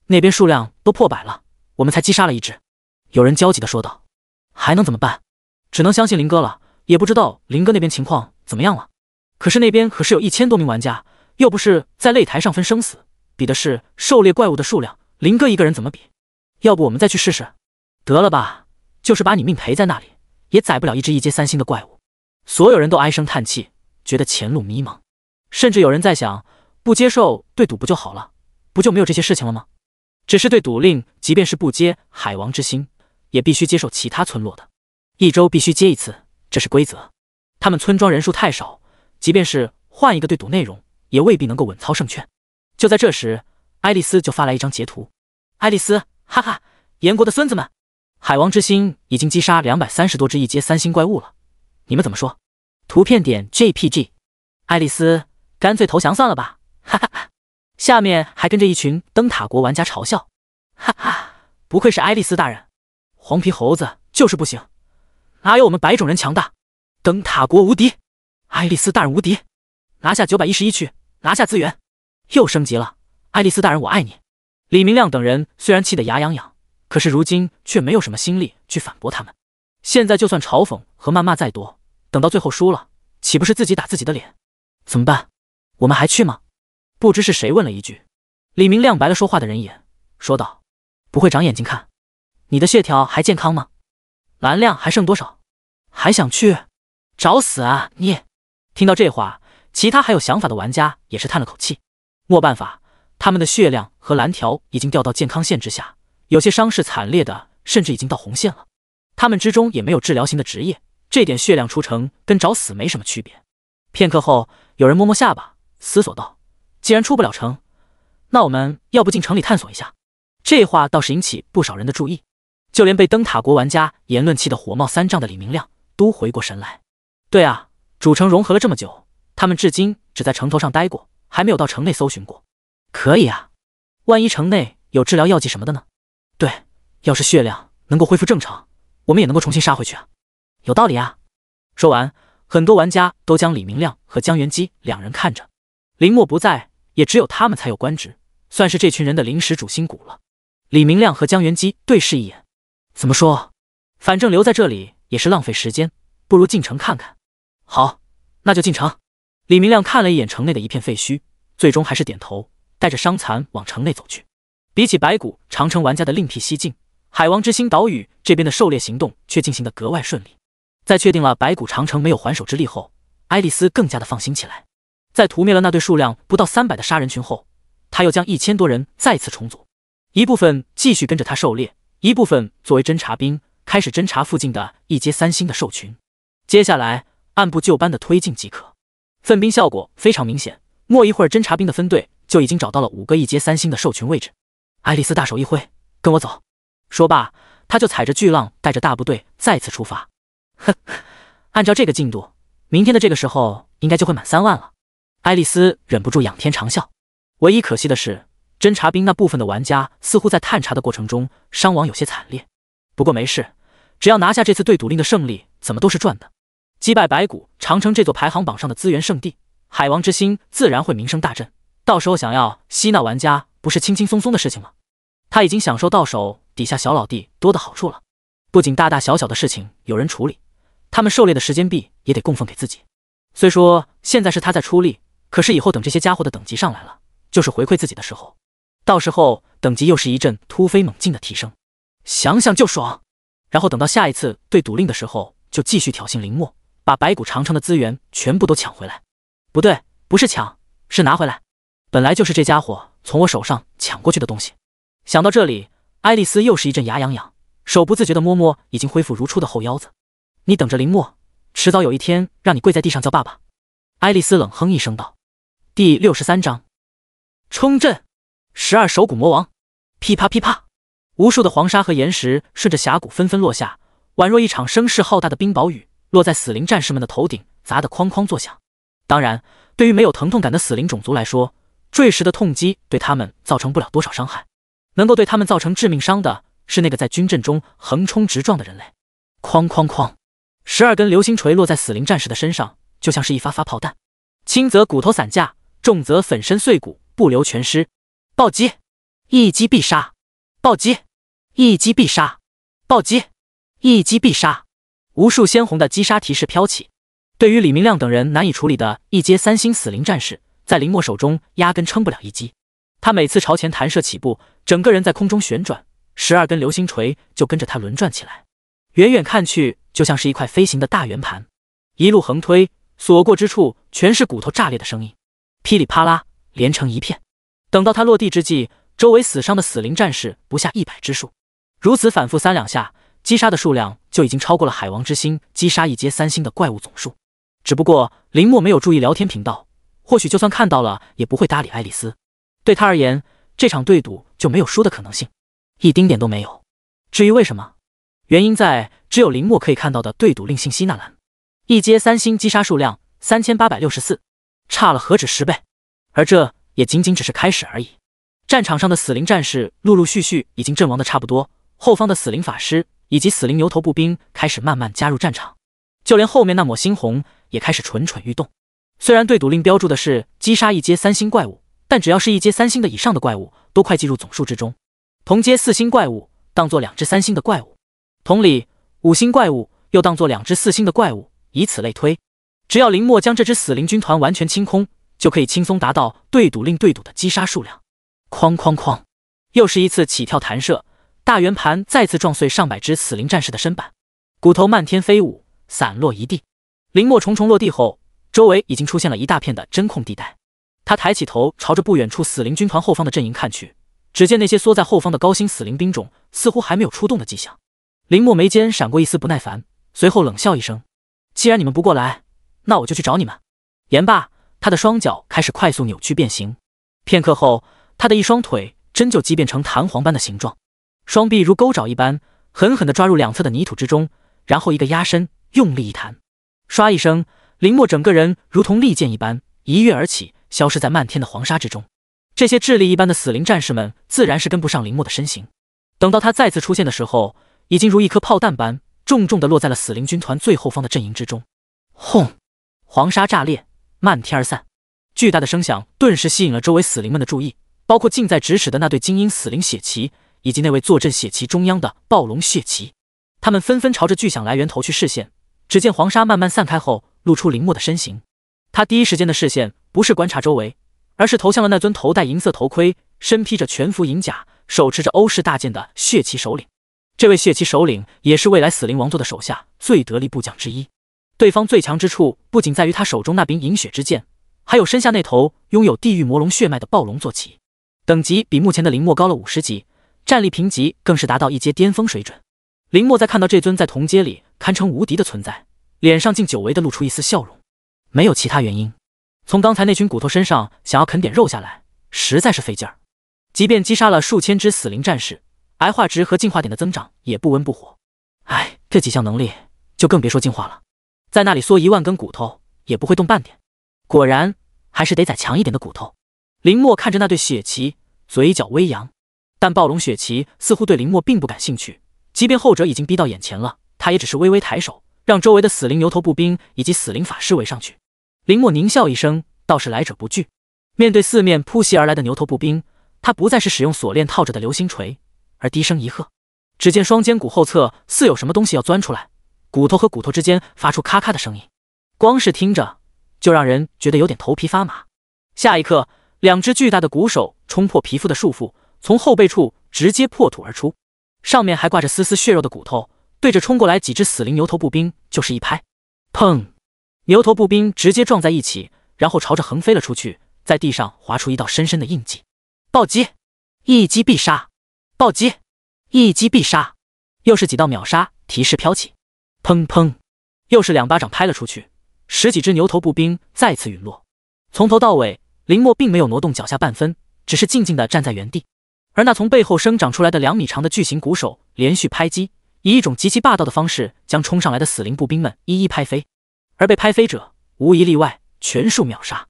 那边数量都破百了，我们才击杀了一只。有人焦急的说道。还能怎么办？只能相信林哥了。也不知道林哥那边情况怎么样了。可是那边可是有一千多名玩家，又不是在擂台上分生死，比的是狩猎怪物的数量。林哥一个人怎么比？要不我们再去试试？得了吧，就是把你命赔在那里，也宰不了一只一阶三星的怪物。所有人都唉声叹气，觉得前路迷茫。甚至有人在想，不接受对赌不就好了，不就没有这些事情了吗？只是对赌令，即便是不接海王之心，也必须接受其他村落的，一周必须接一次，这是规则。他们村庄人数太少，即便是换一个对赌内容，也未必能够稳操胜券。就在这时，爱丽丝就发来一张截图。爱丽丝，哈哈，炎国的孙子们，海王之心已经击杀两百三十多只一阶三星怪物了，你们怎么说？图片点 JPG，爱丽丝。干脆投降算了吧，哈哈哈！下面还跟着一群灯塔国玩家嘲笑，哈哈！不愧是爱丽丝大人，黄皮猴子就是不行，哪有我们白种人强大？灯塔国无敌，爱丽丝大人无敌，拿下九百一十一区，拿下资源，又升级了！爱丽丝大人我爱你！李明亮等人虽然气得牙痒痒，可是如今却没有什么心力去反驳他们。现在就算嘲讽和谩骂再多，等到最后输了，岂不是自己打自己的脸？怎么办？我们还去吗？不知是谁问了一句。李明亮白了说话的人眼，说道：“不会长眼睛看？你的血条还健康吗？蓝量还剩多少？还想去？找死啊你！”听到这话，其他还有想法的玩家也是叹了口气。没办法，他们的血量和蓝条已经掉到健康线之下，有些伤势惨烈的甚至已经到红线了。他们之中也没有治疗型的职业，这点血量出城跟找死没什么区别。片刻后，有人摸摸下巴，思索道：“既然出不了城，”那我们要不进城里探索一下？这话倒是引起不少人的注意，就连被灯塔国玩家言论气得火冒三丈的李明亮都回过神来。对啊，主城融合了这么久，他们至今只在城头上待过，还没有到城内搜寻过。可以啊，万一城内有治疗药剂什么的呢？对，要是血量能够恢复正常，我们也能够重新杀回去啊。有道理啊。说完，很多玩家都将李明亮和江元基两人看着。林墨不在，也只有他们才有官职。算是这群人的临时主心骨了。李明亮和江元基对视一眼，怎么说？反正留在这里也是浪费时间，不如进城看看。好，那就进城。李明亮看了一眼城内的一片废墟，最终还是点头，带着伤残往城内走去。比起白骨长城玩家的另辟蹊径，海王之星岛屿这边的狩猎行动却进行得格外顺利。在确定了白骨长城没有还手之力后，爱丽丝更加的放心起来。在屠灭了那对数量不到三百的杀人群后，他又将一千多人再次重组，一部分继续跟着他狩猎，一部分作为侦察兵开始侦察附近的一阶三星的兽群。接下来按部就班的推进即可，分兵效果非常明显。没一会儿，侦察兵的分队就已经找到了五个一阶三星的兽群位置。爱丽丝大手一挥，跟我走。说罢，他就踩着巨浪，带着大部队再次出发。哼，按照这个进度，明天的这个时候应该就会满三万了。爱丽丝忍不住仰天长啸。唯一可惜的是，侦察兵那部分的玩家似乎在探查的过程中伤亡有些惨烈。不过没事，只要拿下这次对赌令的胜利，怎么都是赚的。击败白骨长城这座排行榜上的资源圣地，海王之星自然会名声大振。到时候想要吸纳玩家，不是轻轻松松的事情吗？他已经享受到手底下小老弟多的好处了。不仅大大小小的事情有人处理，他们狩猎的时间币也得供奉给自己。虽说现在是他在出力，可是以后等这些家伙的等级上来了。就是回馈自己的时候，到时候等级又是一阵突飞猛进的提升，想想就爽。然后等到下一次对赌令的时候，就继续挑衅林墨，把白骨长城的资源全部都抢回来。不对，不是抢，是拿回来。本来就是这家伙从我手上抢过去的东西。想到这里，爱丽丝又是一阵牙痒痒，手不自觉地摸摸已经恢复如初的后腰子。你等着，林墨，迟早有一天让你跪在地上叫爸爸。爱丽丝冷哼一声道：“第六十三章。”冲阵！十二手骨魔王，噼啪噼啪，无数的黄沙和岩石顺着峡谷纷纷落下，宛若一场声势浩大的冰雹雨，落在死灵战士们的头顶，砸得哐哐作响。当然，对于没有疼痛感的死灵种族来说，坠石的痛击对他们造成不了多少伤害。能够对他们造成致命伤的是那个在军阵中横冲直撞的人类。哐哐哐，十二根流星锤落在死灵战士的身上，就像是一发发炮弹，轻则骨头散架，重则粉身碎骨。不留全尸，暴击，一击必杀，暴击，一击必杀，暴击，一击必杀。无数鲜红的击杀提示飘起。对于李明亮等人难以处理的一阶三星死灵战士，在林墨手中压根撑不了一击。他每次朝前弹射起步，整个人在空中旋转，十二根流星锤就跟着他轮转起来。远远看去，就像是一块飞行的大圆盘，一路横推，所过之处全是骨头炸裂的声音，噼里啪啦。连成一片。等到他落地之际，周围死伤的死灵战士不下一百之数。如此反复三两下，击杀的数量就已经超过了海王之星击杀一阶三星的怪物总数。只不过林墨没有注意聊天频道，或许就算看到了，也不会搭理爱丽丝。对他而言，这场对赌就没有输的可能性，一丁点都没有。至于为什么，原因在只有林墨可以看到的对赌令信息那栏，一阶三星击杀数量三千八百六十四，差了何止十倍。而这也仅仅只是开始而已。战场上的死灵战士陆陆续续已经阵亡的差不多，后方的死灵法师以及死灵牛头步兵开始慢慢加入战场，就连后面那抹猩红也开始蠢蠢欲动。虽然对赌令标注的是击杀一阶三星怪物，但只要是一阶三星的以上的怪物都快计入总数之中。同阶四星怪物当做两只三星的怪物，同理五星怪物又当做两只四星的怪物，以此类推。只要林墨将这支死灵军团完全清空。就可以轻松达到对赌令对赌的击杀数量。哐哐哐，又是一次起跳弹射，大圆盘再次撞碎上百只死灵战士的身板，骨头漫天飞舞，散落一地。林墨重重落地后，周围已经出现了一大片的真空地带。他抬起头，朝着不远处死灵军团后方的阵营看去，只见那些缩在后方的高星死灵兵种似乎还没有出动的迹象。林墨眉间闪过一丝不耐烦，随后冷笑一声：“既然你们不过来，那我就去找你们。”言罢，他的双脚开始快速扭曲变形。片刻后，他的一双腿真就畸变成弹簧般的形状，双臂如钩爪一般狠狠地抓入两侧的泥土之中，然后一个压身，用力一弹，唰一声，林墨整个人如同利剑一般一跃而起，消失在漫天的黄沙之中。这些智力一般的死灵战士们自然是跟不上林墨的身形。等到他再次出现的时候，已经如一颗炮弹般重重地落在了死灵军团最后方的阵营之中。轰！黄沙炸裂，漫天而散，巨大的声响顿时吸引了周围死灵们的注意，包括近在咫尺的那对精英死灵血旗，以及那位坐镇血旗中央的暴龙血旗。他们纷纷朝着巨响来源投去视线。只见黄沙慢慢散开后，露出林墨的身形。他第一时间的视线不是观察周围，而是投向了那尊头戴银色头盔、身披着全副银甲、手持着欧式大剑的血旗首领。这位血旗首领也是未来死灵王座的手下最得力部将之一。对方最强之处不仅在于他手中那柄饮血之剑，还有身下那头拥有地狱魔龙血脉的暴龙坐骑，等级比目前的林墨高了五十级，战力评级更是达到一阶巅峰水准。林墨在看到这尊在同阶里堪称无敌的存在，脸上竟久违的露出一丝笑容。没有其他原因，从刚才那群骨头身上想要啃点肉下来，实在是费劲儿。即便击杀了数千只死灵战士。癌化值和进化点的增长也不温不火，哎，这几项能力就更别说进化了，在那里缩一万根骨头也不会动半点。果然还是得宰强一点的骨头。林墨看着那对血旗，嘴角微扬，但暴龙血旗似乎对林墨并不感兴趣。即便后者已经逼到眼前了，他也只是微微抬手，让周围的死灵牛头步兵以及死灵法师围上去。林墨狞笑一声，倒是来者不拒。面对四面扑袭而来的牛头步兵，他不再是使用锁链套着的流星锤。而低声一喝，只见双肩骨后侧似有什么东西要钻出来，骨头和骨头之间发出咔咔的声音，光是听着就让人觉得有点头皮发麻。下一刻，两只巨大的骨手冲破皮肤的束缚，从后背处直接破土而出，上面还挂着丝丝血肉的骨头，对着冲过来几只死灵牛头步兵就是一拍，砰！牛头步兵直接撞在一起，然后朝着横飞了出去，在地上划出一道深深的印记。暴击，一击必杀。暴击，一击必杀，又是几道秒杀提示飘起，砰砰，又是两巴掌拍了出去，十几只牛头步兵再次陨落。从头到尾，林墨并没有挪动脚下半分，只是静静的站在原地。而那从背后生长出来的两米长的巨型鼓手连续拍击，以一种极其霸道的方式将冲上来的死灵步兵们一一拍飞，而被拍飞者无一例外全数秒杀。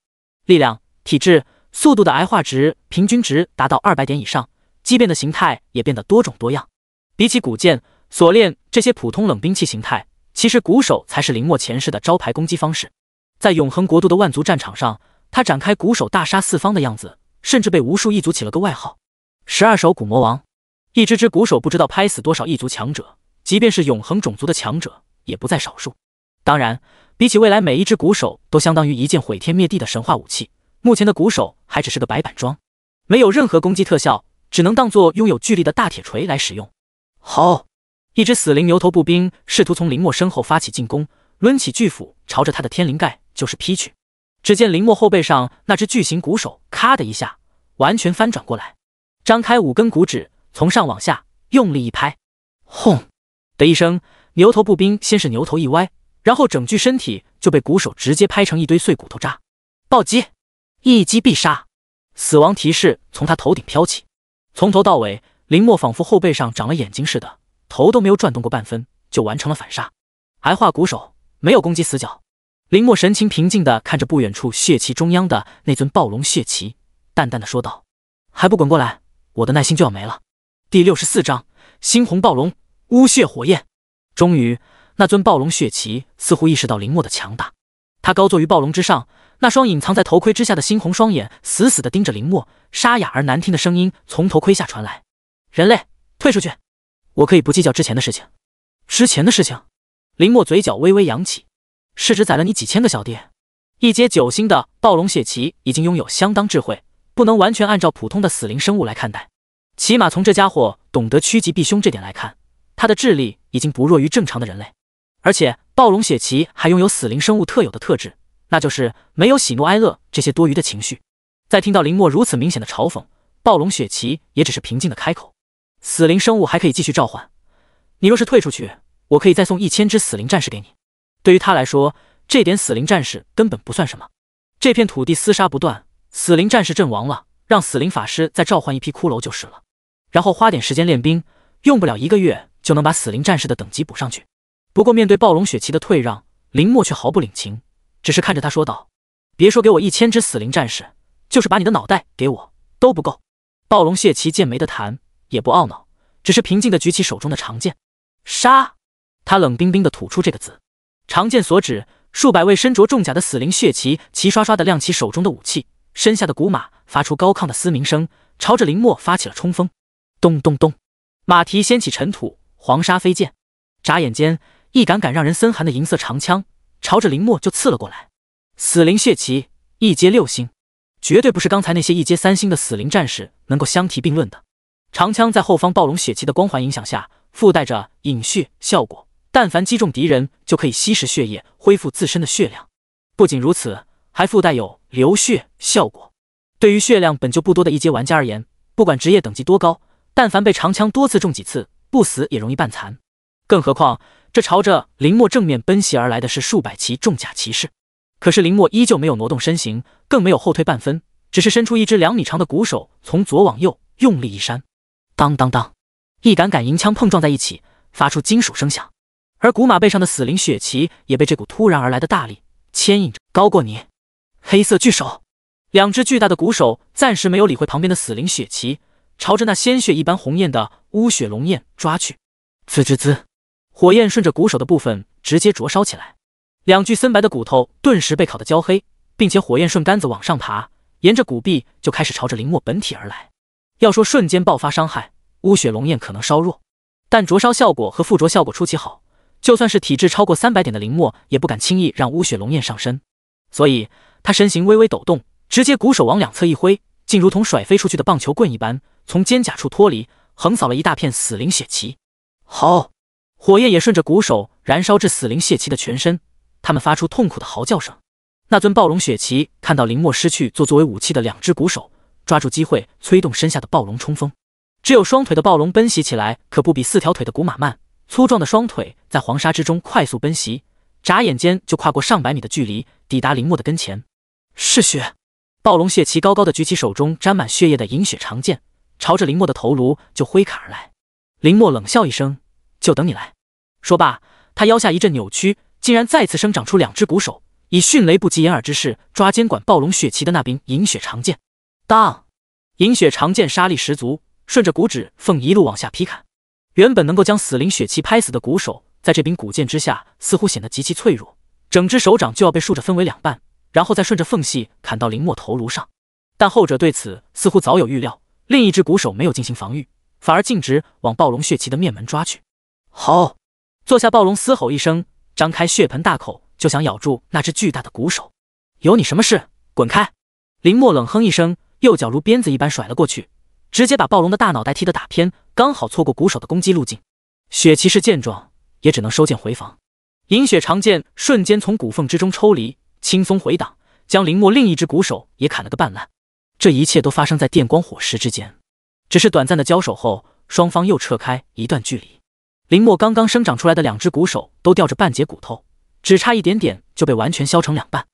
力量、体质、速度的癌化值平均值达到二百点以上。畸变的形态也变得多种多样。比起古剑、锁链这些普通冷兵器形态，其实鼓手才是林墨前世的招牌攻击方式。在永恒国度的万族战场上，他展开鼓手大杀四方的样子，甚至被无数异族起了个外号——十二手鼓魔王。一只只鼓手不知道拍死多少异族强者，即便是永恒种族的强者也不在少数。当然，比起未来每一只鼓手都相当于一件毁天灭地的神话武器，目前的鼓手还只是个白板装，没有任何攻击特效。只能当做拥有巨力的大铁锤来使用。好，一只死灵牛头步兵试图从林墨身后发起进攻，抡起巨斧朝着他的天灵盖就是劈去。只见林墨后背上那只巨型鼓手咔的一下完全翻转过来，张开五根骨指，从上往下用力一拍，轰的一声，牛头步兵先是牛头一歪，然后整具身体就被鼓手直接拍成一堆碎骨头渣。暴击，一击必杀，死亡提示从他头顶飘起。从头到尾，林墨仿佛后背上长了眼睛似的，头都没有转动过半分，就完成了反杀。癌化鼓手没有攻击死角，林墨神情平静地看着不远处血旗中央的那尊暴龙血旗，淡淡的说道：“还不滚过来，我的耐心就要没了。”第六十四章猩红暴龙污血火焰。终于，那尊暴龙血旗似乎意识到林墨的强大，他高坐于暴龙之上。那双隐藏在头盔之下的猩红双眼死死地盯着林墨，沙哑而难听的声音从头盔下传来：“人类，退出去！我可以不计较之前的事情。之前的事情。”林墨嘴角微微扬起：“是只宰了你几千个小弟？一阶九星的暴龙血旗已经拥有相当智慧，不能完全按照普通的死灵生物来看待。起码从这家伙懂得趋吉避凶这点来看，他的智力已经不弱于正常的人类。而且暴龙血旗还拥有死灵生物特有的特质，那就是没有喜怒哀乐这些多余的情绪。在听到林墨如此明显的嘲讽，暴龙血旗也只是平静的开口：“死灵生物还可以继续召唤，你若是退出去，我可以再送一千只死灵战士给你。”对于他来说，这点死灵战士根本不算什么。这片土地厮杀不断，死灵战士阵亡了，让死灵法师再召唤一批骷髅就是了，然后花点时间练兵，用不了一个月就能把死灵战士的等级补上去。不过面对暴龙血旗的退让，林墨却毫不领情，只是看着他说道：“别说给我一千只死灵战士，就是把你的脑袋给我都不够。”暴龙血旗见没得谈，也不懊恼，只是平静的举起手中的长剑，杀！他冷冰冰的吐出这个字。长剑所指，数百位身着重甲的死灵血骑齐刷刷的亮起手中的武器，身下的古马发出高亢的嘶鸣声，朝着林墨发起了冲锋。咚咚咚，马蹄掀起尘土，黄沙飞溅。眨眼间，一杆杆让人森寒的银色长枪朝着林墨就刺了过来。死灵血骑一阶六星，绝对不是刚才那些一阶三星的死灵战士能够相提并论的。长枪在后方暴龙血气的光环影响下，附带着隐血效果。但凡击中敌人，就可以吸食血液，恢复自身的血量。不仅如此，还附带有流血效果。对于血量本就不多的一阶玩家而言，不管职业等级多高，但凡被长枪多次中几次，不死也容易半残。更何况，这朝着林墨正面奔袭而来的是数百骑重甲骑士。可是林墨依旧没有挪动身形，更没有后退半分，只是伸出一只两米长的鼓手，从左往右用力一扇，当当当，一杆杆银枪碰撞在一起，发出金属声响。而古马背上的死灵血旗也被这股突然而来的大力牵引着。高过你，黑色巨手，两只巨大的鼓手暂时没有理会旁边的死灵血旗，朝着那鲜血一般红艳的乌血龙焰抓去。滋滋滋，火焰顺着鼓手的部分直接灼烧起来，两具森白的骨头顿时被烤得焦黑，并且火焰顺杆子往上爬，沿着骨壁就开始朝着林墨本体而来。要说瞬间爆发伤害，乌血龙焰可能稍弱，但灼烧效果和附着效果出奇好。就算是体质超过三百点的林墨，也不敢轻易让乌血龙焰上身，所以他身形微微抖动，直接鼓手往两侧一挥，竟如同甩飞出去的棒球棍一般，从肩胛处脱离，横扫了一大片死灵血旗。好，火焰也顺着鼓手燃烧至死灵血旗的全身，他们发出痛苦的嚎叫声。那尊暴龙血旗看到林墨失去做作为武器的两只鼓手，抓住机会催动身下的暴龙冲锋。只有双腿的暴龙奔袭起来，可不比四条腿的古马慢。粗壮的双腿在黄沙之中快速奔袭，眨眼间就跨过上百米的距离，抵达林墨的跟前。嗜血！暴龙血旗高高的举起手中沾满血液的银血长剑，朝着林墨的头颅就挥砍而来。林墨冷笑一声：“就等你来。”说罢，他腰下一阵扭曲，竟然再次生长出两只鼓手，以迅雷不及掩耳之势抓监管暴龙血旗的那柄银血长剑。当，银血长剑杀力十足，顺着骨指缝一路往下劈砍。原本能够将死灵血气拍死的鼓手，在这柄古剑之下，似乎显得极其脆弱，整只手掌就要被竖着分为两半，然后再顺着缝隙砍到林墨头颅上。但后者对此似乎早有预料，另一只鼓手没有进行防御，反而径直往暴龙血气的面门抓去。好，坐下，暴龙嘶吼一声，张开血盆大口，就想咬住那只巨大的鼓手。有你什么事？滚开！林墨冷哼一声，右脚如鞭子一般甩了过去。直接把暴龙的大脑袋踢得打偏，刚好错过鼓手的攻击路径。雪骑士见状，也只能收剑回防。银血长剑瞬间从骨缝之中抽离，轻松回挡，将林墨另一只鼓手也砍了个半烂。这一切都发生在电光火石之间，只是短暂的交手后，双方又撤开一段距离。林墨刚刚生长出来的两只鼓手都吊着半截骨头，只差一点点就被完全削成两半。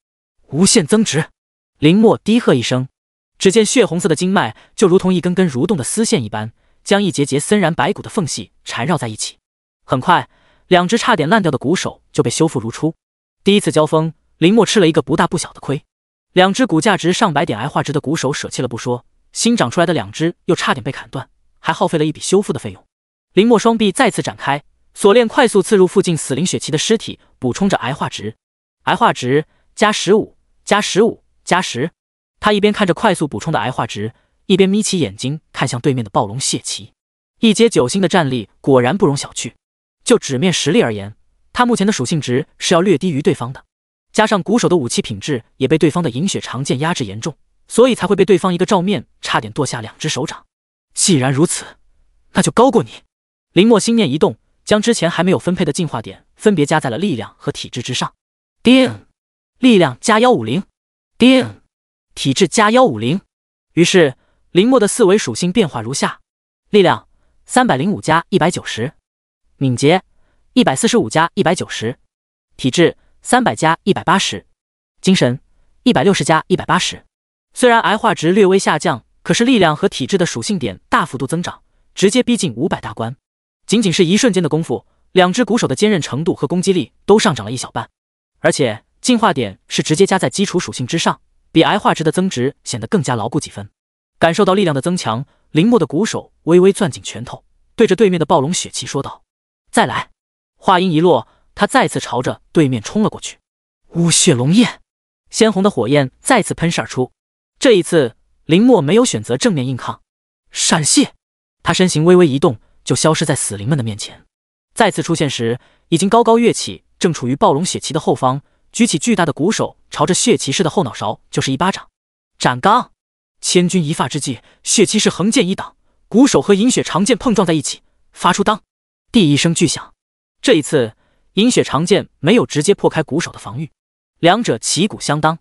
无限增值！林墨低喝一声。只见血红色的经脉就如同一根根蠕动的丝线一般，将一节节森然白骨的缝隙缠绕在一起。很快，两只差点烂掉的骨手就被修复如初。第一次交锋，林墨吃了一个不大不小的亏。两只骨价值上百点癌化值的骨手舍弃了不说，新长出来的两只又差点被砍断，还耗费了一笔修复的费用。林墨双臂再次展开，锁链快速刺入附近死灵血旗的尸体，补充着癌化值。癌化值加十五，加十五，加十。他一边看着快速补充的癌化值，一边眯起眼睛看向对面的暴龙血旗。一阶九星的战力果然不容小觑。就纸面实力而言，他目前的属性值是要略低于对方的。加上鼓手的武器品质也被对方的银血长剑压制严重，所以才会被对方一个照面差点剁下两只手掌。既然如此，那就高过你。林墨心念一动，将之前还没有分配的进化点分别加在了力量和体质之上。叮，力量加幺五零，叮，体质加幺五零。于是林墨的四维属性变化如下：力量三百零五加一百九十，敏捷一百四十五加一百九十，体质。三百加一百八十，精神一百六十加一百八十。虽然癌化值略微下降，可是力量和体质的属性点大幅度增长，直接逼近五百大关。仅仅是一瞬间的功夫，两只鼓手的坚韧程度和攻击力都上涨了一小半。而且进化点是直接加在基础属性之上，比癌化值的增值显得更加牢固几分。感受到力量的增强，林墨的鼓手微微攥紧拳头，对着对面的暴龙血气说道：“再来！”话音一落。他再次朝着对面冲了过去，乌血龙焰，鲜红的火焰再次喷射而出。这一次，林墨没有选择正面硬抗，闪现。他身形微微一动，就消失在死灵们的面前。再次出现时，已经高高跃起，正处于暴龙血旗的后方，举起巨大的鼓手，朝着血骑士的后脑勺就是一巴掌。斩钢，千钧一发之际，血骑士横剑一挡，鼓手和银血长剑碰撞在一起，发出当第一声巨响。这一次。银血长剑没有直接破开鼓手的防御，两者旗鼓相当。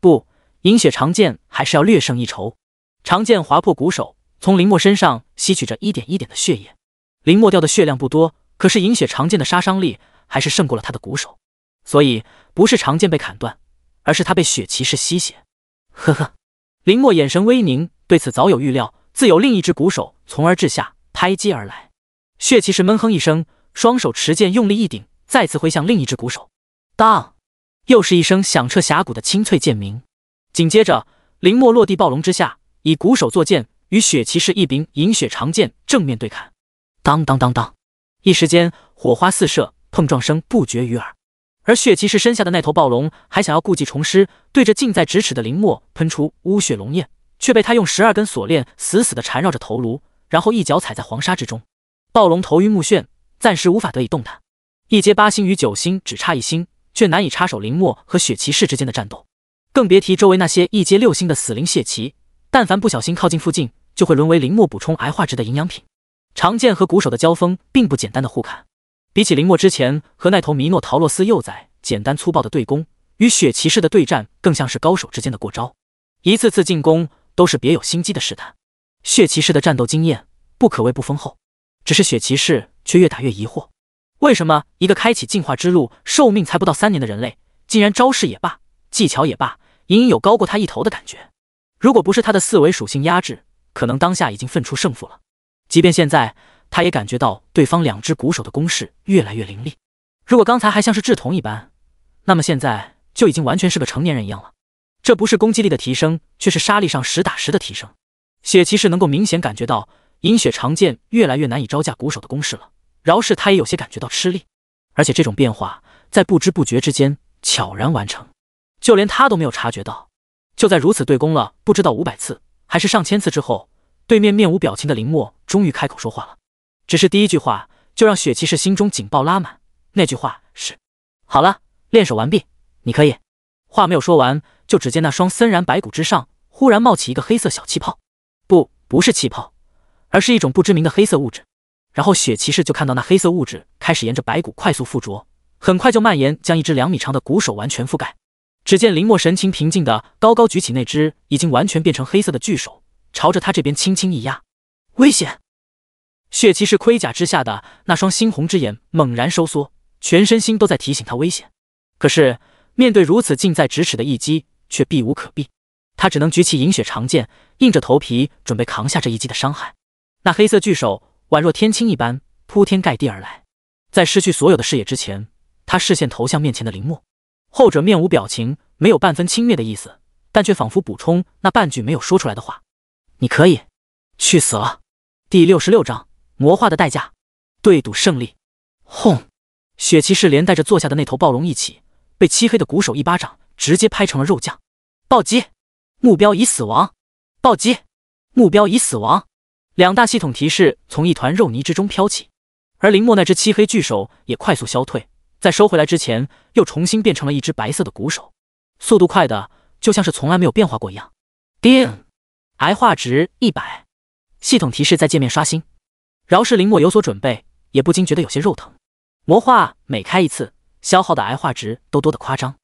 不，银血长剑还是要略胜一筹。长剑划破鼓手，从林墨身上吸取着一点一点的血液。林墨掉的血量不多，可是银血长剑的杀伤力还是胜过了他的鼓手。所以不是长剑被砍断，而是他被血骑士吸血。呵呵，林墨眼神微凝，对此早有预料，自有另一只鼓手从而至下拍击而来。血骑士闷哼一声，双手持剑用力一顶。再次挥向另一只鼓手，当，又是一声响彻峡谷的清脆剑鸣。紧接着，林墨落地暴龙之下，以鼓手作剑，与血骑士一柄银血长剑正面对砍。当当当当，一时间火花四射，碰撞声不绝于耳。而血骑士身下的那头暴龙还想要故技重施，对着近在咫尺的林墨喷出污血龙焰，却被他用十二根锁链死死地缠绕着头颅，然后一脚踩在黄沙之中。暴龙头晕目眩，暂时无法得以动弹。一阶八星与九星只差一星，却难以插手林墨和血骑士之间的战斗，更别提周围那些一阶六星的死灵血骑。但凡不小心靠近附近，就会沦为林墨补充癌化值的营养品。长剑和鼓手的交锋并不简单的互砍，比起林墨之前和那头米诺陶洛斯幼崽简单粗暴的对攻，与血骑士的对战更像是高手之间的过招，一次次进攻都是别有心机的试探。血骑士的战斗经验不可谓不丰厚，只是血骑士却越打越疑惑。为什么一个开启进化之路、寿命才不到三年的人类，竟然招式也罢、技巧也罢，隐隐有高过他一头的感觉？如果不是他的四维属性压制，可能当下已经分出胜负了。即便现在，他也感觉到对方两只鼓手的攻势越来越凌厉。如果刚才还像是稚童一般，那么现在就已经完全是个成年人一样了。这不是攻击力的提升，却是杀力上实打实的提升。血骑士能够明显感觉到银血长剑越来越难以招架鼓手的攻势了。饶是他也有些感觉到吃力，而且这种变化在不知不觉之间悄然完成，就连他都没有察觉到。就在如此对攻了不知道五百次还是上千次之后，对面面无表情的林墨终于开口说话了。只是第一句话就让雪骑士心中警报拉满。那句话是：“好了，练手完毕，你可以。”话没有说完，就只见那双森然白骨之上忽然冒起一个黑色小气泡，不，不是气泡，而是一种不知名的黑色物质。然后雪骑士就看到那黑色物质开始沿着白骨快速附着，很快就蔓延，将一只两米长的骨手完全覆盖。只见林墨神情平静的高高举起那只已经完全变成黑色的巨手，朝着他这边轻轻一压。危险！血骑士盔甲之下的那双猩红之眼猛然收缩，全身心都在提醒他危险。可是面对如此近在咫尺的一击，却避无可避。他只能举起银血长剑，硬着头皮准备扛下这一击的伤害。那黑色巨手。宛若天青一般铺天盖地而来，在失去所有的视野之前，他视线投向面前的林墨，后者面无表情，没有半分轻蔑的意思，但却仿佛补充那半句没有说出来的话：“你可以去死了。”第六十六章魔化的代价，对赌胜利。轰！雪骑士连带着坐下的那头暴龙一起，被漆黑的鼓手一巴掌直接拍成了肉酱。暴击！目标已死亡。暴击！目标已死亡。两大系统提示从一团肉泥之中飘起，而林墨那只漆黑巨手也快速消退，在收回来之前，又重新变成了一只白色的鼓手，速度快的就像是从来没有变化过一样。叮，癌化值一百，系统提示在界面刷新。饶是林墨有所准备，也不禁觉得有些肉疼。魔化每开一次，消耗的癌化值都多得夸张。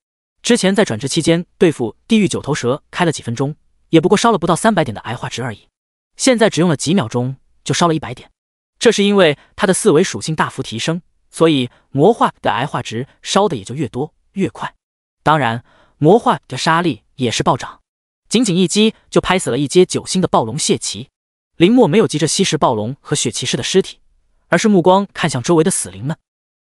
之前在转职期间对付地狱九头蛇，开了几分钟，也不过烧了不到三百点的癌化值而已。现在只用了几秒钟，就烧了一百点。这是因为他的四维属性大幅提升，所以魔化的癌化值烧的也就越多越快。当然，魔化的杀力也是暴涨，仅仅一击就拍死了一阶九星的暴龙血骑。林墨没有急着吸食暴龙和血骑士的尸体，而是目光看向周围的死灵们。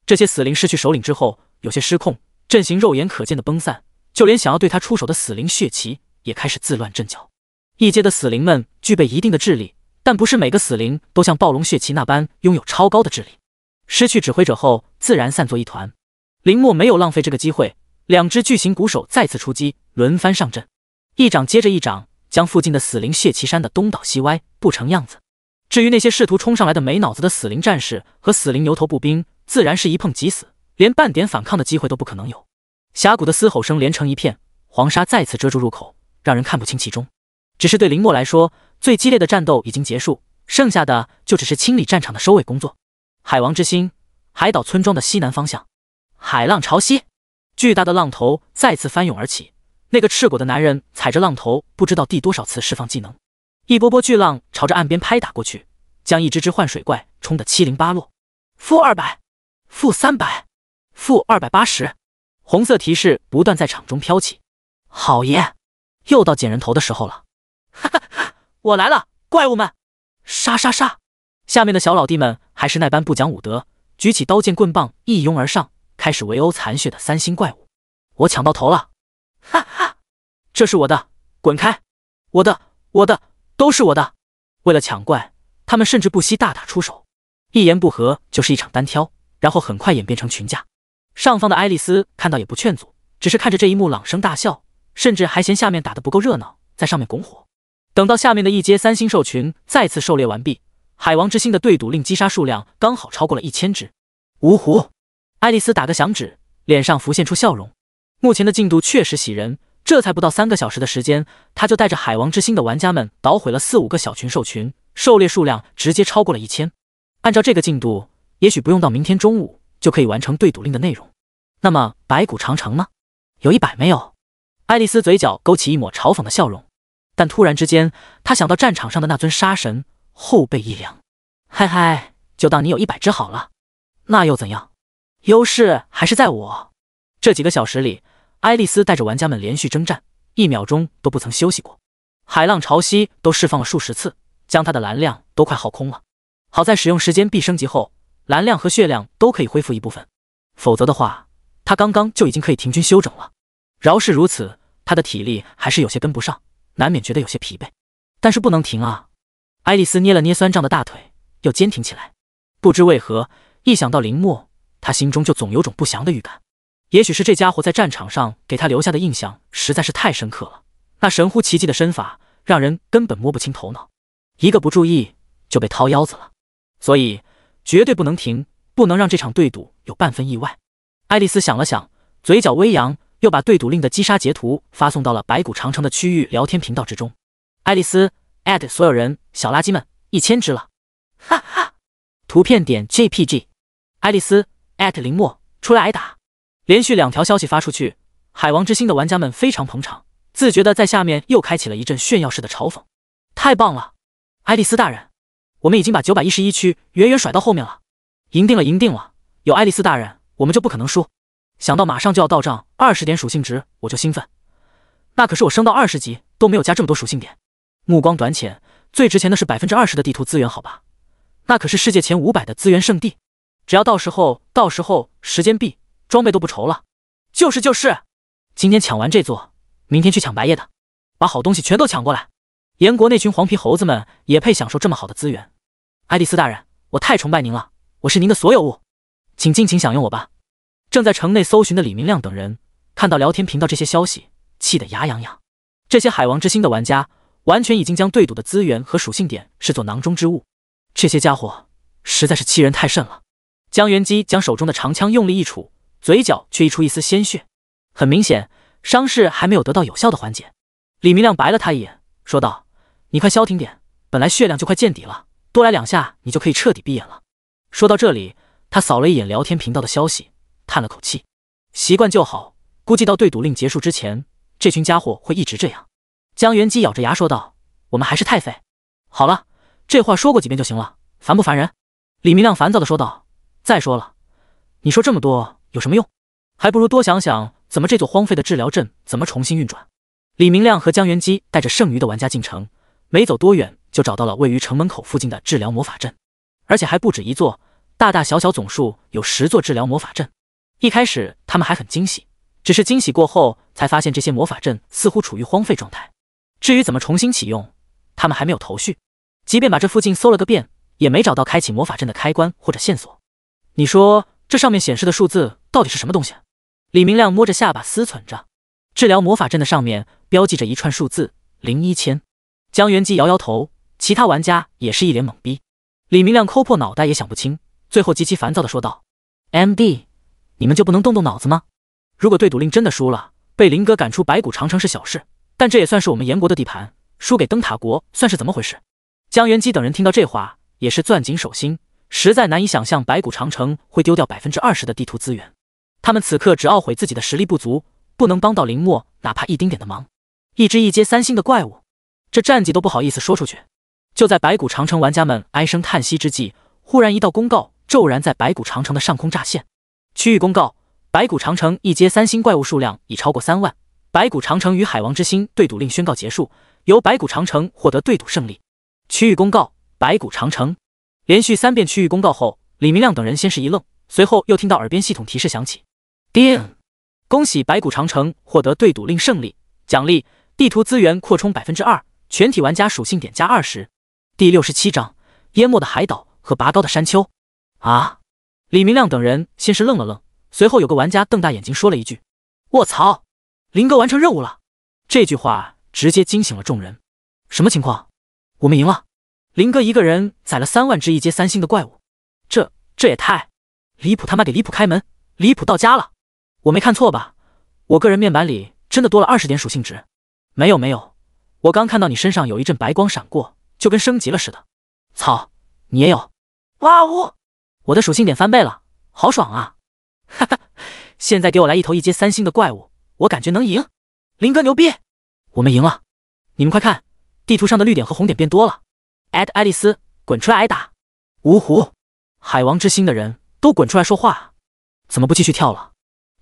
这些死灵失去首领之后，有些失控，阵型肉眼可见的崩散，就连想要对他出手的死灵血骑也开始自乱阵脚。一阶的死灵们具备一定的智力。但不是每个死灵都像暴龙血骑那般拥有超高的智力。失去指挥者后，自然散作一团。林墨没有浪费这个机会，两只巨型鼓手再次出击，轮番上阵，一掌接着一掌，将附近的死灵血旗山的东倒西歪，不成样子。至于那些试图冲上来的没脑子的死灵战士和死灵牛头步兵，自然是一碰即死，连半点反抗的机会都不可能有。峡谷的嘶吼声连成一片，黄沙再次遮住入口，让人看不清其中。只是对林墨来说，最激烈的战斗已经结束，剩下的就只是清理战场的收尾工作。海王之心，海岛村庄的西南方向，海浪潮汐，巨大的浪头再次翻涌而起。那个赤狗的男人踩着浪头，不知道第多少次释放技能，一波波巨浪朝着岸边拍打过去，将一只只换水怪冲得七零八落。负二百，负三百，负二百八十，红色提示不断在场中飘起。好耶，又到捡人头的时候了。哈哈哈！我来了，怪物们！杀杀杀！下面的小老弟们还是那般不讲武德，举起刀剑棍棒一拥而上，开始围殴残血的三星怪物。我抢到头了！哈哈！这是我的，滚开！我的，我的，都是我的！为了抢怪，他们甚至不惜大打出手，一言不合就是一场单挑，然后很快演变成群架。上方的爱丽丝看到也不劝阻，只是看着这一幕朗声大笑，甚至还嫌下面打得不够热闹，在上面拱火。等到下面的一阶三星兽群再次狩猎完毕，海王之心的对赌令击杀数量刚好超过了一千只。呜呼！爱丽丝打个响指，脸上浮现出笑容。目前的进度确实喜人，这才不到三个小时的时间，他就带着海王之心的玩家们捣毁了四五个小群兽群，狩猎数量直接超过了一千。按照这个进度，也许不用到明天中午就可以完成对赌令的内容。那么白骨长城呢？有一百没有？爱丽丝嘴角勾起一抹嘲讽的笑容。但突然之间，她想到战场上的那尊杀神，后背一凉。嗨嗨，就当你有一百只好了，那又怎样？优势还是在我。这几个小时里，爱丽丝带着玩家们连续征战，一秒钟都不曾休息过。海浪潮汐都释放了数十次，将她的蓝量都快耗空了。好在使用时间币升级后，蓝量和血量都可以恢复一部分，否则的话，他刚刚就已经可以停军休整了。饶是如此，他的体力还是有些跟不上。难免觉得有些疲惫，但是不能停啊！爱丽丝捏了捏酸胀的大腿，又坚挺起来。不知为何，一想到林墨，她心中就总有种不祥的预感。也许是这家伙在战场上给他留下的印象实在是太深刻了，那神乎其技的身法让人根本摸不清头脑，一个不注意就被掏腰子了。所以绝对不能停，不能让这场对赌有半分意外。爱丽丝想了想，嘴角微扬。又把对赌令的击杀截图发送到了白骨长城的区域聊天频道之中。爱丽丝所有人，小垃圾们，一千只了，哈哈。图片点 JPG。爱丽丝林墨出来挨打。连续两条消息发出去，海王之心的玩家们非常捧场，自觉的在下面又开启了一阵炫耀式的嘲讽。太棒了，爱丽丝大人，我们已经把九百一十一区远远甩到后面了，赢定了，赢定了！有爱丽丝大人，我们就不可能输。想到马上就要到账二十点属性值，我就兴奋。那可是我升到二十级都没有加这么多属性点。目光短浅，最值钱的是百分之二十的地图资源，好吧？那可是世界前五百的资源圣地。只要到时候，到时候时间币装备都不愁了。就是就是，今天抢完这座，明天去抢白夜的，把好东西全都抢过来。燕国那群黄皮猴子们也配享受这么好的资源？爱丽丝大人，我太崇拜您了，我是您的所有物，请尽情享用我吧。正在城内搜寻的李明亮等人看到聊天频道这些消息，气得牙痒痒。这些海王之心的玩家完全已经将对赌的资源和属性点视作囊中之物，这些家伙实在是欺人太甚了。江元基将手中的长枪用力一杵，嘴角却溢出一丝鲜血，很明显伤势还没有得到有效的缓解。李明亮白了他一眼，说道：“你快消停点，本来血量就快见底了，多来两下你就可以彻底闭眼了。”说到这里，他扫了一眼聊天频道的消息，叹了口气：“习惯就好，估计到对赌令结束之前，这群家伙会一直这样。”江元基咬着牙说道：“我们还是太废。”好了，这话说过几遍就行了，烦不烦人？李明亮烦躁的说道：“再说了，你说这么多有什么用？还不如多想想怎么这座荒废的治疗阵怎么重新运转。”李明亮和江元基带着剩余的玩家进城，没走多远就找到了位于城门口附近的治疗魔法阵，而且还不止一座，大大小小总数有十座治疗魔法阵。一开始他们还很惊喜，只是惊喜过后才发现这些魔法阵似乎处于荒废状态。至于怎么重新启用，他们还没有头绪。即便把这附近搜了个遍，也没找到开启魔法阵的开关或者线索。你说这上面显示的数字到底是什么东西？李明亮摸着下巴思忖着。治疗魔法阵的上面标记着一串数字零一千。江元基摇摇头，其他玩家也是一脸懵逼。李明亮抠破脑袋也想不清，最后极其烦躁的说道：“M.D，你们就不能动动脑子吗？如果对赌令真的输了，被林哥赶出白骨长城是小事。”但这也算是我们炎国的地盘，输给灯塔国算是怎么回事？江元基等人听到这话，也是攥紧手心，实在难以想象白骨长城会丢掉百分之二十的地图资源。他们此刻只懊悔自己的实力不足，不能帮到林墨哪怕一丁点的忙。一只一阶三星的怪物，这战绩都不好意思说出去。就在白骨长城玩家们唉声叹息之际，忽然一道公告骤然在白骨长城的上空乍现：区域公告，白骨长城一阶三星怪物数量已超过三万。白骨长城与海王之心对赌令宣告结束，由白骨长城获得对赌胜利。区域公告：白骨长城。连续三遍区域公告后，李明亮等人先是一愣，随后又听到耳边系统提示响起：“叮，恭喜白骨长城获得对赌令胜利，奖励地图资源扩充百分之二，全体玩家属性点加二十。”第六十七章：淹没的海岛和拔高的山丘。啊！李明亮等人先是愣了愣，随后有个玩家瞪大眼睛说了一句：“卧槽！”林哥完成任务了，这句话直接惊醒了众人。什么情况？我们赢了！林哥一个人宰了三万只一阶三星的怪物，这这也太离谱！他妈给离谱开门，离谱到家了！我没看错吧？我个人面板里真的多了二十点属性值？没有没有，我刚看到你身上有一阵白光闪过，就跟升级了似的。操，你也有？哇呜！我的属性点翻倍了，好爽啊！哈哈，现在给我来一头一阶三星的怪物！我感觉能赢，林哥牛逼！我们赢了，你们快看，地图上的绿点和红点变多了。艾特爱丽丝，滚出来挨打！芜湖，海王之心的人都滚出来说话！怎么不继续跳了？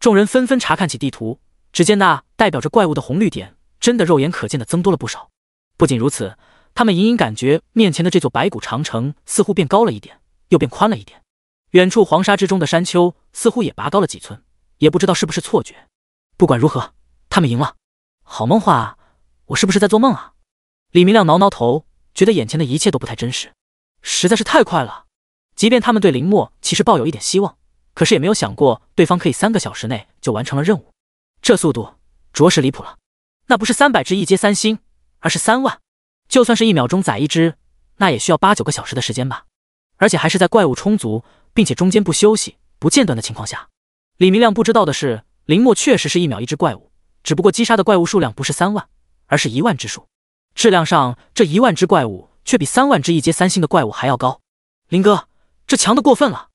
众人纷纷查看起地图，只见那代表着怪物的红绿点真的肉眼可见的增多了不少。不仅如此，他们隐隐感觉面前的这座白骨长城似乎变高了一点，又变宽了一点。远处黄沙之中的山丘似乎也拔高了几寸，也不知道是不是错觉。不管如何，他们赢了，好梦话，我是不是在做梦啊？李明亮挠挠头，觉得眼前的一切都不太真实，实在是太快了。即便他们对林墨其实抱有一点希望，可是也没有想过对方可以三个小时内就完成了任务，这速度着实离谱了。那不是三百只一阶三星，而是三万，就算是一秒钟宰一只，那也需要八九个小时的时间吧？而且还是在怪物充足，并且中间不休息、不间断的情况下。李明亮不知道的是。林墨确实是一秒一只怪物，只不过击杀的怪物数量不是三万，而是一万只数。质量上，这一万只怪物却比三万只一阶三星的怪物还要高。林哥，这强的过分了！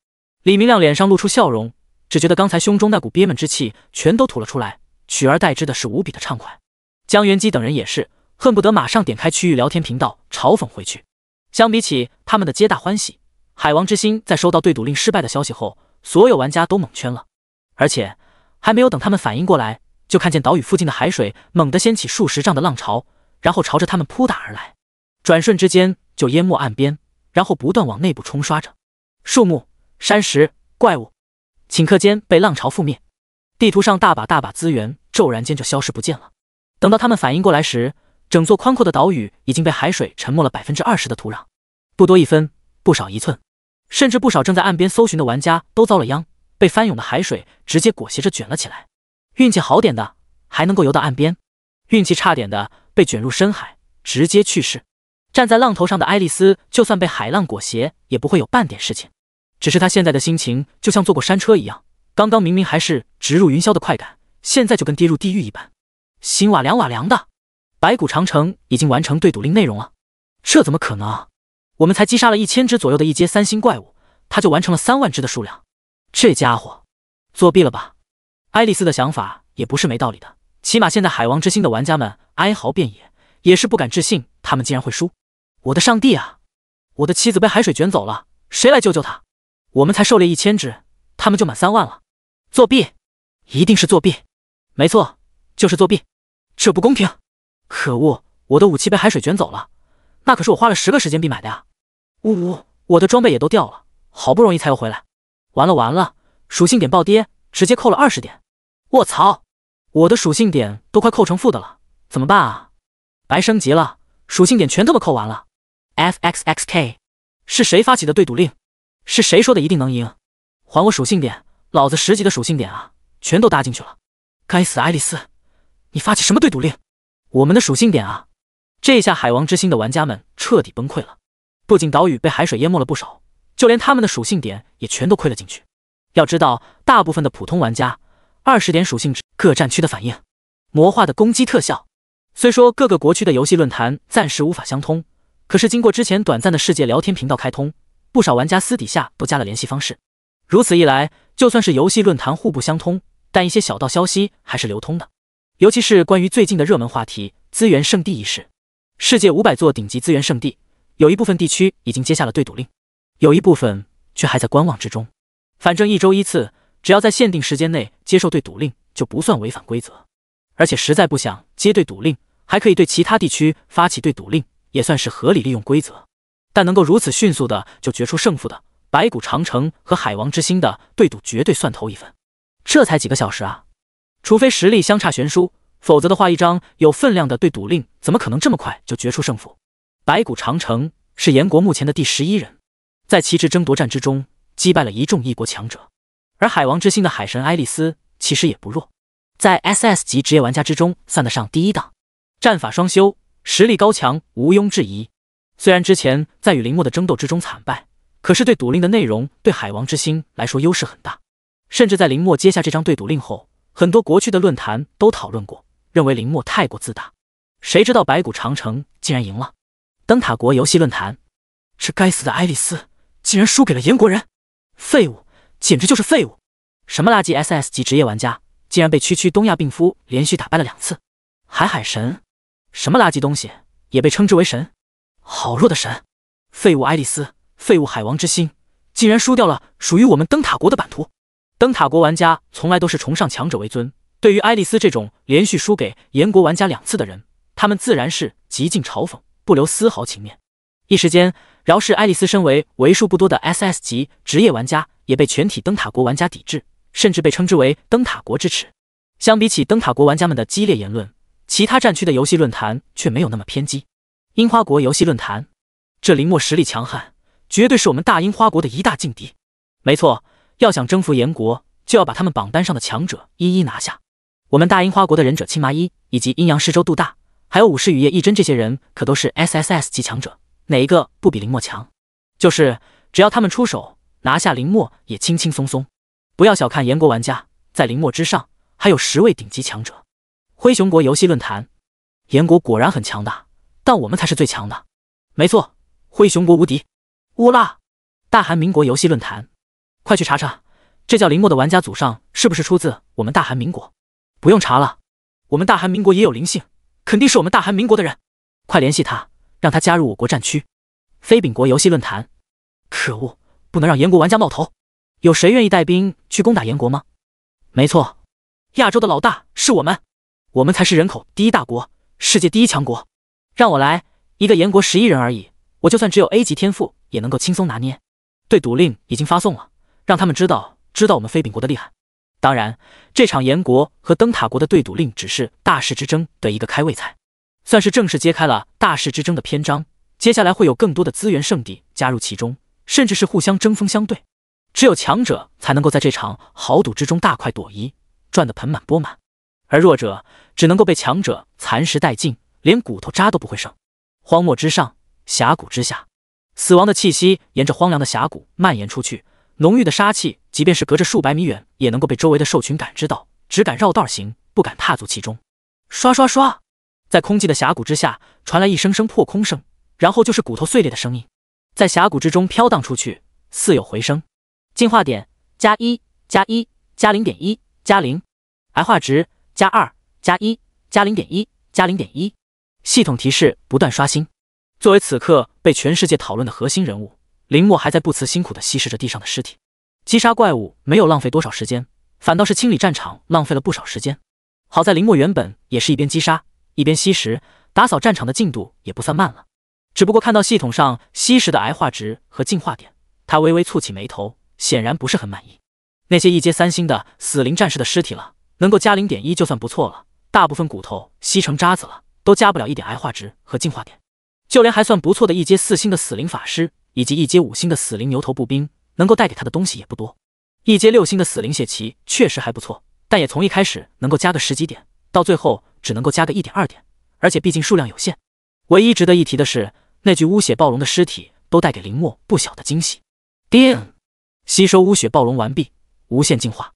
李明亮脸上露出笑容，只觉得刚才胸中那股憋闷之气全都吐了出来，取而代之的是无比的畅快。江元基等人也是恨不得马上点开区域聊天频道嘲讽回去。相比起他们的皆大欢喜，海王之心在收到对赌令失败的消息后，所有玩家都蒙圈了，而且。还没有等他们反应过来，就看见岛屿附近的海水猛地掀起数十丈的浪潮，然后朝着他们扑打而来，转瞬之间就淹没岸边，然后不断往内部冲刷着。树木、山石、怪物，顷刻间被浪潮覆灭，地图上大把大把资源骤然间就消失不见了。等到他们反应过来时，整座宽阔的岛屿已经被海水沉没了百分之二十的土壤，不多一分，不少一寸，甚至不少正在岸边搜寻的玩家都遭了殃。被翻涌的海水直接裹挟着卷了起来，运气好点的还能够游到岸边，运气差点的被卷入深海，直接去世。站在浪头上的爱丽丝，就算被海浪裹挟，也不会有半点事情。只是她现在的心情就像坐过山车一样，刚刚明明还是直入云霄的快感，现在就跟跌入地狱一般，心瓦凉瓦凉的。白骨长城已经完成对赌令内容了，这怎么可能？我们才击杀了一千只左右的一阶三星怪物，他就完成了三万只的数量，这家伙作弊了吧？爱丽丝的想法也不是没道理的，起码现在海王之心的玩家们哀嚎遍野，也是不敢置信他们竟然会输。我的上帝啊！我的妻子被海水卷走了，谁来救救她？我们才狩猎一千只，他们就满三万了，作弊，一定是作弊，没错，就是作弊，这不公平。可恶！我的武器被海水卷走了，那可是我花了十个时间币买的呀！呜呜，我的装备也都掉了，好不容易才又回来，完了完了，属性点暴跌，直接扣了二十点！卧槽，我的属性点都快扣成负的了，怎么办啊？白升级了，属性点全他妈扣完了！F X X K，是谁发起的对赌令？是谁说的一定能赢？还我属性点，老子十级的属性点啊，全都搭进去了！该死，爱丽丝，你发起什么对赌令？我们的属性点啊！这下海王之心的玩家们彻底崩溃了。不仅岛屿被海水淹没了不少，就连他们的属性点也全都亏了进去。要知道，大部分的普通玩家二十点属性值，各战区的反应，魔化的攻击特效。虽说各个国区的游戏论坛暂时无法相通，可是经过之前短暂的世界聊天频道开通，不少玩家私底下都加了联系方式。如此一来，就算是游戏论坛互不相通，但一些小道消息还是流通的。尤其是关于最近的热门话题——资源圣地一事，世界五百座顶级资源圣地，有一部分地区已经接下了对赌令，有一部分却还在观望之中。反正一周一次，只要在限定时间内接受对赌令，就不算违反规则。而且实在不想接对赌令，还可以对其他地区发起对赌令，也算是合理利用规则。但能够如此迅速的就决出胜负的，白骨长城和海王之心的对赌绝对算头一份。这才几个小时啊！除非实力相差悬殊，否则的话，一张有分量的对赌令怎么可能这么快就决出胜负？白骨长城是炎国目前的第十一人，在旗帜争夺战之中击败了一众异国强者，而海王之心的海神爱丽丝其实也不弱，在 SS 级职业玩家之中算得上第一档，战法双修，实力高强，毋庸置疑。虽然之前在与林墨的争斗之中惨败，可是对赌令的内容对海王之心来说优势很大，甚至在林墨接下这张对赌令后。很多国区的论坛都讨论过，认为林墨太过自大。谁知道白骨长城竟然赢了？灯塔国游戏论坛，这该死的爱丽丝竟然输给了炎国人，废物，简直就是废物！什么垃圾 SS 级职业玩家，竟然被区区东亚病夫连续打败了两次？海海神，什么垃圾东西也被称之为神？好弱的神！废物爱丽丝，废物海王之心，竟然输掉了属于我们灯塔国的版图！灯塔国玩家从来都是崇尚强者为尊，对于爱丽丝这种连续输给炎国玩家两次的人，他们自然是极尽嘲讽，不留丝毫情面。一时间，饶是爱丽丝身为为数不多的 SS 级职业玩家，也被全体灯塔国玩家抵制，甚至被称之为灯塔国之耻。相比起灯塔国玩家们的激烈言论，其他战区的游戏论坛却没有那么偏激。樱花国游戏论坛，这林墨实力强悍，绝对是我们大樱花国的一大劲敌。没错。要想征服炎国，就要把他们榜单上的强者一一拿下。我们大樱花国的忍者青麻衣，以及阴阳师周杜大，还有武士雨夜一真这些人，可都是 SSS 级强者，哪一个不比林墨强？就是只要他们出手，拿下林墨也轻轻松松。不要小看炎国玩家，在林墨之上还有十位顶级强者。灰熊国游戏论坛，炎国果然很强大，但我们才是最强的。没错，灰熊国无敌。乌拉！大韩民国游戏论坛。快去查查，这叫林墨的玩家祖上是不是出自我们大韩民国？不用查了，我们大韩民国也有灵性，肯定是我们大韩民国的人。快联系他，让他加入我国战区。飞饼国游戏论坛，可恶，不能让炎国玩家冒头。有谁愿意带兵去攻打炎国吗？没错，亚洲的老大是我们，我们才是人口第一大国，世界第一强国。让我来，一个炎国十一人而已，我就算只有 A 级天赋，也能够轻松拿捏。对赌令已经发送了。让他们知道，知道我们飞饼国的厉害。当然，这场炎国和灯塔国的对赌令只是大势之争的一个开胃菜，算是正式揭开了大势之争的篇章。接下来会有更多的资源圣地加入其中，甚至是互相针锋相对。只有强者才能够在这场豪赌之中大快朵颐，赚得盆满钵满，而弱者只能够被强者蚕食殆尽，连骨头渣都不会剩。荒漠之上，峡谷之下，死亡的气息沿着荒凉的峡谷蔓延出去。浓郁的杀气，即便是隔着数百米远，也能够被周围的兽群感知到，只敢绕道行，不敢踏足其中。刷刷刷，在空寂的峡谷之下传来一声声破空声，然后就是骨头碎裂的声音，在峡谷之中飘荡出去，似有回声。进化点加一加一加零点一加零，癌化值加二加一加零点一加零点一。系统提示不断刷新。作为此刻被全世界讨论的核心人物，林墨还在不辞辛苦地吸食着地上的尸体。击杀怪物没有浪费多少时间，反倒是清理战场浪费了不少时间。好在林墨原本也是一边击杀一边吸食，打扫战场的进度也不算慢了。只不过看到系统上吸食的癌化值和进化点，他微微蹙起眉头，显然不是很满意。那些一阶三星的死灵战士的尸体了，能够加零点一就算不错了，大部分骨头吸成渣子了，都加不了一点癌化值和进化点。就连还算不错的一阶四星的死灵法师，以及一阶五星的死灵牛头步兵，能够带给他的东西也不多。一阶六星的死灵血骑确实还不错，但也从一开始能够加个十几点，到最后只能够加个一点二点，而且毕竟数量有限。唯一值得一提的是，那具污血暴龙的尸体都带给林墨不小的惊喜。叮，吸收污血暴龙完毕，无限进化，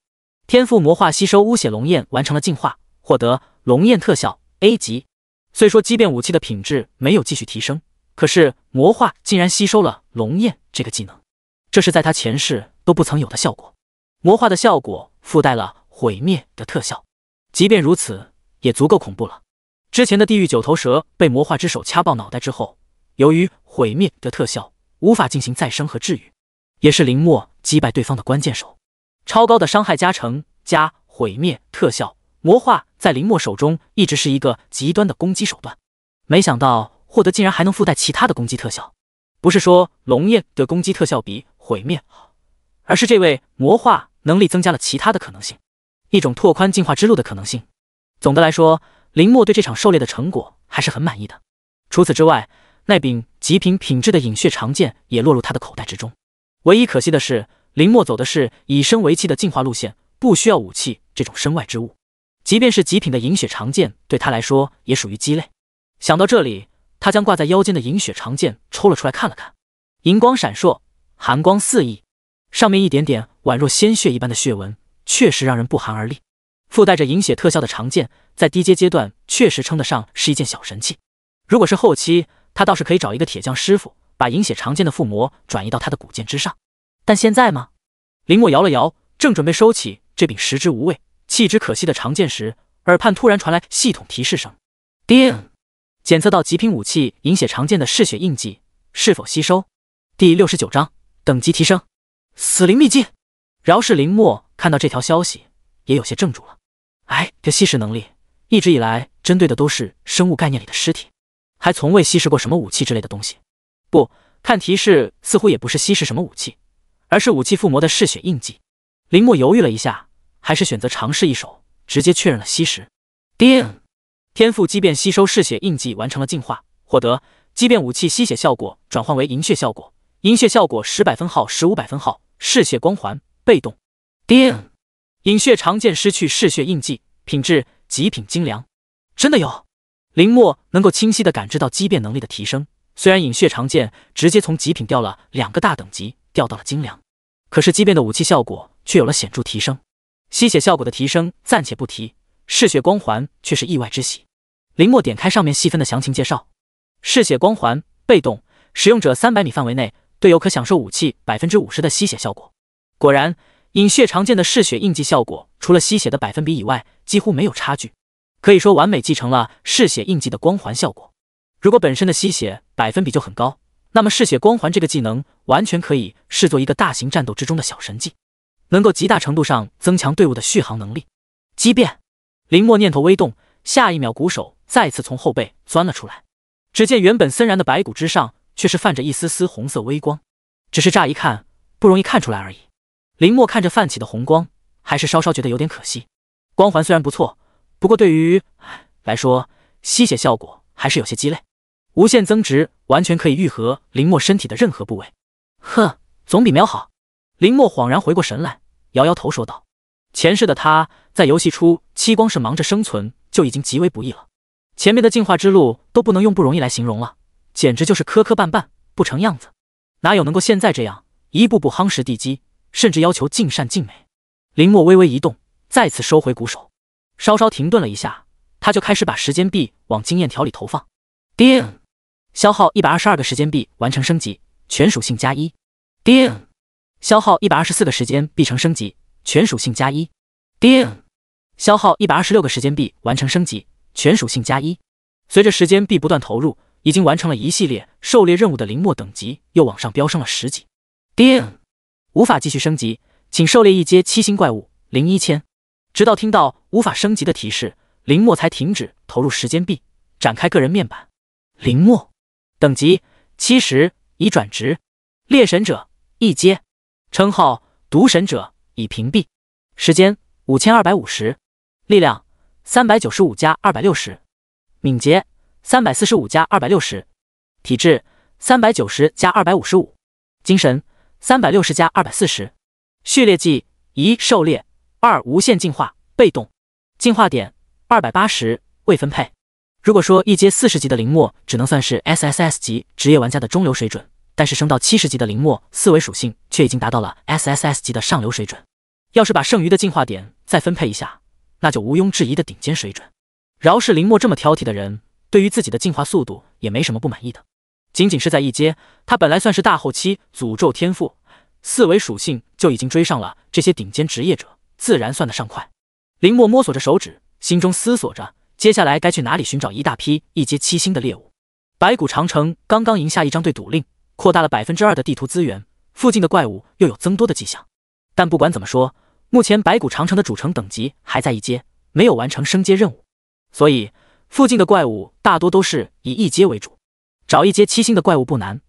天赋魔化吸收污血龙焰完成了进化，获得龙焰特效 A 级。虽说畸变武器的品质没有继续提升，可是魔化竟然吸收了龙焰这个技能，这是在他前世都不曾有的效果。魔化的效果附带了毁灭的特效，即便如此也足够恐怖了。之前的地狱九头蛇被魔化之手掐爆脑袋之后，由于毁灭的特效无法进行再生和治愈，也是林墨击败对方的关键手。超高的伤害加成加毁灭特效。魔化在林墨手中一直是一个极端的攻击手段，没想到获得竟然还能附带其他的攻击特效。不是说龙焰的攻击特效比毁灭好，而是这位魔化能力增加了其他的可能性，一种拓宽进化之路的可能性。总的来说，林墨对这场狩猎的成果还是很满意的。除此之外，那柄极品品质的饮血长剑也落入他的口袋之中。唯一可惜的是，林墨走的是以身为器的进化路线，不需要武器这种身外之物。即便是极品的银血长剑，对他来说也属于鸡肋。想到这里，他将挂在腰间的银血长剑抽了出来，看了看，银光闪烁，寒光四溢，上面一点点宛若鲜血一般的血纹，确实让人不寒而栗。附带着饮血特效的长剑，在低阶阶段确实称得上是一件小神器。如果是后期，他倒是可以找一个铁匠师傅，把饮血长剑的附魔转移到他的古剑之上。但现在吗？林墨摇了摇，正准备收起这柄食之无味。弃之可惜的长剑时，耳畔突然传来系统提示声：“叮，检测到极品武器饮血长剑的嗜血印记，是否吸收？”第六十九章等级提升，死灵秘技。饶是林墨看到这条消息，也有些怔住了。哎，这吸食能力一直以来针对的都是生物概念里的尸体，还从未吸食过什么武器之类的东西。不看提示，似乎也不是吸食什么武器，而是武器附魔的嗜血印记。林墨犹豫了一下。还是选择尝试一手，直接确认了吸食。叮，天赋畸变吸收嗜血印记完成了进化，获得畸变武器吸血效果转换为银血效果，银血效果十百分号，十五百分号，嗜血光环被动。叮，饮血长剑失去嗜血印记，品质极品精良。真的有，林墨能够清晰的感知到畸变能力的提升。虽然饮血长剑直接从极品掉了两个大等级，掉到了精良，可是畸变的武器效果却有了显著提升。吸血效果的提升暂且不提，嗜血光环却是意外之喜。林墨点开上面细分的详情介绍，嗜血光环被动，使用者三百米范围内队友可享受武器百分之五十的吸血效果。果然，饮血长剑的嗜血印记效果，除了吸血的百分比以外，几乎没有差距，可以说完美继承了嗜血印记的光环效果。如果本身的吸血百分比就很高，那么嗜血光环这个技能完全可以视作一个大型战斗之中的小神技。能够极大程度上增强队伍的续航能力。畸变，林墨念头微动，下一秒鼓手再次从后背钻了出来。只见原本森然的白骨之上，却是泛着一丝丝红色微光，只是乍一看不容易看出来而已。林墨看着泛起的红光，还是稍稍觉得有点可惜。光环虽然不错，不过对于来说，吸血效果还是有些鸡肋。无限增值完全可以愈合林墨身体的任何部位，哼，总比没有好。林墨恍然回过神来，摇摇头说道：“前世的他在游戏初期光是忙着生存，就已经极为不易了。前面的进化之路都不能用不容易来形容了，简直就是磕磕绊绊，不成样子。哪有能够现在这样一步步夯实地基，甚至要求尽善尽美。林墨微微一动，再次收回鼓手，稍稍停顿了一下，他就开始把时间币往经验条里投放。叮，消耗一百二十二个时间币完成升级，全属性加一。叮，消耗一百二十四个时间币成升级，全属性加一。叮，消耗一百二十六个时间币完成升级，全属性加一。随着时间币不断投入，已经完成了一系列狩猎任务的林墨等级又往上飙升了十级。叮，无法继续升级，请狩猎一阶七星怪物，零一千。直到听到无法升级的提示，林墨才停止投入时间币，展开个人面板。林墨，等级七十，已转职，猎神者一阶，称号毒神者已屏蔽，时间五千二百五十，力量三百九十五加二百六十。敏捷三百四十五加二百六十，体质三百九十加二百五十五，精神三百六十加二百四十。序列技一狩猎，二无限进化被动，进化点二百八十未分配。如果说一阶四十级的林墨只能算是 SSS 级职业玩家的中流水准，但是升到七十级的林墨四维属性却已经达到了 SSS 级的上流水准。要是把剩余的进化点再分配一下，那就毋庸置疑的顶尖水准。饶是林墨这么挑剔的人，对于自己的进化速度也没什么不满意的。仅仅是在一阶，他本来算是大后期诅咒天赋，四维属性就已经追上了这些顶尖职业者，自然算得上快。林墨摸索着手指，心中思索着接下来该去哪里寻找一大批一阶七星的猎物。白骨长城刚刚赢下一张对赌令，扩大了百分之二的地图资源，附近的怪物又有增多的迹象。但不管怎么说，目前白骨长城的主城等级还在一阶，没有完成升阶任务。所以，附近的怪物大多都是以一阶为主。找一阶七星的怪物不难，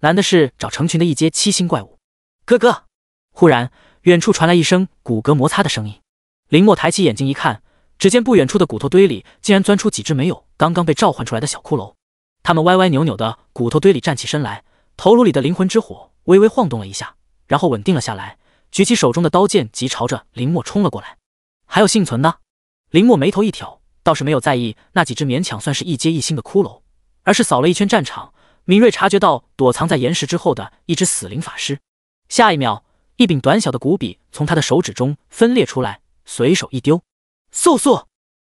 难的是找成群的一阶七星怪物。哥哥，忽然，远处传来一声骨骼摩擦的声音。林墨抬起眼睛一看，只见不远处的骨头堆里竟然钻出几只没有刚刚被召唤出来的小骷髅。他们歪歪扭扭的骨头堆里站起身来，头颅里的灵魂之火微微晃动了一下，然后稳定了下来，举起手中的刀剑，即朝着林墨冲了过来。还有幸存的？林墨眉头一挑。倒是没有在意那几只勉强算是一阶一星的骷髅，而是扫了一圈战场，敏锐察觉到躲藏在岩石之后的一只死灵法师。下一秒，一柄短小的骨笔从他的手指中分裂出来，随手一丢，嗖嗖，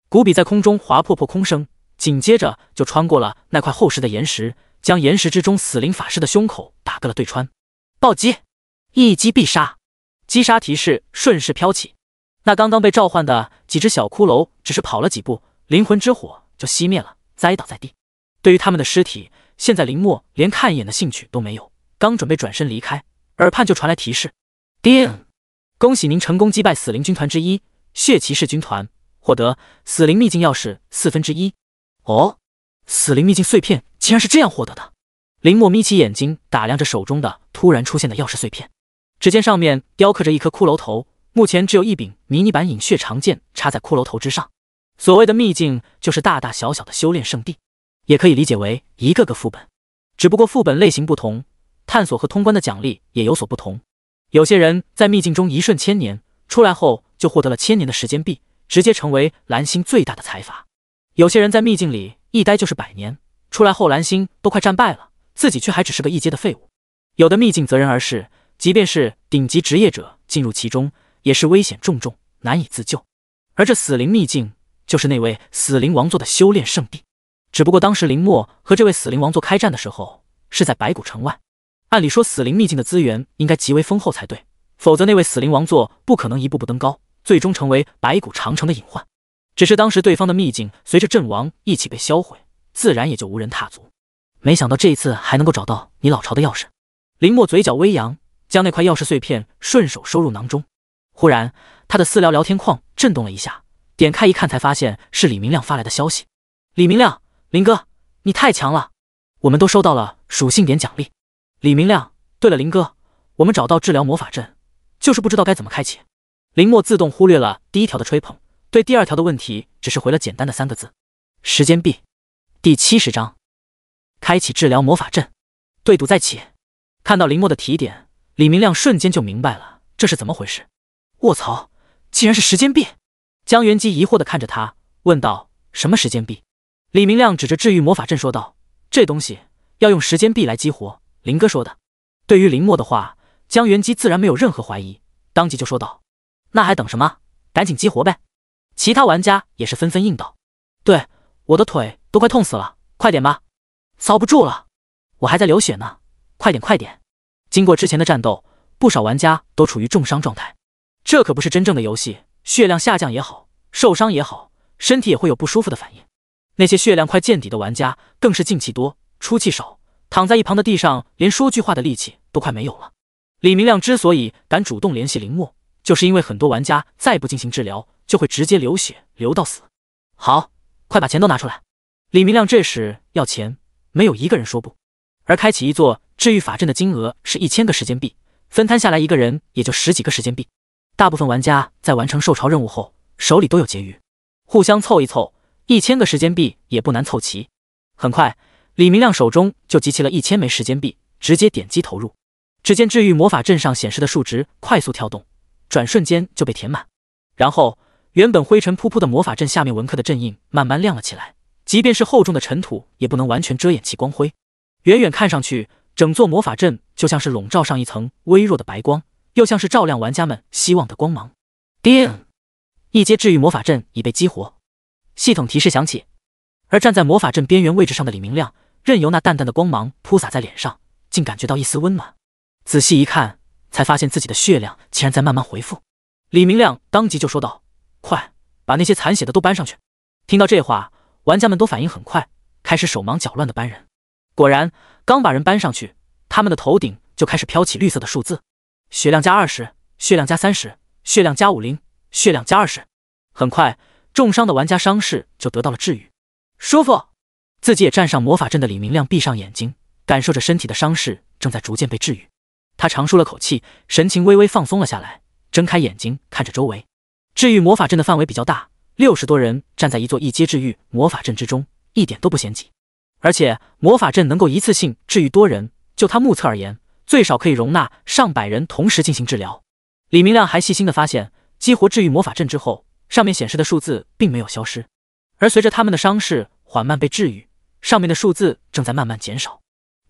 骨笔在空中划破破空声，紧接着就穿过了那块厚实的岩石，将岩石之中死灵法师的胸口打个了对穿。暴击，一击必杀，击杀提示顺势飘起。那刚刚被召唤的几只小骷髅只是跑了几步。灵魂之火就熄灭了，栽倒在地。对于他们的尸体，现在林墨连看一眼的兴趣都没有。刚准备转身离开，耳畔就传来提示：“叮，恭喜您成功击败死灵军团之一血骑士军团，获得死灵秘境钥匙四分之一。”哦，死灵秘境碎片竟然是这样获得的！林墨眯起眼睛打量着手中的突然出现的钥匙碎片，只见上面雕刻着一颗骷髅头，目前只有一柄迷你版饮血长剑插在骷髅头之上。所谓的秘境，就是大大小小的修炼圣地，也可以理解为一个个副本。只不过副本类型不同，探索和通关的奖励也有所不同。有些人在秘境中一瞬千年，出来后就获得了千年的时间币，直接成为蓝星最大的财阀；有些人在秘境里一待就是百年，出来后蓝星都快战败了，自己却还只是个一阶的废物。有的秘境择人而逝，即便是顶级职业者进入其中，也是危险重重，难以自救。而这死灵秘境。就是那位死灵王座的修炼圣地，只不过当时林墨和这位死灵王座开战的时候是在白骨城外。按理说死灵秘境的资源应该极为丰厚才对，否则那位死灵王座不可能一步步登高，最终成为白骨长城的隐患。只是当时对方的秘境随着阵亡一起被销毁，自然也就无人踏足。没想到这一次还能够找到你老巢的钥匙。林墨嘴角微扬，将那块钥匙碎片顺手收入囊中。忽然，他的私聊聊天框震动了一下。点开一看，才发现是李明亮发来的消息。李明亮，林哥，你太强了，我们都收到了属性点奖励。李明亮，对了，林哥，我们找到治疗魔法阵，就是不知道该怎么开启。林墨自动忽略了第一条的吹捧，对第二条的问题只是回了简单的三个字：时间币。第七十章，开启治疗魔法阵，对赌再起。看到林墨的提点，李明亮瞬间就明白了这是怎么回事。卧槽，竟然是时间币！江元基疑惑的看着他，问道：“什么时间币？”李明亮指着治愈魔法阵说道：“这东西要用时间币来激活。”林哥说的。对于林墨的话，江元基自然没有任何怀疑，当即就说道：“那还等什么？赶紧激活呗！”其他玩家也是纷纷应道：“对，我的腿都快痛死了，快点吧，遭不住了，我还在流血呢，快点快点！”经过之前的战斗，不少玩家都处于重伤状态，这可不是真正的游戏，血量下降也好，受伤也好，身体也会有不舒服的反应。那些血量快见底的玩家，更是进气多，出气少，躺在一旁的地上，连说句话的力气都快没有了。李明亮之所以敢主动联系林墨，就是因为很多玩家再不进行治疗，就会直接流血流到死。好，快把钱都拿出来！李明亮这时要钱，没有一个人说不。而开启一座治愈法阵的金额是一千个时间币，分摊下来，一个人也就十几个时间币。大部分玩家在完成受潮任务后，手里都有结余，互相凑一凑。一千个时间币也不难凑齐，很快，李明亮手中就集齐了一千枚时间币，直接点击投入。只见治愈魔法阵上显示的数值快速跳动，转瞬间就被填满。然后，原本灰尘扑扑的魔法阵下面纹刻的阵印慢慢亮了起来，即便是厚重的尘土也不能完全遮掩其光辉。远远看上去，整座魔法阵就像是笼罩上一层微弱的白光，又像是照亮玩家们希望的光芒。叮，一阶治愈魔法阵已被激活。系统提示响起，而站在魔法阵边缘位置上的李明亮，任由那淡淡的光芒铺洒在脸上，竟感觉到一丝温暖。仔细一看，才发现自己的血量竟然在慢慢恢复。李明亮当即就说道：“快把那些残血的都搬上去！”听到这话，玩家们都反应很快，开始手忙脚乱的搬人。果然，刚把人搬上去，他们的头顶就开始飘起绿色的数字：血量加二十，血量加三十，血量加五零，血量加二十。很快。重伤的玩家伤势就得到了治愈，舒服。自己也站上魔法阵的李明亮闭上眼睛，感受着身体的伤势正在逐渐被治愈。他长舒了口气，神情微微放松了下来，睁开眼睛看着周围。治愈魔法阵的范围比较大，六十多人站在一座一阶治愈魔法阵之中，一点都不嫌挤。而且魔法阵能够一次性治愈多人，就他目测而言，最少可以容纳上百人同时进行治疗。李明亮还细心的发现，激活治愈魔法阵之后。上面显示的数字并没有消失，而随着他们的伤势缓慢被治愈，上面的数字正在慢慢减少。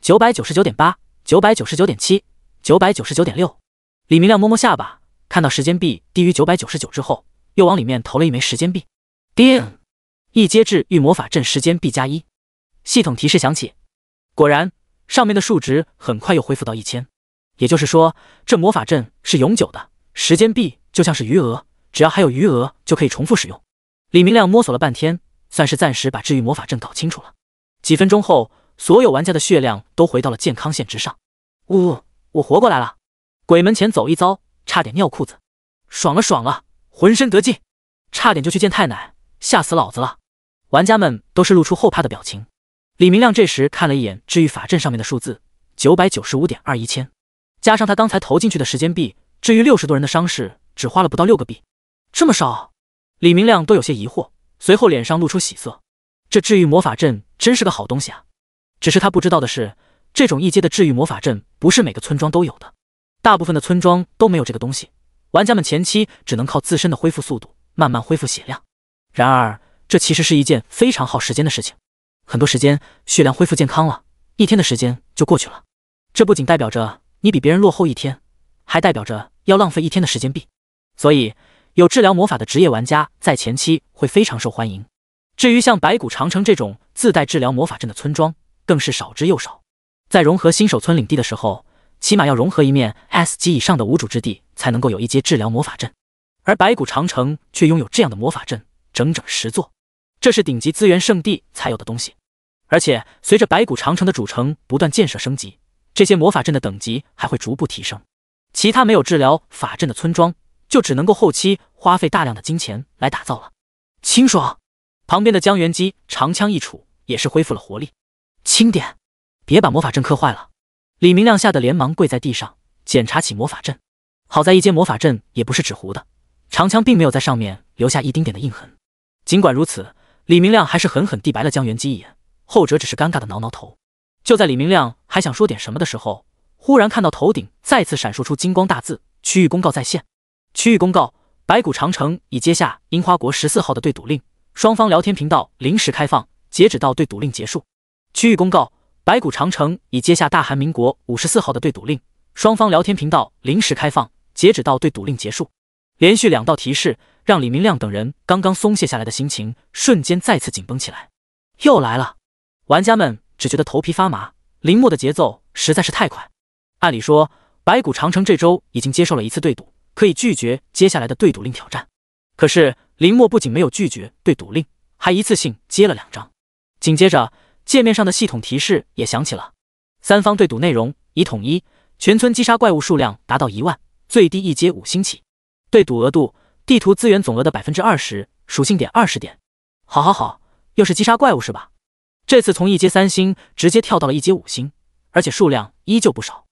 九百九十九点八，九百九十九点七，九百九十九点六。李明亮摸摸下巴，看到时间币低于九百九十九之后，又往里面投了一枚时间币。叮！一阶治愈魔法阵时间币加一。系统提示响起，果然，上面的数值很快又恢复到一千。也就是说，这魔法阵是永久的，时间币就像是余额。只要还有余额，就可以重复使用。李明亮摸索了半天，算是暂时把治愈魔法阵搞清楚了。几分钟后，所有玩家的血量都回到了健康线之上。呜，我活过来了！鬼门前走一遭，差点尿裤子，爽了爽了，浑身得劲，差点就去见太奶，吓死老子了！玩家们都是露出后怕的表情。李明亮这时看了一眼治愈法阵上面的数字，九百九十五点二一千，加上他刚才投进去的时间币，治愈六十多人的伤势，只花了不到六个币。这么少，李明亮都有些疑惑，随后脸上露出喜色。这治愈魔法阵真是个好东西啊！只是他不知道的是，这种一阶的治愈魔法阵不是每个村庄都有的，大部分的村庄都没有这个东西。玩家们前期只能靠自身的恢复速度慢慢恢复血量。然而，这其实是一件非常耗时间的事情，很多时间血量恢复健康了，一天的时间就过去了。这不仅代表着你比别人落后一天，还代表着要浪费一天的时间币。所以。有治疗魔法的职业玩家在前期会非常受欢迎，至于像白骨长城这种自带治疗魔法阵的村庄，更是少之又少。在融合新手村领地的时候，起码要融合一面 S 级以上的无主之地，才能够有一阶治疗魔法阵。而白骨长城却拥有这样的魔法阵，整整十座，这是顶级资源圣地才有的东西。而且随着白骨长城的主城不断建设升级，这些魔法阵的等级还会逐步提升。其他没有治疗法阵的村庄。就只能够后期花费大量的金钱来打造了，清爽。旁边的江元基长枪一杵，也是恢复了活力。轻点，别把魔法阵磕坏了。李明亮吓得连忙跪在地上检查起魔法阵。好在一阶魔法阵也不是纸糊的，长枪并没有在上面留下一丁点的印痕。尽管如此，李明亮还是狠狠地白了江元基一眼，后者只是尴尬的挠挠头。就在李明亮还想说点什么的时候，忽然看到头顶再次闪烁出金光大字：区域公告在线。区域公告：白骨长城已接下樱花国十四号的对赌令，双方聊天频道临时开放，截止到对赌令结束。区域公告：白骨长城已接下大韩民国五十四号的对赌令，双方聊天频道临时开放，截止到对赌令结束。连续两道提示让李明亮等人刚刚松懈下来的心情瞬间再次紧绷起来。又来了，玩家们只觉得头皮发麻。林墨的节奏实在是太快。按理说，白骨长城这周已经接受了一次对赌，可以拒绝接下来的对赌令挑战。可是林墨不仅没有拒绝对赌令，还一次性接了两张。紧接着，界面上的系统提示也响起了：三方对赌内容已统一，全村击杀怪物数量达到一万，最低一阶五星起。对赌额度：地图资源总额的百分之二十，属性点二十点。好好好，又是击杀怪物是吧？这次从一阶三星直接跳到了一阶五星，而且数量依旧不少，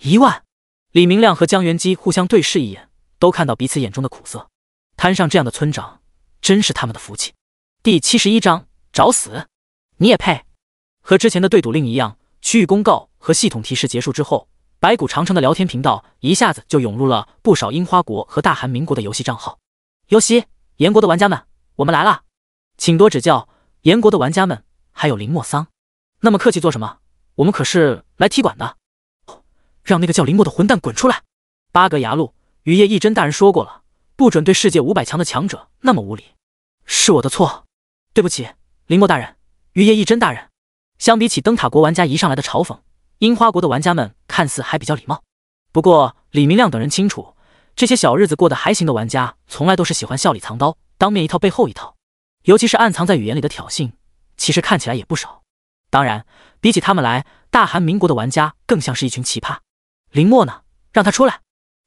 一万。李明亮和江元基互相对视一眼，都看到彼此眼中的苦涩。摊上这样的村长，真是他们的福气。第七十一章找死！你也配？和之前的对赌令一样，区域公告和系统提示结束之后，白骨长城的聊天频道一下子就涌入了不少樱花国和大韩民国的游戏账号。游戏炎国的玩家们，我们来啦，请多指教。炎国的玩家们。还有林莫桑，那么客气做什么？我们可是来踢馆的。让那个叫林墨的混蛋滚出来！八格牙路，雨夜一真大人说过了，不准对世界五百强的强者那么无礼。是我的错，对不起，林墨大人，雨夜一真大人。相比起灯塔国玩家一上来的嘲讽，樱花国的玩家们看似还比较礼貌。不过李明亮等人清楚，这些小日子过得还行的玩家，从来都是喜欢笑里藏刀，当面一套背后一套，尤其是暗藏在语言里的挑衅。其实看起来也不少，当然，比起他们来，大韩民国的玩家更像是一群奇葩。林墨呢？让他出来，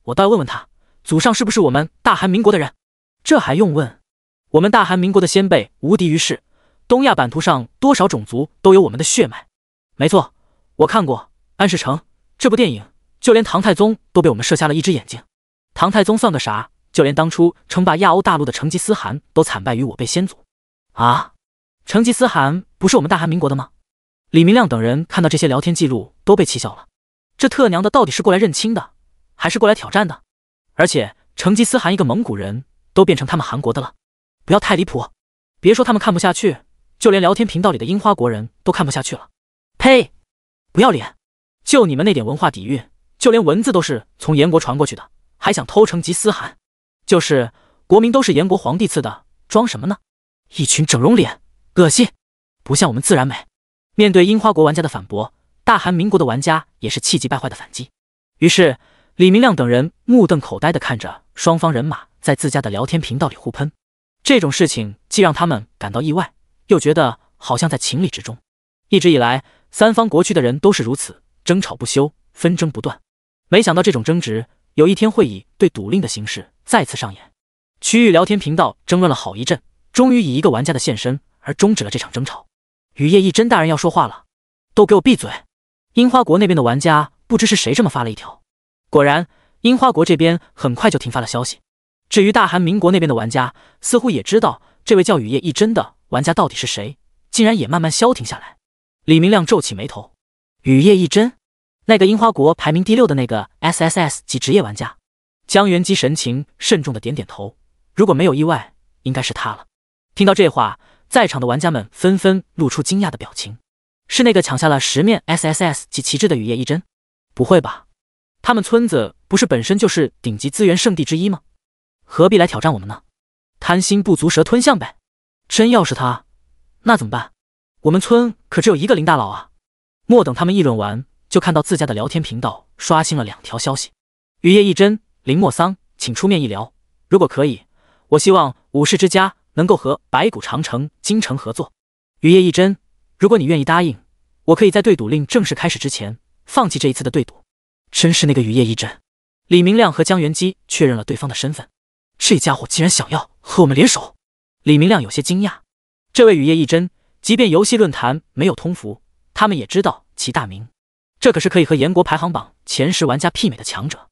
我倒要问问他，祖上是不是我们大韩民国的人？这还用问？我们大韩民国的先辈无敌于世，东亚版图上多少种族都有我们的血脉。没错，我看过《安世成》这部电影，就连唐太宗都被我们射瞎了一只眼睛。唐太宗算个啥？就连当初称霸亚欧大陆的成吉思汗都惨败于我辈先祖。啊！成吉思汗不是我们大韩民国的吗？李明亮等人看到这些聊天记录都被气笑了。这特娘的到底是过来认亲的，还是过来挑战的？而且成吉思汗一个蒙古人都变成他们韩国的了，不要太离谱！别说他们看不下去，就连聊天频道里的樱花国人都看不下去了。呸！不要脸！就你们那点文化底蕴，就连文字都是从燕国传过去的，还想偷成吉思汗？就是国民都是燕国皇帝赐的，装什么呢？一群整容脸！恶心，不像我们自然美。面对樱花国玩家的反驳，大韩民国的玩家也是气急败坏的反击。于是李明亮等人目瞪口呆的看着双方人马在自家的聊天频道里互喷。这种事情既让他们感到意外，又觉得好像在情理之中。一直以来，三方国区的人都是如此，争吵不休，纷争不断。没想到这种争执有一天会以对赌令的形式再次上演。区域聊天频道争论了好一阵，终于以一个玩家的现身。而终止了这场争吵。雨夜一真大人要说话了，都给我闭嘴！樱花国那边的玩家不知是谁这么发了一条，果然樱花国这边很快就停发了消息。至于大韩民国那边的玩家，似乎也知道这位叫雨夜一真的玩家到底是谁，竟然也慢慢消停下来。李明亮皱起眉头：“雨夜一真，那个樱花国排名第六的那个 SSS 级职业玩家。”江元基神情慎重的点点头：“如果没有意外，应该是他了。”听到这话。在场的玩家们纷纷露出惊讶的表情。是那个抢下了十面 SSS 级旗帜的雨夜一真？不会吧？他们村子不是本身就是顶级资源圣地之一吗？何必来挑战我们呢？贪心不足蛇吞象呗。真要是他，那怎么办？我们村可只有一个林大佬啊！莫等他们议论完，就看到自家的聊天频道刷新了两条消息：雨夜一真、林莫桑，请出面一聊。如果可以，我希望武士之家。能够和白骨长城京城合作，雨夜一真，如果你愿意答应，我可以在对赌令正式开始之前放弃这一次的对赌。真是那个雨夜一真！李明亮和江元基确认了对方的身份，这家伙竟然想要和我们联手。李明亮有些惊讶，这位雨夜一真，即便游戏论坛没有通服，他们也知道其大名，这可是可以和炎国排行榜前十玩家媲美的强者。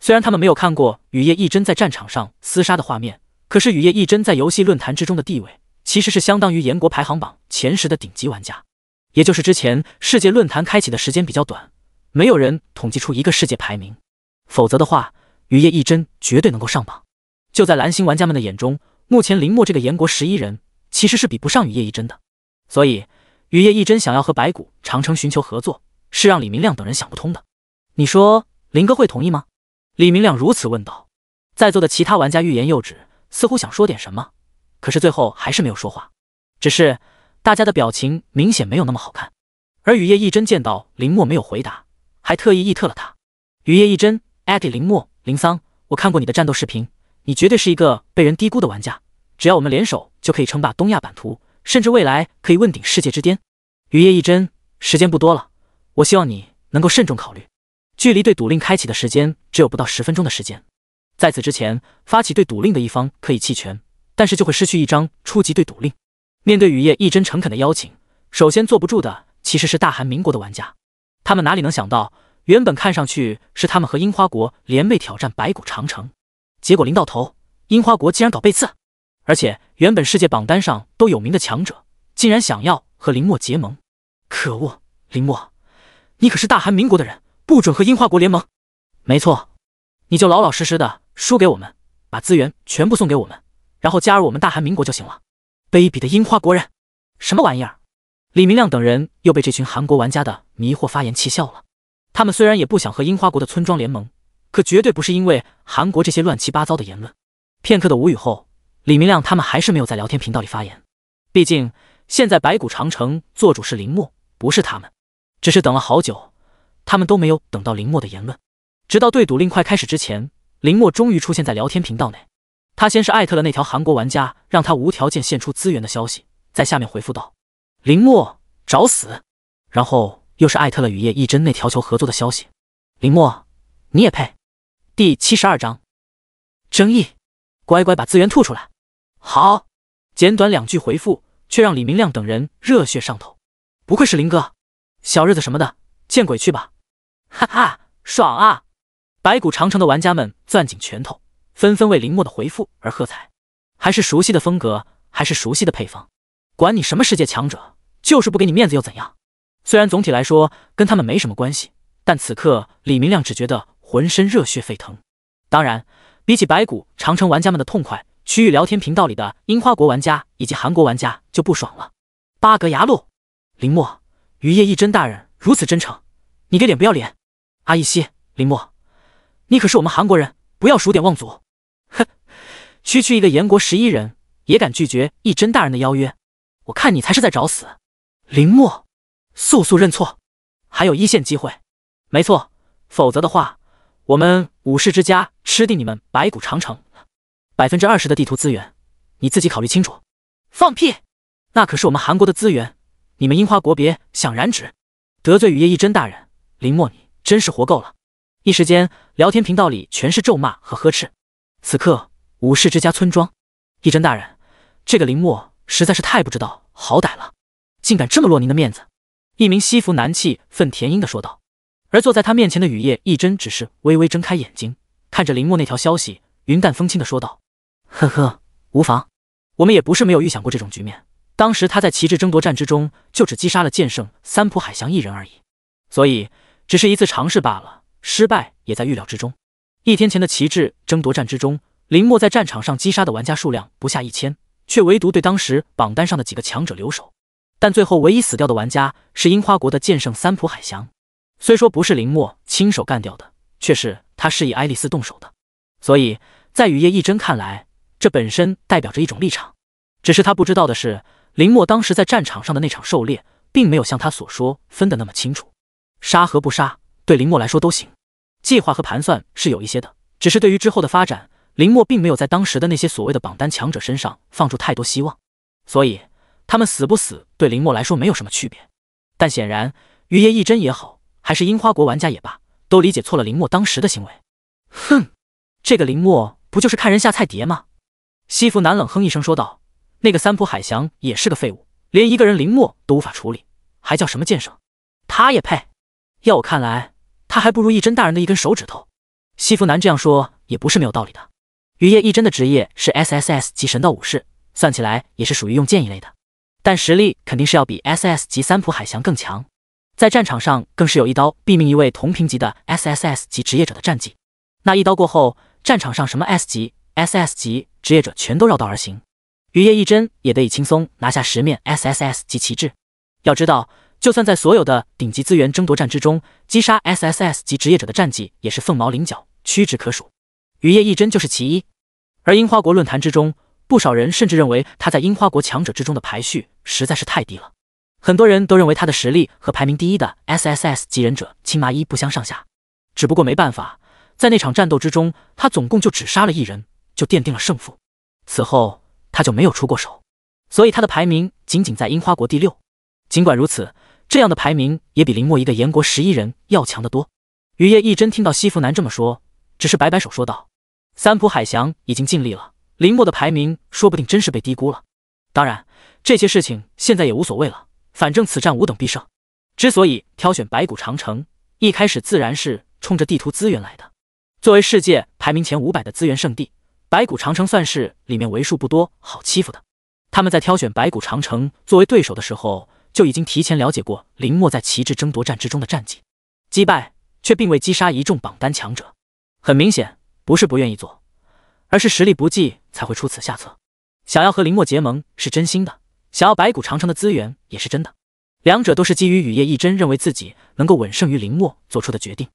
虽然他们没有看过雨夜一真在战场上厮杀的画面。可是雨夜一真在游戏论坛之中的地位，其实是相当于炎国排行榜前十的顶级玩家。也就是之前世界论坛开启的时间比较短，没有人统计出一个世界排名。否则的话，雨夜一真绝对能够上榜。就在蓝星玩家们的眼中，目前林墨这个炎国十一人其实是比不上雨夜一真的。所以，雨夜一真想要和白骨长城寻求合作，是让李明亮等人想不通的。你说林哥会同意吗？李明亮如此问道。在座的其他玩家欲言又止，似乎想说点什么，可是最后还是没有说话。只是大家的表情明显没有那么好看。而雨夜一真见到林墨没有回答，还特意意特了他。雨夜一真艾迪林墨林桑，我看过你的战斗视频，你绝对是一个被人低估的玩家。只要我们联手，就可以称霸东亚版图，甚至未来可以问鼎世界之巅。雨夜一真，时间不多了，我希望你能够慎重考虑。距离对赌令开启的时间只有不到十分钟的时间，在此之前发起对赌令的一方可以弃权，但是就会失去一张初级对赌令。面对雨夜一真诚恳的邀请，首先坐不住的其实是大韩民国的玩家，他们哪里能想到，原本看上去是他们和樱花国联袂挑战白骨长城，结果临到头，樱花国竟然搞背刺，而且原本世界榜单上都有名的强者，竟然想要和林墨结盟。可恶，林墨，你可是大韩民国的人，不准和樱花国联盟。没错，你就老老实实的输给我们，把资源全部送给我们，然后加入我们大韩民国就行了。卑鄙的樱花国人，什么玩意儿？李明亮等人又被这群韩国玩家的迷惑发言气笑了。他们虽然也不想和樱花国的村庄联盟，可绝对不是因为韩国这些乱七八糟的言论。片刻的无语后，李明亮他们还是没有在聊天频道里发言。毕竟现在白骨长城做主是林墨。不是他们，只是等了好久，他们都没有等到林墨的言论。直到对赌令快开始之前，林墨终于出现在聊天频道内。他先是艾特了那条韩国玩家让他无条件献出资源的消息，在下面回复道：“林墨找死。”然后又是艾特了雨夜一真那条求合作的消息：“林墨，你也配？”第七十二章争议，乖乖把资源吐出来。好，简短两句回复，却让李明亮等人热血上头。不愧是林哥，小日子什么的见鬼去吧！哈哈，爽啊！白骨长城的玩家们攥紧拳头，纷纷为林墨的回复而喝彩。还是熟悉的风格，还是熟悉的配方，管你什么世界强者，就是不给你面子又怎样？虽然总体来说跟他们没什么关系，但此刻李明亮只觉得浑身热血沸腾。当然，比起白骨长城玩家们的痛快，区域聊天频道里的樱花国玩家以及韩国玩家就不爽了。八格牙路。林墨，于叶一真大人如此真诚，你给脸不要脸？阿依西，林墨，你可是我们韩国人，不要数典忘祖。哼，区区一个炎国十一人也敢拒绝一真大人的邀约，我看你才是在找死。林墨，速速认错，还有一线机会。没错，否则的话，我们武士之家吃定你们白骨长城。百分之二十的地图资源，你自己考虑清楚。放屁，那可是我们韩国的资源。你们樱花国别想染指，得罪雨夜一真大人，林墨你真是活够了！一时间，聊天频道里全是咒骂和呵斥。此刻，武士之家村庄，一真大人，这个林墨实在是太不知道好歹了，竟敢这么落您的面子！一名西服男气愤填膺的说道。而坐在他面前的雨夜一真只是微微睁开眼睛，看着林墨那条消息，云淡风轻的说道：“呵呵，无妨，我们也不是没有预想过这种局面。”当时他在旗帜争夺战之中，就只击杀了剑圣三浦海翔一人而已，所以只是一次尝试罢了，失败也在预料之中。一天前的旗帜争夺战之中，林墨在战场上击杀的玩家数量不下一千，却唯独对当时榜单上的几个强者留守。但最后唯一死掉的玩家是樱花国的剑圣三浦海翔，虽说不是林墨亲手干掉的，却是他示意爱丽丝动手的。所以在雨夜一真看来，这本身代表着一种立场，只是他不知道的是。林墨当时在战场上的那场狩猎，并没有像他所说分得那么清楚，杀和不杀对林墨来说都行。计划和盘算是有一些的，只是对于之后的发展，林墨并没有在当时的那些所谓的榜单强者身上放出太多希望，所以他们死不死对林墨来说没有什么区别。但显然，于叶一真也好，还是樱花国玩家也罢，都理解错了林墨当时的行为。哼，这个林墨不就是看人下菜碟吗？西服男冷哼一声说道。那个三浦海翔也是个废物，连一个人林墨都无法处理，还叫什么剑圣？他也配？要我看来，他还不如一真大人的一根手指头。西服男这样说也不是没有道理的。雨夜一真的职业是 S S S 级神道武士，算起来也是属于用剑一类的，但实力肯定是要比 S S 级三浦海翔更强。在战场上更是有一刀毙命一位同平级的 S S S 级职业者的战绩。那一刀过后，战场上什么 S 级、S S 级职业者全都绕道而行。雨夜一真也得以轻松拿下十面 SSS 级旗帜。要知道，就算在所有的顶级资源争夺战之中，击杀 SSS 级职业者的战绩也是凤毛麟角，屈指可数。雨夜一真就是其一。而樱花国论坛之中，不少人甚至认为他在樱花国强者之中的排序实在是太低了。很多人都认为他的实力和排名第一的 SSS 级忍者青麻衣不相上下。只不过没办法，在那场战斗之中，他总共就只杀了一人，就奠定了胜负。此后他就没有出过手，所以他的排名仅仅在樱花国第六。尽管如此，这样的排名也比林墨一个炎国十一人要强得多。雨夜一真听到西服男这么说，只是摆摆手说道。三浦海翔已经尽力了，林墨的排名说不定真是被低估了。当然，这些事情现在也无所谓了，反正此战吾等必胜。之所以挑选白骨长城，一开始自然是冲着地图资源来的。作为世界排名前五百的资源圣地，白骨长城算是里面为数不多好欺负的。他们在挑选白骨长城作为对手的时候，就已经提前了解过林墨在旗帜争夺战之中的战绩，击败却并未击杀一众榜单强者。很明显。不是不愿意做，而是实力不济才会出此下策。想要和林墨结盟是真心的，想要白骨长城的资源也是真的，两者都是基于雨夜一真认为自己能够稳胜于林墨做出的决定。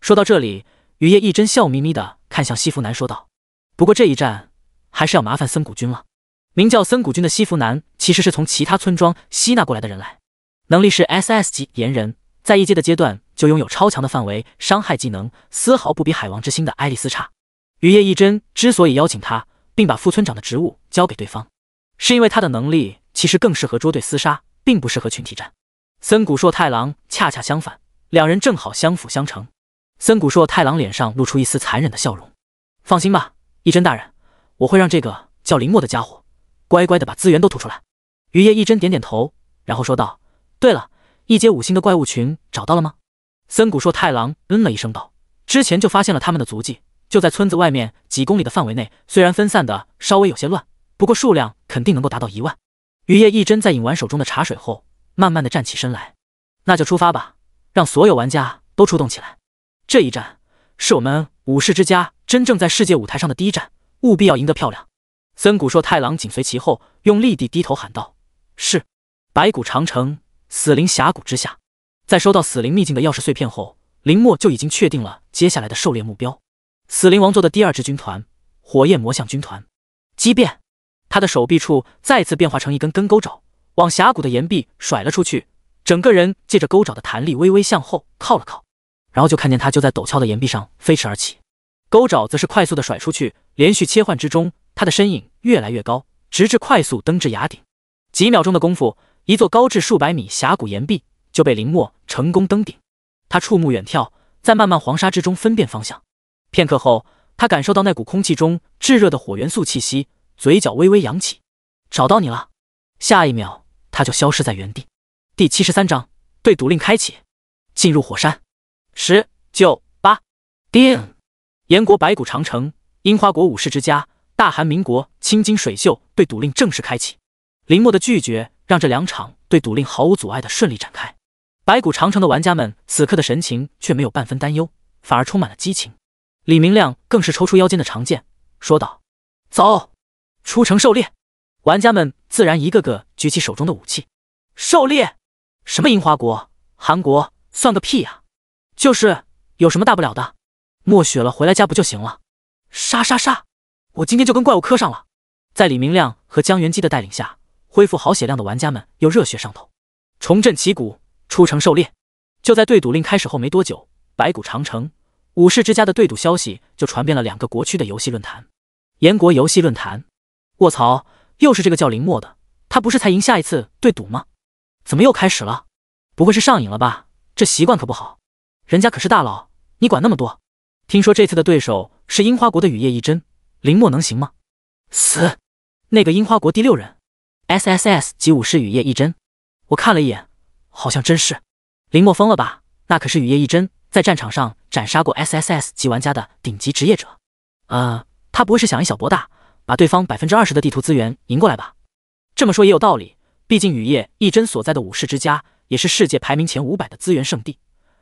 说到这里，雨夜一真笑眯眯的看向西服男说道：“不过这一战还是要麻烦森谷君了。名叫森谷君的西服男其实是从其他村庄吸纳过来的人来，能力是 SS 级炎人，在一阶的阶段就拥有超强的范围伤害技能，丝毫不比海王之心的爱丽丝差。”雨夜一真之所以邀请他，并把副村长的职务交给对方，是因为他的能力其实更适合捉对厮杀，并不适合群体战。森谷硕太郎恰恰相反，两人正好相辅相成。森谷硕太郎脸上露出一丝残忍的笑容：“放心吧，一真大人，我会让这个叫林墨的家伙乖乖的把资源都吐出来。”雨夜一真点点头，然后说道：“对了，一阶五星的怪物群找到了吗？”森谷硕太郎嗯了一声道：“之前就发现了他们的足迹。”就在村子外面几公里的范围内，虽然分散的稍微有些乱，不过数量肯定能够达到一万。雨夜一真在饮完手中的茶水后，慢慢的站起身来，那就出发吧，让所有玩家都出动起来。这一战是我们武士之家真正在世界舞台上的第一战，务必要赢得漂亮。森谷硕太郎紧随其后，用力地低头喊道：“是。”白骨长城死灵峡谷之下，在收到死灵秘境的钥匙碎片后，林墨就已经确定了接下来的狩猎目标。死灵王座的第二支军团——火焰魔象军团，激变！他的手臂处再次变化成一根根钩爪，往峡谷的岩壁甩了出去。整个人借着钩爪的弹力，微微向后靠了靠，然后就看见他就在陡峭的岩壁上飞驰而起。钩爪则是快速的甩出去，连续切换之中，他的身影越来越高，直至快速登至崖顶。几秒钟的功夫，一座高至数百米峡谷岩壁就被林墨成功登顶。他触目远眺，在漫漫黄沙之中分辨方向。片刻后，他感受到那股空气中炙热的火元素气息，嘴角微微扬起。找到你了！下一秒，他就消失在原地。第七十三章对赌令开启，进入火山。十九八，叮！炎国白骨长城，樱花国武士之家，大韩民国青金水秀对赌令正式开启。林墨的拒绝让这两场对赌令毫无阻碍的顺利展开。白骨长城的玩家们此刻的神情却没有半分担忧，反而充满了激情。李明亮更是抽出腰间的长剑，说道：“走，出城狩猎！”玩家们自然一个个举起手中的武器。狩猎？什么樱花国、韩国，算个屁呀！就是有什么大不了的，默许了回来家不就行了？杀杀杀！我今天就跟怪物磕上了！在李明亮和江元基的带领下，恢复好血量的玩家们又热血上头，重振旗鼓，出城狩猎。就在对赌令开始后没多久，白骨长城。武士之家的对赌消息就传遍了两个国区的游戏论坛，炎国游戏论坛。卧槽，又是这个叫林墨的，他不是才赢下一次对赌吗？怎么又开始了？不会是上瘾了吧？这习惯可不好，人家可是大佬，你管那么多？听说这次的对手是樱花国的雨夜一真，林墨能行吗？死！那个樱花国第六人，S S S 级武士雨夜一真，我看了一眼，好像真是。林墨疯了吧？那可是雨夜一真。在战场上斩杀过 SSS 级玩家的顶级职业者，呃，他不会是想以小博大，把对方百分之二十的地图资源赢过来吧？这么说也有道理，毕竟雨夜一真所在的武士之家也是世界排名前五百的资源圣地，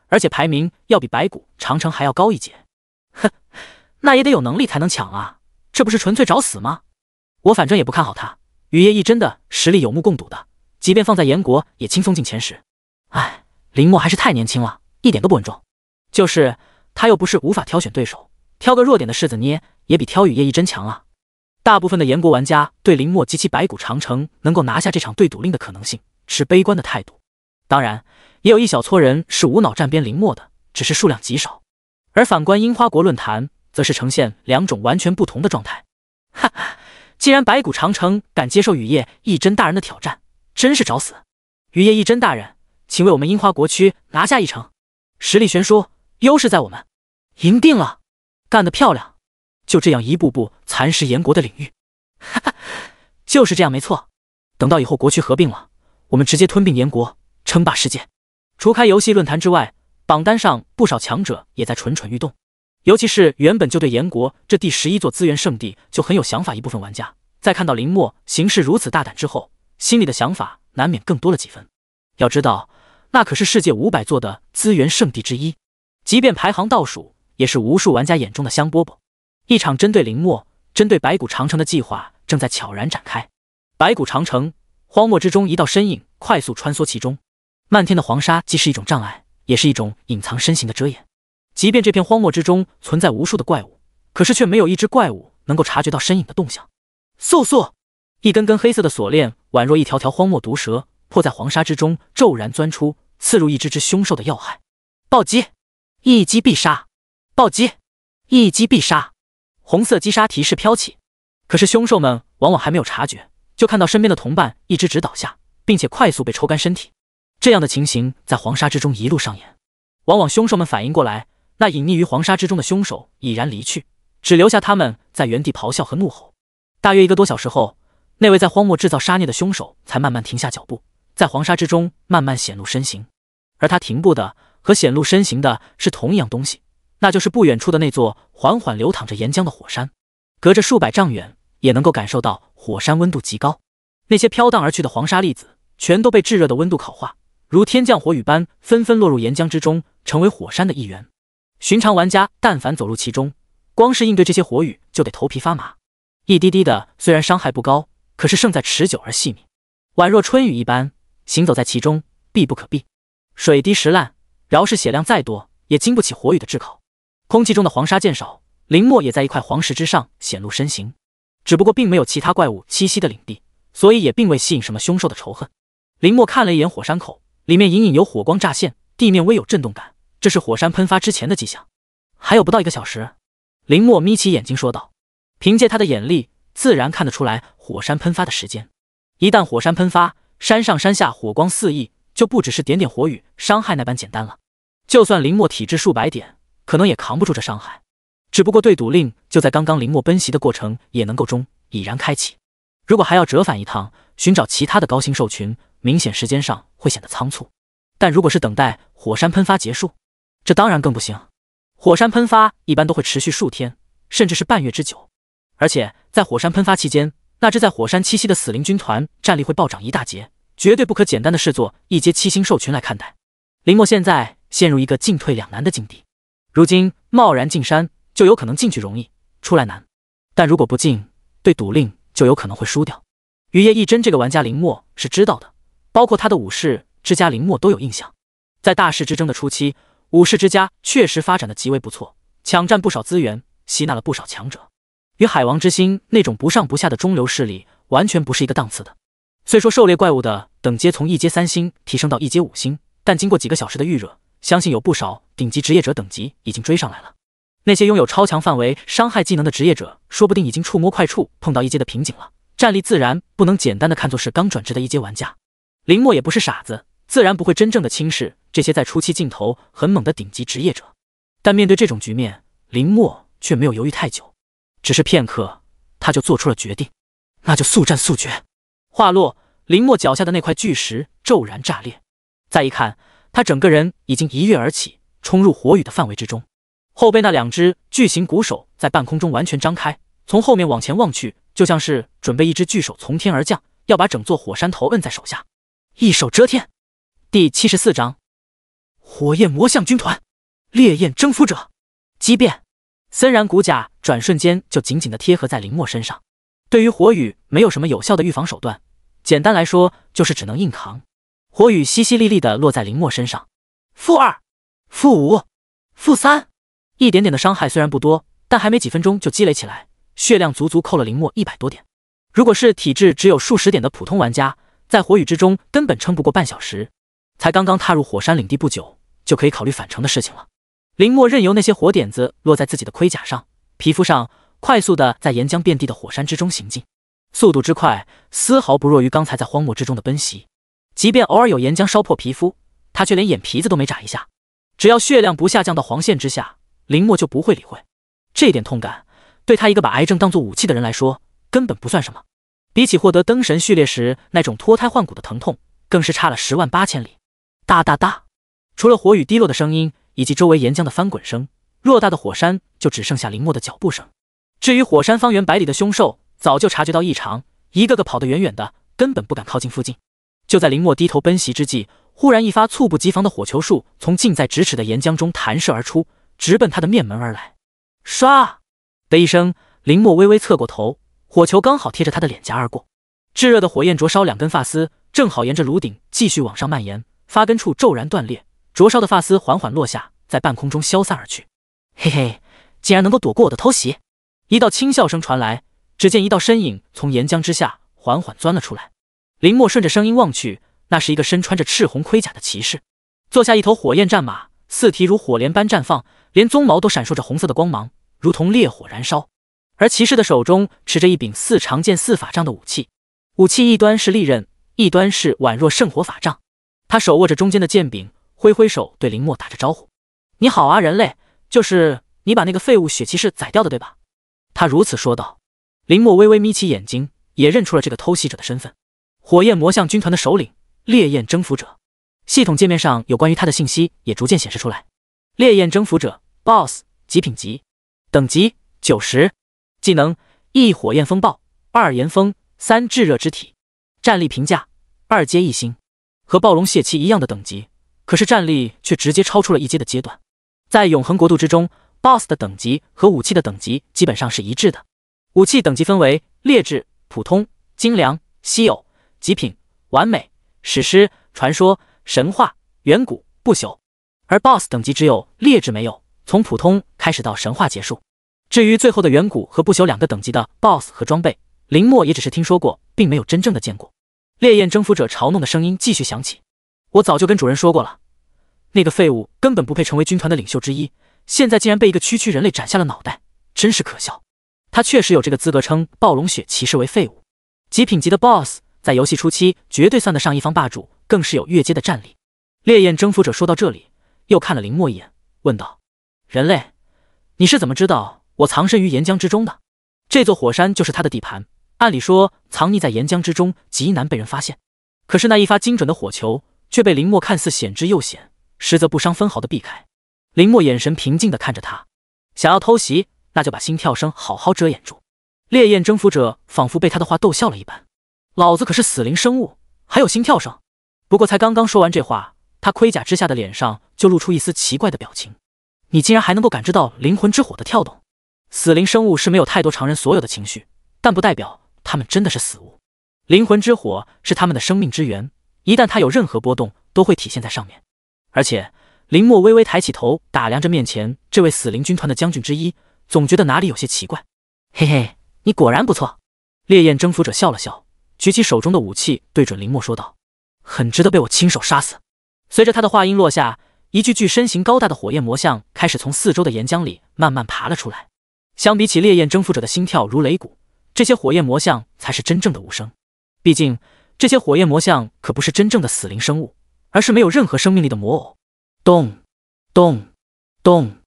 而且排名要比白骨长城还要高一截。哼，那也得有能力才能抢啊，这不是纯粹找死吗？我反正也不看好他，雨夜一真的实力有目共睹的，即便放在炎国也轻松进前十。唉，林墨还是太年轻了，一点都不稳重。就是他又不是无法挑选对手，挑个弱点的柿子捏，也比挑雨夜一针强啊！大部分的炎国玩家对林墨及其白骨长城能够拿下这场对赌令的可能性持悲观的态度，当然，也有一小撮人是无脑站边林墨的，只是数量极少。而反观樱花国论坛，则是呈现两种完全不同的状态。哈哈，既然白骨长城敢接受雨夜一真大人的挑战，真是找死！雨夜一真大人，请为我们樱花国区拿下一城，实力悬殊，优势在我们，赢定了！干得漂亮！就这样一步步蚕食炎国的领域，哈哈，就是这样没错。等到以后国区合并了，我们直接吞并炎国，称霸世界。除开游戏论坛之外，榜单上不少强者也在蠢蠢欲动。尤其是原本就对炎国这第十一座资源圣地就很有想法一部分玩家，在看到林墨行事如此大胆之后，心里的想法难免更多了几分。要知道，那可是世界五百座的资源圣地之一，即便排行倒数，也是无数玩家眼中的香饽饽。一场针对林墨、针对白骨长城的计划正在悄然展开。白骨长城，荒漠之中一道身影快速穿梭其中。漫天的黄沙既是一种障碍，也是一种隐藏身形的遮掩。即便这片荒漠之中存在无数的怪物，可是却没有一只怪物能够察觉到身影的动向。嗖嗖，一根根黑色的锁链宛若一条条荒漠毒蛇，迫在黄沙之中骤然钻出，刺入一只只凶兽的要害。暴击，一击必杀！暴击，一击必杀！红色击杀提示飘起，可是凶兽们往往还没有察觉，就看到身边的同伴一只只倒下，并且快速被抽干身体。这样的情形在黄沙之中一路上演。往往凶兽们反应过来，那隐匿于黄沙之中的凶手已然离去，只留下他们在原地咆哮和怒吼。大约一个多小时后，那位在荒漠制造杀孽的凶手才慢慢停下脚步，在黄沙之中慢慢显露身形。而他停步的和显露身形的是同一样东西。那就是不远处的那座缓缓流淌着岩浆的火山，隔着数百丈远也能够感受到火山温度极高。那些飘荡而去的黄沙粒子全都被炙热的温度烤化，如天降火雨般纷纷落入岩浆之中，成为火山的一员。寻常玩家但凡走入其中，光是应对这些火雨就得头皮发麻。一滴滴的，虽然伤害不高，可是胜在持久而细密，宛若春雨一般，行走在其中避不可避。水滴石烂，饶是血量再多，也经不起火雨的炙烤。空气中的黄沙渐少，林墨也在一块黄石之上显露身形，只不过并没有其他怪物栖息的领地，所以也并未吸引什么凶兽的仇恨。林墨看了一眼火山口，里面隐隐有火光乍现，地面微有震动感，这是火山喷发之前的迹象。还有不到一个小时，林墨眯起眼睛说道：“凭借他的眼力，自然看得出来火山喷发的时间。一旦火山喷发，山上山下火光四溢，就不只是点点火雨伤害那般简单了。就算林墨体质数百点。”可能也扛不住这伤害，只不过对赌令就在刚刚林墨奔袭的过程也能够中已然开启。如果还要折返一趟，寻找其他的高星兽群，明显时间上会显得仓促。但如果是等待火山喷发结束，这当然更不行。火山喷发一般都会持续数天，甚至是半月之久。而且在火山喷发期间，那只在火山栖息的死灵军团战力会暴涨一大截，绝对不可简单的视作一阶七星兽群来看待。林墨现在陷入一个进退两难的境地。如今贸然进山，就有可能进去容易，出来难。但如果不进，对赌令就有可能会输掉。雨夜一真这个玩家林墨是知道的，包括他的武士之家林墨都有印象。在大势之争的初期，武士之家确实发展的极为不错，抢占不少资源，吸纳了不少强者。与海王之心那种不上不下的中流势力完全不是一个档次的。虽说狩猎怪物的等阶从一阶三星提升到一阶五星，但经过几个小时的预热。相信有不少顶级职业者等级已经追上来了。那些拥有超强范围伤害技能的职业者，说不定已经触摸快触碰到一阶的瓶颈了。战力自然不能简单的看作是刚转职的一阶玩家。林墨也不是傻子，自然不会真正的轻视这些在初期镜头很猛的顶级职业者。但面对这种局面，林墨却没有犹豫太久，只是片刻，他就做出了决定，那就速战速决。话落，林墨脚下的那块巨石骤然炸裂，再一看。他整个人已经一跃而起，冲入火雨的范围之中。后背那两只巨型骨手在半空中完全张开，从后面往前望去，就像是准备一只巨手从天而降，要把整座火山头摁在手下，一手遮天。第七十四章，火焰魔象军团，烈焰征服者，激变。森然骨甲转瞬间就紧紧的贴合在林墨身上。对于火雨，没有什么有效的预防手段，简单来说就是只能硬扛。火雨淅淅沥沥的落在林墨身上，负二、负五、负三，一点点的伤害虽然不多，但还没几分钟就积累起来，血量足足扣了林墨一百多点。如果是体质只有数十点的普通玩家，在火雨之中根本撑不过半小时。才刚刚踏入火山领地不久，就可以考虑返程的事情了。林墨任由那些火点子落在自己的盔甲上、皮肤上，快速的在岩浆遍地的火山之中行进，速度之快，丝毫不弱于刚才在荒漠之中的奔袭。即便偶尔有岩浆烧破皮肤，他却连眼皮子都没眨一下。只要血量不下降到黄线之下，林墨就不会理会。这点痛感，对他一个把癌症当做武器的人来说。根本不算什么，比起获得灯神序列时那种脱胎换骨的疼痛，更是差了十万八千里。哒哒哒，除了火雨滴落的声音以及周围岩浆的翻滚声，偌大的火山就只剩下林墨的脚步声。至于火山方圆百里的凶兽，早就察觉到异常，一个个跑得远远的，根本不敢靠近附近。就在林墨低头奔袭之际，忽然一发猝不及防的火球术从近在咫尺的岩浆中弹射而出，直奔他的面门而来。唰的一声，林墨微微侧过头。火球刚好贴着他的脸颊而过，炙热的火焰灼烧两根发丝，正好沿着颅顶继续往上蔓延，发根处骤然断裂，灼烧的发丝缓缓落下，在半空中消散而去。嘿嘿，竟然能够躲过我的偷袭！一道轻笑声传来，只见一道身影从岩浆之下缓缓钻了出来。林墨顺着声音望去，那是一个身穿着赤红盔甲的骑士，坐下一头火焰战马，四蹄如火镰般绽放，连鬃毛都闪烁着红色的光芒，如同烈火燃烧。而骑士的手中持着一柄似长剑似法杖的武器，武器一端是利刃，一端是宛若圣火法杖。他手握着中间的剑柄，挥挥手对林墨打着招呼：“你好啊，人类，就是你把那个废物血骑士宰掉的，对吧？”他如此说道。林墨微微眯起眼睛，也认出了这个偷袭者的身份——火焰魔像军团的首领烈焰征服者。系统界面上有关于他的信息也逐渐显示出来：烈焰征服者，BOSS，极品级，等级九十。技能一火焰风暴，二炎风，三炙热之体。战力评价二阶一星，和暴龙血骑一样的等级，可是战力却直接超出了一阶的阶段。在永恒国度之中，BOSS 的等级和武器的等级基本上是一致的。武器等级分为劣质、普通、精良、稀有、极品、完美、史诗、传说、神话、远古、不朽。而 BOSS 等级只有劣质没有，从普通开始到神话结束。至于最后的远古和不朽两个等级的 BOSS 和装备，林墨也只是听说过，并没有真正的见过。烈焰征服者嘲弄的声音继续响起：“我早就跟主人说过了，那个废物根本不配成为军团的领袖之一，现在竟然被一个区区人类斩下了脑袋，真是可笑。他确实有这个资格称暴龙血骑士为废物。极品级的 BOSS 在游戏初期绝对算得上一方霸主，更是有越阶的战力。”烈焰征服者说到这里，又看了林墨一眼，问道：“人类，你是怎么知道？”我藏身于岩浆之中的这座火山就是他的地盘。按理说，藏匿在岩浆之中极难被人发现。可是那一发精准的火球却被林墨看似险之又险，实则不伤分毫的避开。林墨眼神平静的看着他，想要偷袭，那就把心跳声好好遮掩住。烈焰征服者仿佛被他的话逗笑了一般：“老子可是死灵生物，还有心跳声？”不过才刚刚说完这话，他盔甲之下的脸上就露出一丝奇怪的表情：“你竟然还能够感知到灵魂之火的跳动？”死灵生物是没有太多常人所有的情绪，但不代表他们真的是死物。灵魂之火是他们的生命之源，一旦它有任何波动，都会体现在上面。而且，林墨微微抬起头，打量着面前这位死灵军团的将军之一，总觉得哪里有些奇怪。嘿嘿，你果然不错。烈焰征服者笑了笑，举起手中的武器，对准林墨说道：“很值得被我亲手杀死。”随着他的话音落下，一具具身形高大的火焰魔像开始从四周的岩浆里慢慢爬了出来。相比起烈焰征服者的心跳如擂鼓，这些火焰魔像才是真正的无声。毕竟，这些火焰魔像可不是真正的死灵生物，而是没有任何生命力的魔偶。咚，咚，咚，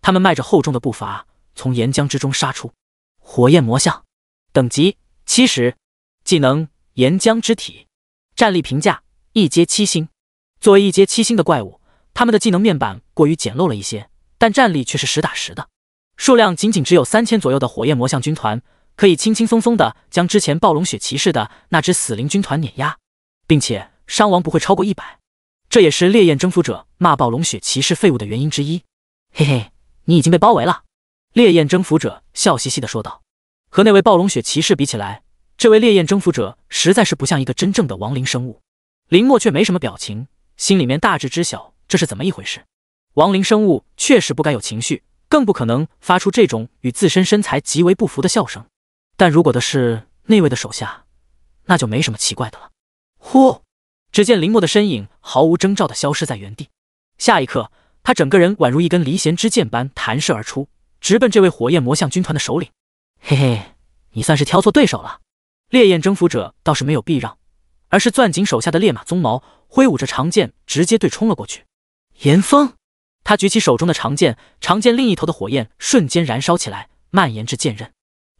他们迈着厚重的步伐从岩浆之中杀出。火焰魔像，等级七十，技能岩浆之体，战力评价一阶七星。作为一阶七星的怪物，他们的技能面板过于简陋了一些，但战力却是实打实的。数量仅仅只有三千左右的火焰魔像军团，可以轻轻松松的将之前暴龙血骑士的那只死灵军团碾压，并且伤亡不会超过一百。这也是烈焰征服者骂暴龙血骑士废物的原因之一。嘿嘿，你已经被包围了。烈焰征服者笑嘻嘻的说道。和那位暴龙血骑士比起来，这位烈焰征服者实在是不像一个真正的亡灵生物。林墨却没什么表情，心里面大致知晓这是怎么一回事。亡灵生物确实不该有情绪。更不可能发出这种与自身身材极为不符的笑声。但如果的是那位的手下，那就没什么奇怪的了。呼！只见林墨的身影毫无征兆的消失在原地，下一刻，他整个人宛如一根离弦之箭般弹射而出，直奔这位火焰魔像军团的首领。嘿嘿，你算是挑错对手了。烈焰征服者倒是没有避让，而是攥紧手下的烈马鬃毛，挥舞着长剑，直接对冲了过去。严峰，他举起手中的长剑，长剑另一头的火焰瞬间燃烧起来，蔓延至剑刃，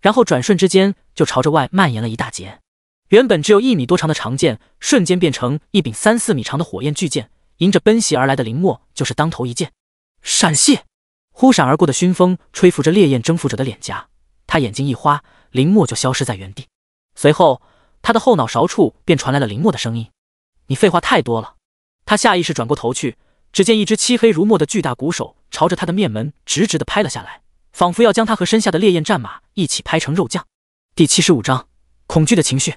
然后转瞬之间就朝着外蔓延了一大截。原本只有一米多长的长剑，瞬间变成一柄三四米长的火焰巨剑，迎着奔袭而来的林墨就是当头一剑，闪现！忽闪而过的熏风吹拂着烈焰征服者的脸颊，他眼睛一花，林墨就消失在原地。随后，他的后脑勺处便传来了林墨的声音：“你废话太多了。”他下意识转过头去，只见一只漆黑如墨的巨大鼓手朝着他的面门直直的拍了下来，仿佛要将他和身下的烈焰战马一起拍成肉酱。第七十五章：恐惧的情绪。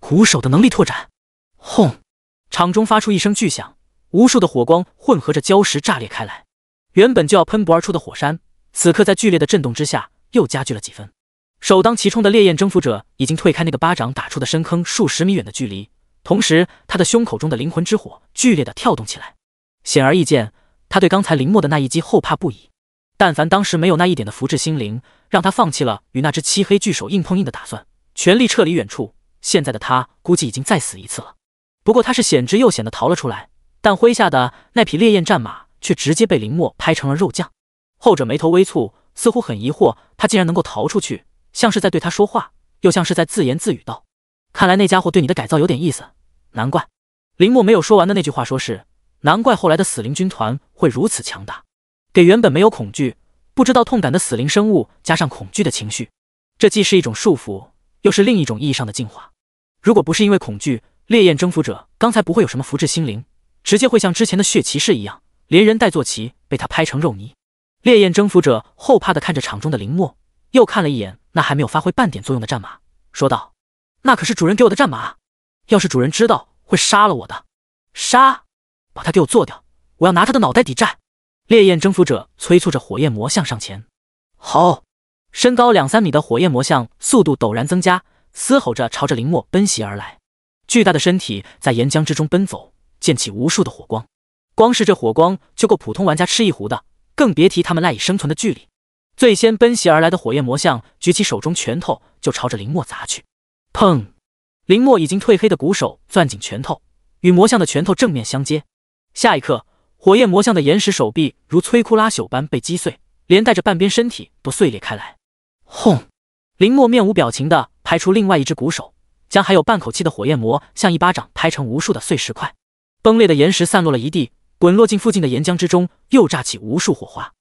鼓手的能力拓展，轰！场中发出一声巨响，无数的火光混合着礁石炸裂开来。原本就要喷薄而出的火山，此刻在剧烈的震动之下又加剧了几分。首当其冲的烈焰征服者已经退开那个巴掌打出的深坑数十米远的距离，同时他的胸口中的灵魂之火剧烈的跳动起来。显而易见，他对刚才林墨的那一击后怕不已。但凡当时没有那一点的福至心灵，让他放弃了与那只漆黑巨手硬碰硬的打算，全力撤离远处。现在的他估计已经再死一次了，不过他是险之又险的逃了出来，但麾下的那匹烈焰战马却直接被林墨拍成了肉酱。后者眉头微蹙，似乎很疑惑，他竟然能够逃出去，像是在对他说话，又像是在自言自语道：“看来那家伙对你的改造有点意思，难怪。”林墨没有说完的那句话说是：“难怪后来的死灵军团会如此强大，给原本没有恐惧、不知道痛感的死灵生物加上恐惧的情绪，这既是一种束缚，又是另一种意义上的进化。”如果不是因为恐惧，烈焰征服者刚才不会有什么福至心灵，直接会像之前的血骑士一样，连人带坐骑被他拍成肉泥。烈焰征服者后怕的看着场中的林墨，又看了一眼那还没有发挥半点作用的战马，说道：“那可是主人给我的战马，要是主人知道会杀了我的。杀！把他给我做掉，我要拿他的脑袋抵债。”烈焰征服者催促着火焰魔像上前。好，身高两三米的火焰魔像速度陡然增加。嘶吼着朝着林墨奔袭而来，巨大的身体在岩浆之中奔走，溅起无数的火光。光是这火光就够普通玩家吃一壶的，更别提他们赖以生存的距离。最先奔袭而来的火焰魔像举起手中拳头就朝着林墨砸去。砰！林墨已经褪黑的鼓手攥紧拳头，与魔像的拳头正面相接。下一刻，火焰魔像的岩石手臂如摧枯拉朽般被击碎，连带着半边身体都碎裂开来。轰！林墨面无表情的拍出另外一只鼓手，将还有半口气的火焰魔像一巴掌拍成无数的碎石块，崩裂的岩石散落了一地，滚落进附近的岩浆之中，又炸起无数火花。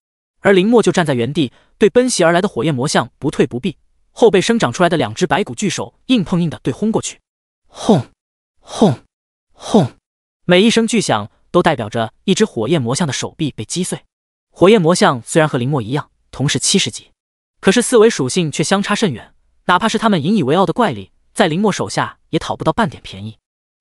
而林墨就站在原地，对奔袭而来的火焰魔像不退不避，后背生长出来的两只白骨巨手硬碰硬的对轰过去，轰，轰，轰，每一声巨响都代表着一只火焰魔像的手臂被击碎。火焰魔像虽然和林墨一样，同是七十级。可是四维属性却相差甚远，哪怕是他们引以为傲的怪力，在林墨手下也讨不到半点便宜。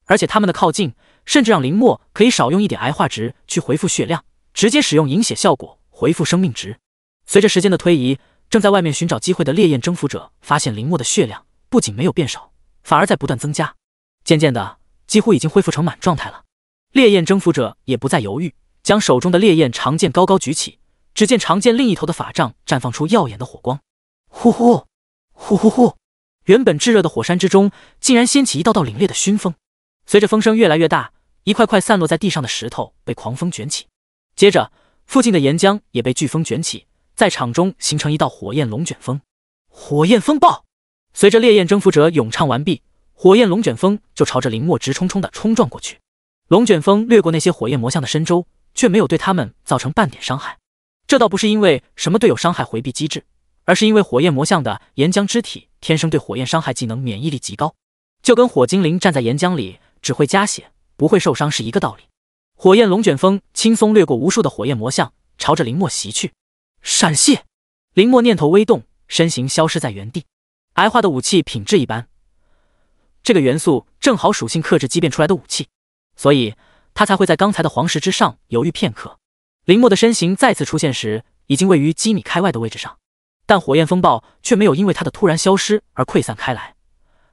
而且他们的靠近，甚至让林墨可以少用一点癌化值去回复血量，直接使用饮血效果回复生命值。随着时间的推移，正在外面寻找机会的烈焰征服者发现林墨的血量不仅没有变少，反而在不断增加，渐渐的几乎已经恢复成满状态了。烈焰征服者也不再犹豫，将手中的烈焰长剑高高举起。只见长剑另一头的法杖绽放出耀眼的火光，呼呼，呼呼呼！原本炙热的火山之中，竟然掀起一道道凛冽的熏风。随着风声越来越大，一块块散落在地上的石头被狂风卷起，接着附近的岩浆也被飓风卷起，在场中形成一道火焰龙卷风。火焰风暴！随着烈焰征服者咏唱完毕，火焰龙卷风就朝着林墨直冲冲的冲撞过去。龙卷风掠过那些火焰魔像的身周，却没有对他们造成半点伤害。这倒不是因为什么队友伤害回避机制，而是因为火焰魔像的岩浆肢体天生对火焰伤害技能免疫力极高，就跟火精灵站在岩浆里只会加血不会受伤是一个道理。火焰龙卷风轻松掠过无数的火焰魔像，朝着林墨袭去。闪现！林墨念头微动，身形消失在原地。矮化的武器品质一般，这个元素正好属性克制畸变出来的武器，所以他才会在刚才的黄石之上犹豫片刻。林墨的身形再次出现时，已经位于几米开外的位置上，但火焰风暴却没有因为他的突然消失而溃散开来，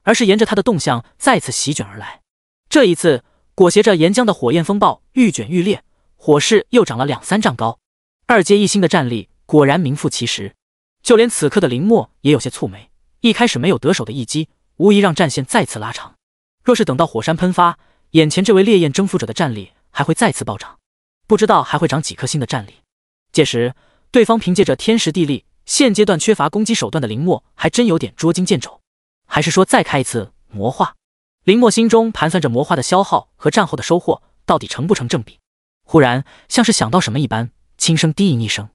而是沿着他的动向再次席卷而来。这一次，裹挟着岩浆的火焰风暴愈卷愈烈，火势又涨了两三丈高。二阶一星的战力果然名副其实，就连此刻的林墨也有些蹙眉。一开始没有得手的一击，无疑让战线再次拉长。若是等到火山喷发，眼前这位烈焰征服者的战力还会再次暴涨，不知道还会长几颗星的战力。届时，对方凭借着天时地利，现阶段缺乏攻击手段的林墨，还真有点捉襟见肘。还是说再开一次魔化？林墨心中盘算着魔化的消耗和战后的收获到底成不成正比。忽然，像是想到什么一般，轻声低吟一声：“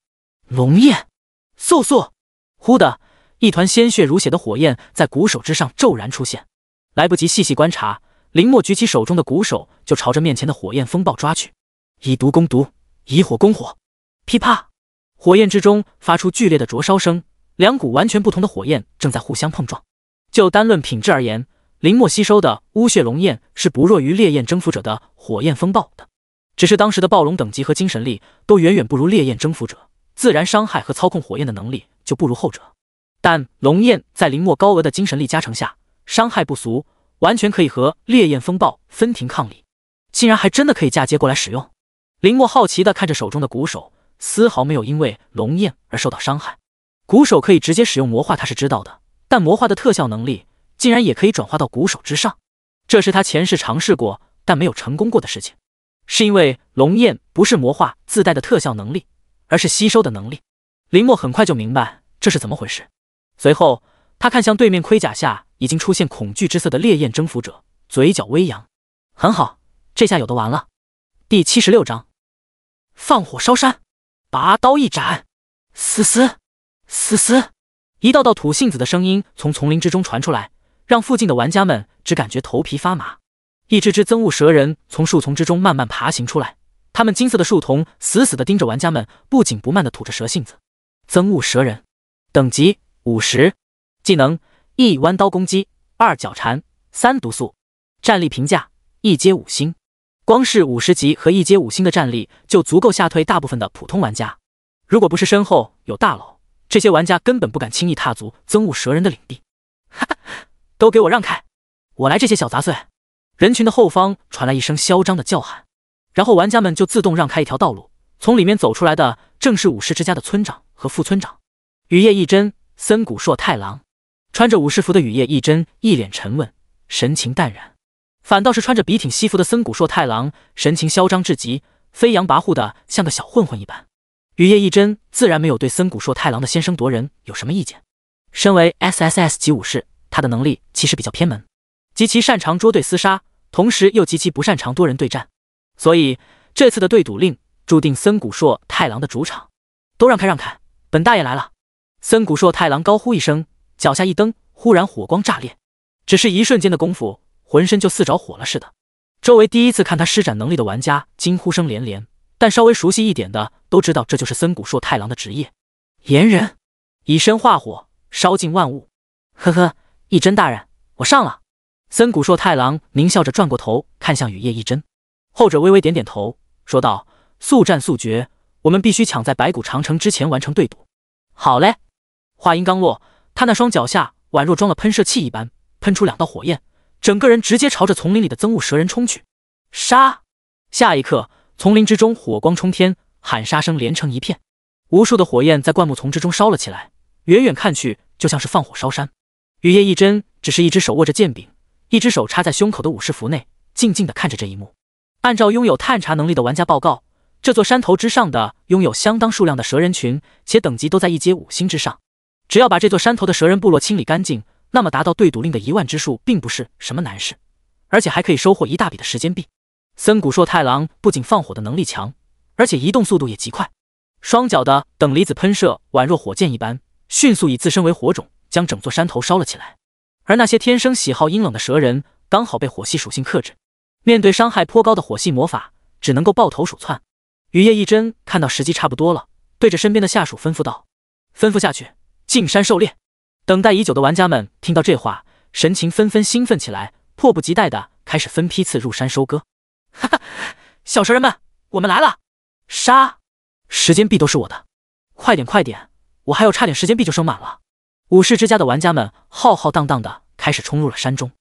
龙焰，速速！”忽的。一团鲜血如血的火焰在鼓手之上骤然出现，来不及细细观察，林墨举起手中的鼓手就朝着面前的火焰风暴抓去，以毒攻毒，以火攻火，噼啪，火焰之中发出剧烈的灼烧声，两股完全不同的火焰正在互相碰撞。就单论品质而言，林墨吸收的巫血龙焰是不弱于烈焰征服者的火焰风暴的，只是当时的暴龙等级和精神力都远远不如烈焰征服者，自然伤害和操控火焰的能力就不如后者。但龙焰在林墨高额的精神力加成下，伤害不俗，完全可以和烈焰风暴分庭抗礼，竟然还真的可以嫁接过来使用。林墨好奇地看着手中的鼓手，丝毫没有因为龙焰而受到伤害。鼓手可以直接使用魔化，他是知道的，但魔化的特效能力竟然也可以转化到鼓手之上，这是他前世尝试过但没有成功过的事情。是因为龙焰不是魔化自带的特效能力，而是吸收的能力。林墨很快就明白这是怎么回事。随后，他看向对面盔甲下已经出现恐惧之色的烈焰征服者，嘴角微扬。很好，这下有的玩了。第七十六章，放火烧山，拔刀一斩，嘶嘶嘶嘶，一道道土信子的声音从丛林之中传出来，让附近的玩家们只感觉头皮发麻。一只只憎恶蛇人从树丛之中慢慢爬行出来，他们金色的树瞳死死地盯着玩家们，不紧不慢地吐着蛇信子。憎恶蛇人，等级。五十，技能一弯刀攻击，二脚缠，三毒素。战力评价一阶五星。光是五十级和一阶五星的战力就足够吓退大部分的普通玩家。如果不是身后有大佬，这些玩家根本不敢轻易踏足憎恶蛇人的领地。都给我让开！我来这些小杂碎！人群的后方传来一声嚣张的叫喊，然后玩家们就自动让开一条道路。从里面走出来的正是武士之家的村长和副村长雨夜一真。森谷硕太郎穿着武士服的雨夜一真一脸沉稳，神情淡然；反倒是穿着笔挺西服的森谷硕太郎神情嚣张至极，飞扬跋扈的像个小混混一般。雨夜一真自然没有对森谷硕太郎的先声夺人有什么意见。身为 SSS 级武士，他的能力其实比较偏门，极其擅长捉对厮杀，同时又极其不擅长多人对战，所以这次的对赌令注定森谷硕太郎的主场。都让开让开，本大爷来了！森谷硕太郎高呼一声，脚下一蹬，忽然火光炸裂，只是一瞬间的功夫，浑身就似着火了似的。周围第一次看他施展能力的玩家惊呼声连连，但稍微熟悉一点的都知道这就是森谷硕太郎的职业——炎人，以身化火，烧尽万物。呵呵，一真大人，我上了。森谷硕太郎狞笑着转过头看向雨夜一真，后者微微点点头，说道：“速战速决，我们必须抢在白骨长城之前完成对赌。”好嘞。话音刚落，他那双脚下宛若装了喷射器一般，喷出两道火焰，整个人直接朝着丛林里的憎恶蛇人冲去。杀！下一刻，丛林之中火光冲天，喊杀声连成一片，无数的火焰在灌木丛之中烧了起来，远远看去就像是放火烧山。雨夜一真只是一只手握着剑柄，一只手插在胸口的武士服内，静静的看着这一幕。按照拥有探查能力的玩家报告，这座山头之上的拥有相当数量的蛇人群，且等级都在一阶五星之上。只要把这座山头的蛇人部落清理干净，那么达到对赌令的一万之数并不是什么难事，而且还可以收获一大笔的时间币。森谷硕太郎不仅放火的能力强，而且移动速度也极快，双脚的等离子喷射宛若火箭一般，迅速以自身为火种，将整座山头烧了起来。而那些天生喜好阴冷的蛇人，刚好被火系属性克制，面对伤害颇高的火系魔法，只能够抱头鼠窜。雨夜一真看到时机差不多了，对着身边的下属吩咐道：“吩咐下去。”进山狩猎，等待已久的玩家们听到这话，神情纷纷兴奋起来，迫不及待的开始分批次入山收割。哈哈，小蛇人们，我们来了！杀！时间币都是我的。快点快点，我还有差点时间币就升满了。武士之家的玩家们浩浩荡荡的开始冲入了山中。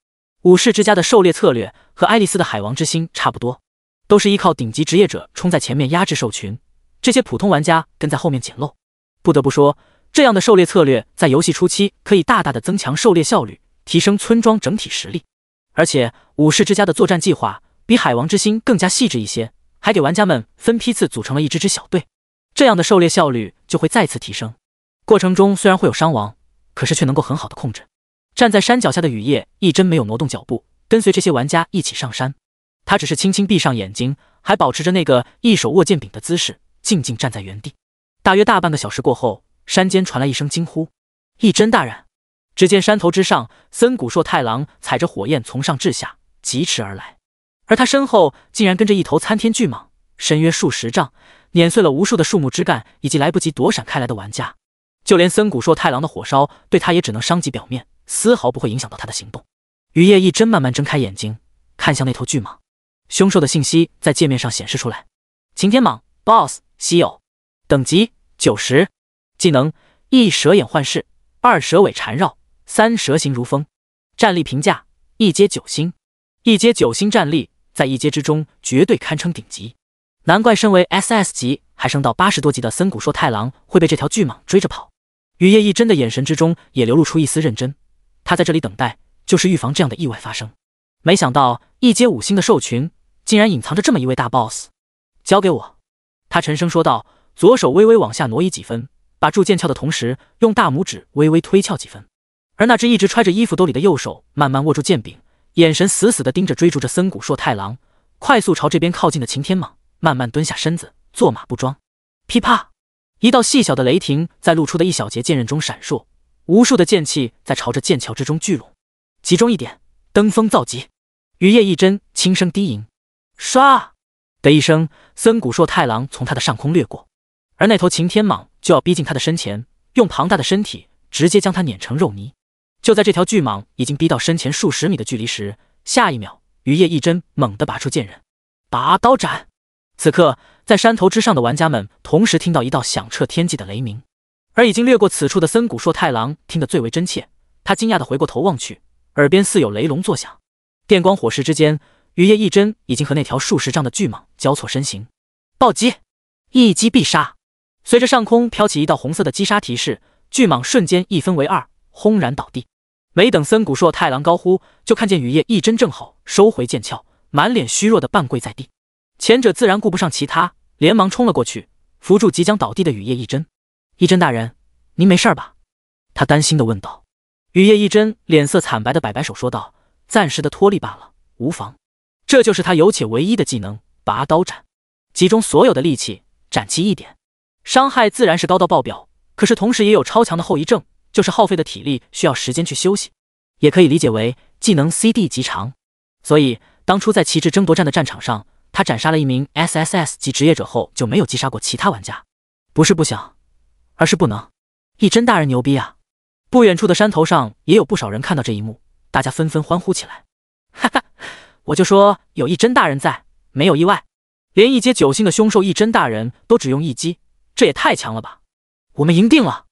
武士之家的狩猎策略和爱丽丝的海王之心差不多，都是依靠顶级职业者冲在前面压制兽群，这些普通玩家跟在后面捡漏。不得不说，这样的狩猎策略在游戏初期可以大大的增强狩猎效率，提升村庄整体实力。而且武士之家的作战计划比海王之心更加细致一些，还给玩家们分批次组成了一支支小队，这样的狩猎效率就会再次提升。过程中虽然会有伤亡，可是却能够很好的控制。站在山脚下的雨夜一真没有挪动脚步，跟随这些玩家一起上山。他只是轻轻闭上眼睛，还保持着那个一手握剑柄的姿势，静静站在原地。大约大半个小时过后，山间传来一声惊呼：“一真大人！”只见山头之上，森谷硕太郎踩着火焰从上至下疾驰而来，而他身后竟然跟着一头参天巨蟒，身约数十丈，碾碎了无数的树木枝干以及来不及躲闪开来的玩家。就连森谷硕太郎的火烧，对他也只能伤及表面。丝毫不会影响到他的行动。雨夜一真慢慢睁开眼睛，看向那头巨蟒，凶兽的信息在界面上显示出来：擎天蟒，BOSS，稀有，等级九十，技能一蛇眼幻视，二蛇尾缠绕，三蛇形如风。战力评价一阶九星，一阶九星战力在一阶之中绝对堪称顶级。难怪身为 SS 级还升到八十多级的森谷硕太郎会被这条巨蟒追着跑。雨夜一真的眼神之中也流露出一丝认真。他在这里等待，就是预防这样的意外发生。没想到一阶五星的兽群竟然隐藏着这么一位大 boss。交给我，他沉声说道，左手微微往下挪移几分，把住剑鞘的同时，用大拇指微微推翘几分。而那只一直揣着衣服兜里的右手慢慢握住剑柄，眼神死死地盯着追逐着森谷硕太郎快速朝这边靠近的擎天蟒，慢慢蹲下身子，坐马不装。噼啪，一道细小的雷霆在露出的一小节剑刃中闪烁。无数的剑气在朝着剑鞘之中聚拢，集中一点，登峰造极。雨夜一针轻声低吟，唰的一声，森谷硕太郎从他的上空掠过，而那头擎天蟒就要逼近他的身前，用庞大的身体直接将他碾成肉泥。就在这条巨蟒已经逼到身前数十米的距离时，下一秒，雨夜一针猛地拔出剑刃，拔刀斩。此刻，在山头之上的玩家们同时听到一道响彻天际的雷鸣。而已经掠过此处的森谷硕太郎听得最为真切，他惊讶地回过头望去，耳边似有雷龙作响，电光火石之间，雨夜一针已经和那条数十丈的巨蟒交错身形，暴击，一击必杀。随着上空飘起一道红色的击杀提示，巨蟒瞬间一分为二，轰然倒地。没等森谷硕太郎高呼，就看见雨夜一针正好收回剑鞘，满脸虚弱的半跪在地。前者自然顾不上其他，连忙冲了过去，扶住即将倒地的雨夜一针。一真大人，您没事吧？他担心的问道。雨夜一真脸色惨白的摆摆手说道：“暂时的脱力罢了，无妨。这就是他有且唯一的技能——拔刀斩，集中所有的力气斩其一点，伤害自然是高到爆表。可是同时也有超强的后遗症，就是耗费的体力需要时间去休息，也可以理解为技能 CD 极长。所以当初在旗帜争夺战的战场上，他斩杀了一名 SSS 级职业者后，就没有击杀过其他玩家。不是不想。”而是不能，一真大人牛逼啊！不远处的山头上也有不少人看到这一幕，大家纷纷欢呼起来。哈哈，我就说有一真大人在，没有意外。连一阶九星的凶兽一真大人都只用一击，这也太强了吧！我们赢定了！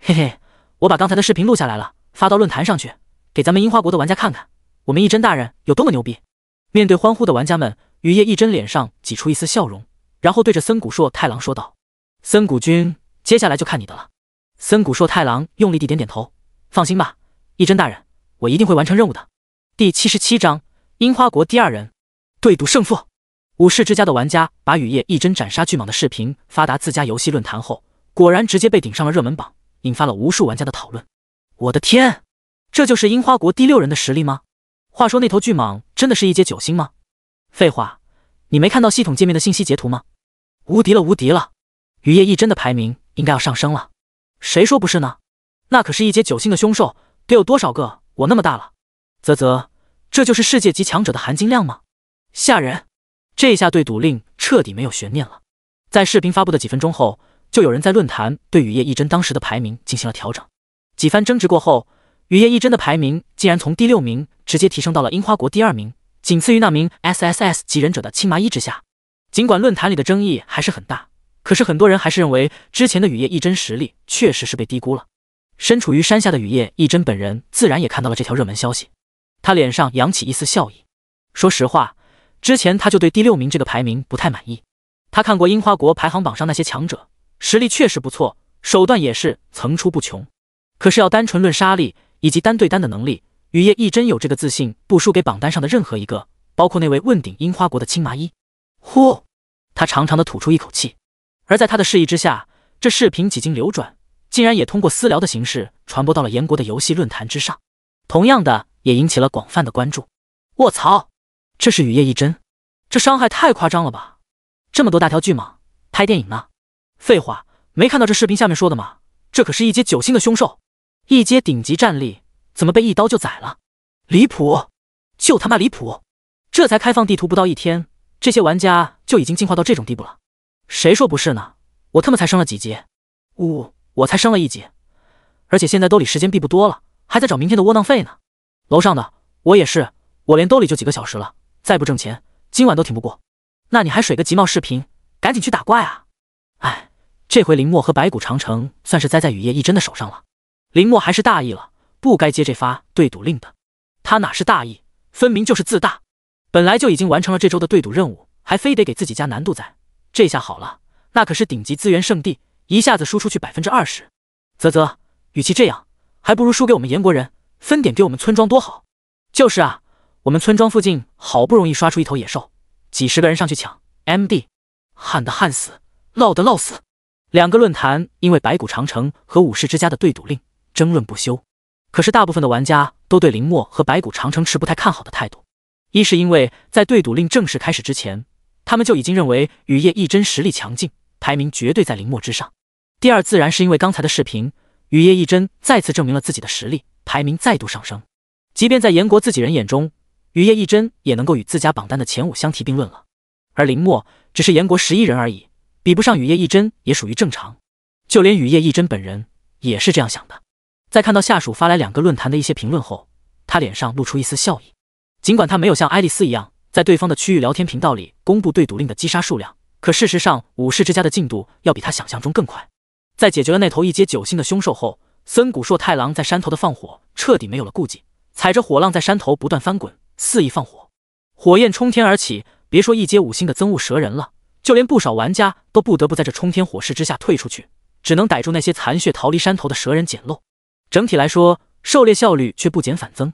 嘿嘿，我把刚才的视频录下来了，发到论坛上去，给咱们樱花国的玩家看看，我们一真大人有多么牛逼！面对欢呼的玩家们，雨夜一真脸上挤出一丝笑容，然后对着森谷硕太郎说道：“森谷君。”接下来就看你的了。森谷硕太郎用力地点点头，放心吧，一真大人，我一定会完成任务的。第七十七章樱花国第二人对赌胜负。武士之家的玩家把雨夜一真斩杀巨蟒的视频发达自家游戏论坛后，果然直接被顶上了热门榜，引发了无数玩家的讨论。我的天，这就是樱花国第六人的实力吗？话说那头巨蟒真的是一阶九星吗？废话，你没看到系统界面的信息截图吗？无敌了，无敌了！雨夜一真的排名。应该要上升了，谁说不是呢？那可是一阶九星的凶兽，得有多少个我那么大了？啧啧，这就是世界级强者的含金量吗？吓人！这一下对赌令彻底没有悬念了。在视频发布的几分钟后，就有人在论坛对雨夜一真当时的排名进行了调整。几番争执过后，雨夜一真的排名竟然从第六名直接提升到了樱花国第二名，仅次于那名 SSS 级忍者的青麻衣之下。尽管论坛里的争议还是很大。可是很多人还是认为之前的雨夜一真实力确实是被低估了。身处于山下的雨夜一真本人自然也看到了这条热门消息，他脸上扬起一丝笑意。说实话，之前他就对第六名这个排名不太满意。他看过樱花国排行榜上那些强者，实力确实不错，手段也是层出不穷。可是要单纯论杀力以及单对单的能力，雨夜一真有这个自信，不输给榜单上的任何一个，包括那位问鼎樱花国的青麻衣。呼，他长长的吐出一口气。而在他的示意之下，这视频几经流转，竟然也通过私聊的形式传播到了燕国的游戏论坛之上，同样的也引起了广泛的关注。卧槽，这是雨夜一真，这伤害太夸张了吧？这么多大条巨蟒，拍电影呢？废话，没看到这视频下面说的吗？这可是一阶九星的凶兽，一阶顶级战力，怎么被一刀就宰了？离谱，就他妈离谱！这才开放地图不到一天，这些玩家就已经进化到这种地步了。谁说不是呢？我他妈才升了几级？呜，我才升了一级，而且现在兜里时间并不多了，还在找明天的窝囊废呢。楼上的，我也是，我连兜里就几个小时了，再不挣钱，今晚都挺不过。那你还水个集贸视频？赶紧去打怪啊！哎，这回林墨和白骨长城算是栽在雨夜一针的手上了。林墨还是大意了，不该接这发对赌令的。他哪是大意，分明就是自大。本来就已经完成了这周的对赌任务，还非得给自己加难度在。这下好了，那可是顶级资源圣地，一下子输出去百分之二十。啧啧，与其这样，还不如输给我们炎国人，分点给我们村庄多好。就是啊，我们村庄附近好不容易刷出一头野兽，几十个人上去抢，MD，旱的旱死，涝的涝死。两个论坛因为白骨长城和武士之家的对赌令争论不休。可是大部分的玩家都对林墨和白骨长城持不太看好的态度，一是因为在对赌令正式开始之前。他们就已经认为雨夜一真实力强劲，排名绝对在林墨之上。第二，自然是因为刚才的视频，雨夜一真再次证明了自己的实力，排名再度上升。即便在严国自己人眼中，雨夜一真也能够与自家榜单的前五相提并论了。而林墨只是严国十一人而已，比不上雨夜一真也属于正常。就连雨夜一真本人也是这样想的。在看到下属发来两个论坛的一些评论后，他脸上露出一丝笑意。尽管他没有像爱丽丝一样。在对方的区域聊天频道里公布对赌令的击杀数量，可事实上武士之家的进度要比他想象中更快。在解决了那头一阶九星的凶兽后，森谷硕太郎在山头的放火彻底没有了顾忌，踩着火浪在山头不断翻滚，肆意放火，火焰冲天而起。别说一阶五星的憎恶蛇人了，就连不少玩家都不得不在这冲天火势之下退出去，只能逮住那些残血逃离山头的蛇人捡漏。整体来说，狩猎效率却不减反增。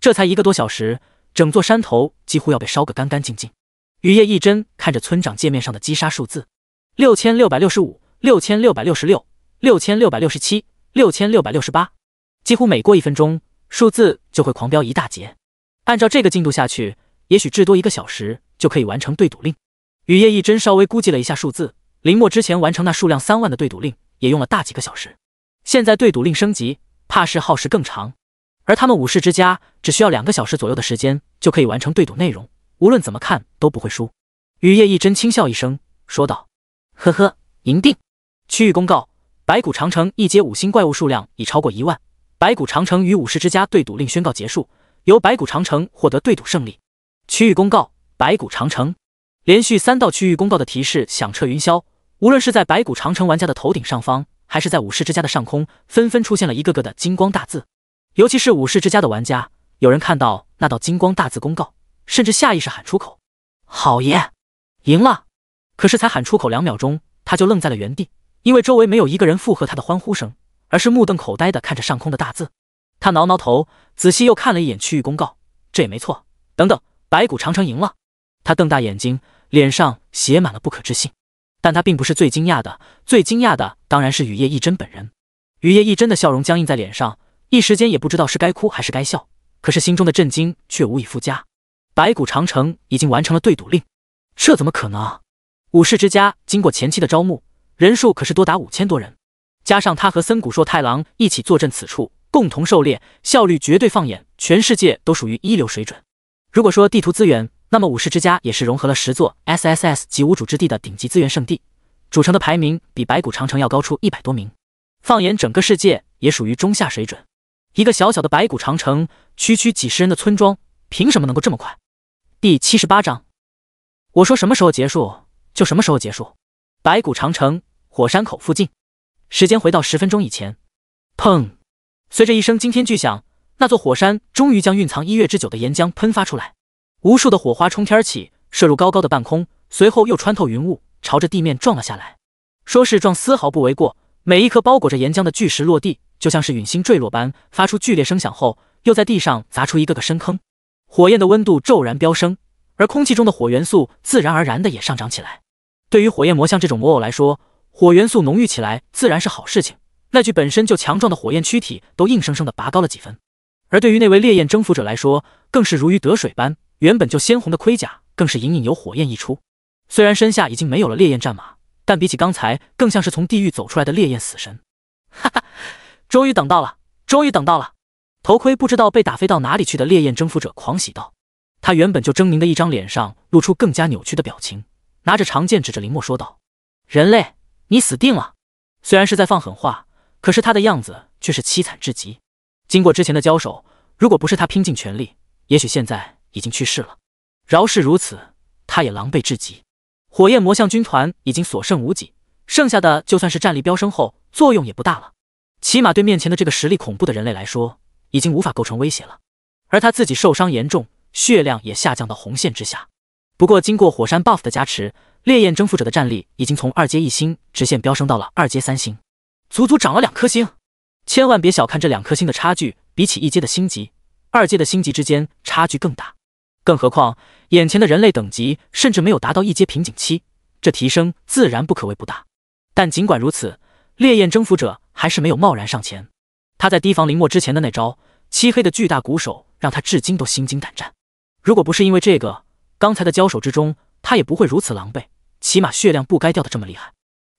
这才一个多小时。整座山头几乎要被烧个干干净净。雨夜一真看着村长界面上的击杀数字：六千六百六十五、六千六百六十六、六千六百六十七、六千六百六十八，几乎每过一分钟，数字就会狂飙一大截。按照这个进度下去，也许至多一个小时就可以完成对赌令。雨夜一真稍微估计了一下数字，林墨之前完成那数量三万的对赌令也用了大几个小时，现在对赌令升级，怕是耗时更长。而他们武士之家只需要两个小时左右的时间就可以完成对赌内容，无论怎么看都不会输。雨夜一真轻笑一声，说道：“呵呵，赢定！区域公告：白骨长城一阶五星怪物数量已超过一万。白骨长城与武士之家对赌令宣告结束，由白骨长城获得对赌胜利。区域公告：白骨长城。连续三道区域公告的提示响彻云霄，无论是在白骨长城玩家的头顶上方，还是在武士之家的上空，纷纷出现了一个个的金光大字。”尤其是武士之家的玩家，有人看到那道金光大字公告，甚至下意识喊出口：“好耶，赢了！”可是才喊出口两秒钟，他就愣在了原地，因为周围没有一个人附和他的欢呼声，而是目瞪口呆的看着上空的大字。他挠挠头，仔细又看了一眼区域公告，这也没错。等等，白骨长城赢了！他瞪大眼睛，脸上写满了不可置信。但他并不是最惊讶的，最惊讶的当然是雨夜一真本人。雨夜一真的笑容僵硬在脸上。一时间也不知道是该哭还是该笑，可是心中的震惊却无以复加。白骨长城已经完成了对赌令，这怎么可能？武士之家经过前期的招募，人数可是多达五千多人，加上他和森谷硕太郎一起坐镇此处，共同狩猎，效率绝对放眼全世界都属于一流水准。如果说地图资源，那么武士之家也是融合了十座 SSS 及无主之地的顶级资源圣地，主城的排名比白骨长城要高出一百多名。放眼整个世界，也属于中下水准。一个小小的白骨长城，区区几十人的村庄，凭什么能够这么快？第七十八章，我说什么时候结束就什么时候结束。白骨长城火山口附近。时间回到十分钟以前。砰！随着一声惊天巨响，那座火山终于将蕴藏一月之久的岩浆喷发出来，无数的火花冲天而起，射入高高的半空，随后又穿透云雾，朝着地面撞了下来。说是撞，丝毫不为过。每一颗包裹着岩浆的巨石落地，就像是陨星坠落般，发出剧烈声响后，又在地上砸出一个个深坑。火焰的温度骤然飙升，而空气中的火元素自然而然的也上涨起来。对于火焰魔像这种魔偶来说，火元素浓郁起来自然是好事情。那具本身就强壮的火焰躯体都硬生生的拔高了几分。而对于那位烈焰征服者来说，更是如鱼得水般，原本就鲜红的盔甲更是隐隐有火焰溢出。虽然身下已经没有了烈焰战马，但比起刚才，更像是从地狱走出来的烈焰死神。哈哈，终于等到了，终于等到了！头盔不知道被打飞到哪里去的烈焰征服者狂喜道。他原本就狰狞的一张脸上露出更加扭曲的表情，拿着长剑指着林墨说道：“人类，你死定了！”虽然是在放狠话，可是他的样子却是凄惨至极。经过之前的交手，如果不是他拼尽全力，也许现在已经去世了。饶是如此，他也狼狈至极。火焰魔像军团已经所剩无几，剩下的就算是战力飙升后，作用也不大了。起码对面前的这个实力恐怖的人类来说，已经无法构成威胁了。而他自己受伤严重。血量也下降到红线之下。不过，经过火山 buff 的加持，烈焰征服者的战力已经从二阶一星直线飙升到了二阶三星，足足涨了两颗星。千万别小看这两颗星的差距，比起一阶的星级，二阶的星级之间差距更大。更何况，眼前的人类等级甚至没有达到一阶瓶颈期，这提升自然不可谓不大。但尽管如此，烈焰征服者还是没有贸然上前。他在提防林墨之前的那招漆黑的巨大鼓手，让他至今都心惊胆战。如果不是因为这个，刚才的交手之中，他也不会如此狼狈，起码血量不该掉的这么厉害。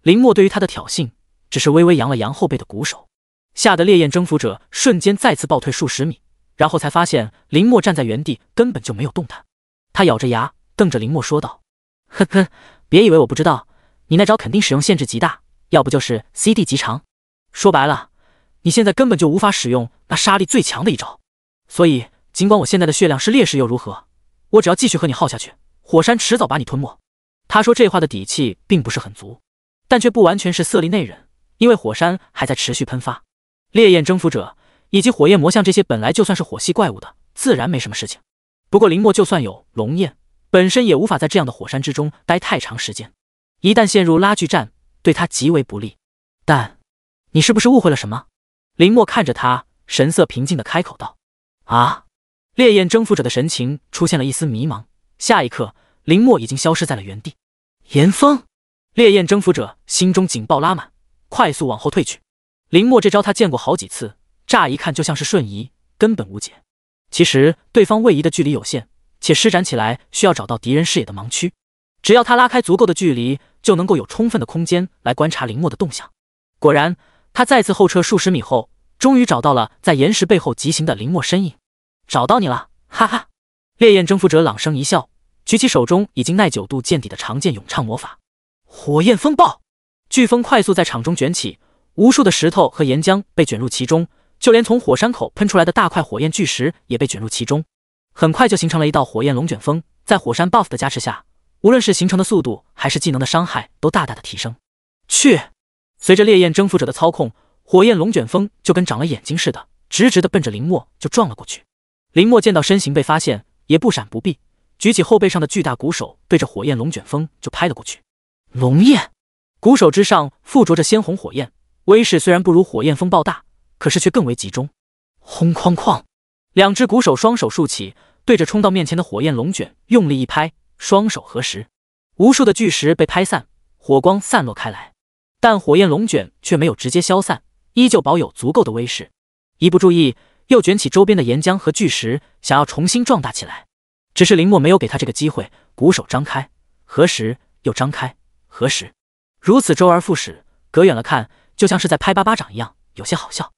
林墨对于他的挑衅，只是微微扬了扬后背的鼓手，吓得烈焰征服者瞬间再次暴退数十米，然后才发现林墨站在原地根本就没有动弹。他咬着牙瞪着林墨说道：“呵呵，别以为我不知道，你那招肯定使用限制极大，要不就是 CD 极长。说白了，你现在根本就无法使用那杀力最强的一招，所以。”尽管我现在的血量是劣势又如何？我只要继续和你耗下去，火山迟早把你吞没。他说这话的底气并不是很足，但却不完全是色厉内荏，因为火山还在持续喷发。烈焰征服者以及火焰魔像这些本来就算是火系怪物的，自然没什么事情。不过林墨就算有龙焰，本身也无法在这样的火山之中待太长时间，一旦陷入拉锯战，对他极为不利。但你是不是误会了什么？林墨看着他，神色平静的开口道：“啊。”烈焰征服者的神情出现了一丝迷茫，下一刻，林墨已经消失在了原地。严峰，烈焰征服者心中警报拉满，快速往后退去。林墨这招他见过好几次，乍一看就像是瞬移，根本无解。其实对方位移的距离有限，且施展起来需要找到敌人视野的盲区。只要他拉开足够的距离，就能够有充分的空间来观察林墨的动向。果然，他再次后撤数十米后，终于找到了在岩石背后疾行的林墨身影。找到你了，哈哈！烈焰征服者朗声一笑，举起手中已经耐久度见底的长剑，咏唱魔法：火焰风暴。飓风快速在场中卷起，无数的石头和岩浆被卷入其中，就连从火山口喷出来的大块火焰巨石也被卷入其中。很快就形成了一道火焰龙卷风，在火山 buff 的加持下，无论是形成的速度还是技能的伤害都大大的提升。去！随着烈焰征服者的操控，火焰龙卷风就跟长了眼睛似的，直直的奔着林墨就撞了过去。林墨见到身形被发现，也不闪不避，举起后背上的巨大鼓手，对着火焰龙卷风就拍了过去。龙焰鼓手之上附着着鲜红火焰，威势虽然不如火焰风暴大，可是却更为集中。轰哐哐，两只鼓手双手竖起，对着冲到面前的火焰龙卷用力一拍，双手合十，无数的巨石被拍散，火光散落开来，但火焰龙卷却没有直接消散，依旧保有足够的威势。一不注意。又卷起周边的岩浆和巨石，想要重新壮大起来。只是林墨没有给他这个机会，鼓手张开，合十，又张开，合十，如此周而复始。隔远了看，就像是在拍巴巴掌一样，有些好笑。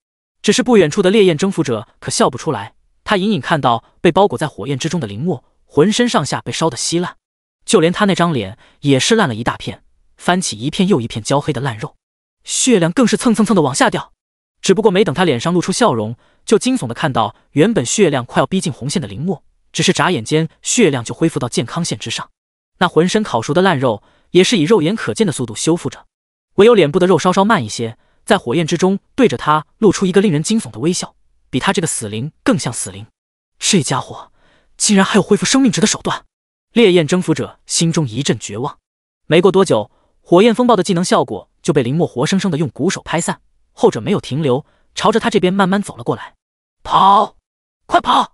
只是不远处的烈焰征服者可笑不出来。他隐隐看到被包裹在火焰之中的林墨，浑身上下被烧得稀烂，就连他那张脸也是烂了一大片，翻起一片又一片焦黑的烂肉，血量更是蹭蹭蹭的往下掉。只不过没等他脸上露出笑容。就惊悚的看到，原本血量快要逼近红线的林墨，只是眨眼间血量就恢复到健康线之上。那浑身烤熟的烂肉，也是以肉眼可见的速度修复着，唯有脸部的肉稍稍慢一些，在火焰之中对着他露出一个令人惊悚的微笑，比他这个死灵更像死灵。这家伙竟然还有恢复生命值的手段！烈焰征服者心中一阵绝望。没过多久，火焰风暴的技能效果就被林墨活生生的用鼓手拍散，后者没有停留，朝着他这边慢慢走了过来。跑，快跑！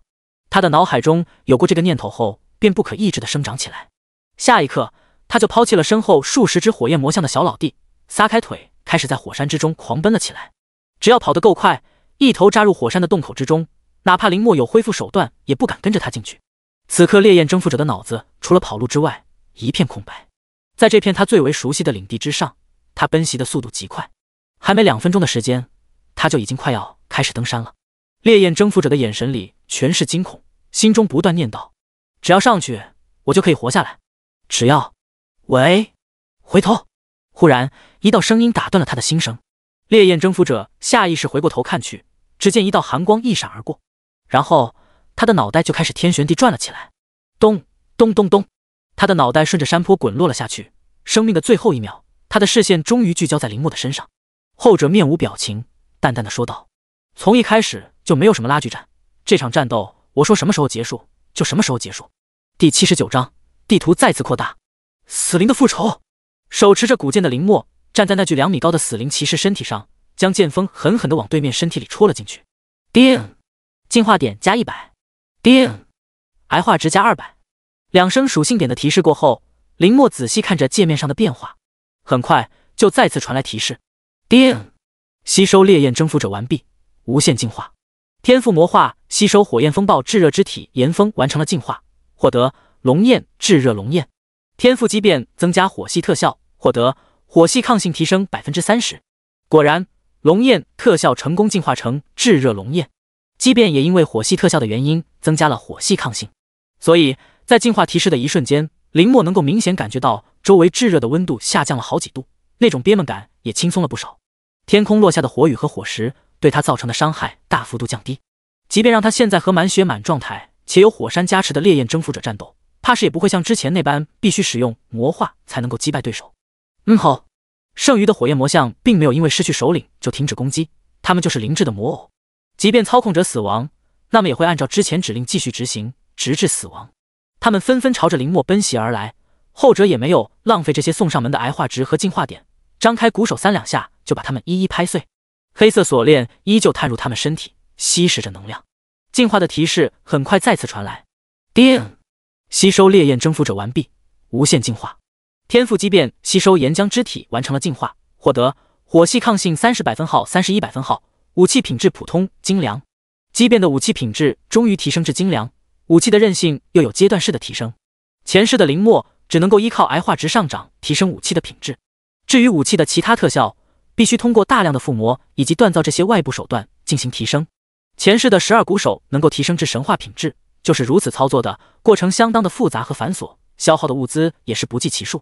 他的脑海中有过这个念头后，便不可抑制的生长起来。下一刻，他就抛弃了身后数十只火焰魔像的小老弟，撒开腿，开始在火山之中狂奔了起来。只要跑得够快，一头扎入火山的洞口之中，哪怕林墨有恢复手段，也不敢跟着他进去。此刻，烈焰征服者的脑子除了跑路之外，一片空白。在这片他最为熟悉的领地之上，他奔袭的速度极快，还没两分钟的时间，他就已经快要开始登山了。烈焰征服者的眼神里全是惊恐，心中不断念叨：“只要上去，我就可以活下来。”只要，喂，回头！忽然，一道声音打断了他的心声。烈焰征服者下意识回过头看去，只见一道寒光一闪而过，然后他的脑袋就开始天旋地转了起来。咚咚咚咚，他的脑袋顺着山坡滚落了下去。生命的最后一秒，他的视线终于聚焦在林墨的身上。后者面无表情，淡淡的说道：“从一开始就没有什么拉锯战，这场战斗我说什么时候结束就什么时候结束。”第七十九章。地图再次扩大，死灵的复仇。手持着古剑的林墨站在那具两米高的死灵骑士身体上，将剑锋狠狠地往对面身体里戳了进去。叮，进化点加一百。叮，癌化值加二百。两声属性点的提示过后，林墨仔细看着界面上的变化，很快就再次传来提示。叮，吸收烈焰征服者完毕，无限进化。天赋魔化，吸收火焰风暴炙热之体炎风完成了进化，获得。龙焰炙热龙焰，天赋畸变增加火系特效，获得火系抗性提升百分之三十。果然，龙焰特效成功进化成炙热龙焰，畸变也因为火系特效的原因增加了火系抗性。所以在进化提示的一瞬间，林墨能够明显感觉到周围炙热的温度下降了好几度，那种憋闷感也轻松了不少。天空落下的火雨和火石对他造成的伤害大幅度降低，即便让他现在和满血满状态且有火山加持的烈焰征服者战斗。怕是也不会像之前那般必须使用魔化才能够击败对手。嗯好，剩余的火焰魔像并没有因为失去首领就停止攻击，他们就是灵智的魔偶，即便操控者死亡，那么也会按照之前指令继续执行，直至死亡。他们纷纷朝着林墨奔袭而来，后者也没有浪费这些送上门的癌化值和进化点，张开鼓手三两下就把他们一一拍碎。黑色锁链依旧探入他们身体，吸食着能量。进化的提示很快再次传来，叮。吸收烈焰征服者完毕，无限进化。天赋畸变，吸收岩浆之体完成了进化，获得火系抗性三十百分号、三十一百分号。武器品质普通精良，畸变的武器品质终于提升至精良，武器的韧性又有阶段式的提升。前世的林墨只能够依靠癌化值上涨提升武器的品质，至于武器的其他特效，必须通过大量的附魔以及锻造这些外部手段进行提升。前世的十二鼓手能够提升至神话品质。就是如此操作的过程，相当的复杂和繁琐，消耗的物资也是不计其数。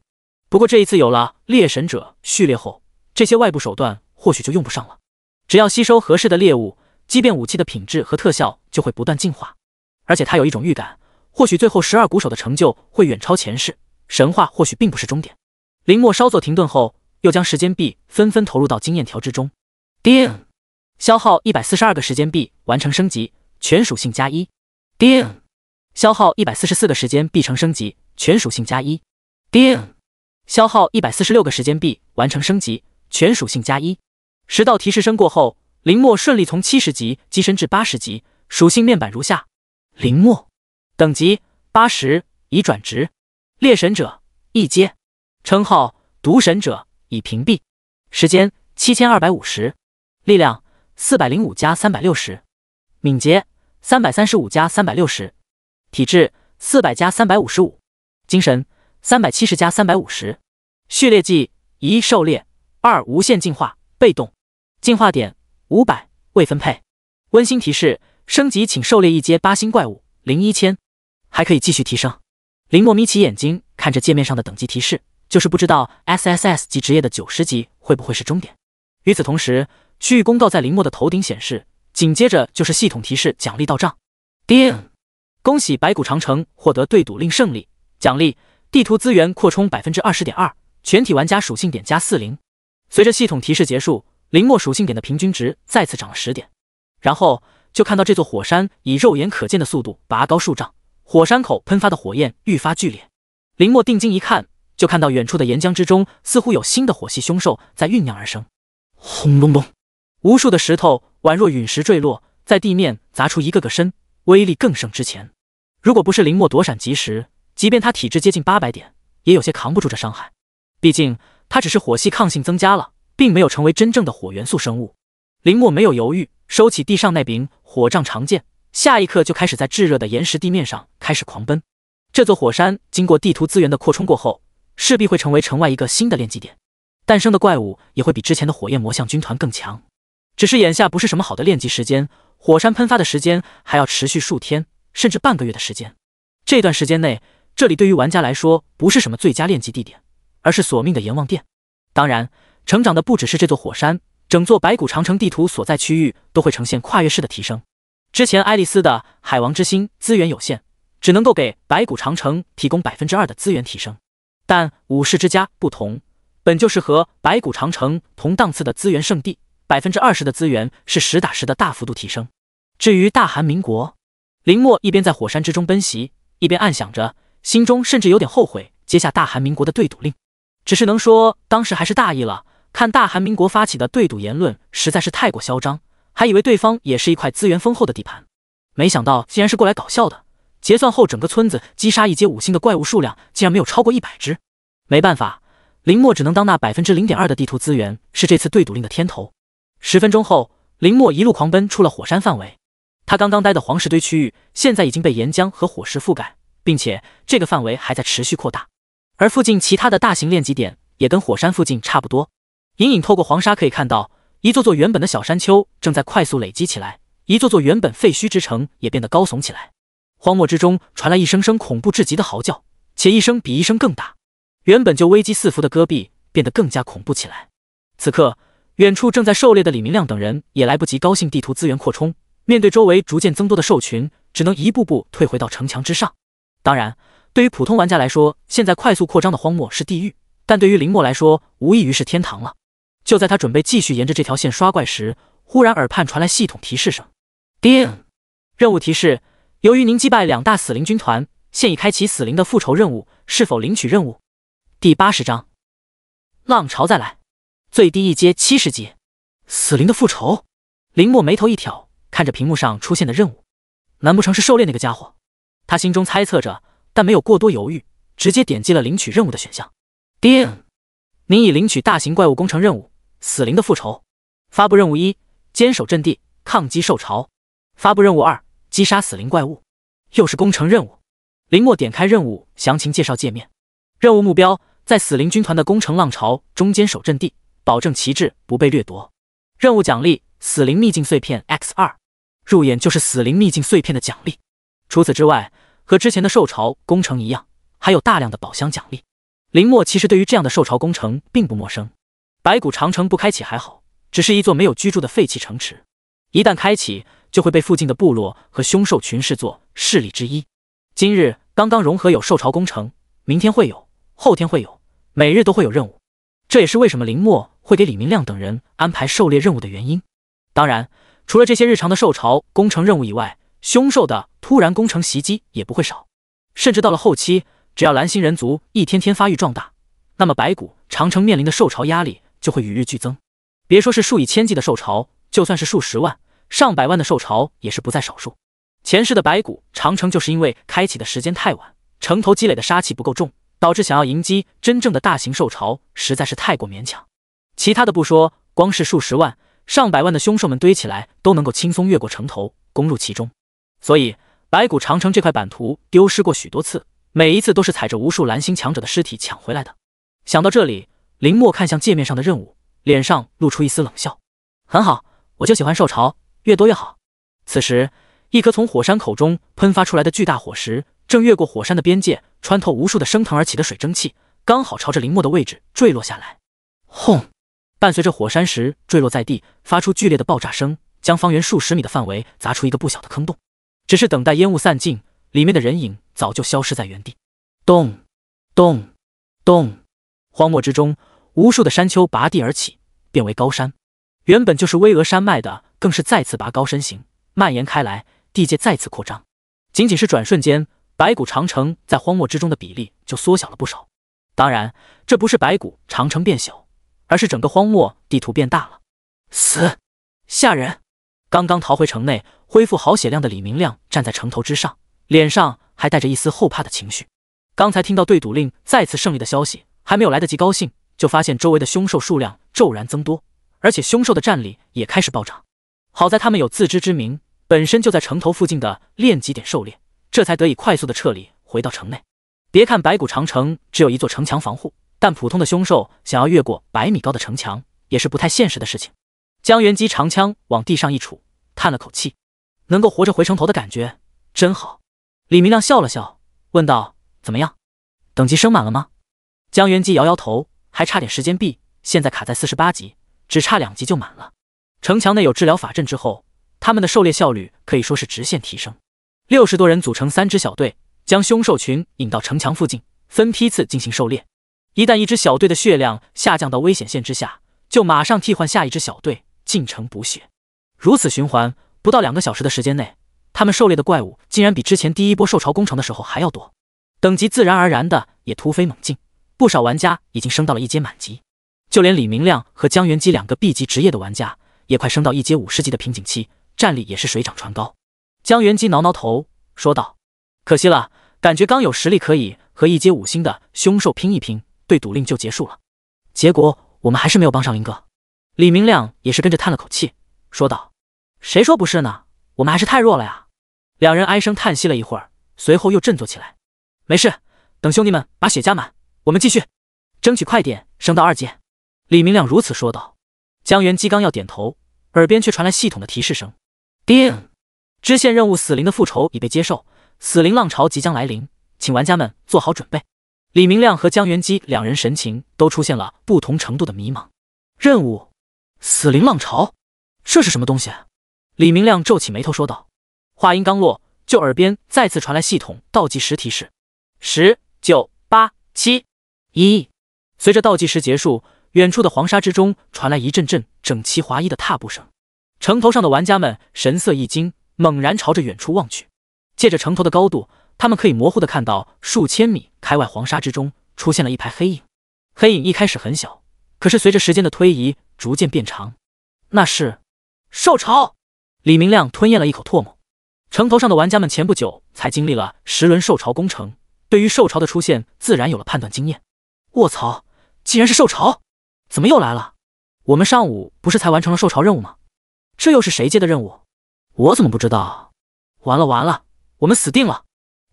不过这一次有了猎神者序列后，这些外部手段或许就用不上了。只要吸收合适的猎物，即便武器的品质和特效就会不断进化。而且他有一种预感，或许最后十二鼓手的成就会远超前世。神话或许并不是终点。林墨稍作停顿后，又将时间币纷纷投入到经验条之中。叮，消耗一百四十二个时间币完成升级，全属性加一。叮，消耗一百四十四个时间币成升级，全属性加一。叮，消耗一百四十六个时间币完成升级，全属性加一。十道提示声过后，林墨顺利从七十级跻身至八十级，属性面板如下：林墨，等级八十，已转职；猎神者一阶，称号毒神者已屏蔽，时间七千二百五十，力量四百零五加三百六十，敏捷。三百三十五加三百六十，体质四百加三百五十五，精神三百七十加三百五十，序列技一狩猎，二无限进化，被动进化点五百未分配。温馨提示：升级请狩猎一阶八星怪物，零一千，还可以继续提升。林墨眯起眼睛看着界面上的等级提示，就是不知道 S S S 级职业的九十级会不会是终点。与此同时，区域公告在林墨的头顶显示。紧接着就是系统提示奖励到账，叮！恭喜白骨长城获得对赌令胜利，奖励地图资源扩充百分之二十点二，全体玩家属性点加四零。随着系统提示结束，林墨属性点的平均值再次涨了十点。然后就看到这座火山以肉眼可见的速度拔高数丈，火山口喷发的火焰愈发剧烈。林墨定睛一看，就看到远处的岩浆之中似乎有新的火系凶兽在酝酿而生。轰隆隆，无数的石头宛若陨石坠落，在地面砸出一个个身，威力更胜之前。如果不是林墨躲闪及时，即便他体质接近八百点，也有些扛不住这伤害。毕竟他只是火系抗性增加了，并没有成为真正的火元素生物。林墨没有犹豫，收起地上那柄火杖长剑，下一刻就开始在炙热的岩石地面上开始狂奔。这座火山经过地图资源的扩充过后，势必会成为城外一个新的炼基点，诞生的怪物也会比之前的火焰魔像军团更强。只是眼下不是什么好的炼基时间，火山喷发的时间还要持续数天。甚至半个月的时间，这段时间内，这里对于玩家来说不是什么最佳练级地点，而是索命的阎王殿。当然，成长的不只是这座火山，整座白骨长城地图所在区域都会呈现跨越式的提升。之前爱丽丝的海王之心资源有限，只能够给白骨长城提供百分之二的资源提升，但武士之家不同，本就是和白骨长城同档次的资源圣地，百分之二十的资源是实打实的大幅度提升。至于大韩民国。林墨一边在火山之中奔袭，一边暗想着，心中甚至有点后悔接下大韩民国的对赌令。只是能说当时还是大意了。看大韩民国发起的对赌言论实在是太过嚣张，还以为对方也是一块资源丰厚的地盘，没想到竟然是过来搞笑的。结算后，整个村子击杀一阶五星的怪物数量竟然没有超过一百只。没办法，林墨只能当那百分之零点二的地图资源是这次对赌令的天头。十分钟后，林墨一路狂奔出了火山范围。他刚刚待的黄石堆区域，现在已经被岩浆和火石覆盖，并且这个范围还在持续扩大。而附近其他的大型炼级点也跟火山附近差不多。隐隐透过黄沙可以看到，一座座原本的小山丘正在快速累积起来，一座座原本废墟之城也变得高耸起来。荒漠之中传来一声声恐怖至极的嚎叫，且一声比一声更大。原本就危机四伏的戈壁变得更加恐怖起来。此刻，远处正在狩猎的李明亮等人也来不及高兴地图资源扩充。面对周围逐渐增多的兽群，只能一步步退回到城墙之上。当然，对于普通玩家来说，现在快速扩张的荒漠是地狱；但对于林墨来说，无异于是天堂了。就在他准备继续沿着这条线刷怪时，忽然耳畔传来系统提示声：“叮，任务提示：由于您击败两大死灵军团，现已开启死灵的复仇任务，是否领取任务？”第八十章，浪潮再来，最低一阶七十级，死灵的复仇。林墨眉头一挑。看着屏幕上出现的任务，难不成是狩猎那个家伙？他心中猜测着，但没有过多犹豫，直接点击了领取任务的选项。叮，您已领取大型怪物工程任务——死灵的复仇。发布任务一：坚守阵地，抗击兽潮。发布任务二：击杀死灵怪物。又是工程任务。林墨点开任务详情介绍界面，任务目标在死灵军团的攻城浪潮中坚守阵地，保证旗帜不被掠夺。任务奖励：死灵秘境碎片 X 二。入眼就是死灵秘境碎片的奖励。除此之外，和之前的兽巢工程一样，还有大量的宝箱奖励。林墨其实对于这样的兽巢工程并不陌生。白骨长城不开启还好，只是一座没有居住的废弃城池。一旦开启，就会被附近的部落和凶兽群视作势力之一。今日刚刚融合有兽巢工程，明天会有，后天会有，每日都会有任务。这也是为什么林墨会给李明亮等人安排狩猎任务的原因。当然。除了这些日常的兽巢工程任务以外，凶兽的突然攻城袭击也不会少。甚至到了后期，只要蓝星人族一天天发育壮大，那么白骨长城面临的兽潮压力就会与日俱增。别说是数以千计的兽潮，就算是数十万、上百万的兽潮也是不在少数。前世的白骨长城就是因为开启的时间太晚，城头积累的杀气不够重，导致想要迎击真正的大型兽巢实在是太过勉强。其他的不说，光是数十万。上百万的凶兽们堆起来，都能够轻松越过城头，攻入其中。所以，白骨长城这块版图丢失过许多次，每一次都是踩着无数蓝星强者的尸体抢回来的。想到这里，林墨看向界面上的任务，脸上露出一丝冷笑：“很好，我就喜欢受潮，越多越好。”此时，一颗从火山口中喷发出来的巨大火石，正越过火山的边界，穿透无数的升腾而起的水蒸气，刚好朝着林墨的位置坠落下来。轰！伴随着火山石坠落在地，发出剧烈的爆炸声，将方圆数十米的范围砸出一个不小的坑洞。只是等待烟雾散尽，里面的人影早就消失在原地。咚，咚，咚，荒漠之中，无数的山丘拔地而起，变为高山。原本就是巍峨山脉的，更是再次拔高身形，蔓延开来，地界再次扩张。仅仅是转瞬间，白骨长城在荒漠之中的比例就缩小了不少。当然，这不是白骨长城变小，而是整个荒漠地图变大了。死，吓人！刚刚逃回城内，恢复好血量的李明亮站在城头之上，脸上还带着一丝后怕的情绪。刚才听到对赌令再次胜利的消息，还没有来得及高兴，就发现周围的凶兽数量骤然增多，而且凶兽的战力也开始暴涨。好在他们有自知之明，本身就在城头附近的练级点狩猎，这才得以快速的撤离回到城内。别看白骨长城只有一座城墙防护，但普通的凶兽想要越过百米高的城墙也是不太现实的事情。江元基长枪往地上一杵，叹了口气，能够活着回城头的感觉真好。李明亮笑了笑，问道：“怎么样，等级升满了吗？”江元基摇摇头，还差点时间币，现在卡在四十八级，只差两级就满了。城墙内有治疗法阵之后，他们的狩猎效率可以说是直线提升。六十多人组成三支小队。将凶兽群引到城墙附近，分批次进行狩猎。一旦一支小队的血量下降到危险线之下，就马上替换下一支小队进城补血。如此循环，不到两个小时的时间内，他们狩猎的怪物竟然比之前第一波受潮攻城的时候还要多，等级自然而然的也突飞猛进。不少玩家已经升到了一阶满级，就连李明亮和江元基两个 B 级职业的玩家也快升到一阶五十级的瓶颈期，战力也是水涨船高。江元基挠挠头说道。可惜了，感觉刚有实力可以和一阶五星的凶兽拼一拼，对赌令就结束了。结果我们还是没有帮上林哥。李明亮也是跟着叹了口气，说道：“谁说不是呢？我们还是太弱了呀。”两人唉声叹息了一会儿，随后又振作起来：“没事，等兄弟们把血加满，我们继续，争取快点升到二阶。”李明亮如此说道。江元基刚要点头，耳边却传来系统的提示声：“叮，支线任务死灵的复仇已被接受。”死灵浪潮即将来临，请玩家们做好准备。李明亮和江元基两人神情都出现了不同程度的迷茫。任务：死灵浪潮，这是什么东西？李明亮皱起眉头说道。话音刚落，就耳边再次传来系统倒计时提示：十九八七一。随着倒计时结束，远处的黄沙之中传来一阵阵整齐划一的踏步声。城头上的玩家们神色一惊，猛然朝着远处望去。借着城头的高度，他们可以模糊的看到数千米开外黄沙之中出现了一排黑影。黑影一开始很小，可是随着时间的推移，逐渐变长。那是兽潮！李明亮吞咽了一口唾沫。城头上的玩家们前不久才经历了十轮兽潮攻城，对于兽潮的出现自然有了判断经验。卧槽，竟然是兽潮！怎么又来了？我们上午不是才完成了兽潮任务吗？这又是谁接的任务？我怎么不知道？完了完了！我们死定了！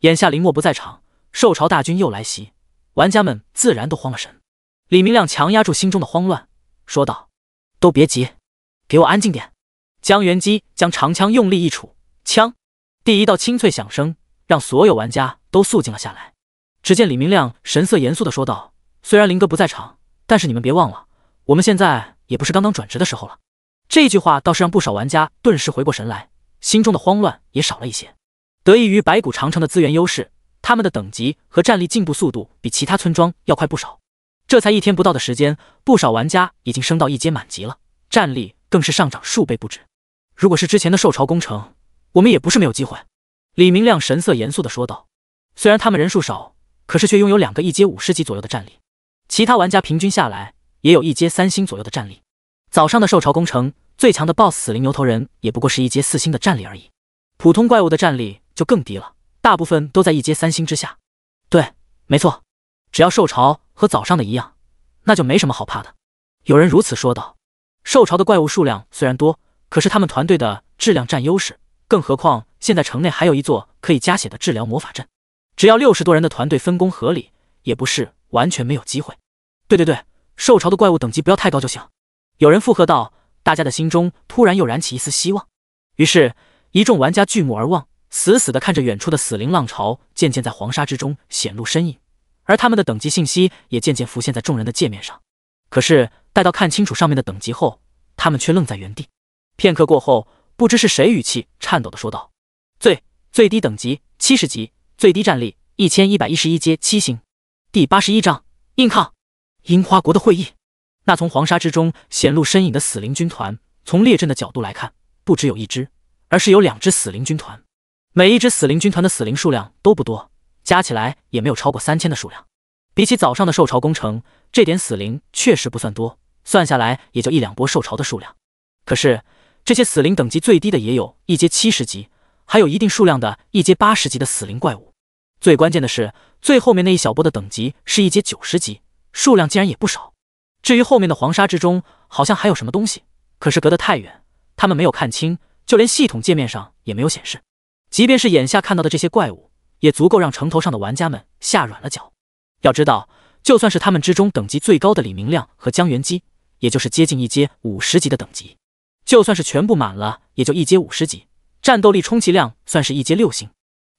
眼下林墨不在场，兽潮大军又来袭，玩家们自然都慌了神。李明亮强压住心中的慌乱，说道：“都别急，给我安静点。”江元基将长枪用力一杵，枪，第一道清脆响声让所有玩家都肃静了下来。只见李明亮神色严肃的说道：“虽然林哥不在场，但是你们别忘了，我们现在也不是刚刚转职的时候了。”这句话倒是让不少玩家顿时回过神来，心中的慌乱也少了一些。得益于白骨长城的资源优势，他们的等级和战力进步速度比其他村庄要快不少。这才一天不到的时间，不少玩家已经升到一阶满级了，战力更是上涨数倍不止。如果是之前的受潮工程，我们也不是没有机会。李明亮神色严肃地说道。虽然他们人数少，可是却拥有两个一阶五十级左右的战力，其他玩家平均下来也有一阶三星左右的战力。早上的受潮工程，最强的 BOSS 死灵牛头人也不过是一阶四星的战力而已，普通怪物的战力。就更低了，大部分都在一阶三星之下。对，没错，只要兽潮和早上的一样，那就没什么好怕的。有人如此说道。兽潮的怪物数量虽然多，可是他们团队的质量占优势，更何况现在城内还有一座可以加血的治疗魔法阵，只要六十多人的团队分工合理，也不是完全没有机会。对对对，兽潮的怪物等级不要太高就行。有人附和道，大家的心中突然又燃起一丝希望。于是，一众玩家聚目而望。死死的看着远处的死灵浪潮，渐渐在黄沙之中显露身影，而他们的等级信息也渐渐浮现在众人的界面上。可是待到看清楚上面的等级后，他们却愣在原地。片刻过后，不知是谁语气颤抖的说道：“最最低等级七十级，最低战力一千一百一十一阶七星，第八十一章硬抗。”樱花国的会议，那从黄沙之中显露身影的死灵军团，从列阵的角度来看，不只有一支，而是有两支死灵军团。每一支死灵军团的死灵数量都不多，加起来也没有超过三千的数量。比起早上的受潮工程，这点死灵确实不算多，算下来也就一两波受潮的数量。可是这些死灵等级最低的也有一阶七十级，还有一定数量的一阶八十级的死灵怪物。最关键的是，最后面那一小波的等级是一阶九十级，数量竟然也不少。至于后面的黄沙之中，好像还有什么东西，可是隔得太远，他们没有看清，就连系统界面上也没有显示。即便是眼下看到的这些怪物，也足够让城头上的玩家们吓软了脚。要知道，就算是他们之中等级最高的李明亮和江元基，也就是接近一阶五十级的等级，就算是全部满了，也就一阶五十级，战斗力充其量算是一阶六星，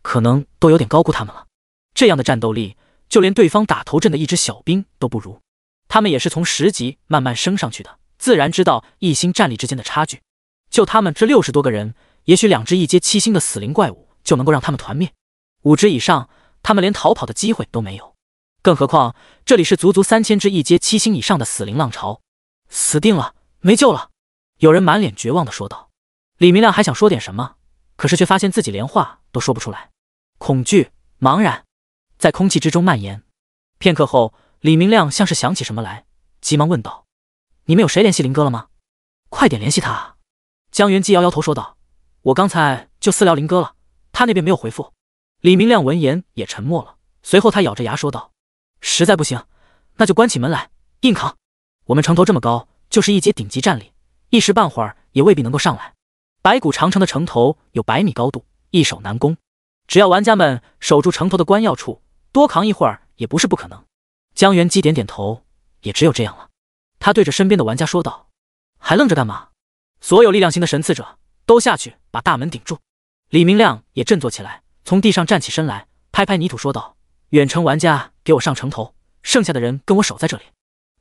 可能都有点高估他们了。这样的战斗力，就连对方打头阵的一支小兵都不如。他们也是从十级慢慢升上去的，自然知道一星战力之间的差距。就他们这六十多个人。也许两只一阶七星的死灵怪物就能够让他们团灭，五只以上，他们连逃跑的机会都没有。更何况这里是足足三千只一阶七星以上的死灵浪潮，死定了，没救了！有人满脸绝望的说道。李明亮还想说点什么，可是却发现自己连话都说不出来，恐惧、茫然在空气之中蔓延。片刻后，李明亮像是想起什么来，急忙问道：“你们有谁联系林哥了吗？快点联系他！”！”江元基摇摇头说道。我刚才就私聊林哥了，他那边没有回复。李明亮闻言也沉默了，随后他咬着牙说道：“实在不行，那就关起门来硬扛。我们城头这么高，就是一阶顶级战力，一时半会儿也未必能够上来。白骨长城的城头有百米高度，易守难攻。只要玩家们守住城头的关要处，多扛一会儿也不是不可能。”江元基点点头，也只有这样了。他对着身边的玩家说道：“还愣着干嘛？所有力量型的神赐者。”都下去把大门顶住！李明亮也振作起来，从地上站起身来，拍拍泥土说道：“远程玩家给我上城头，剩下的人跟我守在这里。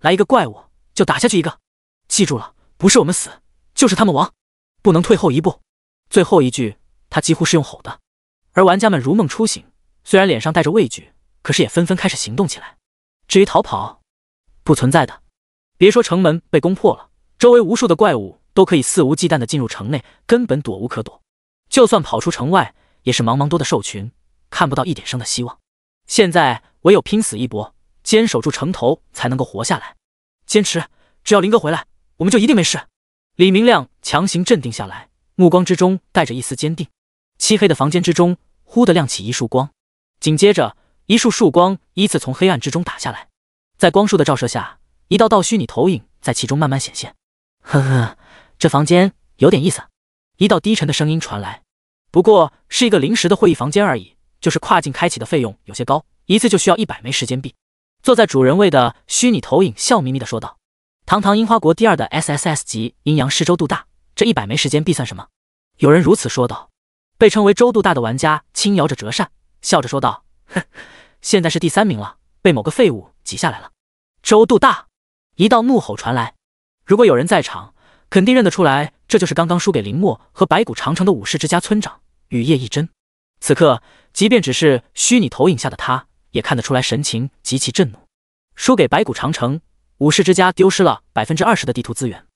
来一个怪物就打下去一个，记住了，不是我们死，就是他们亡，不能退后一步。”最后一句他几乎是用吼的，而玩家们如梦初醒，虽然脸上带着畏惧，可是也纷纷开始行动起来。至于逃跑，不存在的。别说城门被攻破了，周围无数的怪物。都可以肆无忌惮地进入城内，根本躲无可躲。就算跑出城外，也是茫茫多的兽群，看不到一点生的希望。现在唯有拼死一搏，坚守住城头，才能够活下来。坚持，只要林哥回来，我们就一定没事。李明亮强行镇定下来，目光之中带着一丝坚定。漆黑的房间之中，忽地亮起一束光，紧接着一束束光依次从黑暗之中打下来。在光束的照射下，一道道虚拟投影在其中慢慢显现。呵呵。这房间有点意思，一道低沉的声音传来。不过是一个临时的会议房间而已，就是跨境开启的费用有些高，一次就需要一百枚时间币。坐在主人位的虚拟投影笑眯眯的说道：“堂堂樱花国第二的 SSS 级阴阳师周度大，这一百枚时间币算什么？”有人如此说道。被称为周度大的玩家轻摇着折扇，笑着说道：“哼，现在是第三名了，被某个废物挤下来了。”周度大，一道怒吼传来。如果有人在场。肯定认得出来，这就是刚刚输给林墨和白骨长城的武士之家村长雨夜一真。此刻，即便只是虚拟投影下的他，也看得出来神情极其震怒。输给白骨长城，武士之家丢失了百分之二十的地图资源，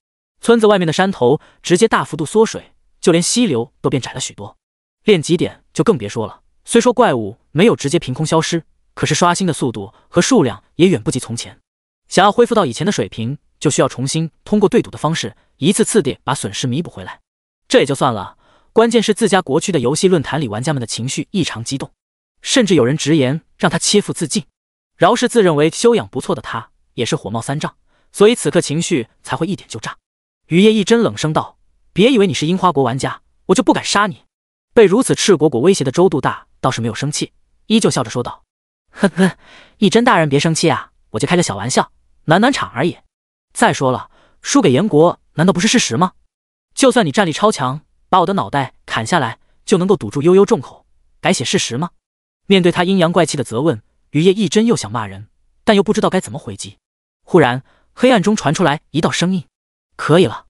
村子外面的山头直接大幅度缩水，就连溪流都变窄了许多。练级点就更别说了，虽说怪物没有直接凭空消失，可是刷新的速度和数量也远不及从前。想要恢复到以前的水平，就需要重新通过对赌的方式。一次次地把损失弥补回来，这也就算了。关键是自家国区的游戏论坛里，玩家们的情绪异常激动，甚至有人直言让他切腹自尽。饶是自认为修养不错的他，也是火冒三丈，所以此刻情绪才会一点就炸。雨夜一真冷声道：“别以为你是樱花国玩家，我就不敢杀你。”被如此赤果果威胁的周度大倒是没有生气，依旧笑着说道：“呵呵，一真大人别生气啊，我就开个小玩笑，暖暖场而已。再说了，输给炎国。”难道不是事实吗？就算你战力超强，把我的脑袋砍下来，就能够堵住悠悠众口，改写事实吗？面对他阴阳怪气的责问，雨夜一真又想骂人，但又不知道该怎么回击。忽然，黑暗中传出来一道声音：“可以了。”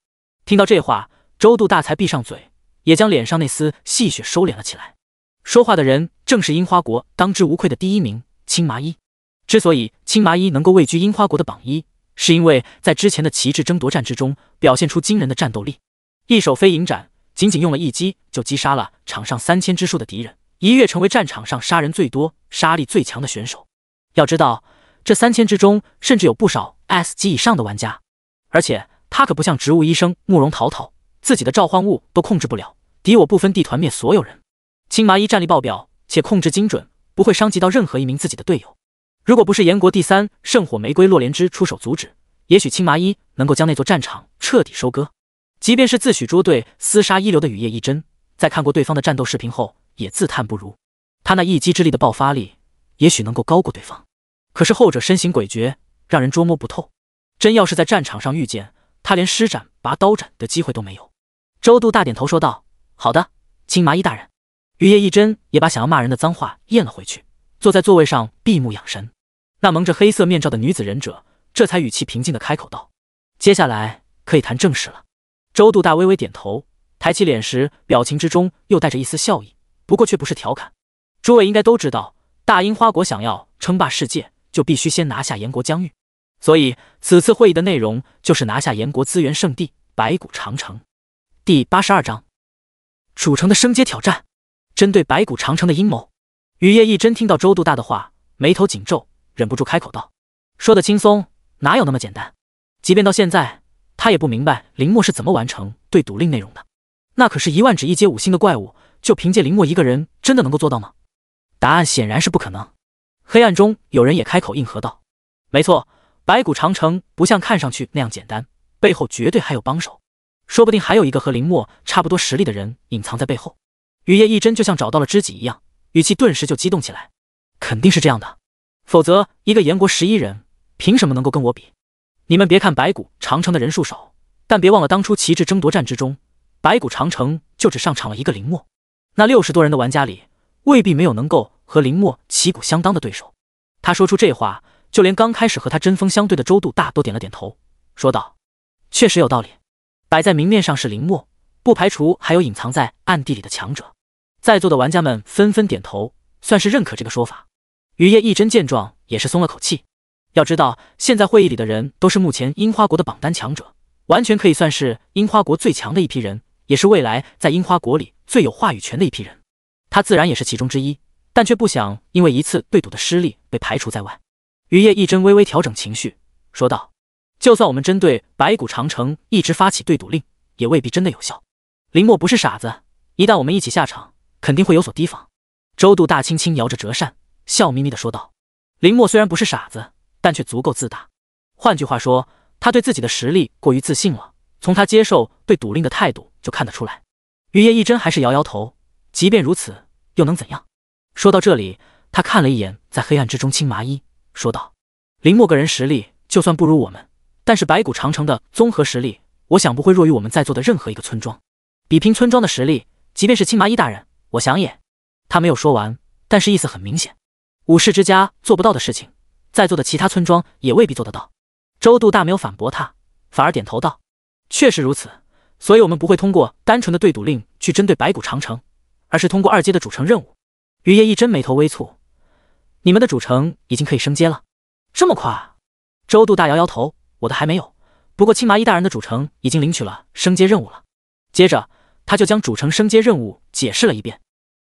听到这话，周度大才闭上嘴，也将脸上那丝戏谑收敛了起来。说话的人正是樱花国当之无愧的第一名青麻衣。之所以青麻衣能够位居樱花国的榜一，是因为在之前的旗帜争夺战之中表现出惊人的战斗力。一手飞影斩，仅仅用了一击就击杀了场上三千之数的敌人，一跃成为战场上杀人最多、杀力最强的选手。要知道，这三千之中甚至有不少 S 级以上的玩家，而且他可不像植物医生慕容淘淘，自己的召唤物都控制不了，敌我不分地团灭所有人。青麻衣战力爆表，且控制精准，不会伤及到任何一名自己的队友。如果不是炎国第三圣火玫瑰洛莲枝出手阻止，也许青麻衣能够将那座战场彻底收割。即便是自诩捉对厮杀一流的雨夜一真，在看过对方的战斗视频后，也自叹不如。他那一击之力的爆发力，也许能够高过对方，可是后者身形诡谲，让人捉摸不透。真要是在战场上遇见他，连施展拔刀斩的机会都没有。周度大点头说道：“好的，青麻衣大人。”雨夜一真也把想要骂人的脏话咽了回去。坐在座位上闭目养神，那蒙着黑色面罩的女子忍者这才语气平静的开口道：“接下来可以谈正事了。”周度大微微点头，抬起脸时，表情之中又带着一丝笑意，不过却不是调侃。诸位应该都知道，大樱花国想要称霸世界，就必须先拿下炎国疆域，所以此次会议的内容就是拿下炎国资源圣地白骨长城。第八十二章，主城的升阶挑战，针对白骨长城的阴谋。雨夜一真听到周度大的话，眉头紧皱，忍不住开口道：“说的轻松，哪有那么简单？即便到现在，他也不明白林墨是怎么完成对赌令内容的。那可是一万指一阶五星的怪物，就凭借林墨一个人，真的能够做到吗？答案显然是不可能。黑暗中有人也开口应和道：‘没错，白骨长城不像看上去那样简单，背后绝对还有帮手，说不定还有一个和林墨差不多实力的人隐藏在背后。’雨夜一真就像找到了知己一样。”语气顿时就激动起来，肯定是这样的，否则一个炎国十一人凭什么能够跟我比？你们别看白骨长城的人数少，但别忘了当初旗帜争夺战之中，白骨长城就只上场了一个林墨，那六十多人的玩家里，未必没有能够和林墨旗鼓相当的对手。他说出这话，就连刚开始和他针锋相对的周度大都点了点头，说道：“确实有道理，摆在明面上是林墨，不排除还有隐藏在暗地里的强者。”在座的玩家们纷纷点头，算是认可这个说法。雨夜一真见状也是松了口气。要知道，现在会议里的人都是目前樱花国的榜单强者，完全可以算是樱花国最强的一批人，也是未来在樱花国里最有话语权的一批人。他自然也是其中之一，但却不想因为一次对赌的失利被排除在外。雨夜一真微微调整情绪，说道：“就算我们针对白骨长城一直发起对赌令，也未必真的有效。林墨不是傻子，一旦我们一起下场。”肯定会有所提防。周度大轻轻摇着折扇，笑眯眯的说道：“林墨虽然不是傻子，但却足够自大。换句话说，他对自己的实力过于自信了。从他接受对赌令的态度就看得出来。”于夜一真还是摇摇头。即便如此，又能怎样？说到这里，他看了一眼在黑暗之中青麻衣，说道：“林墨个人实力就算不如我们，但是白骨长城的综合实力，我想不会弱于我们在座的任何一个村庄。比拼村庄的实力，即便是青麻衣大人。”我想也，他没有说完，但是意思很明显，武士之家做不到的事情，在座的其他村庄也未必做得到。周度大没有反驳他，反而点头道：“确实如此，所以我们不会通过单纯的对赌令去针对白骨长城，而是通过二阶的主城任务。”雨夜一真眉头微蹙：“你们的主城已经可以升阶了？这么快？”周度大摇摇头：“我的还没有，不过青麻衣大人的主城已经领取了升阶任务了。”接着。他就将主城升阶任务解释了一遍。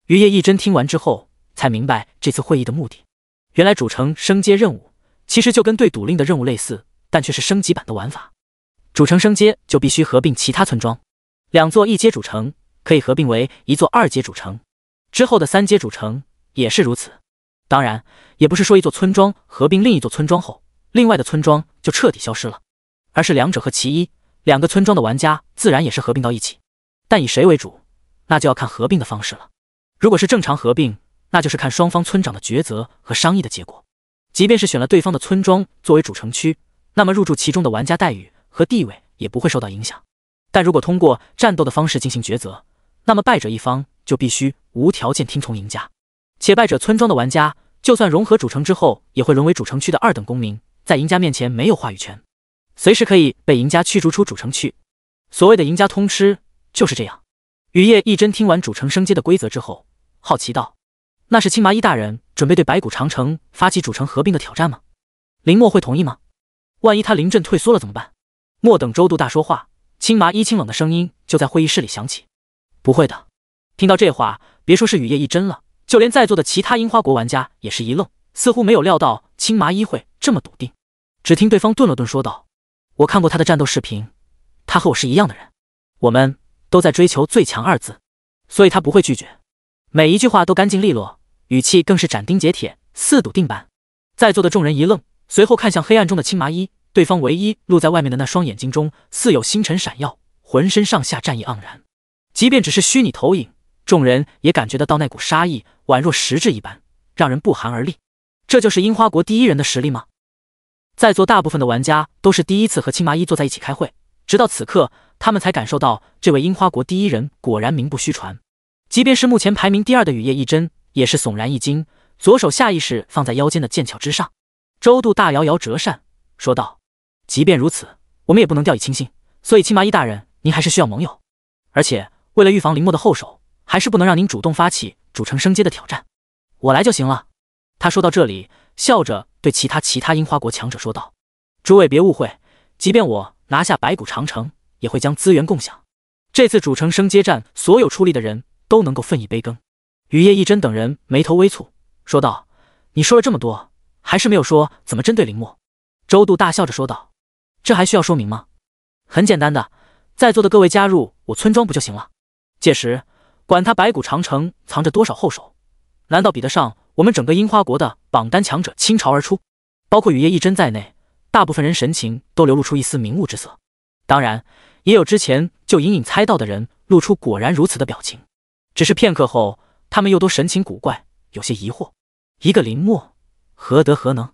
于夜一真听完之后，才明白这次会议的目的。原来主城升阶任务其实就跟对赌令的任务类似，但却是升级版的玩法。主城升阶就必须合并其他村庄，两座一阶主城可以合并为一座二阶主城，之后的三阶主城也是如此。当然，也不是说一座村庄合并另一座村庄后，另外的村庄就彻底消失了，而是两者和其一，两个村庄的玩家自然也是合并到一起。但以谁为主，那就要看合并的方式了。如果是正常合并，那就是看双方村长的抉择和商议的结果。即便是选了对方的村庄作为主城区，那么入住其中的玩家待遇和地位也不会受到影响。但如果通过战斗的方式进行抉择，那么败者一方就必须无条件听从赢家。且败者村庄的玩家，就算融合主城之后，也会沦为主城区的二等公民，在赢家面前没有话语权，随时可以被赢家驱逐出主城区。所谓的赢家通吃。就是这样，雨夜一真听完主城升阶的规则之后，好奇道：“那是青麻衣大人准备对白骨长城发起主城合并的挑战吗？林墨会同意吗？万一他临阵退缩了怎么办？莫等周度大说话，青麻衣清冷的声音就在会议室里响起：“不会的。”听到这话，别说是雨夜一真了，就连在座的其他樱花国玩家也是一愣，似乎没有料到青麻衣会这么笃定。只听对方顿了顿，说道：“我看过他的战斗视频，他和我是一样的人，我们都在追求最强二字，所以他不会拒绝。每一句话都干净利落，语气更是斩钉截铁，似笃定般。”在座的众人一愣，随后看向黑暗中的青麻衣，对方唯一露在外面的那双眼睛中似有星辰闪耀，浑身上下战意盎然。即便只是虚拟投影，众人也感觉得到那股杀意，宛若实质一般，让人不寒而栗。这就是樱花国第一人的实力吗？在座大部分的玩家都是第一次和青麻衣坐在一起开会，直到此刻，他们才感受到这位樱花国第一人果然名不虚传。即便是目前排名第二的雨夜一真，也是悚然一惊，左手下意识放在腰间的剑鞘之上。周度大摇摇折扇，说道：“即便如此，我们也不能掉以轻心。所以青麻衣大人，您还是需要盟友。而且为了预防林墨的后手，还是不能让您主动发起主城升阶的挑战，我来就行了。”他说到这里，笑着。对其他其他樱花国强者说道：“诸位别误会，即便我拿下白骨长城，也会将资源共享。这次主城升阶战，所有出力的人都能够分一杯羹。”雨夜一真等人眉头微蹙，说道：“你说了这么多，还是没有说怎么针对林墨。”周度大笑着说道：“这还需要说明吗？很简单的，在座的各位加入我村庄不就行了？届时，管他白骨长城藏着多少后手，难道比得上？”我们整个樱花国的榜单强者倾巢而出，包括雨夜一真在内，大部分人神情都流露出一丝明悟之色。当然，也有之前就隐隐猜到的人露出果然如此的表情。只是片刻后，他们又都神情古怪，有些疑惑：一个林墨，何德何能？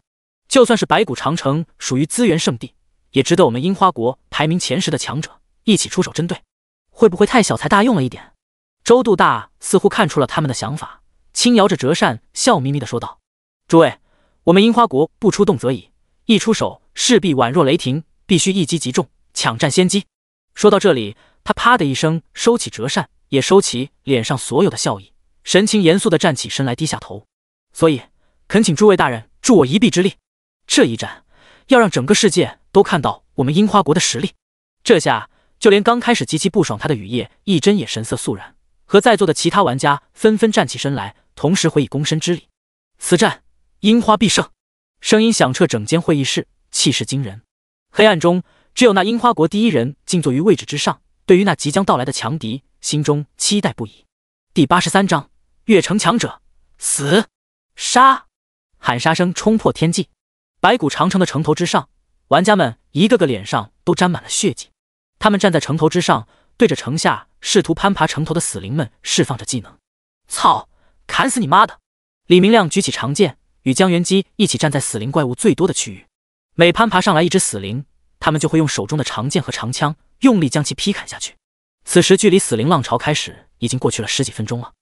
就算是白骨长城属于资源圣地，也值得我们樱花国排名前十的强者一起出手针对，会不会太小才大用了一点？周度大似乎看出了他们的想法。轻摇着折扇，笑眯眯的说道：“诸位，我们樱花国不出动则已，一出手势必宛若雷霆，必须一击即中，抢占先机。”说到这里，他啪的一声收起折扇，也收起脸上所有的笑意，神情严肃地站起身来，低下头。所以，恳请诸位大人助我一臂之力。这一战，要让整个世界都看到我们樱花国的实力。这下，就连刚开始极其不爽他的雨夜一真也神色肃然，和在座的其他玩家纷纷站起身来。同时回以躬身之礼，此战樱花必胜。声音响彻整间会议室，气势惊人。黑暗中，只有那樱花国第一人静坐于位置之上，对于那即将到来的强敌，心中期待不已。第八十三章：越城强者死杀！喊杀声冲破天际。白骨长城的城头之上，玩家们一个个脸上都沾满了血迹。他们站在城头之上，对着城下试图攀爬城头的死灵们释放着技能。操！砍死你妈的！李明亮举起长剑，与江元基一起站在死灵怪物最多的区域。每攀爬上来一只死灵，他们就会用手中的长剑和长枪用力将其劈砍下去。此时距离死灵浪潮开始已经过去了十几分钟了。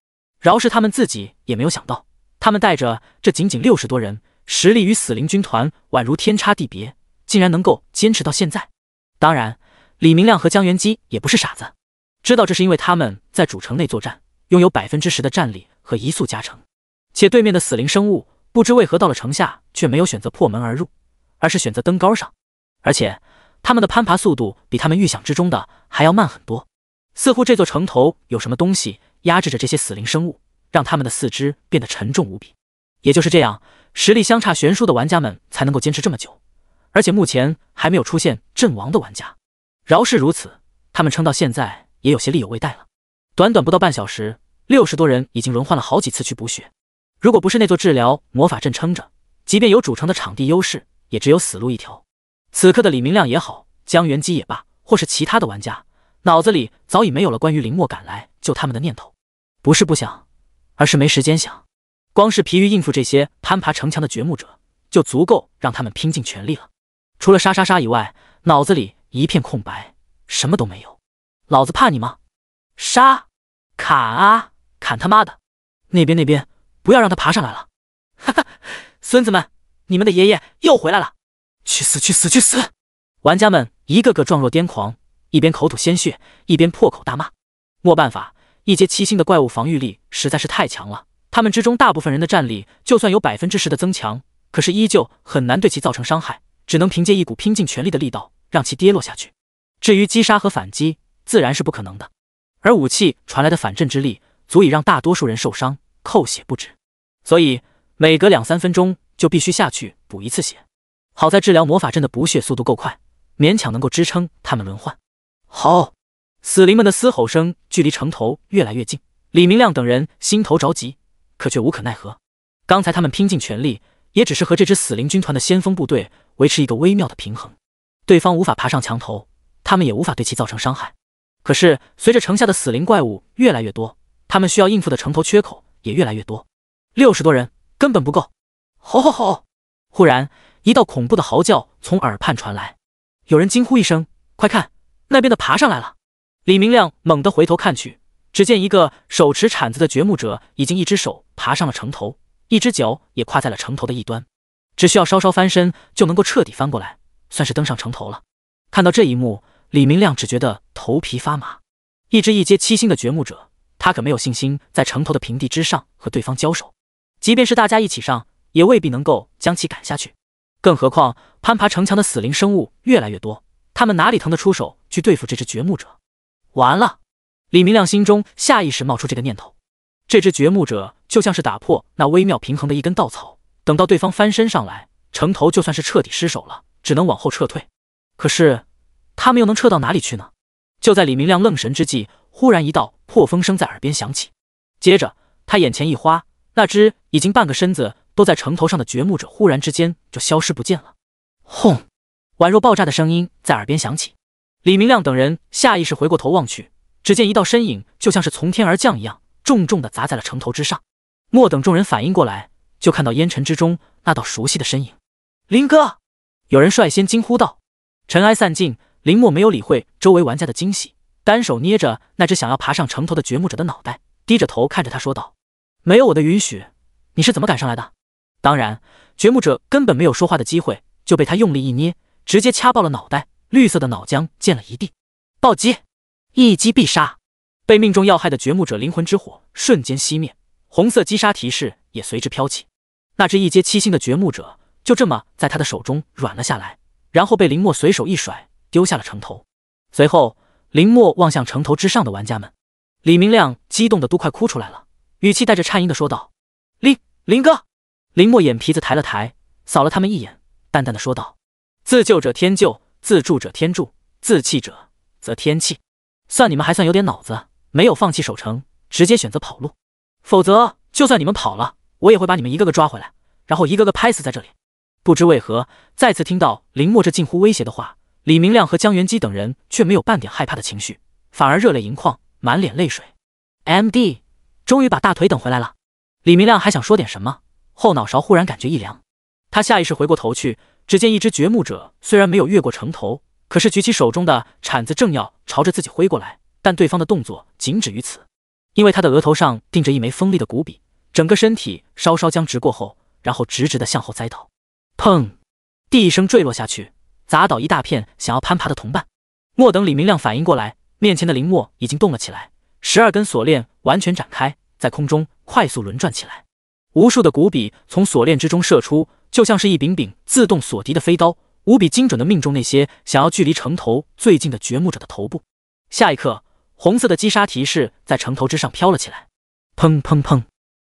饶是他们自己也没有想到，他们带着这仅仅六十多人，实力与死灵军团宛如天差地别，竟然能够坚持到现在。当然，李明亮和江元基也不是傻子，知道这是因为他们在主城内作战，拥有百分之十的战力。和移速加成，且对面的死灵生物不知为何到了城下却没有选择破门而入，而是选择登高上，而且他们的攀爬速度比他们预想之中的还要慢很多，似乎这座城头有什么东西压制着这些死灵生物，让他们的四肢变得沉重无比。也就是这样，实力相差悬殊的玩家们才能够坚持这么久，而且目前还没有出现阵亡的玩家。饶是如此，他们撑到现在也有些力有未逮了。短短不到半小时。六十多人已经轮换了好几次去补血，如果不是那座治疗魔法阵撑着，即便有主城的场地优势，也只有死路一条。此刻的李明亮也好，江元基也罢，或是其他的玩家，脑子里早已没有了关于林墨赶来救他们的念头。不是不想，而是没时间想。光是疲于应付这些攀爬城墙的掘墓者，就足够让他们拼尽全力了。除了杀杀杀以外，脑子里一片空白，什么都没有。老子怕你吗？杀！砍啊！砍他妈的！那边那边，不要让他爬上来了！哈哈，孙子们，你们的爷爷又回来了！去死去死去死！玩家们一个个状若癫狂，一边口吐鲜血，一边破口大骂。没办法，一阶七星的怪物防御力实在是太强了，他们之中大部分人的战力就算有百分之十的增强，可是依旧很难对其造成伤害，只能凭借一股拼尽全力的力道让其跌落下去。至于击杀和反击，自然是不可能的。而武器传来的反震之力，足以让大多数人受伤、扣血不止，所以每隔两三分钟就必须下去补一次血。好在治疗魔法阵的补血速度够快，勉强能够支撑他们轮换。好，死灵们的嘶吼声距离城头越来越近，李明亮等人心头着急，可却无可奈何。刚才他们拼尽全力，也只是和这支死灵军团的先锋部队维持一个微妙的平衡。对方无法爬上墙头，他们也无法对其造成伤害。可是，随着城下的死灵怪物越来越多，他们需要应付的城头缺口也越来越多。六十多人根本不够！吼吼吼！忽然，一道恐怖的嚎叫从耳畔传来，有人惊呼一声：“快看，那边的爬上来了！”李明亮猛地回头看去，只见一个手持铲子的掘墓者已经一只手爬上了城头，一只脚也跨在了城头的一端，只需要稍稍翻身就能够彻底翻过来，算是登上城头了。看到这一幕。李明亮只觉得头皮发麻，一只一阶七星的掘墓者，他可没有信心在城头的平地之上和对方交手，即便是大家一起上，也未必能够将其赶下去。更何况攀爬城墙的死灵生物越来越多，他们哪里腾得出手去对付这只掘墓者？完了！李明亮心中下意识冒出这个念头，这只掘墓者就像是打破那微妙平衡的一根稻草，等到对方翻身上来，城头就算是彻底失守了，只能往后撤退。可是。他们又能撤到哪里去呢？就在李明亮愣神之际，忽然一道破风声在耳边响起，接着他眼前一花，那只已经半个身子都在城头上的掘墓者忽然之间就消失不见了。轰！宛若爆炸的声音在耳边响起，李明亮等人下意识回过头望去，只见一道身影就像是从天而降一样，重重的砸在了城头之上。莫等众人反应过来，就看到烟尘之中那道熟悉的身影。林哥！有人率先惊呼道。尘埃散尽。林墨没有理会周围玩家的惊喜，单手捏着那只想要爬上城头的掘墓者的脑袋，低着头看着他说道：“没有我的允许，你是怎么赶上来的？”当然，掘墓者根本没有说话的机会，就被他用力一捏，直接掐爆了脑袋，绿色的脑浆溅了一地。暴击，一击必杀！被命中要害的掘墓者灵魂之火瞬间熄灭，红色击杀提示也随之飘起。那只一阶七星的掘墓者就这么在他的手中软了下来，然后被林墨随手一甩。丢下了城头，随后林墨望向城头之上的玩家们，李明亮激动的都快哭出来了，语气带着颤音的说道：“林林哥！”林墨眼皮子抬了抬，扫了他们一眼，淡淡的说道：“自救者天救，自助者天助，自弃者则天弃。算你们还算有点脑子，没有放弃守城，直接选择跑路。否则，就算你们跑了，我也会把你们一个个抓回来，然后一个个拍死在这里。”不知为何，再次听到林墨这近乎威胁的话。李明亮和江元基等人却没有半点害怕的情绪，反而热泪盈眶，满脸泪水。M D，终于把大腿等回来了。李明亮还想说点什么，后脑勺忽然感觉一凉，他下意识回过头去，只见一只掘墓者虽然没有越过城头，可是举起手中的铲子正要朝着自己挥过来，但对方的动作仅止于此，因为他的额头上钉着一枚锋利的骨笔，整个身体稍稍僵直过后，然后直直的向后栽倒，砰，地一声坠落下去。砸倒一大片想要攀爬的同伴，莫等李明亮反应过来，面前的林墨已经动了起来，十二根锁链完全展开，在空中快速轮转起来，无数的骨笔从锁链之中射出，就像是一柄柄自动锁敌的飞刀，无比精准的命中那些想要距离城头最近的掘墓者的头部。下一刻，红色的击杀提示在城头之上飘了起来，砰砰砰，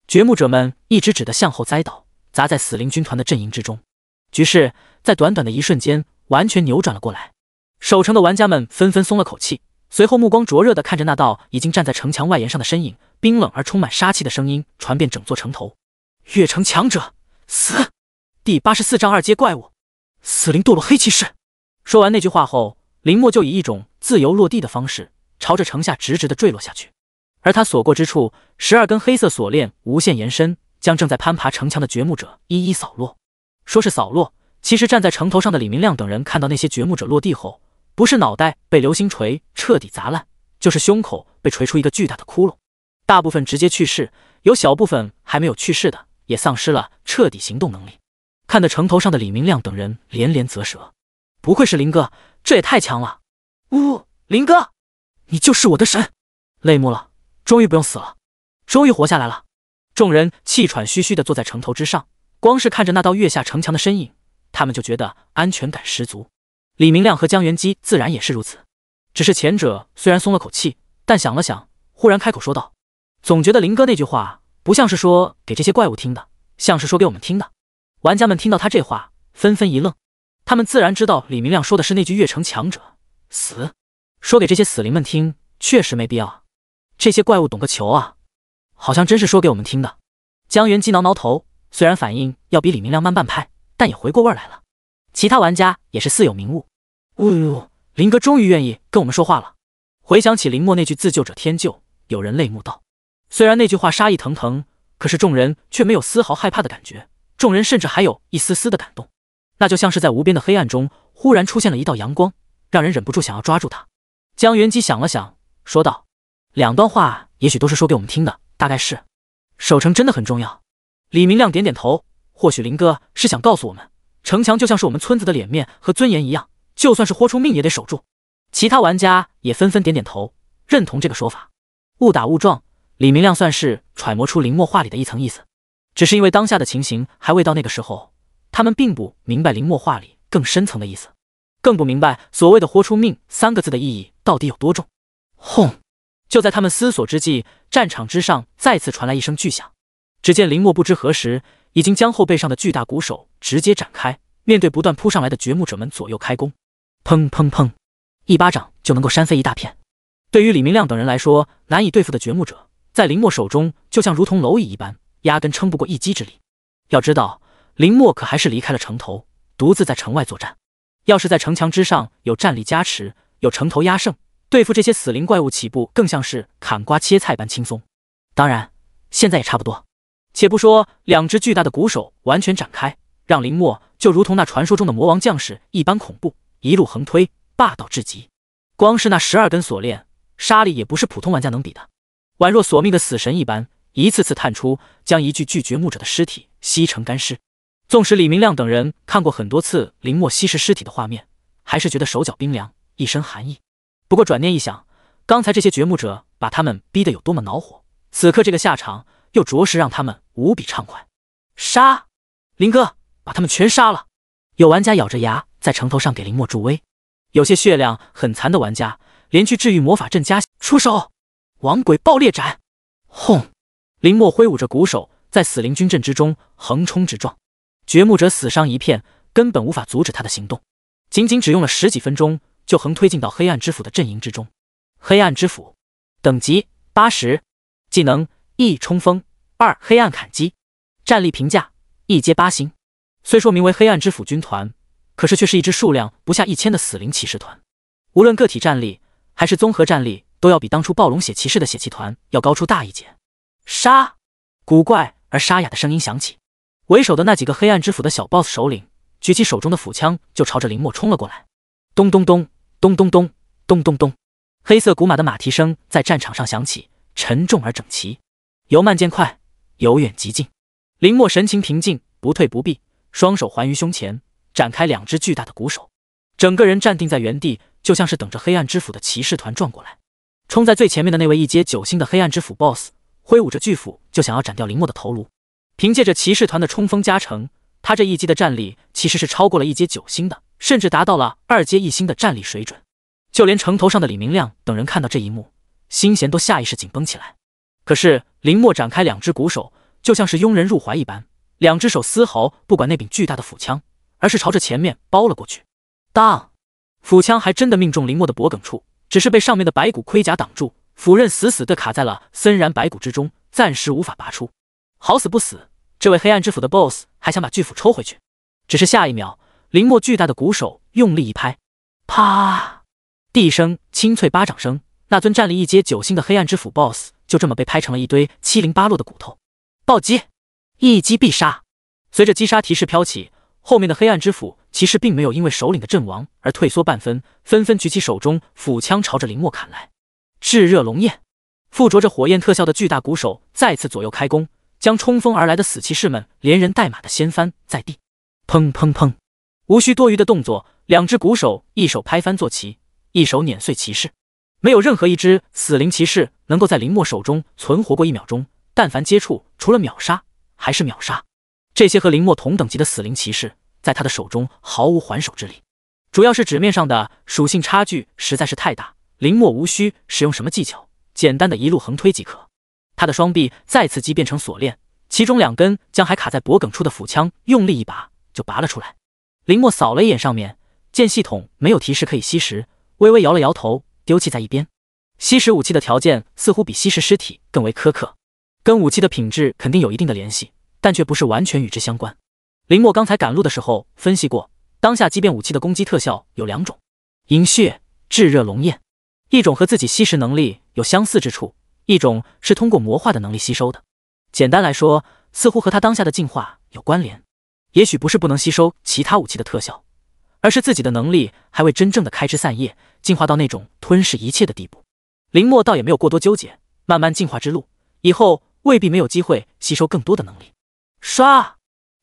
掘墓者们一直只的向后栽倒，砸在死灵军团的阵营之中，局势在短短的一瞬间。完全扭转了过来，守城的玩家们纷纷松了口气，随后目光灼热的看着那道已经站在城墙外沿上的身影，冰冷而充满杀气的声音传遍整座城头：“越城强者死！第八十四章二阶怪物，死灵堕落黑骑士。”说完那句话后，林墨就以一种自由落地的方式朝着城下直直的坠落下去，而他所过之处，十二根黑色锁链无限延伸，将正在攀爬城墙的掘墓者一一扫落。说是扫落。其实站在城头上的李明亮等人看到那些掘墓者落地后，不是脑袋被流星锤彻底砸烂，就是胸口被锤出一个巨大的窟窿，大部分直接去世，有小部分还没有去世的也丧失了彻底行动能力。看得城头上的李明亮等人连连啧舌，不愧是林哥，这也太强了！呜，林哥，你就是我的神！泪目了，终于不用死了，终于活下来了！众人气喘吁吁地坐在城头之上，光是看着那道跃下城墙的身影，他们就觉得安全感十足。李明亮和江元基自然也是如此，只是前者虽然松了口气，但想了想，忽然开口说道：“总觉得林哥那句话不像是说给这些怪物听的，像是说给我们听的。”玩家们听到他这话，纷纷一愣，他们自然知道李明亮说的是那句“越城强者死”，说给这些死灵们听，确实没必要。这些怪物懂个球啊！好像真是说给我们听的。江元基挠挠头，虽然反应要比李明亮慢半拍，但也回过味来了。其他玩家也是似有明悟。呜呜，林哥终于愿意跟我们说话了。回想起林墨那句“自救者天救”，有人泪目道：“虽然那句话杀意腾腾，可是众人却没有丝毫害怕的感觉。众人甚至还有一丝丝的感动，那就像是在无边的黑暗中忽然出现了一道阳光，让人忍不住想要抓住它。”江元基想了想，说道：“两段话也许都是说给我们听的。”大概是，守城真的很重要。李明亮点点头，或许林哥是想告诉我们，城墙就像是我们村子的脸面和尊严一样，就算是豁出命也得守住。其他玩家也纷纷点点头，认同这个说法。误打误撞，李明亮算是揣摩出林墨话里的一层意思，只是因为当下的情形还未到那个时候，他们并不明白林墨话里更深层的意思，更不明白所谓的“豁出命”三个字的意义到底有多重。轰！就在他们思索之际，战场之上再次传来一声巨响。只见林墨不知何时已经将后背上的巨大鼓手直接展开，面对不断扑上来的掘墓者们左右开弓。砰砰砰，一巴掌就能够扇飞一大片。对于李明亮等人来说，难以对付的掘墓者，在林墨手中就像如同蝼蚁一般，压根撑不过一击之力。要知道，林墨可还是离开了城头，独自在城外作战。要是在城墙之上有战力加持，有城头压胜。对付这些死灵怪物，起步更像是砍瓜切菜般轻松。当然，现在也差不多。且不说两只巨大的鼓手完全展开，让林墨就如同那传说中的魔王将士一般恐怖，一路横推，霸道至极。光是那十二根锁链，杀力也不是普通玩家能比的，宛若索命的死神一般，一次次探出，将一具巨掘墓者的尸体吸成干尸。纵使李明亮等人看过很多次林墨吸食尸体的画面，还是觉得手脚冰凉，一身寒意。不过转念一想，刚才这些掘墓者把他们逼得有多么恼火，此刻这个下场又着实让他们无比畅快。杀！林哥，把他们全杀了！有玩家咬着牙在城头上给林墨助威，有些血量很残的玩家连去治愈魔法阵加出手。亡鬼爆裂斩！轰！林墨挥舞着鼓手在死灵军阵之中横冲直撞，掘墓者死伤一片，根本无法阻止他的行动。仅仅只用了十几分钟。就横推进到黑暗之斧的阵营之中。黑暗之斧，等级八十，技能一冲锋，二黑暗砍击，战力评价一阶八星。虽说名为黑暗之斧军团，可是却是一支数量不下一千的死灵骑士团。无论个体战力还是综合战力，都要比当初暴龙血骑士的血骑团要高出大一截。杀！古怪而沙哑的声音响起，为首的那几个黑暗之斧的小 boss 首领举起手中的斧枪，就朝着林墨冲了过来。咚咚咚。咚咚咚咚咚咚，黑色古马的马蹄声在战场上响起，沉重而整齐。由慢渐快，由远及近。林墨神情平静，不退不避，双手环于胸前，展开两只巨大的鼓手，整个人站定在原地，就像是等着黑暗之斧的骑士团撞过来。冲在最前面的那位一阶九星的黑暗之斧 BOSS，挥舞着巨斧就想要斩掉林墨的头颅。凭借着骑士团的冲锋加成，他这一击的战力其实是超过了一阶九星的。甚至达到了二阶一星的战力水准，就连城头上的李明亮等人看到这一幕，心弦都下意识紧绷起来。可是林墨展开两只鼓手，就像是拥人入怀一般，两只手丝毫不管那柄巨大的斧枪，而是朝着前面包了过去。当，斧枪还真的命中林墨的脖颈处，只是被上面的白骨盔甲挡住，斧刃死死的卡在了森然白骨之中，暂时无法拔出。好死不死，这位黑暗之斧的 BOSS 还想把巨斧抽回去，只是下一秒。林墨巨大的鼓手用力一拍，啪！地声清脆巴掌声，那尊战力一阶九星的黑暗之斧 BOSS 就这么被拍成了一堆七零八落的骨头。暴击，一击必杀！随着击杀提示飘起，后面的黑暗之斧骑士并没有因为首领的阵亡而退缩半分，纷纷举起手中斧枪朝着林墨砍来。炙热龙焰，附着着火焰特效的巨大鼓手再次左右开弓，将冲锋而来的死骑士们连人带马的掀翻在地。砰砰砰！无需多余的动作，两只鼓手一手拍翻坐骑，一手碾碎骑士，没有任何一只死灵骑士能够在林墨手中存活过一秒钟，但凡接触，除了秒杀还是秒杀。这些和林墨同等级的死灵骑士，在他的手中毫无还手之力。主要是纸面上的属性差距实在是太大，林墨无需使用什么技巧，简单的一路横推即可。他的双臂再次击变成锁链，其中两根将还卡在脖颈处的斧枪用力一拔就拔了出来。林墨扫了一眼上面，见系统没有提示可以吸食，微微摇了摇头，丢弃在一边。吸食武器的条件似乎比吸食尸体更为苛刻，跟武器的品质肯定有一定的联系，但却不是完全与之相关。林墨刚才赶路的时候分析过。当下，即便武器的攻击特效有两种：银血、炙热龙焰。一种和自己吸食能力有相似之处，一种是通过魔化的能力吸收的。简单来说，似乎和他当下的进化有关联。也许不是不能吸收其他武器的特效，而是自己的能力还未真正的开枝散叶，进化到那种吞噬一切的地步。林墨倒也没有过多纠结，慢慢进化之路，以后未必没有机会吸收更多的能力。刷。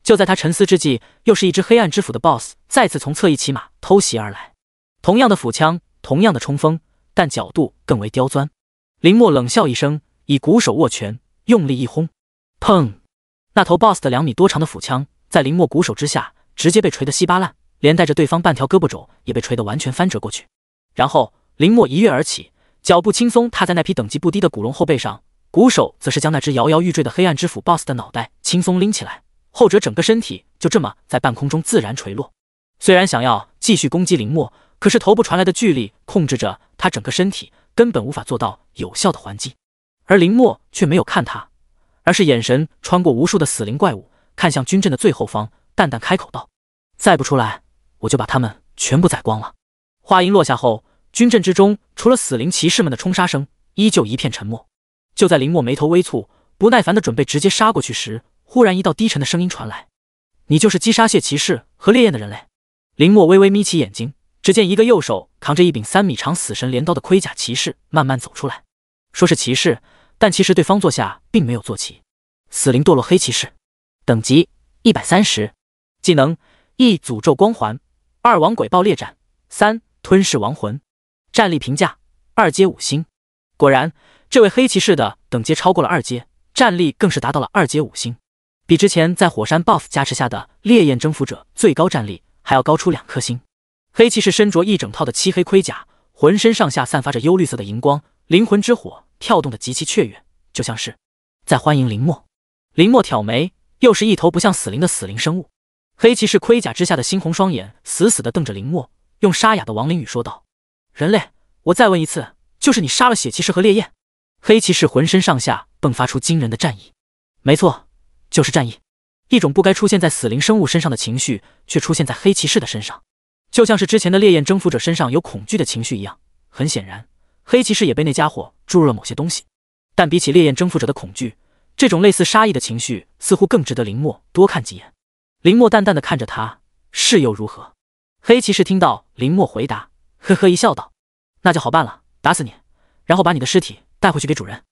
就在他沉思之际，又是一只黑暗之斧的 BOSS 再次从侧翼骑马偷袭而来。同样的斧枪，同样的冲锋，但角度更为刁钻。林墨冷笑一声，以鼓手握拳，用力一轰，砰！那头 BOSS 的两米多长的斧枪，在林墨鼓手之下，直接被锤得稀巴烂，连带着对方半条胳膊肘也被锤得完全翻折过去。然后林墨一跃而起，脚步轻松踏在那匹等级不低的古龙后背上，鼓手则是将那只摇摇欲坠的黑暗之斧 BOSS 的脑袋轻松拎起来。后者整个身体就这么在半空中自然垂落，虽然想要继续攻击林墨，可是头部传来的巨力控制着他整个身体，根本无法做到有效的还击。而林墨却没有看他，而是眼神穿过无数的死灵怪物，看向军阵的最后方，淡淡开口道：“再不出来，我就把他们全部宰光了。”话音落下后，军阵之中除了死灵骑士们的冲杀声，依旧一片沉默。就在林墨眉头微蹙，不耐烦的准备直接杀过去时，忽然，一道低沉的声音传来：“你就是击杀血骑士和烈焰的人类。”林墨微微眯起眼睛，只见一个右手扛着一柄三米长死神镰刀的盔甲骑士慢慢走出来。说是骑士，但其实对方坐下并没有坐骑。死灵堕落黑骑士，等级一百三十，技能一诅咒光环，二王鬼爆裂斩，三吞噬亡魂。战力评价二阶五星。果然，这位黑骑士的等阶超过了二阶，战力更是达到了二阶五星。比之前在火山 buff 加持下的烈焰征服者最高战力还要高出两颗星。黑骑士身着一整套的漆黑盔甲，浑身上下散发着幽绿色的荧光，灵魂之火跳动的极其雀跃，就像是在欢迎林墨。林墨挑眉，又是一头不像死灵的死灵生物。黑骑士盔甲之下的猩红双眼死死地瞪着林墨，用沙哑的亡灵语说道：“人类，我再问一次，就是你杀了血骑士和烈焰？”黑骑士浑身上下迸发出惊人的战意。没错。就是战意，一种不该出现在死灵生物身上的情绪，却出现在黑骑士的身上，就像是之前的烈焰征服者身上有恐惧的情绪一样。很显然，黑骑士也被那家伙注入了某些东西。但比起烈焰征服者的恐惧，这种类似杀意的情绪似乎更值得林墨多看几眼。林墨淡淡的看着他，是又如何？黑骑士听到林墨回答，呵呵一笑，道：“那就好办了，打死你，然后把你的尸体带回去给主人。”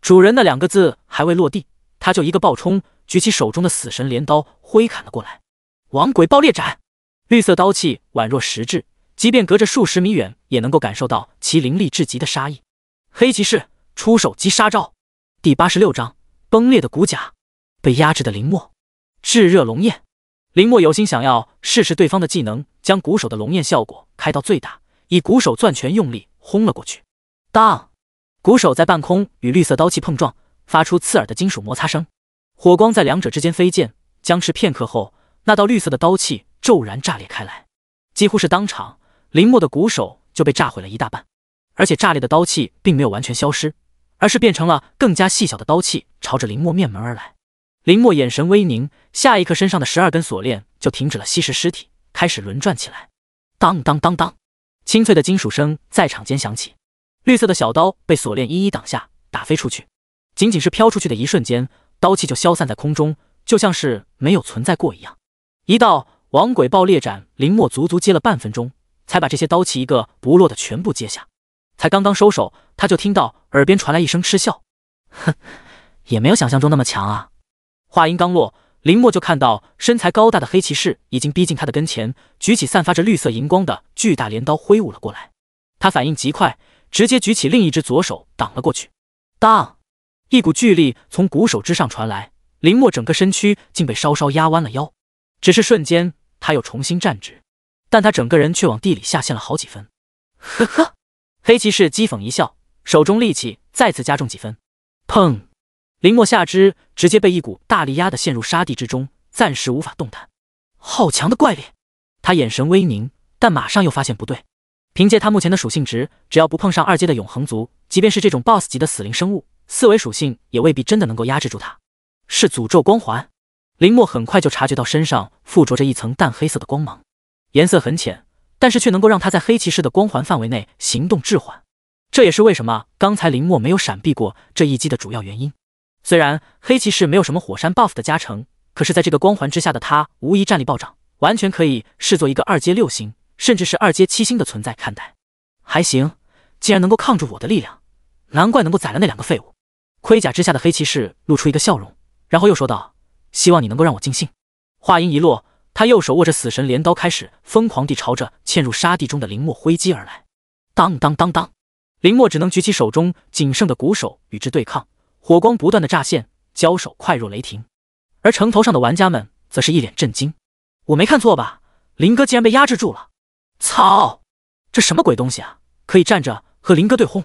主人那两个字还未落地，他就一个暴冲。举起手中的死神镰刀，挥砍了过来。王鬼爆裂斩，绿色刀气宛若实质，即便隔着数十米远，也能够感受到其凌厉至极的杀意。黑骑士出手击杀招，第八十六章崩裂的骨甲，被压制的林墨，炙热龙焰。林墨有心想要试试对方的技能，将鼓手的龙焰效果开到最大，以鼓手攥拳用力轰了过去。当，鼓手在半空与绿色刀气碰撞，发出刺耳的金属摩擦声。火光在两者之间飞溅，僵持片刻后，那道绿色的刀气骤然炸裂开来，几乎是当场，林墨的鼓手就被炸毁了一大半。而且炸裂的刀气并没有完全消失，而是变成了更加细小的刀气，朝着林墨面门而来。林墨眼神微凝，下一刻身上的十二根锁链就停止了吸食尸体，开始轮转起来。当当当当，清脆的金属声在场间响起，绿色的小刀被锁链一一挡下，打飞出去。仅仅是飘出去的一瞬间。刀气就消散在空中，就像是没有存在过一样。一道王鬼爆裂斩，林墨足足接了半分钟，才把这些刀气一个不落的全部接下。才刚刚收手，他就听到耳边传来一声嗤笑：“哼，也没有想象中那么强啊。”话音刚落，林墨就看到身材高大的黑骑士已经逼近他的跟前，举起散发着绿色荧光的巨大镰刀挥舞了过来。他反应极快，直接举起另一只左手挡了过去。当。一股巨力从鼓手之上传来，林墨整个身躯竟被稍稍压弯了腰。只是瞬间，他又重新站直，但他整个人却往地里下陷了好几分。呵呵，黑骑士讥讽一笑，手中力气再次加重几分。砰！林墨下肢直接被一股大力压得陷入沙地之中，暂时无法动弹。好强的怪力！他眼神微凝，但马上又发现不对。凭借他目前的属性值，只要不碰上二阶的永恒族，即便是这种 BOSS 级的死灵生物，四维属性也未必真的能够压制住他。是诅咒光环！林墨很快就察觉到身上附着着一层淡黑色的光芒，颜色很浅，但是却能够让他在黑骑士的光环范围内行动滞缓。这也是为什么刚才林墨没有闪避过这一击的主要原因。虽然黑骑士没有什么火山 buff 的加成，可是在这个光环之下的他，无疑战力暴涨，完全可以视作一个二阶六星，甚至是二阶七星的存在看待。还行，竟然能够抗住我的力量，难怪能够宰了那两个废物。盔甲之下的黑骑士露出一个笑容，然后又说道：“希望你能够让我尽兴。”话音一落，他右手握着死神镰刀，开始疯狂地朝着嵌入沙地中的林墨挥击而来。当当当当，林墨只能举起手中仅剩的鼓手与之对抗。火光不断的乍现，交手快若雷霆，而城头上的玩家们则是一脸震惊。我没看错吧？林哥竟然被压制住了！操，这什么鬼东西啊？可以站着和林哥对轰？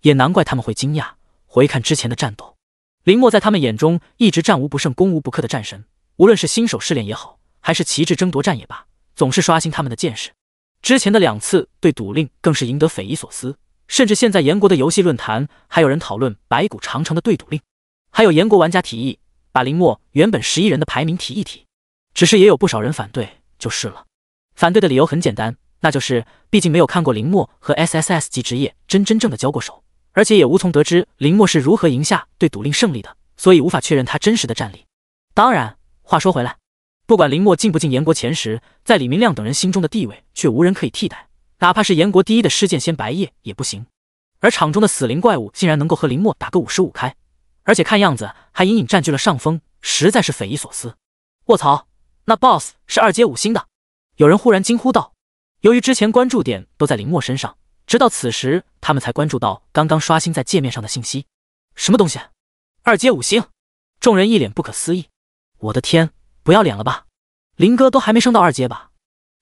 也难怪他们会惊讶。回看之前的战斗，林墨在他们眼中一直战无不胜、攻无不克的战神，无论是新手试炼也好，还是旗帜争夺战也罢，总是刷新他们的见识。之前的两次对赌令更是赢得匪夷所思。甚至现在炎国的游戏论坛还有人讨论白骨长城的对赌令，还有炎国玩家提议把林墨原本十一人的排名提一提，只是也有不少人反对，就是了。反对的理由很简单，那就是毕竟没有看过林墨和 SSS 级职业真真正的交过手，而且也无从得知林墨是如何赢下对赌令胜利的，所以无法确认他真实的战力。当然，话说回来，不管林墨进不进炎国前十，在李明亮等人心中的地位却无人可以替代。哪怕是炎国第一的施剑仙白夜也不行，而场中的死灵怪物竟然能够和林墨打个五十五开，而且看样子还隐隐占据了上风，实在是匪夷所思。卧槽，那 BOSS 是二阶五星的！有人忽然惊呼道。由于之前关注点都在林墨身上，直到此时他们才关注到刚刚刷新在界面上的信息。什么东西？二阶五星？众人一脸不可思议。我的天，不要脸了吧？林哥都还没升到二阶吧？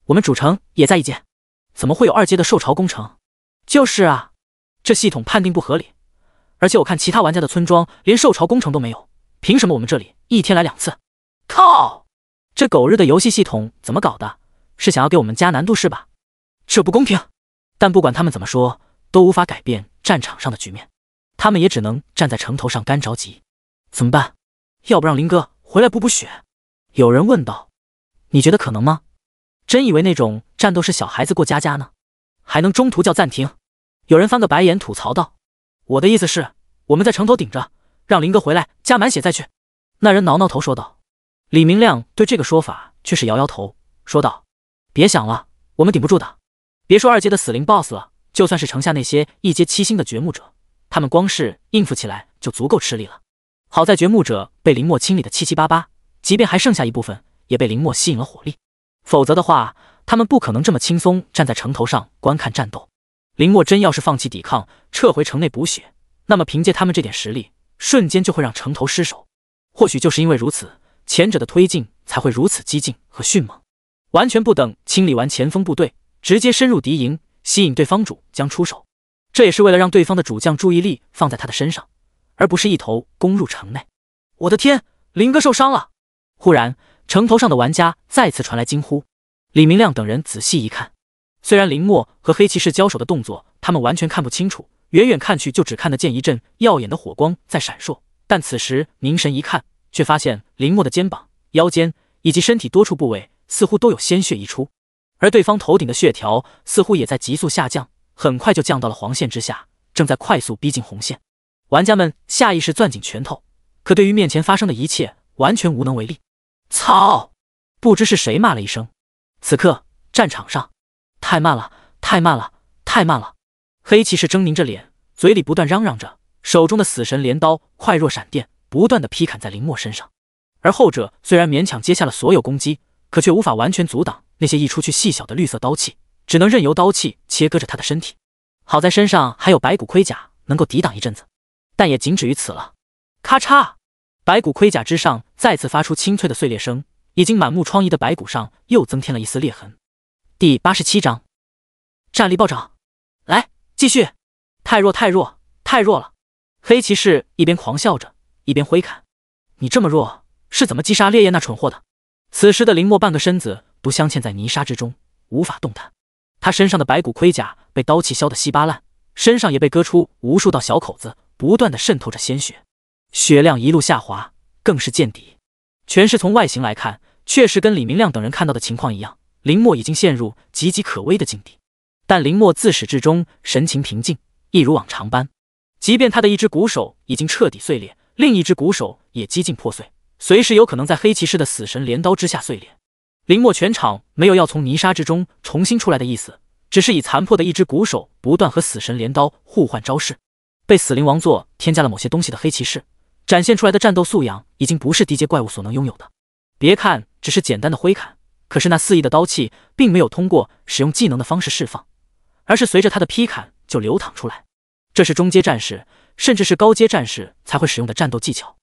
我们主城也在一阶。怎么会有二阶的受潮工程？就是啊，这系统判定不合理。而且我看其他玩家的村庄连受潮工程都没有，凭什么我们这里一天来两次？靠！这狗日的游戏系统怎么搞的？是想要给我们加难度是吧？这不公平！但不管他们怎么说，都无法改变战场上的局面。他们也只能站在城头上干着急。怎么办？要不让林哥回来补补血？有人问道。你觉得可能吗？真以为那种战斗是小孩子过家家呢？还能中途叫暂停？有人翻个白眼吐槽道：“我的意思是，我们在城头顶着，让林哥回来加满血再去。”那人挠挠头说道。李明亮对这个说法却是摇摇头，说道：“别想了，我们顶不住的。别说二阶的死灵 BOSS 了，就算是城下那些一阶七星的掘墓者，他们光是应付起来就足够吃力了。好在掘墓者被林墨清理的七七八八，即便还剩下一部分，也被林墨吸引了火力。”否则的话，他们不可能这么轻松站在城头上观看战斗。林墨真要是放弃抵抗，撤回城内补血，那么凭借他们这点实力，瞬间就会让城头失守。或许就是因为如此，前者的推进才会如此激进和迅猛，完全不等清理完前锋部队，直接深入敌营，吸引对方主将出手。这也是为了让对方的主将注意力放在他的身上，而不是一头攻入城内。我的天，林哥受伤了！忽然。城头上的玩家再次传来惊呼，李明亮等人仔细一看，虽然林墨和黑骑士交手的动作他们完全看不清楚，远远看去就只看得见一阵耀眼的火光在闪烁，但此时凝神一看，却发现林墨的肩膀、腰间以及身体多处部位似乎都有鲜血溢出，而对方头顶的血条似乎也在急速下降，很快就降到了黄线之下，正在快速逼近红线。玩家们下意识攥紧拳头，可对于面前发生的一切完全无能为力。操！不知是谁骂了一声。此刻战场上，太慢了，太慢了，太慢了！黑骑士狰狞着脸，嘴里不断嚷嚷着，手中的死神镰刀快若闪电，不断的劈砍在林墨身上。而后者虽然勉强接下了所有攻击，可却无法完全阻挡那些溢出去细小的绿色刀气，只能任由刀气切割着他的身体。好在身上还有白骨盔甲，能够抵挡一阵子，但也仅止于此了。咔嚓，白骨盔甲之上再次发出清脆的碎裂声，已经满目疮痍的白骨上又增添了一丝裂痕。第八十七章，战力暴涨，来继续！太弱，太弱，太弱了！黑骑士一边狂笑着，一边挥砍。你这么弱，是怎么击杀烈焰那蠢货的？此时的林墨半个身子都镶嵌在泥沙之中，无法动弹。他身上的白骨盔甲被刀气削得稀巴烂，身上也被割出无数道小口子，不断的渗透着鲜血，血量一路下滑，更是见底。全是从外形来看，确实跟李明亮等人看到的情况一样，林墨已经陷入岌岌可危的境地。但林墨自始至终神情平静，一如往常般。即便他的一只骨手已经彻底碎裂，另一只骨手也几近破碎，随时有可能在黑骑士的死神镰刀之下碎裂。林墨全场没有要从泥沙之中重新出来的意思，只是以残破的一只鼓手不断和死神镰刀互换招式。被死灵王座添加了某些东西的黑骑士，展现出来的战斗素养已经不是低阶怪物所能拥有的。别看只是简单的挥砍，可是那肆意的刀气并没有通过使用技能的方式释放，而是随着他的劈砍就流淌出来。这是中阶战士，甚至是高阶战士才会使用的战斗技巧。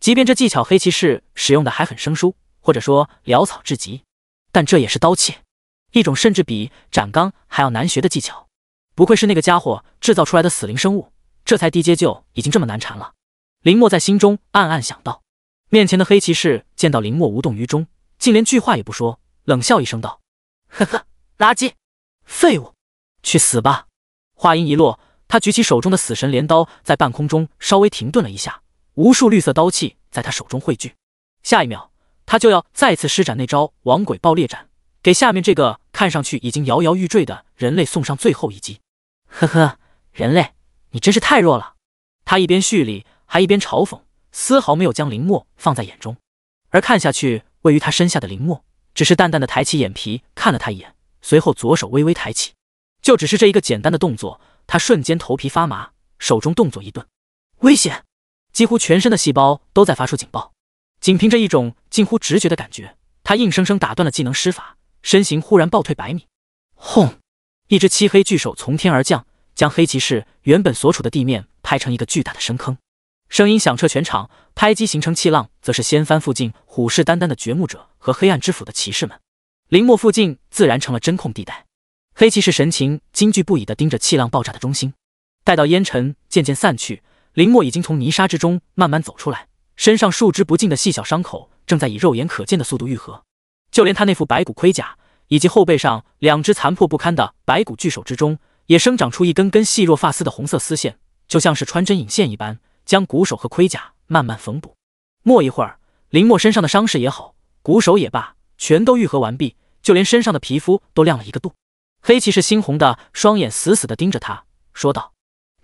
即便这技巧黑骑士使用的还很生疏，或者说潦草至极。但这也是刀器，一种甚至比斩钢还要难学的技巧。不愧是那个家伙制造出来的死灵生物，这才低阶就已经这么难缠了。林墨在心中暗暗想到。面前的黑骑士见到林墨无动于衷，竟连句话也不说，冷笑一声道：“呵呵，垃圾，废物，去死吧！”话音一落，他举起手中的死神镰刀，在半空中稍微停顿了一下，无数绿色刀气在他手中汇聚。下一秒。他就要再次施展那招亡鬼爆裂斩，给下面这个看上去已经摇摇欲坠的人类送上最后一击。呵呵，人类，你真是太弱了。他一边蓄力，还一边嘲讽，丝毫没有将林墨放在眼中。而看下去，位于他身下的林墨，只是淡淡的抬起眼皮看了他一眼，随后左手微微抬起。就只是这一个简单的动作，他瞬间头皮发麻，手中动作一顿，危险！几乎全身的细胞都在发出警报。仅凭着一种近乎直觉的感觉，他硬生生打断了技能施法，身形忽然暴退百米。轰！一只漆黑巨手从天而降，将黑骑士原本所处的地面拍成一个巨大的深坑，声音响彻全场，拍击形成气浪，则是掀翻附近虎视眈眈的掘墓者和黑暗之府的骑士们。林墨附近自然成了真空地带，黑骑士神情惊惧不已地盯着气浪爆炸的中心。待到烟尘渐渐散去，林墨已经从泥沙之中慢慢走出来。身上数之不尽的细小伤口正在以肉眼可见的速度愈合，就连他那副白骨盔甲以及后背上两只残破不堪的白骨巨手之中，也生长出一根根细若发丝的红色丝线，就像是穿针引线一般，将骨手和盔甲慢慢缝补。莫一会儿，林墨身上的伤势也好，骨手也罢，全都愈合完毕，就连身上的皮肤都亮了一个度。黑骑士猩红的双眼死死地盯着他，说道：“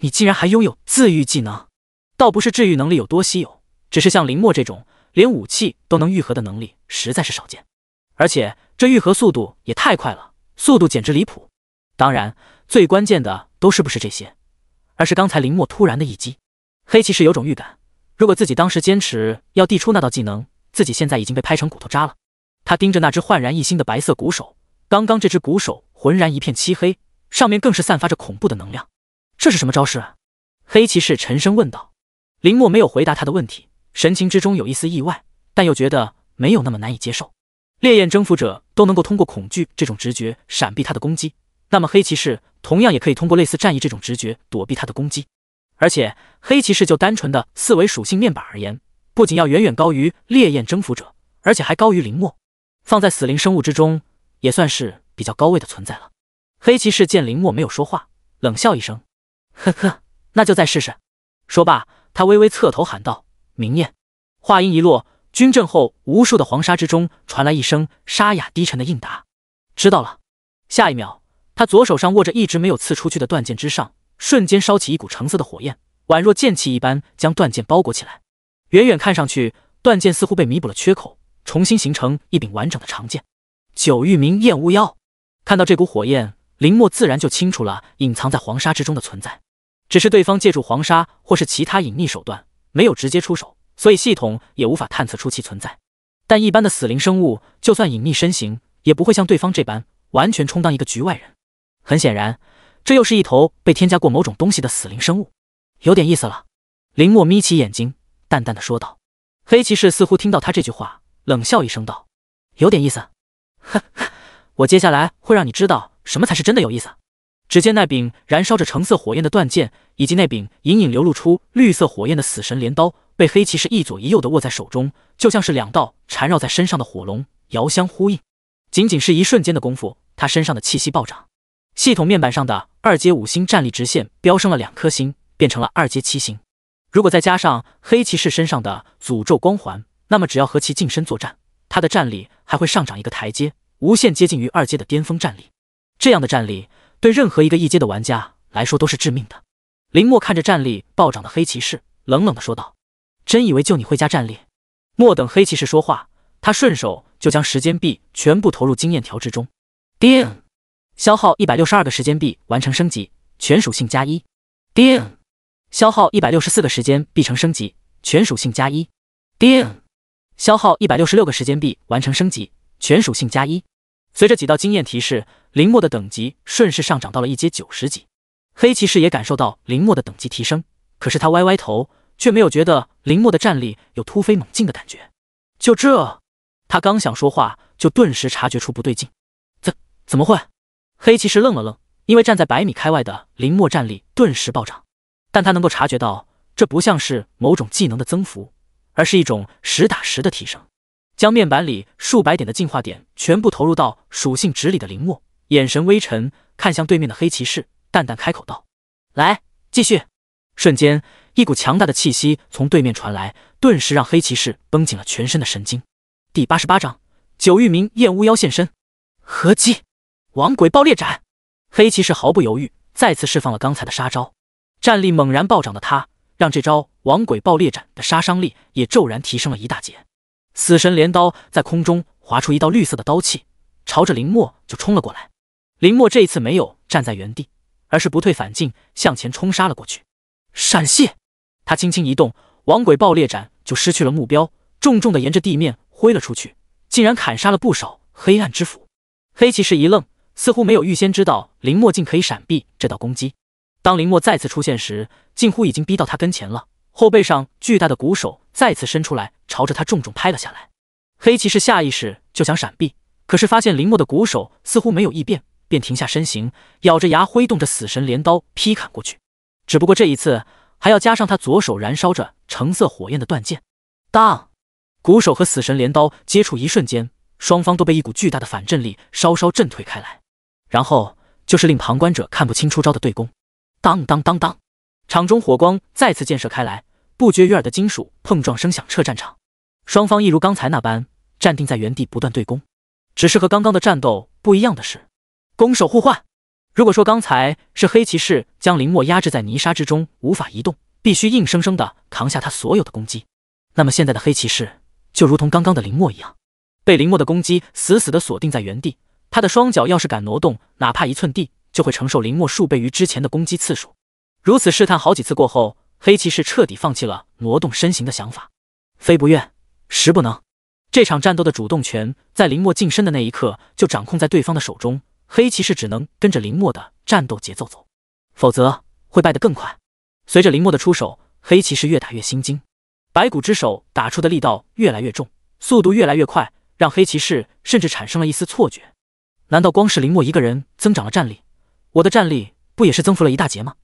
你竟然还拥有自愈技能？倒不是治愈能力有多稀有。”只是像林墨这种连武器都能愈合的能力实在是少见，而且这愈合速度也太快了，速度简直离谱。当然，最关键的都是不是这些，而是刚才林墨突然的一击。黑骑士有种预感，如果自己当时坚持要递出那道技能，自己现在已经被拍成骨头渣了。他盯着那只焕然一新的白色鼓手，刚刚这只鼓手浑然一片漆黑，上面更是散发着恐怖的能量。这是什么招式啊？黑骑士沉声问道。林墨没有回答他的问题。神情之中有一丝意外，但又觉得没有那么难以接受。烈焰征服者都能够通过恐惧这种直觉闪避他的攻击，那么黑骑士同样也可以通过类似战意这种直觉躲避他的攻击。而且黑骑士就单纯的四维属性面板而言，不仅要远远高于烈焰征服者，而且还高于林墨，放在死灵生物之中也算是比较高位的存在了。黑骑士见林墨没有说话，冷笑一声：“呵呵，那就再试试。”说罢，他微微侧头喊道。明艳，话音一落，军阵后无数的黄沙之中传来一声沙哑低沉的应答：“知道了。”下一秒，他左手上握着一直没有刺出去的断剑之上，瞬间烧起一股橙色的火焰，宛若剑气一般将断剑包裹起来。远远看上去，断剑似乎被弥补了缺口，重新形成一柄完整的长剑。九域明焰巫妖看到这股火焰，林墨自然就清楚了隐藏在黄沙之中的存在，只是对方借助黄沙或是其他隐匿手段。没有直接出手，所以系统也无法探测出其存在。但一般的死灵生物，就算隐匿身形，也不会像对方这般完全充当一个局外人。很显然，这又是一头被添加过某种东西的死灵生物，有点意思了。林墨眯起眼睛，淡淡的说道。黑骑士似乎听到他这句话，冷笑一声道：“有点意思。哼，我接下来会让你知道什么才是真的有意思。”只见那柄燃烧着橙色火焰的断剑，以及那柄隐隐流露出绿色火焰的死神镰刀，被黑骑士一左一右的握在手中，就像是两道缠绕在身上的火龙，遥相呼应。仅仅是一瞬间的功夫，他身上的气息暴涨，系统面板上的二阶五星战力直线飙升了两颗星，变成了二阶七星。如果再加上黑骑士身上的诅咒光环，那么只要和其近身作战，他的战力还会上涨一个台阶，无限接近于二阶的巅峰战力。这样的战力。对任何一个一阶的玩家来说都是致命的。林墨看着战力暴涨的黑骑士，冷冷的说道：“真以为就你会加战力？”莫等黑骑士说话，他顺手就将时间币全部投入经验条之中。叮，消耗一百六十二个时间币完成升级，全属性加一。叮，消耗一百六十四个时间币成升级，全属性加一。叮，消耗一百六十六个时间币完成升级，全属性加一。随着几道经验提示。林墨的等级顺势上涨到了一阶九十级，黑骑士也感受到林墨的等级提升，可是他歪歪头，却没有觉得林墨的战力有突飞猛进的感觉。就这，他刚想说话，就顿时察觉出不对劲。怎怎么会？黑骑士愣了愣，因为站在百米开外的林墨战力顿时暴涨，但他能够察觉到，这不像是某种技能的增幅，而是一种实打实的提升。将面板里数百点的进化点全部投入到属性值里的林墨。眼神微沉，看向对面的黑骑士，淡淡开口道：“来，继续。”瞬间，一股强大的气息从对面传来，顿时让黑骑士绷紧了全身的神经。第八十八章，九域明燕巫妖现身。合击，亡鬼爆裂斩！黑骑士毫不犹豫，再次释放了刚才的杀招。战力猛然暴涨的他，让这招亡鬼爆裂斩的杀伤力也骤然提升了一大截。死神镰刀在空中划出一道绿色的刀气，朝着林墨就冲了过来。林墨这一次没有站在原地，而是不退反进，向前冲杀了过去。闪现，他轻轻一动，亡鬼爆裂斩就失去了目标，重重的沿着地面挥了出去，竟然砍杀了不少黑暗之斧。黑骑士一愣，似乎没有预先知道林墨竟可以闪避这道攻击。当林墨再次出现时，近乎已经逼到他跟前了，后背上巨大的鼓手再次伸出来，朝着他重重拍了下来。黑骑士下意识就想闪避，可是发现林墨的鼓手似乎没有异变。便停下身形，咬着牙挥动着死神镰刀劈砍过去。只不过这一次还要加上他左手燃烧着橙色火焰的断剑。当鼓手和死神镰刀接触一瞬间，双方都被一股巨大的反震力稍稍震退开来。然后就是令旁观者看不清出招的对攻。当当当当，场中火光再次溅射开来，不绝于耳的金属碰撞声响彻战场。双方一如刚才那般站定在原地不断对攻，只是和刚刚的战斗不一样的是。攻守互换。如果说刚才是黑骑士将林墨压制在泥沙之中，无法移动，必须硬生生的扛下他所有的攻击，那么现在的黑骑士就如同刚刚的林墨一样，被林墨的攻击死死的锁定在原地。他的双脚要是敢挪动，哪怕一寸地，就会承受林墨数倍于之前的攻击次数。如此试探好几次过后，黑骑士彻底放弃了挪动身形的想法。非不愿，实不能。这场战斗的主动权在林墨近身的那一刻就掌控在对方的手中。黑骑士只能跟着林墨的战斗节奏走，否则会败得更快。随着林墨的出手，黑骑士越打越心惊，白骨之手打出的力道越来越重，速度越来越快，让黑骑士甚至产生了一丝错觉：难道光是林墨一个人增长了战力，我的战力不也是增幅了一大截吗？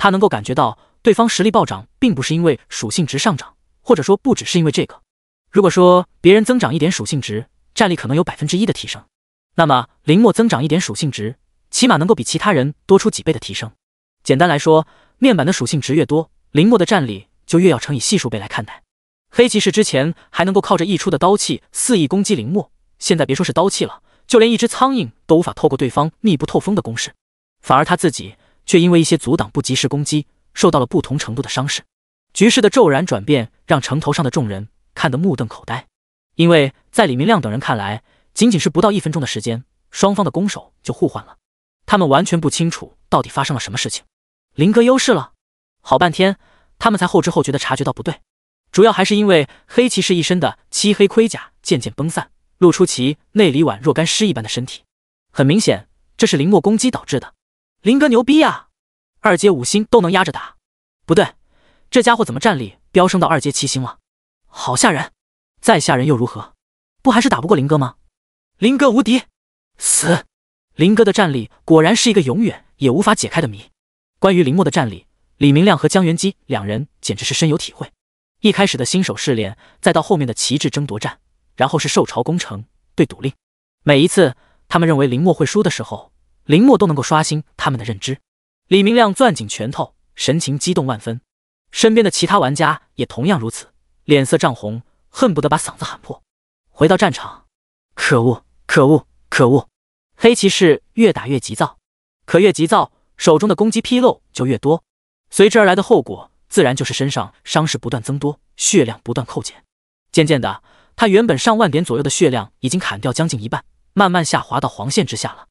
他能够感觉到对方实力暴涨，并不是因为属性值上涨，或者说不只是因为这个。如果说别人增长一点属性值，战力可能有百分之一的提升。那么林墨增长一点属性值，起码能够比其他人多出几倍的提升。简单来说，面板的属性值越多，林墨的战力就越要乘以系数倍来看待。黑骑士之前还能够靠着溢出的刀气肆意攻击林墨，现在别说是刀气了，就连一只苍蝇都无法透过对方密不透风的攻势，反而他自己却因为一些阻挡不及时攻击，受到了不同程度的伤势。局势的骤然转变让城头上的众人看得目瞪口呆，因为在李明亮等人看来。仅仅是不到一分钟的时间，双方的攻守就互换了。他们完全不清楚到底发生了什么事情。林哥优势了，好半天，他们才后知后觉的察觉到不对。主要还是因为黑骑士一身的漆黑盔甲渐渐崩散，露出其内里宛若干尸一般的身体。很明显，这是林墨攻击导致的。林哥牛逼啊，二阶五星都能压着打。不对，这家伙怎么战力飙升到二阶七星了，好吓人！再吓人又如何？不还是打不过林哥吗？林哥无敌，死！林哥的战力果然是一个永远也无法解开的谜。关于林墨的战力，李明亮和江元基两人简直是深有体会。一开始的新手试炼，再到后面的旗帜争夺战，然后是受朝攻城、对赌令，每一次他们认为林墨会输的时候，林墨都能够刷新他们的认知。李明亮攥紧拳头，神情激动万分，身边的其他玩家也同样如此，脸色涨红，恨不得把嗓子喊破。回到战场，可恶，可恶，可恶！黑骑士越打越急躁，可越急躁，手中的攻击纰漏就越多，随之而来的后果。自然就是身上伤势不断增多，血量不断扣减。渐渐的，他原本上万点左右的血量已经砍掉将近一半，慢慢下滑到黄线之下了。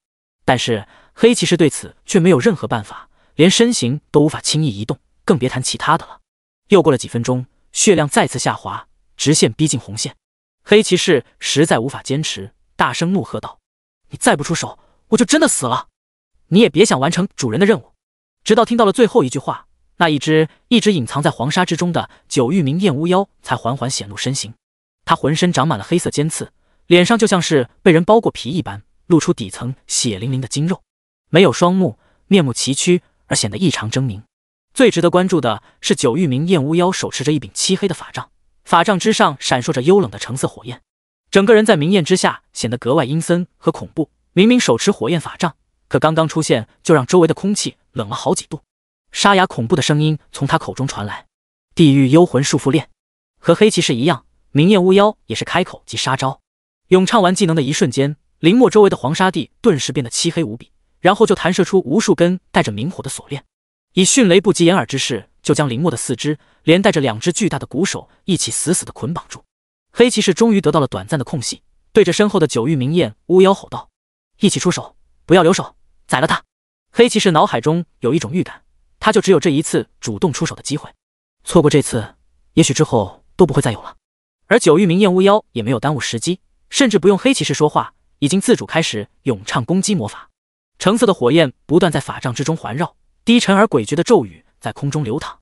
但是黑骑士对此却没有任何办法，连身形都无法轻易移动，更别谈其他的了。又过了几分钟，血量再次下滑，直线逼近红线。黑骑士实在无法坚持，大声怒喝道：“你再不出手，我就真的死了！你也别想完成主人的任务！”直到听到了最后一句话。那一只一直隐藏在黄沙之中的九域明焰巫妖才缓缓显露身形，他浑身长满了黑色尖刺，脸上就像是被人剥过皮一般，露出底层血淋淋的筋肉，没有双目，面目崎岖而显得异常狰狞。最值得关注的是，九域明艳巫妖手持着一柄漆黑的法杖，法杖之上闪烁着幽冷的橙色火焰，整个人在明艳之下显得格外阴森和恐怖。明明手持火焰法杖，可刚刚出现就让周围的空气冷了好几度。沙哑恐怖的声音从他口中传来：“地狱幽魂束缚链。”和黑骑士一样，明艳巫妖也是开口即杀招。咏唱完技能的一瞬间，林墨周围的黄沙地顿时变得漆黑无比，然后就弹射出无数根带着明火的锁链，以迅雷不及掩耳之势就将林墨的四肢连带着两只巨大的鼓手一起死死的捆绑住。黑骑士终于得到了短暂的空隙，对着身后的九域明艳巫妖吼道：“一起出手，不要留手，宰了他！”黑骑士脑海中有一种预感。他就只有这一次主动出手的机会，错过这次，也许之后都不会再有了。而九域明艳巫妖也没有耽误时机，甚至不用黑骑士说话，已经自主开始咏唱攻击魔法。橙色的火焰不断在法杖之中环绕，低沉而诡谲的咒语在空中流淌。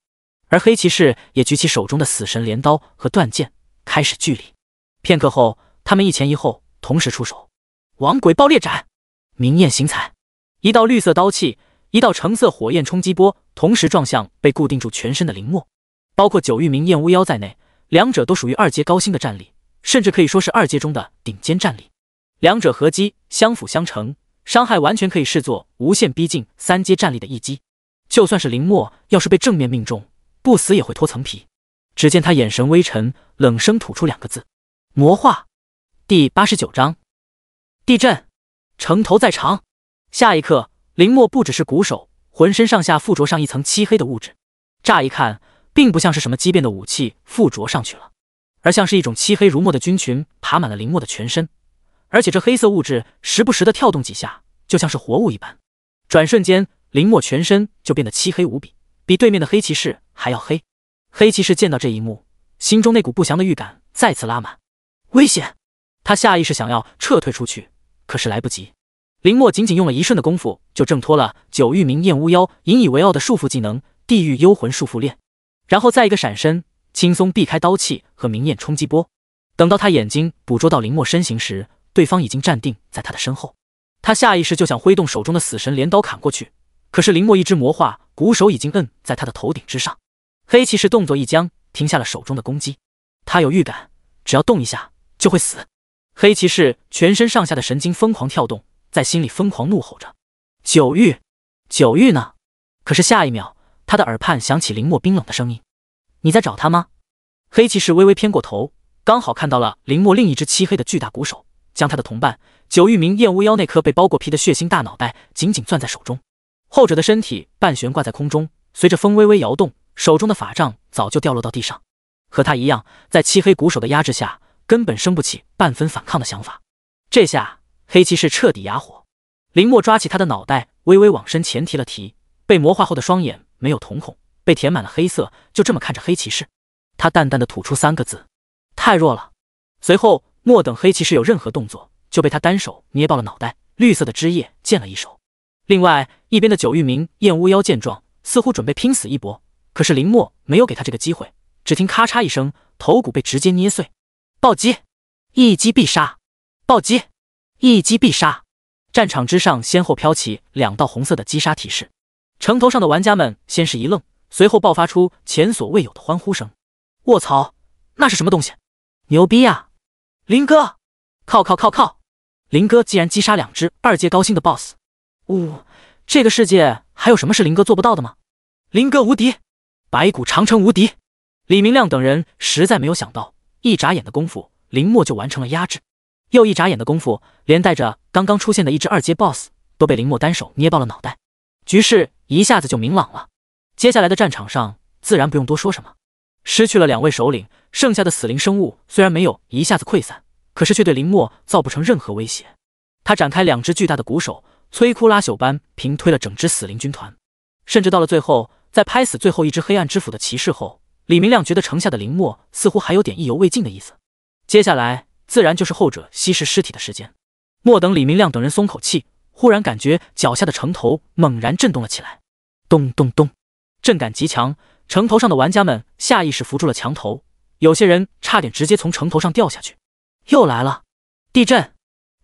而黑骑士也举起手中的死神镰刀和断剑，开始距离。片刻后，他们一前一后同时出手，亡鬼爆裂斩，明艳行彩，一道绿色刀气。一道橙色火焰冲击波同时撞向被固定住全身的林墨，包括九域明艳巫妖在内，两者都属于二阶高星的战力，甚至可以说是二阶中的顶尖战力。两者合击相辅相成，伤害完全可以视作无限逼近三阶战力的一击。就算是林墨，要是被正面命中，不死也会脱层皮。只见他眼神微沉，冷声吐出两个字：魔化。第八十九章，地震，城头在长。下一刻。林墨不只是鼓手，浑身上下附着上一层漆黑的物质，乍一看并不像是什么畸变的武器附着上去了，而像是一种漆黑如墨的菌群爬满了林墨的全身，而且这黑色物质时不时的跳动几下，就像是活物一般。转瞬间，林墨全身就变得漆黑无比，比对面的黑骑士还要黑。黑骑士见到这一幕，心中那股不祥的预感再次拉满，危险！他下意识想要撤退出去，可是来不及。林墨仅仅用了一瞬的功夫，就挣脱了九域明艳巫妖引以为傲的束缚技能——地狱幽魂束缚链，然后再一个闪身，轻松避开刀气和明艳冲击波。等到他眼睛捕捉到林墨身形时，对方已经站定在他的身后。他下意识就想挥动手中的死神镰刀砍过去，可是林墨一只魔化鼓手已经摁在他的头顶之上。黑骑士动作一僵，停下了手中的攻击。他有预感，只要动一下就会死。黑骑士全身上下的神经疯狂跳动。在心里疯狂怒吼着：“九玉，九玉呢？”可是下一秒，他的耳畔响起林墨冰冷的声音：“你在找他吗？”黑骑士微微偏过头，刚好看到了林墨另一只漆黑的巨大鼓手，将他的同伴九玉明燕乌妖那颗被包过皮的血腥大脑袋紧紧攥在手中。后者的身体半悬挂在空中，随着风微微摇动，手中的法杖早就掉落到地上。和他一样，在漆黑鼓手的压制下，根本生不起半分反抗的想法。这下。黑骑士彻底哑火，林墨抓起他的脑袋，微微往身前提了提。被魔化后的双眼没有瞳孔，被填满了黑色，就这么看着黑骑士。他淡淡的吐出三个字：“太弱了。”随后，莫等黑骑士有任何动作，就被他单手捏爆了脑袋，绿色的汁液溅了一手。另外一边的九域明燕巫妖见状，似乎准备拼死一搏，可是林墨没有给他这个机会，只听咔嚓一声，头骨被直接捏碎。暴击，一击必杀！暴击，一击必杀！战场之上先后飘起两道红色的击杀提示，城头上的玩家们先是一愣，随后爆发出前所未有的欢呼声。卧槽，那是什么东西？牛逼啊！林哥，靠靠靠靠！林哥竟然击杀两只二阶高星的 BOSS！呜，这个世界还有什么是林哥做不到的吗？林哥无敌，白骨长城无敌！李明亮等人实在没有想到，一眨眼的功夫，林墨就完成了压制。又一眨眼的功夫，连带着刚刚出现的一只二阶 BOSS 都被林墨单手捏爆了脑袋，局势一下子就明朗了。接下来的战场上，自然不用多说什么。失去了两位首领，剩下的死灵生物虽然没有一下子溃散，可是却对林墨造不成任何威胁。他展开两只巨大的鼓手，摧枯拉朽般平推了整支死灵军团，甚至到了最后，在拍死最后一只黑暗之斧的骑士后，李明亮觉得城下的林墨似乎还有点意犹未尽的意思。接下来。自然就是后者吸食尸体的时间。莫等李明亮等人松口气，忽然感觉脚下的城头猛然震动了起来，咚咚咚，震感极强。城头上的玩家们下意识扶住了墙头，有些人差点直接从城头上掉下去。又来了地震！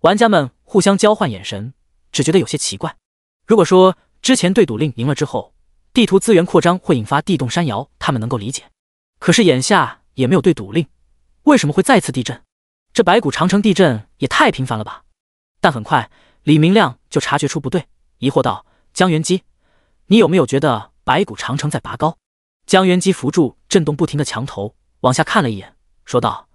玩家们互相交换眼神，只觉得有些奇怪。如果说之前对赌令赢了之后，地图资源扩张会引发地动山摇，他们能够理解。可是眼下也没有对赌令，为什么会再次地震？这白骨长城地震也太频繁了吧！但很快，李明亮就察觉出不对，疑惑道：“江元基，你有没有觉得白骨长城在拔高？”江元基扶住震动不停的墙头，往下看了一眼，说道：“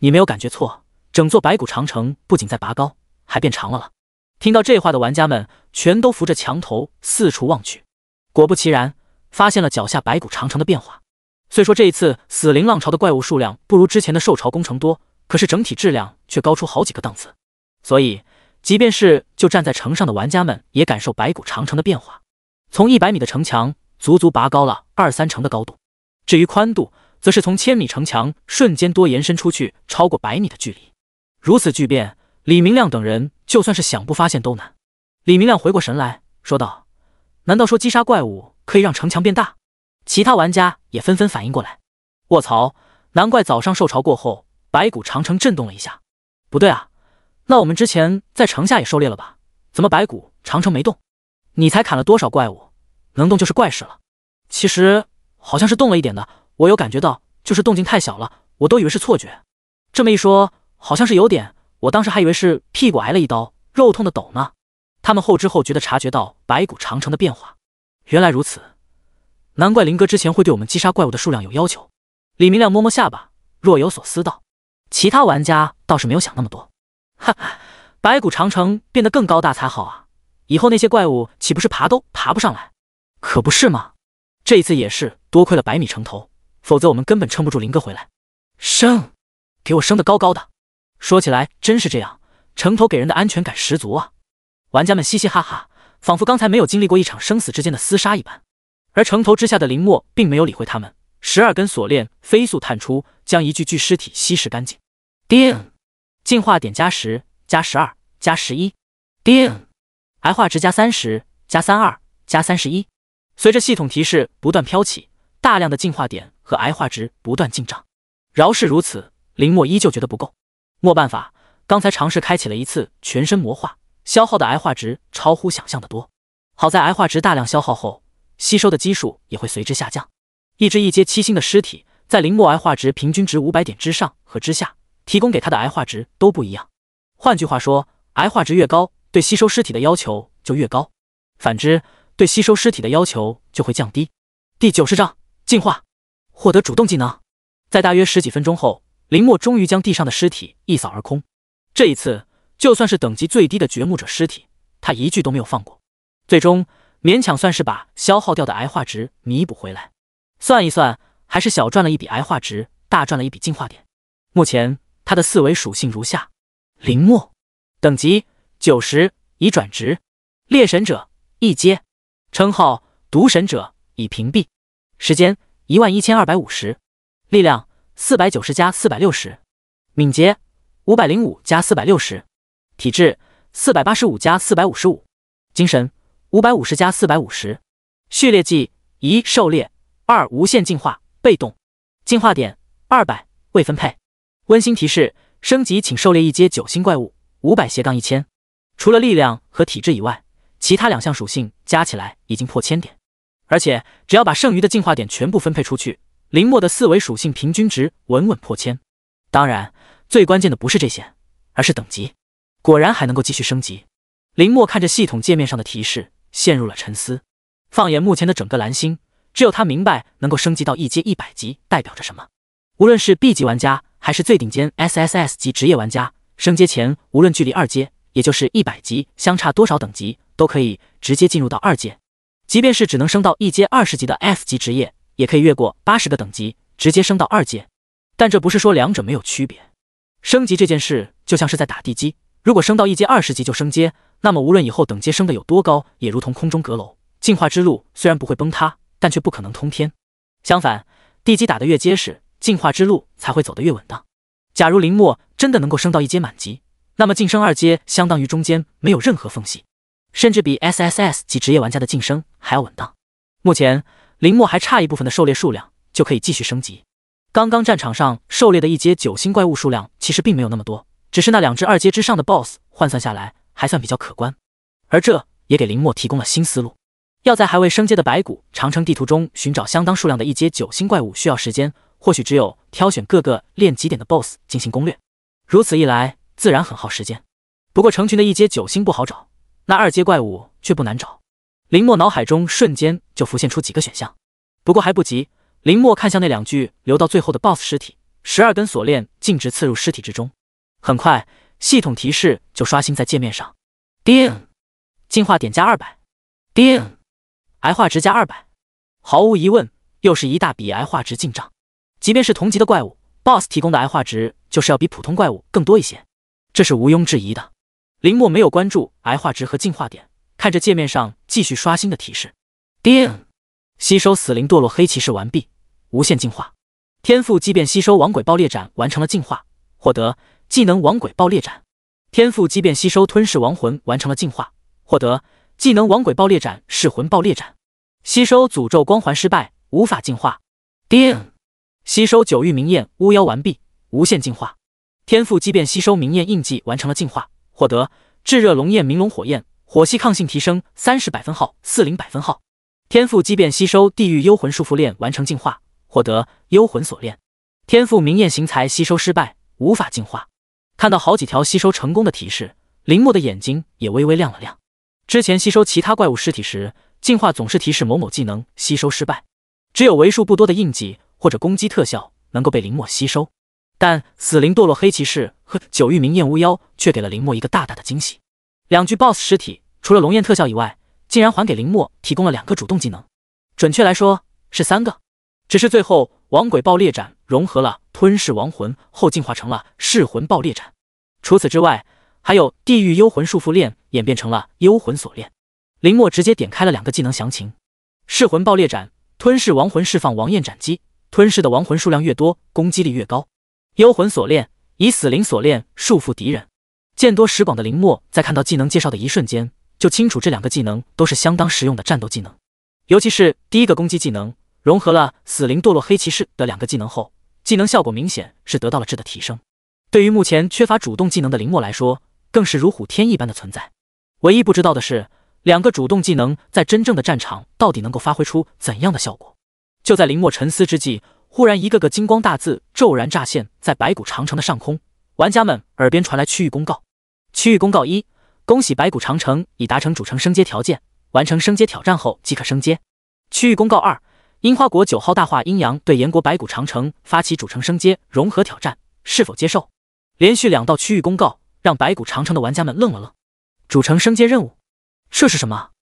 你没有感觉错，整座白骨长城不仅在拔高，还变长了了。”听到这话的玩家们全都扶着墙头四处望去，果不其然，发现了脚下白骨长城的变化。虽说这一次死灵浪潮的怪物数量不如之前的兽潮工程多。可是整体质量却高出好几个档次，所以即便是就站在城上的玩家们也感受白骨长城的变化。从一百米的城墙足足拔高了二三成的高度，至于宽度，则是从千米城墙瞬间多延伸出去超过百米的距离。如此巨变，李明亮等人就算是想不发现都难。李明亮回过神来说道：“难道说击杀怪物可以让城墙变大？”其他玩家也纷纷反应过来：“卧槽，难怪早上受潮过后。”白骨长城震动了一下，不对啊，那我们之前在城下也狩猎了吧？怎么白骨长城没动？你才砍了多少怪物？能动就是怪事了。其实好像是动了一点的，我有感觉到，就是动静太小了，我都以为是错觉。这么一说，好像是有点，我当时还以为是屁股挨了一刀，肉痛的抖呢。他们后知后觉的察觉到白骨长城的变化，原来如此，难怪林哥之前会对我们击杀怪物的数量有要求。李明亮摸摸下巴，若有所思道。其他玩家倒是没有想那么多，哈，白骨长城变得更高大才好啊！以后那些怪物岂不是爬都爬不上来？可不是吗？这一次也是多亏了百米城头，否则我们根本撑不住林哥回来。升，给我升的高高的！说起来真是这样，城头给人的安全感十足啊！玩家们嘻嘻哈哈，仿佛刚才没有经历过一场生死之间的厮杀一般。而城头之下的林墨并没有理会他们。十二根锁链飞速探出，将一具具尸体吸食干净。叮，进化点加十，加十二，加十一。叮，癌化值加三十，加三二，加三十一。随着系统提示不断飘起，大量的进化点和癌化值不断进账。饶是如此，林墨依旧觉得不够。没办法，刚才尝试开启了一次全身魔化，消耗的癌化值超乎想象的多。好在癌化值大量消耗后，吸收的基数也会随之下降。一只一阶七星的尸体，在林墨癌化值平均值五百点之上和之下，提供给他的癌化值都不一样。换句话说，癌化值越高，对吸收尸体的要求就越高；反之，对吸收尸体的要求就会降低。第九十章进化，获得主动技能。在大约十几分钟后，林墨终于将地上的尸体一扫而空。这一次，就算是等级最低的掘墓者尸体，他一具都没有放过。最终，勉强算是把消耗掉的癌化值弥补回来。算一算，还是小赚了一笔癌化值，大赚了一笔进化点。目前他的四维属性如下：林墨，等级九十，已转职；猎神者一阶，称号毒神者已屏蔽，时间一万一千二百五十，力量四百九十加四百六十，敏捷五百零五加四百六十，体质四百八十五加四百五十五，精神五百五十加四百五十，序列技一狩猎。二无限进化被动，进化点二百未分配。温馨提示：升级请狩猎一阶九星怪物，五百斜杠一千。除了力量和体质以外，其他两项属性加起来已经破千点。而且只要把剩余的进化点全部分配出去，林墨的四维属性平均值稳稳破千。当然，最关键的不是这些，而是等级。果然还能够继续升级。林墨看着系统界面上的提示，陷入了沉思。放眼目前的整个蓝星，只有他明白能够升级到一阶一百级代表着什么。无论是 B 级玩家，还是最顶尖 SSS 级职业玩家，升阶前无论距离二阶，也就是一百级相差多少等级，都可以直接进入到二阶。即便是只能升到一阶二十级的 F 级职业，也可以越过八十个等级，直接升到二阶。但这不是说两者没有区别。升级这件事就像是在打地基。如果升到一阶二十级就升阶，那么无论以后等阶升的有多高，也如同空中阁楼，进化之路虽然不会崩塌，但却不可能通天。相反，地基打得越结实，进化之路才会走得越稳当。假如林墨真的能够升到一阶满级，那么晋升二阶相当于中间没有任何缝隙，甚至比 SSS 级职业玩家的晋升还要稳当。目前林墨还差一部分的狩猎数量就可以继续升级。刚刚战场上狩猎的一阶九星怪物数量其实并没有那么多。只是那两只二阶之上的 BOSS 换算下来还算比较可观，而这也给林墨提供了新思路。要在还未升阶的白骨长城地图中寻找相当数量的一阶九星怪物需要时间，或许只有挑选各个练级点的 BOSS 进行攻略。如此一来，自然很耗时间。不过成群的一阶九星不好找，那二阶怪物却不难找。林墨脑海中瞬间就浮现出几个选项。不过还不急，林墨看向那两具留到最后的 BOSS 尸体，十二根锁链径直刺入尸体之中。很快，系统提示就刷新在界面上。叮，进化点加二百。叮，癌化值加二百。毫无疑问，又是一大笔癌化值进账。即便是同级的怪物，BOSS 提供的癌化值就是要比普通怪物更多一些，这是毋庸置疑的。林墨没有关注癌化值和进化点，看着界面上继续刷新的提示。叮，吸收死灵堕落黑骑士完毕，无限进化。天赋即便吸收亡鬼爆裂斩完成了进化，获得。技能亡鬼爆裂斩，天赋即便吸收吞噬亡魂完成了进化，获得技能亡鬼爆裂斩噬魂爆裂斩。吸收诅咒光环失败，无法进化。叮，吸收九域明焰巫妖完毕，无限进化。天赋即便吸收明焰印记完成了进化，获得炙热龙焰明龙火焰，火系抗性提升三十百分号，四零百分号。天赋畸变吸收地狱幽魂束缚链完成进化，获得幽魂锁链。天赋明焰行材吸收失败，无法进化。看到好几条吸收成功的提示，林墨的眼睛也微微亮了亮。之前吸收其他怪物尸体时，进化总是提示某某技能吸收失败，只有为数不多的印记或者攻击特效能够被林墨吸收。但死灵堕落黑骑士和九域明焰巫妖却给了林墨一个大大的惊喜：两具 BOSS 尸体除了龙焰特效以外，竟然还给林墨提供了两个主动技能，准确来说是三个，只是最后亡鬼爆裂斩。融合了吞噬亡魂后，进化成了噬魂爆裂斩。除此之外，还有地狱幽魂束缚链演变成了幽魂锁链。林墨直接点开了两个技能详情：噬魂爆裂斩，吞噬亡魂，释放亡焰斩击，吞噬的亡魂数量越多，攻击力越高。幽魂锁链，以死灵锁链束缚敌人。见多识广的林墨在看到技能介绍的一瞬间，就清楚这两个技能都是相当实用的战斗技能。尤其是第一个攻击技能，融合了死灵堕落黑骑士的两个技能后。技能效果明显是得到了质的提升，对于目前缺乏主动技能的林墨来说，更是如虎添翼般的存在。唯一不知道的是，两个主动技能在真正的战场到底能够发挥出怎样的效果？就在林墨沉思之际，忽然一个个金光大字骤然乍现在白骨长城的上空，玩家们耳边传来区域公告：区域公告一，恭喜白骨长城已达成主城升阶条件，完成升阶挑战后即可升阶。区域公告二。樱花国九号大化阴阳对炎国白骨长城发起主城升阶融合挑战，是否接受？连续两道区域公告让白骨长城的玩家们愣了愣。主城升阶任务，这是什么？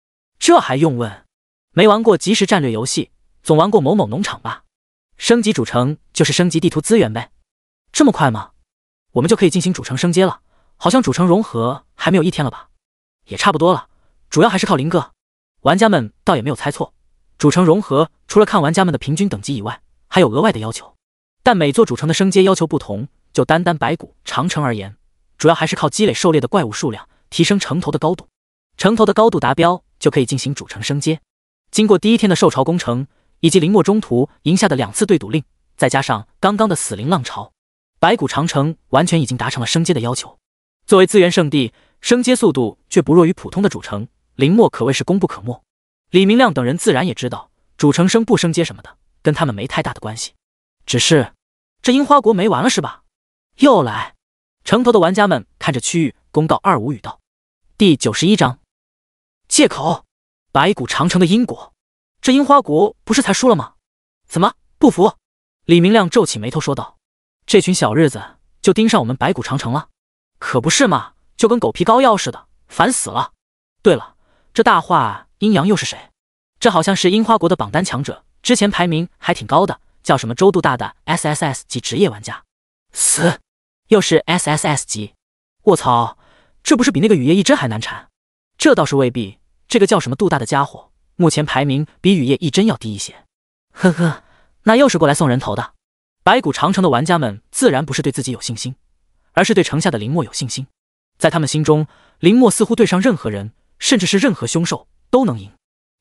这还用问？没玩过即时战略游戏，总玩过某某农场吧？升级主城就是升级地图资源呗？这么快吗？我们就可以进行主城升阶了？好像主城融合还没有一天了吧？也差不多了，主要还是靠林哥。玩家们倒也没有猜错。主城融合除了看玩家们的平均等级以外，还有额外的要求。但每座主城的升阶要求不同，就单单白骨长城而言，主要还是靠积累狩猎的怪物数量，提升城头的高度。城头的高度达标，就可以进行主城升阶。经过第一天的受潮工程，以及林墨中途赢下的两次对赌令，再加上刚刚的死灵浪潮，白骨长城完全已经达成了升阶的要求。作为资源圣地，升阶速度却不弱于普通的主城，林墨可谓是功不可没。李明亮等人自然也知道，主城升不升阶什么的，跟他们没太大的关系。只是这樱花国没完了是吧？又来！城头的玩家们看着区域公告二无语道：“第九十一章借口，白骨长城的因果。这樱花国不是才输了吗？怎么不服？”李明亮皱起眉头说道：“这群小日子就盯上我们白骨长城了，可不是嘛？就跟狗皮膏药似的，烦死了。对了，这大话阴阳又是谁？这好像是樱花国的榜单强者，之前排名还挺高的，叫什么周度大的 SSS 级职业玩家。死，又是 SSS 级，卧槽，这不是比那个雨夜一真还难缠？这倒是未必，这个叫什么度大的家伙，目前排名比雨夜一真要低一些。呵呵。”那又是过来送人头的。白骨长城的玩家们自然不是对自己有信心，而是对城下的林墨有信心。在他们心中，林墨似乎对上任何人，甚至是任何凶兽都能赢。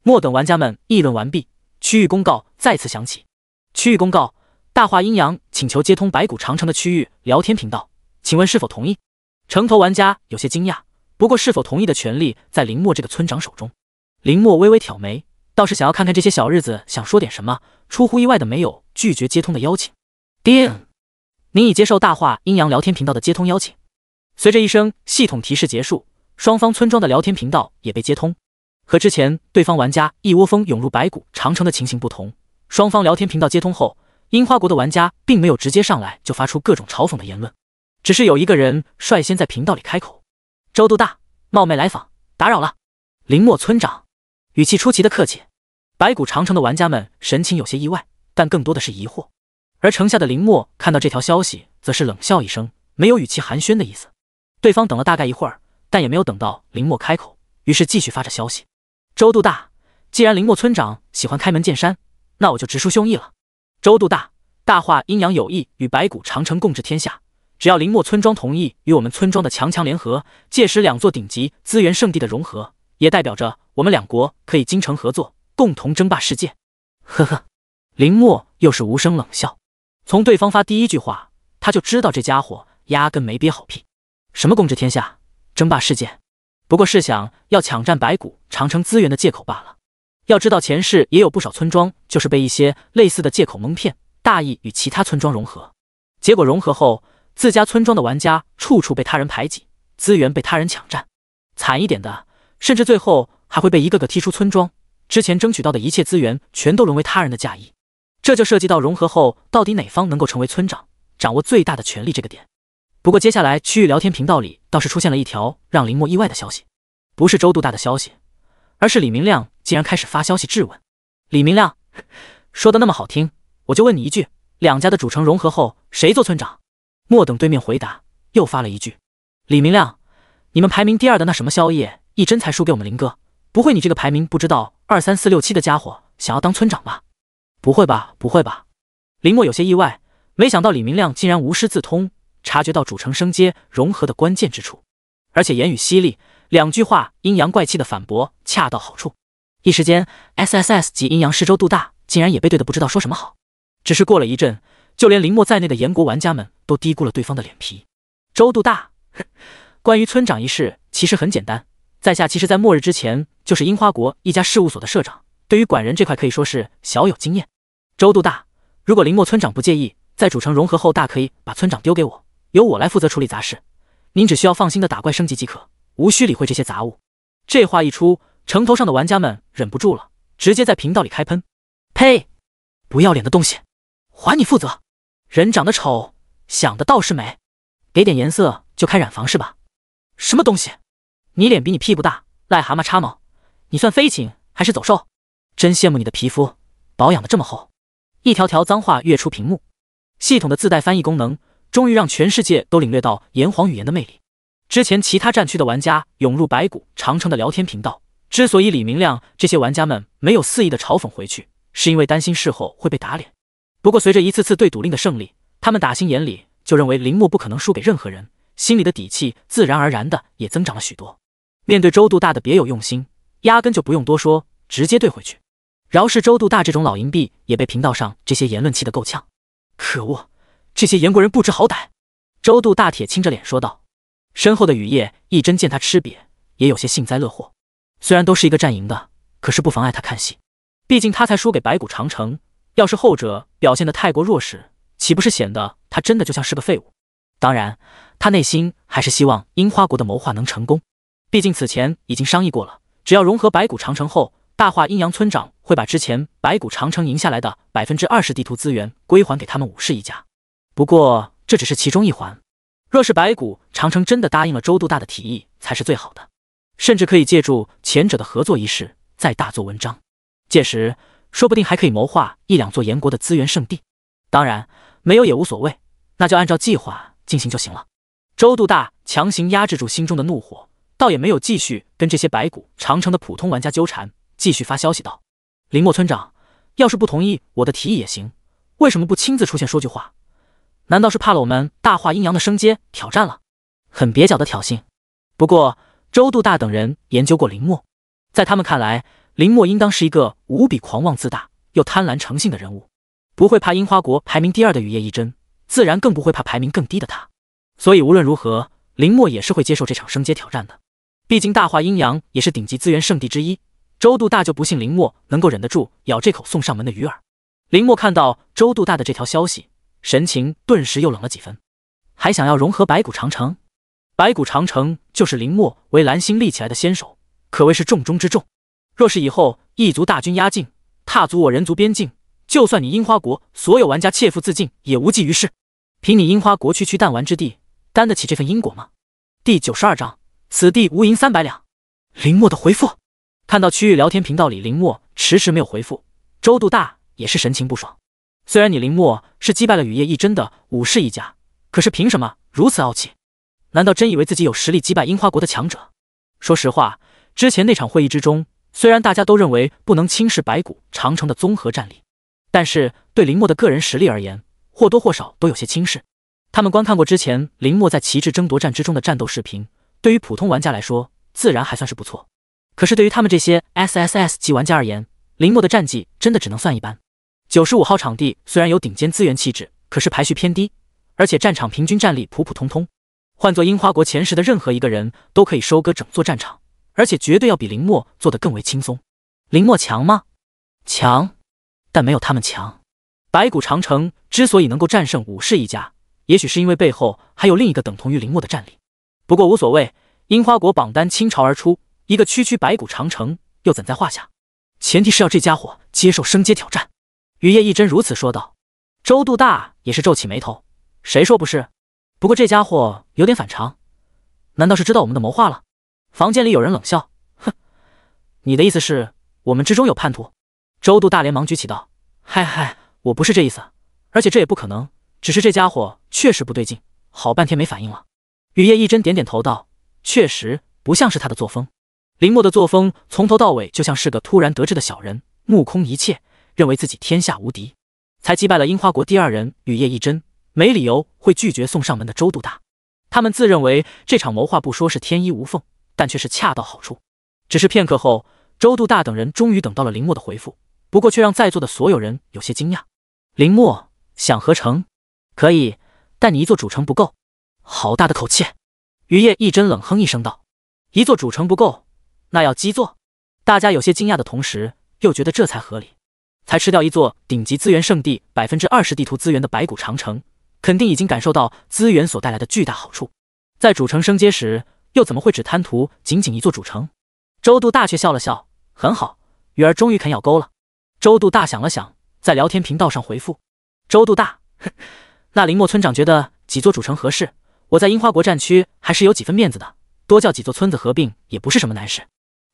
末等玩家们议论完毕，区域公告再次响起。区域公告：大话阴阳请求接通白骨长城的区域聊天频道，请问是否同意？城头玩家有些惊讶，不过是否同意的权利在林墨这个村长手中。林墨微微挑眉。倒是想要看看这些小日子想说点什么，出乎意外的没有拒绝接通的邀请。叮，您已接受大话阴阳聊天频道的接通邀请。随着一声系统提示结束，双方村庄的聊天频道也被接通。和之前对方玩家一窝蜂涌入白骨长城的情形不同，双方聊天频道接通后，樱花国的玩家并没有直接上来就发出各种嘲讽的言论，只是有一个人率先在频道里开口：“周度大，冒昧来访，打扰了。”林墨村长。语气出奇的客气，白骨长城的玩家们神情有些意外，但更多的是疑惑。而城下的林墨看到这条消息，则是冷笑一声，没有语气寒暄的意思。对方等了大概一会儿，但也没有等到林墨开口，于是继续发着消息：“周度大，既然林墨村长喜欢开门见山，那我就直抒胸臆了。周度大，大话阴阳有意与白骨长城共治天下，只要林墨村庄同意与我们村庄的强强联合，届时两座顶级资源圣地的融合，也代表着……”我们两国可以精诚合作，共同争霸世界。呵呵，林墨又是无声冷笑。从对方发第一句话，他就知道这家伙压根没憋好屁。什么共治天下、争霸世界，不过是想要抢占白骨长城资源的借口罢了。要知道前世也有不少村庄就是被一些类似的借口蒙骗，大意与其他村庄融合，结果融合后自家村庄的玩家处处被他人排挤，资源被他人抢占，惨一点的，甚至最后。还会被一个个踢出村庄，之前争取到的一切资源全都沦为他人的嫁衣，这就涉及到融合后到底哪方能够成为村长，掌握最大的权力这个点。不过接下来区域聊天频道里倒是出现了一条让林墨意外的消息，不是周度大的消息，而是李明亮竟然开始发消息质问。李明亮说的那么好听，我就问你一句，两家的主城融合后谁做村长？莫等对面回答，又发了一句：李明亮，你们排名第二的那什么宵夜一真才输给我们林哥。不会，你这个排名不知道二三四六七的家伙想要当村长吧？不会吧，不会吧？林墨有些意外，没想到李明亮竟然无师自通，察觉到主城升阶融合的关键之处，而且言语犀利，两句话阴阳怪气的反驳恰到好处。一时间，S S S 级阴阳师周度大竟然也被对的不知道说什么好。只是过了一阵，就连林墨在内的炎国玩家们都低估了对方的脸皮。周度大，关于村长一事，其实很简单。在下其实，在末日之前就是樱花国一家事务所的社长，对于管人这块可以说是小有经验。周度大，如果林墨村长不介意，在主城融合后，大可以把村长丢给我，由我来负责处理杂事。您只需要放心的打怪升级即可，无需理会这些杂物。这话一出，城头上的玩家们忍不住了，直接在频道里开喷：“呸！不要脸的东西，还你负责！人长得丑，想的倒是美，给点颜色就开染房是吧？什么东西？”你脸比你屁股大，癞蛤蟆插毛，你算飞禽还是走兽？真羡慕你的皮肤保养的这么厚。一条条脏话跃出屏幕，系统的自带翻译功能终于让全世界都领略到炎黄语言的魅力。之前其他战区的玩家涌入白骨长城的聊天频道，之所以李明亮这些玩家们没有肆意的嘲讽回去，是因为担心事后会被打脸。不过随着一次次对赌令的胜利，他们打心眼里就认为林墨不可能输给任何人，心里的底气自然而然的也增长了许多。面对周度大的别有用心，压根就不用多说，直接怼回去。饶是周度大这种老银币，也被频道上这些言论气得够呛。可恶，这些燕国人不知好歹！周度大铁青着脸说道。身后的雨夜一真见他吃瘪，也有些幸灾乐祸。虽然都是一个战营的，可是不妨碍他看戏。毕竟他才输给白骨长城，要是后者表现的太过弱势，岂不是显得他真的就像是个废物？当然，他内心还是希望樱花国的谋划能成功。毕竟此前已经商议过了，只要融合白骨长城后，大化阴阳村长会把之前白骨长城赢下来的百分之二十地图资源归还给他们武士一家。不过这只是其中一环，若是白骨长城真的答应了周度大的提议，才是最好的，甚至可以借助前者的合作一事再大做文章。届时说不定还可以谋划一两座炎国的资源圣地。当然没有也无所谓，那就按照计划进行就行了。周度大强行压制住心中的怒火。倒也没有继续跟这些白骨长城的普通玩家纠缠，继续发消息道：“林墨村长，要是不同意我的提议也行，为什么不亲自出现说句话？难道是怕了我们大化阴阳的升阶挑战了？很蹩脚的挑衅。不过周度大等人研究过林墨，在他们看来，林墨应当是一个无比狂妄自大又贪婪成性的人物，不会怕樱花国排名第二的雨夜一真，自然更不会怕排名更低的他。所以无论如何，林墨也是会接受这场升阶挑战的。”毕竟大化阴阳也是顶级资源圣地之一，周度大就不信林墨能够忍得住咬这口送上门的鱼饵。林墨看到周度大的这条消息，神情顿时又冷了几分。还想要融合白骨长城？白骨长城就是林墨为蓝星立起来的先手，可谓是重中之重。若是以后异族大军压境，踏足我人族边境，就算你樱花国所有玩家切腹自尽，也无济于事。凭你樱花国区区弹丸之地，担得起这份因果吗？第九十二章。此地无银三百两。林墨的回复，看到区域聊天频道里林墨迟迟没有回复，周度大也是神情不爽。虽然你林墨是击败了雨夜一真的武士一家，可是凭什么如此傲气？难道真以为自己有实力击败樱花国的强者？说实话，之前那场会议之中，虽然大家都认为不能轻视白骨长城的综合战力，但是对林墨的个人实力而言，或多或少都有些轻视。他们观看过之前林墨在旗帜争夺战之中的战斗视频。对于普通玩家来说，自然还算是不错。可是对于他们这些 SSS 级玩家而言，林墨的战绩真的只能算一般。九十五号场地虽然有顶尖资源气质，可是排序偏低，而且战场平均战力普普通通。换做樱花国前十的任何一个人都可以收割整座战场，而且绝对要比林墨做得更为轻松。林墨强吗？强，但没有他们强。白骨长城之所以能够战胜武士一家，也许是因为背后还有另一个等同于林墨的战力。不过无所谓，樱花国榜单倾巢而出，一个区区白骨长城又怎在话下？前提是要这家伙接受升阶挑战。雨夜一真如此说道。周度大也是皱起眉头，谁说不是？不过这家伙有点反常，难道是知道我们的谋划了？房间里有人冷笑，哼，你的意思是我们之中有叛徒？周度大连忙举起道，嗨嗨，我不是这意思，而且这也不可能，只是这家伙确实不对劲，好半天没反应了。雨夜一真点点头道：“确实不像是他的作风。林墨的作风从头到尾就像是个突然得志的小人，目空一切，认为自己天下无敌，才击败了樱花国第二人雨夜一真，没理由会拒绝送上门的周度大。他们自认为这场谋划不说是天衣无缝，但却是恰到好处。只是片刻后，周度大等人终于等到了林墨的回复，不过却让在座的所有人有些惊讶。林墨想合成，可以，但你一座主城不够。”好大的口气！于夜一真冷哼一声道：“一座主城不够，那要基座。”大家有些惊讶的同时，又觉得这才合理。才吃掉一座顶级资源圣地百分之二十地图资源的白骨长城，肯定已经感受到资源所带来的巨大好处。在主城升阶时，又怎么会只贪图仅仅一座主城？周度大却笑了笑：“很好，鱼儿终于肯咬钩了。”周度大想了想，在聊天频道上回复：“周度大，那林墨村长觉得几座主城合适？”我在樱花国战区还是有几分面子的，多叫几座村子合并也不是什么难事。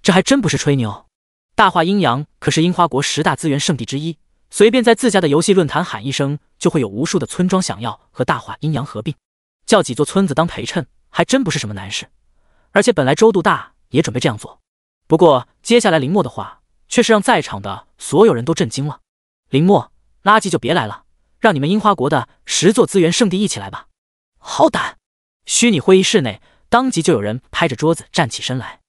这还真不是吹牛。大化阴阳可是樱花国十大资源圣地之一，随便在自家的游戏论坛喊一声，就会有无数的村庄想要和大化阴阳合并。叫几座村子当陪衬，还真不是什么难事。而且本来周度大也准备这样做，不过接下来林墨的话却是让在场的所有人都震惊了。林墨，垃圾就别来了，让你们樱花国的十座资源圣地一起来吧。好胆！虚拟会议室内，当即就有人拍着桌子站起身来，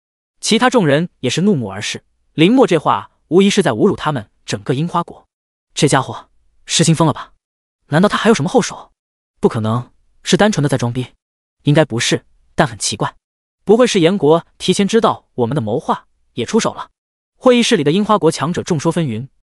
其他众人也是怒目而视。林墨这话无疑是在侮辱他们整个樱花国。这家伙失心疯了吧？难道他还有什么后手？不可能是单纯的在装逼，应该不是，但很奇怪，不会是严国提前知道我们的谋划，也出手了？会议室里的樱花国强者众说纷纭，